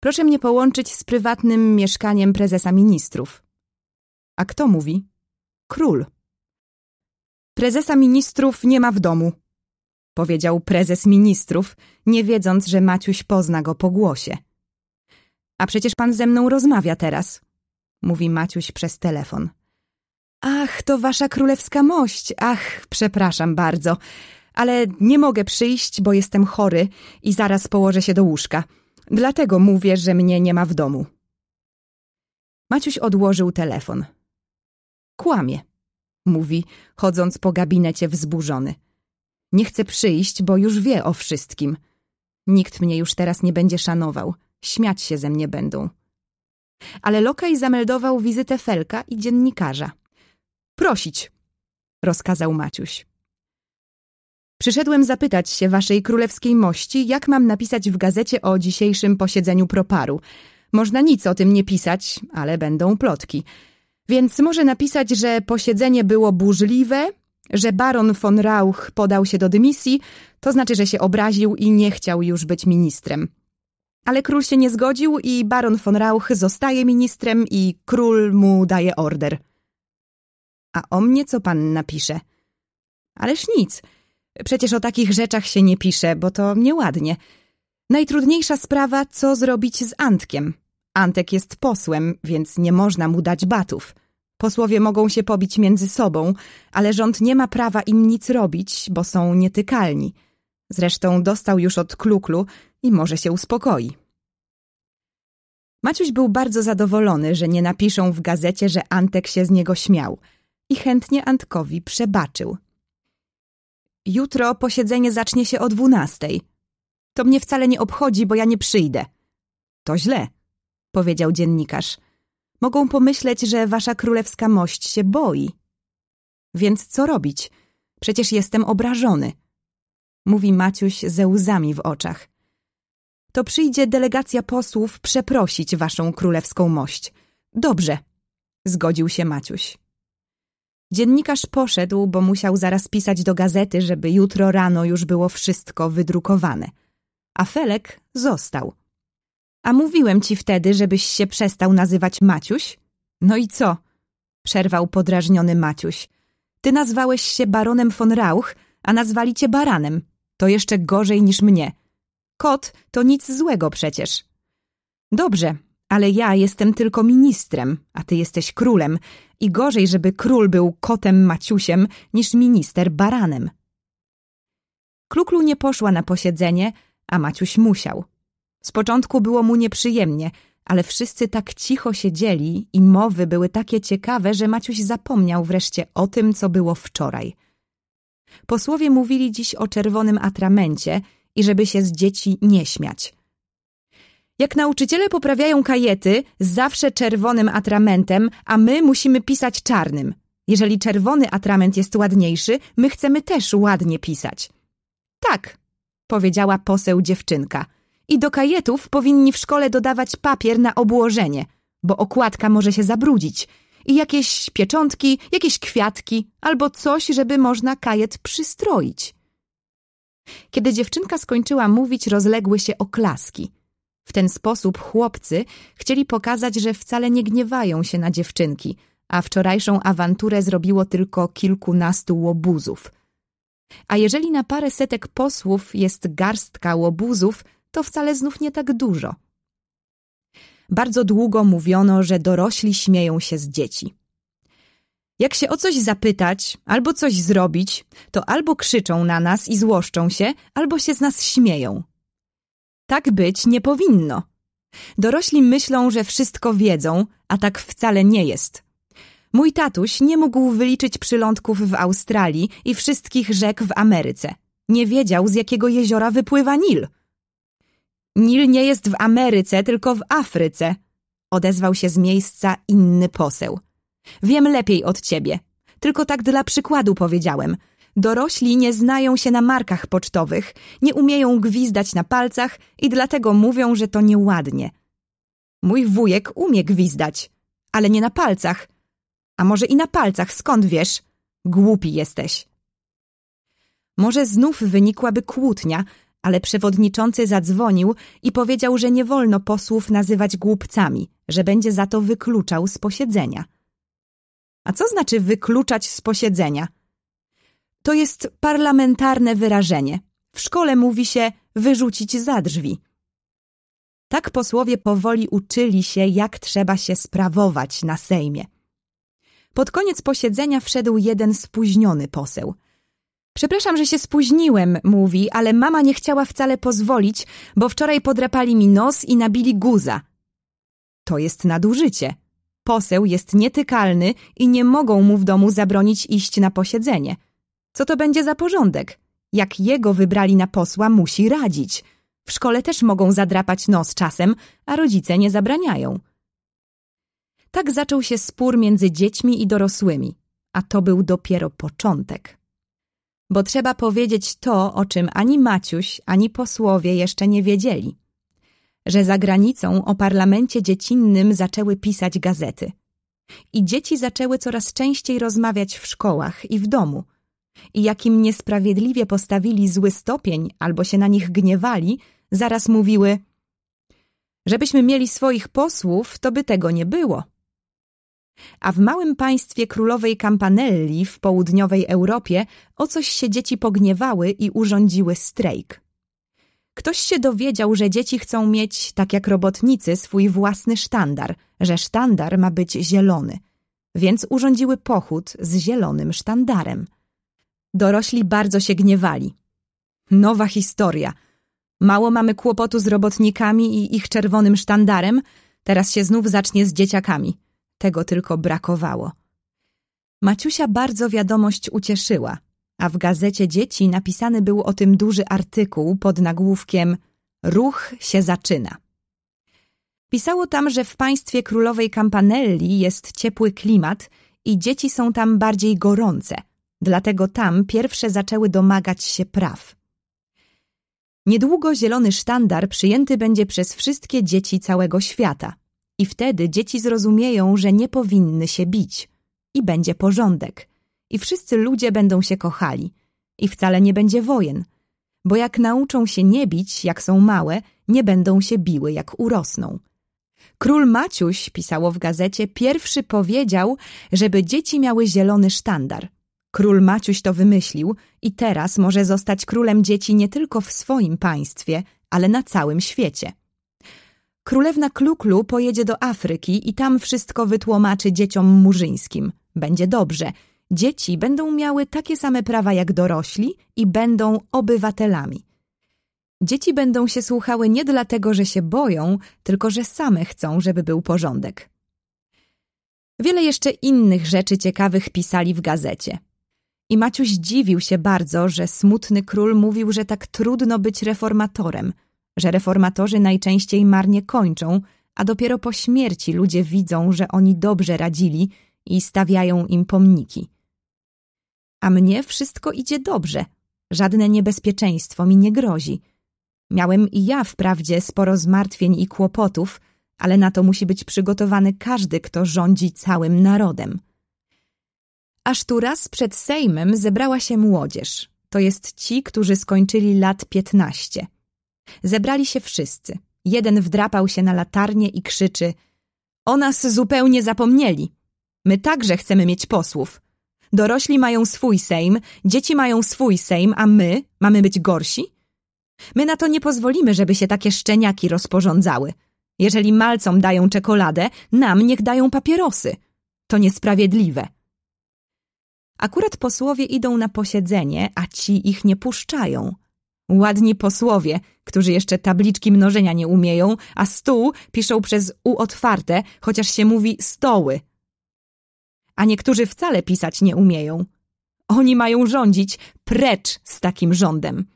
Proszę mnie połączyć z prywatnym mieszkaniem prezesa ministrów. A kto mówi? Król. Prezesa ministrów nie ma w domu, powiedział prezes ministrów, nie wiedząc, że Maciuś pozna go po głosie. A przecież pan ze mną rozmawia teraz, mówi Maciuś przez telefon. Ach, to wasza królewska mość, ach, przepraszam bardzo, ale nie mogę przyjść, bo jestem chory i zaraz położę się do łóżka. Dlatego mówię, że mnie nie ma w domu. Maciuś odłożył telefon. Kłamie, mówi, chodząc po gabinecie wzburzony. Nie chcę przyjść, bo już wie o wszystkim. Nikt mnie już teraz nie będzie szanował. Śmiać się ze mnie będą. Ale lokaj zameldował wizytę Felka i dziennikarza. Prosić, rozkazał Maciuś. Przyszedłem zapytać się waszej królewskiej mości, jak mam napisać w gazecie o dzisiejszym posiedzeniu proparu. Można nic o tym nie pisać, ale będą plotki. Więc może napisać, że posiedzenie było burzliwe, że baron von Rauch podał się do dymisji, to znaczy, że się obraził i nie chciał już być ministrem. Ale król się nie zgodził i baron von Rauch zostaje ministrem i król mu daje order. A o mnie co pan napisze? Ależ nic. Przecież o takich rzeczach się nie pisze, bo to nieładnie. Najtrudniejsza sprawa, co zrobić z Antkiem. Antek jest posłem, więc nie można mu dać batów. Posłowie mogą się pobić między sobą, ale rząd nie ma prawa im nic robić, bo są nietykalni. Zresztą dostał już od kluklu i może się uspokoi. Maciuś był bardzo zadowolony, że nie napiszą w gazecie, że Antek się z niego śmiał i chętnie Antkowi przebaczył. Jutro posiedzenie zacznie się o dwunastej. To mnie wcale nie obchodzi, bo ja nie przyjdę. To źle, powiedział dziennikarz. Mogą pomyśleć, że wasza królewska mość się boi. Więc co robić? Przecież jestem obrażony. Mówi Maciuś ze łzami w oczach. to przyjdzie delegacja posłów przeprosić waszą królewską mość. Dobrze, zgodził się Maciuś. Dziennikarz poszedł, bo musiał zaraz pisać do gazety, żeby jutro rano już było wszystko wydrukowane. A Felek został. A mówiłem ci wtedy, żebyś się przestał nazywać Maciuś? No i co? Przerwał podrażniony Maciuś. Ty nazwałeś się baronem von Rauch, a nazwali cię baranem. To jeszcze gorzej niż mnie. Kot to nic złego przecież. Dobrze, ale ja jestem tylko ministrem, a ty jesteś królem i gorzej, żeby król był kotem Maciusiem niż minister baranem. Kluklu nie poszła na posiedzenie, a Maciuś musiał. Z początku było mu nieprzyjemnie, ale wszyscy tak cicho siedzieli i mowy były takie ciekawe, że Maciuś zapomniał wreszcie o tym, co było wczoraj. Posłowie mówili dziś o czerwonym atramencie i żeby się z dzieci nie śmiać. Jak nauczyciele poprawiają kajety, zawsze czerwonym atramentem, a my musimy pisać czarnym. Jeżeli czerwony atrament jest ładniejszy, my chcemy też ładnie pisać. Tak, powiedziała poseł dziewczynka. I do kajetów powinni w szkole dodawać papier na obłożenie, bo okładka może się zabrudzić. I jakieś pieczątki, jakieś kwiatki, albo coś, żeby można kajet przystroić. Kiedy dziewczynka skończyła mówić, rozległy się oklaski. W ten sposób chłopcy chcieli pokazać, że wcale nie gniewają się na dziewczynki, a wczorajszą awanturę zrobiło tylko kilkunastu łobuzów. A jeżeli na parę setek posłów jest garstka łobuzów, to wcale znów nie tak dużo. Bardzo długo mówiono, że dorośli śmieją się z dzieci. Jak się o coś zapytać, albo coś zrobić, to albo krzyczą na nas i złoszczą się, albo się z nas śmieją. Tak być nie powinno. Dorośli myślą, że wszystko wiedzą, a tak wcale nie jest. Mój tatuś nie mógł wyliczyć przylądków w Australii i wszystkich rzek w Ameryce. Nie wiedział, z jakiego jeziora wypływa Nil. Nil nie jest w Ameryce, tylko w Afryce, odezwał się z miejsca inny poseł. Wiem lepiej od ciebie. Tylko tak dla przykładu powiedziałem. Dorośli nie znają się na markach pocztowych, nie umieją gwizdać na palcach i dlatego mówią, że to nieładnie. Mój wujek umie gwizdać, ale nie na palcach. A może i na palcach, skąd wiesz? Głupi jesteś. Może znów wynikłaby kłótnia, ale przewodniczący zadzwonił i powiedział, że nie wolno posłów nazywać głupcami, że będzie za to wykluczał z posiedzenia. A co znaczy wykluczać z posiedzenia? To jest parlamentarne wyrażenie. W szkole mówi się wyrzucić za drzwi. Tak posłowie powoli uczyli się, jak trzeba się sprawować na Sejmie. Pod koniec posiedzenia wszedł jeden spóźniony poseł. Przepraszam, że się spóźniłem, mówi, ale mama nie chciała wcale pozwolić, bo wczoraj podrapali mi nos i nabili guza. To jest nadużycie. Poseł jest nietykalny i nie mogą mu w domu zabronić iść na posiedzenie. Co to będzie za porządek? Jak jego wybrali na posła, musi radzić. W szkole też mogą zadrapać nos czasem, a rodzice nie zabraniają. Tak zaczął się spór między dziećmi i dorosłymi, a to był dopiero początek. Bo trzeba powiedzieć to, o czym ani Maciuś, ani posłowie jeszcze nie wiedzieli. Że za granicą o parlamencie dziecinnym zaczęły pisać gazety. I dzieci zaczęły coraz częściej rozmawiać w szkołach i w domu – i jakim niesprawiedliwie postawili zły stopień albo się na nich gniewali, zaraz mówiły Żebyśmy mieli swoich posłów, to by tego nie było. A w małym państwie królowej Campanelli w południowej Europie o coś się dzieci pogniewały i urządziły strajk. Ktoś się dowiedział, że dzieci chcą mieć, tak jak robotnicy, swój własny sztandar, że sztandar ma być zielony, więc urządziły pochód z zielonym sztandarem. Dorośli bardzo się gniewali. Nowa historia. Mało mamy kłopotu z robotnikami i ich czerwonym sztandarem, teraz się znów zacznie z dzieciakami. Tego tylko brakowało. Maciusia bardzo wiadomość ucieszyła, a w gazecie dzieci napisany był o tym duży artykuł pod nagłówkiem Ruch się zaczyna. Pisało tam, że w państwie królowej Campanelli jest ciepły klimat i dzieci są tam bardziej gorące – Dlatego tam pierwsze zaczęły domagać się praw. Niedługo zielony sztandar przyjęty będzie przez wszystkie dzieci całego świata. I wtedy dzieci zrozumieją, że nie powinny się bić. I będzie porządek. I wszyscy ludzie będą się kochali. I wcale nie będzie wojen. Bo jak nauczą się nie bić, jak są małe, nie będą się biły, jak urosną. Król Maciuś, pisało w gazecie, pierwszy powiedział, żeby dzieci miały zielony sztandar. Król Maciuś to wymyślił i teraz może zostać królem dzieci nie tylko w swoim państwie, ale na całym świecie. Królewna Kluklu pojedzie do Afryki i tam wszystko wytłumaczy dzieciom murzyńskim. Będzie dobrze. Dzieci będą miały takie same prawa jak dorośli i będą obywatelami. Dzieci będą się słuchały nie dlatego, że się boją, tylko że same chcą, żeby był porządek. Wiele jeszcze innych rzeczy ciekawych pisali w gazecie. I Maciuś dziwił się bardzo, że smutny król mówił, że tak trudno być reformatorem, że reformatorzy najczęściej marnie kończą, a dopiero po śmierci ludzie widzą, że oni dobrze radzili i stawiają im pomniki. A mnie wszystko idzie dobrze, żadne niebezpieczeństwo mi nie grozi – Miałem i ja wprawdzie sporo zmartwień i kłopotów, ale na to musi być przygotowany każdy, kto rządzi całym narodem. Aż tu raz przed Sejmem zebrała się młodzież. To jest ci, którzy skończyli lat piętnaście. Zebrali się wszyscy. Jeden wdrapał się na latarnię i krzyczy O nas zupełnie zapomnieli. My także chcemy mieć posłów. Dorośli mają swój Sejm, dzieci mają swój Sejm, a my mamy być gorsi? My na to nie pozwolimy, żeby się takie szczeniaki rozporządzały. Jeżeli malcom dają czekoladę, nam niech dają papierosy. To niesprawiedliwe. Akurat posłowie idą na posiedzenie, a ci ich nie puszczają. Ładni posłowie, którzy jeszcze tabliczki mnożenia nie umieją, a stół piszą przez U otwarte, chociaż się mówi stoły. A niektórzy wcale pisać nie umieją. Oni mają rządzić precz z takim rządem.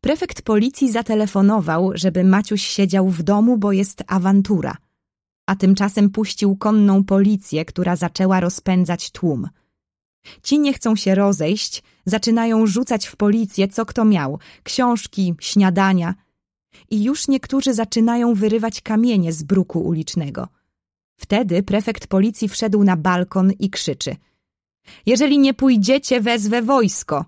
Prefekt policji zatelefonował, żeby Maciuś siedział w domu, bo jest awantura. A tymczasem puścił konną policję, która zaczęła rozpędzać tłum. Ci nie chcą się rozejść, zaczynają rzucać w policję, co kto miał, książki, śniadania. I już niektórzy zaczynają wyrywać kamienie z bruku ulicznego. Wtedy prefekt policji wszedł na balkon i krzyczy. Jeżeli nie pójdziecie, wezwę wojsko.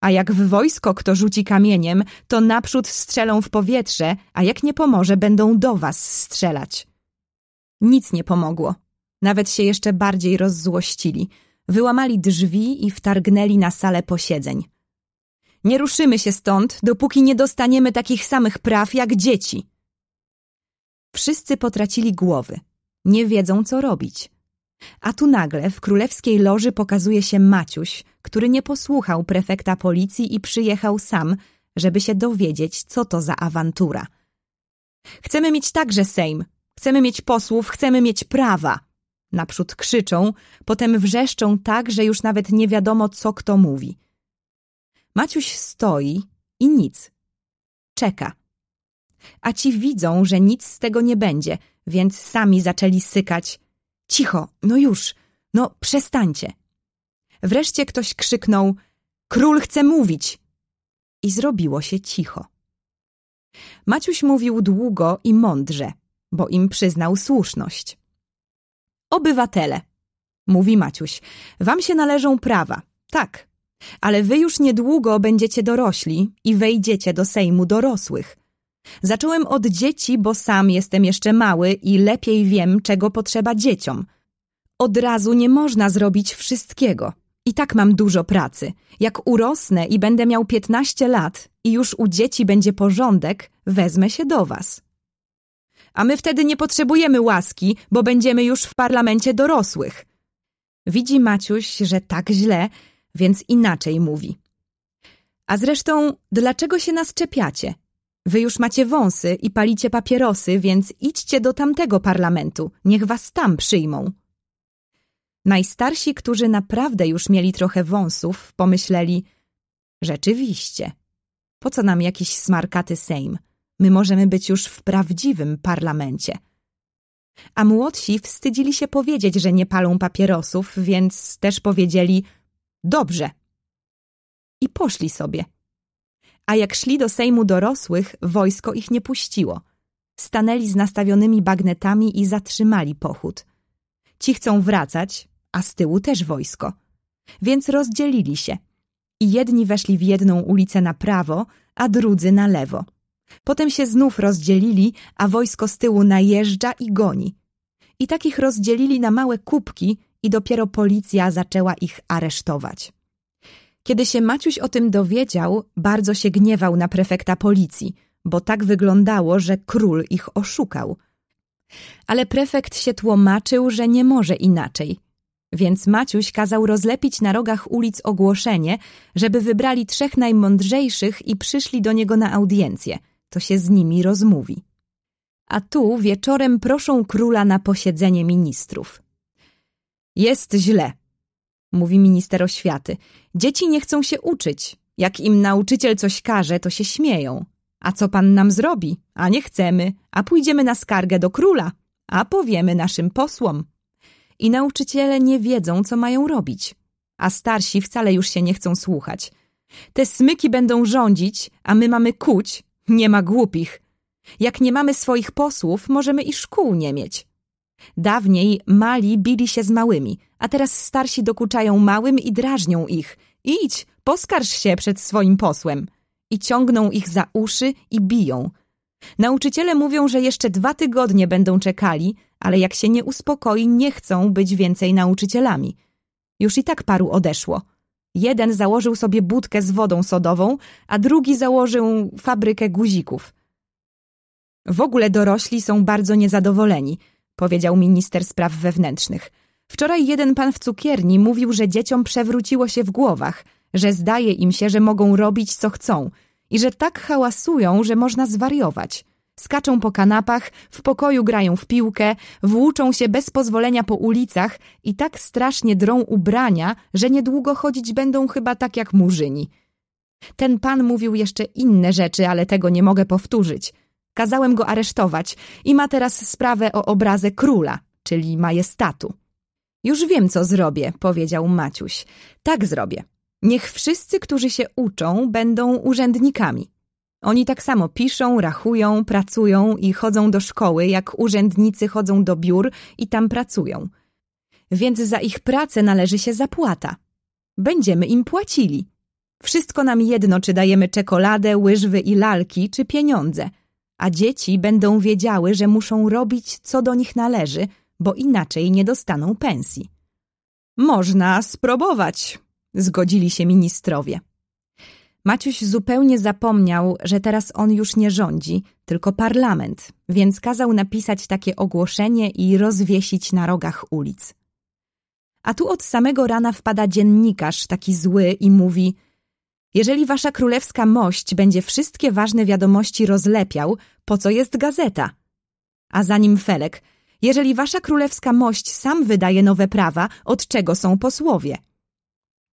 A jak w wojsko kto rzuci kamieniem, to naprzód strzelą w powietrze, a jak nie pomoże, będą do was strzelać. Nic nie pomogło. Nawet się jeszcze bardziej rozzłościli. Wyłamali drzwi i wtargnęli na salę posiedzeń. Nie ruszymy się stąd, dopóki nie dostaniemy takich samych praw jak dzieci. Wszyscy potracili głowy. Nie wiedzą, co robić. A tu nagle w królewskiej loży pokazuje się Maciuś, który nie posłuchał prefekta policji i przyjechał sam, żeby się dowiedzieć, co to za awantura. Chcemy mieć także Sejm, chcemy mieć posłów, chcemy mieć prawa. Naprzód krzyczą, potem wrzeszczą tak, że już nawet nie wiadomo, co kto mówi. Maciuś stoi i nic. Czeka. A ci widzą, że nic z tego nie będzie, więc sami zaczęli sykać. Cicho, no już, no przestańcie. Wreszcie ktoś krzyknął: Król chce mówić! I zrobiło się cicho. Maciuś mówił długo i mądrze, bo im przyznał słuszność. Obywatele, mówi Maciuś, wam się należą prawa, tak, ale wy już niedługo będziecie dorośli i wejdziecie do Sejmu dorosłych. Zacząłem od dzieci, bo sam jestem jeszcze mały i lepiej wiem, czego potrzeba dzieciom. Od razu nie można zrobić wszystkiego. I tak mam dużo pracy. Jak urosnę i będę miał 15 lat i już u dzieci będzie porządek, wezmę się do was. A my wtedy nie potrzebujemy łaski, bo będziemy już w parlamencie dorosłych. Widzi Maciuś, że tak źle, więc inaczej mówi. A zresztą, dlaczego się nas czepiacie? Wy już macie wąsy i palicie papierosy, więc idźcie do tamtego parlamentu, niech was tam przyjmą. Najstarsi, którzy naprawdę już mieli trochę wąsów, pomyśleli Rzeczywiście, po co nam jakiś smarkaty Sejm? My możemy być już w prawdziwym parlamencie. A młodsi wstydzili się powiedzieć, że nie palą papierosów, więc też powiedzieli Dobrze. I poszli sobie. A jak szli do Sejmu dorosłych, wojsko ich nie puściło. Stanęli z nastawionymi bagnetami i zatrzymali pochód. Ci chcą wracać, a z tyłu też wojsko. Więc rozdzielili się. I jedni weszli w jedną ulicę na prawo, a drudzy na lewo. Potem się znów rozdzielili, a wojsko z tyłu najeżdża i goni. I takich rozdzielili na małe kubki i dopiero policja zaczęła ich aresztować. Kiedy się Maciuś o tym dowiedział, bardzo się gniewał na prefekta policji, bo tak wyglądało, że król ich oszukał. Ale prefekt się tłumaczył, że nie może inaczej. Więc Maciuś kazał rozlepić na rogach ulic ogłoszenie, żeby wybrali trzech najmądrzejszych i przyszli do niego na audiencję. To się z nimi rozmówi. A tu wieczorem proszą króla na posiedzenie ministrów. Jest źle, mówi minister oświaty. Dzieci nie chcą się uczyć. Jak im nauczyciel coś każe, to się śmieją. A co pan nam zrobi? A nie chcemy, a pójdziemy na skargę do króla, a powiemy naszym posłom. I nauczyciele nie wiedzą, co mają robić. A starsi wcale już się nie chcą słuchać. Te smyki będą rządzić, a my mamy kuć. Nie ma głupich. Jak nie mamy swoich posłów, możemy i szkół nie mieć. Dawniej mali bili się z małymi, a teraz starsi dokuczają małym i drażnią ich. Idź, poskarż się przed swoim posłem. I ciągną ich za uszy i biją. Nauczyciele mówią, że jeszcze dwa tygodnie będą czekali, ale jak się nie uspokoi, nie chcą być więcej nauczycielami. Już i tak paru odeszło. Jeden założył sobie budkę z wodą sodową, a drugi założył fabrykę guzików. W ogóle dorośli są bardzo niezadowoleni – powiedział minister spraw wewnętrznych. Wczoraj jeden pan w cukierni mówił, że dzieciom przewróciło się w głowach, że zdaje im się, że mogą robić co chcą i że tak hałasują, że można zwariować. Skaczą po kanapach, w pokoju grają w piłkę, włóczą się bez pozwolenia po ulicach i tak strasznie drą ubrania, że niedługo chodzić będą chyba tak jak murzyni. Ten pan mówił jeszcze inne rzeczy, ale tego nie mogę powtórzyć. Kazałem go aresztować i ma teraz sprawę o obrazę króla, czyli majestatu. Już wiem, co zrobię, powiedział Maciuś. Tak zrobię. Niech wszyscy, którzy się uczą, będą urzędnikami. Oni tak samo piszą, rachują, pracują i chodzą do szkoły, jak urzędnicy chodzą do biur i tam pracują. Więc za ich pracę należy się zapłata. Będziemy im płacili. Wszystko nam jedno, czy dajemy czekoladę, łyżwy i lalki, czy pieniądze a dzieci będą wiedziały, że muszą robić, co do nich należy, bo inaczej nie dostaną pensji. Można spróbować, zgodzili się ministrowie. Maciuś zupełnie zapomniał, że teraz on już nie rządzi, tylko parlament, więc kazał napisać takie ogłoszenie i rozwiesić na rogach ulic. A tu od samego rana wpada dziennikarz, taki zły, i mówi – jeżeli wasza królewska mość będzie wszystkie ważne wiadomości rozlepiał, po co jest gazeta? A za nim Felek, jeżeli wasza królewska mość sam wydaje nowe prawa, od czego są posłowie?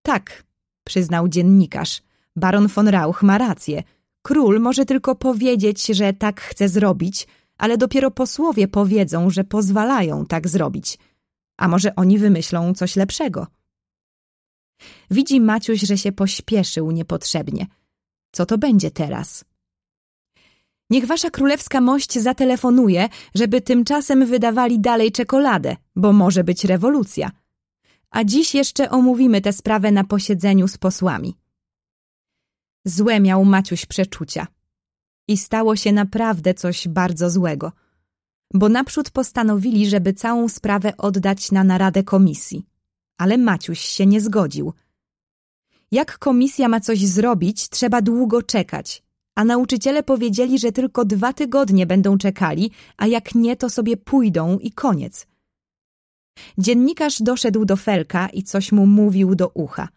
Tak, przyznał dziennikarz. Baron von Rauch ma rację. Król może tylko powiedzieć, że tak chce zrobić, ale dopiero posłowie powiedzą, że pozwalają tak zrobić. A może oni wymyślą coś lepszego? Widzi Maciuś, że się pośpieszył niepotrzebnie. Co to będzie teraz? Niech wasza królewska mość zatelefonuje, żeby tymczasem wydawali dalej czekoladę, bo może być rewolucja. A dziś jeszcze omówimy tę sprawę na posiedzeniu z posłami. Złe miał Maciuś przeczucia. I stało się naprawdę coś bardzo złego. Bo naprzód postanowili, żeby całą sprawę oddać na naradę komisji ale Maciuś się nie zgodził. Jak komisja ma coś zrobić, trzeba długo czekać, a nauczyciele powiedzieli, że tylko dwa tygodnie będą czekali, a jak nie, to sobie pójdą i koniec. Dziennikarz doszedł do Felka i coś mu mówił do ucha.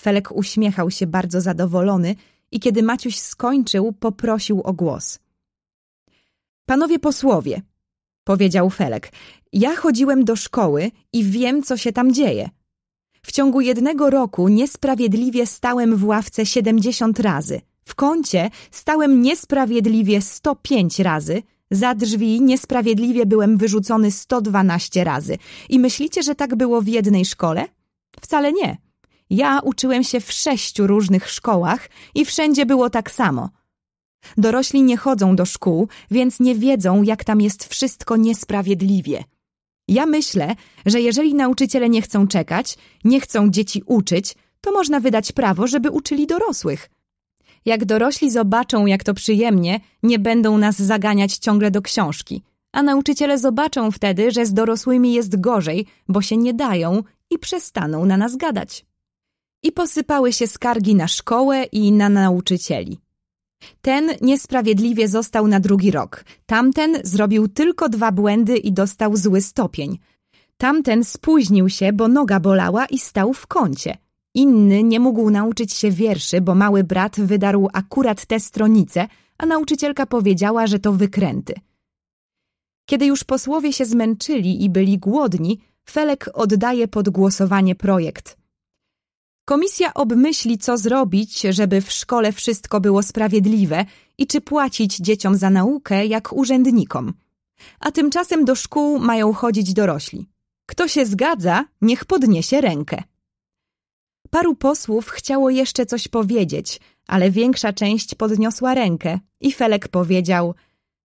Felek uśmiechał się bardzo zadowolony i kiedy Maciuś skończył, poprosił o głos. Panowie posłowie, powiedział Felek, ja chodziłem do szkoły i wiem, co się tam dzieje. W ciągu jednego roku niesprawiedliwie stałem w ławce 70 razy. W kącie stałem niesprawiedliwie 105 razy. Za drzwi niesprawiedliwie byłem wyrzucony 112 razy. I myślicie, że tak było w jednej szkole? Wcale nie. Ja uczyłem się w sześciu różnych szkołach i wszędzie było tak samo. Dorośli nie chodzą do szkół, więc nie wiedzą, jak tam jest wszystko niesprawiedliwie. Ja myślę, że jeżeli nauczyciele nie chcą czekać, nie chcą dzieci uczyć, to można wydać prawo, żeby uczyli dorosłych. Jak dorośli zobaczą, jak to przyjemnie, nie będą nas zaganiać ciągle do książki. A nauczyciele zobaczą wtedy, że z dorosłymi jest gorzej, bo się nie dają i przestaną na nas gadać. I posypały się skargi na szkołę i na nauczycieli. Ten niesprawiedliwie został na drugi rok. Tamten zrobił tylko dwa błędy i dostał zły stopień. Tamten spóźnił się, bo noga bolała i stał w kącie. Inny nie mógł nauczyć się wierszy, bo mały brat wydarł akurat te stronice, a nauczycielka powiedziała, że to wykręty. Kiedy już posłowie się zmęczyli i byli głodni, Felek oddaje pod głosowanie projekt. Komisja obmyśli, co zrobić, żeby w szkole wszystko było sprawiedliwe i czy płacić dzieciom za naukę jak urzędnikom. A tymczasem do szkół mają chodzić dorośli. Kto się zgadza, niech podniesie rękę. Paru posłów chciało jeszcze coś powiedzieć, ale większa część podniosła rękę i Felek powiedział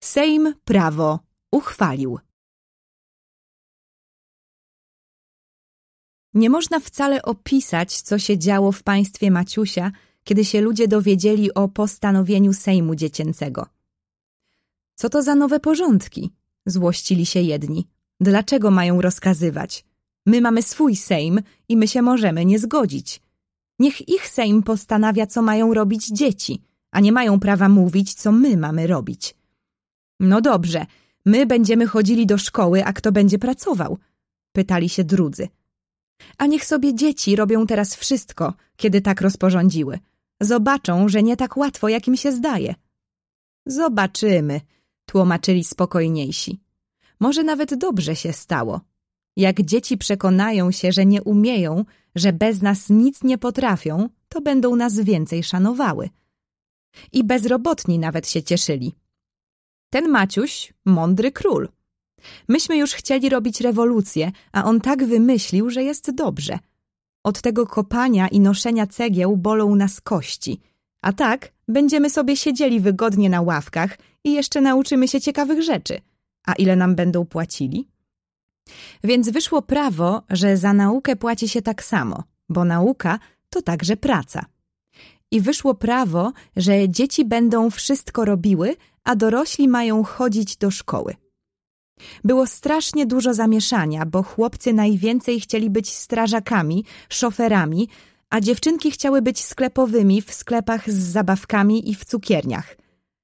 Sejm prawo uchwalił. Nie można wcale opisać, co się działo w państwie Maciusia, kiedy się ludzie dowiedzieli o postanowieniu Sejmu Dziecięcego. Co to za nowe porządki? Złościli się jedni. Dlaczego mają rozkazywać? My mamy swój Sejm i my się możemy nie zgodzić. Niech ich Sejm postanawia, co mają robić dzieci, a nie mają prawa mówić, co my mamy robić. No dobrze, my będziemy chodzili do szkoły, a kto będzie pracował? Pytali się drudzy. A niech sobie dzieci robią teraz wszystko, kiedy tak rozporządziły. Zobaczą, że nie tak łatwo, jak im się zdaje. Zobaczymy, tłumaczyli spokojniejsi. Może nawet dobrze się stało. Jak dzieci przekonają się, że nie umieją, że bez nas nic nie potrafią, to będą nas więcej szanowały. I bezrobotni nawet się cieszyli. Ten Maciuś, mądry król. Myśmy już chcieli robić rewolucję, a on tak wymyślił, że jest dobrze. Od tego kopania i noszenia cegieł bolą nas kości. A tak będziemy sobie siedzieli wygodnie na ławkach i jeszcze nauczymy się ciekawych rzeczy. A ile nam będą płacili? Więc wyszło prawo, że za naukę płaci się tak samo, bo nauka to także praca. I wyszło prawo, że dzieci będą wszystko robiły, a dorośli mają chodzić do szkoły. Było strasznie dużo zamieszania, bo chłopcy najwięcej chcieli być strażakami, szoferami, a dziewczynki chciały być sklepowymi w sklepach z zabawkami i w cukierniach.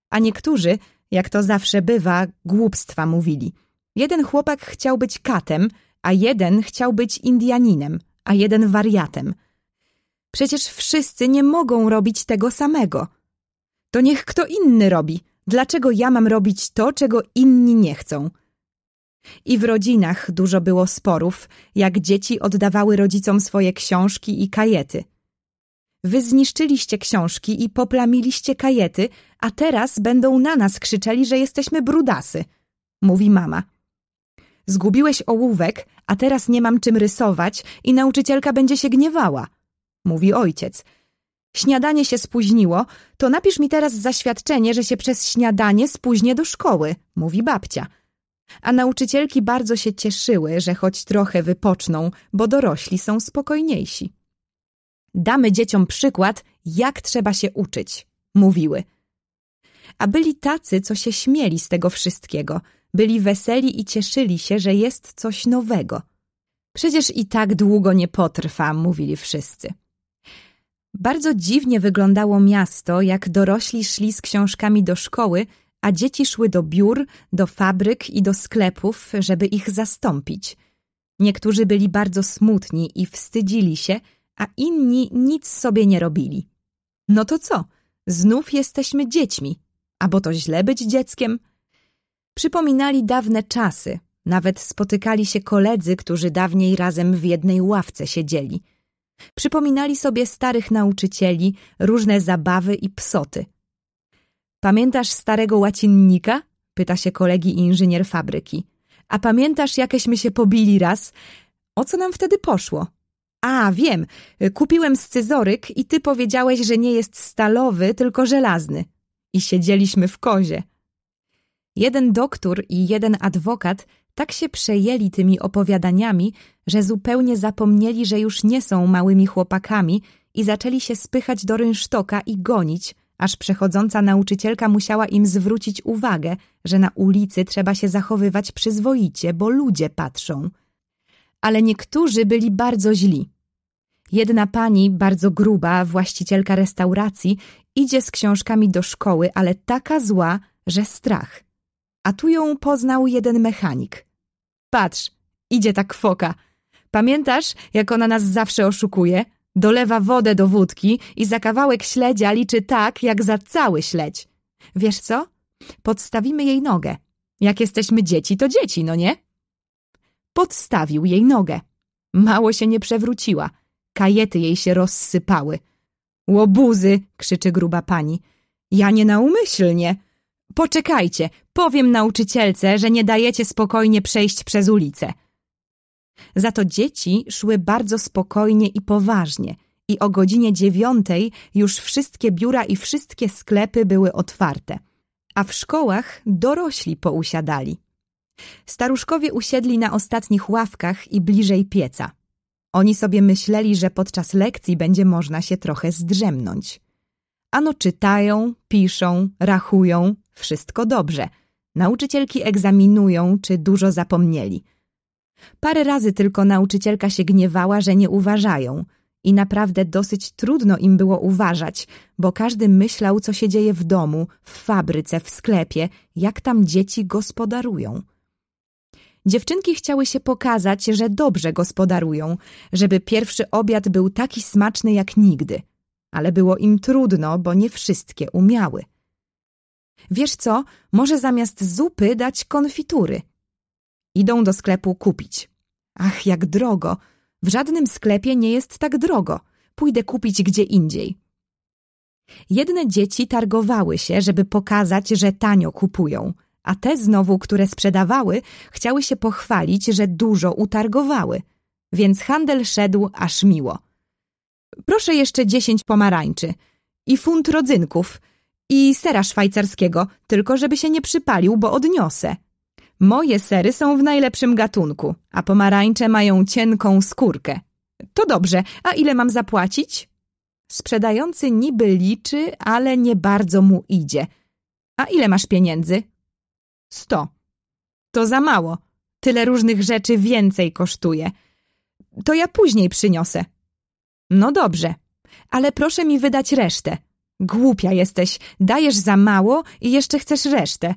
A niektórzy, jak to zawsze bywa, głupstwa mówili. Jeden chłopak chciał być katem, a jeden chciał być Indianinem, a jeden wariatem. Przecież wszyscy nie mogą robić tego samego. To niech kto inny robi. Dlaczego ja mam robić to, czego inni nie chcą? I w rodzinach dużo było sporów, jak dzieci oddawały rodzicom swoje książki i kajety. Wy zniszczyliście książki i poplamiliście kajety, a teraz będą na nas krzyczeli, że jesteśmy brudasy, mówi mama. Zgubiłeś ołówek, a teraz nie mam czym rysować i nauczycielka będzie się gniewała, mówi ojciec. Śniadanie się spóźniło, to napisz mi teraz zaświadczenie, że się przez śniadanie spóźnię do szkoły, mówi babcia a nauczycielki bardzo się cieszyły, że choć trochę wypoczną, bo dorośli są spokojniejsi. Damy dzieciom przykład, jak trzeba się uczyć, mówiły. A byli tacy, co się śmieli z tego wszystkiego, byli weseli i cieszyli się, że jest coś nowego. Przecież i tak długo nie potrwa, mówili wszyscy. Bardzo dziwnie wyglądało miasto, jak dorośli szli z książkami do szkoły, a dzieci szły do biur, do fabryk i do sklepów, żeby ich zastąpić. Niektórzy byli bardzo smutni i wstydzili się, a inni nic sobie nie robili. No to co? Znów jesteśmy dziećmi. A bo to źle być dzieckiem? Przypominali dawne czasy. Nawet spotykali się koledzy, którzy dawniej razem w jednej ławce siedzieli. Przypominali sobie starych nauczycieli, różne zabawy i psoty. Pamiętasz starego łacinnika? Pyta się kolegi inżynier fabryki. A pamiętasz, jakeśmy się pobili raz? O co nam wtedy poszło? A, wiem, kupiłem scyzoryk i ty powiedziałeś, że nie jest stalowy, tylko żelazny. I siedzieliśmy w kozie. Jeden doktor i jeden adwokat tak się przejęli tymi opowiadaniami, że zupełnie zapomnieli, że już nie są małymi chłopakami i zaczęli się spychać do rynsztoka i gonić, aż przechodząca nauczycielka musiała im zwrócić uwagę, że na ulicy trzeba się zachowywać przyzwoicie, bo ludzie patrzą. Ale niektórzy byli bardzo źli. Jedna pani, bardzo gruba, właścicielka restauracji, idzie z książkami do szkoły, ale taka zła, że strach. A tu ją poznał jeden mechanik. Patrz, idzie ta kwoka. Pamiętasz, jak ona nas zawsze oszukuje? Dolewa wodę do wódki i za kawałek śledzia liczy tak, jak za cały śledź. Wiesz co? Podstawimy jej nogę. Jak jesteśmy dzieci, to dzieci, no nie? Podstawił jej nogę. Mało się nie przewróciła. Kajety jej się rozsypały. Łobuzy, krzyczy gruba pani. Ja nie naumyślnie. Poczekajcie, powiem nauczycielce, że nie dajecie spokojnie przejść przez ulicę. Za to dzieci szły bardzo spokojnie i poważnie i o godzinie dziewiątej już wszystkie biura i wszystkie sklepy były otwarte, a w szkołach dorośli pousiadali. Staruszkowie usiedli na ostatnich ławkach i bliżej pieca. Oni sobie myśleli, że podczas lekcji będzie można się trochę zdrzemnąć. Ano czytają, piszą, rachują, wszystko dobrze. Nauczycielki egzaminują, czy dużo zapomnieli. Parę razy tylko nauczycielka się gniewała, że nie uważają. I naprawdę dosyć trudno im było uważać, bo każdy myślał, co się dzieje w domu, w fabryce, w sklepie, jak tam dzieci gospodarują. Dziewczynki chciały się pokazać, że dobrze gospodarują, żeby pierwszy obiad był taki smaczny jak nigdy. Ale było im trudno, bo nie wszystkie umiały. Wiesz co, może zamiast zupy dać konfitury. Idą do sklepu kupić. Ach, jak drogo. W żadnym sklepie nie jest tak drogo. Pójdę kupić gdzie indziej. Jedne dzieci targowały się, żeby pokazać, że tanio kupują, a te znowu, które sprzedawały, chciały się pochwalić, że dużo utargowały. Więc handel szedł aż miło. Proszę jeszcze dziesięć pomarańczy i funt rodzynków i sera szwajcarskiego, tylko żeby się nie przypalił, bo odniosę. Moje sery są w najlepszym gatunku, a pomarańcze mają cienką skórkę. To dobrze, a ile mam zapłacić? Sprzedający niby liczy, ale nie bardzo mu idzie. A ile masz pieniędzy? Sto. To za mało. Tyle różnych rzeczy więcej kosztuje. To ja później przyniosę. No dobrze, ale proszę mi wydać resztę. Głupia jesteś, dajesz za mało i jeszcze chcesz resztę.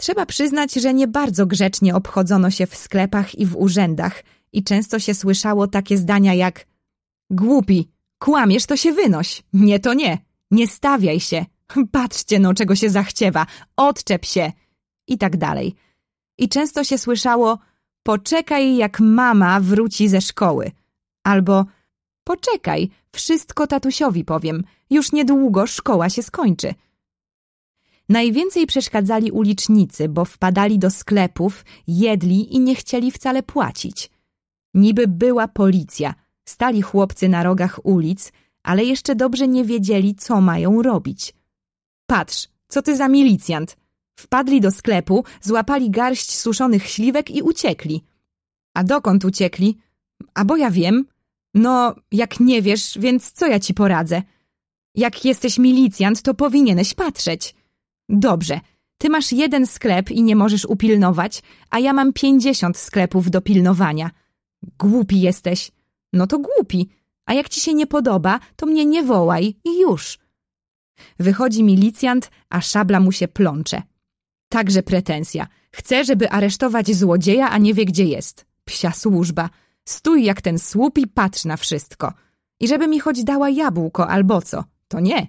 Trzeba przyznać, że nie bardzo grzecznie obchodzono się w sklepach i w urzędach i często się słyszało takie zdania jak Głupi, kłamiesz to się wynoś, nie to nie, nie stawiaj się, patrzcie no czego się zachciewa, odczep się. I tak dalej. I często się słyszało Poczekaj jak mama wróci ze szkoły. Albo Poczekaj, wszystko tatusiowi powiem, już niedługo szkoła się skończy. Najwięcej przeszkadzali ulicznicy, bo wpadali do sklepów, jedli i nie chcieli wcale płacić. Niby była policja, stali chłopcy na rogach ulic, ale jeszcze dobrze nie wiedzieli, co mają robić. Patrz, co ty za milicjant. Wpadli do sklepu, złapali garść suszonych śliwek i uciekli. A dokąd uciekli? A bo ja wiem. No, jak nie wiesz, więc co ja ci poradzę? Jak jesteś milicjant, to powinieneś patrzeć. Dobrze, ty masz jeden sklep i nie możesz upilnować, a ja mam pięćdziesiąt sklepów do pilnowania. Głupi jesteś. No to głupi. A jak ci się nie podoba, to mnie nie wołaj i już. Wychodzi milicjant, a szabla mu się plącze. Także pretensja. Chce, żeby aresztować złodzieja, a nie wie, gdzie jest. Psia służba. Stój jak ten słup i patrz na wszystko. I żeby mi choć dała jabłko albo co. To nie.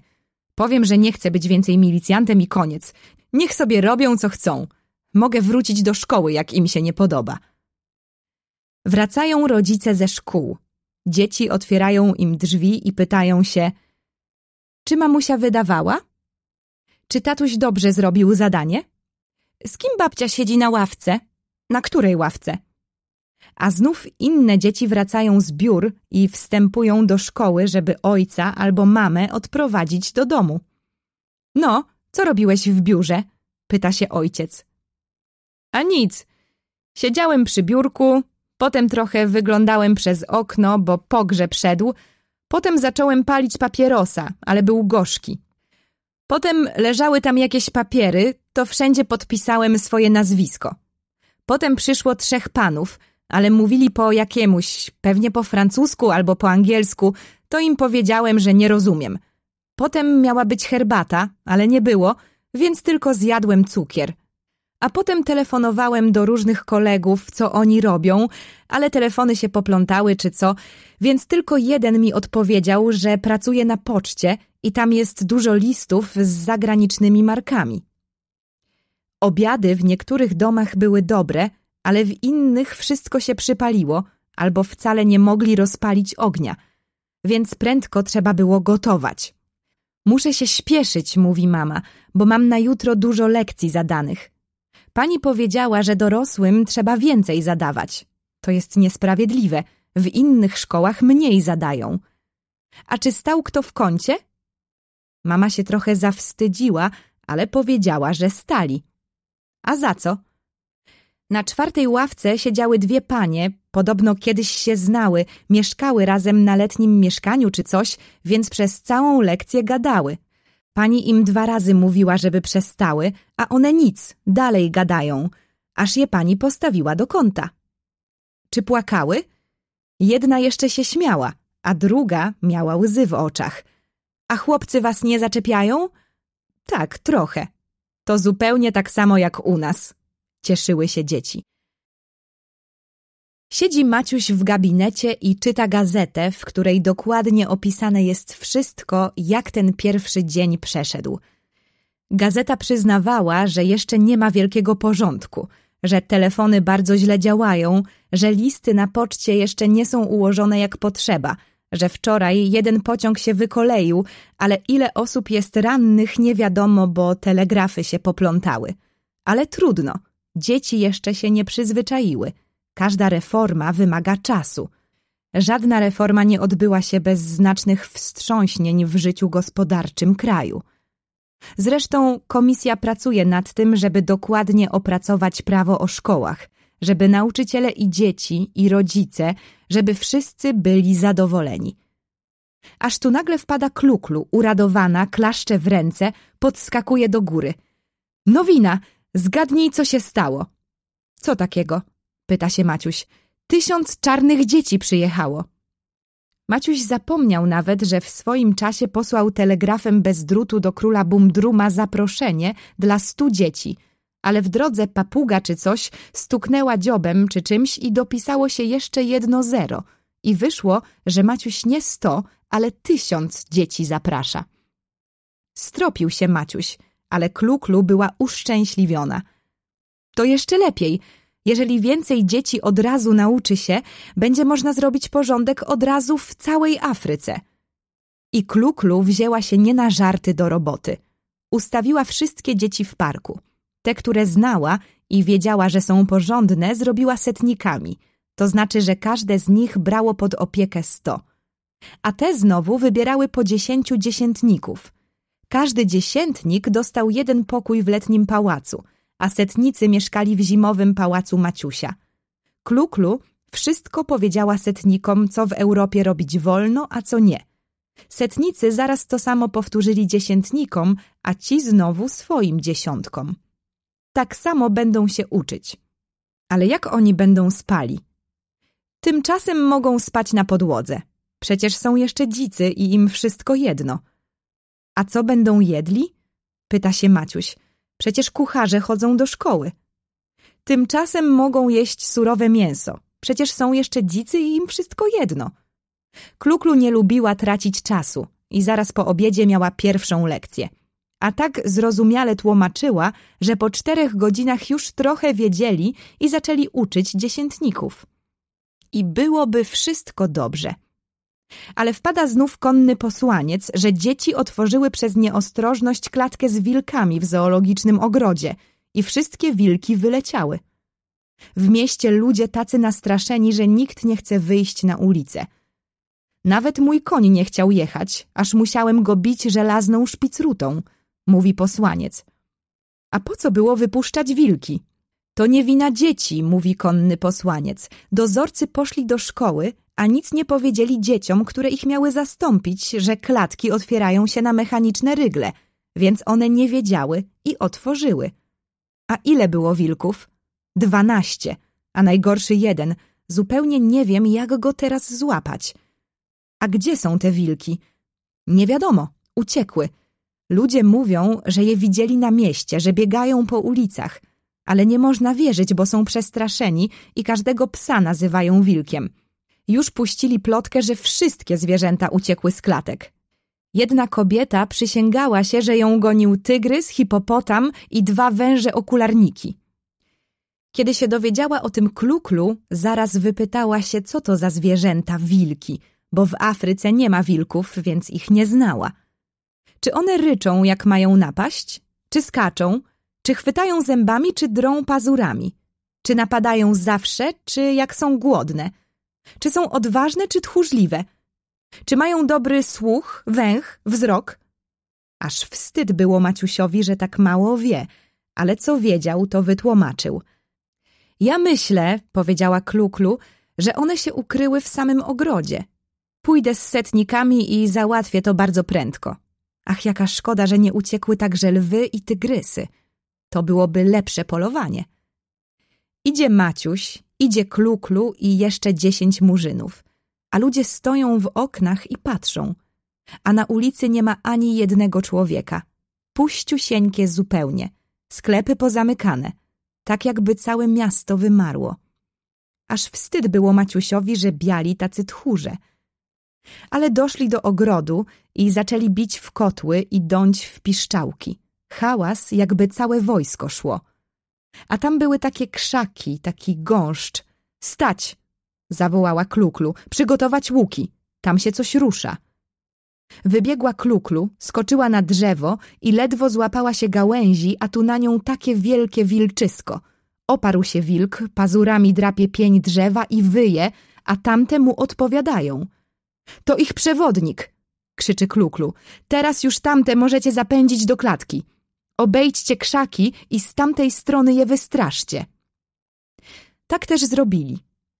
Powiem, że nie chcę być więcej milicjantem i koniec. Niech sobie robią, co chcą. Mogę wrócić do szkoły, jak im się nie podoba. Wracają rodzice ze szkół. Dzieci otwierają im drzwi i pytają się Czy mamusia wydawała? Czy tatuś dobrze zrobił zadanie? Z kim babcia siedzi na ławce? Na której ławce? A znów inne dzieci wracają z biur i wstępują do szkoły, żeby ojca albo mamę odprowadzić do domu. No, co robiłeś w biurze? pyta się ojciec. A nic. Siedziałem przy biurku, potem trochę wyglądałem przez okno, bo pogrzeb szedł, potem zacząłem palić papierosa, ale był gorzki. Potem leżały tam jakieś papiery, to wszędzie podpisałem swoje nazwisko. Potem przyszło trzech panów, ale mówili po jakiemuś, pewnie po francusku albo po angielsku, to im powiedziałem, że nie rozumiem. Potem miała być herbata, ale nie było, więc tylko zjadłem cukier. A potem telefonowałem do różnych kolegów, co oni robią, ale telefony się poplątały czy co, więc tylko jeden mi odpowiedział, że pracuje na poczcie i tam jest dużo listów z zagranicznymi markami. Obiady w niektórych domach były dobre, ale w innych wszystko się przypaliło albo wcale nie mogli rozpalić ognia, więc prędko trzeba było gotować. Muszę się śpieszyć, mówi mama, bo mam na jutro dużo lekcji zadanych. Pani powiedziała, że dorosłym trzeba więcej zadawać. To jest niesprawiedliwe. W innych szkołach mniej zadają. A czy stał kto w kącie? Mama się trochę zawstydziła, ale powiedziała, że stali. A za co? Na czwartej ławce siedziały dwie panie, podobno kiedyś się znały, mieszkały razem na letnim mieszkaniu czy coś, więc przez całą lekcję gadały. Pani im dwa razy mówiła, żeby przestały, a one nic, dalej gadają, aż je pani postawiła do kąta. Czy płakały? Jedna jeszcze się śmiała, a druga miała łzy w oczach. A chłopcy was nie zaczepiają? Tak, trochę. To zupełnie tak samo jak u nas. Cieszyły się dzieci. Siedzi Maciuś w gabinecie i czyta gazetę, w której dokładnie opisane jest wszystko, jak ten pierwszy dzień przeszedł. Gazeta przyznawała, że jeszcze nie ma wielkiego porządku, że telefony bardzo źle działają, że listy na poczcie jeszcze nie są ułożone jak potrzeba, że wczoraj jeden pociąg się wykoleił, ale ile osób jest rannych nie wiadomo, bo telegrafy się poplątały. Ale trudno, dzieci jeszcze się nie przyzwyczaiły – Każda reforma wymaga czasu. Żadna reforma nie odbyła się bez znacznych wstrząśnień w życiu gospodarczym kraju. Zresztą komisja pracuje nad tym, żeby dokładnie opracować prawo o szkołach, żeby nauczyciele i dzieci, i rodzice, żeby wszyscy byli zadowoleni. Aż tu nagle wpada kluklu, uradowana, klaszcze w ręce, podskakuje do góry. Nowina, zgadnij, co się stało. Co takiego? pyta się Maciuś. Tysiąc czarnych dzieci przyjechało. Maciuś zapomniał nawet, że w swoim czasie posłał telegrafem bez drutu do króla Bumdruma zaproszenie dla stu dzieci, ale w drodze papuga czy coś stuknęła dziobem czy czymś i dopisało się jeszcze jedno zero i wyszło, że Maciuś nie sto, ale tysiąc dzieci zaprasza. Stropił się Maciuś, ale Kluklu była uszczęśliwiona. To jeszcze lepiej – jeżeli więcej dzieci od razu nauczy się, będzie można zrobić porządek od razu w całej Afryce. I Kluklu wzięła się nie na żarty do roboty. Ustawiła wszystkie dzieci w parku. Te, które znała i wiedziała, że są porządne, zrobiła setnikami. To znaczy, że każde z nich brało pod opiekę sto. A te znowu wybierały po dziesięciu dziesiętników. Każdy dziesiętnik dostał jeden pokój w letnim pałacu – a setnicy mieszkali w zimowym pałacu Maciusia. Kluklu wszystko powiedziała setnikom, co w Europie robić wolno, a co nie. Setnicy zaraz to samo powtórzyli dziesiętnikom, a ci znowu swoim dziesiątkom. Tak samo będą się uczyć. Ale jak oni będą spali? Tymczasem mogą spać na podłodze. Przecież są jeszcze dzicy i im wszystko jedno. A co będą jedli? Pyta się Maciuś. Przecież kucharze chodzą do szkoły. Tymczasem mogą jeść surowe mięso. Przecież są jeszcze dzicy i im wszystko jedno. Kluklu nie lubiła tracić czasu i zaraz po obiedzie miała pierwszą lekcję. A tak zrozumiale tłumaczyła, że po czterech godzinach już trochę wiedzieli i zaczęli uczyć dziesiętników. I byłoby wszystko dobrze. Ale wpada znów konny posłaniec, że dzieci otworzyły przez nieostrożność klatkę z wilkami w zoologicznym ogrodzie i wszystkie wilki wyleciały. W mieście ludzie tacy nastraszeni, że nikt nie chce wyjść na ulicę. Nawet mój koń nie chciał jechać, aż musiałem go bić żelazną szpicrutą, mówi posłaniec. A po co było wypuszczać wilki? To nie wina dzieci, mówi konny posłaniec. Dozorcy poszli do szkoły, a nic nie powiedzieli dzieciom, które ich miały zastąpić, że klatki otwierają się na mechaniczne rygle, więc one nie wiedziały i otworzyły. A ile było wilków? Dwanaście, a najgorszy jeden. Zupełnie nie wiem, jak go teraz złapać. A gdzie są te wilki? Nie wiadomo, uciekły. Ludzie mówią, że je widzieli na mieście, że biegają po ulicach, ale nie można wierzyć, bo są przestraszeni i każdego psa nazywają wilkiem. Już puścili plotkę, że wszystkie zwierzęta uciekły z klatek. Jedna kobieta przysięgała się, że ją gonił tygrys, hipopotam i dwa węże okularniki. Kiedy się dowiedziała o tym kluklu, zaraz wypytała się, co to za zwierzęta wilki, bo w Afryce nie ma wilków, więc ich nie znała. Czy one ryczą, jak mają napaść? Czy skaczą? Czy chwytają zębami, czy drą pazurami? Czy napadają zawsze, czy jak są głodne? Czy są odważne, czy tchórzliwe? Czy mają dobry słuch, węch, wzrok? Aż wstyd było Maciusiowi, że tak mało wie, ale co wiedział, to wytłumaczył. Ja myślę, powiedziała Kluklu, że one się ukryły w samym ogrodzie. Pójdę z setnikami i załatwię to bardzo prędko. Ach, jaka szkoda, że nie uciekły także lwy i tygrysy. To byłoby lepsze polowanie. Idzie Maciuś, idzie Kluklu i jeszcze dziesięć murzynów, a ludzie stoją w oknach i patrzą, a na ulicy nie ma ani jednego człowieka. Puściusieńkie zupełnie, sklepy pozamykane, tak jakby całe miasto wymarło. Aż wstyd było Maciusiowi, że biali tacy tchórze. Ale doszli do ogrodu i zaczęli bić w kotły i dąć w piszczałki. Hałas, jakby całe wojsko szło. A tam były takie krzaki, taki gąszcz. Stać! zawołała Kluklu. Przygotować łuki. Tam się coś rusza. Wybiegła Kluklu, skoczyła na drzewo i ledwo złapała się gałęzi, a tu na nią takie wielkie wilczysko. Oparł się wilk, pazurami drapie pień drzewa i wyje, a tamte mu odpowiadają. To ich przewodnik, krzyczy Kluklu. Teraz już tamte możecie zapędzić do klatki. Obejdźcie krzaki i z tamtej strony je wystraszcie. Tak też zrobili.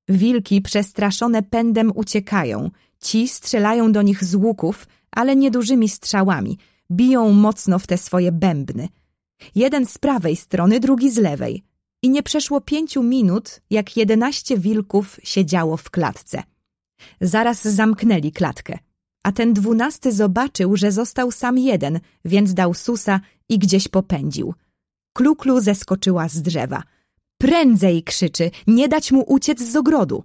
Wilki przestraszone pędem uciekają. Ci strzelają do nich z łuków, ale niedużymi strzałami. Biją mocno w te swoje bębny. Jeden z prawej strony, drugi z lewej. I nie przeszło pięciu minut, jak jedenaście wilków siedziało w klatce. Zaraz zamknęli klatkę. A ten dwunasty zobaczył, że został sam jeden, więc dał susa i gdzieś popędził. Kluklu zeskoczyła z drzewa. Prędzej krzyczy, nie dać mu uciec z ogrodu.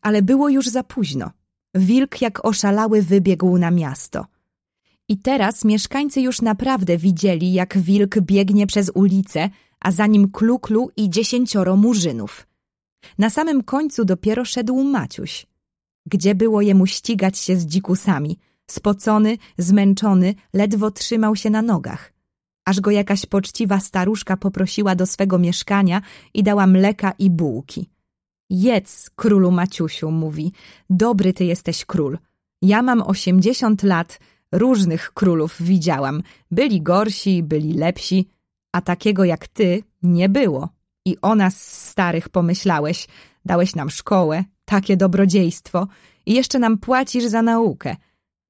Ale było już za późno. Wilk jak oszalały wybiegł na miasto. I teraz mieszkańcy już naprawdę widzieli, jak wilk biegnie przez ulicę, a za nim kluklu i dziesięcioro murzynów. Na samym końcu dopiero szedł Maciuś. Gdzie było jemu ścigać się z dzikusami? Spocony, zmęczony, ledwo trzymał się na nogach. Aż go jakaś poczciwa staruszka poprosiła do swego mieszkania i dała mleka i bułki. Jedz, królu Maciusiu, mówi, dobry ty jesteś król. Ja mam osiemdziesiąt lat, różnych królów widziałam. Byli gorsi, byli lepsi, a takiego jak ty nie było. I o nas starych pomyślałeś, dałeś nam szkołę, takie dobrodziejstwo i jeszcze nam płacisz za naukę.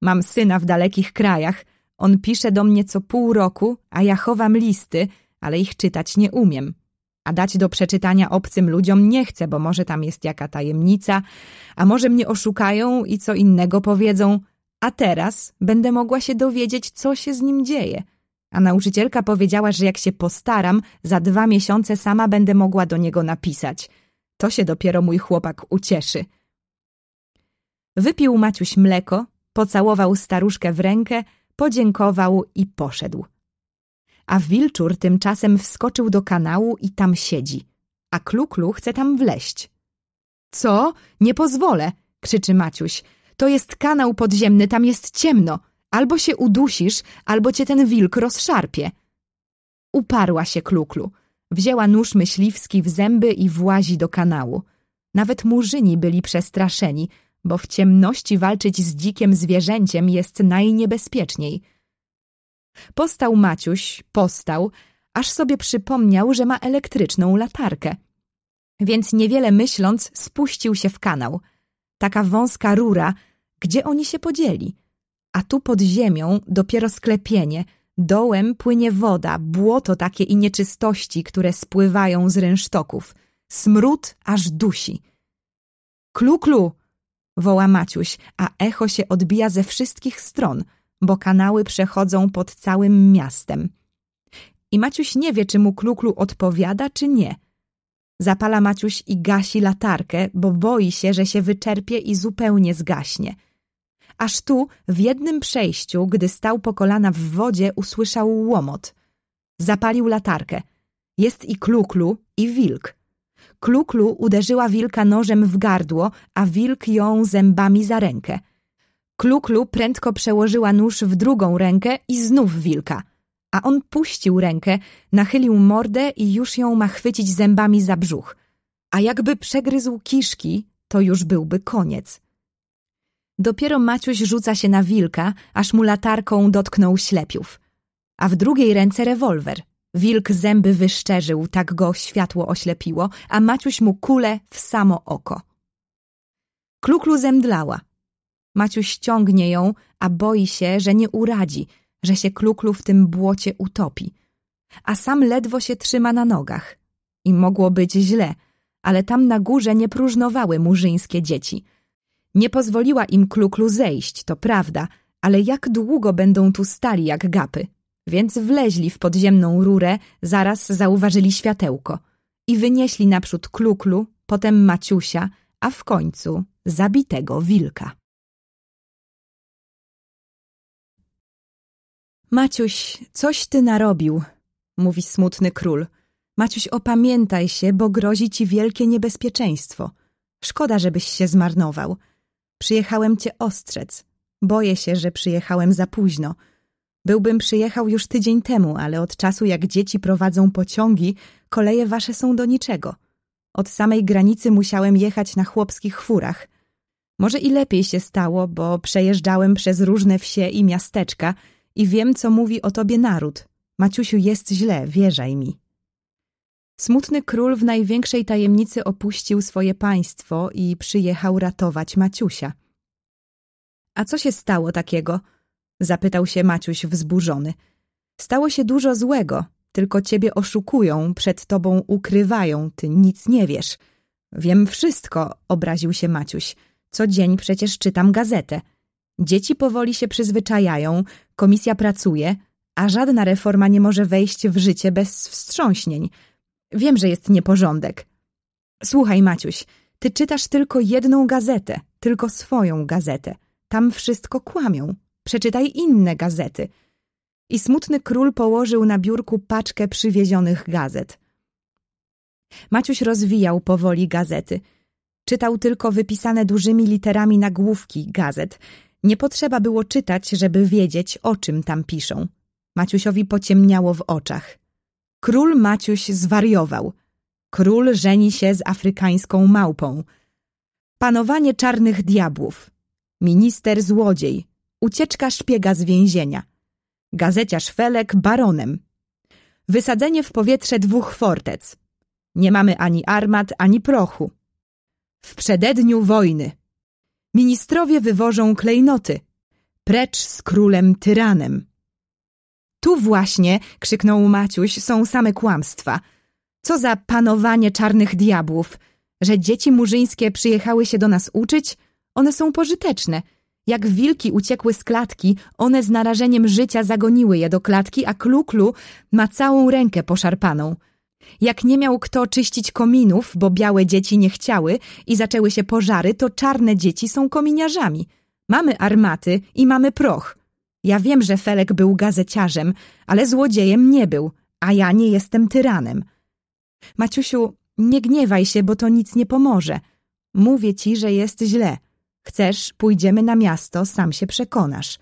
Mam syna w dalekich krajach, on pisze do mnie co pół roku, a ja chowam listy, ale ich czytać nie umiem. A dać do przeczytania obcym ludziom nie chcę, bo może tam jest jaka tajemnica, a może mnie oszukają i co innego powiedzą, a teraz będę mogła się dowiedzieć, co się z nim dzieje. A nauczycielka powiedziała, że jak się postaram, za dwa miesiące sama będę mogła do niego napisać. To się dopiero mój chłopak ucieszy. Wypił Maciuś mleko, pocałował staruszkę w rękę, podziękował i poszedł. A wilczur tymczasem wskoczył do kanału i tam siedzi, a Kluklu chce tam wleść. Co? Nie pozwolę, krzyczy Maciuś. To jest kanał podziemny, tam jest ciemno. Albo się udusisz, albo cię ten wilk rozszarpie. Uparła się Kluklu, Wzięła nóż myśliwski w zęby i włazi do kanału. Nawet murzyni byli przestraszeni, bo w ciemności walczyć z dzikiem zwierzęciem jest najniebezpieczniej. Postał Maciuś, postał, aż sobie przypomniał, że ma elektryczną latarkę. Więc niewiele myśląc, spuścił się w kanał. Taka wąska rura, gdzie oni się podzieli? A tu pod ziemią dopiero sklepienie, dołem płynie woda, błoto takie i nieczystości, które spływają z rynsztoków. Smród aż dusi. Klu, klu! Woła Maciuś, a echo się odbija ze wszystkich stron, bo kanały przechodzą pod całym miastem. I Maciuś nie wie, czy mu Kluklu odpowiada, czy nie. Zapala Maciuś i gasi latarkę, bo boi się, że się wyczerpie i zupełnie zgaśnie. Aż tu, w jednym przejściu, gdy stał po kolana w wodzie, usłyszał łomot. Zapalił latarkę. Jest i Kluklu, i wilk. Kluklu uderzyła wilka nożem w gardło, a wilk ją zębami za rękę. Kluklu prędko przełożyła nóż w drugą rękę i znów wilka. A on puścił rękę, nachylił mordę i już ją ma chwycić zębami za brzuch. A jakby przegryzł kiszki, to już byłby koniec. Dopiero Maciuś rzuca się na wilka, aż mu latarką dotknął ślepiów. A w drugiej ręce rewolwer. Wilk zęby wyszczerzył, tak go światło oślepiło, a Maciuś mu kule w samo oko. Kluklu zemdlała. Maciuś ciągnie ją, a boi się, że nie uradzi, że się Kluklu w tym błocie utopi. A sam ledwo się trzyma na nogach. I mogło być źle, ale tam na górze nie próżnowały murzyńskie dzieci. Nie pozwoliła im Kluklu zejść, to prawda, ale jak długo będą tu stali jak gapy? Więc wleźli w podziemną rurę, zaraz zauważyli światełko i wynieśli naprzód Kluklu, potem Maciusia, a w końcu zabitego wilka. Maciuś, coś ty narobił, mówi smutny król. Maciuś, opamiętaj się, bo grozi ci wielkie niebezpieczeństwo. Szkoda, żebyś się zmarnował. Przyjechałem cię ostrzec. Boję się, że przyjechałem za późno. Byłbym przyjechał już tydzień temu, ale od czasu jak dzieci prowadzą pociągi, koleje wasze są do niczego. Od samej granicy musiałem jechać na chłopskich furach. Może i lepiej się stało, bo przejeżdżałem przez różne wsie i miasteczka i wiem, co mówi o tobie naród. Maciusiu, jest źle, wierzaj mi. Smutny król w największej tajemnicy opuścił swoje państwo i przyjechał ratować Maciusia. A co się stało takiego? Zapytał się Maciuś wzburzony. Stało się dużo złego, tylko ciebie oszukują, przed tobą ukrywają, ty nic nie wiesz. Wiem wszystko, obraził się Maciuś. Co dzień przecież czytam gazetę. Dzieci powoli się przyzwyczajają, komisja pracuje, a żadna reforma nie może wejść w życie bez wstrząśnień. Wiem, że jest nieporządek. Słuchaj, Maciuś, ty czytasz tylko jedną gazetę, tylko swoją gazetę. Tam wszystko kłamią. Przeczytaj inne gazety. I smutny król położył na biurku paczkę przywiezionych gazet. Maciuś rozwijał powoli gazety. Czytał tylko wypisane dużymi literami nagłówki gazet. Nie potrzeba było czytać, żeby wiedzieć, o czym tam piszą. Maciusiowi pociemniało w oczach. Król Maciuś zwariował. Król żeni się z afrykańską małpą. Panowanie czarnych diabłów. Minister złodziej. Ucieczka szpiega z więzienia. Gazeciarz Felek baronem. Wysadzenie w powietrze dwóch fortec. Nie mamy ani armat, ani prochu. W przededniu wojny. Ministrowie wywożą klejnoty. Precz z królem tyranem. Tu właśnie, krzyknął Maciuś, są same kłamstwa. Co za panowanie czarnych diabłów. Że dzieci murzyńskie przyjechały się do nas uczyć? One są pożyteczne. Jak wilki uciekły z klatki, one z narażeniem życia zagoniły je do klatki, a Kluklu ma całą rękę poszarpaną. Jak nie miał kto czyścić kominów, bo białe dzieci nie chciały i zaczęły się pożary, to czarne dzieci są kominiarzami. Mamy armaty i mamy proch. Ja wiem, że Felek był gazeciarzem, ale złodziejem nie był, a ja nie jestem tyranem. Maciusiu, nie gniewaj się, bo to nic nie pomoże. Mówię ci, że jest źle. Chcesz, pójdziemy na miasto, sam się przekonasz.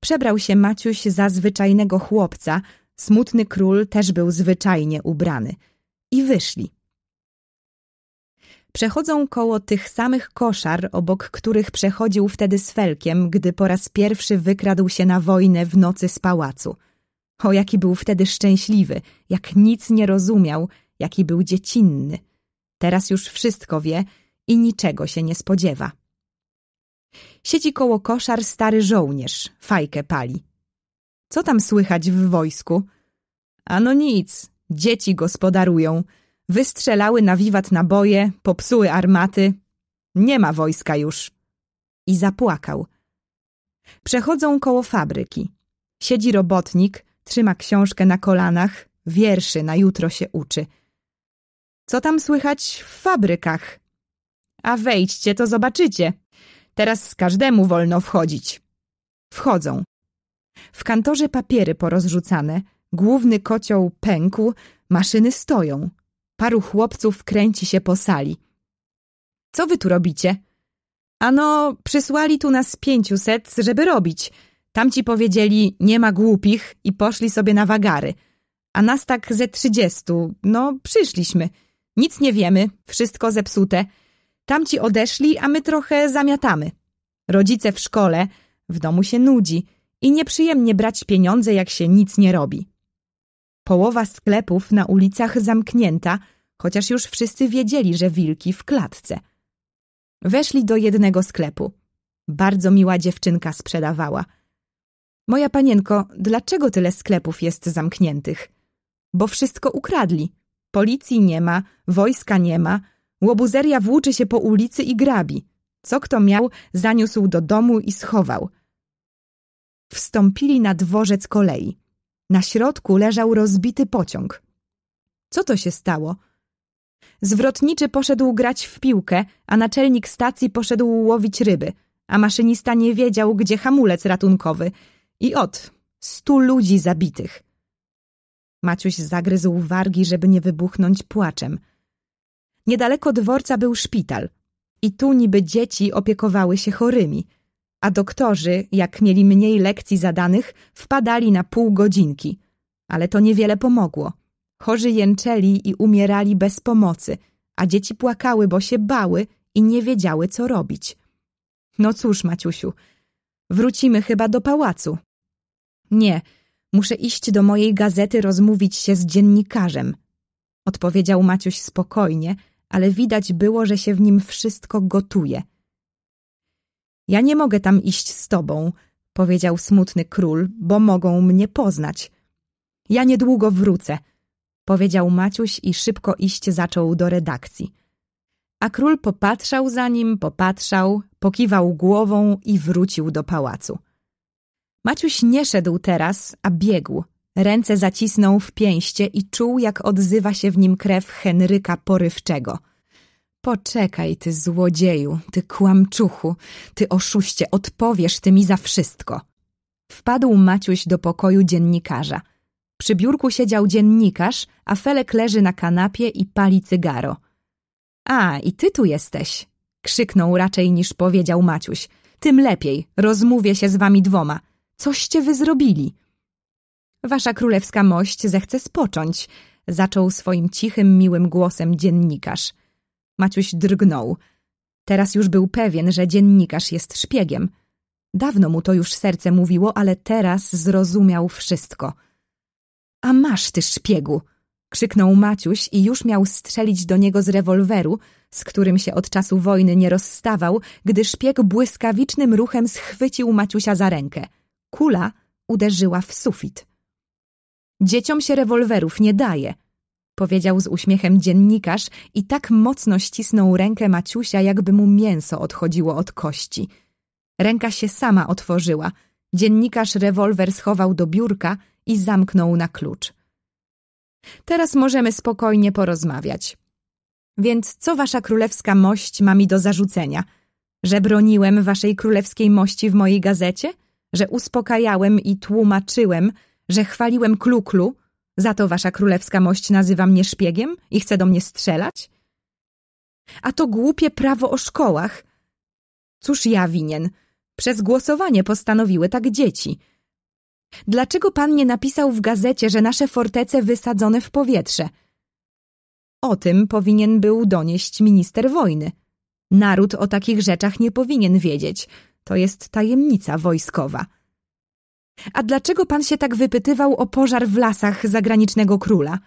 Przebrał się Maciuś za zwyczajnego chłopca, Smutny król też był zwyczajnie ubrany. I wyszli. Przechodzą koło tych samych koszar, obok których przechodził wtedy z Felkiem, gdy po raz pierwszy wykradł się na wojnę w nocy z pałacu. O, jaki był wtedy szczęśliwy, jak nic nie rozumiał, jaki był dziecinny. Teraz już wszystko wie i niczego się nie spodziewa. Siedzi koło koszar stary żołnierz, fajkę pali. Co tam słychać w wojsku? Ano nic, dzieci gospodarują. Wystrzelały na wiwat naboje, popsuły armaty. Nie ma wojska już. I zapłakał. Przechodzą koło fabryki. Siedzi robotnik, trzyma książkę na kolanach, wierszy na jutro się uczy. Co tam słychać w fabrykach? A wejdźcie, to zobaczycie. Teraz każdemu wolno wchodzić. Wchodzą. W kantorze papiery porozrzucane, główny kocioł pękł, maszyny stoją. Paru chłopców kręci się po sali. Co wy tu robicie? Ano, przysłali tu nas pięciuset, żeby robić. Tamci powiedzieli, nie ma głupich i poszli sobie na wagary. A nas tak ze trzydziestu, no przyszliśmy. Nic nie wiemy, wszystko zepsute. Tamci odeszli, a my trochę zamiatamy. Rodzice w szkole, w domu się nudzi i nieprzyjemnie brać pieniądze, jak się nic nie robi. Połowa sklepów na ulicach zamknięta, chociaż już wszyscy wiedzieli, że wilki w klatce. Weszli do jednego sklepu. Bardzo miła dziewczynka sprzedawała. Moja panienko, dlaczego tyle sklepów jest zamkniętych? Bo wszystko ukradli. Policji nie ma, wojska nie ma, łobuzeria włóczy się po ulicy i grabi. Co kto miał, zaniósł do domu i schował. Wstąpili na dworzec kolei. Na środku leżał rozbity pociąg. Co to się stało? Zwrotniczy poszedł grać w piłkę, a naczelnik stacji poszedł łowić ryby, a maszynista nie wiedział, gdzie hamulec ratunkowy. I ot, stu ludzi zabitych. Maciuś zagryzł wargi, żeby nie wybuchnąć płaczem. Niedaleko dworca był szpital. I tu niby dzieci opiekowały się chorymi, a doktorzy, jak mieli mniej lekcji zadanych, wpadali na pół godzinki. Ale to niewiele pomogło. Chorzy jęczeli i umierali bez pomocy, a dzieci płakały, bo się bały i nie wiedziały, co robić. No cóż, Maciusiu, wrócimy chyba do pałacu. Nie, muszę iść do mojej gazety rozmówić się z dziennikarzem. Odpowiedział Maciuś spokojnie, ale widać było, że się w nim wszystko gotuje. Ja nie mogę tam iść z tobą, powiedział smutny król, bo mogą mnie poznać. Ja niedługo wrócę, powiedział Maciuś i szybko iść zaczął do redakcji. A król popatrzał za nim, popatrzał, pokiwał głową i wrócił do pałacu. Maciuś nie szedł teraz, a biegł. Ręce zacisnął w pięście i czuł, jak odzywa się w nim krew Henryka Porywczego. Poczekaj, ty złodzieju, ty kłamczuchu, ty oszuście, odpowiesz ty mi za wszystko. Wpadł Maciuś do pokoju dziennikarza. Przy biurku siedział dziennikarz, a Felek leży na kanapie i pali cygaro. A, i ty tu jesteś, krzyknął raczej niż powiedział Maciuś. Tym lepiej, rozmówię się z wami dwoma. Coście wy zrobili? Wasza królewska mość zechce spocząć, zaczął swoim cichym, miłym głosem dziennikarz. Maciuś drgnął. Teraz już był pewien, że dziennikarz jest szpiegiem. Dawno mu to już serce mówiło, ale teraz zrozumiał wszystko. A masz ty szpiegu! krzyknął Maciuś i już miał strzelić do niego z rewolweru, z którym się od czasu wojny nie rozstawał, gdy szpieg błyskawicznym ruchem schwycił Maciusia za rękę. Kula uderzyła w sufit. Dzieciom się rewolwerów nie daje, powiedział z uśmiechem dziennikarz i tak mocno ścisnął rękę Maciusia, jakby mu mięso odchodziło od kości. Ręka się sama otworzyła. Dziennikarz rewolwer schował do biurka i zamknął na klucz. Teraz możemy spokojnie porozmawiać. Więc co wasza królewska mość ma mi do zarzucenia? Że broniłem waszej królewskiej mości w mojej gazecie? Że uspokajałem i tłumaczyłem, że chwaliłem kluklu, za to wasza królewska mość nazywa mnie szpiegiem i chce do mnie strzelać? A to głupie prawo o szkołach. Cóż ja winien? Przez głosowanie postanowiły tak dzieci. Dlaczego pan nie napisał w gazecie, że nasze fortece wysadzone w powietrze? O tym powinien był donieść minister wojny. Naród o takich rzeczach nie powinien wiedzieć. To jest tajemnica wojskowa. A dlaczego pan się tak wypytywał o pożar w lasach zagranicznego króla?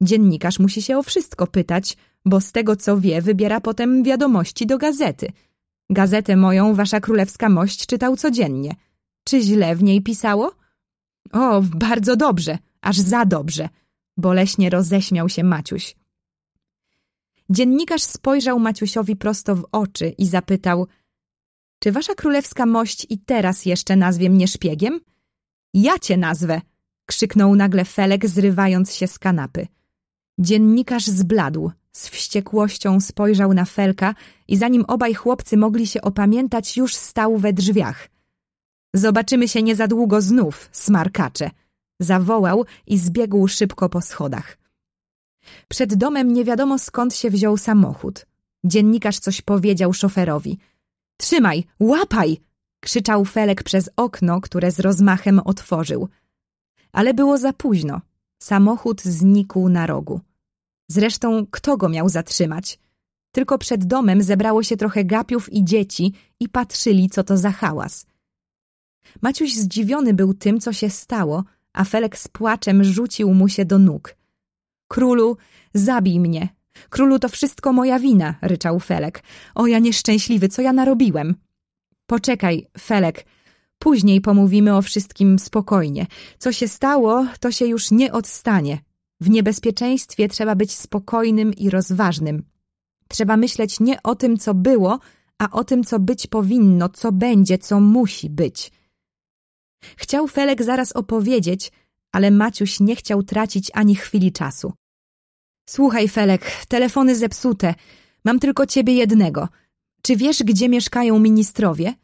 Dziennikarz musi się o wszystko pytać, bo z tego co wie, wybiera potem wiadomości do gazety. Gazetę moją wasza królewska mość czytał codziennie. Czy źle w niej pisało? O, bardzo dobrze, aż za dobrze. Boleśnie roześmiał się Maciuś. Dziennikarz spojrzał Maciusiowi prosto w oczy i zapytał Czy wasza królewska mość i teraz jeszcze nazwie mnie szpiegiem? Ja cię nazwę! krzyknął nagle Felek, zrywając się z kanapy. Dziennikarz zbladł, z wściekłością spojrzał na Felka i zanim obaj chłopcy mogli się opamiętać, już stał we drzwiach. Zobaczymy się nie za długo znów, smarkacze! Zawołał i zbiegł szybko po schodach. Przed domem nie wiadomo skąd się wziął samochód. Dziennikarz coś powiedział szoferowi. Trzymaj, łapaj! krzyczał Felek przez okno, które z rozmachem otworzył. Ale było za późno. Samochód znikł na rogu. Zresztą kto go miał zatrzymać? Tylko przed domem zebrało się trochę gapiów i dzieci i patrzyli, co to za hałas. Maciuś zdziwiony był tym, co się stało, a Felek z płaczem rzucił mu się do nóg. Królu, zabij mnie. Królu, to wszystko moja wina, ryczał Felek. O, ja nieszczęśliwy, co ja narobiłem? Poczekaj, Felek, później pomówimy o wszystkim spokojnie. Co się stało, to się już nie odstanie. W niebezpieczeństwie trzeba być spokojnym i rozważnym. Trzeba myśleć nie o tym, co było, a o tym, co być powinno, co będzie, co musi być. Chciał Felek zaraz opowiedzieć, ale Maciuś nie chciał tracić ani chwili czasu. Słuchaj, Felek, telefony zepsute. Mam tylko ciebie jednego. Czy wiesz, gdzie mieszkają ministrowie?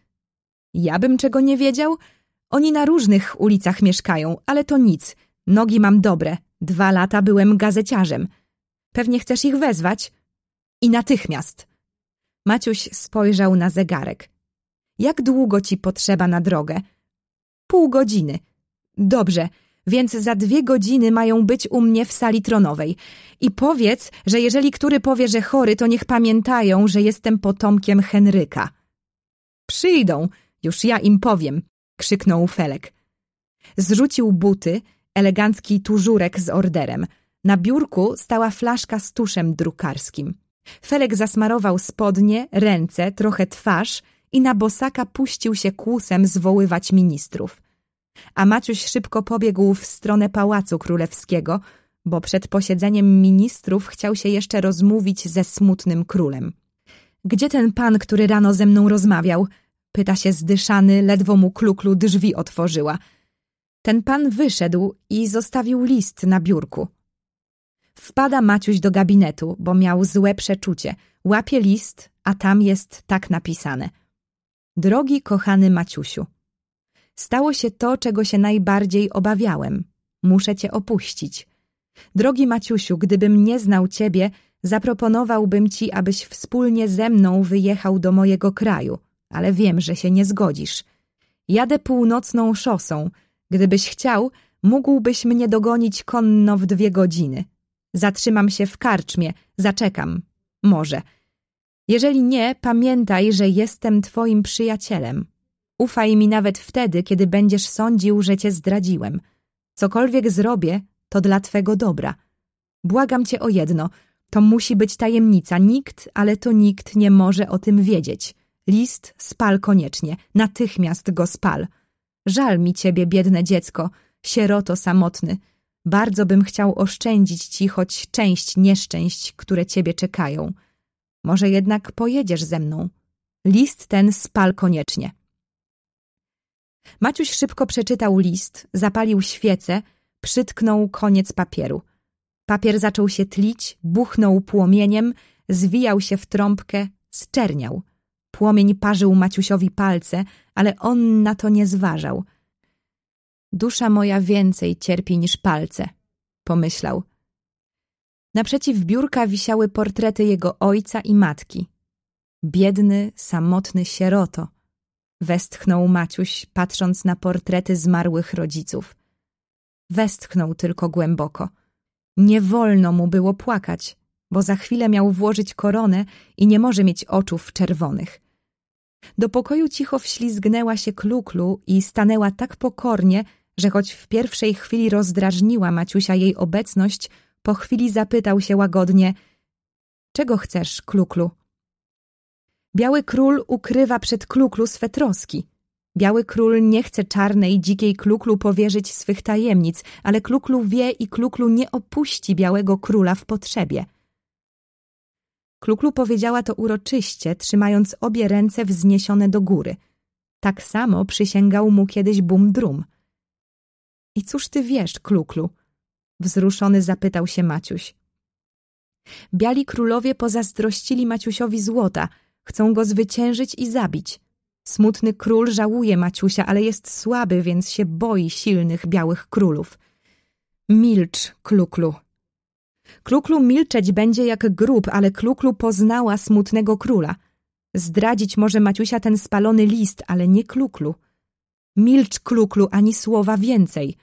Ja bym czego nie wiedział? Oni na różnych ulicach mieszkają, ale to nic. Nogi mam dobre. Dwa lata byłem gazeciarzem. Pewnie chcesz ich wezwać? I natychmiast. Maciuś spojrzał na zegarek. Jak długo ci potrzeba na drogę? Pół godziny. Dobrze, więc za dwie godziny mają być u mnie w sali tronowej. I powiedz, że jeżeli który powie, że chory, to niech pamiętają, że jestem potomkiem Henryka. Przyjdą, już ja im powiem, krzyknął Felek. Zrzucił buty, elegancki tużurek z orderem. Na biurku stała flaszka z tuszem drukarskim. Felek zasmarował spodnie, ręce, trochę twarz i na bosaka puścił się kłusem zwoływać ministrów. A Maciuś szybko pobiegł w stronę Pałacu Królewskiego, bo przed posiedzeniem ministrów chciał się jeszcze rozmówić ze smutnym królem. Gdzie ten pan, który rano ze mną rozmawiał? Pyta się zdyszany, ledwo mu kluklu drzwi otworzyła. Ten pan wyszedł i zostawił list na biurku. Wpada Maciuś do gabinetu, bo miał złe przeczucie. Łapie list, a tam jest tak napisane. Drogi kochany Maciusiu, stało się to, czego się najbardziej obawiałem. Muszę cię opuścić. Drogi Maciusiu, gdybym nie znał ciebie, zaproponowałbym ci, abyś wspólnie ze mną wyjechał do mojego kraju, ale wiem, że się nie zgodzisz. Jadę północną szosą. Gdybyś chciał, mógłbyś mnie dogonić konno w dwie godziny. Zatrzymam się w karczmie, zaczekam. Może. Jeżeli nie, pamiętaj, że jestem twoim przyjacielem. Ufaj mi nawet wtedy, kiedy będziesz sądził, że cię zdradziłem. Cokolwiek zrobię, to dla twego dobra. Błagam cię o jedno, to musi być tajemnica. Nikt, ale to nikt nie może o tym wiedzieć. List spal koniecznie, natychmiast go spal. Żal mi ciebie, biedne dziecko, sieroto samotny. Bardzo bym chciał oszczędzić ci choć część nieszczęść, które ciebie czekają. Może jednak pojedziesz ze mną. List ten spal koniecznie. Maciuś szybko przeczytał list, zapalił świecę, przytknął koniec papieru. Papier zaczął się tlić, buchnął płomieniem, zwijał się w trąbkę, zczerniał. Płomień parzył Maciusiowi palce, ale on na to nie zważał. Dusza moja więcej cierpi niż palce, pomyślał. Naprzeciw biurka wisiały portrety jego ojca i matki. Biedny, samotny sieroto. Westchnął Maciuś, patrząc na portrety zmarłych rodziców. Westchnął tylko głęboko. Nie wolno mu było płakać, bo za chwilę miał włożyć koronę i nie może mieć oczów czerwonych. Do pokoju cicho wślizgnęła się kluklu i stanęła tak pokornie, że choć w pierwszej chwili rozdrażniła Maciusia jej obecność, po chwili zapytał się łagodnie – Czego chcesz, kluklu? Biały król ukrywa przed kluklu swe troski. Biały król nie chce czarnej, dzikiej kluklu powierzyć swych tajemnic, ale kluklu wie i kluklu nie opuści białego króla w potrzebie. Kluklu powiedziała to uroczyście, trzymając obie ręce wzniesione do góry. Tak samo przysięgał mu kiedyś Bum-Drum. I cóż ty wiesz, Kluklu? Wzruszony zapytał się Maciuś. Biali królowie pozazdrościli Maciusiowi złota, chcą go zwyciężyć i zabić. Smutny król żałuje Maciusia, ale jest słaby, więc się boi silnych białych królów. Milcz, Kluklu. Kluklu milczeć będzie jak grób, ale Kluklu poznała smutnego króla. Zdradzić może Maciusia ten spalony list, ale nie Kluklu. Milcz, Kluklu, ani słowa więcej.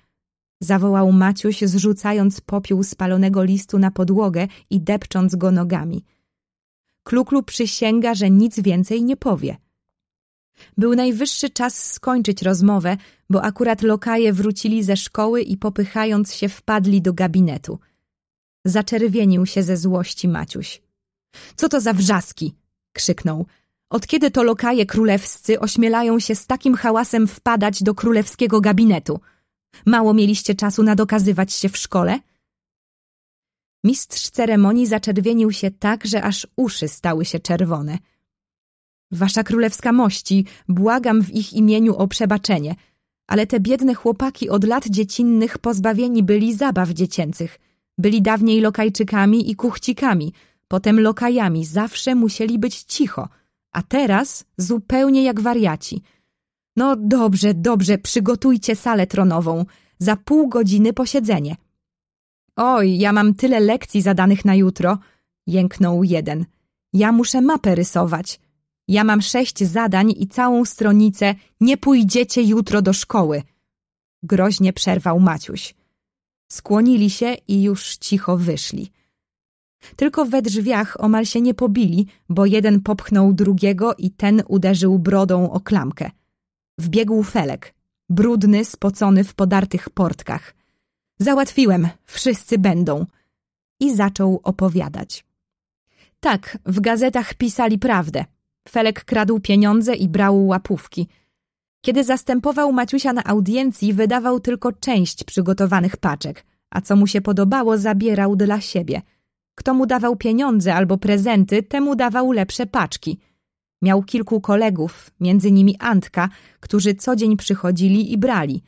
Zawołał Maciuś, zrzucając popiół spalonego listu na podłogę i depcząc go nogami. Kluklu przysięga, że nic więcej nie powie. Był najwyższy czas skończyć rozmowę, bo akurat lokaje wrócili ze szkoły i popychając się wpadli do gabinetu. Zaczerwienił się ze złości Maciuś. Co to za wrzaski? krzyknął. Od kiedy to lokaje królewscy ośmielają się z takim hałasem wpadać do królewskiego gabinetu? Mało mieliście czasu na dokazywać się w szkole? Mistrz ceremonii zaczerwienił się tak, że aż uszy stały się czerwone. Wasza królewska mości, błagam w ich imieniu o przebaczenie, ale te biedne chłopaki od lat dziecinnych pozbawieni byli zabaw dziecięcych. Byli dawniej lokajczykami i kuchcikami, potem lokajami, zawsze musieli być cicho, a teraz zupełnie jak wariaci. No dobrze, dobrze, przygotujcie salę tronową. Za pół godziny posiedzenie. Oj, ja mam tyle lekcji zadanych na jutro, jęknął jeden. Ja muszę mapę rysować. Ja mam sześć zadań i całą stronicę. Nie pójdziecie jutro do szkoły. Groźnie przerwał Maciuś. Skłonili się i już cicho wyszli. Tylko we drzwiach omal się nie pobili, bo jeden popchnął drugiego i ten uderzył brodą o klamkę. Wbiegł Felek, brudny, spocony w podartych portkach. Załatwiłem, wszyscy będą. I zaczął opowiadać. Tak, w gazetach pisali prawdę. Felek kradł pieniądze i brał łapówki. Kiedy zastępował Maciusia na audiencji, wydawał tylko część przygotowanych paczek, a co mu się podobało, zabierał dla siebie. Kto mu dawał pieniądze albo prezenty, temu dawał lepsze paczki. Miał kilku kolegów, między nimi Antka, którzy co dzień przychodzili i brali.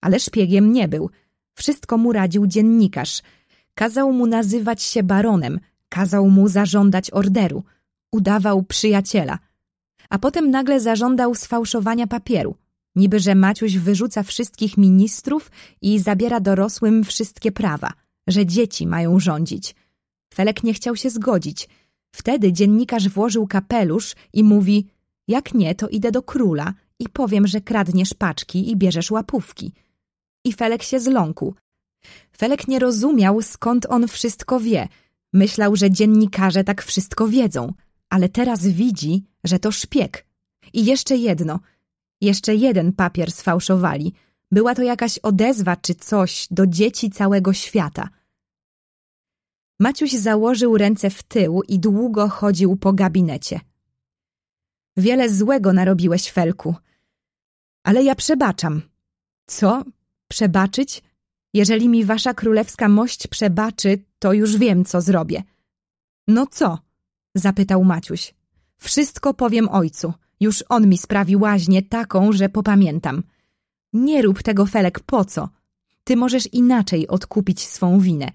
Ale szpiegiem nie był. Wszystko mu radził dziennikarz. Kazał mu nazywać się baronem, kazał mu zażądać orderu. Udawał przyjaciela. A potem nagle zażądał sfałszowania papieru. Niby, że Maciuś wyrzuca wszystkich ministrów i zabiera dorosłym wszystkie prawa, że dzieci mają rządzić. Felek nie chciał się zgodzić – Wtedy dziennikarz włożył kapelusz i mówi jak nie, to idę do króla i powiem, że kradniesz paczki i bierzesz łapówki. I Felek się zląkł. Felek nie rozumiał, skąd on wszystko wie. Myślał, że dziennikarze tak wszystko wiedzą, ale teraz widzi, że to szpieg. I jeszcze jedno, jeszcze jeden papier sfałszowali. Była to jakaś odezwa czy coś do dzieci całego świata – Maciuś założył ręce w tył i długo chodził po gabinecie. Wiele złego narobiłeś, Felku. Ale ja przebaczam. Co? Przebaczyć? Jeżeli mi wasza królewska mość przebaczy, to już wiem, co zrobię. No co? zapytał Maciuś. Wszystko powiem ojcu. Już on mi sprawi łaźnię taką, że popamiętam. Nie rób tego, Felek, po co? Ty możesz inaczej odkupić swą winę.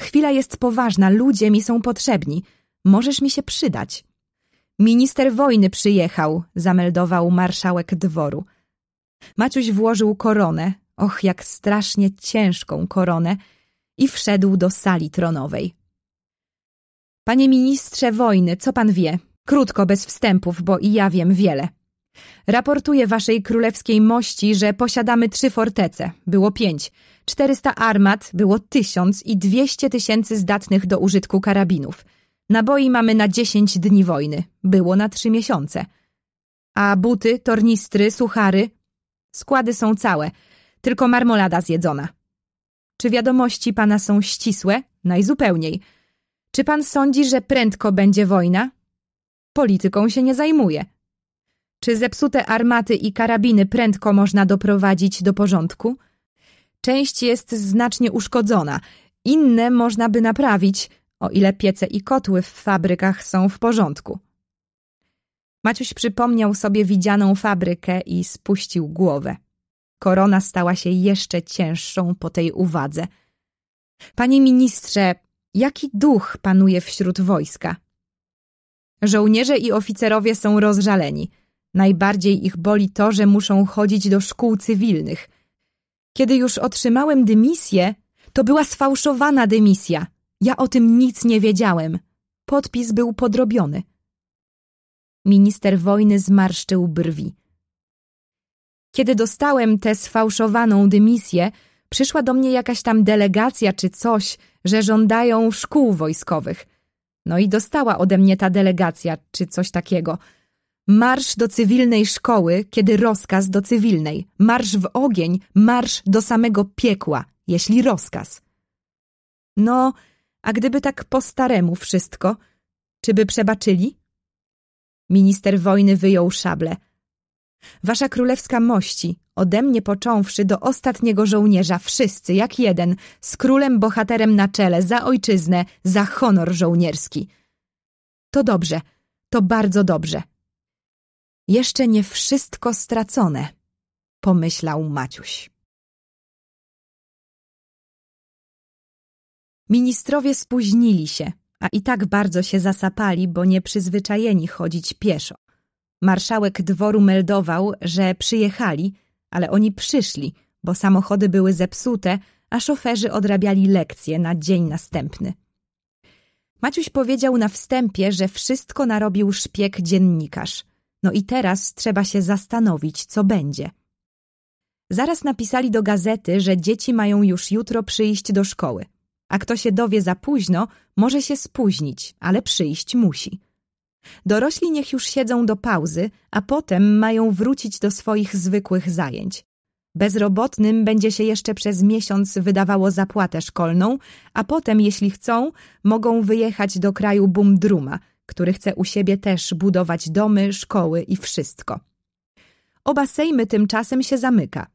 Chwila jest poważna, ludzie mi są potrzebni. Możesz mi się przydać. Minister wojny przyjechał, zameldował marszałek dworu. Maciuś włożył koronę, och jak strasznie ciężką koronę, i wszedł do sali tronowej. Panie ministrze wojny, co pan wie? Krótko, bez wstępów, bo i ja wiem wiele. Raportuję waszej królewskiej mości, że posiadamy trzy fortece. Było pięć. Czterysta armat, było tysiąc i dwieście tysięcy zdatnych do użytku karabinów. Naboi mamy na dziesięć dni wojny. Było na trzy miesiące. A buty, tornistry, suchary? Składy są całe, tylko marmolada zjedzona. Czy wiadomości pana są ścisłe? Najzupełniej. Czy pan sądzi, że prędko będzie wojna? Polityką się nie zajmuje. Czy zepsute armaty i karabiny prędko można doprowadzić do porządku? Część jest znacznie uszkodzona, inne można by naprawić, o ile piece i kotły w fabrykach są w porządku. Maciuś przypomniał sobie widzianą fabrykę i spuścił głowę. Korona stała się jeszcze cięższą po tej uwadze. Panie ministrze, jaki duch panuje wśród wojska? Żołnierze i oficerowie są rozżaleni. Najbardziej ich boli to, że muszą chodzić do szkół cywilnych. Kiedy już otrzymałem dymisję, to była sfałszowana dymisja. Ja o tym nic nie wiedziałem. Podpis był podrobiony. Minister wojny zmarszczył brwi. Kiedy dostałem tę sfałszowaną dymisję, przyszła do mnie jakaś tam delegacja czy coś, że żądają szkół wojskowych. No i dostała ode mnie ta delegacja czy coś takiego. Marsz do cywilnej szkoły, kiedy rozkaz do cywilnej. Marsz w ogień, marsz do samego piekła, jeśli rozkaz. No, a gdyby tak po staremu wszystko, czy by przebaczyli? Minister wojny wyjął szable. Wasza królewska mości, ode mnie począwszy do ostatniego żołnierza, wszyscy jak jeden, z królem bohaterem na czele, za ojczyznę, za honor żołnierski. To dobrze, to bardzo dobrze. Jeszcze nie wszystko stracone, pomyślał Maciuś. Ministrowie spóźnili się, a i tak bardzo się zasapali, bo nie przyzwyczajeni chodzić pieszo. Marszałek dworu meldował, że przyjechali, ale oni przyszli, bo samochody były zepsute, a szoferzy odrabiali lekcje na dzień następny. Maciuś powiedział na wstępie, że wszystko narobił szpieg dziennikarz. No i teraz trzeba się zastanowić, co będzie. Zaraz napisali do gazety, że dzieci mają już jutro przyjść do szkoły. A kto się dowie za późno, może się spóźnić, ale przyjść musi. Dorośli niech już siedzą do pauzy, a potem mają wrócić do swoich zwykłych zajęć. Bezrobotnym będzie się jeszcze przez miesiąc wydawało zapłatę szkolną, a potem, jeśli chcą, mogą wyjechać do kraju Bumdruma, który chce u siebie też budować domy, szkoły i wszystko. Oba sejmy tymczasem się zamyka.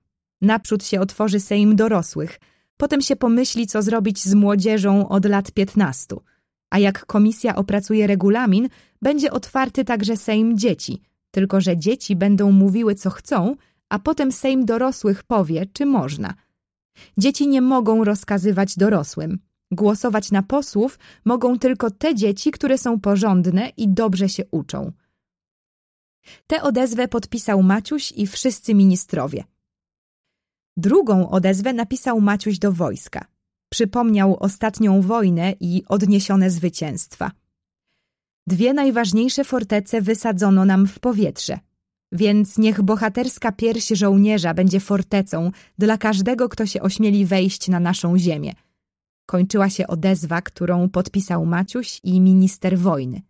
Naprzód się otworzy sejm dorosłych, potem się pomyśli, co zrobić z młodzieżą od lat piętnastu. A jak komisja opracuje regulamin, będzie otwarty także Sejm Dzieci, tylko że dzieci będą mówiły co chcą, a potem Sejm dorosłych powie, czy można. Dzieci nie mogą rozkazywać dorosłym. Głosować na posłów mogą tylko te dzieci, które są porządne i dobrze się uczą. Tę odezwę podpisał Maciuś i wszyscy ministrowie. Drugą odezwę napisał Maciuś do wojska. Przypomniał ostatnią wojnę i odniesione zwycięstwa. Dwie najważniejsze fortece wysadzono nam w powietrze. Więc niech bohaterska pierś żołnierza będzie fortecą dla każdego, kto się ośmieli wejść na naszą ziemię. Kończyła się odezwa, którą podpisał Maciuś i minister wojny.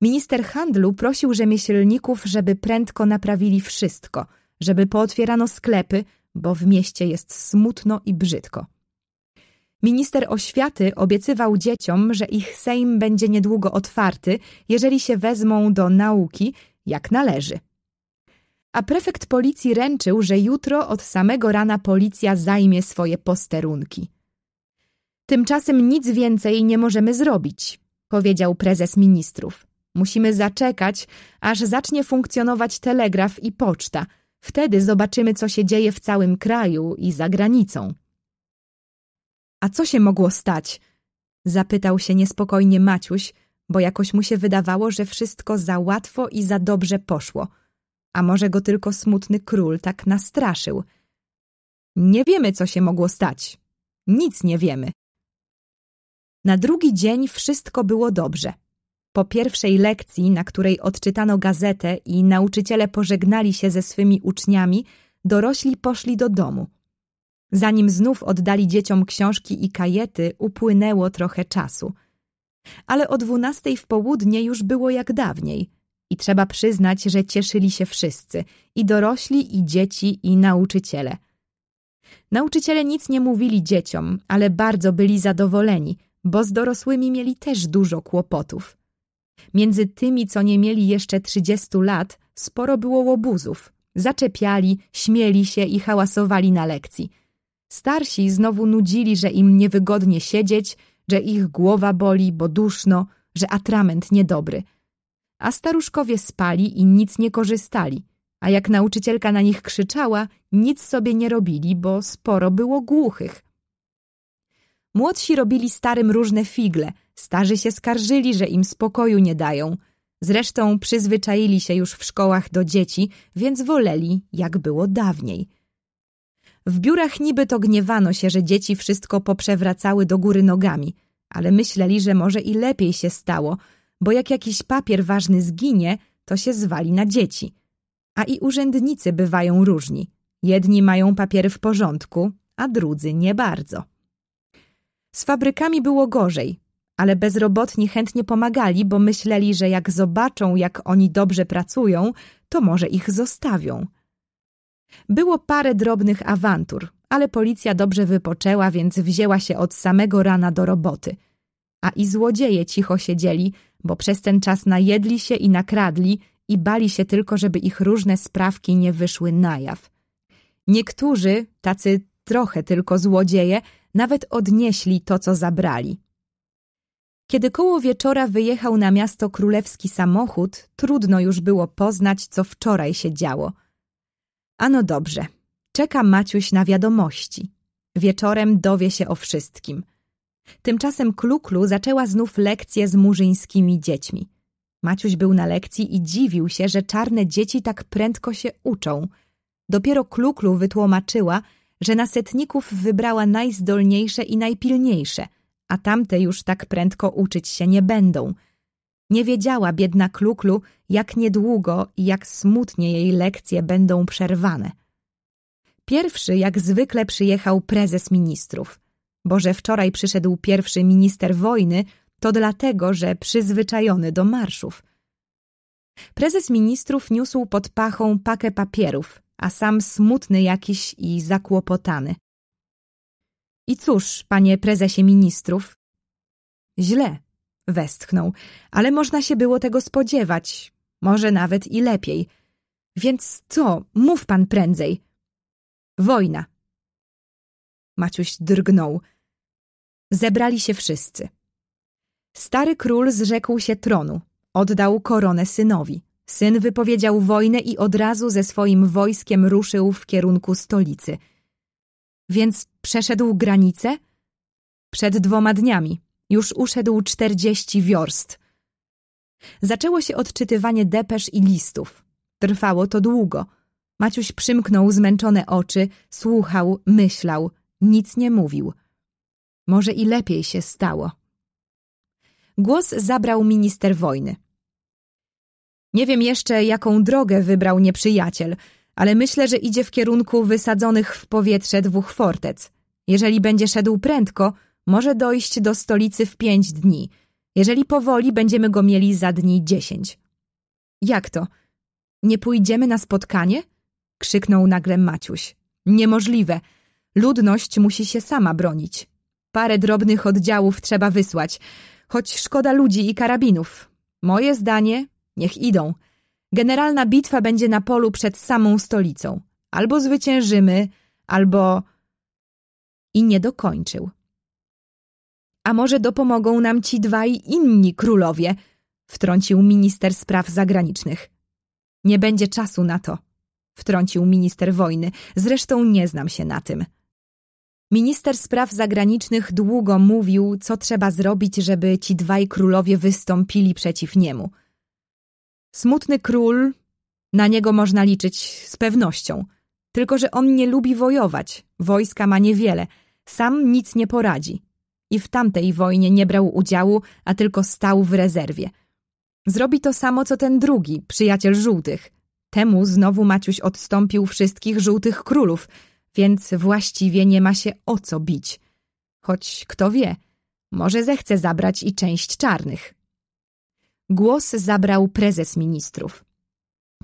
Minister handlu prosił rzemieślników, żeby prędko naprawili wszystko, żeby pootwierano sklepy, bo w mieście jest smutno i brzydko. Minister oświaty obiecywał dzieciom, że ich Sejm będzie niedługo otwarty, jeżeli się wezmą do nauki, jak należy. A prefekt policji ręczył, że jutro od samego rana policja zajmie swoje posterunki. Tymczasem nic więcej nie możemy zrobić, powiedział prezes ministrów. Musimy zaczekać, aż zacznie funkcjonować telegraf i poczta. Wtedy zobaczymy, co się dzieje w całym kraju i za granicą. A co się mogło stać? Zapytał się niespokojnie Maciuś, bo jakoś mu się wydawało, że wszystko za łatwo i za dobrze poszło. A może go tylko smutny król tak nastraszył. Nie wiemy, co się mogło stać. Nic nie wiemy. Na drugi dzień wszystko było dobrze. po pierwszej lekcji, na której odczytano gazetę i nauczyciele pożegnali się ze swymi uczniami, dorośli poszli do domu. Zanim znów oddali dzieciom książki i kajety, upłynęło trochę czasu. Ale o dwunastej w południe już było jak dawniej. I trzeba przyznać, że cieszyli się wszyscy, i dorośli, i dzieci, i nauczyciele. Nauczyciele nic nie mówili dzieciom, ale bardzo byli zadowoleni, bo z dorosłymi mieli też dużo kłopotów. Między tymi, co nie mieli jeszcze trzydziestu lat, sporo było łobuzów. Zaczepiali, śmieli się i hałasowali na lekcji – Starsi znowu nudzili, że im niewygodnie siedzieć, że ich głowa boli, bo duszno, że atrament niedobry. A staruszkowie spali i nic nie korzystali, a jak nauczycielka na nich krzyczała, nic sobie nie robili, bo sporo było głuchych. Młodsi robili starym różne figle, starzy się skarżyli, że im spokoju nie dają. Zresztą przyzwyczaili się już w szkołach do dzieci, więc woleli, jak było dawniej – w biurach niby to gniewano się, że dzieci wszystko poprzewracały do góry nogami, ale myśleli, że może i lepiej się stało, bo jak jakiś papier ważny zginie, to się zwali na dzieci. A i urzędnicy bywają różni. Jedni mają papiery w porządku, a drudzy nie bardzo. Z fabrykami było gorzej, ale bezrobotni chętnie pomagali, bo myśleli, że jak zobaczą, jak oni dobrze pracują, to może ich zostawią. Było parę drobnych awantur, ale policja dobrze wypoczęła, więc wzięła się od samego rana do roboty. A i złodzieje cicho siedzieli, bo przez ten czas najedli się i nakradli i bali się tylko, żeby ich różne sprawki nie wyszły na jaw. Niektórzy, tacy trochę tylko złodzieje, nawet odnieśli to, co zabrali. Kiedy koło wieczora wyjechał na miasto królewski samochód, trudno już było poznać, co wczoraj się działo – Ano dobrze. Czeka Maciuś na wiadomości. Wieczorem dowie się o wszystkim. Tymczasem Kluklu zaczęła znów lekcje z murzyńskimi dziećmi. Maciuś był na lekcji i dziwił się, że czarne dzieci tak prędko się uczą. Dopiero Kluklu wytłumaczyła, że na setników wybrała najzdolniejsze i najpilniejsze, a tamte już tak prędko uczyć się nie będą – nie wiedziała biedna Kluklu, jak niedługo i jak smutnie jej lekcje będą przerwane. Pierwszy jak zwykle przyjechał prezes ministrów. Bo że wczoraj przyszedł pierwszy minister wojny, to dlatego, że przyzwyczajony do marszów. Prezes ministrów niósł pod pachą pakę papierów, a sam smutny jakiś i zakłopotany. I cóż, panie prezesie ministrów? Źle, Westchnął. Ale można się było tego spodziewać. Może nawet i lepiej. Więc co? Mów pan prędzej. Wojna. Maciuś drgnął. Zebrali się wszyscy. Stary król zrzekł się tronu. Oddał koronę synowi. Syn wypowiedział wojnę i od razu ze swoim wojskiem ruszył w kierunku stolicy. Więc przeszedł granicę? Przed dwoma dniami. Już uszedł czterdzieści wiorst. Zaczęło się odczytywanie depesz i listów. Trwało to długo. Maciuś przymknął zmęczone oczy, słuchał, myślał, nic nie mówił. Może i lepiej się stało. Głos zabrał minister wojny. Nie wiem jeszcze, jaką drogę wybrał nieprzyjaciel, ale myślę, że idzie w kierunku wysadzonych w powietrze dwóch fortec. Jeżeli będzie szedł prędko, może dojść do stolicy w pięć dni. Jeżeli powoli, będziemy go mieli za dni dziesięć. Jak to? Nie pójdziemy na spotkanie? Krzyknął nagle Maciuś. Niemożliwe. Ludność musi się sama bronić. Parę drobnych oddziałów trzeba wysłać, choć szkoda ludzi i karabinów. Moje zdanie, niech idą. Generalna bitwa będzie na polu przed samą stolicą. Albo zwyciężymy, albo... I nie dokończył. A może dopomogą nam ci dwaj inni królowie? Wtrącił minister spraw zagranicznych. Nie będzie czasu na to, wtrącił minister wojny. Zresztą nie znam się na tym. Minister spraw zagranicznych długo mówił, co trzeba zrobić, żeby ci dwaj królowie wystąpili przeciw niemu. Smutny król, na niego można liczyć z pewnością. Tylko, że on nie lubi wojować, wojska ma niewiele, sam nic nie poradzi i w tamtej wojnie nie brał udziału, a tylko stał w rezerwie. Zrobi to samo, co ten drugi, przyjaciel żółtych. Temu znowu Maciuś odstąpił wszystkich żółtych królów, więc właściwie nie ma się o co bić. Choć kto wie, może zechce zabrać i część czarnych. Głos zabrał prezes ministrów.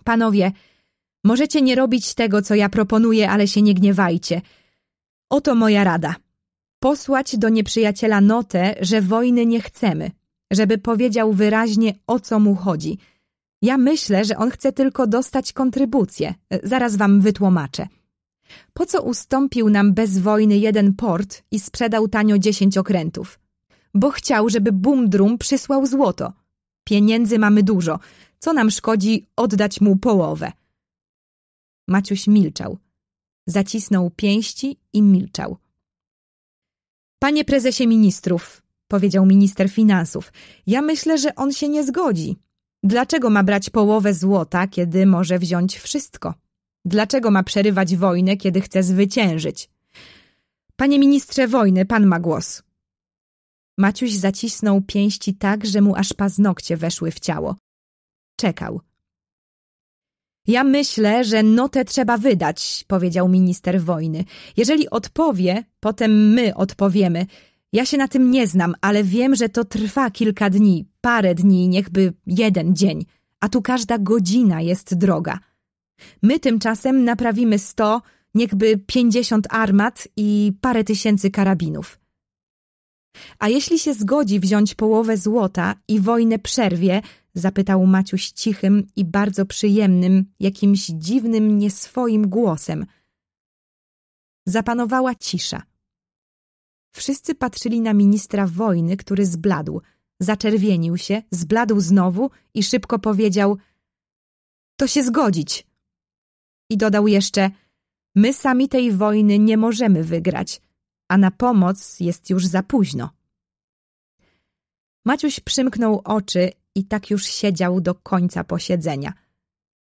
Panowie, możecie nie robić tego, co ja proponuję, ale się nie gniewajcie. Oto moja rada. Posłać do nieprzyjaciela notę, że wojny nie chcemy, żeby powiedział wyraźnie, o co mu chodzi. Ja myślę, że on chce tylko dostać kontrybucję. Zaraz wam wytłumaczę. Po co ustąpił nam bez wojny jeden port i sprzedał tanio dziesięć okrętów? Bo chciał, żeby Bumdrum przysłał złoto. Pieniędzy mamy dużo. Co nam szkodzi oddać mu połowę? Maciuś milczał. Zacisnął pięści i milczał. Panie prezesie ministrów, powiedział minister finansów, ja myślę, że on się nie zgodzi. Dlaczego ma brać połowę złota, kiedy może wziąć wszystko? Dlaczego ma przerywać wojnę, kiedy chce zwyciężyć? Panie ministrze wojny, pan ma głos. Maciuś zacisnął pięści tak, że mu aż paznokcie weszły w ciało. Czekał. Ja myślę, że notę trzeba wydać, powiedział minister wojny. Jeżeli odpowie, potem my odpowiemy. Ja się na tym nie znam, ale wiem, że to trwa kilka dni, parę dni, niechby jeden dzień, a tu każda godzina jest droga. My tymczasem naprawimy sto, niechby pięćdziesiąt armat i parę tysięcy karabinów. A jeśli się zgodzi wziąć połowę złota i wojnę przerwie, zapytał Maciuś cichym i bardzo przyjemnym, jakimś dziwnym, nieswoim głosem. Zapanowała cisza. Wszyscy patrzyli na ministra wojny, który zbladł. Zaczerwienił się, zbladł znowu i szybko powiedział – to się zgodzić. I dodał jeszcze – my sami tej wojny nie możemy wygrać, a na pomoc jest już za późno. Maciuś przymknął oczy i tak już siedział do końca posiedzenia.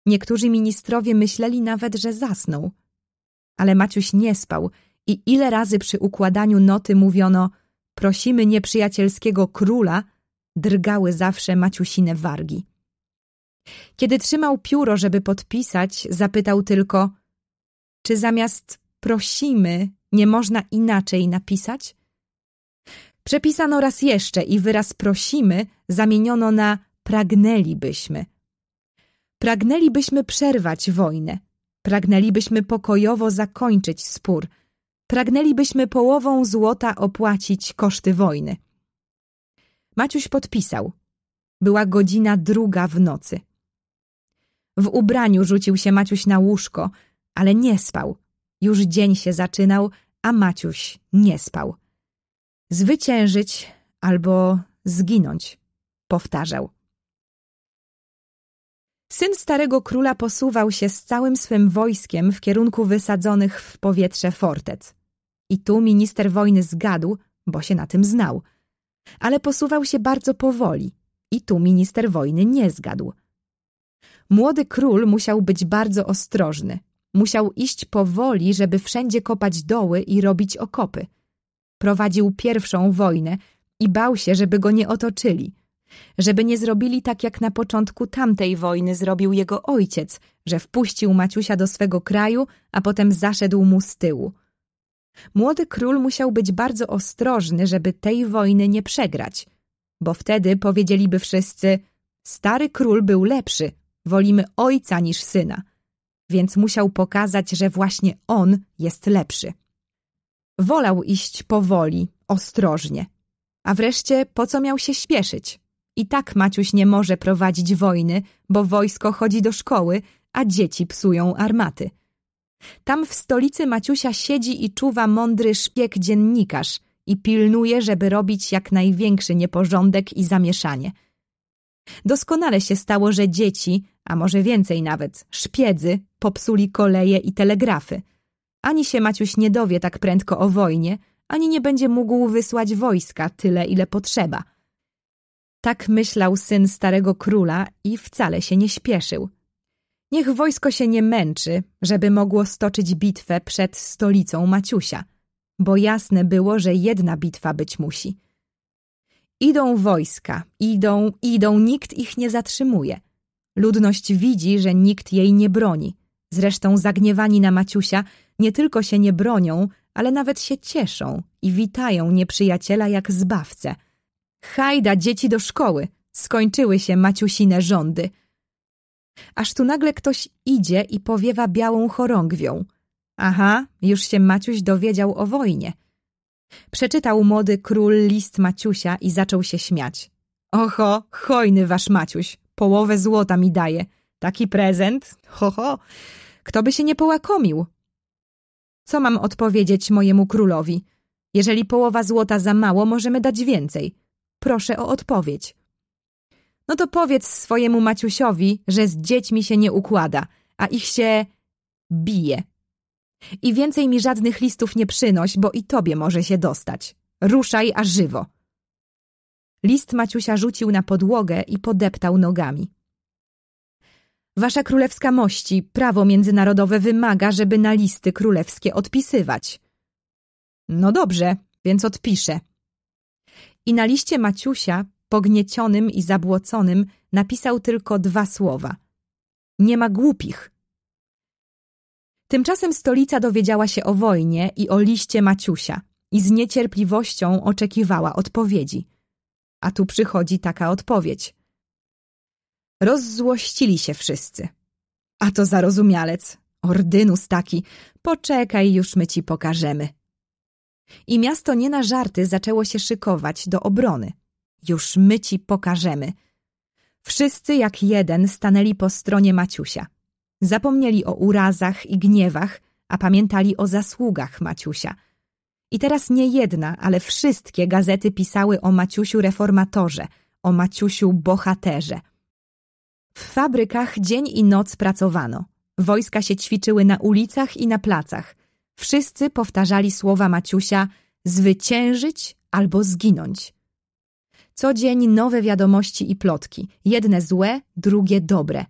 Niektórzy ministrowie myśleli nawet, że zasnął. Ale Maciuś nie spał i ile razy przy układaniu noty mówiono prosimy nieprzyjacielskiego króla, drgały zawsze Maciusine wargi. Kiedy trzymał pióro, żeby podpisać, zapytał tylko czy zamiast prosimy nie można inaczej napisać? Przepisano raz jeszcze i wyraz prosimy zamieniono na pragnęlibyśmy. Pragnęlibyśmy przerwać wojnę. Pragnęlibyśmy pokojowo zakończyć spór. Pragnęlibyśmy połową złota opłacić koszty wojny. Maciuś podpisał. Była godzina druga w nocy. W ubraniu rzucił się Maciuś na łóżko, ale nie spał. Już dzień się zaczynał, a Maciuś nie spał. Zwyciężyć albo zginąć, powtarzał. Syn starego króla posuwał się z całym swym wojskiem w kierunku wysadzonych w powietrze fortec. I tu minister wojny zgadł, bo się na tym znał. Ale posuwał się bardzo powoli. I tu minister wojny nie zgadł. Młody król musiał być bardzo ostrożny. Musiał iść powoli, żeby wszędzie kopać doły i robić okopy. Prowadził pierwszą wojnę i bał się, żeby go nie otoczyli. Żeby nie zrobili tak, jak na początku tamtej wojny zrobił jego ojciec, że wpuścił Maciusia do swego kraju, a potem zaszedł mu z tyłu. Młody król musiał być bardzo ostrożny, żeby tej wojny nie przegrać, bo wtedy powiedzieliby wszyscy stary król był lepszy, wolimy ojca niż syna, więc musiał pokazać, że właśnie on jest lepszy. Wolał iść powoli, ostrożnie. A wreszcie po co miał się śpieszyć? I tak Maciuś nie może prowadzić wojny, bo wojsko chodzi do szkoły, a dzieci psują armaty. Tam w stolicy Maciusia siedzi i czuwa mądry szpieg dziennikarz i pilnuje, żeby robić jak największy nieporządek i zamieszanie. Doskonale się stało, że dzieci, a może więcej nawet, szpiedzy, popsuli koleje i telegrafy – ani się Maciuś nie dowie tak prędko o wojnie, ani nie będzie mógł wysłać wojska tyle, ile potrzeba. Tak myślał syn starego króla i wcale się nie śpieszył. Niech wojsko się nie męczy, żeby mogło stoczyć bitwę przed stolicą Maciusia, bo jasne było, że jedna bitwa być musi. Idą wojska, idą, idą, nikt ich nie zatrzymuje. Ludność widzi, że nikt jej nie broni. Zresztą zagniewani na Maciusia nie tylko się nie bronią, ale nawet się cieszą i witają nieprzyjaciela jak zbawcę. Hajda dzieci do szkoły, skończyły się Maciusine rządy. Aż tu nagle ktoś idzie i powiewa białą chorągwią. Aha, już się Maciuś dowiedział o wojnie. Przeczytał młody król list Maciusia i zaczął się śmiać. Oho, hojny wasz Maciuś, połowę złota mi daje. Taki prezent? Ho, ho. Kto by się nie połakomił? Co mam odpowiedzieć mojemu królowi? Jeżeli połowa złota za mało, możemy dać więcej. Proszę o odpowiedź. No to powiedz swojemu Maciusiowi, że z dziećmi się nie układa, a ich się bije. I więcej mi żadnych listów nie przynoś, bo i tobie może się dostać. Ruszaj, a żywo. List Maciusia rzucił na podłogę i podeptał nogami. Wasza królewska mości, prawo międzynarodowe wymaga, żeby na listy królewskie odpisywać. No dobrze, więc odpiszę. I na liście Maciusia, pogniecionym i zabłoconym, napisał tylko dwa słowa. Nie ma głupich. Tymczasem stolica dowiedziała się o wojnie i o liście Maciusia i z niecierpliwością oczekiwała odpowiedzi. A tu przychodzi taka odpowiedź. Rozzłościli się wszyscy. A to zarozumialec, ordynus taki, poczekaj, już my ci pokażemy. I miasto nie na żarty zaczęło się szykować do obrony. Już my ci pokażemy. Wszyscy jak jeden stanęli po stronie Maciusia. Zapomnieli o urazach i gniewach, a pamiętali o zasługach Maciusia. I teraz nie jedna, ale wszystkie gazety pisały o Maciusiu reformatorze, o Maciusiu bohaterze. W fabrykach dzień i noc pracowano. Wojska się ćwiczyły na ulicach i na placach. Wszyscy powtarzali słowa Maciusia zwyciężyć albo zginąć. Co dzień nowe wiadomości i plotki, jedne złe, drugie dobre.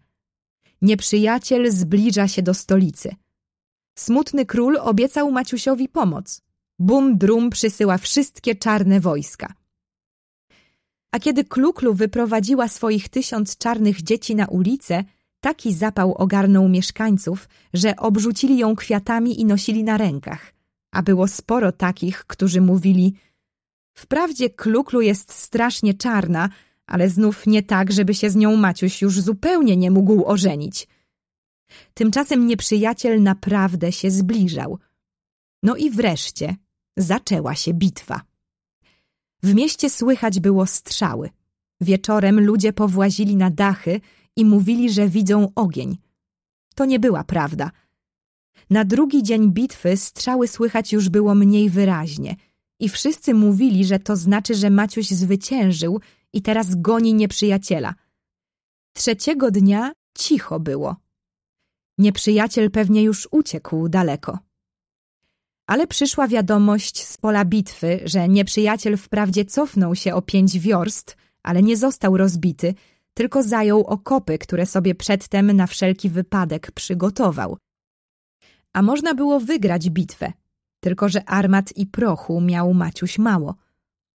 Nieprzyjaciel zbliża się do stolicy. Smutny król obiecał Maciusiowi pomoc. Bum drum przysyła wszystkie czarne wojska. A kiedy Kluklu wyprowadziła swoich tysiąc czarnych dzieci na ulicę, taki zapał ogarnął mieszkańców, że obrzucili ją kwiatami i nosili na rękach. A było sporo takich, którzy mówili Wprawdzie Kluklu jest strasznie czarna, ale znów nie tak, żeby się z nią Maciuś już zupełnie nie mógł ożenić. Tymczasem nieprzyjaciel naprawdę się zbliżał. No i wreszcie zaczęła się bitwa. W mieście słychać było strzały. Wieczorem ludzie powłazili na dachy i mówili, że widzą ogień. To nie była prawda. Na drugi dzień bitwy strzały słychać już było mniej wyraźnie i wszyscy mówili, że to znaczy, że Maciuś zwyciężył i teraz goni nieprzyjaciela. Trzeciego dnia cicho było. Nieprzyjaciel pewnie już uciekł daleko. Ale przyszła wiadomość z pola bitwy, że nieprzyjaciel wprawdzie cofnął się o pięć wiorst, ale nie został rozbity, tylko zajął okopy, które sobie przedtem na wszelki wypadek przygotował. A można było wygrać bitwę, tylko że armat i prochu miał Maciuś mało.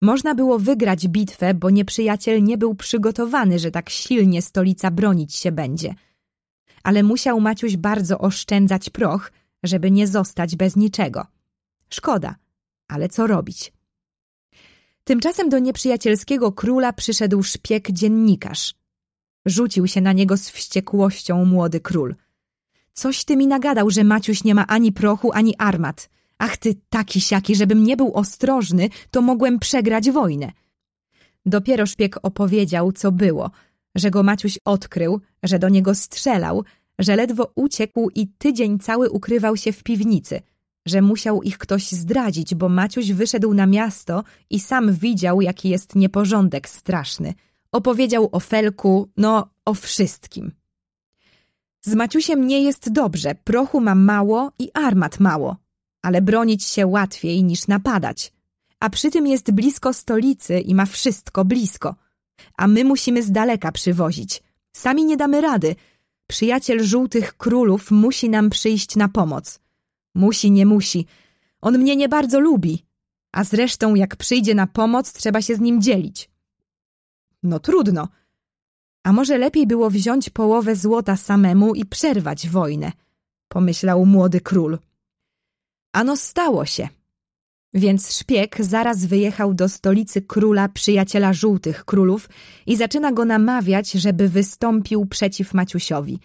Można było wygrać bitwę, bo nieprzyjaciel nie był przygotowany, że tak silnie stolica bronić się będzie. Ale musiał Maciuś bardzo oszczędzać proch, żeby nie zostać bez niczego. Szkoda, ale co robić? Tymczasem do nieprzyjacielskiego króla przyszedł szpieg dziennikarz. Rzucił się na niego z wściekłością młody król. Coś ty mi nagadał, że Maciuś nie ma ani prochu, ani armat. Ach ty taki siaki, żebym nie był ostrożny, to mogłem przegrać wojnę. Dopiero szpieg opowiedział, co było, że go Maciuś odkrył, że do niego strzelał, że ledwo uciekł i tydzień cały ukrywał się w piwnicy – że musiał ich ktoś zdradzić, bo Maciuś wyszedł na miasto i sam widział, jaki jest nieporządek straszny. Opowiedział o Felku, no o wszystkim. Z Maciusiem nie jest dobrze, prochu ma mało i armat mało, ale bronić się łatwiej niż napadać. A przy tym jest blisko stolicy i ma wszystko blisko. A my musimy z daleka przywozić. Sami nie damy rady. Przyjaciel żółtych królów musi nam przyjść na pomoc. Musi, nie musi. On mnie nie bardzo lubi. A zresztą, jak przyjdzie na pomoc, trzeba się z nim dzielić. No trudno. A może lepiej było wziąć połowę złota samemu i przerwać wojnę, pomyślał młody król. Ano stało się. Więc szpieg zaraz wyjechał do stolicy króla przyjaciela żółtych królów i zaczyna go namawiać, żeby wystąpił przeciw Maciusiowi.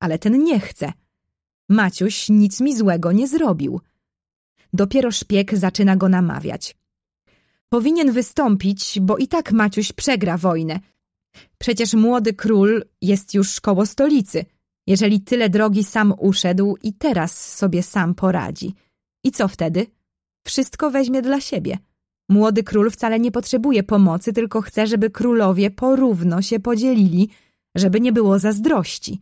Ale ten nie chce. Maciuś nic mi złego nie zrobił. Dopiero szpieg zaczyna go namawiać. Powinien wystąpić, bo i tak Maciuś przegra wojnę. Przecież młody król jest już koło stolicy. Jeżeli tyle drogi sam uszedł i teraz sobie sam poradzi. I co wtedy? Wszystko weźmie dla siebie. Młody król wcale nie potrzebuje pomocy, tylko chce, żeby królowie porówno się podzielili, żeby nie było zazdrości.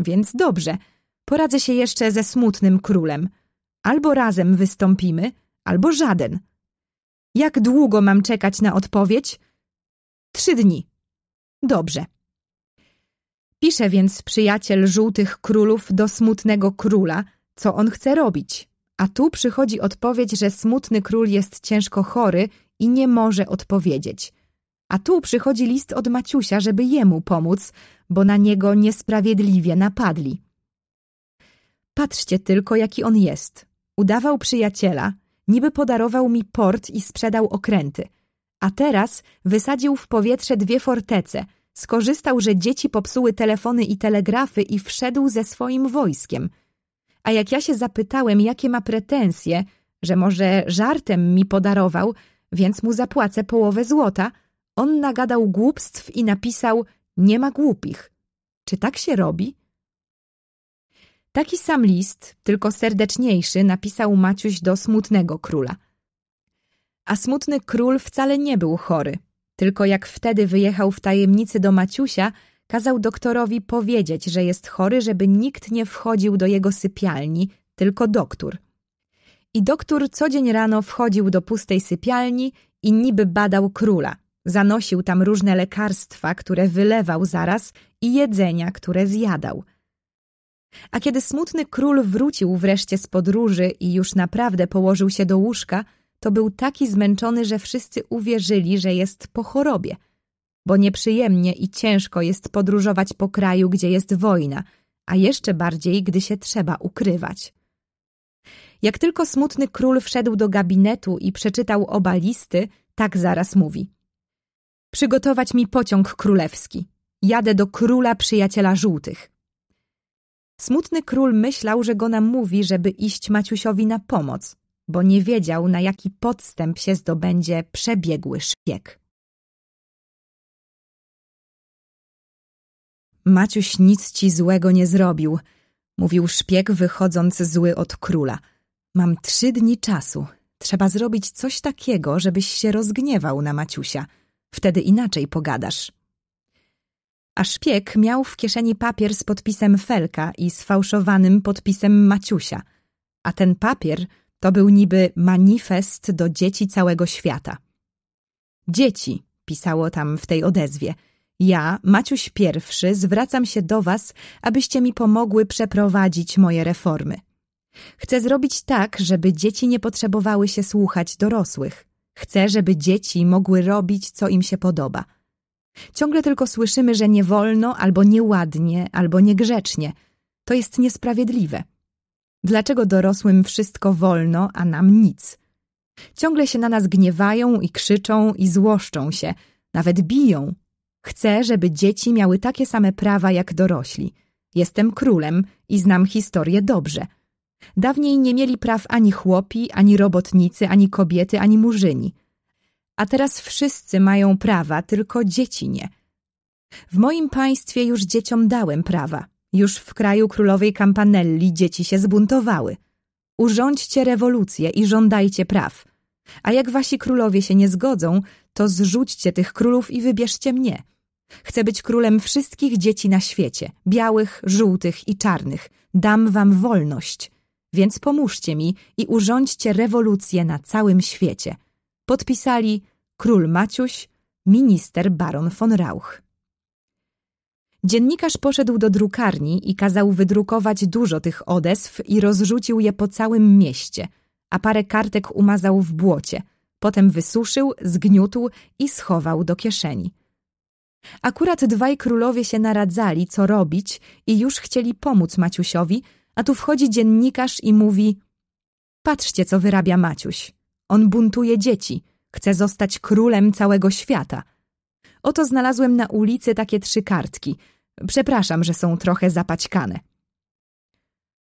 Więc dobrze, poradzę się jeszcze ze smutnym królem. Albo razem wystąpimy, albo żaden. Jak długo mam czekać na odpowiedź? Trzy dni. Dobrze. Pisze więc przyjaciel żółtych królów do smutnego króla, co on chce robić. A tu przychodzi odpowiedź, że smutny król jest ciężko chory i nie może odpowiedzieć. A tu przychodzi list od Maciusia, żeby jemu pomóc, bo na niego niesprawiedliwie napadli. Patrzcie tylko, jaki on jest. Udawał przyjaciela, niby podarował mi port i sprzedał okręty. A teraz wysadził w powietrze dwie fortece, skorzystał, że dzieci popsuły telefony i telegrafy i wszedł ze swoim wojskiem. A jak ja się zapytałem, jakie ma pretensje, że może żartem mi podarował, więc mu zapłacę połowę złota, on nagadał głupstw i napisał nie ma głupich. Czy tak się robi? Taki sam list, tylko serdeczniejszy, napisał Maciuś do smutnego króla. A smutny król wcale nie był chory, tylko jak wtedy wyjechał w tajemnicy do Maciusia, kazał doktorowi powiedzieć, że jest chory, żeby nikt nie wchodził do jego sypialni, tylko doktor. I doktor co dzień rano wchodził do pustej sypialni i niby badał króla. Zanosił tam różne lekarstwa, które wylewał zaraz i jedzenia, które zjadał. A kiedy smutny król wrócił wreszcie z podróży i już naprawdę położył się do łóżka, to był taki zmęczony, że wszyscy uwierzyli, że jest po chorobie. Bo nieprzyjemnie i ciężko jest podróżować po kraju, gdzie jest wojna, a jeszcze bardziej, gdy się trzeba ukrywać. Jak tylko smutny król wszedł do gabinetu i przeczytał oba listy, tak zaraz mówi. Przygotować mi pociąg królewski. Jadę do króla przyjaciela żółtych. Smutny król myślał, że go nam mówi, żeby iść Maciusiowi na pomoc, bo nie wiedział, na jaki podstęp się zdobędzie przebiegły szpieg. Maciuś nic ci złego nie zrobił, mówił szpieg, wychodząc zły od króla. Mam trzy dni czasu. Trzeba zrobić coś takiego, żebyś się rozgniewał na Maciusia. Wtedy inaczej pogadasz a szpieg miał w kieszeni papier z podpisem Felka i sfałszowanym podpisem Maciusia, a ten papier to był niby manifest do dzieci całego świata. Dzieci, pisało tam w tej odezwie, ja, Maciuś pierwszy, zwracam się do was, abyście mi pomogły przeprowadzić moje reformy. Chcę zrobić tak, żeby dzieci nie potrzebowały się słuchać dorosłych. Chcę, żeby dzieci mogły robić, co im się podoba – Ciągle tylko słyszymy, że nie wolno, albo nieładnie, albo niegrzecznie. To jest niesprawiedliwe. Dlaczego dorosłym wszystko wolno, a nam nic? Ciągle się na nas gniewają i krzyczą i złoszczą się, nawet biją. Chcę, żeby dzieci miały takie same prawa jak dorośli. Jestem królem i znam historię dobrze. Dawniej nie mieli praw ani chłopi, ani robotnicy, ani kobiety, ani murzyni a teraz wszyscy mają prawa, tylko dzieci nie. W moim państwie już dzieciom dałem prawa. Już w kraju królowej Campanelli dzieci się zbuntowały. Urządźcie rewolucję i żądajcie praw. A jak wasi królowie się nie zgodzą, to zrzućcie tych królów i wybierzcie mnie. Chcę być królem wszystkich dzieci na świecie, białych, żółtych i czarnych. Dam wam wolność. Więc pomóżcie mi i urządźcie rewolucję na całym świecie. Podpisali król Maciuś, minister baron von Rauch. Dziennikarz poszedł do drukarni i kazał wydrukować dużo tych odezw i rozrzucił je po całym mieście, a parę kartek umazał w błocie. potem wysuszył, zgniótł i schował do kieszeni. Akurat dwaj królowie się naradzali, co robić i już chcieli pomóc Maciusiowi, a tu wchodzi dziennikarz i mówi Patrzcie, co wyrabia Maciuś. On buntuje dzieci, chce zostać królem całego świata. Oto znalazłem na ulicy takie trzy kartki. Przepraszam, że są trochę zapaćkane.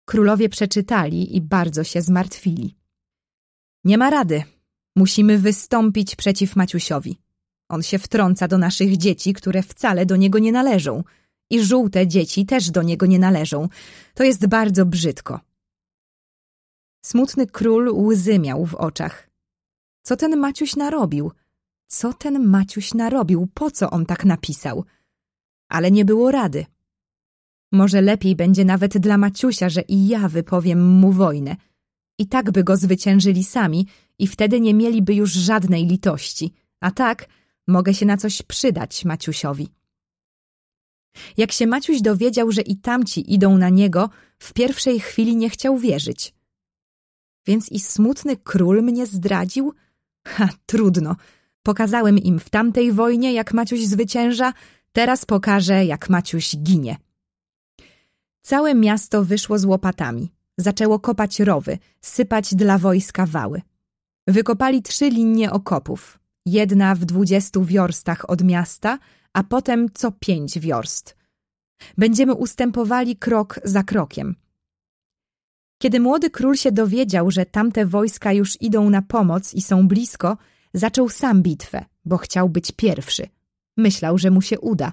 Królowie przeczytali i bardzo się zmartwili. Nie ma rady. Musimy wystąpić przeciw Maciusiowi. On się wtrąca do naszych dzieci, które wcale do niego nie należą. I żółte dzieci też do niego nie należą. To jest bardzo brzydko. Smutny król łzy miał w oczach. Co ten Maciuś narobił? Co ten Maciuś narobił? Po co on tak napisał? Ale nie było rady. Może lepiej będzie nawet dla Maciusia, że i ja wypowiem mu wojnę. I tak by go zwyciężyli sami i wtedy nie mieliby już żadnej litości. A tak mogę się na coś przydać Maciusiowi. Jak się Maciuś dowiedział, że i tamci idą na niego, w pierwszej chwili nie chciał wierzyć. Więc i smutny król mnie zdradził? Ha, trudno. Pokazałem im w tamtej wojnie, jak Maciuś zwycięża, teraz pokażę, jak Maciuś ginie. Całe miasto wyszło z łopatami. Zaczęło kopać rowy, sypać dla wojska wały. Wykopali trzy linie okopów. Jedna w dwudziestu wiorstach od miasta, a potem co pięć wiorst. Będziemy ustępowali krok za krokiem. Kiedy młody król się dowiedział, że tamte wojska już idą na pomoc i są blisko, zaczął sam bitwę, bo chciał być pierwszy. Myślał, że mu się uda.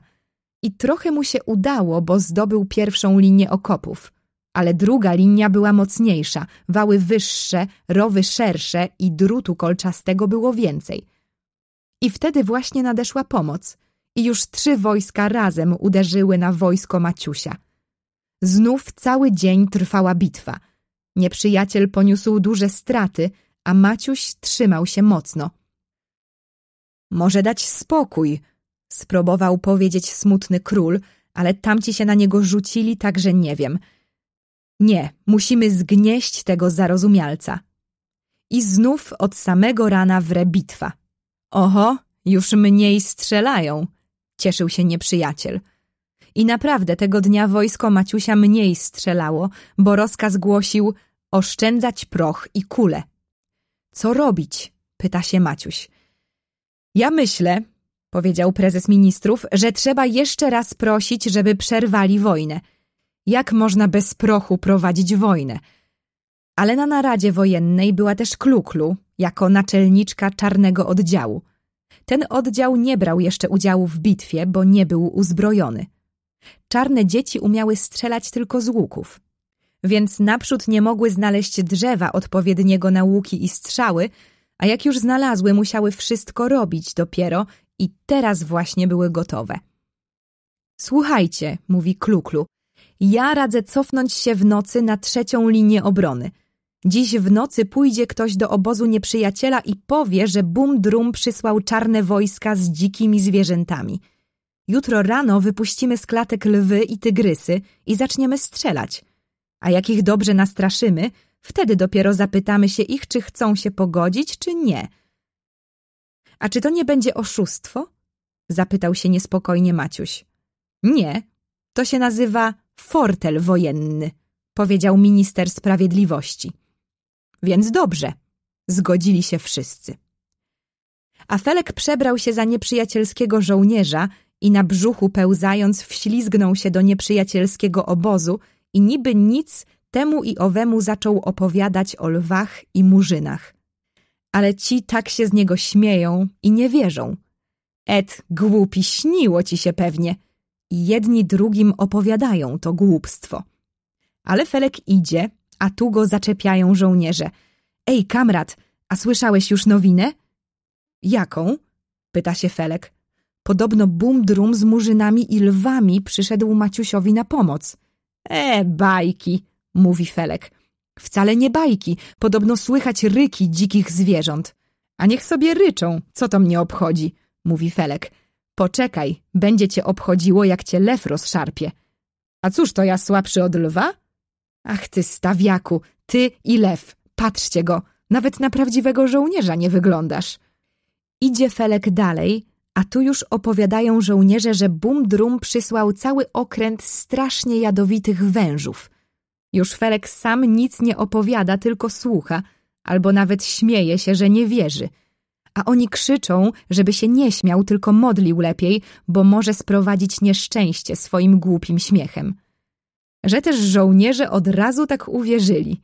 I trochę mu się udało, bo zdobył pierwszą linię okopów. Ale druga linia była mocniejsza, wały wyższe, rowy szersze i drutu kolczastego było więcej. I wtedy właśnie nadeszła pomoc. I już trzy wojska razem uderzyły na wojsko Maciusia. Znów cały dzień trwała bitwa – Nieprzyjaciel poniósł duże straty, a Maciuś trzymał się mocno. Może dać spokój, spróbował powiedzieć smutny król, ale tamci się na niego rzucili, tak że nie wiem. Nie, musimy zgnieść tego zarozumialca. I znów od samego rana wre bitwa. Oho, już mniej strzelają, cieszył się nieprzyjaciel. I naprawdę tego dnia wojsko Maciusia mniej strzelało, bo rozkaz głosił oszczędzać proch i kule. Co robić? pyta się Maciuś. Ja myślę, powiedział prezes ministrów, że trzeba jeszcze raz prosić, żeby przerwali wojnę. Jak można bez prochu prowadzić wojnę? Ale na naradzie wojennej była też Kluklu, jako naczelniczka czarnego oddziału. Ten oddział nie brał jeszcze udziału w bitwie, bo nie był uzbrojony. Czarne dzieci umiały strzelać tylko z łuków. Więc naprzód nie mogły znaleźć drzewa odpowiedniego na łuki i strzały, a jak już znalazły, musiały wszystko robić dopiero i teraz właśnie były gotowe. Słuchajcie, mówi Kluklu, ja radzę cofnąć się w nocy na trzecią linię obrony. Dziś w nocy pójdzie ktoś do obozu nieprzyjaciela i powie, że Bum Drum przysłał czarne wojska z dzikimi zwierzętami – Jutro rano wypuścimy z klatek lwy i tygrysy i zaczniemy strzelać. A jak ich dobrze nastraszymy, wtedy dopiero zapytamy się ich, czy chcą się pogodzić, czy nie. A czy to nie będzie oszustwo? Zapytał się niespokojnie Maciuś. Nie, to się nazywa fortel wojenny, powiedział minister sprawiedliwości. Więc dobrze, zgodzili się wszyscy. A Felek przebrał się za nieprzyjacielskiego żołnierza i na brzuchu pełzając wślizgnął się do nieprzyjacielskiego obozu i niby nic temu i owemu zaczął opowiadać o lwach i murzynach. Ale ci tak się z niego śmieją i nie wierzą. Ed, głupi, śniło ci się pewnie. I jedni drugim opowiadają to głupstwo. Ale Felek idzie, a tu go zaczepiają żołnierze. Ej, kamrat, a słyszałeś już nowinę? Jaką? pyta się Felek. Podobno bum-drum z murzynami i lwami przyszedł Maciusiowi na pomoc. E, bajki, mówi Felek. Wcale nie bajki, podobno słychać ryki dzikich zwierząt. A niech sobie ryczą, co to mnie obchodzi, mówi Felek. Poczekaj, będzie cię obchodziło, jak cię lew rozszarpie. A cóż to ja słabszy od lwa? Ach ty stawiaku, ty i lew, patrzcie go, Nawet na prawdziwego żołnierza nie wyglądasz. Idzie Felek dalej, a tu już opowiadają żołnierze, że Bum-Drum przysłał cały okręt strasznie jadowitych wężów. Już Felek sam nic nie opowiada, tylko słucha, albo nawet śmieje się, że nie wierzy. A oni krzyczą, żeby się nie śmiał, tylko modlił lepiej, bo może sprowadzić nieszczęście swoim głupim śmiechem. Że też żołnierze od razu tak uwierzyli.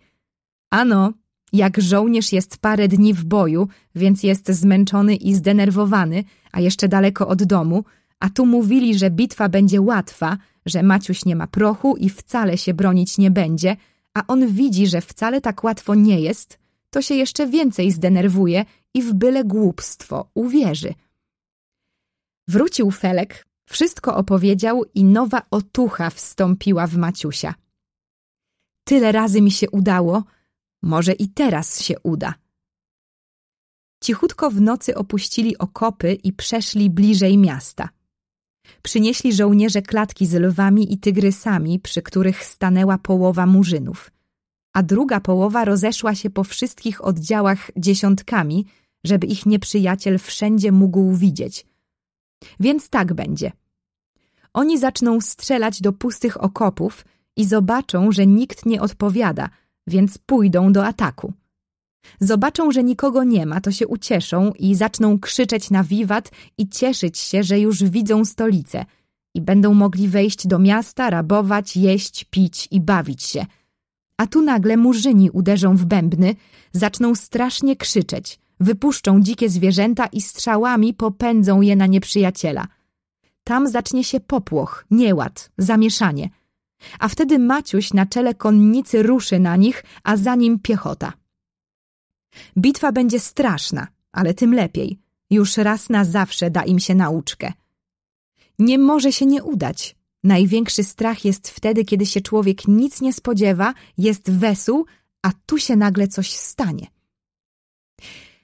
Ano, jak żołnierz jest parę dni w boju, więc jest zmęczony i zdenerwowany, a jeszcze daleko od domu, a tu mówili, że bitwa będzie łatwa, że Maciuś nie ma prochu i wcale się bronić nie będzie, a on widzi, że wcale tak łatwo nie jest, to się jeszcze więcej zdenerwuje i w byle głupstwo uwierzy. Wrócił Felek, wszystko opowiedział i nowa otucha wstąpiła w Maciusia. Tyle razy mi się udało, może i teraz się uda. Cichutko w nocy opuścili okopy i przeszli bliżej miasta. Przynieśli żołnierze klatki z lwami i tygrysami, przy których stanęła połowa murzynów, a druga połowa rozeszła się po wszystkich oddziałach dziesiątkami, żeby ich nieprzyjaciel wszędzie mógł widzieć. Więc tak będzie. Oni zaczną strzelać do pustych okopów i zobaczą, że nikt nie odpowiada, więc pójdą do ataku. Zobaczą, że nikogo nie ma, to się ucieszą i zaczną krzyczeć na wiwat i cieszyć się, że już widzą stolicę i będą mogli wejść do miasta, rabować, jeść, pić i bawić się. A tu nagle murzyni uderzą w bębny, zaczną strasznie krzyczeć, wypuszczą dzikie zwierzęta i strzałami popędzą je na nieprzyjaciela. Tam zacznie się popłoch, nieład, zamieszanie. A wtedy Maciuś na czele konnicy ruszy na nich, a za nim piechota. Bitwa będzie straszna, ale tym lepiej. Już raz na zawsze da im się nauczkę. Nie może się nie udać. Największy strach jest wtedy, kiedy się człowiek nic nie spodziewa, jest wesół, a tu się nagle coś stanie.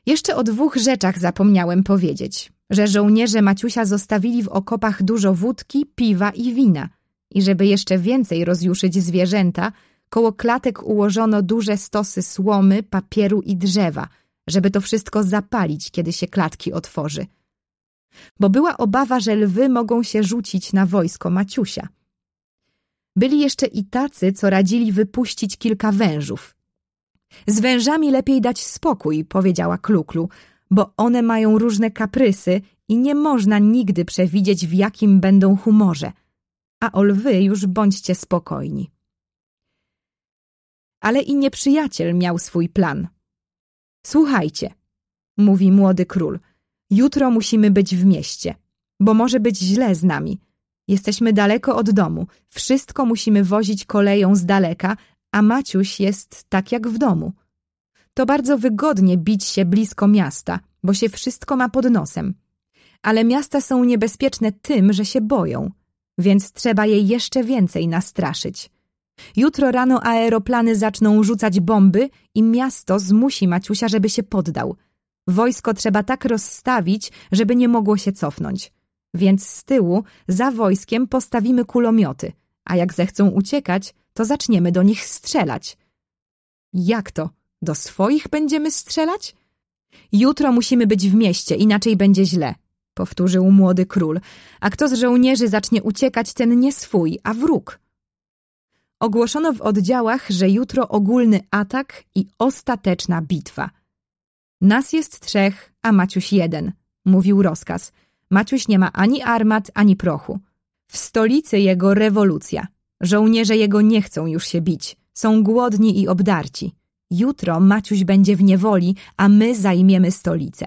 Jeszcze o dwóch rzeczach zapomniałem powiedzieć. Że żołnierze Maciusia zostawili w okopach dużo wódki, piwa i wina. I żeby jeszcze więcej rozjuszyć zwierzęta, Koło klatek ułożono duże stosy słomy, papieru i drzewa, żeby to wszystko zapalić, kiedy się klatki otworzy. Bo była obawa, że lwy mogą się rzucić na wojsko Maciusia. Byli jeszcze i tacy, co radzili wypuścić kilka wężów. Z wężami lepiej dać spokój, powiedziała Kluklu, bo one mają różne kaprysy i nie można nigdy przewidzieć, w jakim będą humorze. A o lwy już bądźcie spokojni ale i nieprzyjaciel miał swój plan. Słuchajcie, mówi młody król, jutro musimy być w mieście, bo może być źle z nami. Jesteśmy daleko od domu, wszystko musimy wozić koleją z daleka, a Maciuś jest tak jak w domu. To bardzo wygodnie bić się blisko miasta, bo się wszystko ma pod nosem. Ale miasta są niebezpieczne tym, że się boją, więc trzeba je jeszcze więcej nastraszyć. Jutro rano aeroplany zaczną rzucać bomby i miasto zmusi Maciusia, żeby się poddał. Wojsko trzeba tak rozstawić, żeby nie mogło się cofnąć. Więc z tyłu, za wojskiem postawimy kulomioty, a jak zechcą uciekać, to zaczniemy do nich strzelać. Jak to? Do swoich będziemy strzelać? Jutro musimy być w mieście, inaczej będzie źle, powtórzył młody król. A kto z żołnierzy zacznie uciekać, ten nie swój, a wróg. Ogłoszono w oddziałach, że jutro ogólny atak i ostateczna bitwa. Nas jest trzech, a Maciuś jeden, mówił rozkaz. Maciuś nie ma ani armat, ani prochu. W stolicy jego rewolucja. Żołnierze jego nie chcą już się bić. Są głodni i obdarci. Jutro Maciuś będzie w niewoli, a my zajmiemy stolicę.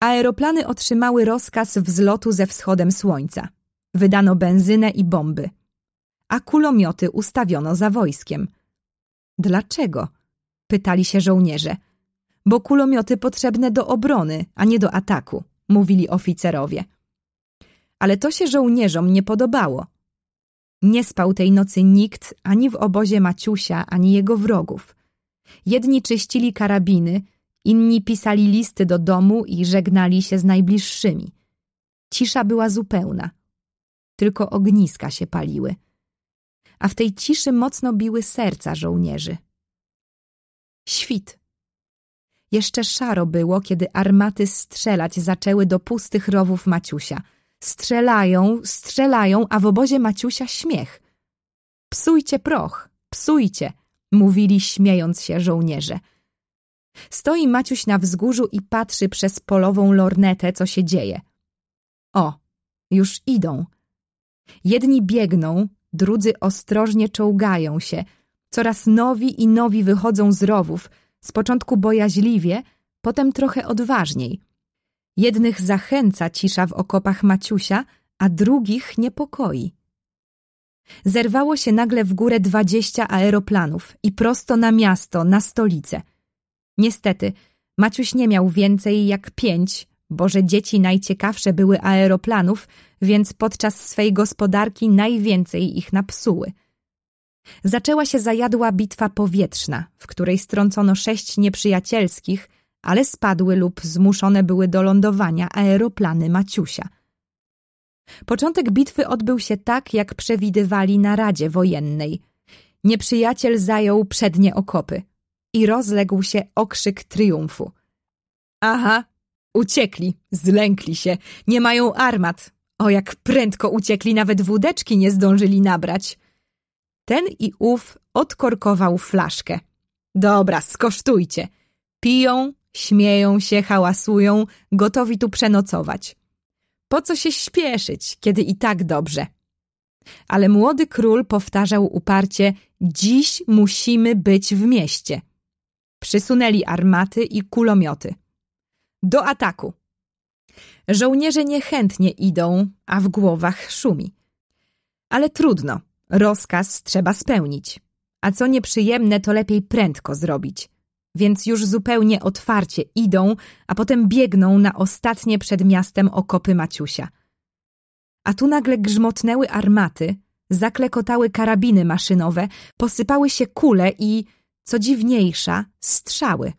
Aeroplany otrzymały rozkaz wzlotu ze wschodem słońca. Wydano benzynę i bomby a kulomioty ustawiono za wojskiem. Dlaczego? Pytali się żołnierze. Bo kulomioty potrzebne do obrony, a nie do ataku, mówili oficerowie. Ale to się żołnierzom nie podobało. Nie spał tej nocy nikt ani w obozie Maciusia, ani jego wrogów. Jedni czyścili karabiny, inni pisali listy do domu i żegnali się z najbliższymi. Cisza była zupełna. Tylko ogniska się paliły a w tej ciszy mocno biły serca żołnierzy. Świt. Jeszcze szaro było, kiedy armaty strzelać zaczęły do pustych rowów Maciusia. Strzelają, strzelają, a w obozie Maciusia śmiech. Psujcie proch, psujcie, mówili śmiejąc się żołnierze. Stoi Maciuś na wzgórzu i patrzy przez polową lornetę, co się dzieje. O, już idą. Jedni biegną, drudzy ostrożnie czołgają się. Coraz nowi i nowi wychodzą z rowów, z początku bojaźliwie, potem trochę odważniej. Jednych zachęca cisza w okopach Maciusia, a drugich niepokoi. Zerwało się nagle w górę dwadzieścia aeroplanów i prosto na miasto, na stolicę. Niestety, Maciuś nie miał więcej jak pięć, bo że dzieci najciekawsze były aeroplanów, więc podczas swej gospodarki najwięcej ich napsuły. Zaczęła się zajadła bitwa powietrzna, w której strącono sześć nieprzyjacielskich, ale spadły lub zmuszone były do lądowania aeroplany Maciusia. Początek bitwy odbył się tak, jak przewidywali na Radzie Wojennej. Nieprzyjaciel zajął przednie okopy i rozległ się okrzyk triumfu. Aha, uciekli, zlękli się, nie mają armat. O, jak prędko uciekli, nawet wódeczki nie zdążyli nabrać. Ten i ów odkorkował flaszkę. Dobra, skosztujcie. Piją, śmieją się, hałasują, gotowi tu przenocować. Po co się śpieszyć, kiedy i tak dobrze? Ale młody król powtarzał uparcie: Dziś musimy być w mieście. Przysunęli armaty i kulomioty. Do ataku! Żołnierze niechętnie idą, a w głowach szumi. Ale trudno, rozkaz trzeba spełnić. A co nieprzyjemne, to lepiej prędko zrobić. Więc już zupełnie otwarcie idą, a potem biegną na ostatnie przed miastem okopy Maciusia. A tu nagle grzmotnęły armaty, zaklekotały karabiny maszynowe, posypały się kule i, co dziwniejsza, strzały.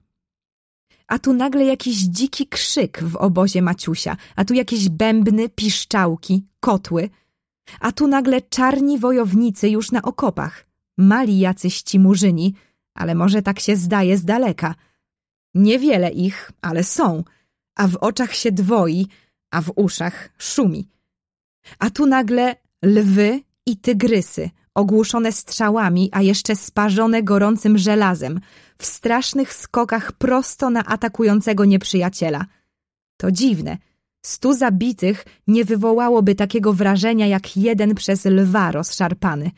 A tu nagle jakiś dziki krzyk w obozie Maciusia, a tu jakieś bębny, piszczałki, kotły, a tu nagle czarni wojownicy już na okopach, mali jacyś ci murzyni, ale może tak się zdaje z daleka. Niewiele ich, ale są, a w oczach się dwoi, a w uszach szumi. A tu nagle lwy i tygrysy, ogłuszone strzałami, a jeszcze sparzone gorącym żelazem, w strasznych skokach prosto na atakującego nieprzyjaciela. To dziwne. Stu zabitych nie wywołałoby takiego wrażenia jak jeden przez lwa rozszarpany.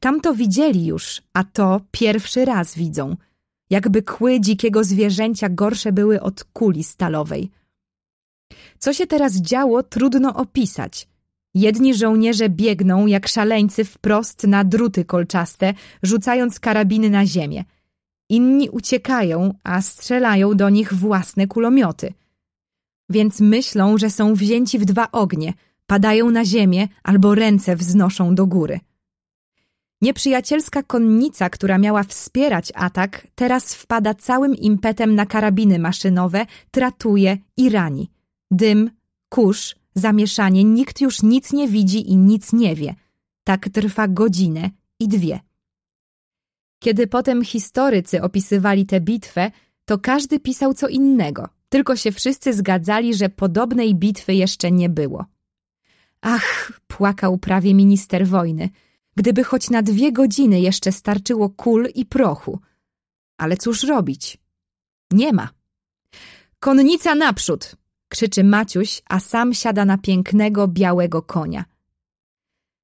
Tamto widzieli już, a to pierwszy raz widzą. Jakby kły dzikiego zwierzęcia gorsze były od kuli stalowej. Co się teraz działo, trudno opisać – Jedni żołnierze biegną jak szaleńcy wprost na druty kolczaste, rzucając karabiny na ziemię. Inni uciekają, a strzelają do nich własne kulomioty. Więc myślą, że są wzięci w dwa ognie, padają na ziemię albo ręce wznoszą do góry. Nieprzyjacielska konnica, która miała wspierać atak, teraz wpada całym impetem na karabiny maszynowe, tratuje i rani. Dym, kurz, Zamieszanie, nikt już nic nie widzi i nic nie wie. Tak trwa godzinę i dwie. Kiedy potem historycy opisywali tę bitwę, to każdy pisał co innego, tylko się wszyscy zgadzali, że podobnej bitwy jeszcze nie było. Ach, płakał prawie minister wojny, gdyby choć na dwie godziny jeszcze starczyło kul i prochu. Ale cóż robić? Nie ma. Konnica naprzód, krzyczy Maciuś, a sam siada na pięknego, białego konia.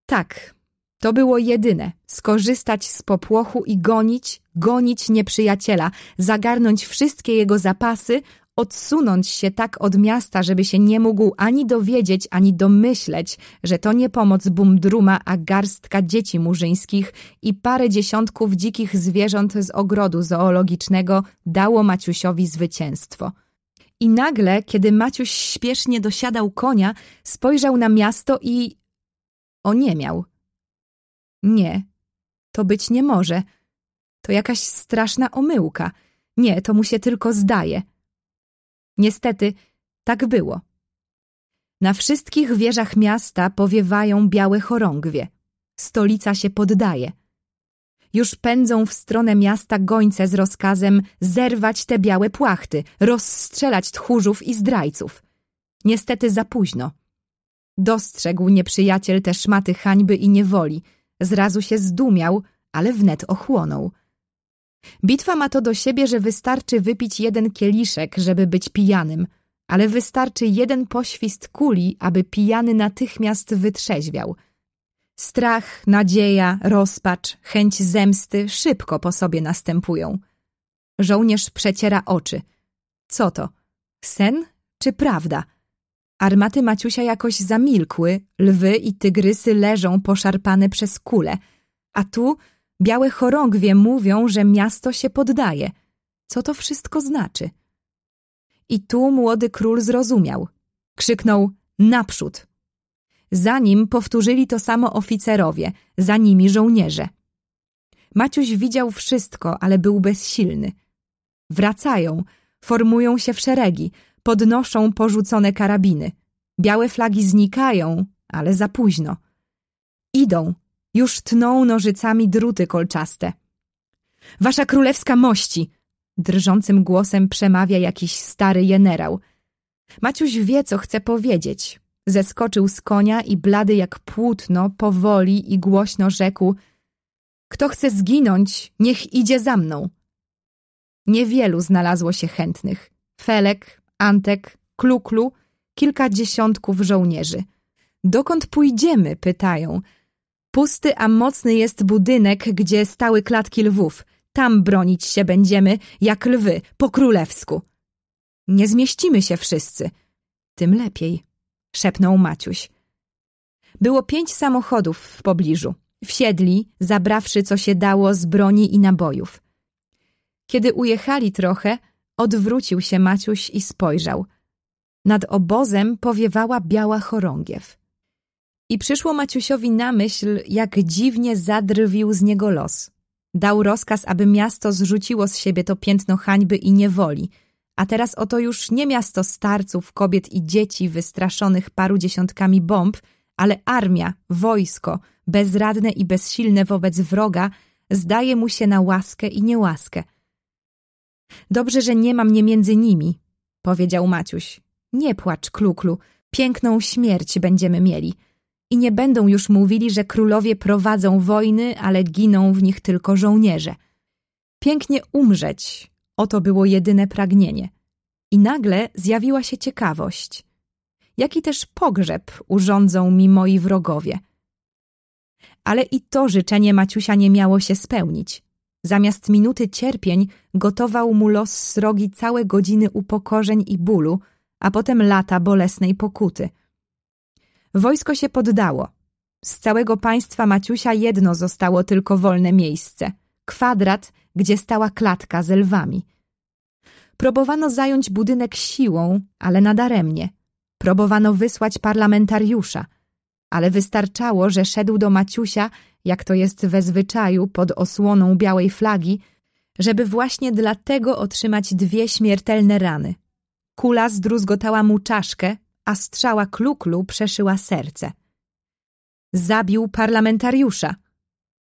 Tak, to było jedyne, skorzystać z popłochu i gonić, gonić nieprzyjaciela, zagarnąć wszystkie jego zapasy, odsunąć się tak od miasta, żeby się nie mógł ani dowiedzieć, ani domyśleć, że to nie pomoc Bumdruma, a garstka dzieci murzyńskich i parę dziesiątków dzikich zwierząt z ogrodu zoologicznego dało Maciusiowi zwycięstwo – i nagle, kiedy Maciuś śpiesznie dosiadał konia, spojrzał na miasto i... oniemiał. Nie, to być nie może. To jakaś straszna omyłka. Nie, to mu się tylko zdaje. Niestety, tak było. Na wszystkich wieżach miasta powiewają białe chorągwie. Stolica się poddaje. Już pędzą w stronę miasta gońce z rozkazem zerwać te białe płachty, rozstrzelać tchórzów i zdrajców. Niestety za późno. Dostrzegł nieprzyjaciel te szmaty hańby i niewoli. Zrazu się zdumiał, ale wnet ochłonął. Bitwa ma to do siebie, że wystarczy wypić jeden kieliszek, żeby być pijanym, ale wystarczy jeden poświst kuli, aby pijany natychmiast wytrzeźwiał. Strach, nadzieja, rozpacz, chęć zemsty szybko po sobie następują. Żołnierz przeciera oczy. Co to? Sen czy prawda? Armaty Maciusia jakoś zamilkły, lwy i tygrysy leżą poszarpane przez kule, a tu białe chorągwie mówią, że miasto się poddaje. Co to wszystko znaczy? I tu młody król zrozumiał. Krzyknął naprzód. Za nim powtórzyli to samo oficerowie, za nimi żołnierze. Maciuś widział wszystko, ale był bezsilny. Wracają, formują się w szeregi, podnoszą porzucone karabiny. Białe flagi znikają, ale za późno. Idą, już tną nożycami druty kolczaste. Wasza królewska mości! Drżącym głosem przemawia jakiś stary generał. Maciuś wie, co chce powiedzieć. Zeskoczył z konia i blady jak płótno, powoli i głośno rzekł Kto chce zginąć, niech idzie za mną. Niewielu znalazło się chętnych. Felek, Antek, Kluklu, kilka dziesiątków żołnierzy. Dokąd pójdziemy? pytają. Pusty, a mocny jest budynek, gdzie stały klatki lwów. Tam bronić się będziemy, jak lwy, po królewsku. Nie zmieścimy się wszyscy. Tym lepiej, szepnął Maciuś. Było pięć samochodów w pobliżu. Wsiedli, zabrawszy co się dało z broni i nabojów. Kiedy ujechali trochę, odwrócił się Maciuś i spojrzał. Nad obozem powiewała biała chorągiew. I przyszło Maciusiowi na myśl, jak dziwnie zadrwił z niego los. Dał rozkaz, aby miasto zrzuciło z siebie to piętno hańby i niewoli, a teraz oto już nie miasto starców, kobiet i dzieci wystraszonych paru dziesiątkami bomb, ale armia, wojsko, bezradne i bezsilne wobec wroga, zdaje mu się na łaskę i niełaskę. Dobrze, że nie ma mnie między nimi, powiedział Maciuś. Nie płacz, Kluklu, piękną śmierć będziemy mieli. I nie będą już mówili, że królowie prowadzą wojny, ale giną w nich tylko żołnierze. Pięknie umrzeć, oto było jedyne pragnienie. I nagle zjawiła się ciekawość. Jaki też pogrzeb urządzą mi moi wrogowie. Ale i to życzenie Maciusia nie miało się spełnić. Zamiast minuty cierpień gotował mu los srogi całe godziny upokorzeń i bólu, a potem lata bolesnej pokuty. Wojsko się poddało. Z całego państwa Maciusia jedno zostało tylko wolne miejsce. Kwadrat, gdzie stała klatka z lwami. Próbowano zająć budynek siłą, ale nadaremnie. Próbowano wysłać parlamentariusza, ale wystarczało, że szedł do Maciusia, jak to jest we zwyczaju, pod osłoną białej flagi, żeby właśnie dlatego otrzymać dwie śmiertelne rany. Kula zdruzgotała mu czaszkę, a strzała kluklu przeszyła serce. Zabił parlamentariusza.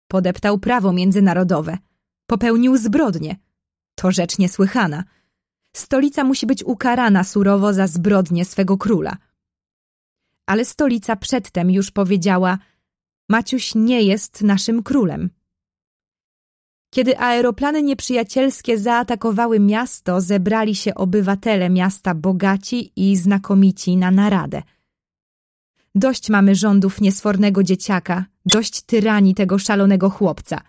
Podeptał prawo międzynarodowe. Popełnił zbrodnię. To rzecz niesłychana. Stolica musi być ukarana surowo za zbrodnię swego króla. Ale stolica przedtem już powiedziała Maciuś nie jest naszym królem. Kiedy aeroplany nieprzyjacielskie zaatakowały miasto, zebrali się obywatele miasta bogaci i znakomici na naradę. Dość mamy rządów niesfornego dzieciaka, dość tyranii tego szalonego chłopca.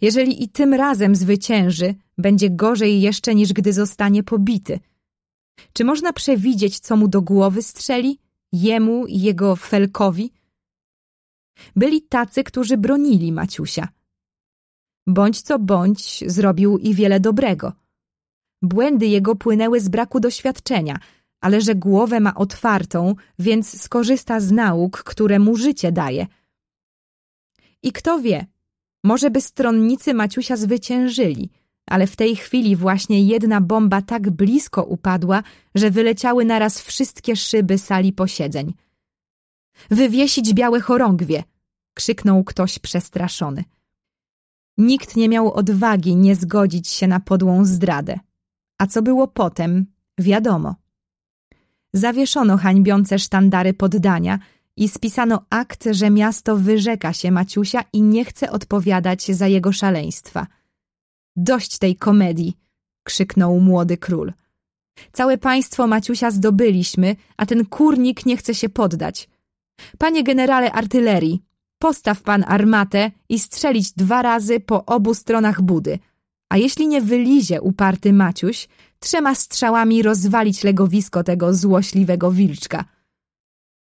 Jeżeli i tym razem zwycięży, będzie gorzej jeszcze niż gdy zostanie pobity. Czy można przewidzieć, co mu do głowy strzeli? Jemu i jego felkowi? Byli tacy, którzy bronili Maciusia. Bądź co bądź, zrobił i wiele dobrego. Błędy jego płynęły z braku doświadczenia, ale że głowę ma otwartą, więc skorzysta z nauk, które mu życie daje. I kto wie, może by stronnicy Maciusia zwyciężyli, ale w tej chwili właśnie jedna bomba tak blisko upadła, że wyleciały naraz wszystkie szyby sali posiedzeń. Wywiesić białe chorągwie! krzyknął ktoś przestraszony. Nikt nie miał odwagi nie zgodzić się na podłą zdradę. A co było potem, wiadomo. Zawieszono hańbiące sztandary poddania i spisano akt, że miasto wyrzeka się Maciusia i nie chce odpowiadać za jego szaleństwa. Dość tej komedii, krzyknął młody król. Całe państwo Maciusia zdobyliśmy, a ten kurnik nie chce się poddać. Panie generale artylerii, postaw pan armatę i strzelić dwa razy po obu stronach budy, a jeśli nie wylizie uparty Maciuś, trzema strzałami rozwalić legowisko tego złośliwego wilczka.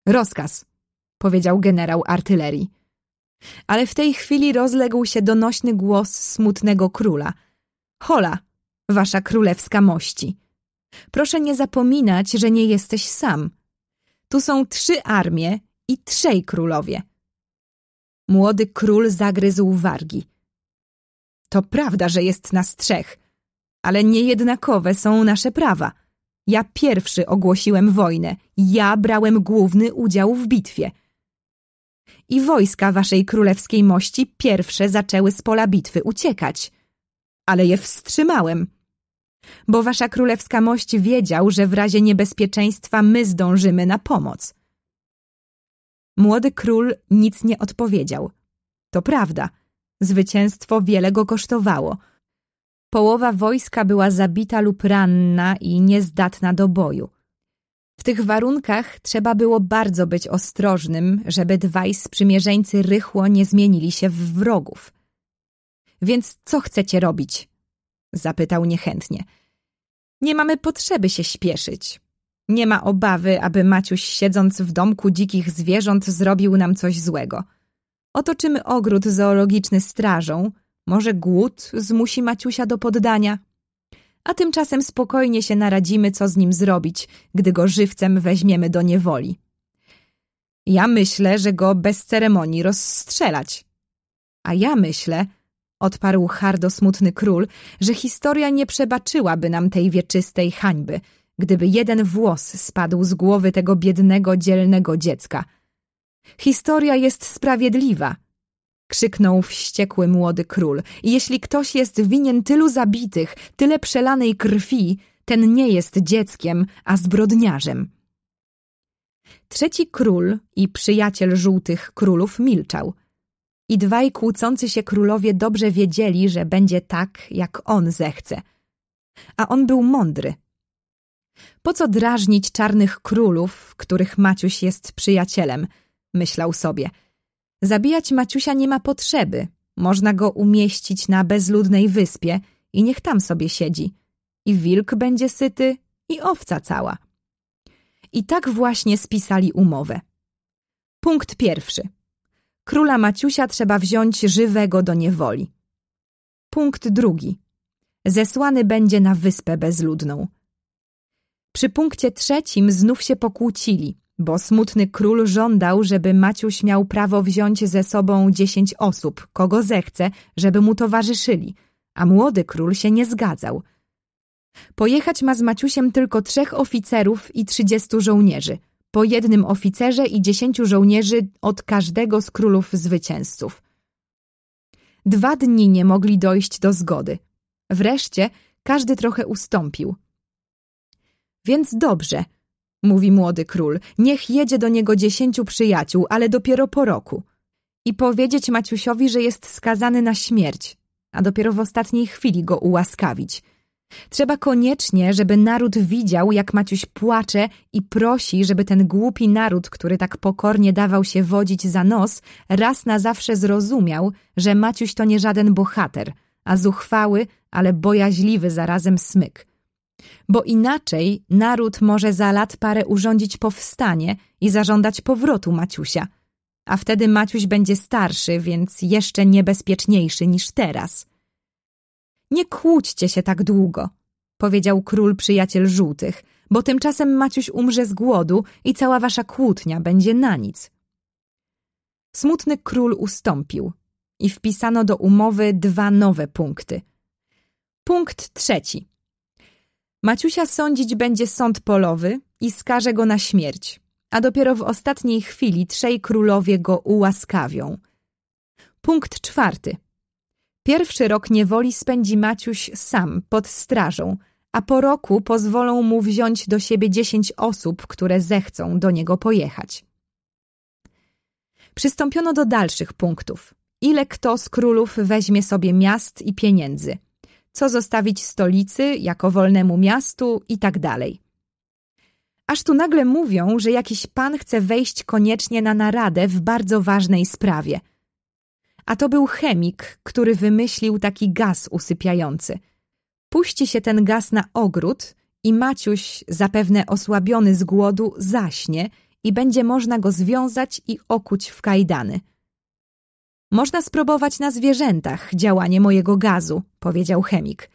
Rozkaz, powiedział generał artylerii. Ale w tej chwili rozległ się donośny głos smutnego króla. Hola, wasza królewska mości. Proszę nie zapominać, że nie jesteś sam. Tu są trzy armie i trzej królowie. Młody król zagryzł wargi. To prawda, że jest nas trzech, ale niejednakowe są nasze prawa. Ja pierwszy ogłosiłem wojnę, ja brałem główny udział w bitwie. I wojska waszej królewskiej mości pierwsze zaczęły z pola bitwy uciekać. Ale je wstrzymałem. Bo wasza królewska mość wiedział, że w razie niebezpieczeństwa my zdążymy na pomoc. Młody król nic nie odpowiedział. To prawda, zwycięstwo wiele go kosztowało. Połowa wojska była zabita lub ranna i niezdatna do boju. W tych warunkach trzeba było bardzo być ostrożnym, żeby dwaj sprzymierzeńcy rychło nie zmienili się w wrogów. Więc co chcecie robić? Zapytał niechętnie. Nie mamy potrzeby się śpieszyć. Nie ma obawy, aby Maciuś siedząc w domku dzikich zwierząt zrobił nam coś złego. Otoczymy ogród zoologiczny strażą, może głód zmusi Maciusia do poddania. A tymczasem spokojnie się naradzimy, co z nim zrobić, gdy go żywcem weźmiemy do niewoli. Ja myślę, że go bez ceremonii rozstrzelać. A ja myślę, odparł hardo smutny król, że historia nie przebaczyłaby nam tej wieczystej hańby – gdyby jeden włos spadł z głowy tego biednego, dzielnego dziecka. Historia jest sprawiedliwa, krzyknął wściekły młody król. Jeśli ktoś jest winien tylu zabitych, tyle przelanej krwi, ten nie jest dzieckiem, a zbrodniarzem. Trzeci król i przyjaciel żółtych królów milczał. I dwaj kłócący się królowie dobrze wiedzieli, że będzie tak, jak on zechce. A on był mądry, po co drażnić czarnych królów, których Maciuś jest przyjacielem? Myślał sobie. Zabijać Maciusia nie ma potrzeby. Można go umieścić na bezludnej wyspie i niech tam sobie siedzi. I wilk będzie syty, i owca cała. I tak właśnie spisali umowę. Punkt pierwszy. Króla Maciusia trzeba wziąć żywego do niewoli. Punkt drugi. Zesłany będzie na wyspę bezludną. Przy punkcie trzecim znów się pokłócili, bo smutny król żądał, żeby Maciuś miał prawo wziąć ze sobą dziesięć osób, kogo zechce, żeby mu towarzyszyli, a młody król się nie zgadzał. Pojechać ma z Maciusiem tylko trzech oficerów i trzydziestu żołnierzy, po jednym oficerze i dziesięciu żołnierzy od każdego z królów zwycięzców. Dwa dni nie mogli dojść do zgody. Wreszcie każdy trochę ustąpił – więc dobrze, mówi młody król, niech jedzie do niego dziesięciu przyjaciół, ale dopiero po roku. I powiedzieć Maciusiowi, że jest skazany na śmierć, a dopiero w ostatniej chwili go ułaskawić. Trzeba koniecznie, żeby naród widział, jak Maciuś płacze i prosi, żeby ten głupi naród, który tak pokornie dawał się wodzić za nos, raz na zawsze zrozumiał, że Maciuś to nie żaden bohater, a zuchwały, ale bojaźliwy zarazem smyk bo inaczej naród może za lat parę urządzić powstanie i zażądać powrotu Maciusia. A wtedy Maciuś będzie starszy, więc jeszcze niebezpieczniejszy niż teraz. Nie kłóćcie się tak długo, powiedział król przyjaciel żółtych, bo tymczasem Maciuś umrze z głodu i cała wasza kłótnia będzie na nic. Smutny król ustąpił i wpisano do umowy dwa nowe punkty. Punkt trzeci. Maciusia sądzić będzie sąd polowy i skaże go na śmierć, a dopiero w ostatniej chwili trzej królowie go ułaskawią. Punkt czwarty. Pierwszy rok niewoli spędzi Maciuś sam, pod strażą, a po roku pozwolą mu wziąć do siebie dziesięć osób, które zechcą do niego pojechać. Przystąpiono do dalszych punktów. Ile kto z królów weźmie sobie miast i pieniędzy, co zostawić stolicy jako wolnemu miastu i tak dalej. Aż tu nagle mówią, że jakiś pan chce wejść koniecznie na naradę w bardzo ważnej sprawie. A to był chemik, który wymyślił taki gaz usypiający. Puści się ten gaz na ogród i Maciuś, zapewne osłabiony z głodu, zaśnie i będzie można go związać i okuć w kajdany. Można spróbować na zwierzętach działanie mojego gazu, powiedział chemik.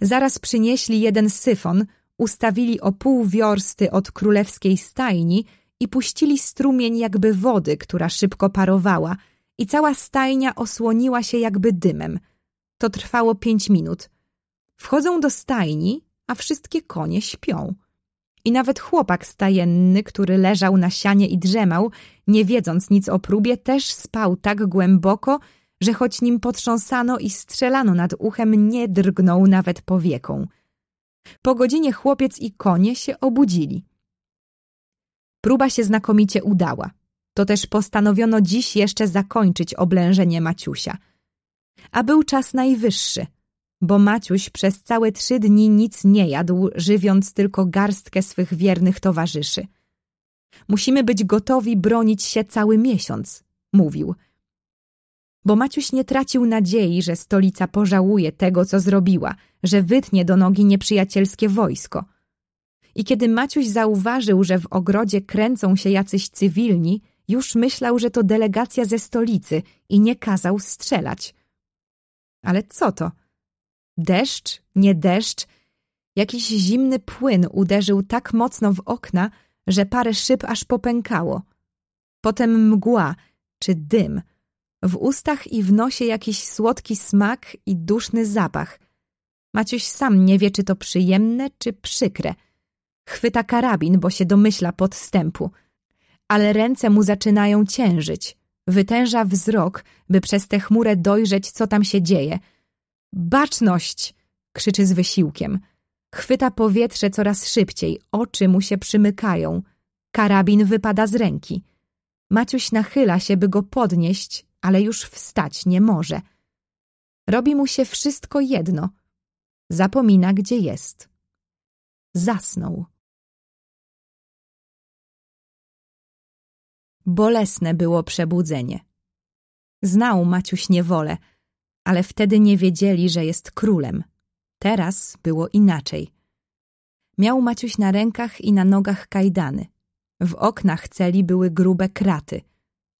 Zaraz przynieśli jeden syfon, ustawili o pół wiorsty od królewskiej stajni i puścili strumień jakby wody, która szybko parowała i cała stajnia osłoniła się jakby dymem. To trwało pięć minut. Wchodzą do stajni, a wszystkie konie śpią. I nawet chłopak stajenny, który leżał na sianie i drzemał, nie wiedząc nic o próbie, też spał tak głęboko, że choć nim potrząsano i strzelano nad uchem, nie drgnął nawet powieką. Po godzinie chłopiec i konie się obudzili. Próba się znakomicie udała. To też postanowiono dziś jeszcze zakończyć oblężenie Maciusia. A był czas najwyższy, bo Maciuś przez całe trzy dni nic nie jadł, żywiąc tylko garstkę swych wiernych towarzyszy. Musimy być gotowi bronić się cały miesiąc, mówił. Bo Maciuś nie tracił nadziei, że stolica pożałuje tego, co zrobiła, że wytnie do nogi nieprzyjacielskie wojsko. I kiedy Maciuś zauważył, że w ogrodzie kręcą się jacyś cywilni, już myślał, że to delegacja ze stolicy i nie kazał strzelać. Ale co to? Deszcz, nie deszcz. Jakiś zimny płyn uderzył tak mocno w okna, że parę szyb aż popękało. Potem mgła czy dym. W ustach i w nosie jakiś słodki smak i duszny zapach. Maciuś sam nie wie, czy to przyjemne, czy przykre. Chwyta karabin, bo się domyśla podstępu. Ale ręce mu zaczynają ciężyć. Wytęża wzrok, by przez tę chmurę dojrzeć, co tam się dzieje – Baczność! krzyczy z wysiłkiem. Chwyta powietrze coraz szybciej, oczy mu się przymykają. Karabin wypada z ręki. Maciuś nachyla się, by go podnieść, ale już wstać nie może. Robi mu się wszystko jedno. Zapomina, gdzie jest. Zasnął. Bolesne było przebudzenie. Znał Maciuś niewolę, ale wtedy nie wiedzieli, że jest królem. Teraz było inaczej. Miał Maciuś na rękach i na nogach kajdany. W oknach celi były grube kraty.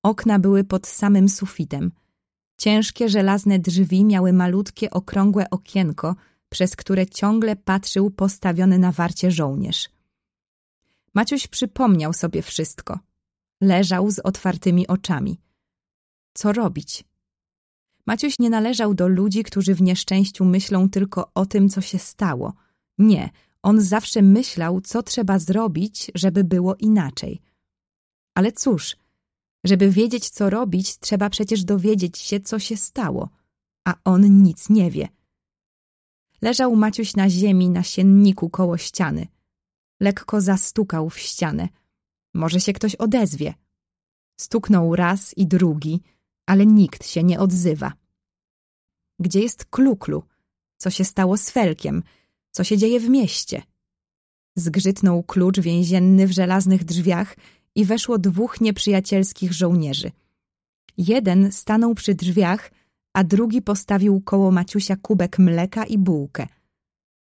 Okna były pod samym sufitem. Ciężkie żelazne drzwi miały malutkie, okrągłe okienko, przez które ciągle patrzył postawiony na warcie żołnierz. Maciuś przypomniał sobie wszystko. Leżał z otwartymi oczami. Co robić? Maciuś nie należał do ludzi, którzy w nieszczęściu myślą tylko o tym, co się stało. Nie, on zawsze myślał, co trzeba zrobić, żeby było inaczej. Ale cóż, żeby wiedzieć, co robić, trzeba przecież dowiedzieć się, co się stało, a on nic nie wie. Leżał Maciuś na ziemi na sienniku koło ściany. Lekko zastukał w ścianę. Może się ktoś odezwie. Stuknął raz i drugi – ale nikt się nie odzywa. Gdzie jest Kluklu? Co się stało z Felkiem? Co się dzieje w mieście? Zgrzytnął klucz więzienny w żelaznych drzwiach i weszło dwóch nieprzyjacielskich żołnierzy. Jeden stanął przy drzwiach, a drugi postawił koło Maciusia kubek mleka i bułkę.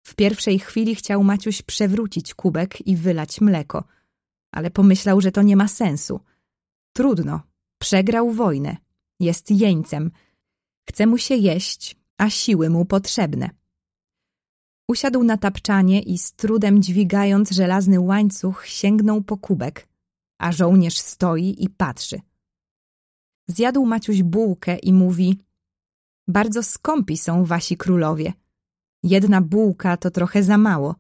W pierwszej chwili chciał Maciuś przewrócić kubek i wylać mleko, ale pomyślał, że to nie ma sensu. Trudno, przegrał wojnę. Jest jeńcem. Chce mu się jeść, a siły mu potrzebne. Usiadł na tapczanie i z trudem dźwigając żelazny łańcuch sięgnął po kubek, a żołnierz stoi i patrzy. Zjadł Maciuś bułkę i mówi Bardzo skąpi są wasi królowie. Jedna bułka to trochę za mało.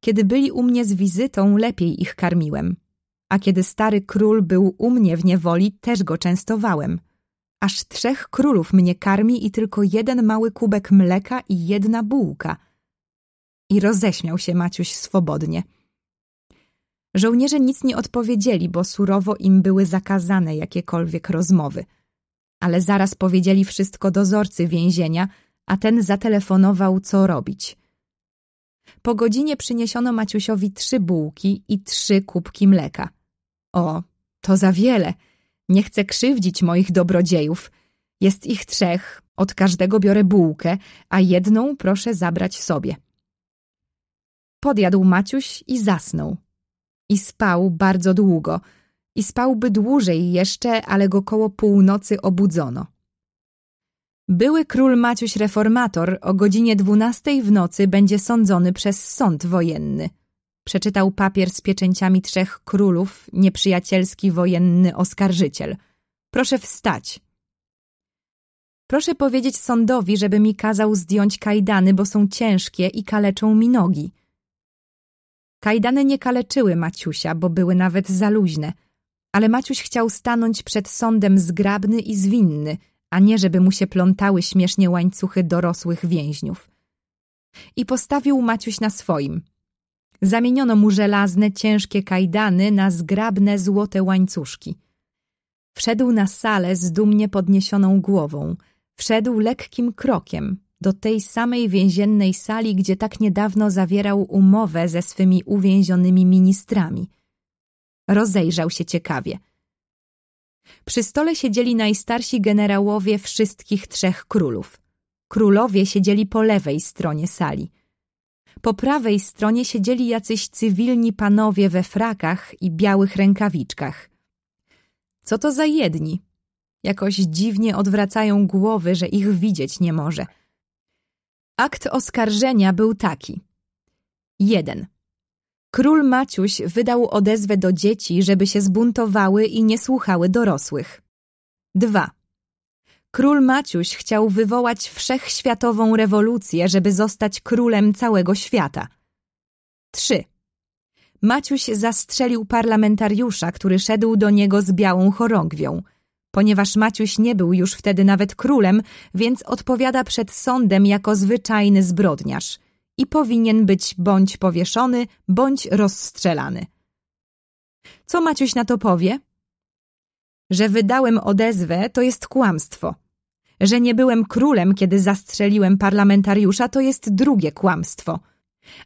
Kiedy byli u mnie z wizytą, lepiej ich karmiłem. A kiedy stary król był u mnie w niewoli, też go częstowałem – Aż trzech królów mnie karmi i tylko jeden mały kubek mleka i jedna bułka. I roześmiał się Maciuś swobodnie. Żołnierze nic nie odpowiedzieli, bo surowo im były zakazane jakiekolwiek rozmowy. Ale zaraz powiedzieli wszystko dozorcy więzienia, a ten zatelefonował, co robić. Po godzinie przyniesiono Maciusiowi trzy bułki i trzy kubki mleka. O, to za wiele. Nie chcę krzywdzić moich dobrodziejów. Jest ich trzech, od każdego biorę bułkę, a jedną proszę zabrać sobie. Podjadł Maciuś i zasnął. I spał bardzo długo. I spałby dłużej jeszcze, ale go koło północy obudzono. Były król Maciuś Reformator o godzinie dwunastej w nocy będzie sądzony przez sąd wojenny. Przeczytał papier z pieczęciami trzech królów, nieprzyjacielski wojenny oskarżyciel. Proszę wstać. Proszę powiedzieć sądowi, żeby mi kazał zdjąć kajdany, bo są ciężkie i kaleczą mi nogi. Kajdany nie kaleczyły Maciusia, bo były nawet za luźne, ale Maciuś chciał stanąć przed sądem zgrabny i zwinny, a nie żeby mu się plątały śmiesznie łańcuchy dorosłych więźniów. I postawił Maciuś na swoim. Zamieniono mu żelazne, ciężkie kajdany na zgrabne, złote łańcuszki. Wszedł na salę z dumnie podniesioną głową. Wszedł lekkim krokiem, do tej samej więziennej sali, gdzie tak niedawno zawierał umowę ze swymi uwięzionymi ministrami. Rozejrzał się ciekawie. Przy stole siedzieli najstarsi generałowie wszystkich trzech królów. Królowie siedzieli po lewej stronie sali. Po prawej stronie siedzieli jacyś cywilni panowie we frakach i białych rękawiczkach. Co to za jedni? Jakoś dziwnie odwracają głowy, że ich widzieć nie może – Akt oskarżenia był taki. 1. Król Maciuś wydał odezwę do dzieci, żeby się zbuntowały i nie słuchały dorosłych. 2. Król Maciuś chciał wywołać wszechświatową rewolucję, żeby zostać królem całego świata. 3. Maciuś zastrzelił parlamentariusza, który szedł do niego z białą chorągwią. Ponieważ Maciuś nie był już wtedy nawet królem, więc odpowiada przed sądem jako zwyczajny zbrodniarz i powinien być bądź powieszony, bądź rozstrzelany. Co Maciuś na to powie? Że wydałem odezwę, to jest kłamstwo. Że nie byłem królem, kiedy zastrzeliłem parlamentariusza, to jest drugie kłamstwo.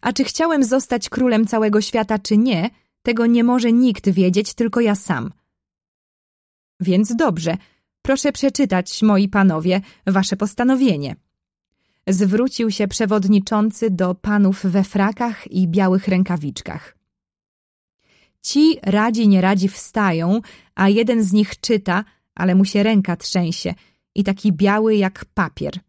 A czy chciałem zostać królem całego świata, czy nie, tego nie może nikt wiedzieć, tylko ja sam – więc dobrze, proszę przeczytać, moi panowie, wasze postanowienie. Zwrócił się przewodniczący do panów we frakach i białych rękawiczkach. Ci radzi nie radzi wstają, a jeden z nich czyta, ale mu się ręka trzęsie i taki biały jak papier.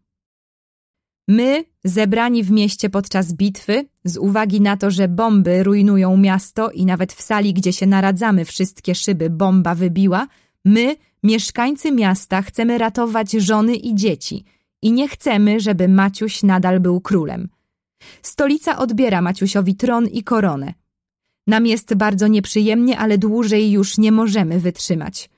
My, zebrani w mieście podczas bitwy, z uwagi na to, że bomby rujnują miasto i nawet w sali, gdzie się naradzamy, wszystkie szyby bomba wybiła, My, mieszkańcy miasta, chcemy ratować żony i dzieci i nie chcemy, żeby Maciuś nadal był królem. Stolica odbiera Maciusiowi tron i koronę. Nam jest bardzo nieprzyjemnie, ale dłużej już nie możemy wytrzymać.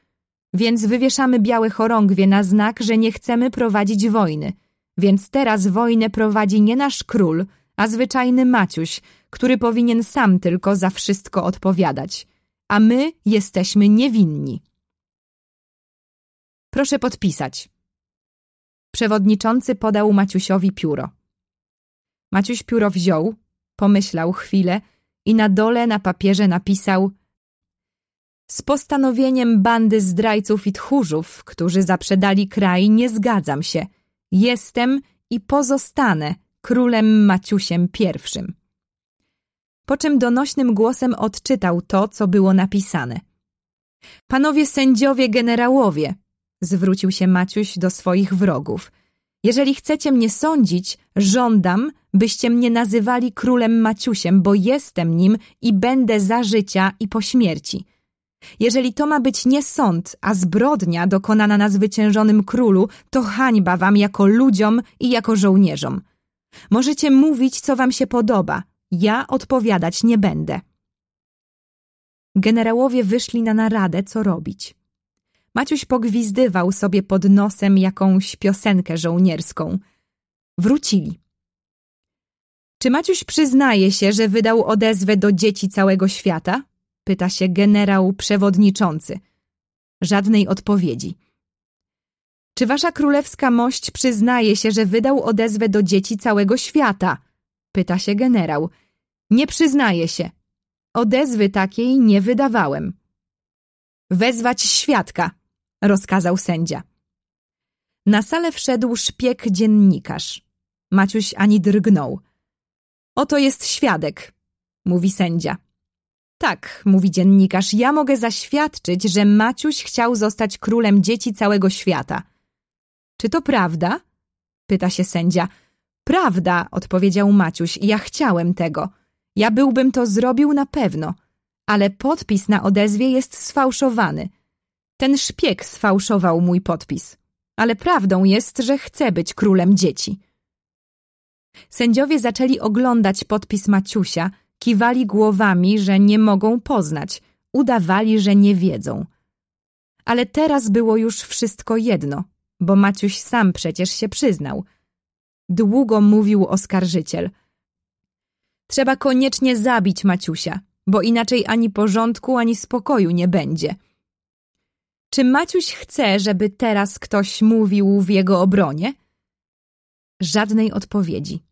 Więc wywieszamy białe chorągwie na znak, że nie chcemy prowadzić wojny. Więc teraz wojnę prowadzi nie nasz król, a zwyczajny Maciuś, który powinien sam tylko za wszystko odpowiadać. A my jesteśmy niewinni. Proszę podpisać. Przewodniczący podał Maciusiowi pióro. Maciuś pióro wziął, pomyślał chwilę i na dole na papierze napisał Z postanowieniem bandy zdrajców i tchórzów, którzy zaprzedali kraj, nie zgadzam się. Jestem i pozostanę królem Maciusiem I. Po czym donośnym głosem odczytał to, co było napisane. Panowie sędziowie generałowie, zwrócił się Maciuś do swoich wrogów. Jeżeli chcecie mnie sądzić, żądam, byście mnie nazywali królem Maciusiem, bo jestem nim i będę za życia i po śmierci. Jeżeli to ma być nie sąd, a zbrodnia dokonana na zwyciężonym królu, to hańba wam jako ludziom i jako żołnierzom. Możecie mówić, co wam się podoba. Ja odpowiadać nie będę. Generałowie wyszli na naradę, co robić. Maciuś pogwizdywał sobie pod nosem jakąś piosenkę żołnierską. Wrócili. Czy Maciuś przyznaje się, że wydał odezwę do dzieci całego świata? Pyta się generał przewodniczący. Żadnej odpowiedzi. Czy wasza królewska mość przyznaje się, że wydał odezwę do dzieci całego świata? Pyta się generał. Nie przyznaje się. Odezwy takiej nie wydawałem. Wezwać świadka, rozkazał sędzia. Na salę wszedł szpieg dziennikarz. Maciuś ani drgnął. Oto jest świadek, mówi sędzia. Tak, mówi dziennikarz, ja mogę zaświadczyć, że Maciuś chciał zostać królem dzieci całego świata. Czy to prawda? pyta się sędzia. Prawda, odpowiedział Maciuś, ja chciałem tego. Ja byłbym to zrobił na pewno, ale podpis na odezwie jest sfałszowany. Ten szpieg sfałszował mój podpis, ale prawdą jest, że chcę być królem dzieci. Sędziowie zaczęli oglądać podpis Maciusia, kiwali głowami, że nie mogą poznać, udawali, że nie wiedzą. Ale teraz było już wszystko jedno, bo Maciuś sam przecież się przyznał. Długo mówił oskarżyciel. Trzeba koniecznie zabić Maciusia, bo inaczej ani porządku, ani spokoju nie będzie. Czy Maciuś chce, żeby teraz ktoś mówił w jego obronie? Żadnej odpowiedzi.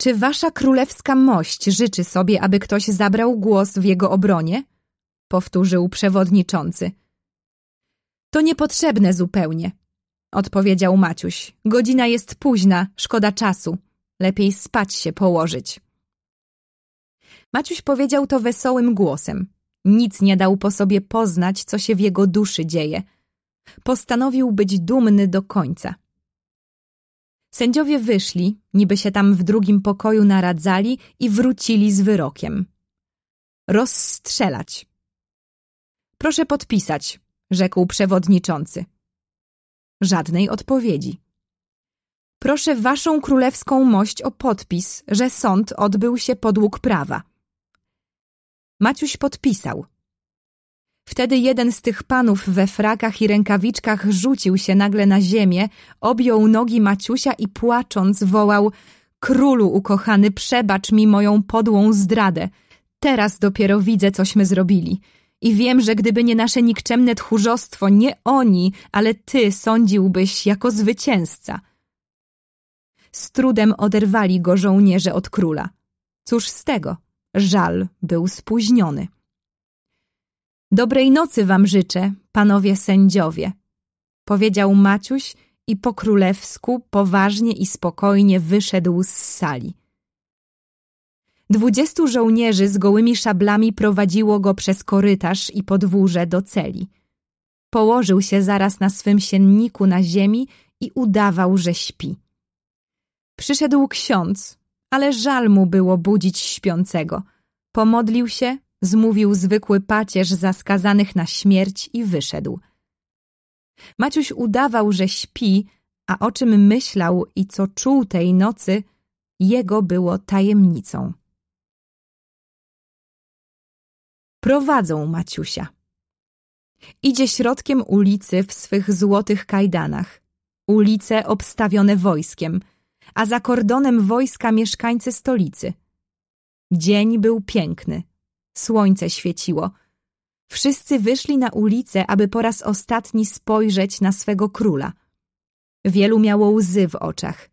Czy wasza królewska mość życzy sobie, aby ktoś zabrał głos w jego obronie? Powtórzył przewodniczący. To niepotrzebne zupełnie, odpowiedział Maciuś. Godzina jest późna, szkoda czasu. Lepiej spać się położyć. Maciuś powiedział to wesołym głosem. Nic nie dał po sobie poznać, co się w jego duszy dzieje. Postanowił być dumny do końca. Sędziowie wyszli, niby się tam w drugim pokoju naradzali i wrócili z wyrokiem. Rozstrzelać. Proszę podpisać, rzekł przewodniczący. Żadnej odpowiedzi. Proszę waszą królewską mość o podpis, że sąd odbył się podług prawa. Maciuś podpisał. Wtedy jeden z tych panów we frakach i rękawiczkach rzucił się nagle na ziemię, objął nogi Maciusia i płacząc wołał Królu ukochany, przebacz mi moją podłą zdradę. Teraz dopiero widzę, cośmy zrobili. I wiem, że gdyby nie nasze nikczemne tchórzostwo, nie oni, ale ty sądziłbyś jako zwycięzca. Z trudem oderwali go żołnierze od króla. Cóż z tego? Żal był spóźniony. Dobrej nocy wam życzę, panowie sędziowie, powiedział Maciuś i po królewsku poważnie i spokojnie wyszedł z sali. Dwudziestu żołnierzy z gołymi szablami prowadziło go przez korytarz i podwórze do celi. Położył się zaraz na swym sienniku na ziemi i udawał, że śpi. Przyszedł ksiądz, ale żal mu było budzić śpiącego. Pomodlił się, zmówił zwykły pacierz za skazanych na śmierć i wyszedł. Maciuś udawał, że śpi, a o czym myślał i co czuł tej nocy, jego było tajemnicą. Prowadzą Maciusia. Idzie środkiem ulicy w swych złotych kajdanach. Ulice obstawione wojskiem, a za kordonem wojska mieszkańcy stolicy. Dzień był piękny. Słońce świeciło. Wszyscy wyszli na ulicę, aby po raz ostatni spojrzeć na swego króla. Wielu miało łzy w oczach.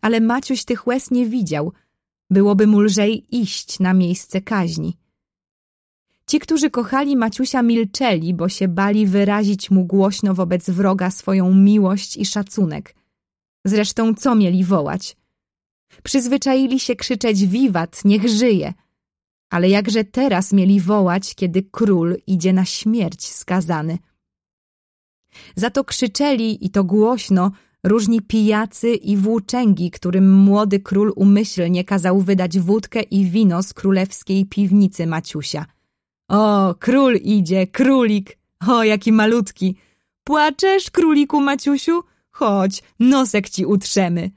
Ale Maciuś tych łez nie widział. Byłoby mu lżej iść na miejsce kaźni. Ci, którzy kochali Maciusia, milczeli, bo się bali wyrazić mu głośno wobec wroga swoją miłość i szacunek. Zresztą co mieli wołać? Przyzwyczaili się krzyczeć wiwat, niech żyje – ale jakże teraz mieli wołać, kiedy król idzie na śmierć skazany? Za to krzyczeli i to głośno różni pijacy i włóczęgi, którym młody król umyślnie kazał wydać wódkę i wino z królewskiej piwnicy Maciusia. O, król idzie, królik! O, jaki malutki! Płaczesz, króliku Maciusiu? Chodź, nosek ci utrzemy.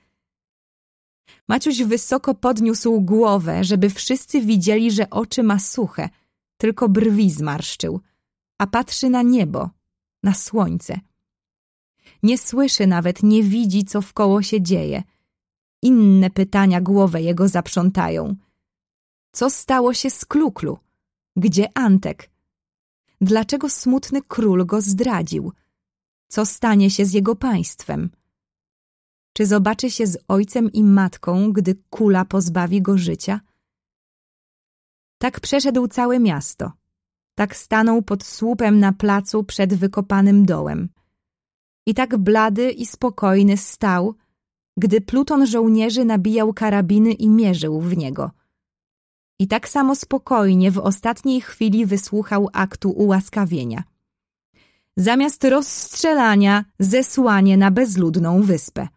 Maciuś wysoko podniósł głowę, żeby wszyscy widzieli, że oczy ma suche, tylko brwi zmarszczył, a patrzy na niebo, na słońce. Nie słyszy nawet, nie widzi, co wkoło się dzieje. Inne pytania głowę jego zaprzątają. Co stało się z Kluklu? Gdzie Antek? Dlaczego smutny król go zdradził? Co stanie się z jego państwem? Czy zobaczy się z ojcem i matką, gdy kula pozbawi go życia? Tak przeszedł całe miasto. Tak stanął pod słupem na placu przed wykopanym dołem. I tak blady i spokojny stał, gdy pluton żołnierzy nabijał karabiny i mierzył w niego. I tak samo spokojnie w ostatniej chwili wysłuchał aktu ułaskawienia. Zamiast rozstrzelania, zesłanie na bezludną wyspę.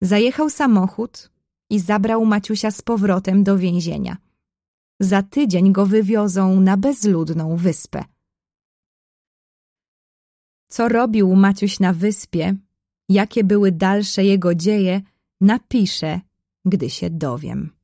Zajechał samochód i zabrał Maciusia z powrotem do więzienia. Za tydzień go wywiozą na bezludną wyspę. Co robił Maciuś na wyspie, jakie były dalsze jego dzieje, napiszę, gdy się dowiem.